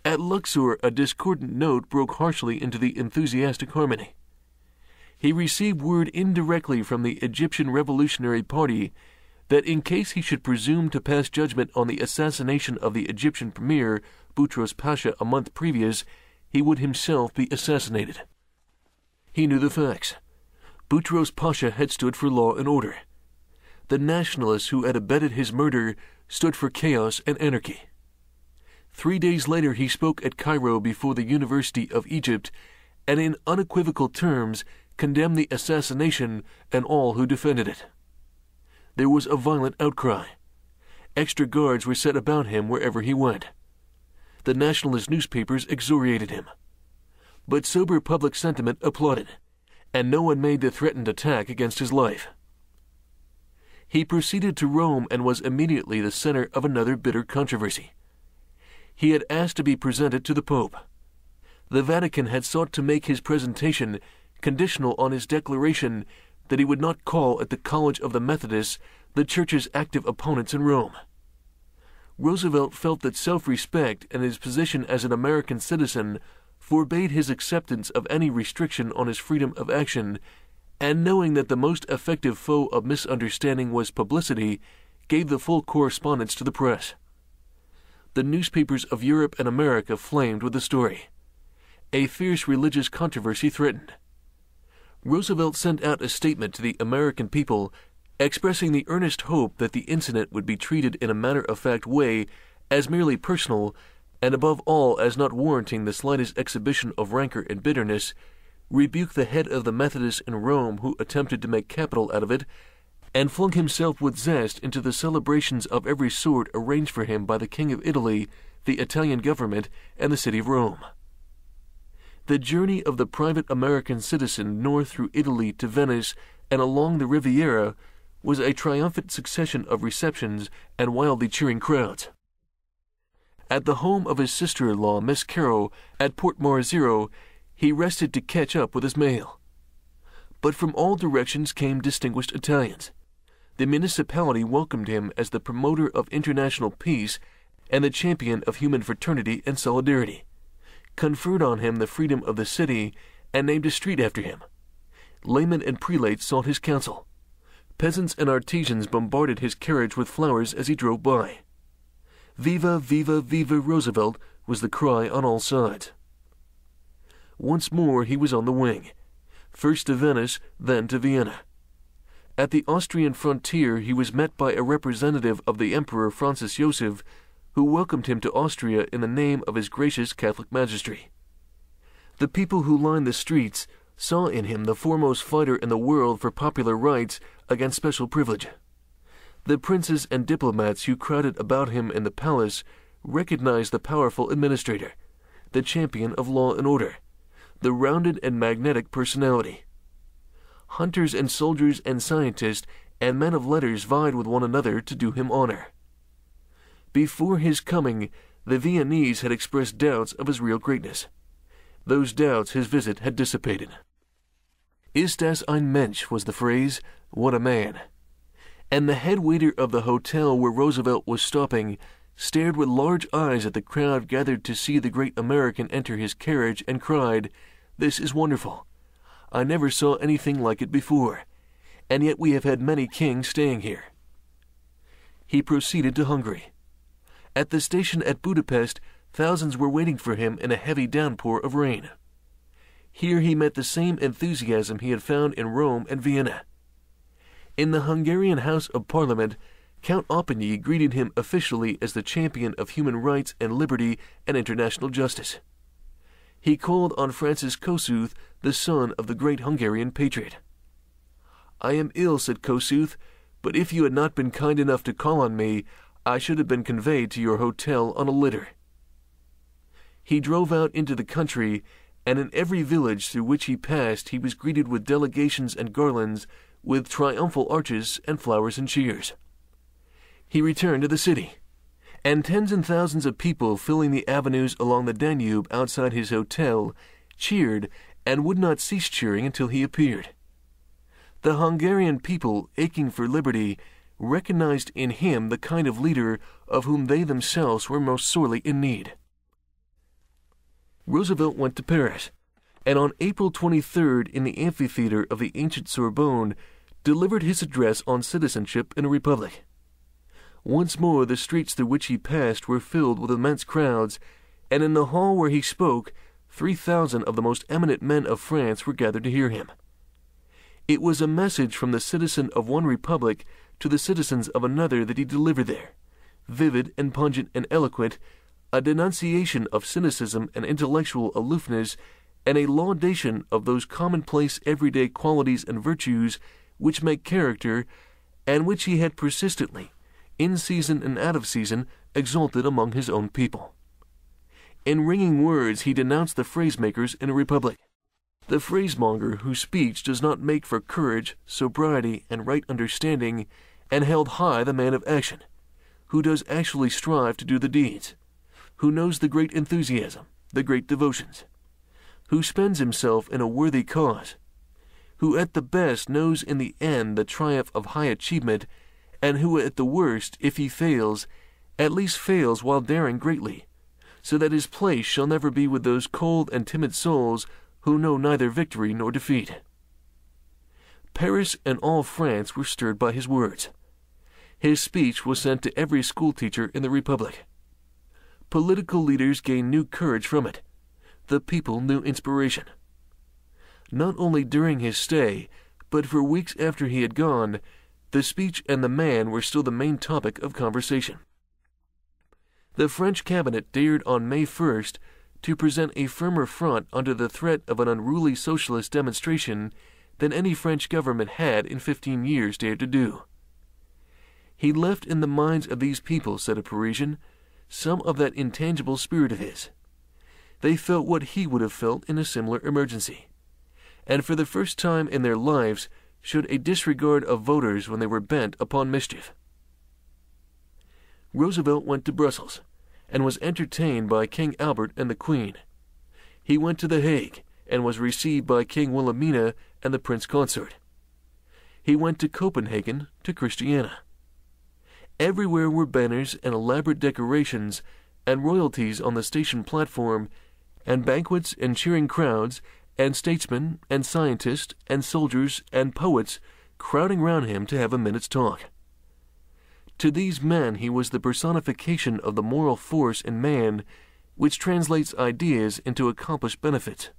At Luxor, a discordant note broke harshly into the enthusiastic harmony. He received word indirectly from the Egyptian Revolutionary Party that in case he should presume to pass judgment on the assassination of the Egyptian premier, Boutros Pasha, a month previous, he would himself be assassinated. He knew the facts. Boutros Pasha had stood for law and order. The nationalists who had abetted his murder stood for chaos and anarchy. Three days later, he spoke at Cairo before the University of Egypt and in unequivocal terms condemned the assassination and all who defended it. There was a violent outcry. Extra guards were set about him wherever he went. The nationalist newspapers exoriated him. But sober public sentiment applauded, and no one made the threatened attack against his life. He proceeded to Rome and was immediately the center of another bitter controversy he had asked to be presented to the Pope. The Vatican had sought to make his presentation conditional on his declaration that he would not call at the College of the Methodists the Church's active opponents in Rome. Roosevelt felt that self respect and his position as an American citizen forbade his acceptance of any restriction on his freedom of action, and knowing that the most effective foe of misunderstanding was publicity, gave the full correspondence to the press the newspapers of Europe and America flamed with the story. A fierce religious controversy threatened. Roosevelt sent out a statement to the American people expressing the earnest hope that the incident would be treated in a matter of fact way as merely personal, and above all as not warranting the slightest exhibition of rancor and bitterness, rebuked the head of the Methodists in Rome who attempted to make capital out of it, and flung himself with zest into the celebrations of every sort arranged for him by the King of Italy, the Italian government, and the city of Rome. The journey of the private American citizen north through Italy to Venice and along the Riviera was a triumphant succession of receptions and wildly cheering crowds. At the home of his sister in law, Miss Carow, at Porto Maurizio, he rested to catch up with his mail. But from all directions came distinguished Italians the municipality welcomed him as the promoter of international peace and the champion of human fraternity and solidarity, conferred on him the freedom of the city, and named a street after him. Laymen and prelates sought his counsel. Peasants and artisans bombarded his carriage with flowers as he drove by. Viva, viva, viva Roosevelt was the cry on all sides. Once more he was on the wing, first to Venice, then to Vienna. At the Austrian frontier, he was met by a representative of the Emperor Francis Joseph, who welcomed him to Austria in the name of his gracious Catholic Majesty. The people who lined the streets saw in him the foremost fighter in the world for popular rights against special privilege. The princes and diplomats who crowded about him in the palace recognized the powerful administrator, the champion of law and order, the rounded and magnetic personality. Hunters and soldiers and scientists and men of letters vied with one another to do him honor. Before his coming, the Viennese had expressed doubts of his real greatness. Those doubts his visit had dissipated. Ist das ein Mensch was the phrase, what a man. And the head waiter of the hotel where Roosevelt was stopping stared with large eyes at the crowd gathered to see the great American enter his carriage and cried, This is wonderful. I never saw anything like it before, and yet we have had many kings staying here. He proceeded to Hungary. At the station at Budapest, thousands were waiting for him in a heavy downpour of rain. Here he met the same enthusiasm he had found in Rome and Vienna. In the Hungarian House of Parliament, Count Apponyi greeted him officially as the champion of human rights and liberty and international justice. He called on Francis Kossuth, the son of the great Hungarian patriot. I am ill, said Kossuth, but if you had not been kind enough to call on me, I should have been conveyed to your hotel on a litter. He drove out into the country and in every village through which he passed he was greeted with delegations and garlands, with triumphal arches and flowers and cheers. He returned to the city, and tens and thousands of people filling the avenues along the Danube outside his hotel cheered and would not cease cheering until he appeared. The Hungarian people, aching for liberty, recognized in him the kind of leader of whom they themselves were most sorely in need. Roosevelt went to Paris, and on April 23rd in the amphitheater of the ancient Sorbonne delivered his address on citizenship in a republic. Once more the streets through which he passed were filled with immense crowds, and in the hall where he spoke, three thousand of the most eminent men of France were gathered to hear him. It was a message from the citizen of one republic to the citizens of another that he delivered there, vivid and pungent and eloquent, a denunciation of cynicism and intellectual aloofness, and a laudation of those commonplace everyday qualities and virtues which make character, and which he had persistently, in season and out of season, exalted among his own people. In ringing words, he denounced the phrasemakers in a republic. The phrasemonger whose speech does not make for courage, sobriety, and right understanding, and held high the man of action, who does actually strive to do the deeds, who knows the great enthusiasm, the great devotions, who spends himself in a worthy cause, who at the best knows in the end the triumph of high achievement, and who at the worst, if he fails, at least fails while daring greatly, so that his place shall never be with those cold and timid souls who know neither victory nor defeat. Paris and all France were stirred by his words. His speech was sent to every schoolteacher in the Republic. Political leaders gained new courage from it. The people new inspiration. Not only during his stay, but for weeks after he had gone, the speech and the man were still the main topic of conversation. The French cabinet dared on May 1st to present a firmer front under the threat of an unruly socialist demonstration than any French government had in fifteen years dared to do. He left in the minds of these people, said a Parisian, some of that intangible spirit of his. They felt what he would have felt in a similar emergency, and for the first time in their lives showed a disregard of voters when they were bent upon mischief. Roosevelt went to Brussels and was entertained by King Albert and the Queen. He went to The Hague and was received by King Wilhelmina and the Prince Consort. He went to Copenhagen to Christiania. Everywhere were banners and elaborate decorations, and royalties on the station platform, and banquets and cheering crowds, and statesmen and scientists and soldiers and poets crowding round him to have a minute's talk. To these men he was the personification of the moral force in man which translates ideas into accomplished benefit.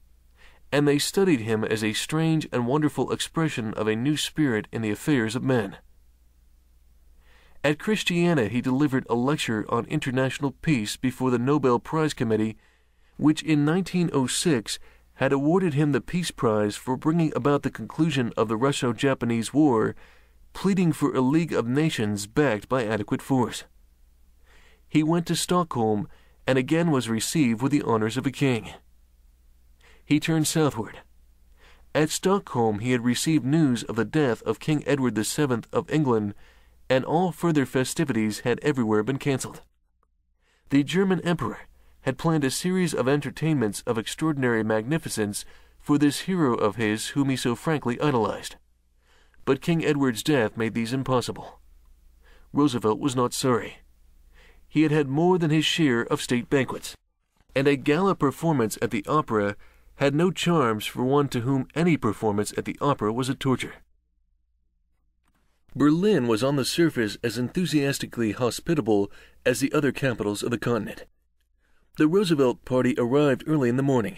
and they studied him as a strange and wonderful expression of a new spirit in the affairs of men. At Christiania, he delivered a lecture on international peace before the Nobel Prize Committee, which in 1906 had awarded him the Peace Prize for bringing about the conclusion of the Russo Japanese War, pleading for a League of Nations backed by adequate force. He went to Stockholm and again was received with the honors of a king. He turned southward. At Stockholm, he had received news of the death of King Edward VII of England, and all further festivities had everywhere been cancelled. The German Emperor had planned a series of entertainments of extraordinary magnificence for this hero of his whom he so frankly idolized. But King Edward's death made these impossible. Roosevelt was not sorry. He had had more than his share of state banquets, and a gala performance at the opera had no charms for one to whom any performance at the opera was a torture. Berlin was on the surface as enthusiastically hospitable as the other capitals of the continent. The Roosevelt party arrived early in the morning.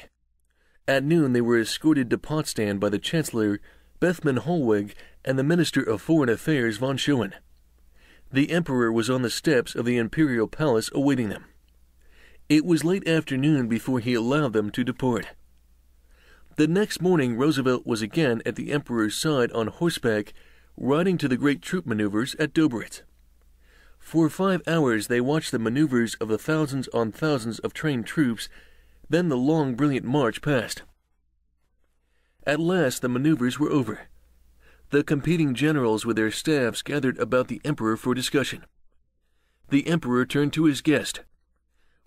At noon, they were escorted to Potsdam by the Chancellor, Bethmann Hollweg, and the Minister of Foreign Affairs, von Schoen. The Emperor was on the steps of the Imperial Palace awaiting them. It was late afternoon before he allowed them to depart. The next morning, Roosevelt was again at the Emperor's side on horseback, riding to the great troop maneuvers at Döberitz. For five hours they watched the maneuvers of the thousands on thousands of trained troops, then the long, brilliant march passed. At last the maneuvers were over. The competing generals with their staffs gathered about the Emperor for discussion. The Emperor turned to his guest.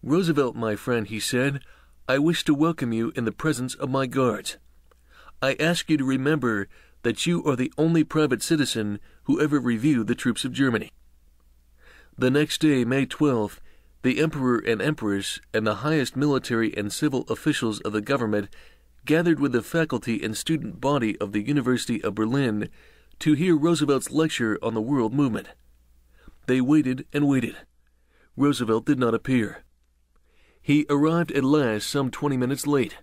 Roosevelt, my friend, he said, I wish to welcome you in the presence of my guards. I ask you to remember that you are the only private citizen who ever reviewed the troops of Germany. The next day, May 12th, the Emperor and Empress and the highest military and civil officials of the government gathered with the faculty and student body of the University of Berlin to hear Roosevelt's lecture on the world movement. They waited and waited. Roosevelt did not appear. He arrived at last some twenty minutes late.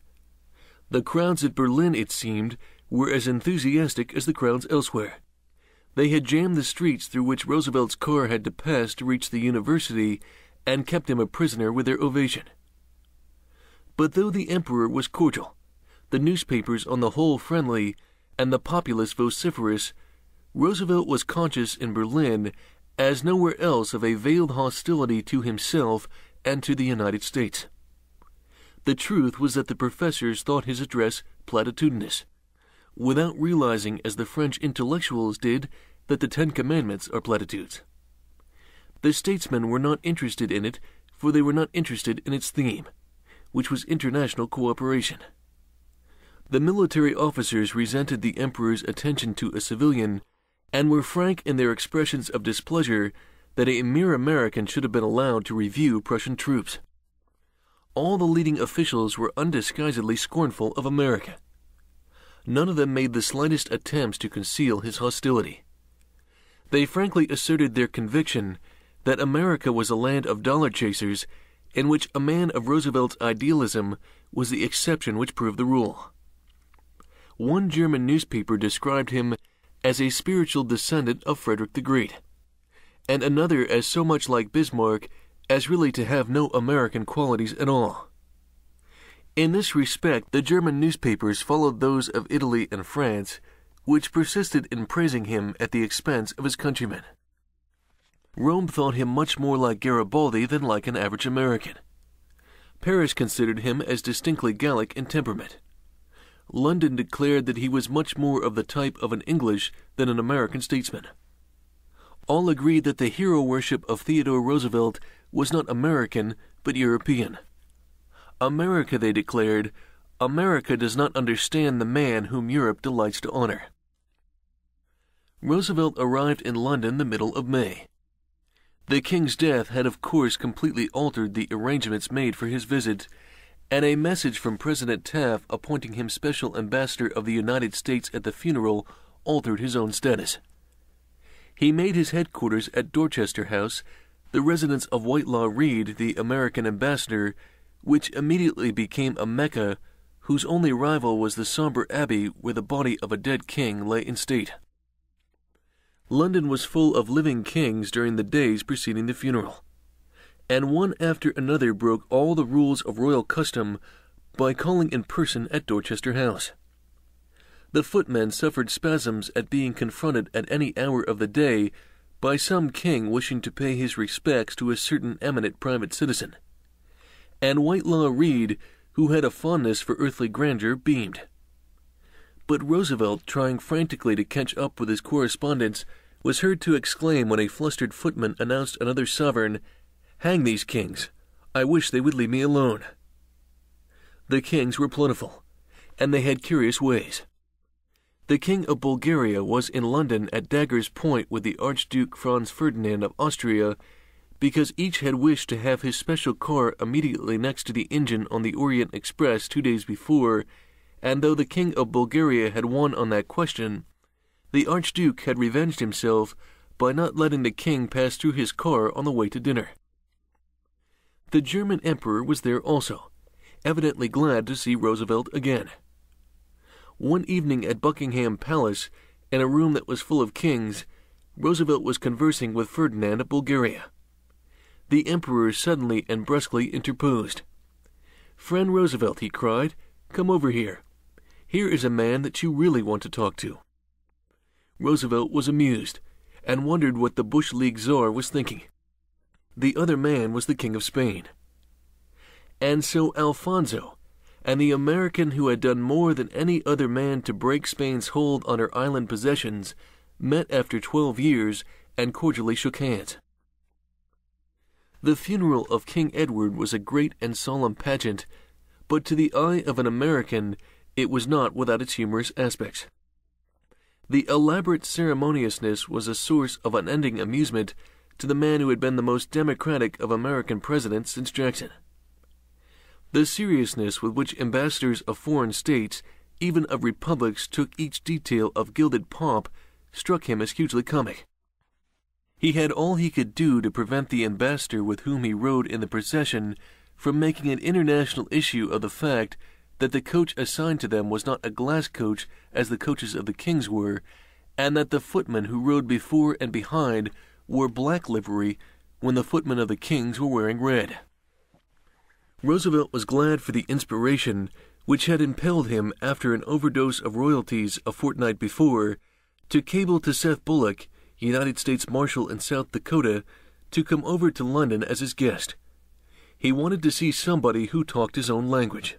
The crowds at Berlin, it seemed, were as enthusiastic as the crowds elsewhere. They had jammed the streets through which Roosevelt's car had to pass to reach the university and kept him a prisoner with their ovation. But though the emperor was cordial, the newspapers on the whole friendly, and the populace vociferous, Roosevelt was conscious in Berlin, as nowhere else, of a veiled hostility to himself and to the United States. The truth was that the professors thought his address platitudinous without realizing, as the French intellectuals did, that the Ten Commandments are platitudes. The statesmen were not interested in it, for they were not interested in its theme, which was international cooperation. The military officers resented the emperor's attention to a civilian and were frank in their expressions of displeasure that a mere American should have been allowed to review Prussian troops. All the leading officials were undisguisedly scornful of America none of them made the slightest attempts to conceal his hostility. They frankly asserted their conviction that America was a land of dollar chasers in which a man of Roosevelt's idealism was the exception which proved the rule. One German newspaper described him as a spiritual descendant of Frederick the Great, and another as so much like Bismarck as really to have no American qualities at all. In this respect, the German newspapers followed those of Italy and France, which persisted in praising him at the expense of his countrymen. Rome thought him much more like Garibaldi than like an average American. Paris considered him as distinctly Gallic in temperament. London declared that he was much more of the type of an English than an American statesman. All agreed that the hero worship of Theodore Roosevelt was not American, but European. America, they declared, America does not understand the man whom Europe delights to honor. Roosevelt arrived in London the middle of May. The King's death had, of course, completely altered the arrangements made for his visit, and a message from President Taft appointing him special ambassador of the United States at the funeral altered his own status. He made his headquarters at Dorchester House, the residence of Whitelaw Reid, the American ambassador, which immediately became a Mecca whose only rival was the somber abbey where the body of a dead king lay in state. London was full of living kings during the days preceding the funeral, and one after another broke all the rules of royal custom by calling in person at Dorchester House. The footmen suffered spasms at being confronted at any hour of the day by some king wishing to pay his respects to a certain eminent private citizen. And Whitelaw Reid, who had a fondness for earthly grandeur, beamed. But Roosevelt, trying frantically to catch up with his correspondence, was heard to exclaim when a flustered footman announced another sovereign, Hang these kings! I wish they would leave me alone. The kings were plentiful, and they had curious ways. The King of Bulgaria was in London at dagger's point with the Archduke Franz Ferdinand of Austria because each had wished to have his special car immediately next to the engine on the Orient Express two days before, and though the King of Bulgaria had won on that question, the Archduke had revenged himself by not letting the king pass through his car on the way to dinner. The German Emperor was there also, evidently glad to see Roosevelt again. One evening at Buckingham Palace, in a room that was full of kings, Roosevelt was conversing with Ferdinand of Bulgaria. The Emperor suddenly and brusquely interposed. Friend Roosevelt, he cried, come over here. Here is a man that you really want to talk to. Roosevelt was amused, and wondered what the Bush League czar was thinking. The other man was the King of Spain. And so Alfonso, and the American who had done more than any other man to break Spain's hold on her island possessions, met after twelve years and cordially shook hands. The funeral of King Edward was a great and solemn pageant, but to the eye of an American it was not without its humorous aspects. The elaborate ceremoniousness was a source of unending amusement to the man who had been the most democratic of American presidents since Jackson. The seriousness with which ambassadors of foreign states, even of republics, took each detail of gilded pomp struck him as hugely comic. He had all he could do to prevent the ambassador with whom he rode in the procession from making an international issue of the fact that the coach assigned to them was not a glass coach as the coaches of the kings were, and that the footmen who rode before and behind wore black livery when the footmen of the kings were wearing red. Roosevelt was glad for the inspiration which had impelled him after an overdose of royalties a fortnight before to cable to Seth Bullock, United States Marshal in South Dakota, to come over to London as his guest. He wanted to see somebody who talked his own language.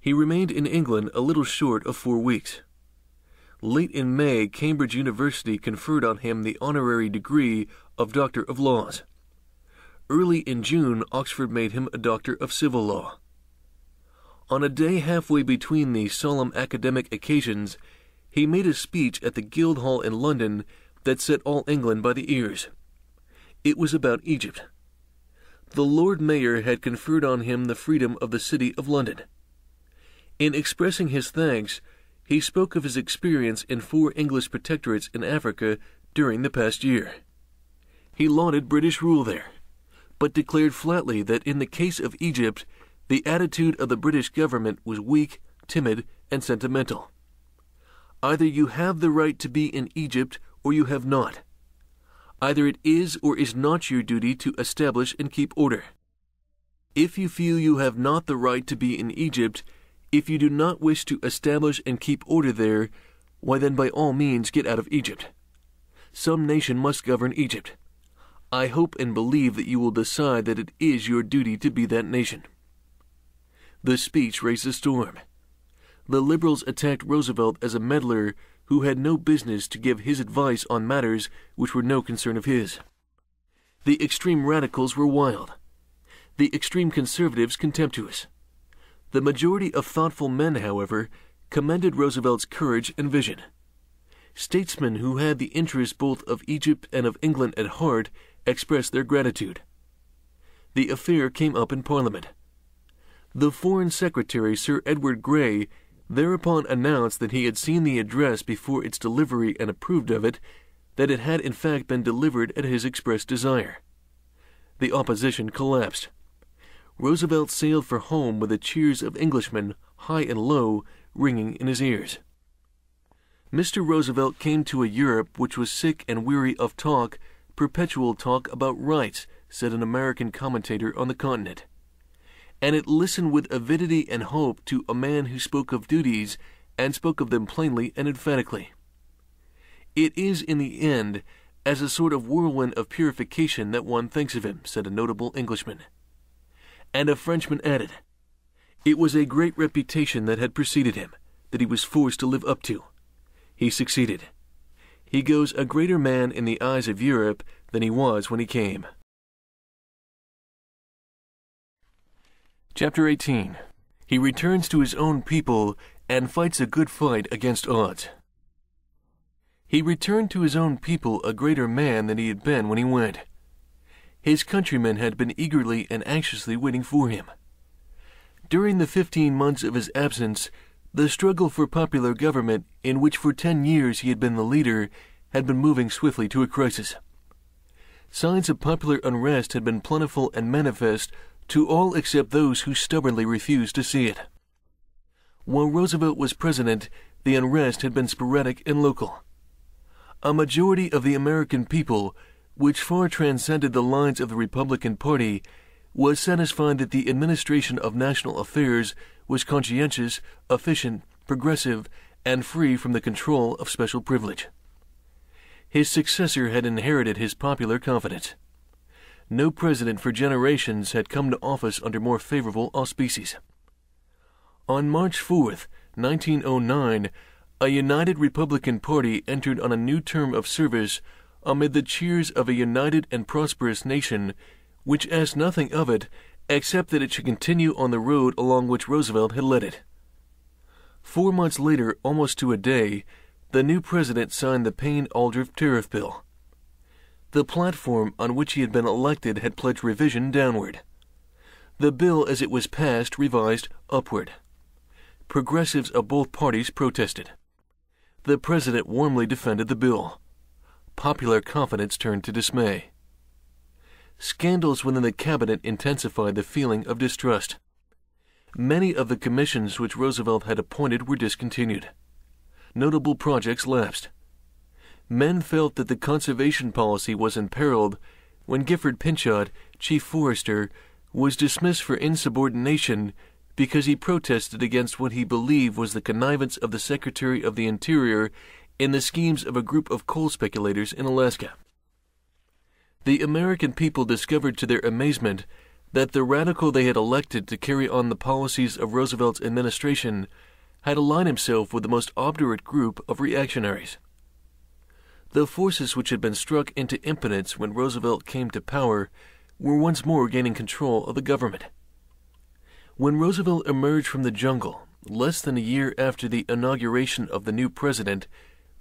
He remained in England a little short of four weeks. Late in May, Cambridge University conferred on him the honorary degree of Doctor of Laws. Early in June, Oxford made him a Doctor of Civil Law. On a day halfway between these solemn academic occasions, he made a speech at the Guildhall in London that set all England by the ears. It was about Egypt. The Lord Mayor had conferred on him the freedom of the City of London. In expressing his thanks, he spoke of his experience in four English protectorates in Africa during the past year. He lauded British rule there but declared flatly that in the case of Egypt, the attitude of the British government was weak, timid, and sentimental. Either you have the right to be in Egypt or you have not. Either it is or is not your duty to establish and keep order. If you feel you have not the right to be in Egypt, if you do not wish to establish and keep order there, why then by all means get out of Egypt. Some nation must govern Egypt. I hope and believe that you will decide that it is your duty to be that nation. The speech raised a storm. The liberals attacked Roosevelt as a meddler who had no business to give his advice on matters which were no concern of his. The extreme radicals were wild. The extreme conservatives contemptuous. The majority of thoughtful men, however, commended Roosevelt's courage and vision. Statesmen who had the interests both of Egypt and of England at heart expressed their gratitude. The affair came up in Parliament. The Foreign Secretary, Sir Edward Grey, thereupon announced that he had seen the address before its delivery and approved of it, that it had in fact been delivered at his express desire. The opposition collapsed. Roosevelt sailed for home with the cheers of Englishmen, high and low, ringing in his ears. Mr. Roosevelt came to a Europe which was sick and weary of talk perpetual talk about rights, said an American commentator on the continent. And it listened with avidity and hope to a man who spoke of duties and spoke of them plainly and emphatically. It is in the end as a sort of whirlwind of purification that one thinks of him, said a notable Englishman. And a Frenchman added, It was a great reputation that had preceded him, that he was forced to live up to. He succeeded. He goes a greater man in the eyes of Europe than he was when he came. Chapter 18 He returns to his own people and fights a good fight against odds. He returned to his own people a greater man than he had been when he went. His countrymen had been eagerly and anxiously waiting for him. During the fifteen months of his absence, the struggle for popular government, in which for ten years he had been the leader, had been moving swiftly to a crisis. Signs of popular unrest had been plentiful and manifest to all except those who stubbornly refused to see it. While Roosevelt was president, the unrest had been sporadic and local. A majority of the American people, which far transcended the lines of the Republican Party, was satisfied that the administration of national affairs was conscientious, efficient, progressive, and free from the control of special privilege. His successor had inherited his popular confidence. No president for generations had come to office under more favorable auspices. On March 4, 1909, a united Republican Party entered on a new term of service amid the cheers of a united and prosperous nation, which asked nothing of it except that it should continue on the road along which Roosevelt had led it. Four months later, almost to a day, the new president signed the Payne Aldrich tariff bill. The platform on which he had been elected had pledged revision downward. The bill, as it was passed, revised upward. Progressives of both parties protested. The president warmly defended the bill. Popular confidence turned to dismay. Scandals within the cabinet intensified the feeling of distrust. Many of the commissions which Roosevelt had appointed were discontinued. Notable projects lapsed men felt that the conservation policy was imperiled when Gifford Pinchot, chief forester, was dismissed for insubordination because he protested against what he believed was the connivance of the Secretary of the Interior in the schemes of a group of coal speculators in Alaska. The American people discovered to their amazement that the radical they had elected to carry on the policies of Roosevelt's administration had aligned himself with the most obdurate group of reactionaries. The forces which had been struck into impotence when Roosevelt came to power were once more gaining control of the government. When Roosevelt emerged from the jungle, less than a year after the inauguration of the new president,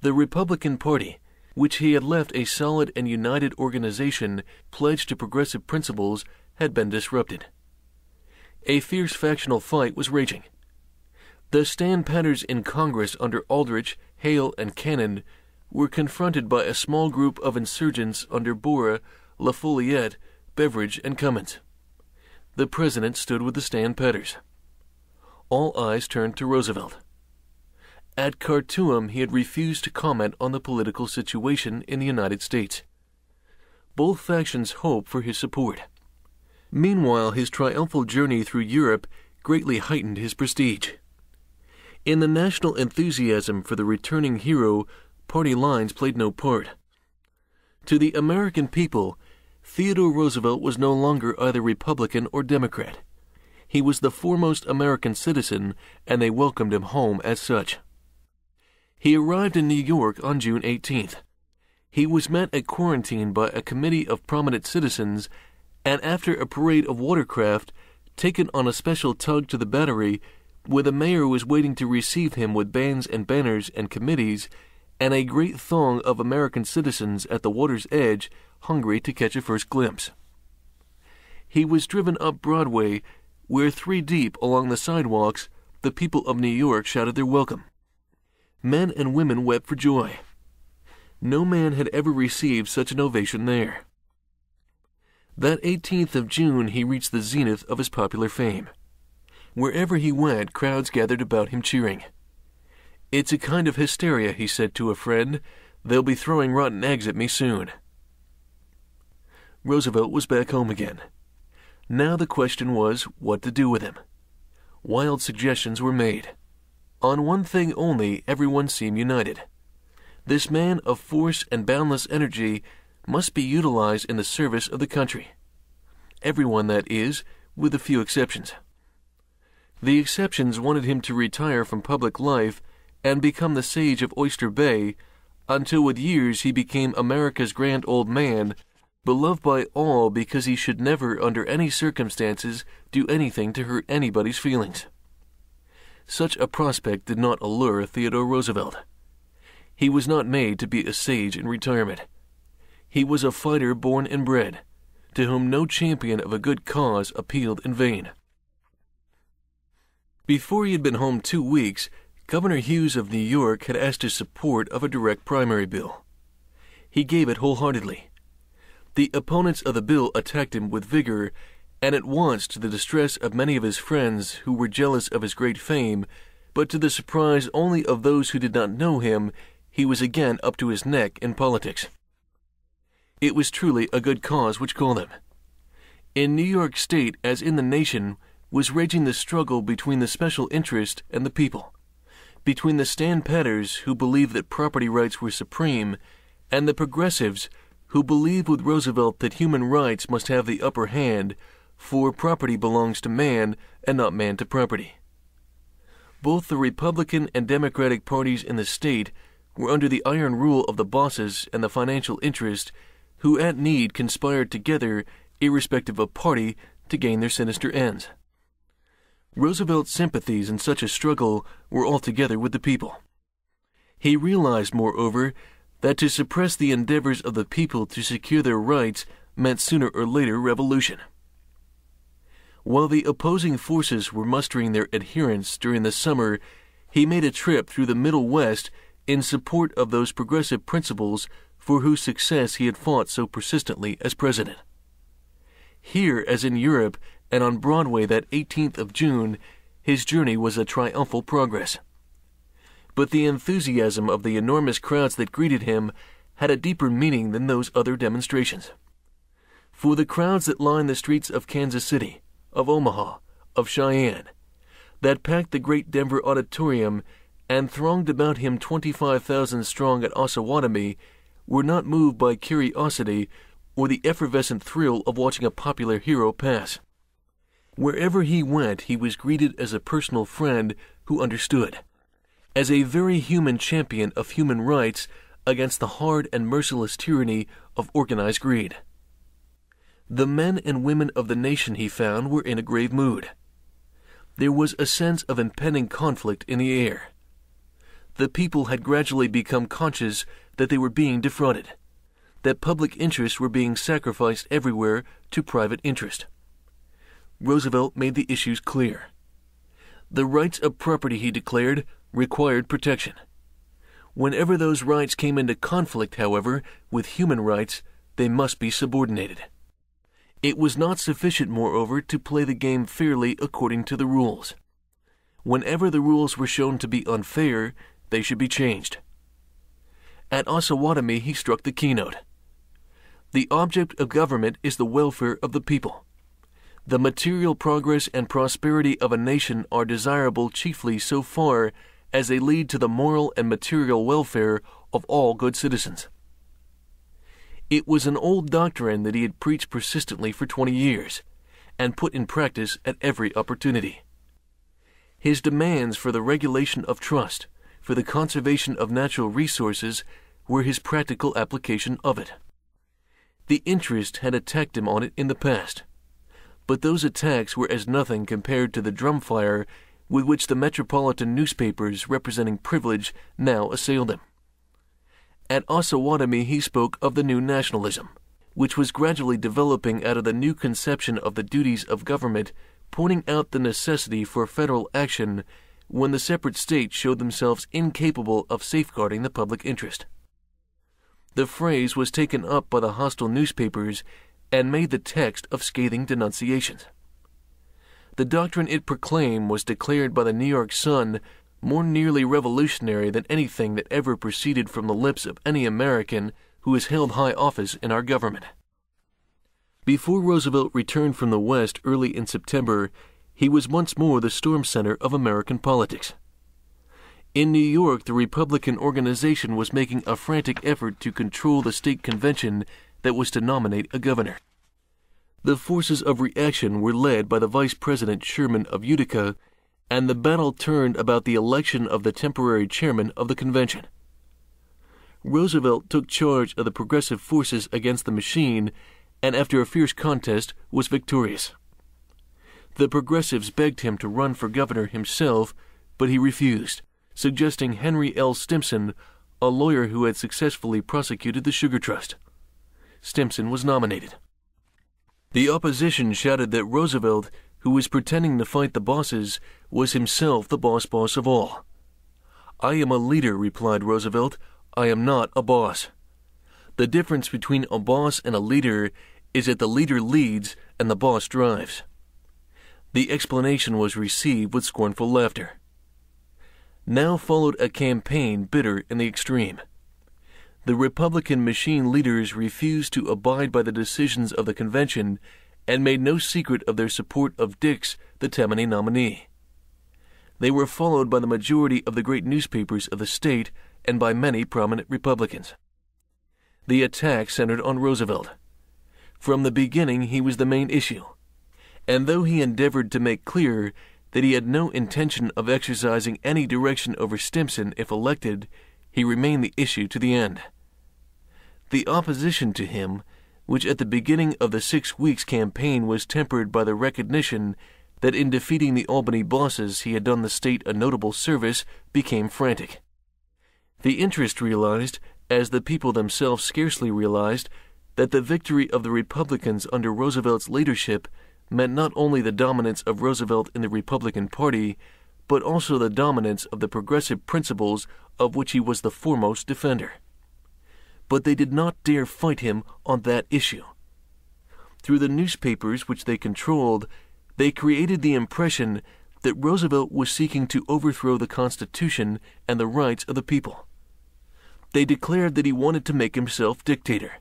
the Republican Party, which he had left a solid and united organization pledged to progressive principles, had been disrupted. A fierce factional fight was raging. The stand patters in Congress under Aldrich, Hale, and Cannon were confronted by a small group of insurgents under Borah, La Follette, Beveridge, and Cummins. The president stood with the stand patters. All eyes turned to Roosevelt. At Khartoum, he had refused to comment on the political situation in the United States. Both factions hoped for his support. Meanwhile, his triumphal journey through Europe greatly heightened his prestige. In the national enthusiasm for the returning hero, party lines played no part. To the American people, Theodore Roosevelt was no longer either Republican or Democrat. He was the foremost American citizen, and they welcomed him home as such. He arrived in New York on June 18th. He was met at quarantine by a committee of prominent citizens, and after a parade of watercraft, taken on a special tug to the battery, where the mayor was waiting to receive him with bands and banners and committees, and a great throng of American citizens at the water's edge, hungry to catch a first glimpse. He was driven up Broadway, where three deep along the sidewalks, the people of New York shouted their welcome. Men and women wept for joy. No man had ever received such an ovation there. That 18th of June, he reached the zenith of his popular fame. Wherever he went, crowds gathered about him cheering. It's a kind of hysteria, he said to a friend. They'll be throwing rotten eggs at me soon. Roosevelt was back home again. Now the question was what to do with him. Wild suggestions were made. On one thing only everyone seemed united. This man of force and boundless energy must be utilized in the service of the country. Everyone, that is, with a few exceptions. The exceptions wanted him to retire from public life and become the sage of Oyster Bay until with years he became America's grand old man, beloved by all because he should never under any circumstances do anything to hurt anybody's feelings. Such a prospect did not allure Theodore Roosevelt. He was not made to be a sage in retirement. He was a fighter born and bred, to whom no champion of a good cause appealed in vain. Before he had been home two weeks, Governor Hughes of New York had asked his support of a direct primary bill. He gave it wholeheartedly. The opponents of the bill attacked him with vigor, and at once to the distress of many of his friends who were jealous of his great fame, but to the surprise only of those who did not know him, he was again up to his neck in politics. It was truly a good cause which called him. In New York State, as in the nation, was raging the struggle between the special interest and the people, between the stand-patters who believed that property rights were supreme, and the progressives who believed with Roosevelt that human rights must have the upper hand, for property belongs to man and not man to property. Both the Republican and Democratic parties in the state were under the iron rule of the bosses and the financial interest who at need conspired together, irrespective of party, to gain their sinister ends. Roosevelt's sympathies in such a struggle were altogether with the people. He realized, moreover, that to suppress the endeavors of the people to secure their rights meant sooner or later revolution. While the opposing forces were mustering their adherents during the summer, he made a trip through the Middle West in support of those progressive principles for whose success he had fought so persistently as president. Here, as in Europe and on Broadway that 18th of June, his journey was a triumphal progress. But the enthusiasm of the enormous crowds that greeted him had a deeper meaning than those other demonstrations. For the crowds that lined the streets of Kansas City, of Omaha, of Cheyenne, that packed the great Denver auditorium and thronged about him 25,000 strong at Osawatomie were not moved by curiosity or the effervescent thrill of watching a popular hero pass. Wherever he went, he was greeted as a personal friend who understood, as a very human champion of human rights against the hard and merciless tyranny of organized greed. The men and women of the nation, he found, were in a grave mood. There was a sense of impending conflict in the air. The people had gradually become conscious that they were being defrauded, that public interests were being sacrificed everywhere to private interest. Roosevelt made the issues clear. The rights of property, he declared, required protection. Whenever those rights came into conflict, however, with human rights, they must be subordinated. It was not sufficient, moreover, to play the game fairly according to the rules. Whenever the rules were shown to be unfair, they should be changed. At Osawatomie, he struck the keynote. The object of government is the welfare of the people. The material progress and prosperity of a nation are desirable chiefly so far as they lead to the moral and material welfare of all good citizens. It was an old doctrine that he had preached persistently for 20 years and put in practice at every opportunity. His demands for the regulation of trust, for the conservation of natural resources, were his practical application of it. The interest had attacked him on it in the past but those attacks were as nothing compared to the drumfire with which the metropolitan newspapers representing privilege now assailed him. At Osawatomie he spoke of the new nationalism, which was gradually developing out of the new conception of the duties of government, pointing out the necessity for federal action when the separate states showed themselves incapable of safeguarding the public interest. The phrase was taken up by the hostile newspapers and made the text of scathing denunciations. The doctrine it proclaimed was declared by the New York Sun more nearly revolutionary than anything that ever proceeded from the lips of any American who has held high office in our government. Before Roosevelt returned from the West early in September, he was once more the storm center of American politics. In New York, the Republican organization was making a frantic effort to control the state convention that was to nominate a governor. The forces of reaction were led by the Vice President Sherman of Utica, and the battle turned about the election of the temporary chairman of the convention. Roosevelt took charge of the progressive forces against the machine and after a fierce contest was victorious. The progressives begged him to run for governor himself, but he refused, suggesting Henry L. Stimson, a lawyer who had successfully prosecuted the Sugar Trust. Stimson was nominated. The opposition shouted that Roosevelt, who was pretending to fight the bosses, was himself the boss boss of all. I am a leader, replied Roosevelt. I am not a boss. The difference between a boss and a leader is that the leader leads and the boss drives. The explanation was received with scornful laughter. Now followed a campaign bitter in the extreme. The Republican machine leaders refused to abide by the decisions of the convention and made no secret of their support of Dix, the Tammany nominee. They were followed by the majority of the great newspapers of the state and by many prominent Republicans. The attack centered on Roosevelt. From the beginning, he was the main issue. And though he endeavored to make clear that he had no intention of exercising any direction over Stimson if elected, he remained the issue to the end. The opposition to him, which at the beginning of the six weeks campaign was tempered by the recognition that in defeating the Albany bosses he had done the state a notable service, became frantic. The interest realized, as the people themselves scarcely realized, that the victory of the Republicans under Roosevelt's leadership meant not only the dominance of Roosevelt in the Republican Party, but also the dominance of the progressive principles of which he was the foremost defender but they did not dare fight him on that issue. Through the newspapers which they controlled, they created the impression that Roosevelt was seeking to overthrow the Constitution and the rights of the people. They declared that he wanted to make himself dictator.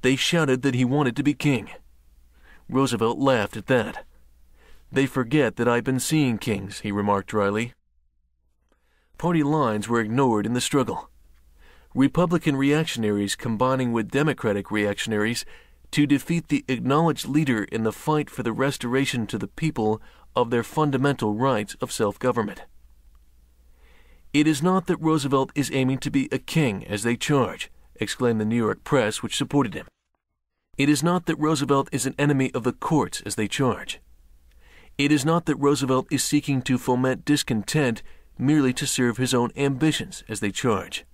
They shouted that he wanted to be king. Roosevelt laughed at that. They forget that I've been seeing kings, he remarked dryly. Party lines were ignored in the struggle. Republican reactionaries combining with Democratic reactionaries to defeat the acknowledged leader in the fight for the restoration to the people of their fundamental rights of self government. It is not that Roosevelt is aiming to be a king, as they charge, exclaimed the New York press, which supported him. It is not that Roosevelt is an enemy of the courts, as they charge. It is not that Roosevelt is seeking to foment discontent merely to serve his own ambitions, as they charge.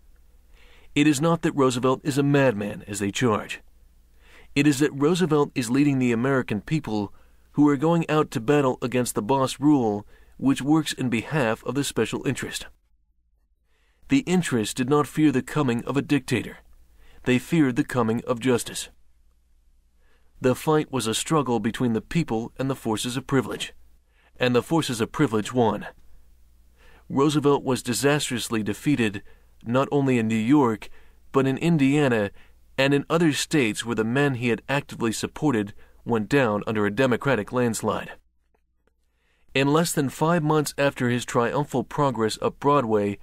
It is not that Roosevelt is a madman, as they charge. It is that Roosevelt is leading the American people who are going out to battle against the boss rule, which works in behalf of the special interest. The interest did not fear the coming of a dictator, they feared the coming of justice. The fight was a struggle between the people and the forces of privilege, and the forces of privilege won. Roosevelt was disastrously defeated not only in New York, but in Indiana and in other states where the men he had actively supported went down under a Democratic landslide. In less than five months after his triumphal progress up Broadway,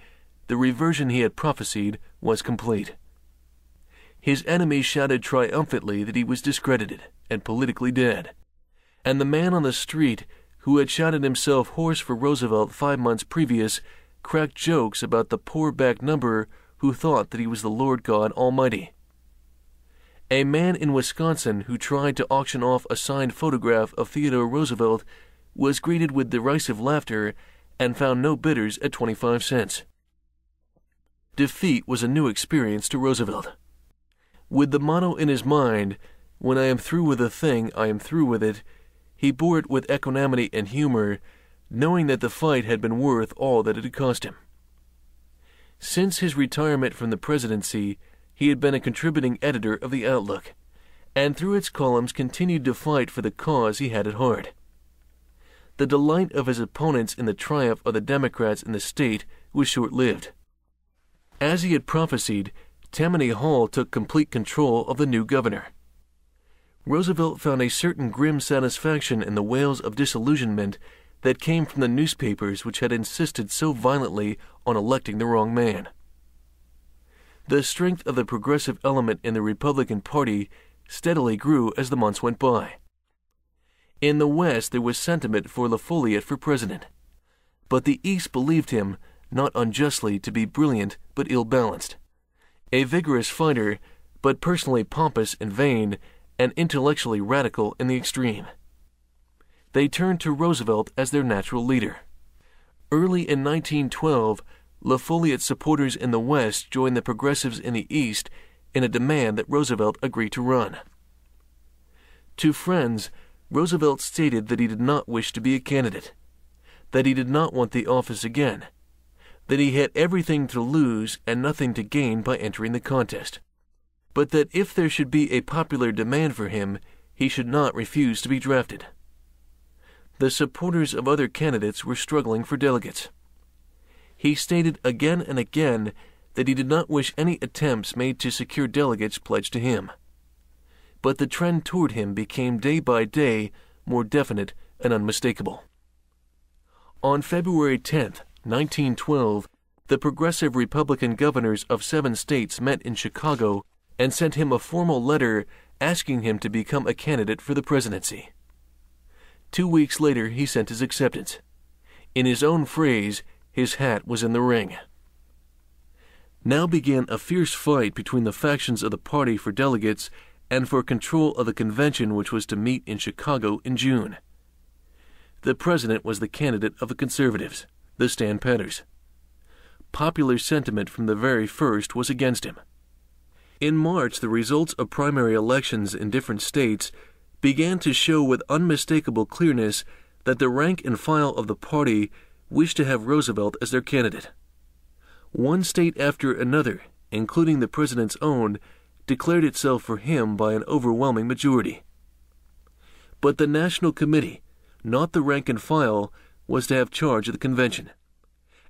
the reversion he had prophesied was complete. His enemies shouted triumphantly that he was discredited and politically dead. And the man on the street, who had shouted himself hoarse for Roosevelt five months previous, cracked jokes about the poor back number who thought that he was the Lord God Almighty. A man in Wisconsin who tried to auction off a signed photograph of Theodore Roosevelt was greeted with derisive laughter and found no bidders at 25 cents. Defeat was a new experience to Roosevelt. With the motto in his mind, When I am through with a thing, I am through with it, he bore it with equanimity and humor knowing that the fight had been worth all that it had cost him. Since his retirement from the presidency, he had been a contributing editor of the Outlook, and through its columns continued to fight for the cause he had at heart. The delight of his opponents in the triumph of the Democrats in the state was short lived. As he had prophesied, Tammany Hall took complete control of the new governor. Roosevelt found a certain grim satisfaction in the wails of disillusionment that came from the newspapers which had insisted so violently on electing the wrong man. The strength of the progressive element in the Republican Party steadily grew as the months went by. In the West, there was sentiment for La Follette for president, but the East believed him, not unjustly, to be brilliant but ill balanced, a vigorous fighter, but personally pompous and vain, and intellectually radical in the extreme. They turned to Roosevelt as their natural leader. Early in 1912, La Follette's supporters in the West joined the progressives in the East in a demand that Roosevelt agree to run. To friends, Roosevelt stated that he did not wish to be a candidate, that he did not want the office again, that he had everything to lose and nothing to gain by entering the contest, but that if there should be a popular demand for him, he should not refuse to be drafted. The supporters of other candidates were struggling for delegates he stated again and again that he did not wish any attempts made to secure delegates pledged to him. But the trend toward him became day by day more definite and unmistakable. On February 10, 1912, the progressive Republican governors of seven states met in Chicago and sent him a formal letter asking him to become a candidate for the presidency. Two weeks later, he sent his acceptance. In his own phrase, his hat was in the ring. Now began a fierce fight between the factions of the party for delegates and for control of the convention which was to meet in Chicago in June. The president was the candidate of the conservatives, the stand patters. Popular sentiment from the very first was against him. In March, the results of primary elections in different states began to show with unmistakable clearness that the rank and file of the party wished to have Roosevelt as their candidate. One state after another, including the president's own, declared itself for him by an overwhelming majority. But the National Committee, not the rank and file, was to have charge of the convention,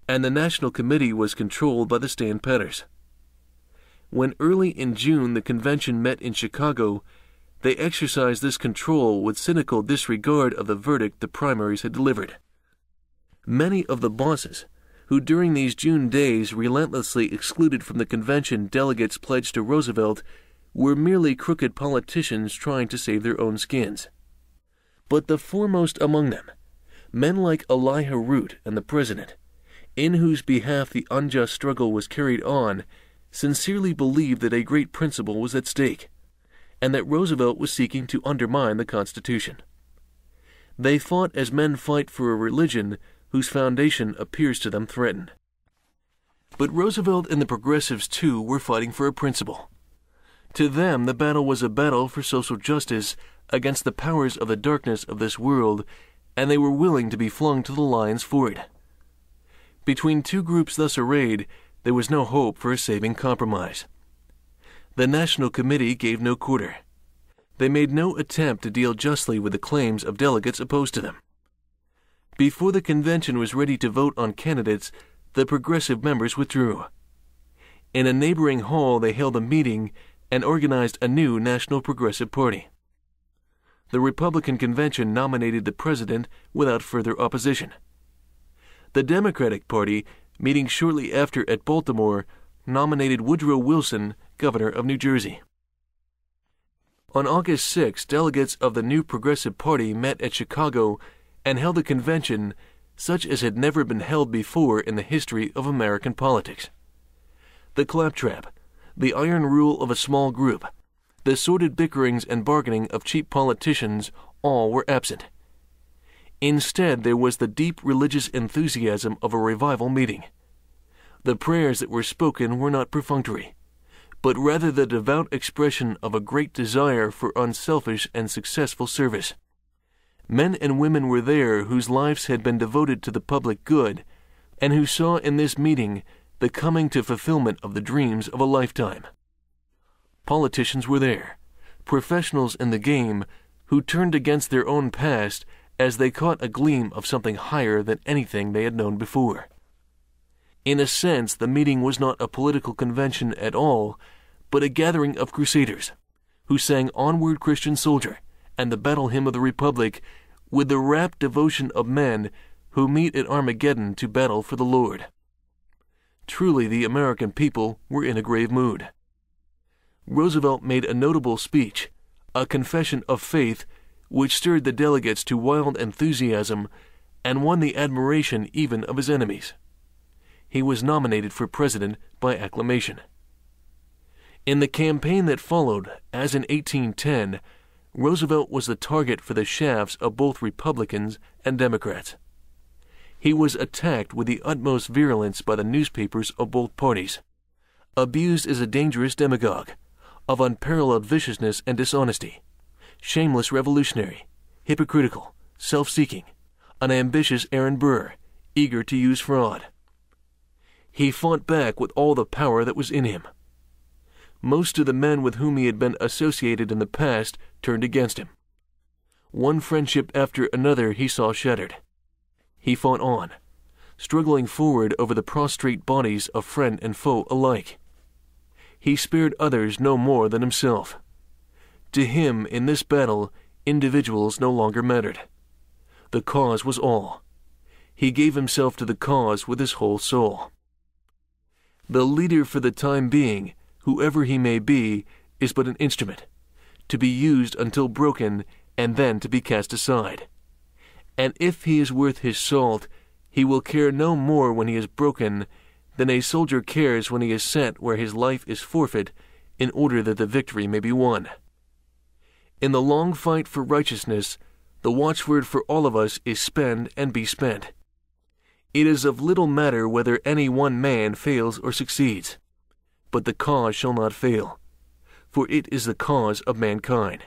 and the National Committee was controlled by the stand patters. When early in June the convention met in Chicago, they exercised this control with cynical disregard of the verdict the primaries had delivered. Many of the bosses, who during these June days relentlessly excluded from the convention delegates pledged to Roosevelt, were merely crooked politicians trying to save their own skins. But the foremost among them, men like Elihu Root and the President, in whose behalf the unjust struggle was carried on, sincerely believed that a great principle was at stake, and that Roosevelt was seeking to undermine the Constitution. They fought as men fight for a religion whose foundation appears to them threatened. But Roosevelt and the progressives, too, were fighting for a principle. To them, the battle was a battle for social justice against the powers of the darkness of this world, and they were willing to be flung to the lions for it. Between two groups thus arrayed, there was no hope for a saving compromise. The National Committee gave no quarter. They made no attempt to deal justly with the claims of delegates opposed to them. Before the convention was ready to vote on candidates, the progressive members withdrew. In a neighboring hall, they held a meeting and organized a new National Progressive Party. The Republican convention nominated the president without further opposition. The Democratic Party, meeting shortly after at Baltimore, nominated Woodrow Wilson governor of New Jersey. On August 6, delegates of the new Progressive Party met at Chicago and held a convention such as had never been held before in the history of American politics. The claptrap, the iron rule of a small group, the sordid bickerings and bargaining of cheap politicians, all were absent. Instead, there was the deep religious enthusiasm of a revival meeting. The prayers that were spoken were not perfunctory, but rather the devout expression of a great desire for unselfish and successful service. Men and women were there whose lives had been devoted to the public good, and who saw in this meeting the coming to fulfillment of the dreams of a lifetime. Politicians were there, professionals in the game, who turned against their own past as they caught a gleam of something higher than anything they had known before. In a sense, the meeting was not a political convention at all, but a gathering of crusaders, who sang Onward Christian Soldier and the Battle Hymn of the Republic with the rapt devotion of men who meet at Armageddon to battle for the Lord. Truly, the American people were in a grave mood. Roosevelt made a notable speech, a confession of faith, which stirred the delegates to wild enthusiasm and won the admiration even of his enemies. He was nominated for president by acclamation. In the campaign that followed, as in 1810, Roosevelt was the target for the shafts of both Republicans and Democrats. He was attacked with the utmost virulence by the newspapers of both parties, abused as a dangerous demagogue, of unparalleled viciousness and dishonesty, shameless revolutionary, hypocritical, self seeking, an ambitious Aaron Burr, eager to use fraud. He fought back with all the power that was in him. Most of the men with whom he had been associated in the past turned against him. One friendship after another he saw shattered. He fought on, struggling forward over the prostrate bodies of friend and foe alike. He spared others no more than himself. To him, in this battle, individuals no longer mattered. The cause was all. He gave himself to the cause with his whole soul. The leader for the time being, whoever he may be, is but an instrument, to be used until broken and then to be cast aside and if he is worth his salt, he will care no more when he is broken than a soldier cares when he is sent where his life is forfeit in order that the victory may be won. In the long fight for righteousness, the watchword for all of us is spend and be spent. It is of little matter whether any one man fails or succeeds, but the cause shall not fail, for it is the cause of mankind.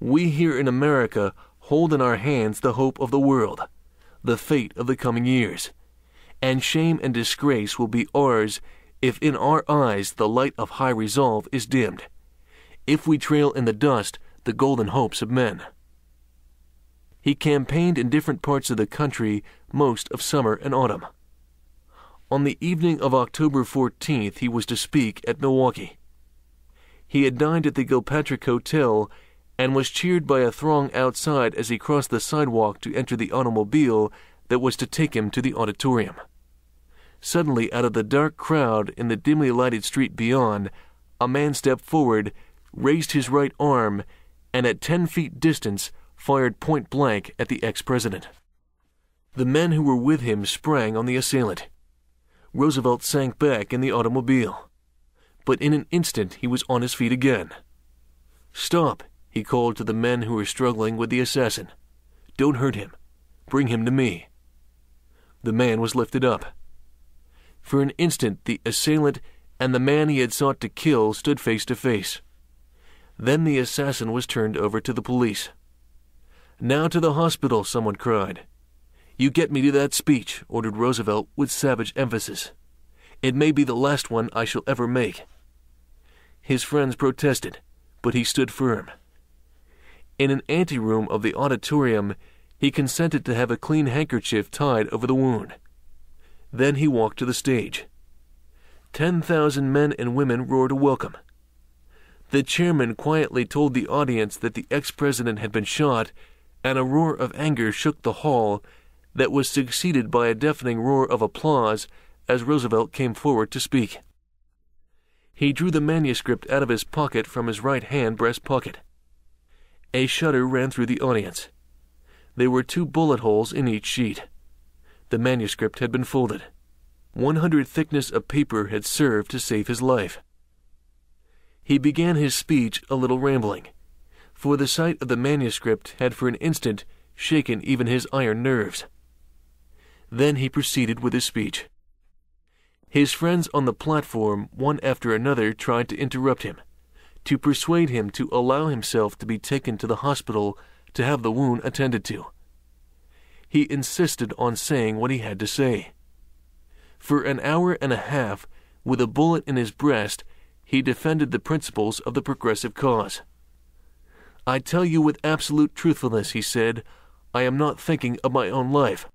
We here in America hold in our hands the hope of the world, the fate of the coming years. And shame and disgrace will be ours if in our eyes the light of high resolve is dimmed, if we trail in the dust the golden hopes of men. He campaigned in different parts of the country most of summer and autumn. On the evening of October 14th, he was to speak at Milwaukee. He had dined at the Gilpatrick Hotel and was cheered by a throng outside as he crossed the sidewalk to enter the automobile that was to take him to the auditorium. Suddenly, out of the dark crowd in the dimly lighted street beyond, a man stepped forward, raised his right arm, and at ten feet distance fired point blank at the ex president. The men who were with him sprang on the assailant. Roosevelt sank back in the automobile. But in an instant he was on his feet again. Stop, he called to the men who were struggling with the assassin. Don't hurt him. Bring him to me. The man was lifted up. For an instant, the assailant and the man he had sought to kill stood face to face. Then the assassin was turned over to the police. Now to the hospital, someone cried. You get me to that speech, ordered Roosevelt with savage emphasis. It may be the last one I shall ever make. His friends protested, but he stood firm. In an anteroom of the auditorium, he consented to have a clean handkerchief tied over the wound. Then he walked to the stage. Ten thousand men and women roared a welcome. The chairman quietly told the audience that the ex president had been shot, and a roar of anger shook the hall that was succeeded by a deafening roar of applause as Roosevelt came forward to speak. He drew the manuscript out of his pocket from his right hand breast pocket. A shudder ran through the audience. There were two bullet holes in each sheet. The manuscript had been folded. One hundred thickness of paper had served to save his life. He began his speech a little rambling, for the sight of the manuscript had for an instant shaken even his iron nerves. Then he proceeded with his speech. His friends on the platform, one after another, tried to interrupt him to persuade him to allow himself to be taken to the hospital to have the wound attended to. He insisted on saying what he had to say. For an hour and a half, with a bullet in his breast, he defended the principles of the progressive cause. I tell you with absolute truthfulness, he said, I am not thinking of my own life.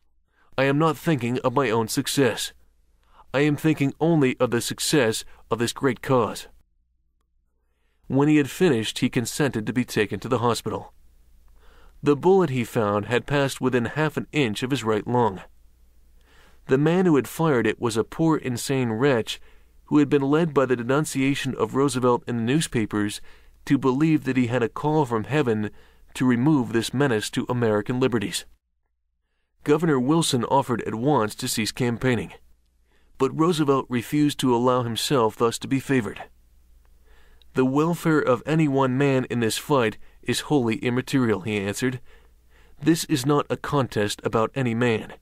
I am not thinking of my own success. I am thinking only of the success of this great cause. When he had finished, he consented to be taken to the hospital. The bullet he found had passed within half an inch of his right lung. The man who had fired it was a poor, insane wretch who had been led by the denunciation of Roosevelt in the newspapers to believe that he had a call from heaven to remove this menace to American liberties. Governor Wilson offered at once to cease campaigning, but Roosevelt refused to allow himself thus to be favored. The welfare of any one man in this fight is wholly immaterial, he answered. This is not a contest about any man.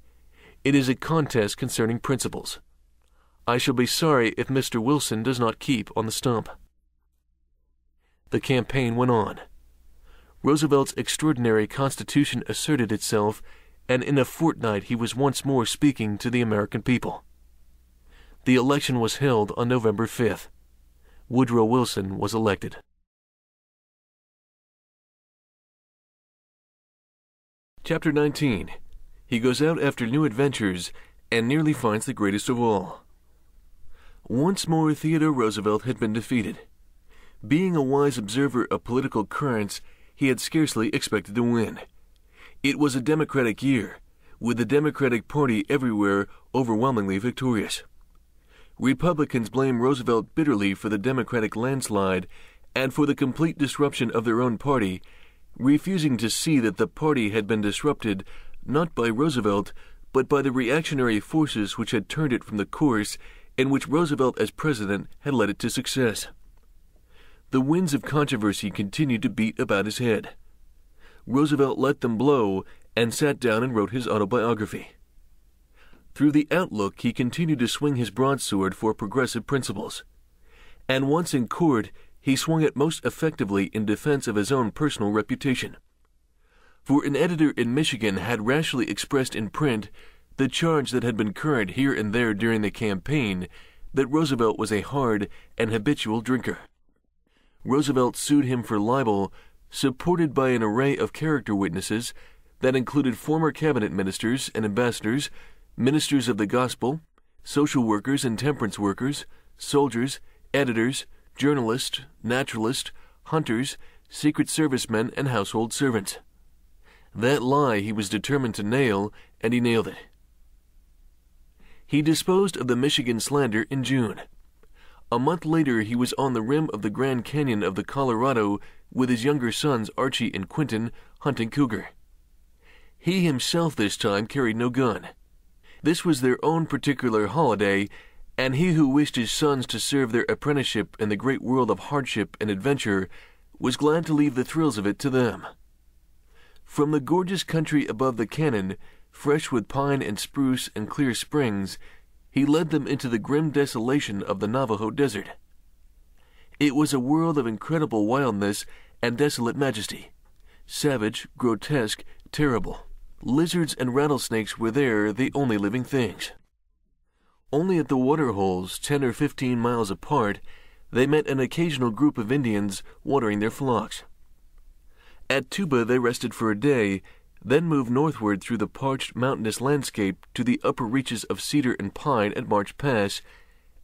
It is a contest concerning principles. I shall be sorry if Mr. Wilson does not keep on the stump. The campaign went on. Roosevelt's extraordinary constitution asserted itself, and in a fortnight he was once more speaking to the American people. The election was held on November 5th. Woodrow Wilson was elected. Chapter 19 He goes out after new adventures and nearly finds the greatest of all. Once more Theodore Roosevelt had been defeated. Being a wise observer of political currents, he had scarcely expected to win. It was a Democratic year, with the Democratic Party everywhere overwhelmingly victorious. Republicans blame Roosevelt bitterly for the Democratic landslide and for the complete disruption of their own party, refusing to see that the party had been disrupted not by Roosevelt, but by the reactionary forces which had turned it from the course in which Roosevelt as president had led it to success. The winds of controversy continued to beat about his head. Roosevelt let them blow and sat down and wrote his autobiography. Through the Outlook, he continued to swing his broadsword for progressive principles. And once in court, he swung it most effectively in defense of his own personal reputation. For an editor in Michigan had rashly expressed in print the charge that had been current here and there during the campaign that Roosevelt was a hard and habitual drinker. Roosevelt sued him for libel, supported by an array of character witnesses that included former cabinet ministers and ambassadors, ministers of the gospel, social workers and temperance workers, soldiers, editors, journalists, naturalists, hunters, Secret Service men, and household servants. That lie he was determined to nail, and he nailed it. He disposed of the Michigan slander in June. A month later, he was on the rim of the Grand Canyon of the Colorado with his younger sons Archie and Quentin hunting cougar. He himself this time carried no gun. This was their own particular holiday, and he who wished his sons to serve their apprenticeship in the great world of hardship and adventure was glad to leave the thrills of it to them. From the gorgeous country above the cannon, fresh with pine and spruce and clear springs, he led them into the grim desolation of the Navajo desert. It was a world of incredible wildness and desolate majesty. Savage, grotesque, terrible. Lizards and rattlesnakes were there the only living things. Only at the water holes, ten or fifteen miles apart, they met an occasional group of Indians watering their flocks. At Tuba they rested for a day then moved northward through the parched mountainous landscape to the upper reaches of cedar and pine at Marsh Pass,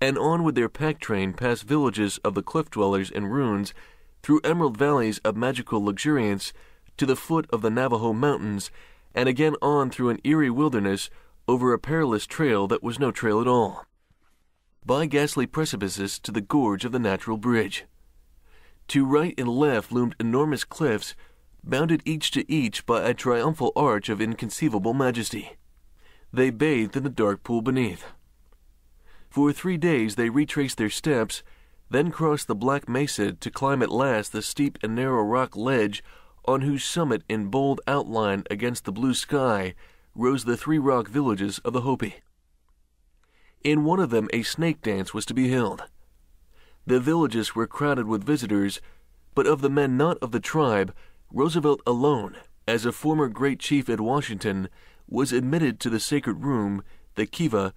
and on with their pack train past villages of the cliff dwellers and ruins, through emerald valleys of magical luxuriance to the foot of the Navajo Mountains, and again on through an eerie wilderness over a perilous trail that was no trail at all. By ghastly precipices to the gorge of the Natural Bridge. To right and left loomed enormous cliffs bounded each to each by a triumphal arch of inconceivable majesty. They bathed in the dark pool beneath. For three days they retraced their steps, then crossed the black mesa to climb at last the steep and narrow rock ledge on whose summit in bold outline against the blue sky rose the three rock villages of the Hopi. In one of them a snake dance was to be held. The villages were crowded with visitors, but of the men not of the tribe, Roosevelt alone, as a former great chief at Washington, was admitted to the sacred room, the kiva,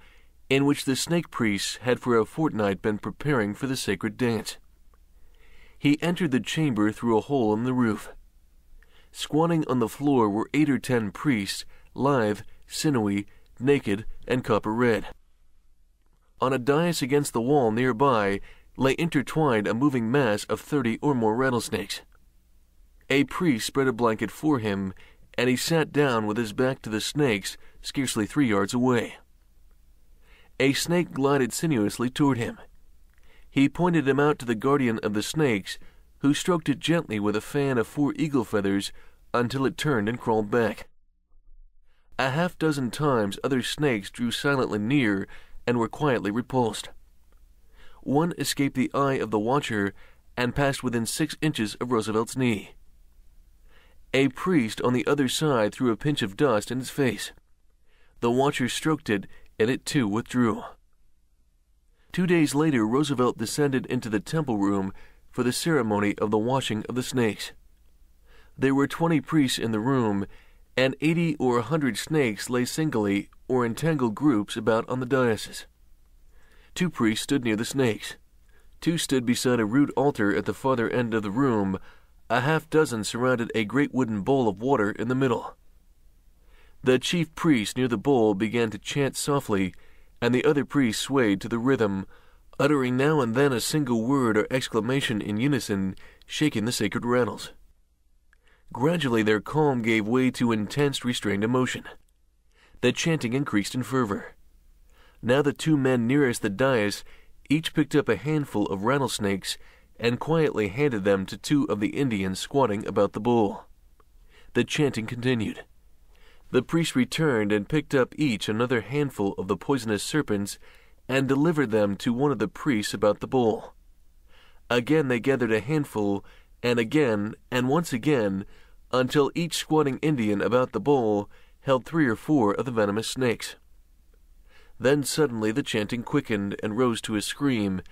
in which the snake priests had for a fortnight been preparing for the sacred dance. He entered the chamber through a hole in the roof. Squatting on the floor were eight or ten priests, lithe, sinewy, naked, and copper red. On a dais against the wall near by lay intertwined a moving mass of thirty or more rattlesnakes. A priest spread a blanket for him, and he sat down with his back to the snakes, scarcely three yards away. A snake glided sinuously toward him. He pointed him out to the guardian of the snakes, who stroked it gently with a fan of four eagle feathers until it turned and crawled back. A half dozen times other snakes drew silently near and were quietly repulsed. One escaped the eye of the watcher and passed within six inches of Roosevelt's knee. A priest on the other side threw a pinch of dust in his face. The watcher stroked it, and it too withdrew. Two days later, Roosevelt descended into the temple room for the ceremony of the washing of the snakes. There were twenty priests in the room, and eighty or a hundred snakes lay singly or in tangled groups about on the dais. Two priests stood near the snakes. Two stood beside a rude altar at the farther end of the room. A half dozen surrounded a great wooden bowl of water in the middle. The chief priest near the bowl began to chant softly, and the other priests swayed to the rhythm, uttering now and then a single word or exclamation in unison, shaking the sacred rattles. Gradually their calm gave way to intense restrained emotion. The chanting increased in fervor. Now the two men nearest the dais each picked up a handful of rattlesnakes and quietly handed them to two of the Indians squatting about the bowl. The chanting continued. The priest returned and picked up each another handful of the poisonous serpents and delivered them to one of the priests about the bowl. Again they gathered a handful, and again, and once again, until each squatting Indian about the bowl held three or four of the venomous snakes. Then suddenly the chanting quickened and rose to a scream,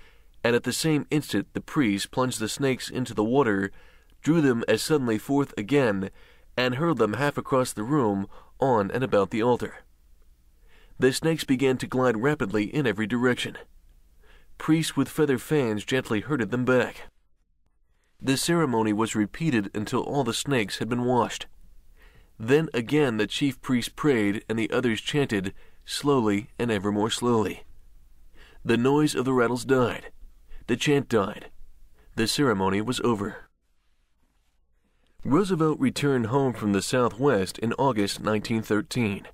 and at the same instant the priest plunged the snakes into the water, drew them as suddenly forth again, and hurled them half across the room on and about the altar. The snakes began to glide rapidly in every direction. Priests with feather fans gently herded them back. The ceremony was repeated until all the snakes had been washed. Then again the chief priest prayed and the others chanted, slowly and ever more slowly. The noise of the rattles died. The chant died. The ceremony was over. Roosevelt returned home from the Southwest in August 1913.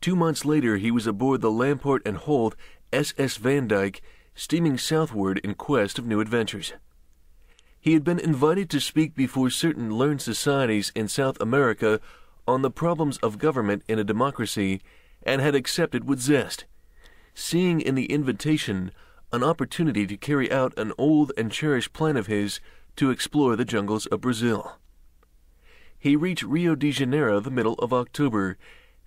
Two months later, he was aboard the Lamport and Holt SS Vandyck, steaming southward in quest of new adventures. He had been invited to speak before certain learned societies in South America on the problems of government in a democracy and had accepted with zest, seeing in the invitation an opportunity to carry out an old and cherished plan of his to explore the jungles of Brazil. He reached Rio de Janeiro the middle of October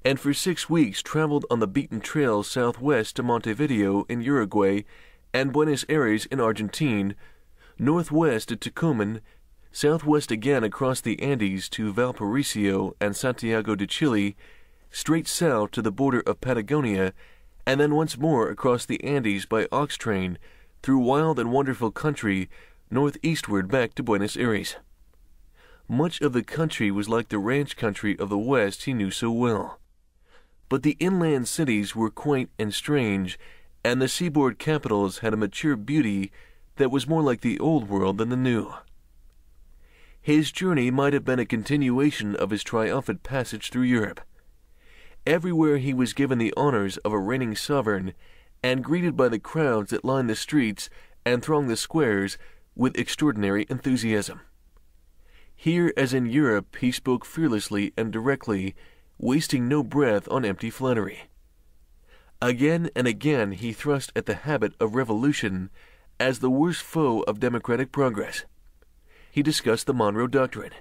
and for six weeks traveled on the beaten trail southwest to Montevideo in Uruguay and Buenos Aires in Argentine northwest to Tucumán, southwest again across the Andes to Valparaiso and Santiago de Chile, straight south to the border of Patagonia, and then once more across the Andes by ox train through wild and wonderful country northeastward back to Buenos Aires. Much of the country was like the ranch country of the West he knew so well. But the inland cities were quaint and strange, and the seaboard capitals had a mature beauty that was more like the old world than the new. His journey might have been a continuation of his triumphant passage through Europe. Everywhere he was given the honors of a reigning sovereign, and greeted by the crowds that lined the streets and thronged the squares with extraordinary enthusiasm. Here, as in Europe, he spoke fearlessly and directly, wasting no breath on empty flattery. Again and again he thrust at the habit of revolution as the worst foe of democratic progress. He discussed the Monroe Doctrine.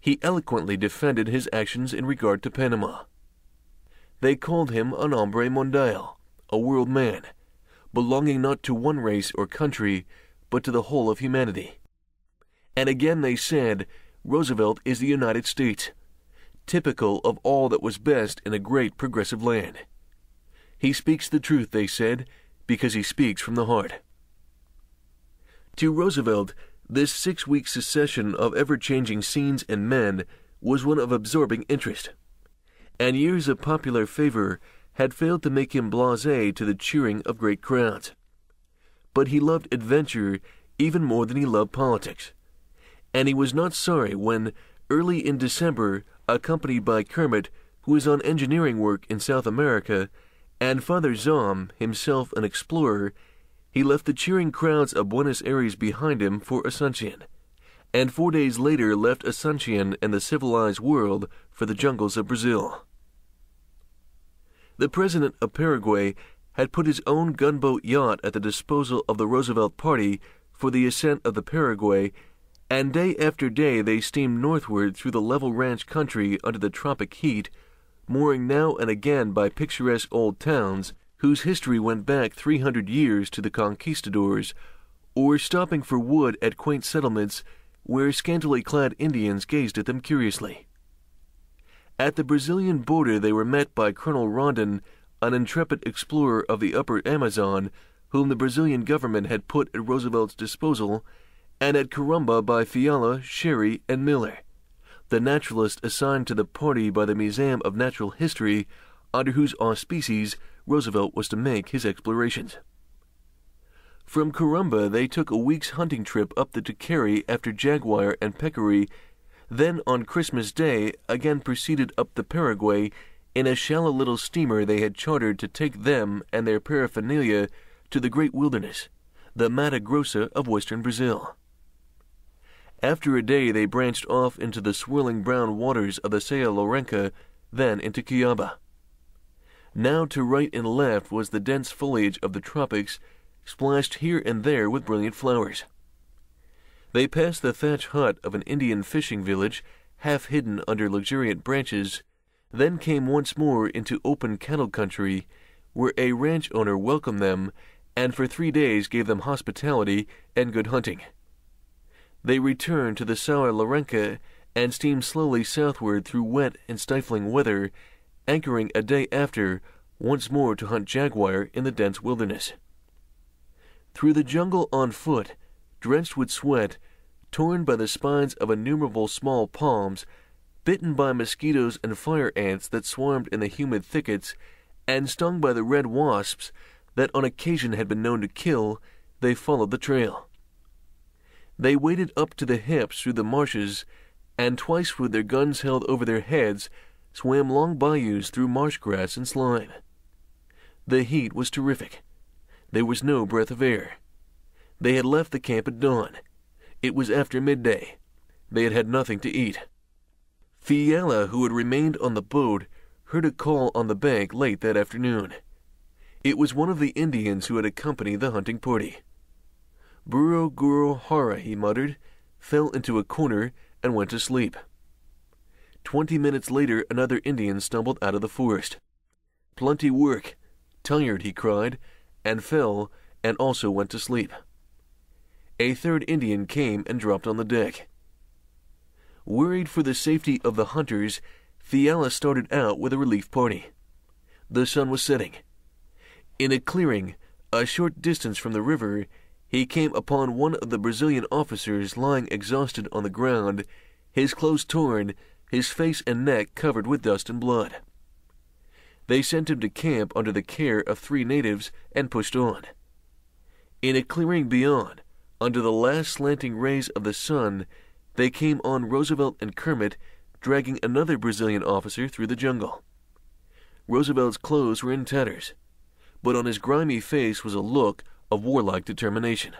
He eloquently defended his actions in regard to Panama. They called him an hombre mundial, a world man, belonging not to one race or country, but to the whole of humanity. And again they said, Roosevelt is the United States, typical of all that was best in a great progressive land. He speaks the truth, they said, because he speaks from the heart. To Roosevelt, this six week succession of ever changing scenes and men was one of absorbing interest. And years of popular favor had failed to make him blase to the cheering of great crowds. but he loved adventure even more than he loved politics. And he was not sorry when, early in December, accompanied by Kermit, who was on engineering work in South America, and Father Zahm, himself an explorer, he left the cheering crowds of Buenos Aires behind him for Asuncion, and four days later left Asuncion and the civilized world for the jungles of Brazil. The president of Paraguay had put his own gunboat yacht at the disposal of the Roosevelt Party for the ascent of the Paraguay, and day after day they steamed northward through the level ranch country under the tropic heat, mooring now and again by picturesque old towns whose history went back 300 years to the conquistadors, or stopping for wood at quaint settlements where scantily clad Indians gazed at them curiously. At the Brazilian border they were met by Colonel Rondon, an intrepid explorer of the upper Amazon, whom the Brazilian government had put at Roosevelt's disposal, and at Corumba by Fiala, Cherrie, and Miller, the naturalist assigned to the party by the Museum of Natural History, under whose auspices Roosevelt was to make his explorations. From Corumba they took a week's hunting trip up the Taquary after jaguar and peccary, then on Christmas Day again proceeded up the Paraguay in a shallow little steamer they had chartered to take them and their paraphernalia to the great wilderness, the Mato Grosso of western Brazil. After a day they branched off into the swirling brown waters of the São Lourenço, then into Cuiabá. Now to right and left was the dense foliage of the tropics, splashed here and there with brilliant flowers. They passed the thatch hut of an Indian fishing village, half hidden under luxuriant branches, then came once more into open cattle country, where a ranch owner welcomed them and for three days gave them hospitality and good hunting. They returned to the São Lourenço and steamed slowly southward through wet and stifling weather anchoring a day after, once more to hunt jaguar in the dense wilderness. Through the jungle on foot, drenched with sweat, torn by the spines of innumerable small palms, bitten by mosquitoes and fire ants that swarmed in the humid thickets, and stung by the red wasps that on occasion had been known to kill, they followed the trail. They waded up to the hips through the marshes, and twice with their guns held over their heads, swam long bayous through marsh grass and slime. The heat was terrific. There was no breath of air. They had left the camp at dawn. It was after midday. They had had nothing to eat. Fiala, who had remained on the boat, heard a call on the bank late that afternoon. It was one of the Indians who had accompanied the hunting party. Burro Guro Hara, he muttered, fell into a corner and went to sleep. Twenty minutes later, another Indian stumbled out of the forest. Plenty work. Tired, he cried, and fell, and also went to sleep. A third Indian came and dropped on the deck. Worried for the safety of the hunters, Fiala started out with a relief party. The sun was setting. In a clearing, a short distance from the river, he came upon one of the Brazilian officers lying exhausted on the ground, his clothes torn his face and neck covered with dust and blood. They sent him to camp under the care of three natives and pushed on. In a clearing beyond, under the last slanting rays of the sun, they came on Roosevelt and Kermit dragging another Brazilian officer through the jungle. Roosevelt's clothes were in tatters, but on his grimy face was a look of warlike determination.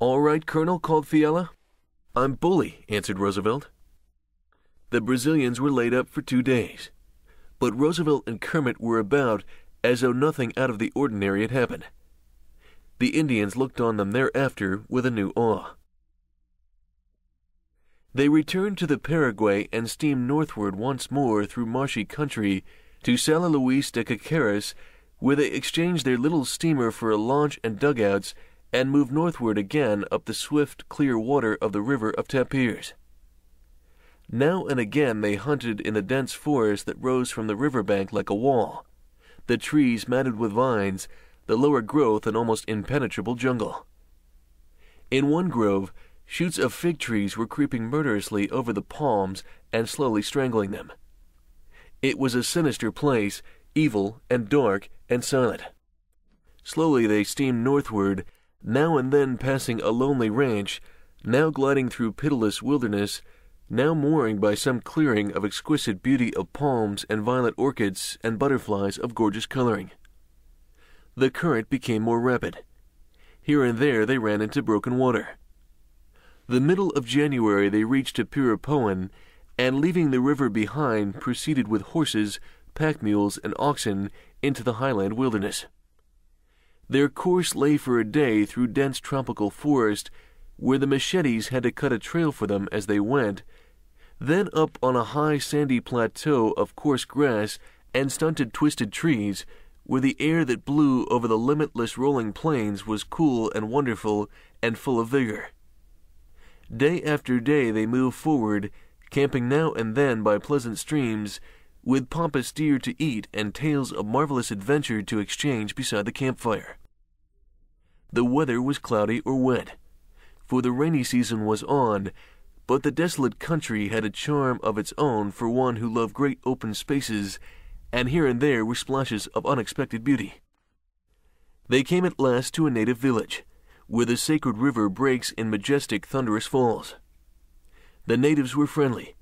All right, Colonel, called Fiala. I'm bully, answered Roosevelt. The Brazilians were laid up for two days. But Roosevelt and Kermit were about as though nothing out of the ordinary had happened. The Indians looked on them thereafter with a new awe. They returned to the Paraguay and steamed northward once more through marshy country to São Luis de Caceres, where they exchanged their little steamer for a launch and dugouts and moved northward again up the swift, clear water of the river of Tapirs. Now and again they hunted in the dense forest that rose from the river bank like a wall, the trees matted with vines, the lower growth an almost impenetrable jungle. In one grove, shoots of fig trees were creeping murderously over the palms and slowly strangling them. It was a sinister place, evil and dark and silent. Slowly they steamed northward, now and then passing a lonely ranch, now gliding through pitiless wilderness, now mooring by some clearing of exquisite beauty of palms and violet orchids and butterflies of gorgeous coloring. The current became more rapid. Here and there they ran into broken water. The middle of January they reached Tapirapoan, and leaving the river behind, proceeded with horses, pack mules, and oxen into the highland wilderness. Their course lay for a day through dense tropical forest, where the machetes had to cut a trail for them as they went, then up on a high sandy plateau of coarse grass and stunted twisted trees, where the air that blew over the limitless rolling plains was cool and wonderful and full of vigor. Day after day they moved forward, camping now and then by pleasant streams, with pampas deer to eat and tales of marvelous adventure to exchange beside the campfire. The weather was cloudy or wet, for the rainy season was on, but the desolate country had a charm of its own for one who loved great open spaces, and here and there were splashes of unexpected beauty. They came at last to a native village, where the sacred river breaks in majestic thunderous falls. The natives were friendly,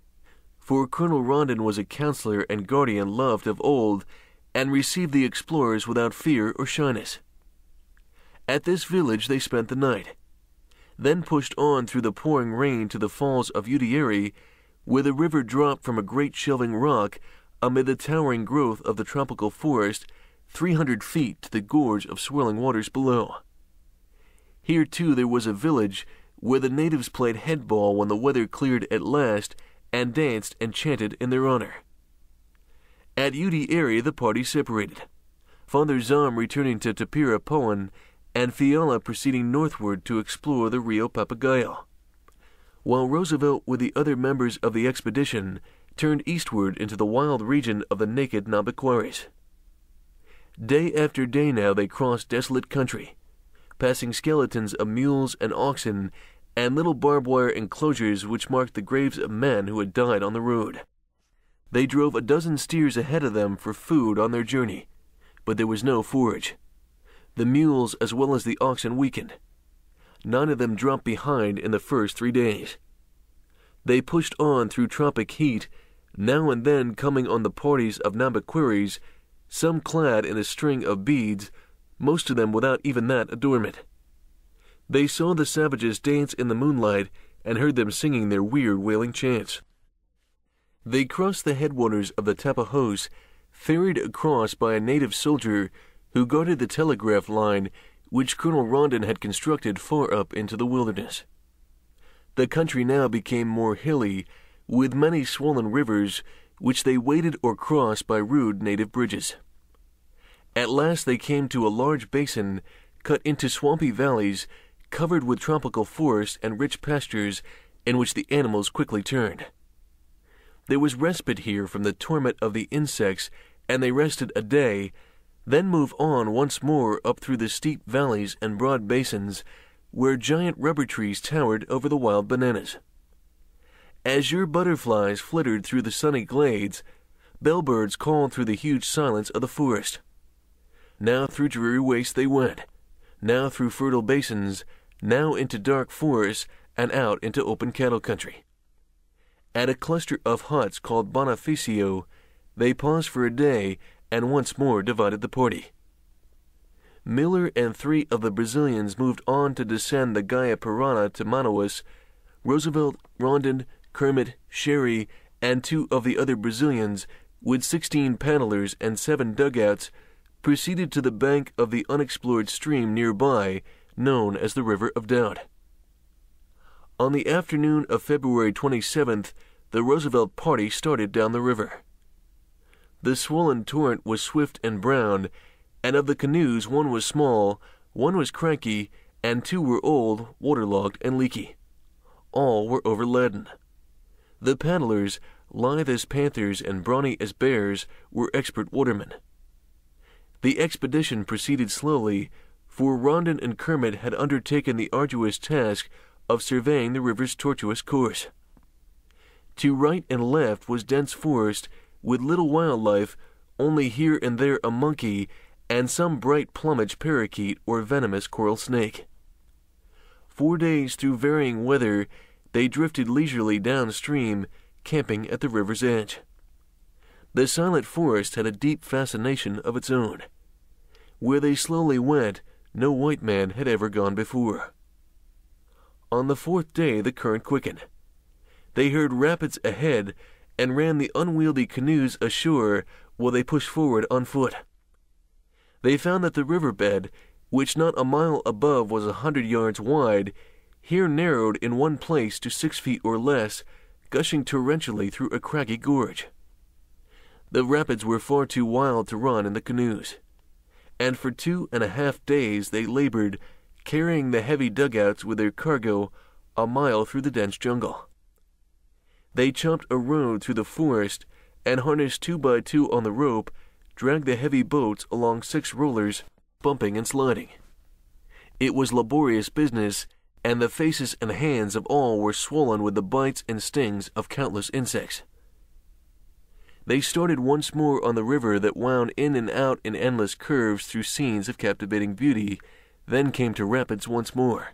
for Colonel Rondon was a counselor and guardian loved of old, and received the explorers without fear or shyness. At this village they spent the night, then pushed on through the pouring rain to the falls of Utiarity, where the river dropped from a great shelving rock amid the towering growth of the tropical forest, three hundred feet to the gorge of swirling waters below. Here, too, there was a village where the natives played headball when the weather cleared at last and danced and chanted in their honor. At Utiarity, the party separated. Father Zahm returning to Tapirapoan and Fiala proceeding northward to explore the Rio Papagayo, while Roosevelt with the other members of the expedition turned eastward into the wild region of the naked Nhambiquaras. Day after day now they crossed desolate country, passing skeletons of mules and oxen and little barbed wire enclosures which marked the graves of men who had died on the road. They drove a dozen steers ahead of them for food on their journey, but there was no forage. The mules as well as the oxen weakened. None of them dropped behind in the first three days. They pushed on through tropic heat, now and then coming on the parties of Nhambiquaras, some clad in a string of beads, most of them without even that adornment. They saw the savages dance in the moonlight and heard them singing their weird wailing chants. They crossed the headwaters of the Tapajos, ferried across by a native soldier who guarded the telegraph line which Colonel Rondon had constructed far up into the wilderness. The country now became more hilly, with many swollen rivers which they waded or crossed by rude native bridges. At last they came to a large basin cut into swampy valleys covered with tropical forests and rich pastures in which the animals quickly turned. There was respite here from the torment of the insects, and they rested a day then move on once more up through the steep valleys and broad basins where giant rubber trees towered over the wild bananas. Azure butterflies flittered through the sunny glades, bellbirds called through the huge silence of the forest. Now through dreary wastes they went, now through fertile basins, now into dark forests, and out into open cattle country. At a cluster of huts called Bonifacio, they paused for a day and once more divided the party. Miller and three of the Brazilians moved on to descend the Gy-Parana to Manaus. Roosevelt, Rondon, Kermit, Cherrie, and two of the other Brazilians, with sixteen paddlers and seven dugouts, proceeded to the bank of the unexplored stream nearby, known as the River of Doubt. On the afternoon of February 27th, the Roosevelt party started down the river. The swollen torrent was swift and brown, and of the canoes one was small, one was cranky, and two were old, waterlogged, and leaky. All were overladen. The paddlers, lithe as panthers and brawny as bears, were expert watermen. The expedition proceeded slowly, for Rondon and Kermit had undertaken the arduous task of surveying the river's tortuous course. To right and left was dense forest with little wildlife, only here and there a monkey, and some bright plumage parakeet or venomous coral snake. Four days through varying weather, they drifted leisurely downstream, camping at the river's edge. The silent forest had a deep fascination of its own. Where they slowly went, no white man had ever gone before. On the fourth day, the current quickened. They heard rapids ahead and ran the unwieldy canoes ashore while they pushed forward on foot. They found that the river bed, which not a mile above was a hundred yards wide, here narrowed in one place to six feet or less, gushing torrentially through a craggy gorge. The rapids were far too wild to run in the canoes, and for two and a half days they labored, carrying the heavy dugouts with their cargo a mile through the dense jungle. They chopped a road through the forest and harnessed two by two on the rope, dragged the heavy boats along six rollers, bumping and sliding. It was laborious business, and the faces and hands of all were swollen with the bites and stings of countless insects. They started once more on the river that wound in and out in endless curves through scenes of captivating beauty, then came to rapids once more.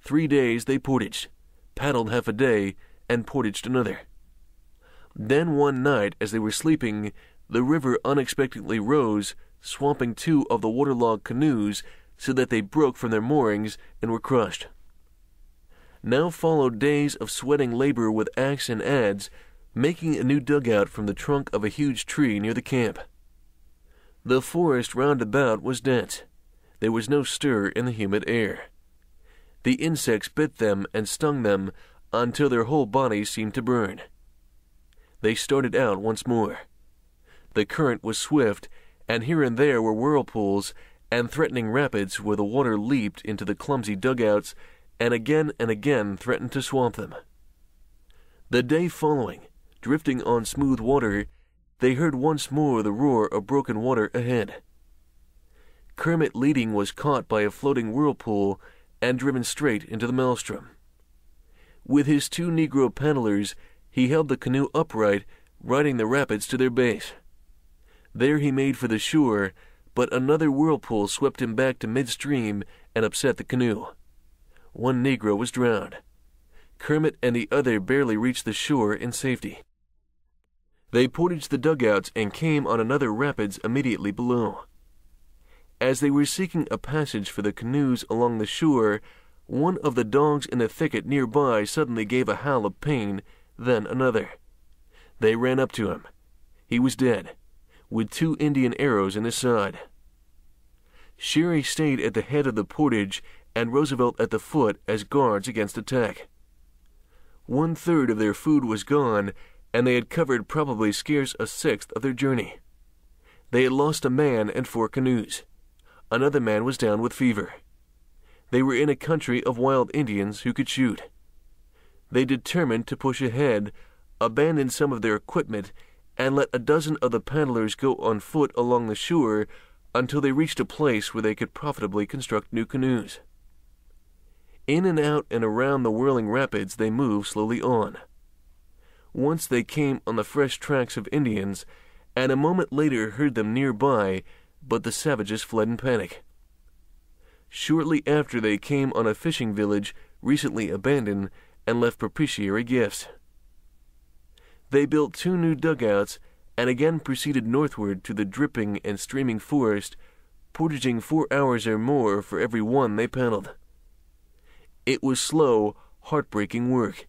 Three days they portaged, paddled half a day, and portaged another. Then one night, as they were sleeping, the river unexpectedly rose, swamping two of the waterlogged canoes so that they broke from their moorings and were crushed. Now followed days of sweating labor with axe and adze making a new dugout from the trunk of a huge tree near the camp. The forest round about was dense. There was no stir in the humid air. The insects bit them and stung them until their whole bodies seemed to burn. They started out once more. The current was swift, and here and there were whirlpools and threatening rapids where the water leaped into the clumsy dugouts and again and again threatened to swamp them. The day following, drifting on smooth water, they heard once more the roar of broken water ahead. Kermit leading was caught by a floating whirlpool and driven straight into the maelstrom. With his two Negro paddlers, he held the canoe upright, riding the rapids to their base. There he made for the shore, but another whirlpool swept him back to midstream and upset the canoe. One Negro was drowned. Kermit and the other barely reached the shore in safety. They portaged the dugouts and came on another rapids immediately below. As they were seeking a passage for the canoes along the shore, one of the dogs in the thicket nearby suddenly gave a howl of pain, then another. They ran up to him. He was dead, with two Indian arrows in his side. Cherrie stayed at the head of the portage and Roosevelt at the foot as guards against attack. One third of their food was gone, and they had covered probably scarce a sixth of their journey. They had lost a man and four canoes. Another man was down with fever. They were in a country of wild Indians who could shoot. They determined to push ahead, abandon some of their equipment, and let a dozen of the paddlers go on foot along the shore until they reached a place where they could profitably construct new canoes. In and out and around the whirling rapids they moved slowly on. Once they came on the fresh tracks of Indians, and a moment later heard them nearby, but the savages fled in panic. Shortly after, they came on a fishing village recently abandoned and left propitiatory gifts. They built two new dugouts and again proceeded northward to the dripping and streaming forest, portaging four hours or more for every one they paddled. It was slow, heartbreaking work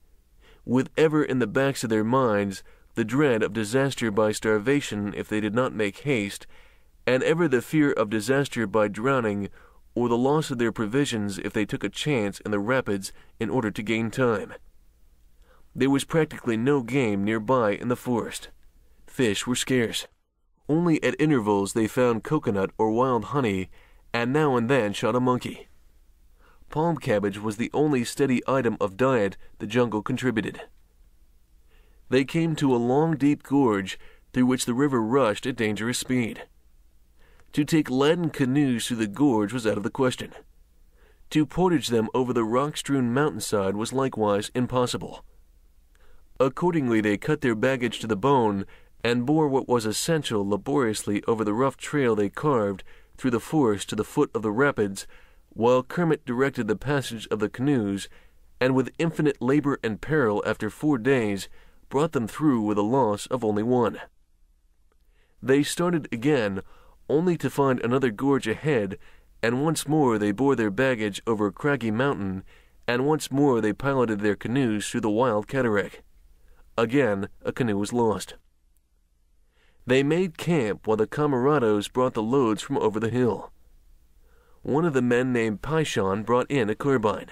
with ever in the backs of their minds the dread of disaster by starvation if they did not make haste, and ever the fear of disaster by drowning or the loss of their provisions if they took a chance in the rapids in order to gain time. There was practically no game nearby in the forest. Fish were scarce. Only at intervals they found coconut or wild honey, and now and then shot a monkey palm cabbage was the only steady item of diet the jungle contributed. They came to a long, deep gorge through which the river rushed at dangerous speed. To take laden canoes through the gorge was out of the question. To portage them over the rock strewn mountainside was likewise impossible. Accordingly, they cut their baggage to the bone and bore what was essential laboriously over the rough trail they carved through the forest to the foot of the rapids, while Kermit directed the passage of the canoes, and with infinite labor and peril after four days brought them through with a loss of only one. They started again, only to find another gorge ahead, and once more they bore their baggage over a craggy mountain, and once more they piloted their canoes through the wild cataract. Again, a canoe was lost. They made camp while the camaradas brought the loads from over the hill. One of the men named Paishon brought in a carbine.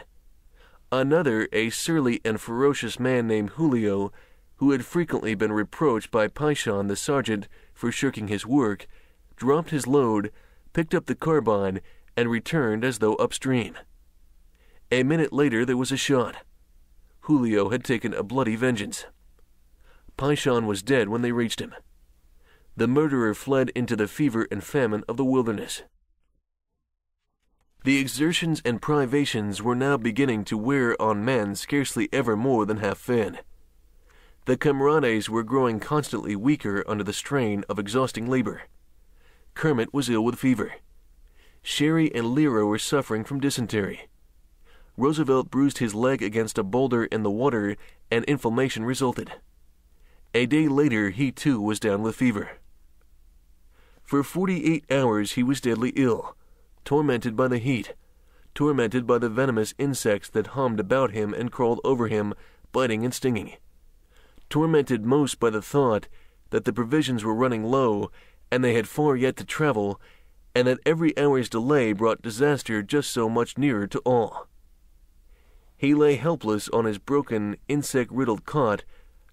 Another, a surly and ferocious man named Julio, who had frequently been reproached by Paishon the sergeant for shirking his work, dropped his load, picked up the carbine, and returned as though upstream. A minute later there was a shot. Julio had taken a bloody vengeance. Paishon was dead when they reached him. The murderer fled into the fever and famine of the wilderness. The exertions and privations were now beginning to wear on men scarcely ever more than half fed. The camaradas were growing constantly weaker under the strain of exhausting labor. Kermit was ill with fever. Cherrie and Lyra were suffering from dysentery. Roosevelt bruised his leg against a boulder in the water, and inflammation resulted. A day later, he too was down with fever. For 48 hours, he was deadly ill, tormented by the heat, tormented by the venomous insects that hummed about him and crawled over him, biting and stinging, tormented most by the thought that the provisions were running low and they had far yet to travel, and that every hour's delay brought disaster just so much nearer to all. He lay helpless on his broken, insect riddled cot,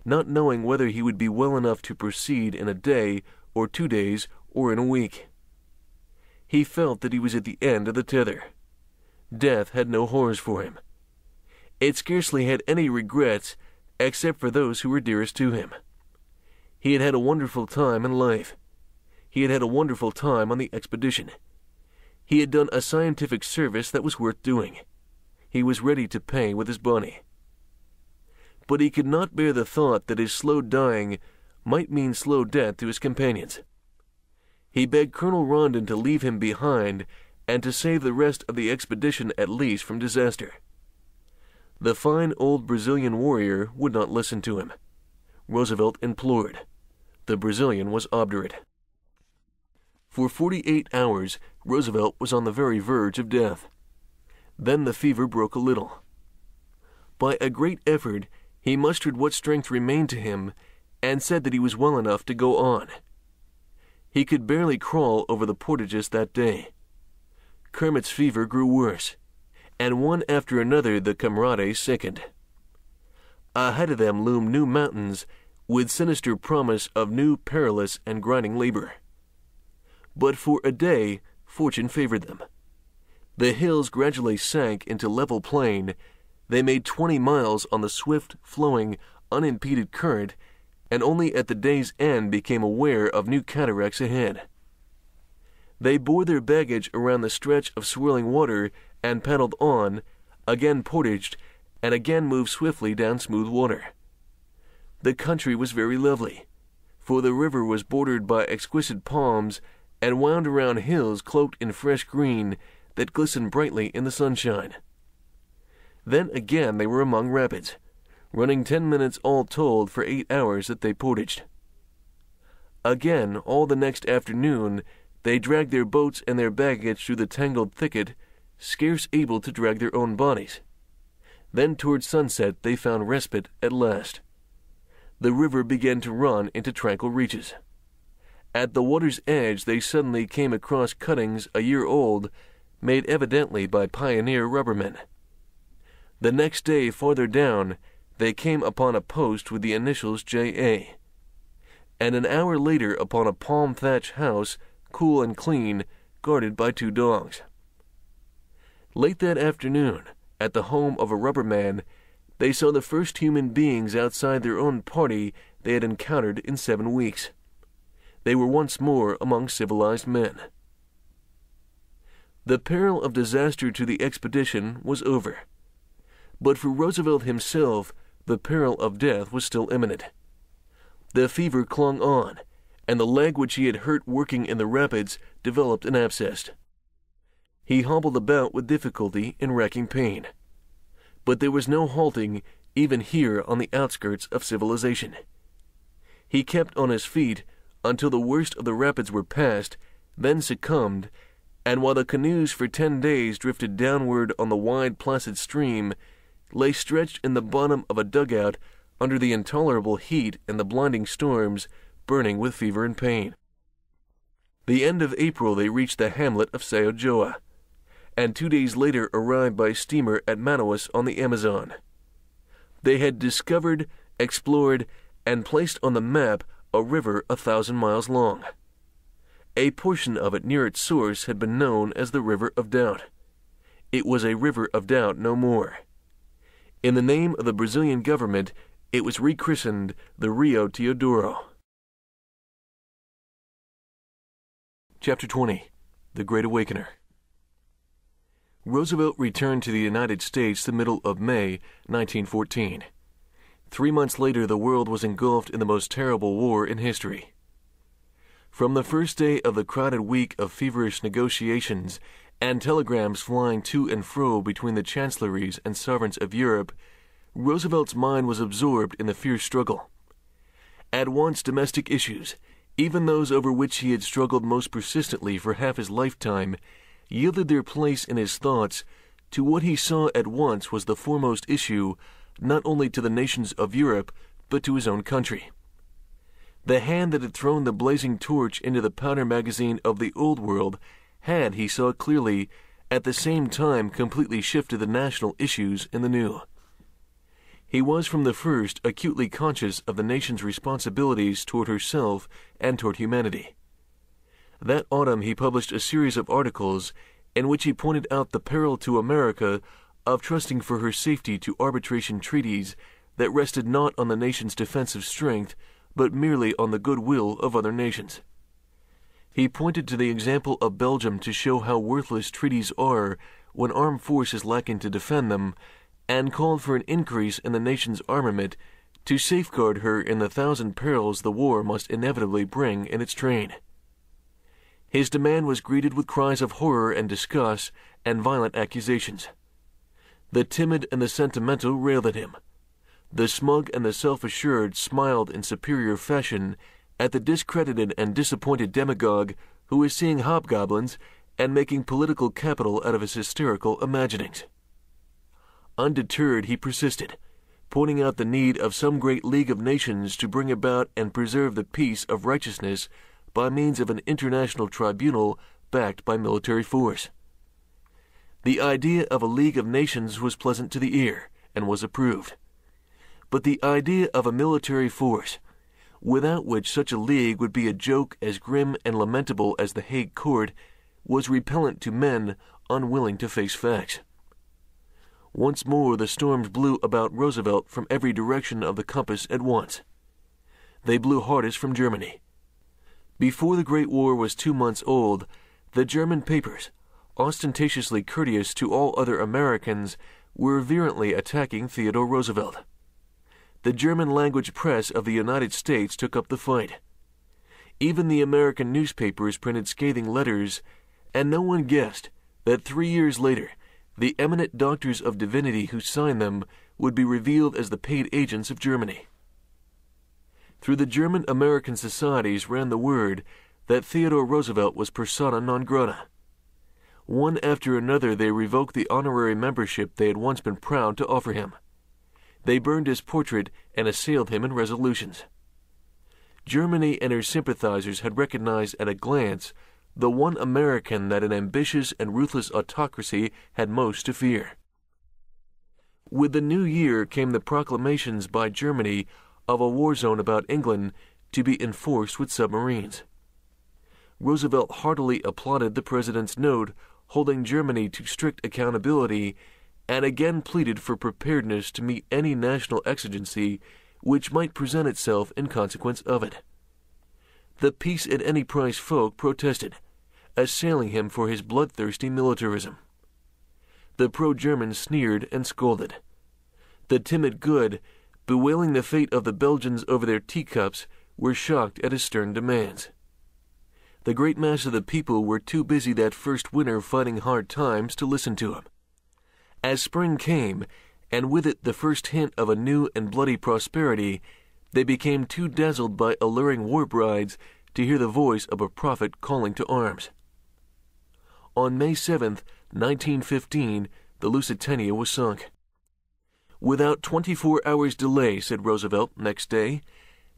not knowing whether he would be well enough to proceed in a day, or two days, or in a week. He felt that he was at the end of the tether. Death had no horrors for him. It scarcely had any regrets except for those who were dearest to him. He had had a wonderful time in life. He had had a wonderful time on the expedition. He had done a scientific service that was worth doing. He was ready to pay with his body. But he could not bear the thought that his slow dying might mean slow death to his companions. He begged Colonel Rondon to leave him behind and to save the rest of the expedition at least from disaster. The fine old Brazilian warrior would not listen to him. Roosevelt implored. The Brazilian was obdurate. For 48 hours, Roosevelt was on the very verge of death. Then the fever broke a little. By a great effort, he mustered what strength remained to him and said that he was well enough to go on. He could barely crawl over the portages that day. Kermit's fever grew worse, and one after another the camaradas sickened. Ahead of them loomed new mountains with sinister promise of new perilous and grinding labor. But for a day, fortune favored them. The hills gradually sank into level plain. They made 20 miles on the swift, flowing, unimpeded current, and only at the day's end became aware of new cataracts ahead. They bore their baggage around the stretch of swirling water and paddled on, again portaged, and again moved swiftly down smooth water. The country was very lovely, for the river was bordered by exquisite palms and wound around hills cloaked in fresh green that glistened brightly in the sunshine. Then again they were among rapids, running ten minutes all told for eight hours that they portaged. Again, all the next afternoon, they dragged their boats and their baggage through the tangled thicket, scarce able to drag their own bodies. Then toward sunset they found respite at last. The river began to run into tranquil reaches. At the water's edge, they suddenly came across cuttings a year old, made evidently by pioneer rubbermen. The next day, farther down, they came upon a post with the initials J.A., and an hour later upon a palm thatch house, cool and clean, guarded by two dogs. Late that afternoon, at the home of a rubberman, they saw the first human beings outside their own party they had encountered in seven weeks they were once more among civilized men. The peril of disaster to the expedition was over. But for Roosevelt himself, the peril of death was still imminent. The fever clung on, and the leg which he had hurt working in the rapids developed an abscess. He hobbled about with difficulty and racking pain. But there was no halting even here on the outskirts of civilization. He kept on his feet until the worst of the rapids were passed, then succumbed, and while the canoes for ten days drifted downward on the wide placid stream, lay stretched in the bottom of a dugout under the intolerable heat and the blinding storms, burning with fever and pain. The end of April they reached the hamlet of São João, and two days later arrived by steamer at Manaus on the Amazon. They had discovered, explored, and placed on the map a river a thousand miles long. A portion of it near its source had been known as the River of Doubt. It was a river of doubt no more. In the name of the Brazilian government, it was rechristened the Rio Teodoro. Chapter 20 The Great Awakener Roosevelt returned to the United States the middle of May 1914. Three months later, the world was engulfed in the most terrible war in history. From the first day of the crowded week of feverish negotiations and telegrams flying to and fro between the chancelleries and sovereigns of Europe, Roosevelt's mind was absorbed in the fierce struggle. At once, domestic issues, even those over which he had struggled most persistently for half his lifetime, yielded their place in his thoughts to what he saw at once was the foremost issue not only to the nations of Europe, but to his own country. The hand that had thrown the blazing torch into the powder magazine of the Old World had, he saw clearly, at the same time completely shifted the national issues in the New. He was from the first acutely conscious of the nation's responsibilities toward herself and toward humanity. That autumn he published a series of articles in which he pointed out the peril to America of trusting for her safety to arbitration treaties that rested not on the nation's defensive strength, but merely on the goodwill of other nations. He pointed to the example of Belgium to show how worthless treaties are when armed forces lacking to defend them, and called for an increase in the nation's armament to safeguard her in the thousand perils the war must inevitably bring in its train. His demand was greeted with cries of horror and disgust and violent accusations. The timid and the sentimental railed at him. The smug and the self assured smiled in superior fashion at the discredited and disappointed demagogue who was seeing hobgoblins and making political capital out of his hysterical imaginings. Undeterred, he persisted, pointing out the need of some great League of Nations to bring about and preserve the peace of righteousness by means of an international tribunal backed by military force. The idea of a League of Nations was pleasant to the ear and was approved. But the idea of a military force, without which such a league would be a joke as grim and lamentable as the Hague Court, was repellent to men unwilling to face facts. Once more the storms blew about Roosevelt from every direction of the compass at once. They blew hardest from Germany. Before the Great War was two months old, the German papers, ostentatiously courteous to all other Americans, were virulently attacking Theodore Roosevelt. The German language press of the United States took up the fight. Even the American newspapers printed scathing letters, and no one guessed that three years later, the eminent doctors of divinity who signed them would be revealed as the paid agents of Germany. Through the German American societies ran the word that Theodore Roosevelt was persona non grata one after another, they revoked the honorary membership they had once been proud to offer him. They burned his portrait and assailed him in resolutions. Germany and her sympathizers had recognized at a glance the one American that an ambitious and ruthless autocracy had most to fear. With the new year came the proclamations by Germany of a war zone about England to be enforced with submarines. Roosevelt heartily applauded the president's note holding Germany to strict accountability, and again pleaded for preparedness to meet any national exigency which might present itself in consequence of it. The peace at any price folk protested, assailing him for his bloodthirsty militarism. The pro Germans sneered and scolded. The timid good, bewailing the fate of the Belgians over their teacups, were shocked at his stern demands. The great mass of the people were too busy that first winter fighting hard times to listen to him. As spring came, and with it the first hint of a new and bloody prosperity, they became too dazzled by alluring war brides to hear the voice of a prophet calling to arms. On May 7, 1915, the Lusitania was sunk. Without 24 hours' delay, said Roosevelt next day,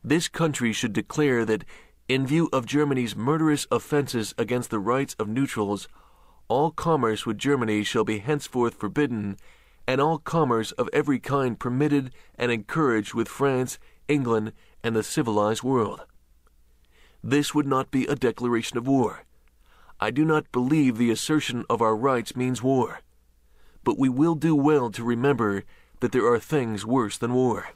this country should declare that, in view of Germany's murderous offenses against the rights of neutrals, all commerce with Germany shall be henceforth forbidden, and all commerce of every kind permitted and encouraged with France, England, and the civilized world. This would not be a declaration of war. I do not believe the assertion of our rights means war. But we will do well to remember that there are things worse than war.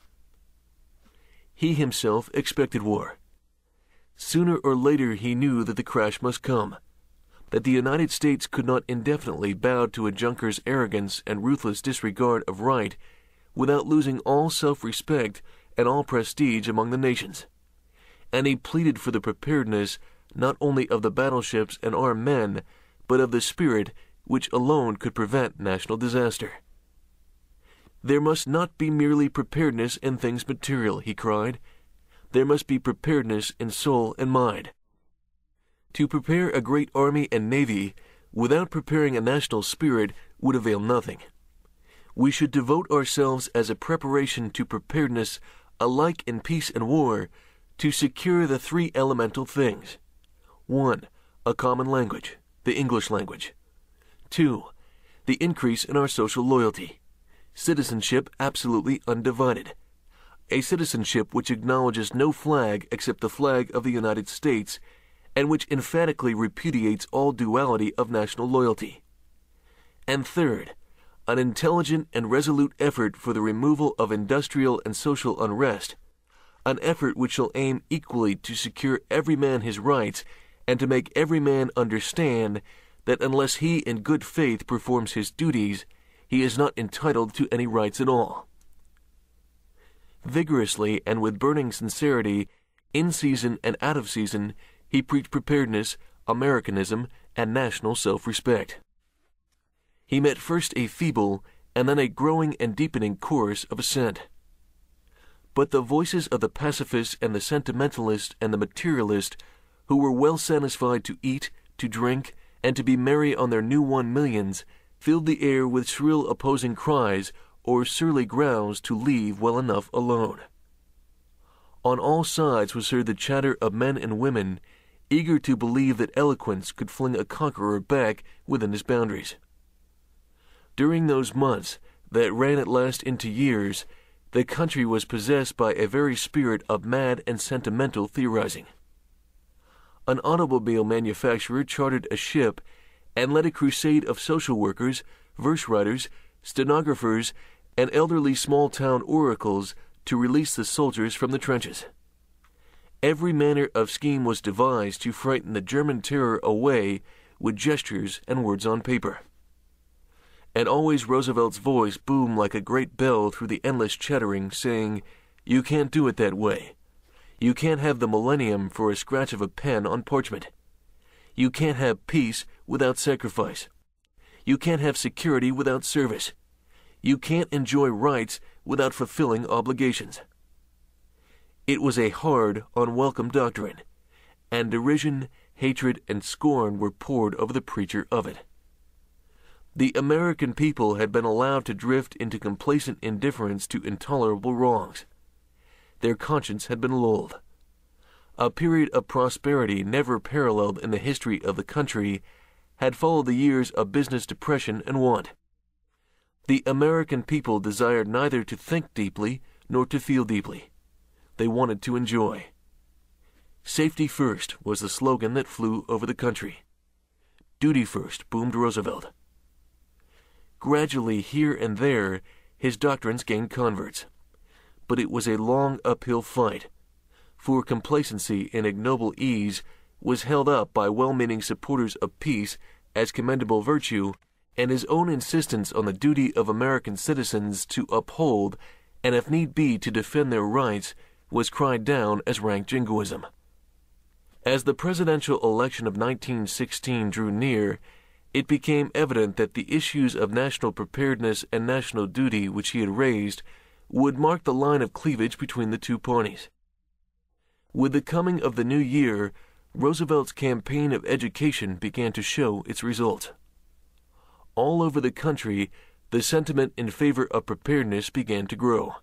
He himself expected war. Sooner or later he knew that the crash must come, that the United States could not indefinitely bow to a junker's arrogance and ruthless disregard of right without losing all self respect and all prestige among the nations. And he pleaded for the preparedness not only of the battleships and armed men, but of the spirit which alone could prevent national disaster. There must not be merely preparedness in things material, he cried. There must be preparedness in soul and mind. To prepare a great army and navy without preparing a national spirit would avail nothing. We should devote ourselves as a preparation to preparedness alike in peace and war to secure the three elemental things 1. A common language, the English language. 2. The increase in our social loyalty. Citizenship absolutely undivided. A citizenship which acknowledges no flag except the flag of the United States and which emphatically repudiates all duality of national loyalty. And third, an intelligent and resolute effort for the removal of industrial and social unrest, an effort which shall aim equally to secure every man his rights and to make every man understand that unless he in good faith performs his duties, he is not entitled to any rights at all. Vigorously and with burning sincerity, in season and out of season, he preached preparedness, Americanism, and national self respect. He met first a feeble and then a growing and deepening chorus of assent. But the voices of the pacifist and the sentimentalist and the materialist who were well satisfied to eat, to drink, and to be merry on their new won millions, filled the air with shrill opposing cries or surly grounds to leave well enough alone. On all sides was heard the chatter of men and women, eager to believe that eloquence could fling a conqueror back within his boundaries. During those months that ran at last into years, the country was possessed by a very spirit of mad and sentimental theorizing an automobile manufacturer chartered a ship and led a crusade of social workers, verse writers, stenographers, and elderly small town oracles to release the soldiers from the trenches. Every manner of scheme was devised to frighten the German terror away with gestures and words on paper. And always Roosevelt's voice boomed like a great bell through the endless chattering, saying, You can't do it that way. You can't have the millennium for a scratch of a pen on parchment. You can't have peace without sacrifice. You can't have security without service. You can't enjoy rights without fulfilling obligations. It was a hard, unwelcome doctrine, and derision, hatred, and scorn were poured over the preacher of it. The American people had been allowed to drift into complacent indifference to intolerable wrongs their conscience had been lulled. A period of prosperity never paralleled in the history of the country had followed the years of business depression and want. The American people desired neither to think deeply nor to feel deeply. They wanted to enjoy. Safety first was the slogan that flew over the country. Duty first boomed Roosevelt. Gradually, here and there, his doctrines gained converts but it was a long uphill fight, for complacency and ignoble ease was held up by well meaning supporters of peace as commendable virtue, and his own insistence on the duty of American citizens to uphold, and if need be to defend their rights, was cried down as rank jingoism. As the presidential election of 1916 drew near, it became evident that the issues of national preparedness and national duty which he had raised would mark the line of cleavage between the two parties. With the coming of the new year, Roosevelt's campaign of education began to show its result. All over the country, the sentiment in favor of preparedness began to grow.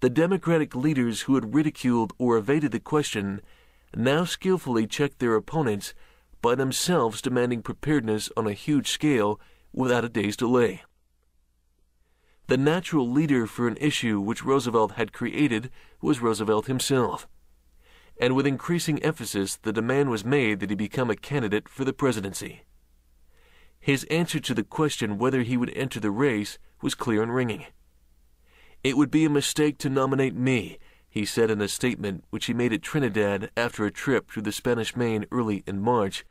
The Democratic leaders who had ridiculed or evaded the question now skillfully checked their opponents by themselves demanding preparedness on a huge scale without a day's delay. The natural leader for an issue which Roosevelt had created was Roosevelt himself. And with increasing emphasis, the demand was made that he become a candidate for the presidency. His answer to the question whether he would enter the race was clear and ringing. It would be a mistake to nominate me, he said in a statement which he made at Trinidad after a trip through the Spanish Main early in March,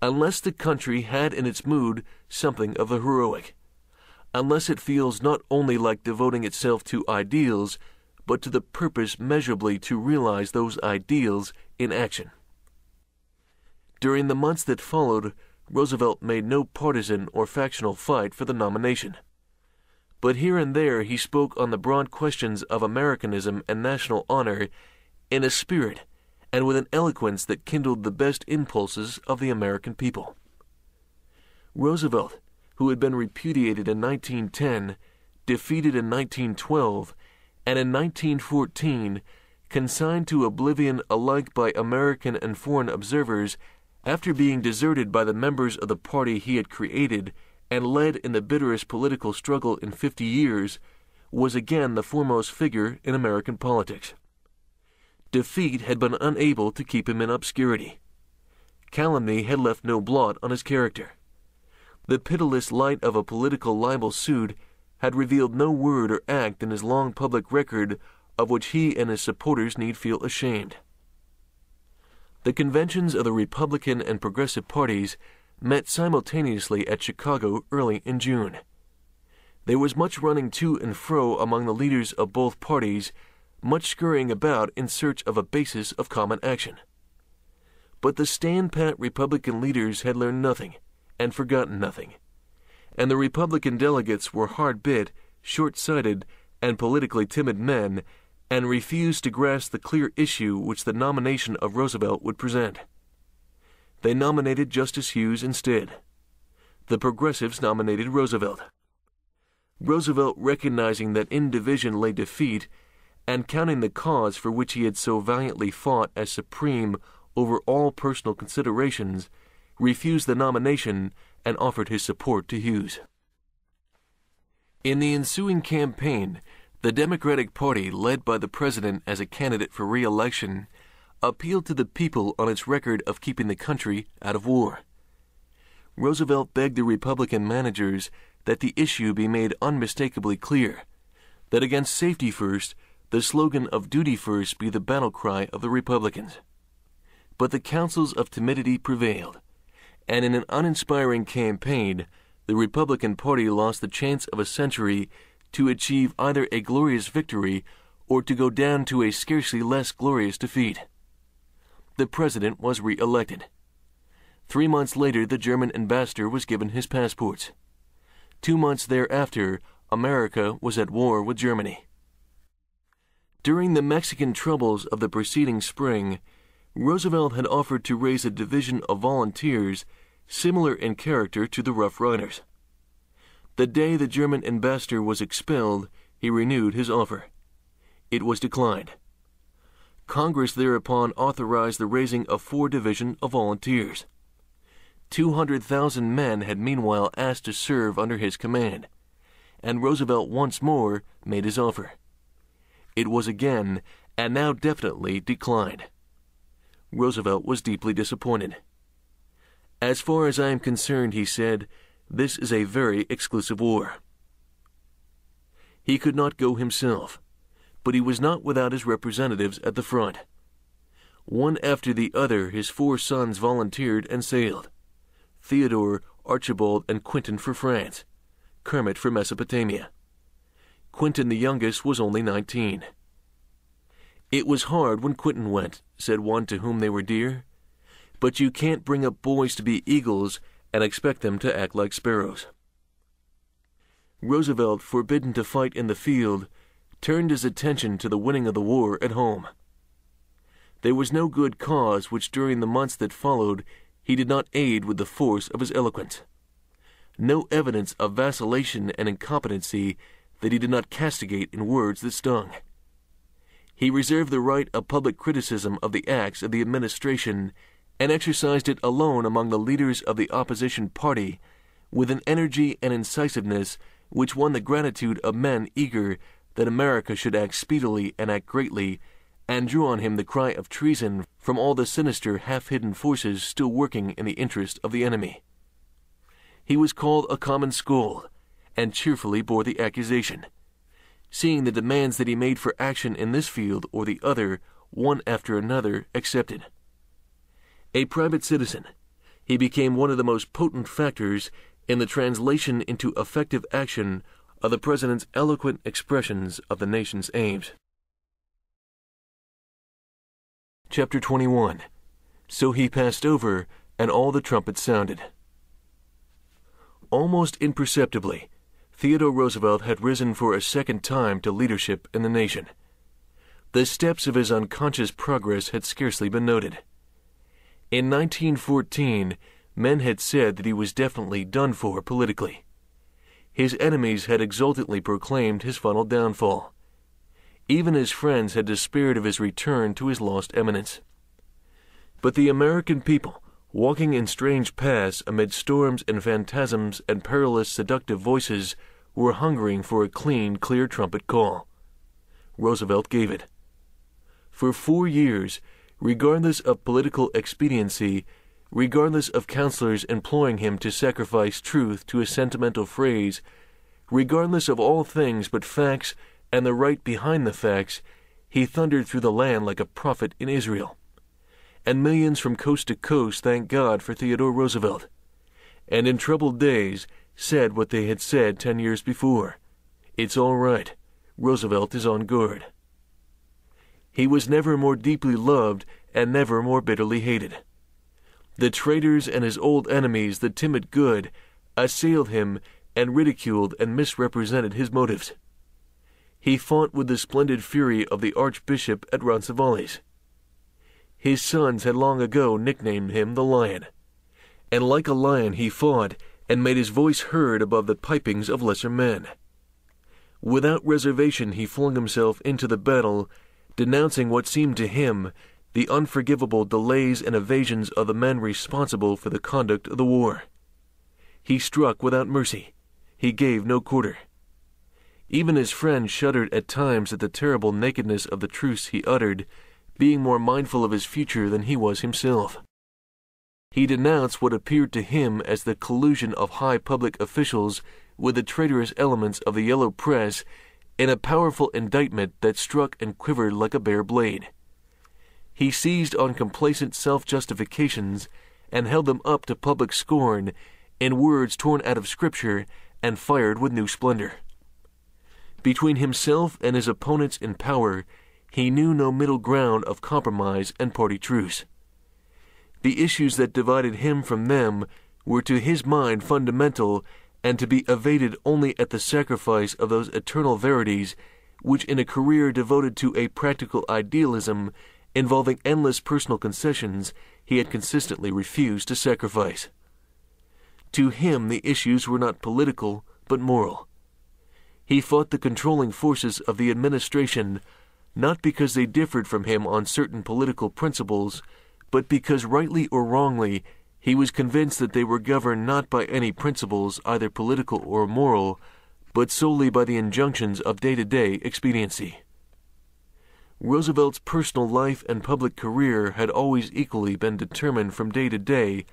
unless the country had in its mood something of the heroic, unless it feels not only like devoting itself to ideals, but to the purpose measurably to realize those ideals in action. During the months that followed, Roosevelt made no partisan or factional fight for the nomination but here and there he spoke on the broad questions of Americanism and national honor in a spirit and with an eloquence that kindled the best impulses of the American people. Roosevelt, who had been repudiated in 1910, defeated in 1912, and in 1914 consigned to oblivion alike by American and foreign observers after being deserted by the members of the party he had created and led in the bitterest political struggle in 50 years, was again the foremost figure in American politics. Defeat had been unable to keep him in obscurity. Calumny had left no blot on his character. The pitiless light of a political libel suit had revealed no word or act in his long public record of which he and his supporters need feel ashamed. The conventions of the Republican and Progressive parties met simultaneously at Chicago early in June. There was much running to and fro among the leaders of both parties, much scurrying about in search of a basis of common action. But the stand pat Republican leaders had learned nothing and forgotten nothing, and the Republican delegates were hard bit, short sighted, and politically timid men, and refused to grasp the clear issue which the nomination of Roosevelt would present they nominated Justice Hughes instead. The progressives nominated Roosevelt. Roosevelt, recognizing that in division lay defeat, and counting the cause for which he had so valiantly fought as supreme over all personal considerations, refused the nomination and offered his support to Hughes. In the ensuing campaign, the Democratic Party, led by the President as a candidate for re election, appealed to the people on its record of keeping the country out of war. Roosevelt begged the Republican managers that the issue be made unmistakably clear that against safety first, the slogan of duty first be the battle cry of the Republicans. But the counsels of timidity prevailed, and in an uninspiring campaign, the Republican Party lost the chance of a century to achieve either a glorious victory or to go down to a scarcely less glorious defeat the president was re elected. Three months later, the German ambassador was given his passports. Two months thereafter, America was at war with Germany. During the Mexican troubles of the preceding spring, Roosevelt had offered to raise a division of volunteers similar in character to the Rough Riders. The day the German ambassador was expelled, he renewed his offer. It was declined. Congress thereupon authorized the raising of four divisions of volunteers. 200,000 men had meanwhile asked to serve under his command, and Roosevelt once more made his offer. It was again, and now definitely, declined. Roosevelt was deeply disappointed. As far as I am concerned, he said, this is a very exclusive war. He could not go himself but he was not without his representatives at the front. One after the other, his four sons volunteered and sailed Theodore, Archibald, and Quentin for France, Kermit for Mesopotamia. Quentin, the youngest, was only 19. It was hard when Quentin went, said one to whom they were dear. But you can't bring up boys to be eagles and expect them to act like sparrows. Roosevelt, forbidden to fight in the field, turned his attention to the winning of the war at home. There was no good cause which during the months that followed he did not aid with the force of his eloquence. No evidence of vacillation and incompetency that he did not castigate in words that stung. He reserved the right of public criticism of the acts of the administration and exercised it alone among the leaders of the opposition party with an energy and incisiveness which won the gratitude of men eager that America should act speedily and act greatly, and drew on him the cry of treason from all the sinister, half hidden forces still working in the interest of the enemy. He was called a common skull, and cheerfully bore the accusation, seeing the demands that he made for action in this field or the other, one after another, accepted. A private citizen, he became one of the most potent factors in the translation into effective action of the President's eloquent expressions of the nation's aims. Chapter 21 So he passed over, and all the trumpets sounded. Almost imperceptibly, Theodore Roosevelt had risen for a second time to leadership in the nation. The steps of his unconscious progress had scarcely been noted. In 1914, men had said that he was definitely done for politically. His enemies had exultantly proclaimed his final downfall. Even his friends had despaired of his return to his lost eminence. But the American people, walking in strange paths amid storms and phantasms and perilous seductive voices, were hungering for a clean, clear trumpet call. Roosevelt gave it. For four years, regardless of political expediency, regardless of counselors imploring him to sacrifice truth to a sentimental phrase, regardless of all things but facts and the right behind the facts, he thundered through the land like a prophet in Israel. And millions from coast to coast thanked God for Theodore Roosevelt, and in troubled days said what they had said ten years before It's all right. Roosevelt is on guard. He was never more deeply loved and never more bitterly hated. The traitors and his old enemies, the timid good, assailed him and ridiculed and misrepresented his motives. He fought with the splendid fury of the Archbishop at Roncesvalles. His sons had long ago nicknamed him the Lion, and like a lion he fought and made his voice heard above the pipings of lesser men. Without reservation he flung himself into the battle, denouncing what seemed to him the unforgivable delays and evasions of the men responsible for the conduct of the war. He struck without mercy. He gave no quarter. Even his friends shuddered at times at the terrible nakedness of the truce he uttered, being more mindful of his future than he was himself. He denounced what appeared to him as the collusion of high public officials with the traitorous elements of the yellow press in a powerful indictment that struck and quivered like a bare blade. He seized on complacent self justifications and held them up to public scorn in words torn out of Scripture and fired with new splendor. Between himself and his opponents in power, he knew no middle ground of compromise and party truce. The issues that divided him from them were to his mind fundamental and to be evaded only at the sacrifice of those eternal verities which, in a career devoted to a practical idealism, involving endless personal concessions he had consistently refused to sacrifice. To him, the issues were not political, but moral. He fought the controlling forces of the administration not because they differed from him on certain political principles, but because rightly or wrongly he was convinced that they were governed not by any principles, either political or moral, but solely by the injunctions of day to day expediency. Roosevelt's personal life and public career had always equally been determined from day to day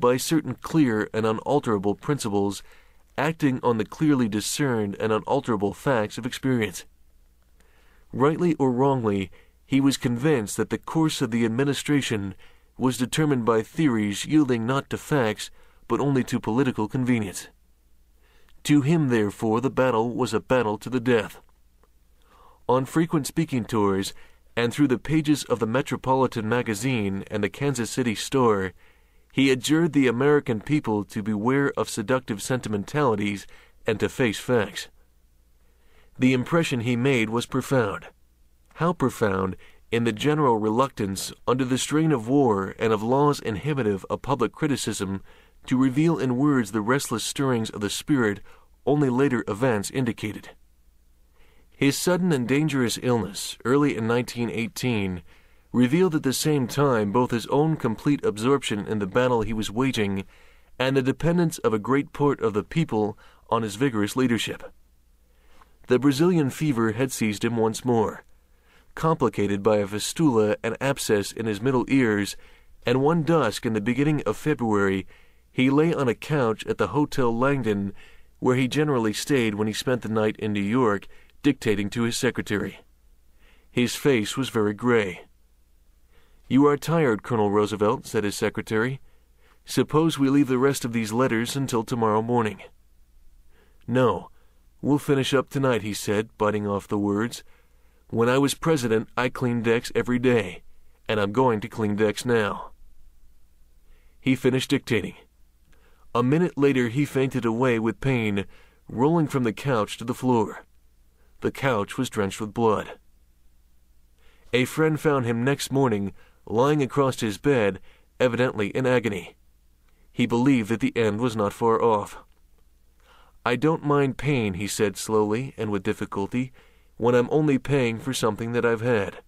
by certain clear and unalterable principles acting on the clearly discerned and unalterable facts of experience. Rightly or wrongly, he was convinced that the course of the administration was determined by theories yielding not to facts, but only to political convenience. To him, therefore, the battle was a battle to the death. On frequent speaking tours, and through the pages of the Metropolitan Magazine and the Kansas City Star, he adjured the American people to beware of seductive sentimentalities and to face facts. The impression he made was profound. How profound in the general reluctance, under the strain of war and of laws inhibitive of public criticism, to reveal in words the restless stirrings of the spirit only later events indicated. His sudden and dangerous illness, early in 1918, revealed at the same time both his own complete absorption in the battle he was waging and the dependence of a great part of the people on his vigorous leadership. The Brazilian fever had seized him once more, complicated by a fistula and abscess in his middle ears, and one dusk in the beginning of February he lay on a couch at the Hotel Langdon, where he generally stayed when he spent the night in New York, dictating to his secretary. His face was very gray. You are tired, Colonel Roosevelt, said his secretary. Suppose we leave the rest of these letters until tomorrow morning. No, we'll finish up tonight, he said, biting off the words. When I was president, I cleaned decks every day, and I'm going to clean decks now. He finished dictating. A minute later, he fainted away with pain, rolling from the couch to the floor. The couch was drenched with blood. A friend found him next morning lying across his bed, evidently in agony. He believed that the end was not far off. I don't mind pain, he said slowly and with difficulty, when I'm only paying for something that I've had.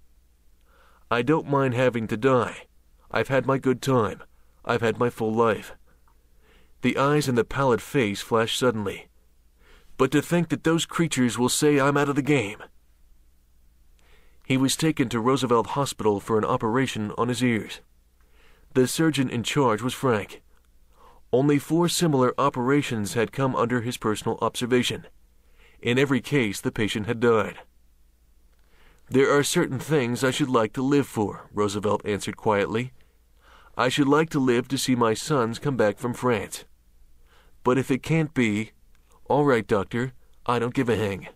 I don't mind having to die. I've had my good time. I've had my full life. The eyes in the pallid face flashed suddenly. But to think that those creatures will say I'm out of the game. He was taken to Roosevelt Hospital for an operation on his ears. The surgeon in charge was Frank. Only four similar operations had come under his personal observation. In every case, the patient had died. There are certain things I should like to live for, Roosevelt answered quietly. I should like to live to see my sons come back from France. But if it can't be, all right, doctor, I don't give a hang.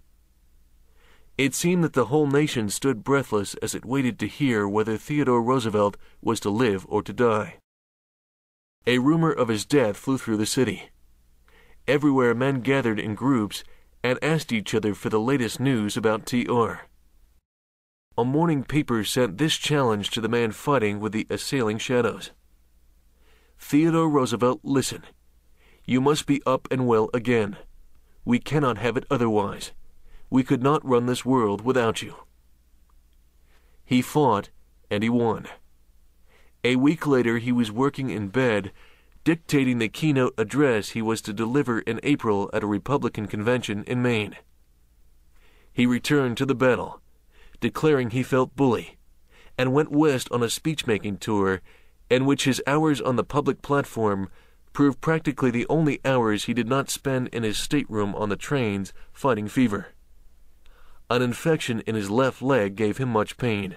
It seemed that the whole nation stood breathless as it waited to hear whether Theodore Roosevelt was to live or to die. A rumor of his death flew through the city. Everywhere men gathered in groups and asked each other for the latest news about TR. A morning paper sent this challenge to the man fighting with the assailing shadows Theodore Roosevelt, listen. You must be up and well again. We cannot have it otherwise. We could not run this world without you. He fought, and he won. A week later, he was working in bed, dictating the keynote address he was to deliver in April at a Republican convention in Maine. He returned to the battle, declaring he felt bully, and went west on a speech making tour in which his hours on the public platform proved practically the only hours he did not spend in his stateroom on the trains fighting fever. An infection in his left leg gave him much pain.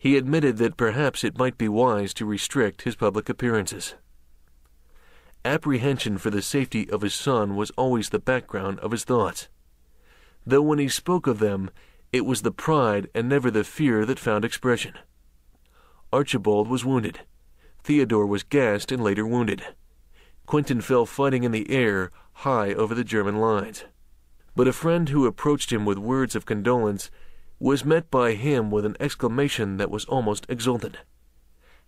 He admitted that perhaps it might be wise to restrict his public appearances. Apprehension for the safety of his son was always the background of his thoughts. Though when he spoke of them, it was the pride and never the fear that found expression. Archibald was wounded. Theodore was gassed and later wounded. Quentin fell fighting in the air high over the German lines but a friend who approached him with words of condolence was met by him with an exclamation that was almost exultant.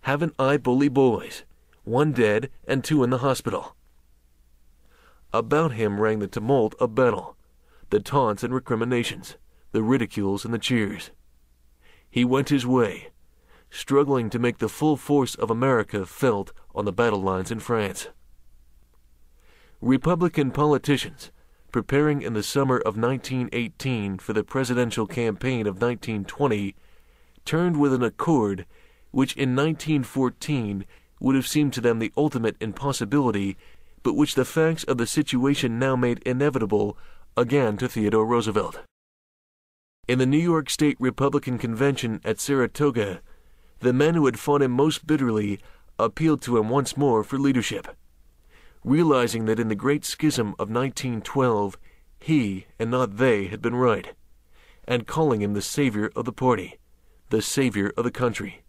Haven't I bully boys? One dead and two in the hospital. About him rang the tumult of battle, the taunts and recriminations, the ridicules and the cheers. He went his way, struggling to make the full force of America felt on the battle lines in France. Republican politicians, preparing in the summer of 1918 for the presidential campaign of 1920, turned with an accord which in 1914 would have seemed to them the ultimate impossibility, but which the facts of the situation now made inevitable again to Theodore Roosevelt. In the New York State Republican Convention at Saratoga, the men who had fought him most bitterly appealed to him once more for leadership realizing that in the Great Schism of 1912 he and not they had been right, and calling him the savior of the party, the savior of the country.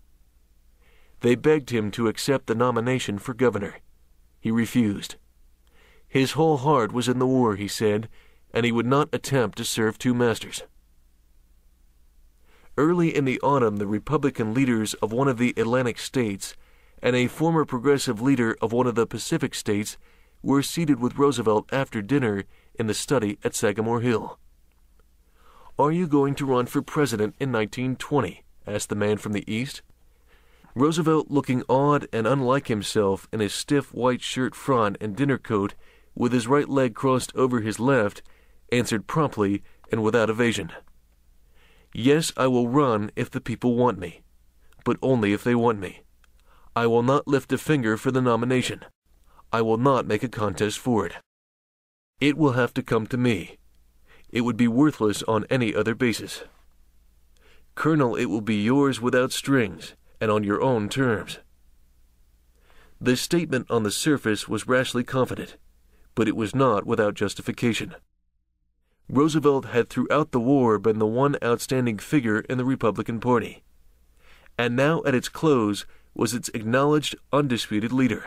They begged him to accept the nomination for governor. He refused. His whole heart was in the war, he said, and he would not attempt to serve two masters. Early in the autumn, the Republican leaders of one of the Atlantic states and a former progressive leader of one of the Pacific states were seated with Roosevelt after dinner in the study at Sagamore Hill. Are you going to run for president in 1920? asked the man from the East. Roosevelt, looking odd and unlike himself in his stiff white shirt front and dinner coat, with his right leg crossed over his left, answered promptly and without evasion. Yes, I will run if the people want me, but only if they want me. I will not lift a finger for the nomination. I will not make a contest for it. It will have to come to me. It would be worthless on any other basis. Colonel, it will be yours without strings and on your own terms. This statement on the surface was rashly confident, but it was not without justification. Roosevelt had throughout the war been the one outstanding figure in the Republican Party, and now at its close was its acknowledged, undisputed leader.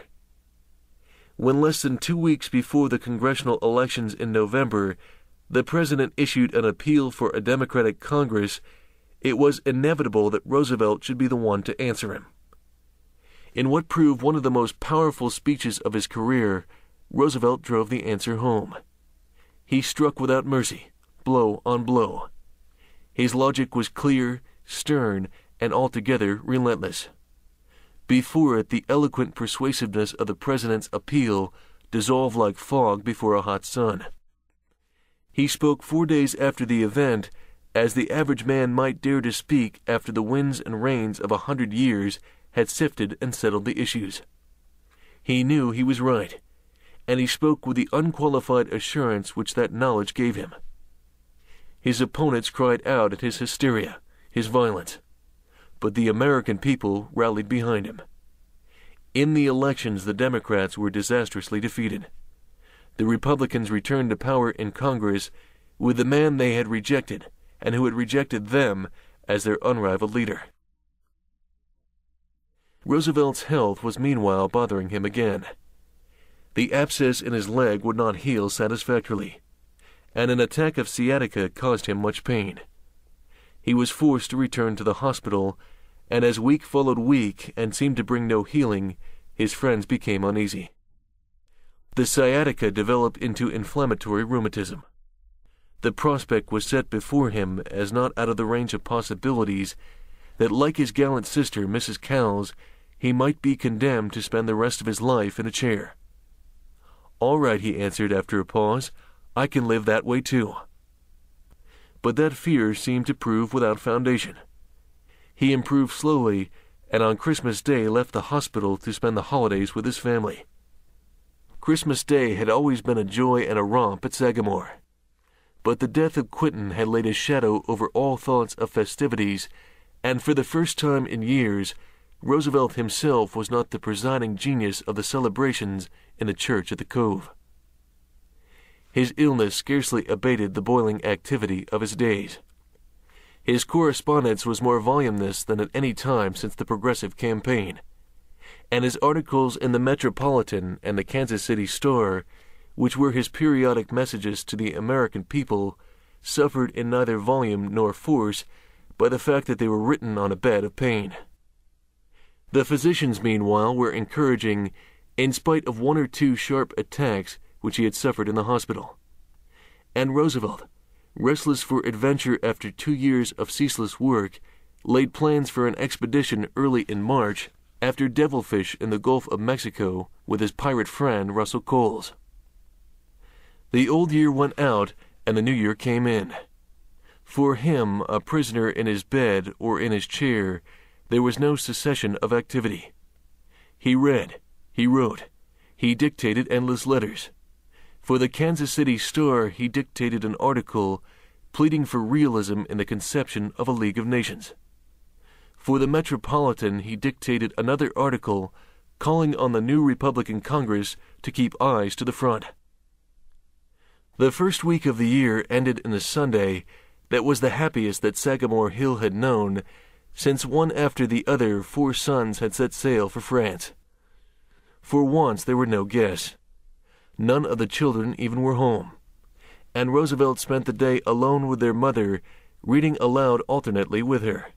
When less than two weeks before the congressional elections in November, the President issued an appeal for a Democratic Congress, it was inevitable that Roosevelt should be the one to answer him. In what proved one of the most powerful speeches of his career, Roosevelt drove the answer home. He struck without mercy, blow on blow. His logic was clear, stern, and altogether relentless. Before it, the eloquent persuasiveness of the President's appeal dissolved like fog before a hot sun. He spoke four days after the event, as the average man might dare to speak after the winds and rains of a hundred years had sifted and settled the issues. He knew he was right, and he spoke with the unqualified assurance which that knowledge gave him. His opponents cried out at his hysteria, his violence but the American people rallied behind him. In the elections, the Democrats were disastrously defeated. The Republicans returned to power in Congress with the man they had rejected and who had rejected them as their unrivaled leader. Roosevelt's health was meanwhile bothering him again. The abscess in his leg would not heal satisfactorily, and an attack of sciatica caused him much pain. He was forced to return to the hospital, and as week followed week and seemed to bring no healing, his friends became uneasy. The sciatica developed into inflammatory rheumatism. The prospect was set before him as not out of the range of possibilities that, like his gallant sister, Mrs. Cowles, he might be condemned to spend the rest of his life in a chair. All right, he answered after a pause, I can live that way too but that fear seemed to prove without foundation. He improved slowly, and on Christmas Day left the hospital to spend the holidays with his family. Christmas Day had always been a joy and a romp at Sagamore. But the death of Quentin had laid a shadow over all thoughts of festivities, and for the first time in years, Roosevelt himself was not the presiding genius of the celebrations in the church at the Cove. His illness scarcely abated the boiling activity of his days. His correspondence was more voluminous than at any time since the Progressive campaign, and his articles in the Metropolitan and the Kansas City Star, which were his periodic messages to the American people, suffered in neither volume nor force by the fact that they were written on a bed of pain. The physicians, meanwhile, were encouraging, in spite of one or two sharp attacks which he had suffered in the hospital. And Roosevelt, restless for adventure after two years of ceaseless work, laid plans for an expedition early in March after devilfish in the Gulf of Mexico with his pirate friend Russell Coles. The old year went out and the new year came in. For him, a prisoner in his bed or in his chair, there was no cessation of activity. He read, he wrote, he dictated endless letters. For the Kansas City Star, he dictated an article pleading for realism in the conception of a League of Nations. For the Metropolitan, he dictated another article calling on the new Republican Congress to keep eyes to the front. The first week of the year ended in a Sunday that was the happiest that Sagamore Hill had known since one after the other four sons had set sail for France. For once there were no guests. None of the children even were home. And Roosevelt spent the day alone with their mother, reading aloud alternately with her.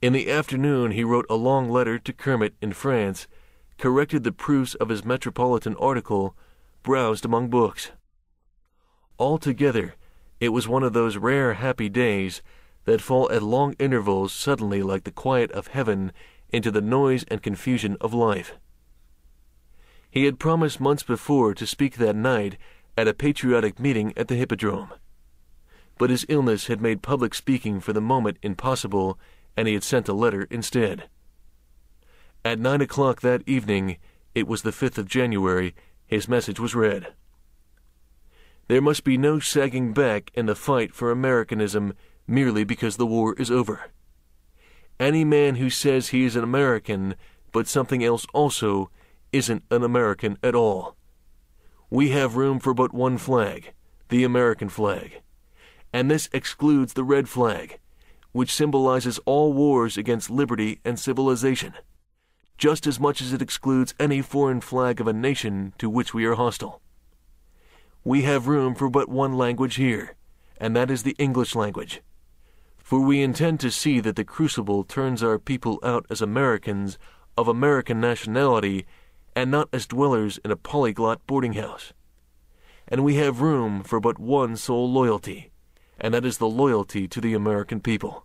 In the afternoon he wrote a long letter to Kermit in France, corrected the proofs of his metropolitan article, browsed among books. Altogether, it was one of those rare happy days that fall at long intervals suddenly like the quiet of heaven into the noise and confusion of life. He had promised months before to speak that night at a patriotic meeting at the Hippodrome. But his illness had made public speaking for the moment impossible, and he had sent a letter instead. At nine o'clock that evening, it was the 5th of January, his message was read. There must be no sagging back in the fight for Americanism merely because the war is over. Any man who says he is an American, but something else also, isn't an American at all. We have room for but one flag, the American flag. And this excludes the red flag, which symbolizes all wars against liberty and civilization, just as much as it excludes any foreign flag of a nation to which we are hostile. We have room for but one language here, and that is the English language for we intend to see that the crucible turns our people out as Americans of American nationality and not as dwellers in a polyglot boarding house. And we have room for but one sole loyalty, and that is the loyalty to the American people.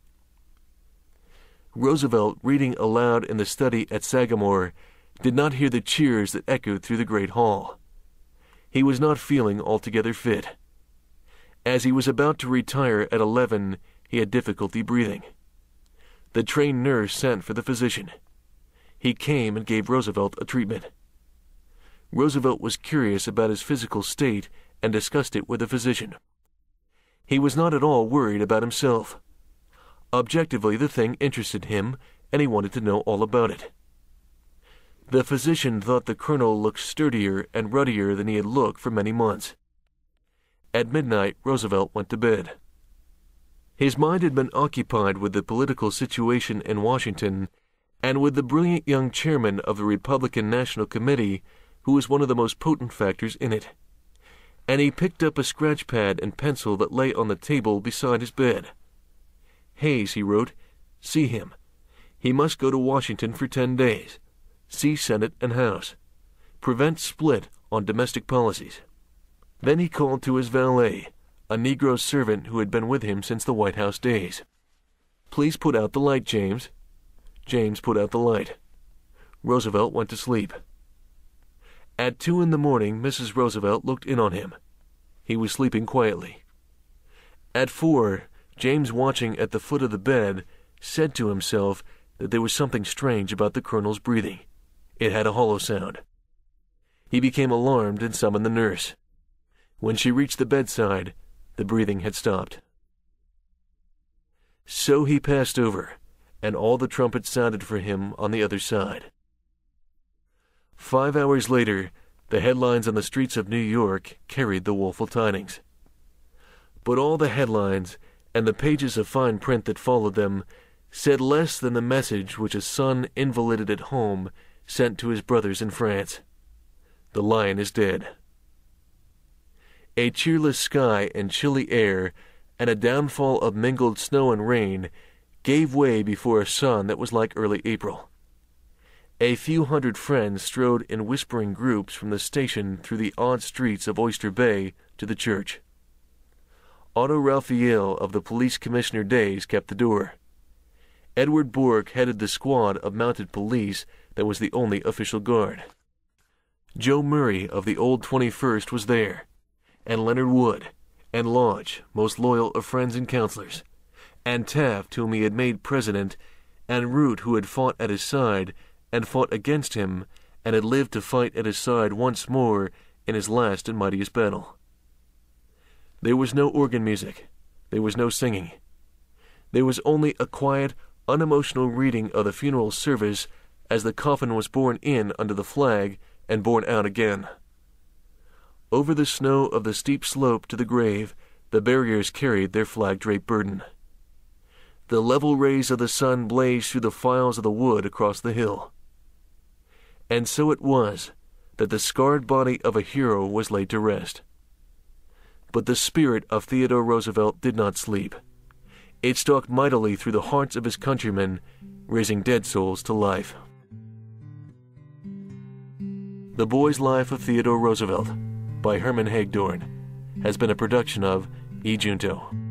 Roosevelt, reading aloud in the study at Sagamore, did not hear the cheers that echoed through the great hall. He was not feeling altogether fit. As he was about to retire at eleven, he had difficulty breathing. The trained nurse sent for the physician. He came and gave Roosevelt a treatment. Roosevelt was curious about his physical state and discussed it with the physician. He was not at all worried about himself. Objectively, the thing interested him, and he wanted to know all about it. The physician thought the colonel looked sturdier and ruddier than he had looked for many months. At midnight, Roosevelt went to bed. His mind had been occupied with the political situation in Washington and with the brilliant young chairman of the Republican National Committee, who was one of the most potent factors in it. And he picked up a scratch pad and pencil that lay on the table beside his bed. Hays, he wrote, see him. He must go to Washington for ten days. See Senate and House. Prevent split on domestic policies. Then he called to his valet, a Negro servant who had been with him since the White House days. Please put out the light, James. James put out the light. Roosevelt went to sleep. At two in the morning, Mrs. Roosevelt looked in on him. He was sleeping quietly. At four, James, watching at the foot of the bed, said to himself that there was something strange about the colonel's breathing. It had a hollow sound. He became alarmed and summoned the nurse. When she reached the bedside, the breathing had stopped. So he passed over, and all the trumpets sounded for him on the other side. Five hours later, the headlines on the streets of New York carried the woeful tidings. But all the headlines and the pages of fine print that followed them said less than the message which a son invalided at home sent to his brothers in France. The lion is dead. A cheerless sky and chilly air, and a downfall of mingled snow and rain, gave way before a sun that was like early April. A few hundred friends strode in whispering groups from the station through the odd streets of Oyster Bay to the church. Otto Raphael of the police commissioner days kept the door. Edward Bourke headed the squad of mounted police that was the only official guard. Joe Murray of the old 21st was there, and Leonard Wood, and Lodge, most loyal of friends and counselors, and Taft, whom he had made president, and Root, who had fought at his side, and fought against him, and had lived to fight at his side once more in his last and mightiest battle. There was no organ music. There was no singing. There was only a quiet, unemotional reading of the funeral service as the coffin was borne in under the flag and borne out again. Over the snow of the steep slope to the grave, the barriers carried their flag draped burden. the level rays of the sun blazed through the files of the wood across the hill. And so it was that the scarred body of a hero was laid to rest. But the spirit of Theodore Roosevelt did not sleep. It stalked mightily through the hearts of his countrymen, raising dead souls to life. The Boy's Life of Theodore Roosevelt by Hermann Hagedorn has been a production of eJunto.